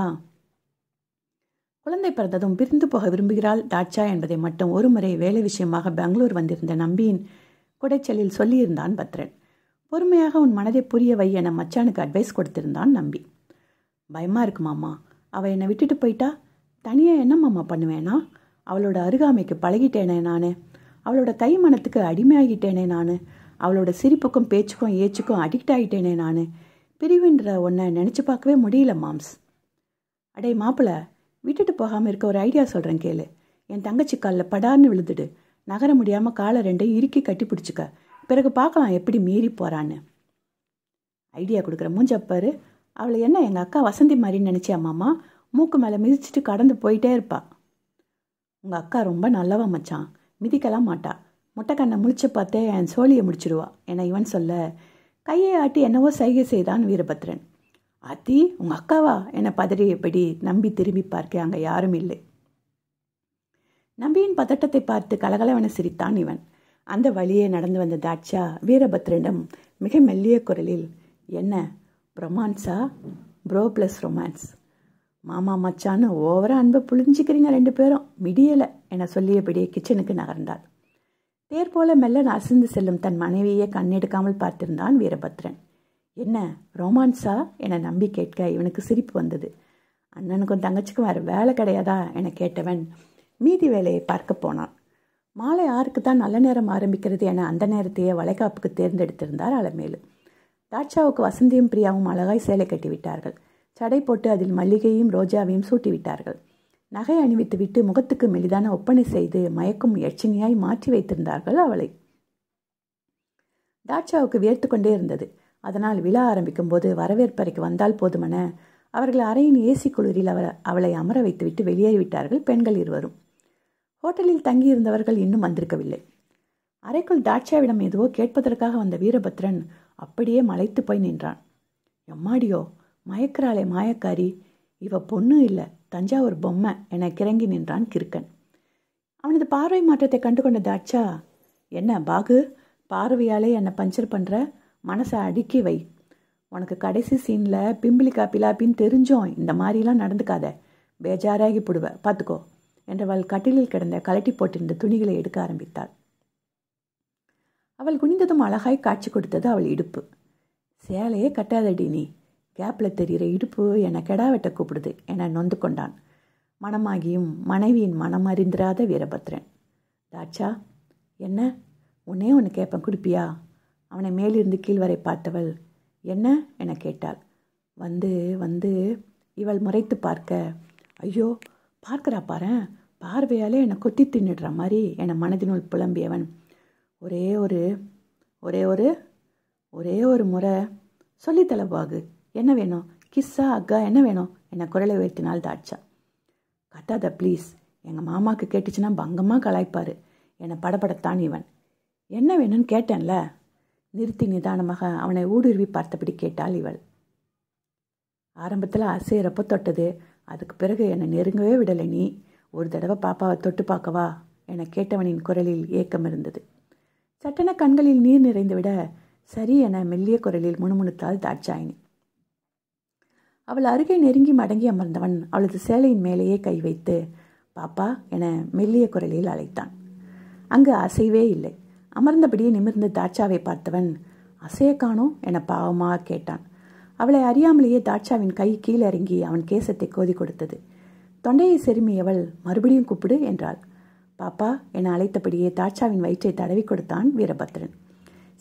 குழந்தை பிறந்ததும் பிரிந்து போக விரும்புகிறாள் தாட்சா என்பதை மட்டும் ஒரு முறை வேலை விஷயமாக பெங்களூர் வந்திருந்த நம்பியின் குடைச்சலில் சொல்லியிருந்தான் பத்ரன். பொறுமையாக உன் மனதை புரிய வை என மச்சானுக்கு அட்வைஸ் கொடுத்திருந்தான் நம்பி. பயமா இருக்கு மாமா. அவள் என்னை விட்டுட்டு போயிட்டா? தனியாக என்ன மாமா பண்ணுவேனா? அவளோட அருகாமைக்கு பழகிட்டேனே நான். அவளோட கை மனத்துக்கு அடிமையாகிட்டேனே நான். அவளோட சிரிப்புக்கும் பேச்சுக்கும் ஏச்சுக்கும் அடிக்ட் ஆகிட்டேனே நான். பிரிவுன்ற ஒன்றை நினச்சி பார்க்கவே முடியல மாம்ஸ். அடே மாப்பிள்ள விட்டுட்டு போகாமல் இருக்க ஒரு ஐடியா சொல்கிறேன் கேளு. என் தங்கச்சி காலில் படார்னு விழுந்துடு. நகர முடியாமல் காலை ரெண்டையும் இறுக்கி கட்டி பிடிச்சிக்க. பிறகு பார்க்கலாம் எப்படி மீறி போகிறான்னு ஐடியா கொடுக்குற மூஞ்சப்பாரு அவளை என்ன எங்கள் அக்கா வசந்தி மாதிரின்னு நினச்சியா மாமா? மூக்கு மேலே மிதிச்சிட்டு கடந்து போயிட்டே இருப்பா. உங்கள் அக்கா ரொம்ப நல்லவா மச்சான். மிதிக்கலாம் மாட்டா. முட்டைக்கண்ணை முழிச்சு பார்த்தே என் சோழியை முடிச்சிடுவா. என இவன் சொல்ல? கையை ஆட்டி என்னவோ சைகை செய்தான் வீரபத்ரன். அத்தி உங்கள் அக்காவா? என எப்படி நம்பி திரும்பி பார்க்க அங்கே யாரும் இல்லை. நம்பியின் பதட்டத்தை பார்த்து கலகலவென சிரித்தான் இவன். அந்த வழியே நடந்து வந்த தாட்சா வீரபத்ரனிடம் மிக மெல்லிய குரலில் என்ன ரொமான்ஸா? Bro plus romance. மாமா மச்சான்னு ஓவராக அன்பை புளிஞ்சிக்கிறீங்க ரெண்டு பேரும். மிடியலை என சொல்லியபடியே கிச்சனுக்கு நகர்ந்தாள். தேர் போல மெல்ல அசந்து செல்லும் தன் மனைவியை கண்ணெடுக்காமல் பார்த்திருந்தான் வீரபத்ரன். என்ன ரொமான்ஸா? என நம்பி கேட்க இவனுக்கு சிரிப்பு வந்தது. அண்ணனுக்கும் தங்கச்சிக்கும் வேறு வேலை கிடையாதா? என கேட்டவன் மீதி வேலையை பார்க்க போனான். மாலை ஆறுக்கு தான் நல்ல நேரம் ஆரம்பிக்கிறது என அந்த நேரத்தையே வளைகாப்புக்கு தேர்ந்தெடுத்திருந்தார் அலமேலு. தாட்சாவுக்கு வசந்தியும் பிரியாவும் அழகாய் சேலை கட்டிவிட்டார்கள். சடை போட்டு அதில் மல்லிகையும் ரோஜாவையும் சூட்டிவிட்டார்கள். நகை அணிவித்து விட்டு முகத்துக்கு மெலிதான ஒப்பனை செய்து மயக்கும் யட்சினியாய் மாற்றி வைத்திருந்தார்கள் அவளை. தாட்சாவுக்கு வியர்த்து கொண்டே இருந்தது. அதனால் விழா ஆரம்பிக்கும் போது வரவேற்பறைக்கு வந்தால் போதுமென அவர்கள் அறையின் ஏசி குளிரில் அவர் அவளை அமர வைத்துவிட்டு வெளியேறிவிட்டார்கள் பெண்கள் இருவரும். ஹோட்டலில் தங்கியிருந்தவர்கள் இன்னும் வந்திருக்கவில்லை. அறைக்குள் தாட்சாவிடம் எதுவோ கேட்பதற்காக வந்த வீரபத்ரன் அப்படியே மலைத்து போய் நின்றான். எம்மாடியோ மயக்கிறாளே மாயக்காரி. இவ பொண்ணு இல்லை தஞ்சாவூர் பொம்மை என கிறங்கி நின்றான் கிறுக்கன். அவனது பார்வை மாற்றத்தை கண்டுகொண்ட தாட்சா என்ன பாகு பார்வையாலே என்னை பஞ்சர் பண்ணுற மனசை அடுக்கி வை. உனக்கு கடைசி சீனில் பிம்பிளிக்கா பிலாப்பின்னு தெரிஞ்சோம். இந்த மாதிரிலாம் நடந்துக்காத. பேஜாராகி போடுவ. பார்த்துக்கோ என்றவள் கட்டிலில் கிடந்த கலட்டி போட்டிருந்த துணிகளை எடுக்க ஆரம்பித்தாள். அவள் குனிந்ததும் அழகாய் காட்சி கொடுத்தது அவள் இடுப்பு. சேலையே கட்டாதடி நீ. கேப்பில் தெரிகிற இடுப்பு என்னை கெடா வெட்ட கூப்பிடுது என நொந்து கொண்டான். மனமாகியும் மனைவியின் மனம் அறிந்திராத வீரபத்ரன். தாட்சா என்ன? உன்னே ஒன்று கேட்பேன் கொடுப்பியா? அவனை மேலிருந்து கீழ் வரை பார்த்தவள் என்ன? என கேட்டாள். வந்து வந்து இவள் முறைத்து பார்க்க ஐயோ பார்க்குறா பாரு. பார்வையாலே என்னை கொத்தி தின்னுடுற மாதிரி என்னை மனதினுள் புலம்பியவன். ஒரே ஒரு ஒரே ஒரு ஒரே ஒரு முறை சொல்லித்தல பாகு என்ன வேணும்? கிஸ்ஸா அக்கா என்ன வேணும்? என்னை குரலை உயர்த்தினால் தாட்சா. கத்தாத ப்ளீஸ் எங்கள் மாமாவுக்கு கேட்டுச்சுன்னா பங்கமாக கலாய்ப்பார். என்னை படப்படத்தான் இவன். என்ன வேணும்னு கேட்டேன்ல? நிறுத்தி நிதானமாக அவனை ஊடுருவி பார்த்தபடி கேட்டாள் இவள். ஆரம்பத்தில் அசையிறப்போ தொட்டது. அதுக்கு பிறகு என்னை நெருங்கவே விடலை நீ. ஒரு தடவை பாப்பாவை தொட்டு பார்க்கவா? என கேட்டவனின் குரலில் ஏக்கம் இருந்தது. சட்டென கண்களில் நீர் நிறைந்து விட சரி என மெல்லிய குரலில் முணுமுணுத்தாள் தாட்சாயினி. அவள் அருகே நெருங்கி மடங்கி அமர்ந்தவன் அவளது சேலையின் மேலேயே கை வைத்து பாப்பா என மெல்லிய குரலில் அழைத்தான். அங்கு அசைவே இல்லை. அமர்ந்தபடியே நிமிர்ந்து தாட்சாவை பார்த்தவன் அசைய காணோம் என பாவமாக கேட்டான். அவளை அறியாமலேயே தாட்சாவின் கை கீழிறங்கி அவன் கேசத்தை கோதி கொடுத்தது. தொண்டையை செருமியவள் மறுபடியும் கூப்பிடு என்றாள். பாப்பா என அழைத்தபடியே தாட்சாவின் வயிற்றை தடவி கொடுத்தான் வீரபத்ரன்.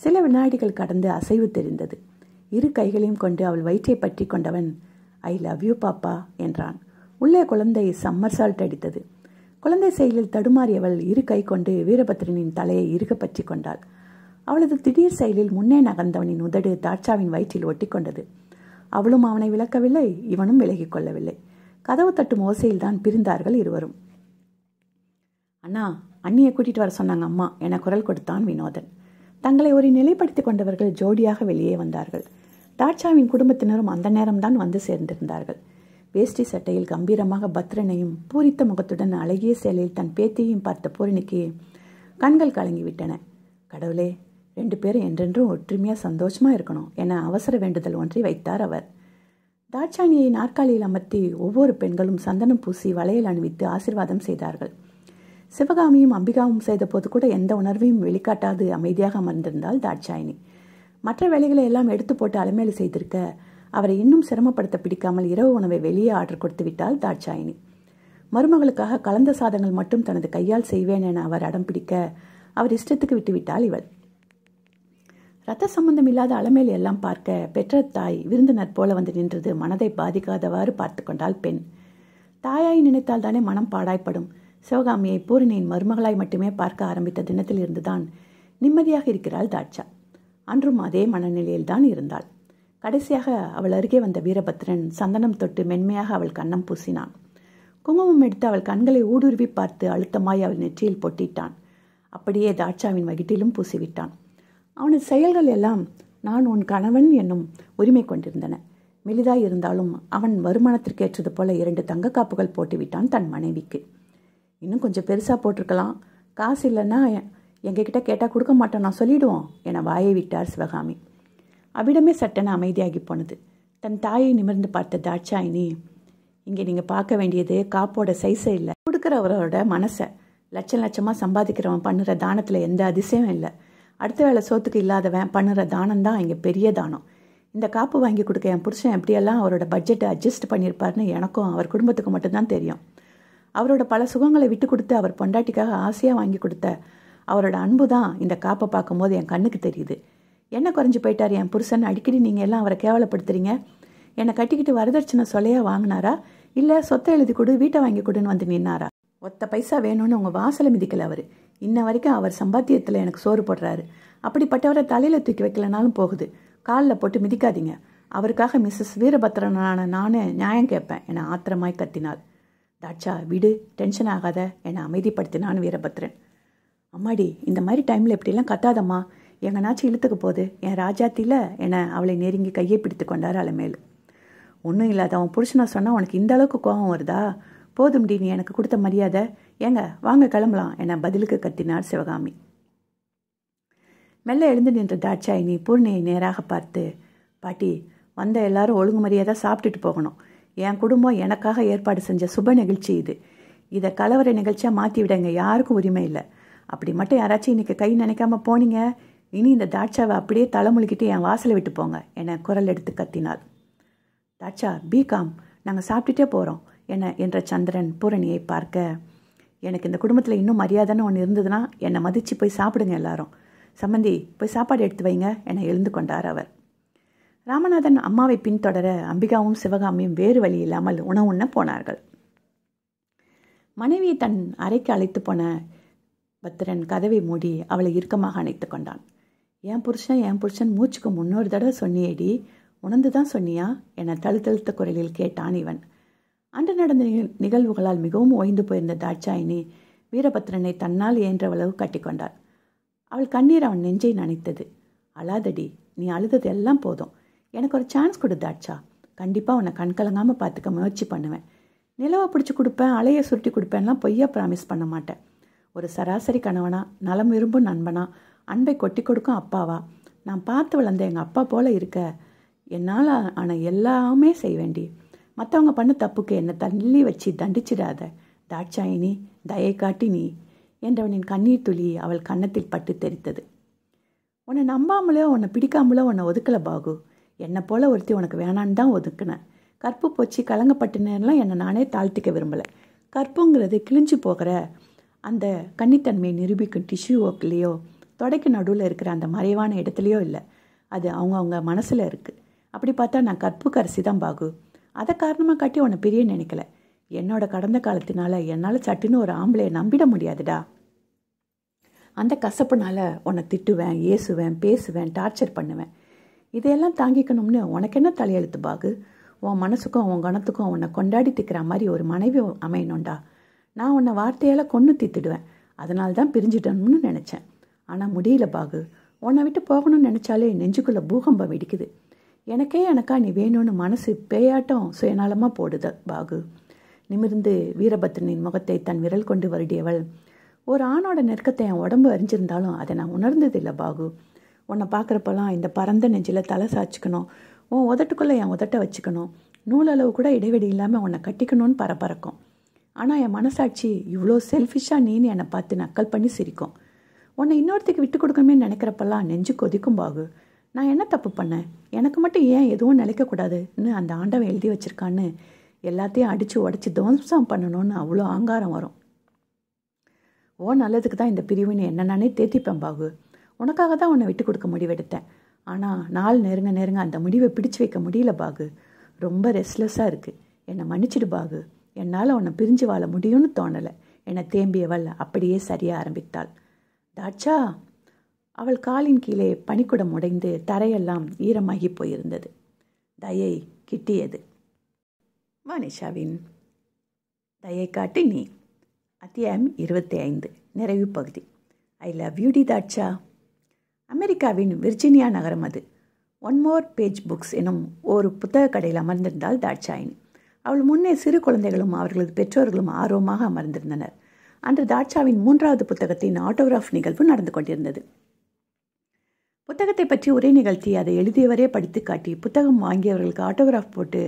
சில வினாடிகள் கடந்து அசைவு தெரிந்தது. இரு கைகளையும் கொண்டு அவள் வயிற்றை பற்றி கொண்டவன் ஐ லவ் யூ பாப்பா என்றான். உள்ளே குழந்தை சம்மர் சால்ட் அடித்தது. குழந்தை செயலில் தடுமாறியவள் இரு கை கொண்டு வீரபத்ரனின் தலையை இறுக பற்றி கொண்டாள். அவளது திடீர் செயலில் முன்னே நகர்ந்தவனின் உதடு தாட்சாவின் வயிற்றில் ஒட்டி கொண்டது. அவளும் அவனை விளக்கவில்லை இவனும் விலகிக் கொள்ளவில்லை. கதவு தட்டும் ஓசையில்தான் பிரிந்தார்கள் இருவரும். அண்ணா அண்ணியை கூட்டிட்டு வர சொன்னாங்க அம்மா என குரல் கொடுத்தான் வினோதன். தங்களை ஒரு நிலைப்படுத்திக் கொண்டவர்கள் ஜோடியாக வெளியே வந்தார்கள். தாட்சாவின் குடும்பத்தினரும் அந்த நேரம்தான் வந்து சேர்ந்திருந்தார்கள். வேஷ்டி சட்டையில் கம்பீரமாக பத்ரனையும் பூரித்த முகத்துடன் அழகிய சேலையில் தன் பேத்தியையும் பார்த்த பூரணிக்கு கண்கள் கலங்கிவிட்டன. கடவுளே ரெண்டு பேரும் என்றென்றும் ஒற்றுமையாக சந்தோஷமாக இருக்கணும் என அவசர வேண்டுதல் ஒன்றை வைத்தார் அவர். தாட்சாணியை நாற்காலியில் அமர்த்தி ஒவ்வொரு பெண்களும் சந்தனம் பூசி வளையல் அணிவித்து ஆசிர்வாதம் செய்தார்கள். சிவகாமியும் அம்பிகாவும் செய்த போது கூட எந்த உணர்வையும் வெளிக்காட்டாது அமைதியாக அமர்ந்திருந்தால் தாட்சாயினி மற்ற வேலைகளை எல்லாம் எடுத்து போட்டு அலைமேலு செய்திருக்க அவரை இன்னும் சிரமப்படுத்த பிடிக்காமல் இரவு உணவை வெளியே ஆர்டர் கொடுத்து விட்டால் தாட்சாயினி மருமகளுக்காக கலந்த சாதங்கள் மட்டும் தனது கையால் செய்வேன் என அவர் அடம் பிடிக்க அவர் இஷ்டத்துக்கு விட்டுவிட்டாள் இவள். ரத்த சம்பந்தம் இல்லாத அலமேல் எல்லாம் பார்க்க பெற்ற தாய் விருந்தினர் போல வந்து நின்றது. மனதை பாதிக்காதவாறு பார்த்து கொண்டாள் பெண். தாயாய் நினைத்தால் தானே மனம் பாடாய்ப்படும். சிவகாமியை பூரணியின் மருமகளாய் மட்டுமே பார்க்க ஆரம்பித்த தினத்தில் இருந்துதான் நிம்மதியாக இருக்கிறாள் தாட்சா. அன்றும் அதே மனநிலையில் தான் இருந்தாள். கடைசியாக அவள் அருகே வந்த வீரபத்ரன் சந்தனம் தொட்டு மென்மையாக அவள் கன்னம் பூசினான். குங்குமம் எடுத்து அவள் கண்களை ஊடுருவி பார்த்து அழுத்தமாய் அவள் நெற்றியில் பொட்டிட்டான். அப்படியே தாட்சாவின் வகிட்டிலும் பூசிவிட்டான். அவனது செயல்கள் எல்லாம் நான் உன் கணவன் என்னும் உரிமை கொண்டிருந்தன. மெலிதாய் இருந்தாலும் அவன் வருமானத்திற்கேற்றது போல இரண்டு தங்க காப்புகள் போட்டுவிட்டான் தன் மனைவிக்கு. இன்னும் கொஞ்சம் பெருசாக போட்டிருக்கலாம். காசு இல்லைன்னா எங்ககிட்ட கேட்டால் கொடுக்க மாட்டோம் நான் சொல்லிடுவோம் என வாயை விட்டார் சிவகாமி. அவ்விடமே சட்டென அமைதியாகி போனது. தன் தாயை நிமிர்ந்து பார்த்த தாட்சாயினி இங்கே நீங்கள் பார்க்க வேண்டியது காப்போட சைஸே இல்லை. கொடுக்குறவரோட மனசை லட்சம் லட்சமாக சம்பாதிக்கிறவன் பண்ணுற தானத்தில் எந்த அதிசயம் இல்லை. அடுத்த வேலை சோத்துக்கு இல்லாதவன் பண்ணுற தானம் தான் இங்கே பெரிய தானம். இந்த காப்பு வாங்கி கொடுக்க என் புருஷன் எப்படியெல்லாம் அவரோட பட்ஜெட்டை அட்ஜஸ்ட் பண்ணியிருப்பார்னு எனக்கும் அவர் குடும்பத்துக்கு மட்டும்தான் தெரியும். அவரோட பல சுகங்களை விட்டு கொடுத்து அவர் பொண்டாட்டிக்காக ஆசையாக வாங்கி கொடுத்த அவரோட அன்பு தான் இந்த காப்பை பார்க்கும்போது என் கண்ணுக்கு தெரியுது. என்ன குறைஞ்சி போயிட்டார் என் புருஷன்? அடிக்கடி நீங்கள் எல்லாம் அவரை கேவலப்படுத்துறீங்க. என்னை கட்டிக்கிட்டு வரதட்சணை சொல்லையாக வாங்கினாரா? இல்லை சொத்தை எழுதி கொடு வீட்டை வாங்கி கொடுன்னு வந்து நின்னாரா? ஒத்த பைசா வேணும்னு உங்கள் வாசலை மிதிக்கல அவர். இன்ன வரைக்கும் அவர் சம்பாத்தியத்தில் எனக்கு சோறு போடுறாரு. அப்படிப்பட்டவரை தலையில் தூக்கி வைக்கலனாலும் போகுது. காலில் போட்டு மிதிக்காதீங்க. அவருக்காக மிஸ்ஸஸ் வீரபத்ரனான நானே நியாயம் கேட்பேன் என ஆத்திரமாய் கத்தினாள். தாட்சா விடு டென்ஷன் ஆகாத என்னை அமைதிப்படுத்தினான் வீரபத்ரன். அம்மாடி இந்த மாதிரி டைமில் இப்படிலாம் கத்தாதம்மா. எங்கனாச்சும் இழுத்துக்க போகுது. என் ராஜாத்தில என அவளை நெருங்கி கையை பிடித்து கொண்டார் அலமேல். ஒன்றும் இல்லாத அவன் புருஷனை சொன்னால் உனக்கு இந்த அளவுக்கு கோபம் வருதா? போதும்டி நீ எனக்கு கொடுத்த மரியாதை. ஏங்க வாங்க கிளம்பலாம் என பதிலுக்கு கத்தினார் சிவகாமி. மெல்ல எழுந்து நின்ற தாட்சாயினி பூர்ணியை நேராக பார்த்து பாட்டி வந்த எல்லாரும் ஒழுங்கு மரியாதை சாப்பிட்டுட்டு போகணும். என் குடும்பம் எனக்காக ஏற்பாடு செஞ்ச சுப நிகழ்ச்சி இது. இதை கலவர நிகழ்ச்சியாக மாற்றி விடுங்க யாருக்கும் உரிமை இல்லை. அப்படி மட்டும் யாராச்சும் இன்றைக்கி கை நினைக்காம போனீங்க இனி இந்த தாட்சாவை அப்படியே தலைமுழுக்கிட்டு என் வாசலை விட்டு போங்க என குரல் எடுத்து கத்தினாள். தாட்சா பிகாம் நாங்கள் சாப்பிட்டுட்டே போகிறோம் என என்ற சந்திரன் பூரணியை பார்க்க எனக்கு இந்த குடும்பத்தில் இன்னும் மரியாதைன்னு ஒன்று இருந்ததுன்னா என்னை மதித்து போய் சாப்பிடுங்க எல்லாரும். சம்மந்தி போய் சாப்பாடு எடுத்து வைங்க என எழுந்து கொண்டார் அவர். ராமநாதன் அம்மாவை பின்தொடர அம்பிகாவும் சிவகாமியும் வேறு வழி இல்லாமல் உணவு உண்ண போனார்கள். மனைவியை தன் அறைக்கு அழைத்து போன பத்திரன் கதவை மூடி அவளை இறுக்கமாக அணைத்து கொண்டான். என் புருஷன் என் புருஷன் மூச்சுக்கு முன்னொரு தடவை சொன்னியேடி உணர்ந்து தான் சொன்னியா? என தழுத்தழுத்த குரலில் கேட்டான் இவன். அன்று நடந்த நிகழ்வுகளால் மிகவும் ஓய்ந்து போயிருந்த தாட்சாயினி வீரபத்ரனை தன்னால் இயன்றவளவு கட்டிக்கொண்டாள் அவள் கண்ணீர் அவன் நெஞ்சை நனைத்தது. அழாதடி நீ அழுதது எல்லாம் போதும். எனக்கு ஒரு சான்ஸ் கொடு தாட்சா. கண்டிப்பாக உன்னை கண்கலங்காமல் பார்த்துக்க முயற்சி பண்ணுவேன். நிலவை பிடிச்சி கொடுப்பேன் அலையை சுருட்டி கொடுப்பேன்லாம் பொய்யா ப்ராமிஸ் பண்ண மாட்டேன். ஒரு சராசரி கணவனா நலம் விரும்பும் நண்பனா அன்பை கொட்டி கொடுக்கும் அப்பாவா? நான் பார்த்து வளர்ந்த எங்கள் அப்பா போல இருக்க. என்னால் ஆனால் எல்லாமே செய்வேண்டி மற்றவங்க பண்ண தப்புக்கு என்னை தள்ளி வச்சு தண்டிச்சிடாத. தாட்சாயினி தயை காட்டி நீ என்றவனின் கண்ணீர் துளி அவள் கன்னத்தில் பட்டு தெரித்தது. உன்னை நம்பாமலோ உன்னை பிடிக்காமலோ உன்னை ஒதுக்கலை பாகு. என்னை போல ஒருத்தி உனக்கு வேணான்னு தான் ஒதுக்குனேன் கற்பு போச்சு கலங்கப்பட்டினெல்லாம் என்னை நானே தாழ்த்திக்க விரும்பலை. கற்புங்கிறது கிழிஞ்சு போகிற அந்த கன்னித்தன்மையை நிரூபிக்கும் டிஷ்யூ ஒர்க்லேயோ தொடைக்கு நடுவில் இருக்கிற அந்த மறைவான இடத்துலையோ இல்லை. அது அவங்கவுங்க மனசில் இருக்குது அப்படி பார்த்தா நான் கற்புக்கு அரிசி தான் பாகு. அதை காரணமாக காட்டி உன்னை பிரிய நினைக்கல. என்னோட கடந்த காலத்தினால என்னால் சட்டுன்னு ஒரு ஆம்பளையை நம்பிட முடியாதுடா. அந்த கசப்புனால உன்னை திட்டுவேன் ஏசுவேன் பேசுவேன் டார்ச்சர் பண்ணுவேன். இதையெல்லாம் தாங்கிக்கணும்னு உனக்கு என்ன தலையெழுத்து பாகு? உன் மனசுக்கும் உன் கணத்துக்கும் உன்னை கொண்டாடி திக்கிற மாதிரி ஒரு மனைவி அமையணும்டா. நான் உன்னை வார்த்தையால் கொன்று தித்துடுவேன். அதனால தான் பிரிஞ்சிட்டணும்னு நினச்சேன். ஆனால் முடியல பாகு. உன்னை விட்டு போகணும்னு நினச்சாலே நெஞ்சுக்குள்ளே பூகம்பம் வெடிக்குது எனக்கே எனக்கா நீ வேணும்னு மனசு பேயாட்டம் சுயநலமாக போடுது பாகு. நிமிர்ந்து வீரபத்ரனின் முகத்தை தன் விரல் கொண்டு வருடியவள் ஒரு ஆணோட நெருக்கத்தை என் உடம்பு அறிஞ்சிருந்தாலும் அதை நான் உணர்ந்ததில்லை பாகு. உன்னை பார்க்குறப்பெல்லாம் இந்த பரந்த நெஞ்சில் தலை சாய்ச்சிக்கணும். உன் உதட்டுக்குள்ளே என் உதட்டை வச்சுக்கணும். நூலளவு கூட இடைவெளி இல்லாமல் உன்னை கட்டிக்கணும்னு பரபரக்கும் ஆனால் என் மனசாட்சி இவ்வளோ செல்ஃபிஷாக நீன்னு என்னை பார்த்து நக்கல் பண்ணி சிரிக்கும். உன்னை இன்னொருத்துக்கு விட்டு கொடுக்கணுமே நினைக்கிறப்பெல்லாம் நெஞ்சு கொதிக்கும் பாகு. நான் என்ன தப்பு பண்ணேன்? எனக்கு மட்டும் ஏன் எதுவும் நினைக்கக்கூடாதுன்னு அந்த ஆண்டவன் எழுதி வச்சிருக்கான்னு எல்லாத்தையும் அடித்து உடச்சி துவம்சம் பண்ணணும்னு அவ்வளோ ஆங்காரம் வரும். ஓ நல்லதுக்கு தான் இந்த பிரிவுன்னு என்னென்னே தேத்திப்பேன் பாகு உனக்காக தான் உன்னை விட்டு கொடுக்க முடிவெடுத்தேன். ஆனால் நாள் நெருங்க நெருங்க அந்த முடிவை பிடிச்சு வைக்க முடியல பாகு ரொம்ப ரெஸ்ட்லெஸ்ஸாக இருக்குது என்னை மன்னிச்சிடு பாகு என்னால் உன்னை பிரிஞ்சு வாழ முடியும்னு தோணலை. என்னை தேம்பியவள் அப்படியே சரியாக ஆரம்பித்தாள். தாட்சா! அவள் காலின் கீழே பனிக்குடம் உடைந்து தரையெல்லாம் ஈரமாகி போயிருந்தது. தயை கிட்டியது. வானிஷாவின் தயை காட்டி நீ. அத்தியாயம் இருபத்தி ஐந்து நிறைவு பகுதி. ஐ லவ் யூ டி தாட்சா. அமெரிக்காவின் விர்ஜினியா நகரம் அது. ஒன் மோர் பேஜ் புக்ஸ் எனும் ஒரு புத்தக கடையில் அமர்ந்திருந்தால் தாட்சாயினி. அவள் முன்னே சிறு குழந்தைகளும் அவர்களது பெற்றோர்களும் ஆர்வமாக அமர்ந்திருந்தனர். அன்று தாட்சாவின் மூன்றாவது புத்தகத்தின் ஆட்டோகிராஃப் நிகழ்வு நடந்து கொண்டிருந்தது. புத்தகத்தை பற்றி உரை நிகழ்த்தி அதை எழுதியவரே படித்து காட்டி புத்தகம் வாங்கியவர்களுக்கு ஆட்டோகிராஃப் போட்டு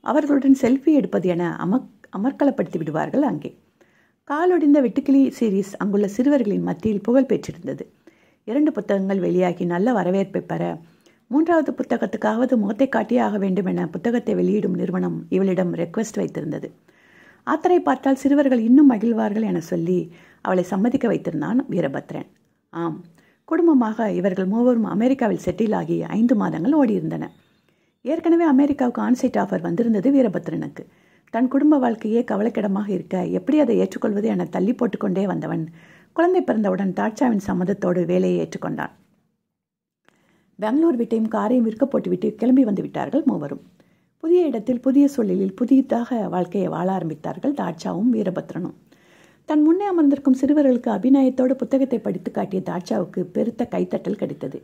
அவர்களுடன் செல்ஃபி எடுப்பது என அமக் அமர்க்கலப்படுத்தி விடுவார்கள் அங்கே. காலொடிந்த வெட்டுக்கிளி சீரீஸ் அங்குள்ள சிறுவர்களின் மத்தியில் புகழ் பெற்றிருந்தது. இரண்டு புத்தகங்கள் வெளியாகி நல்ல வரவேற்பை பெற மூன்றாவது புத்தகத்துக்காவது முகத்தை காட்டியே ஆக வேண்டும் என புத்தகத்தை வெளியிடும் நிறுவனம் இவளிடம் ரெக்வெஸ்ட் வைத்திருந்தது. ஆத்தரை பார்த்தால் சிறுவர்கள் இன்னும் மகிழ்வார்கள் என சொல்லி அவளை சம்மதிக்க வைத்திருந்தான் வீரபத்ரன். ஆம் குடும்பமாக இவர்கள் மூவரும் அமெரிக்காவில் செட்டில் ஆகி ஐந்து மாதங்கள் ஓடியிருந்தன. ஏற்கனவே அமெரிக்காவுக்கு ஆன்சைட் ஆஃபர் வந்திருந்தது வீரபத்ரனுக்கு. தன் குடும்ப வாழ்க்கையே கவலைக்கிடமாக இருக்க எப்படி அதை ஏற்றுக்கொள்வது என தள்ளி போட்டுக்கொண்டே வந்தவன் குழந்தை பிறந்தவுடன் தாட்சாவின் சம்மதத்தோடு வேலையை ஏற்றுக்கொண்டான். பெங்களூர் வீட்டையும் காரையும் விற்க போட்டுவிட்டு கிளம்பி வந்து விட்டார்கள் மூவரும். புதிய இடத்தில் புதிய சூழலில் புதியதாக வாழ்க்கையை வாழ ஆரம்பித்தார்கள் தாட்சாவும் வீரபத்ரனும். தன் முன்னே அமர்ந்திருக்கும் சிறுவர்களுக்கு அபிநயத்தோடு புத்தகத்தை படித்து காட்டிய தாட்சாவுக்கு பெருத்த கைத்தட்டல் கிடைத்தது.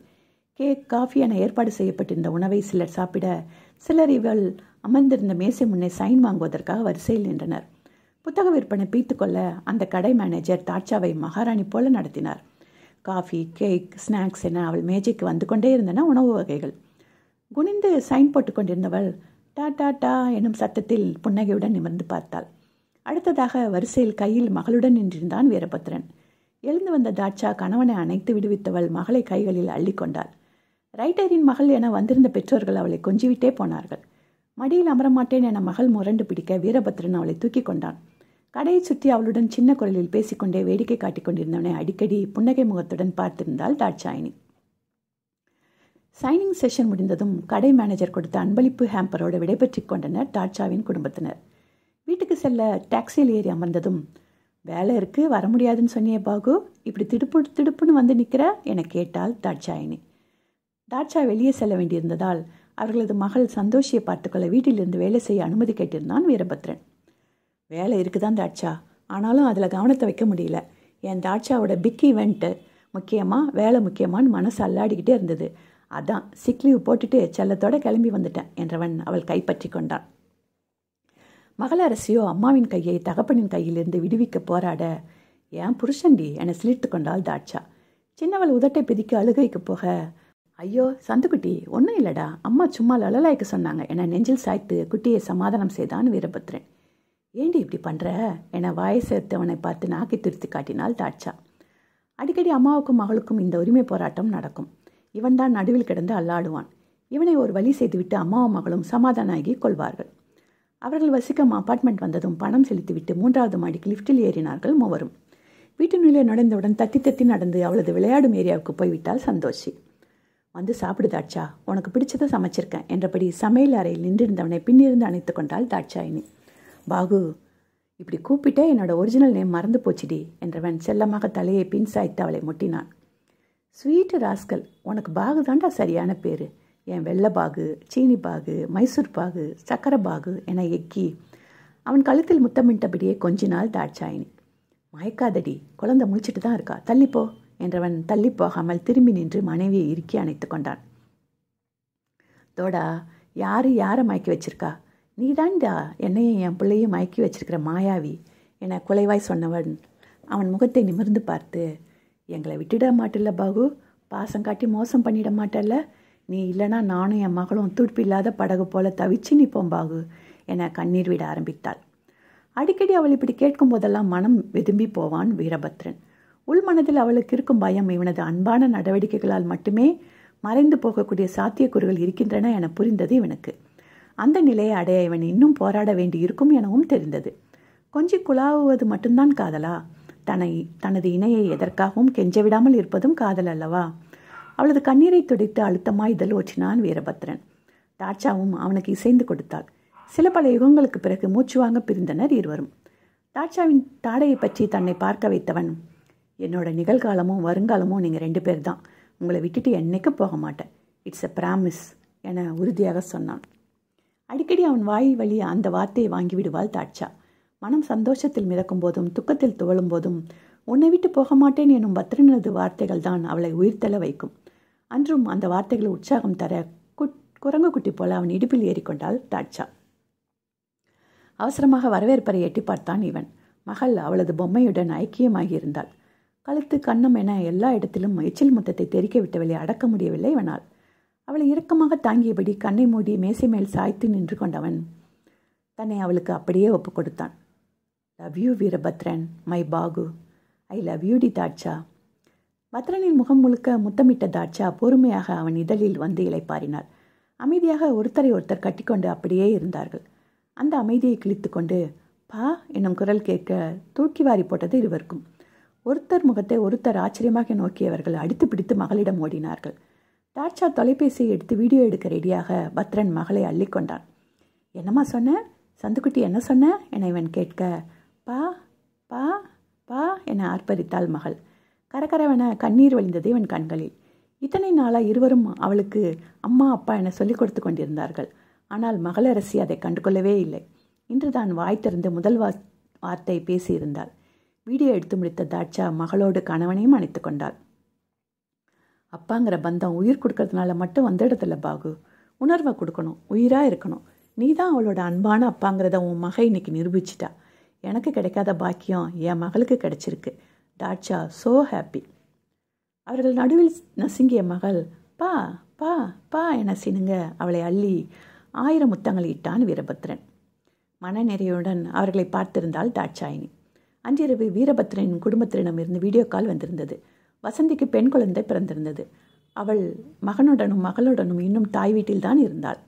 கேக் காஃபி என ஏற்பாடு செய்யப்பட்டிருந்த உணவை சிலர் சாப்பிட சிலர் இவள் அமர்ந்திருந்த மேசை முன்னே சைன் வாங்குவதற்காக வரிசையில் நின்றனர். புத்தக விற்பனை பீத்துக்கொள்ள அந்த கடை மேனேஜர் தாட்சாவை மகாராணி போல நடத்தினார். காஃபி கேக் ஸ்நாக்ஸ் என அவள் மேஜைக்கு வந்து கொண்டே இருந்தன உணவு வகைகள். குனிந்து சைன் போட்டு கொண்டிருந்தவள் டா டா டா எனும் சத்தத்தில் புன்னகையுடன் நிமிர்ந்து பார்த்தாள். அடுத்ததாக வரிசையில் கையில் மகளுடன் நின்றிருந்தான் வீரபத்ரன். எழுந்து வந்த தாட்சா கணவனை அணைத்து விடுவித்தவள் மகளை கைகளில் அள்ளிக்கொண்டாள் ரைட்டரின் மகள் என வந்திருந்த பெற்றோர்கள் அவளை கொஞ்சிவிட்டே போனார்கள். மடியில் அமரமாட்டேன் என மகள் முரண்டு பிடிக்க வீரபத்ரன் அவளை தூக்கி கொண்டான். கடையை சுற்றி அவளுடன் சின்ன குரலில் பேசிக்கொண்டே வேடிக்கை காட்டிக் கொண்டிருந்தவனை அடிக்கடி புன்னகை முகத்துடன் பார்த்திருந்தாள் தாட்சாயினி. சைனிங் செஷன் முடிந்ததும் கடை மேனேஜர் கொடுத்த அன்பளிப்பு ஹேம்பரோடு விடைபெற்றுக் கொண்டனர் தாட்சாவின் குடும்பத்தினர். வீட்டுக்கு செல்ல டாக்ஸியில் ஏறி அமர்ந்ததும் வேலை இருக்குது வர முடியாதுன்னு சொன்னியே பாகு இப்படி திடுப்பு திடுப்புன்னு வந்து நிற்கிற என கேட்டால் தாட்சாயினி. தாட்சா வெளியே செல்ல வேண்டியிருந்ததால் அவர்களது மகள் சந்தோஷியை பார்த்துக்கொள்ள வீட்டிலிருந்து வேலை செய்ய அனுமதி கேட்டிருந்தான் வீரபத்ரன். வேலை இருக்குதான் தாட்சா ஆனாலும் அதில் கவனத்தை வைக்க முடியல. என் தாட்சாவோட பிக் ஈவெண்ட்டு முக்கியமாக வேலை முக்கியமான்னு மனசு அல்லாடிக்கிட்டே இருந்தது. அதான் சிக் லீவ் போட்டுட்டு செல்லத்தோடு கிளம்பி வந்துட்டேன் என்றவன் அவள் கைப்பற்றி கொண்டான் மகளரசியோ அம்மாவின் கையை தகப்பனின் கையிலிருந்து விடுவிக்க போராட ஏன் புருஷண்டி என சிலிர்த்து கொண்டாள் தாட்சா. சின்னவள் உதட்டை பிதிக்க அழுகைக்கு போக ஐயோ சந்துக்குட்டி ஒன்றும் இல்லைடா. அம்மா சும்மா லலலாய்க்கு சொன்னாங்க என நெஞ்சில் சாய்த்து குட்டியை சமாதானம் செய்தான் வீரபத்ரன். ஏண்டி இப்படி பண்ணுற என வாயை சேர்த்தவனை பார்த்து நாக்கி திருத்தி காட்டினாள் தாட்சா. அடிக்கடி அம்மாவுக்கும் மகளுக்கும் இந்த உரிமை போராட்டம் நடக்கும். இவன்தான் நடுவில் கிடந்து அல்லாடுவான். இவனை ஒரு வழி செய்துவிட்டு அம்மாவும் மகளும் சமாதானாகி கொள்வார்கள். அவர்கள் வசிக்கும் அப்பார்ட்மெண்ட் வந்ததும் பணம் செலுத்திவிட்டு மூன்றாவது மாடிக்கு லிஃப்டில் ஏறினார்கள் மூவரும். வீட்டினுள்ளே நுழைந்தவுடன் தத்தி தத்தி நடந்து அவளது விளையாடும் ஏரியாவுக்கு போய்விட்டால் சந்தோஷி. வந்து சாப்பிடு தாட்சா உனக்கு பிடிச்சதை சமைச்சிருக்கேன் என்றபடி சமையல் அறையில் நின்றிருந்தவனை பின்னிருந்து அணைத்து கொண்டாள் தாட்சாயினி. பாகு இப்படி கூப்பிட்டே என்னோட ஒரிஜினல் நேம் மறந்து போச்சுடி என்றவன் செல்லமாக தலையை பின் சாய்த்து அவளை முட்டினான். ஸ்வீட்டு ராஸ்கல் உனக்கு பாகு தாண்டா சரியான பேர். என் வெள்ளை பாகு சீனி பாகு மைசூர் பாகு சக்கரை பாகு என எக்கி அவன் கழுத்தில் முத்தமிட்டபடியே கொஞ்ச நாள் தாட்சாயினி. மயக்காதடி குழந்தை முழிச்சிட்டு தான் இருக்கா. தள்ளிப்போ என்றவன் தள்ளி போகாமல் திரும்பி நின்று மனைவியை இறுக்கி அணைத்து கொண்டான். தோடா யாரு யாரை மயக்கி வச்சிருக்கா? நீ என்னையும் என் பிள்ளையும் மயக்கி வச்சிருக்கிற மாயாவி என குலைவாய் சொன்னவன். அவன் முகத்தை நிமிர்ந்து பார்த்து எங்களை விட்டுட மாட்டில்ல பாகு. பாசம் காட்டி மோசம் பண்ணிட மாட்டல்ல. நீ இல்லைனா நானும் என் மகளும் துடுப்பு இல்லாத படகு போல தவிச்சு நிற்போம் பாகு என கண்ணீர் விட ஆரம்பித்தாள். அடிக்கடி அவள் இப்படி கேட்கும் போதெல்லாம் மனம் வெதும்பி போவான் வீரபத்ரன். உள்மனதில் அவளுக்கு இருக்கும் பயம் இவனது அன்பான நடவடிக்கைகளால் மட்டுமே மறைந்து போகக்கூடிய சாத்தியக்கூறுகள் இருக்கின்றன என புரிந்தது இவனுக்கு. அந்த நிலையை அடைய இவன் இன்னும் போராட வேண்டி இருக்கும் எனவும் தெரிந்தது. கொஞ்சி குழாவுவது மட்டும்தான் காதலா? தன்னை தனது இணையை எதற்காகவும் கெஞ்ச விடாமல் இருப்பதும் காதல் அல்லவா? அவளது கண்ணீரை துடைத்து அழுத்தமாய் இதழ் ஓச்சினான் வீரபத்ரன். தாட்சாவும் அவனுக்கு இசைந்து கொடுத்தாள். சில பல யுகங்களுக்கு பிறகு மூச்சு வாங்க பிரிந்தனர் இருவரும். தாட்சாவின் தாடையை பற்றி தன்னை பார்க்க வைத்தவன் என்னோட நிகழ்காலமும் வருங்காலமும் நீங்கள் ரெண்டு பேர் தான் உங்களை விட்டுட்டு என்னைக்கு போக மாட்டேன். இட்ஸ் எ பிராமிஸ் என உறுதியாக சொன்னான். அடிக்கடி அவன் வாய் வழி அந்த வார்த்தையை வாங்கிவிடுவாள் தாட்சா. மனம் சந்தோஷத்தில் மிதக்கும் போதும் துக்கத்தில் துவளும் போதும் உன்னை விட்டு போக மாட்டேன் எனும் பத்ரனது வார்த்தைகள் தான் அவளை உயிர்த்தெழ வைக்கும். அன்றும் அந்த வார்த்தைகளை உற்சாகம் தர குட் குரங்கு குட்டி போல அவன் இடுப்பில் ஏறிக்கொண்டாள் தாட்சா. அவசரமாக வரவேற்பறை எட்டி பார்த்தான் இவன். மகள் அவளது பொம்மையுடன் ஐக்கியமாகியிருந்தாள். கழுத்து கண்ணம் என எல்லா இடத்திலும் எச்சில் முத்தத்தை தெறிக்க விட்டவளை அடக்க முடியவில்லை இவனால். அவளை இரக்கமாக தாங்கியபடி கண்ணை மூடி மேசை மேல் சாய்த்து நின்று கொண்டவன் தன்னை அவளுக்கு அப்படியே ஒப்பு கொடுத்தான். லவ் யூ வீரபத்ரன் மை பாகு ஐ லவ் யூ டி தாட்சா. பத்ரனின் முகம் முழுக்க முத்தமிட்ட தாட்சா பொறுமையாக அவன் இதழில் வந்து இலைப்பாரினாள் அமைதியாக ஒருத்தரை ஒருத்தர் கட்டிக்கொண்டு அப்படியே இருந்தார்கள். அந்த அமைதியை கிழித்து கொண்டு பா என்னும் குரல் கேட்க தூக்கி வாரி போட்டது இருவருக்கும். ஒருத்தர் முகத்தை ஒருத்தர் ஆச்சரியமாக நோக்கியவர்கள் அடித்து பிடித்து மகளிடம் ஓடினார்கள். தாட்சா தொலைபேசியை எடுத்து வீடியோ எடுக்க ரெடியாக பத்ரன் மகளை அள்ளிக்கொண்டான் என்னம்மா சொன்ன? சந்துக்குட்டி என்ன சொன்ன? என இவன் கேட்க பா பா பா என ஆர்ப்பரித்தாள் மகள். கரகரவென கண்ணீர் வழிந்தது இவன் கண்களில். இத்தனை நாளாக இருவரும் அவளுக்கு அம்மா அப்பா என சொல்லிக் கொடுத்து கொண்டிருந்தார்கள். ஆனால் மகளரசி அதை கண்டுகொள்ளவே இல்லை. இன்று தான் வாய் திறந்து முதல் வா வார்த்தை பேசியிருந்தாள். வீடியோ எடுத்து முடித்த தாட்சா மகளோடு கணவனையும் அணைத்து கொண்டாள். அப்பாங்கிற பந்தம் உயிர் கொடுக்கறதுனால மட்டும் வந்துடுறதில்ல பாகு. உணர்வை கொடுக்கணும் உயிராக இருக்கணும். நீ தான் அவளோட அன்பான அப்பாங்கிறத உன் மகை இன்னைக்கு நிரூபிச்சிட்டா. எனக்கு கிடைக்காத பாக்கியம் என் மகளுக்கு கிடைச்சிருக்கு. தாட்சா சோ ஹாப்பி அவர்கள் நடுவில் நசுங்கிய மகள் பா பா பா என சினுங்க. அவளை அள்ளி ஆயிரம் முத்தங்கள் இட்டான் வீரபத்ரன். மனநிறையுடன் அவர்களை பார்த்திருந்தாள் தாட்சாயினி. அன்றிரவு வீரபத்ரனின் குடும்பத்தினரிடமிருந்து வீடியோ கால் வந்திருந்தது. வசந்திக்கு பெண் குழந்தை பிறந்திருந்தது. அவள் மகனுடனும் மகளுடனும் இன்னும் தாய் வீட்டில்தான் இருந்தாள்.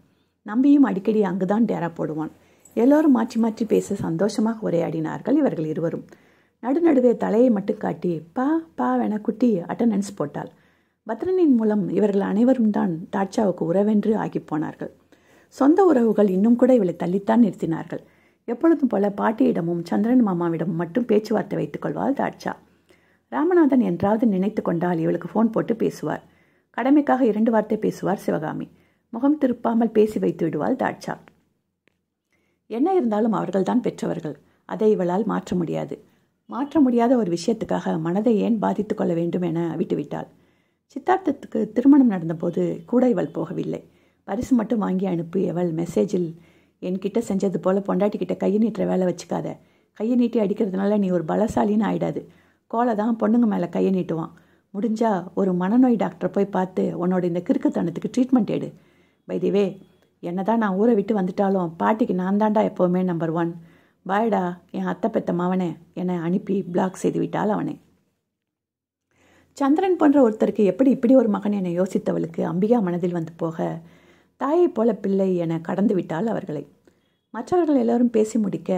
நம்பியும் அடிக்கடி அங்குதான் டேரா போடுவான். எல்லோரும் மாற்றி மாற்றி பேச சந்தோஷமாக உரையாடினார்கள் இவர்கள் இருவரும். நடுநடுவே தலையை மட்டும் காட்டி பா பாவென குட்டி அட்டண்டன்ஸ் போட்டாள். பத்ரனின் மூலம் இவர்கள் அனைவரும் தான் தாட்சாவுக்கு உறவென்று ஆகி போனார்கள். சொந்த உறவுகள் இன்னும் கூட இவளை தள்ளித்தான் நிறுத்தினார்கள். எப்பொழுதும் போல பாட்டியிடமும் சந்திரன் மாமாவிடமும் மட்டும் பேச்சுவார்த்தை வைத்துக் கொள்வாள் தாட்சா ராமநாதன் என்றாவது நினைத்து கொண்டால் இவளுக்கு ஃபோன் போட்டு பேசுவார். கடமைக்காக இரண்டு வார்த்தை பேசுவார் சிவகாமி. முகம் திருப்பாமல் பேசி வைத்து விடுவாள் தாட்சா என்ன இருந்தாலும் அவர்கள்தான் பெற்றவர்கள். அதை இவளால் மாற்ற முடியாது. மாற்ற முடியாத ஒரு விஷயத்துக்காக மனதை ஏன் பாதித்து கொள்ள வேண்டும் என விட்டுவிட்டாள். சித்தார்த்தத்துக்கு திருமணம் நடந்தபோது கூட இவள் போகவில்லை. பரிசு மட்டும் வாங்கி அனுப்பி அவள் மெசேஜில் என்கிட்ட செஞ்சது போல் பொண்டாட்டிக்கிட்ட கையை நீட்டுற வேலை வச்சுக்காத. கையை நீட்டி அடிக்கிறதுனால நீ ஒரு பலசாலின்னு ஆயிடாது. கோலை தான் பொண்ணுங்க மேலே கையை நீட்டுவான். முடிஞ்சா ஒரு மனநோய் டாக்டரை போய் பார்த்து உன்னோட இந்த கிறுக்குத்தனத்துக்கு ட்ரீட்மெண்ட் எடு. பைதிவே என்ன தான் நான் ஊரை விட்டு வந்துட்டாலும் பாட்டிக்கு நான் தாண்டா எப்போவுமே நம்பர் ஒன் வாயடா என் அத்தை பெத்த மாவனை என்னை அனுப்பி பிளாக் செய்து விட்டாள் அவனை. சந்திரன் போன்ற ஒருத்தருக்கு எப்படி இப்படி ஒரு மகன் என யோசித்தவளுக்கு அம்பிகா மனதில் வந்து போக தாயைப் போல பிள்ளை என கடந்து விட்டாள் அவர்களை. மற்றவர்கள் எல்லோரும் பேசி முடிக்க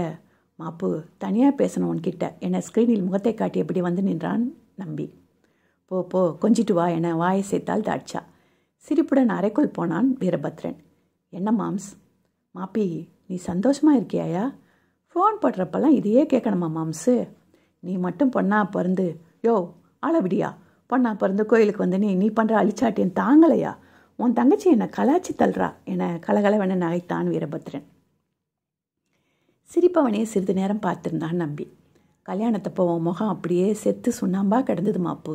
மாப்பு தனியாக பேசணும் உன்கிட்ட என ஸ்க்ரீனில் முகத்தை காட்டி எப்படி வந்து நின்றான் நம்பி. போ போ கொஞ்சிட்டு வா என வாயை சேர்த்தால் தாட்சா. சிரிப்புடன் அறைக்குள் போனான் வீரபத்ரன். என்ன மாம்ஸ்? மாப்பி நீ சந்தோஷமாக இருக்கியாயா? ஃபோன் போடுறப்பெல்லாம் இதையே கேட்கணுமா மாம்ஸு நீ மட்டும் பொண்ணா பிறந்து யோ அளவிடியா பொண்ணா பிறந்து கோயிலுக்கு வந்து நீ நீ பண்ணுற அழிச்சாட்டியன் தாங்கலையா? உன் தங்கச்சி என்னை கலாச்சி தள்ளுறா என கலகலவென நகைத்தான் வீரபத்ரன். சிரிப்பவனே சிறிது நேரம் பார்த்துருந்தான் நம்பி. கல்யாணத்தப்போ உன் முகம் அப்படியே செத்து சுண்ணாம்பாக கிடந்தது மாப்பு.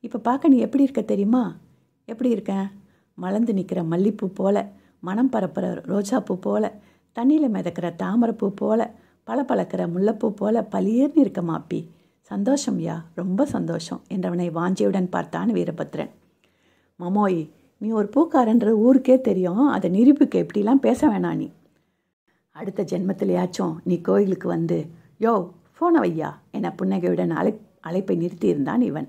இப்போ பார்க்க நீ எப்படி இருக்க தெரியுமா? எப்படி இருக்கேன் மலர்ந்து நிற்கிற மல்லிப்பூ போல மனம் பரப்புகிற ரோஜாப்பூ போல தண்ணியில் மிதக்கிற தாமரைப்பூ போல பல பழக்கிற முல்லைப்பூ போல பளிர்னு இருக்க மாப்பி. சந்தோஷம்யா ரொம்ப சந்தோஷம் என்றவனை வாஞ்சியுடன் பார்த்தான் வீரபத்ரன். மமோய் நீ ஒரு பூக்காரன்ற ஊருக்கே தெரியும் அதை நிரூபிக்க எப்படிலாம் பேச வேணாம் நீ. அடுத்த ஜென்மத்திலேயாச்சும் நீ கோயிலுக்கு வந்து யோ ஃபோனை வையா என புன்னகையுடன் அழை அழைப்பை நிறுத்தியிருந்தான் இவன்.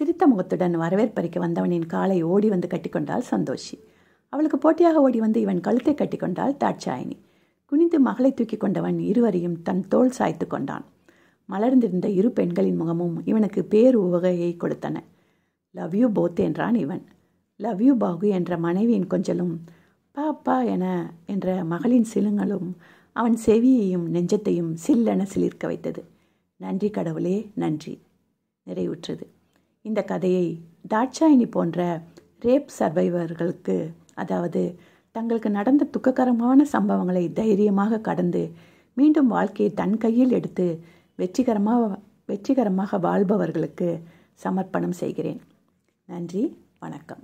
சிரித்த முகத்துடன் வரவேற்பறிக்க வந்தவனின் காலை ஓடி வந்து கட்டிக்கொண்டாள் சந்தோஷி. அவளுக்கு போட்டியாக ஓடி வந்து இவன் கழுத்தை கட்டிக்கொண்டாள் தாட்சாயினி. குனிந்து மகளை தூக்கி கொண்டவன் இருவரையும் தன் தோல் சாய்த்து கொண்டான். மலர்ந்திருந்த இரு பெண்களின் முகமும் இவனுக்கு பேர் உவகையை கொடுத்தன. லவ் யூ போத் என்றான் இவன். லவ் யூ பாகு என்ற மனைவியின் கொஞ்சலும் பாப்பா என என்ற மகளின் சிலுங்களும் அவன் செவியையும் நெஞ்சத்தையும் சில்லென சிலிர்க்க வைத்தது. நன்றி கடவுளே நன்றி நிறைவுற்றது. இந்த கதையை தாட்சாயினி போன்ற ரேப் சர்வைவர்களுக்கு அதாவது தங்களுக்கு நடந்த துக்ககரமான சம்பவங்களை தைரியமாக கடந்து மீண்டும் வாழ்க்கையை தன் கையில் எடுத்து வெற்றிகரமாக வெற்றிகரமாக வாழ்பவர்களுக்கு சமர்ப்பணம் செய்கிறேன். நன்றி வணக்கம்.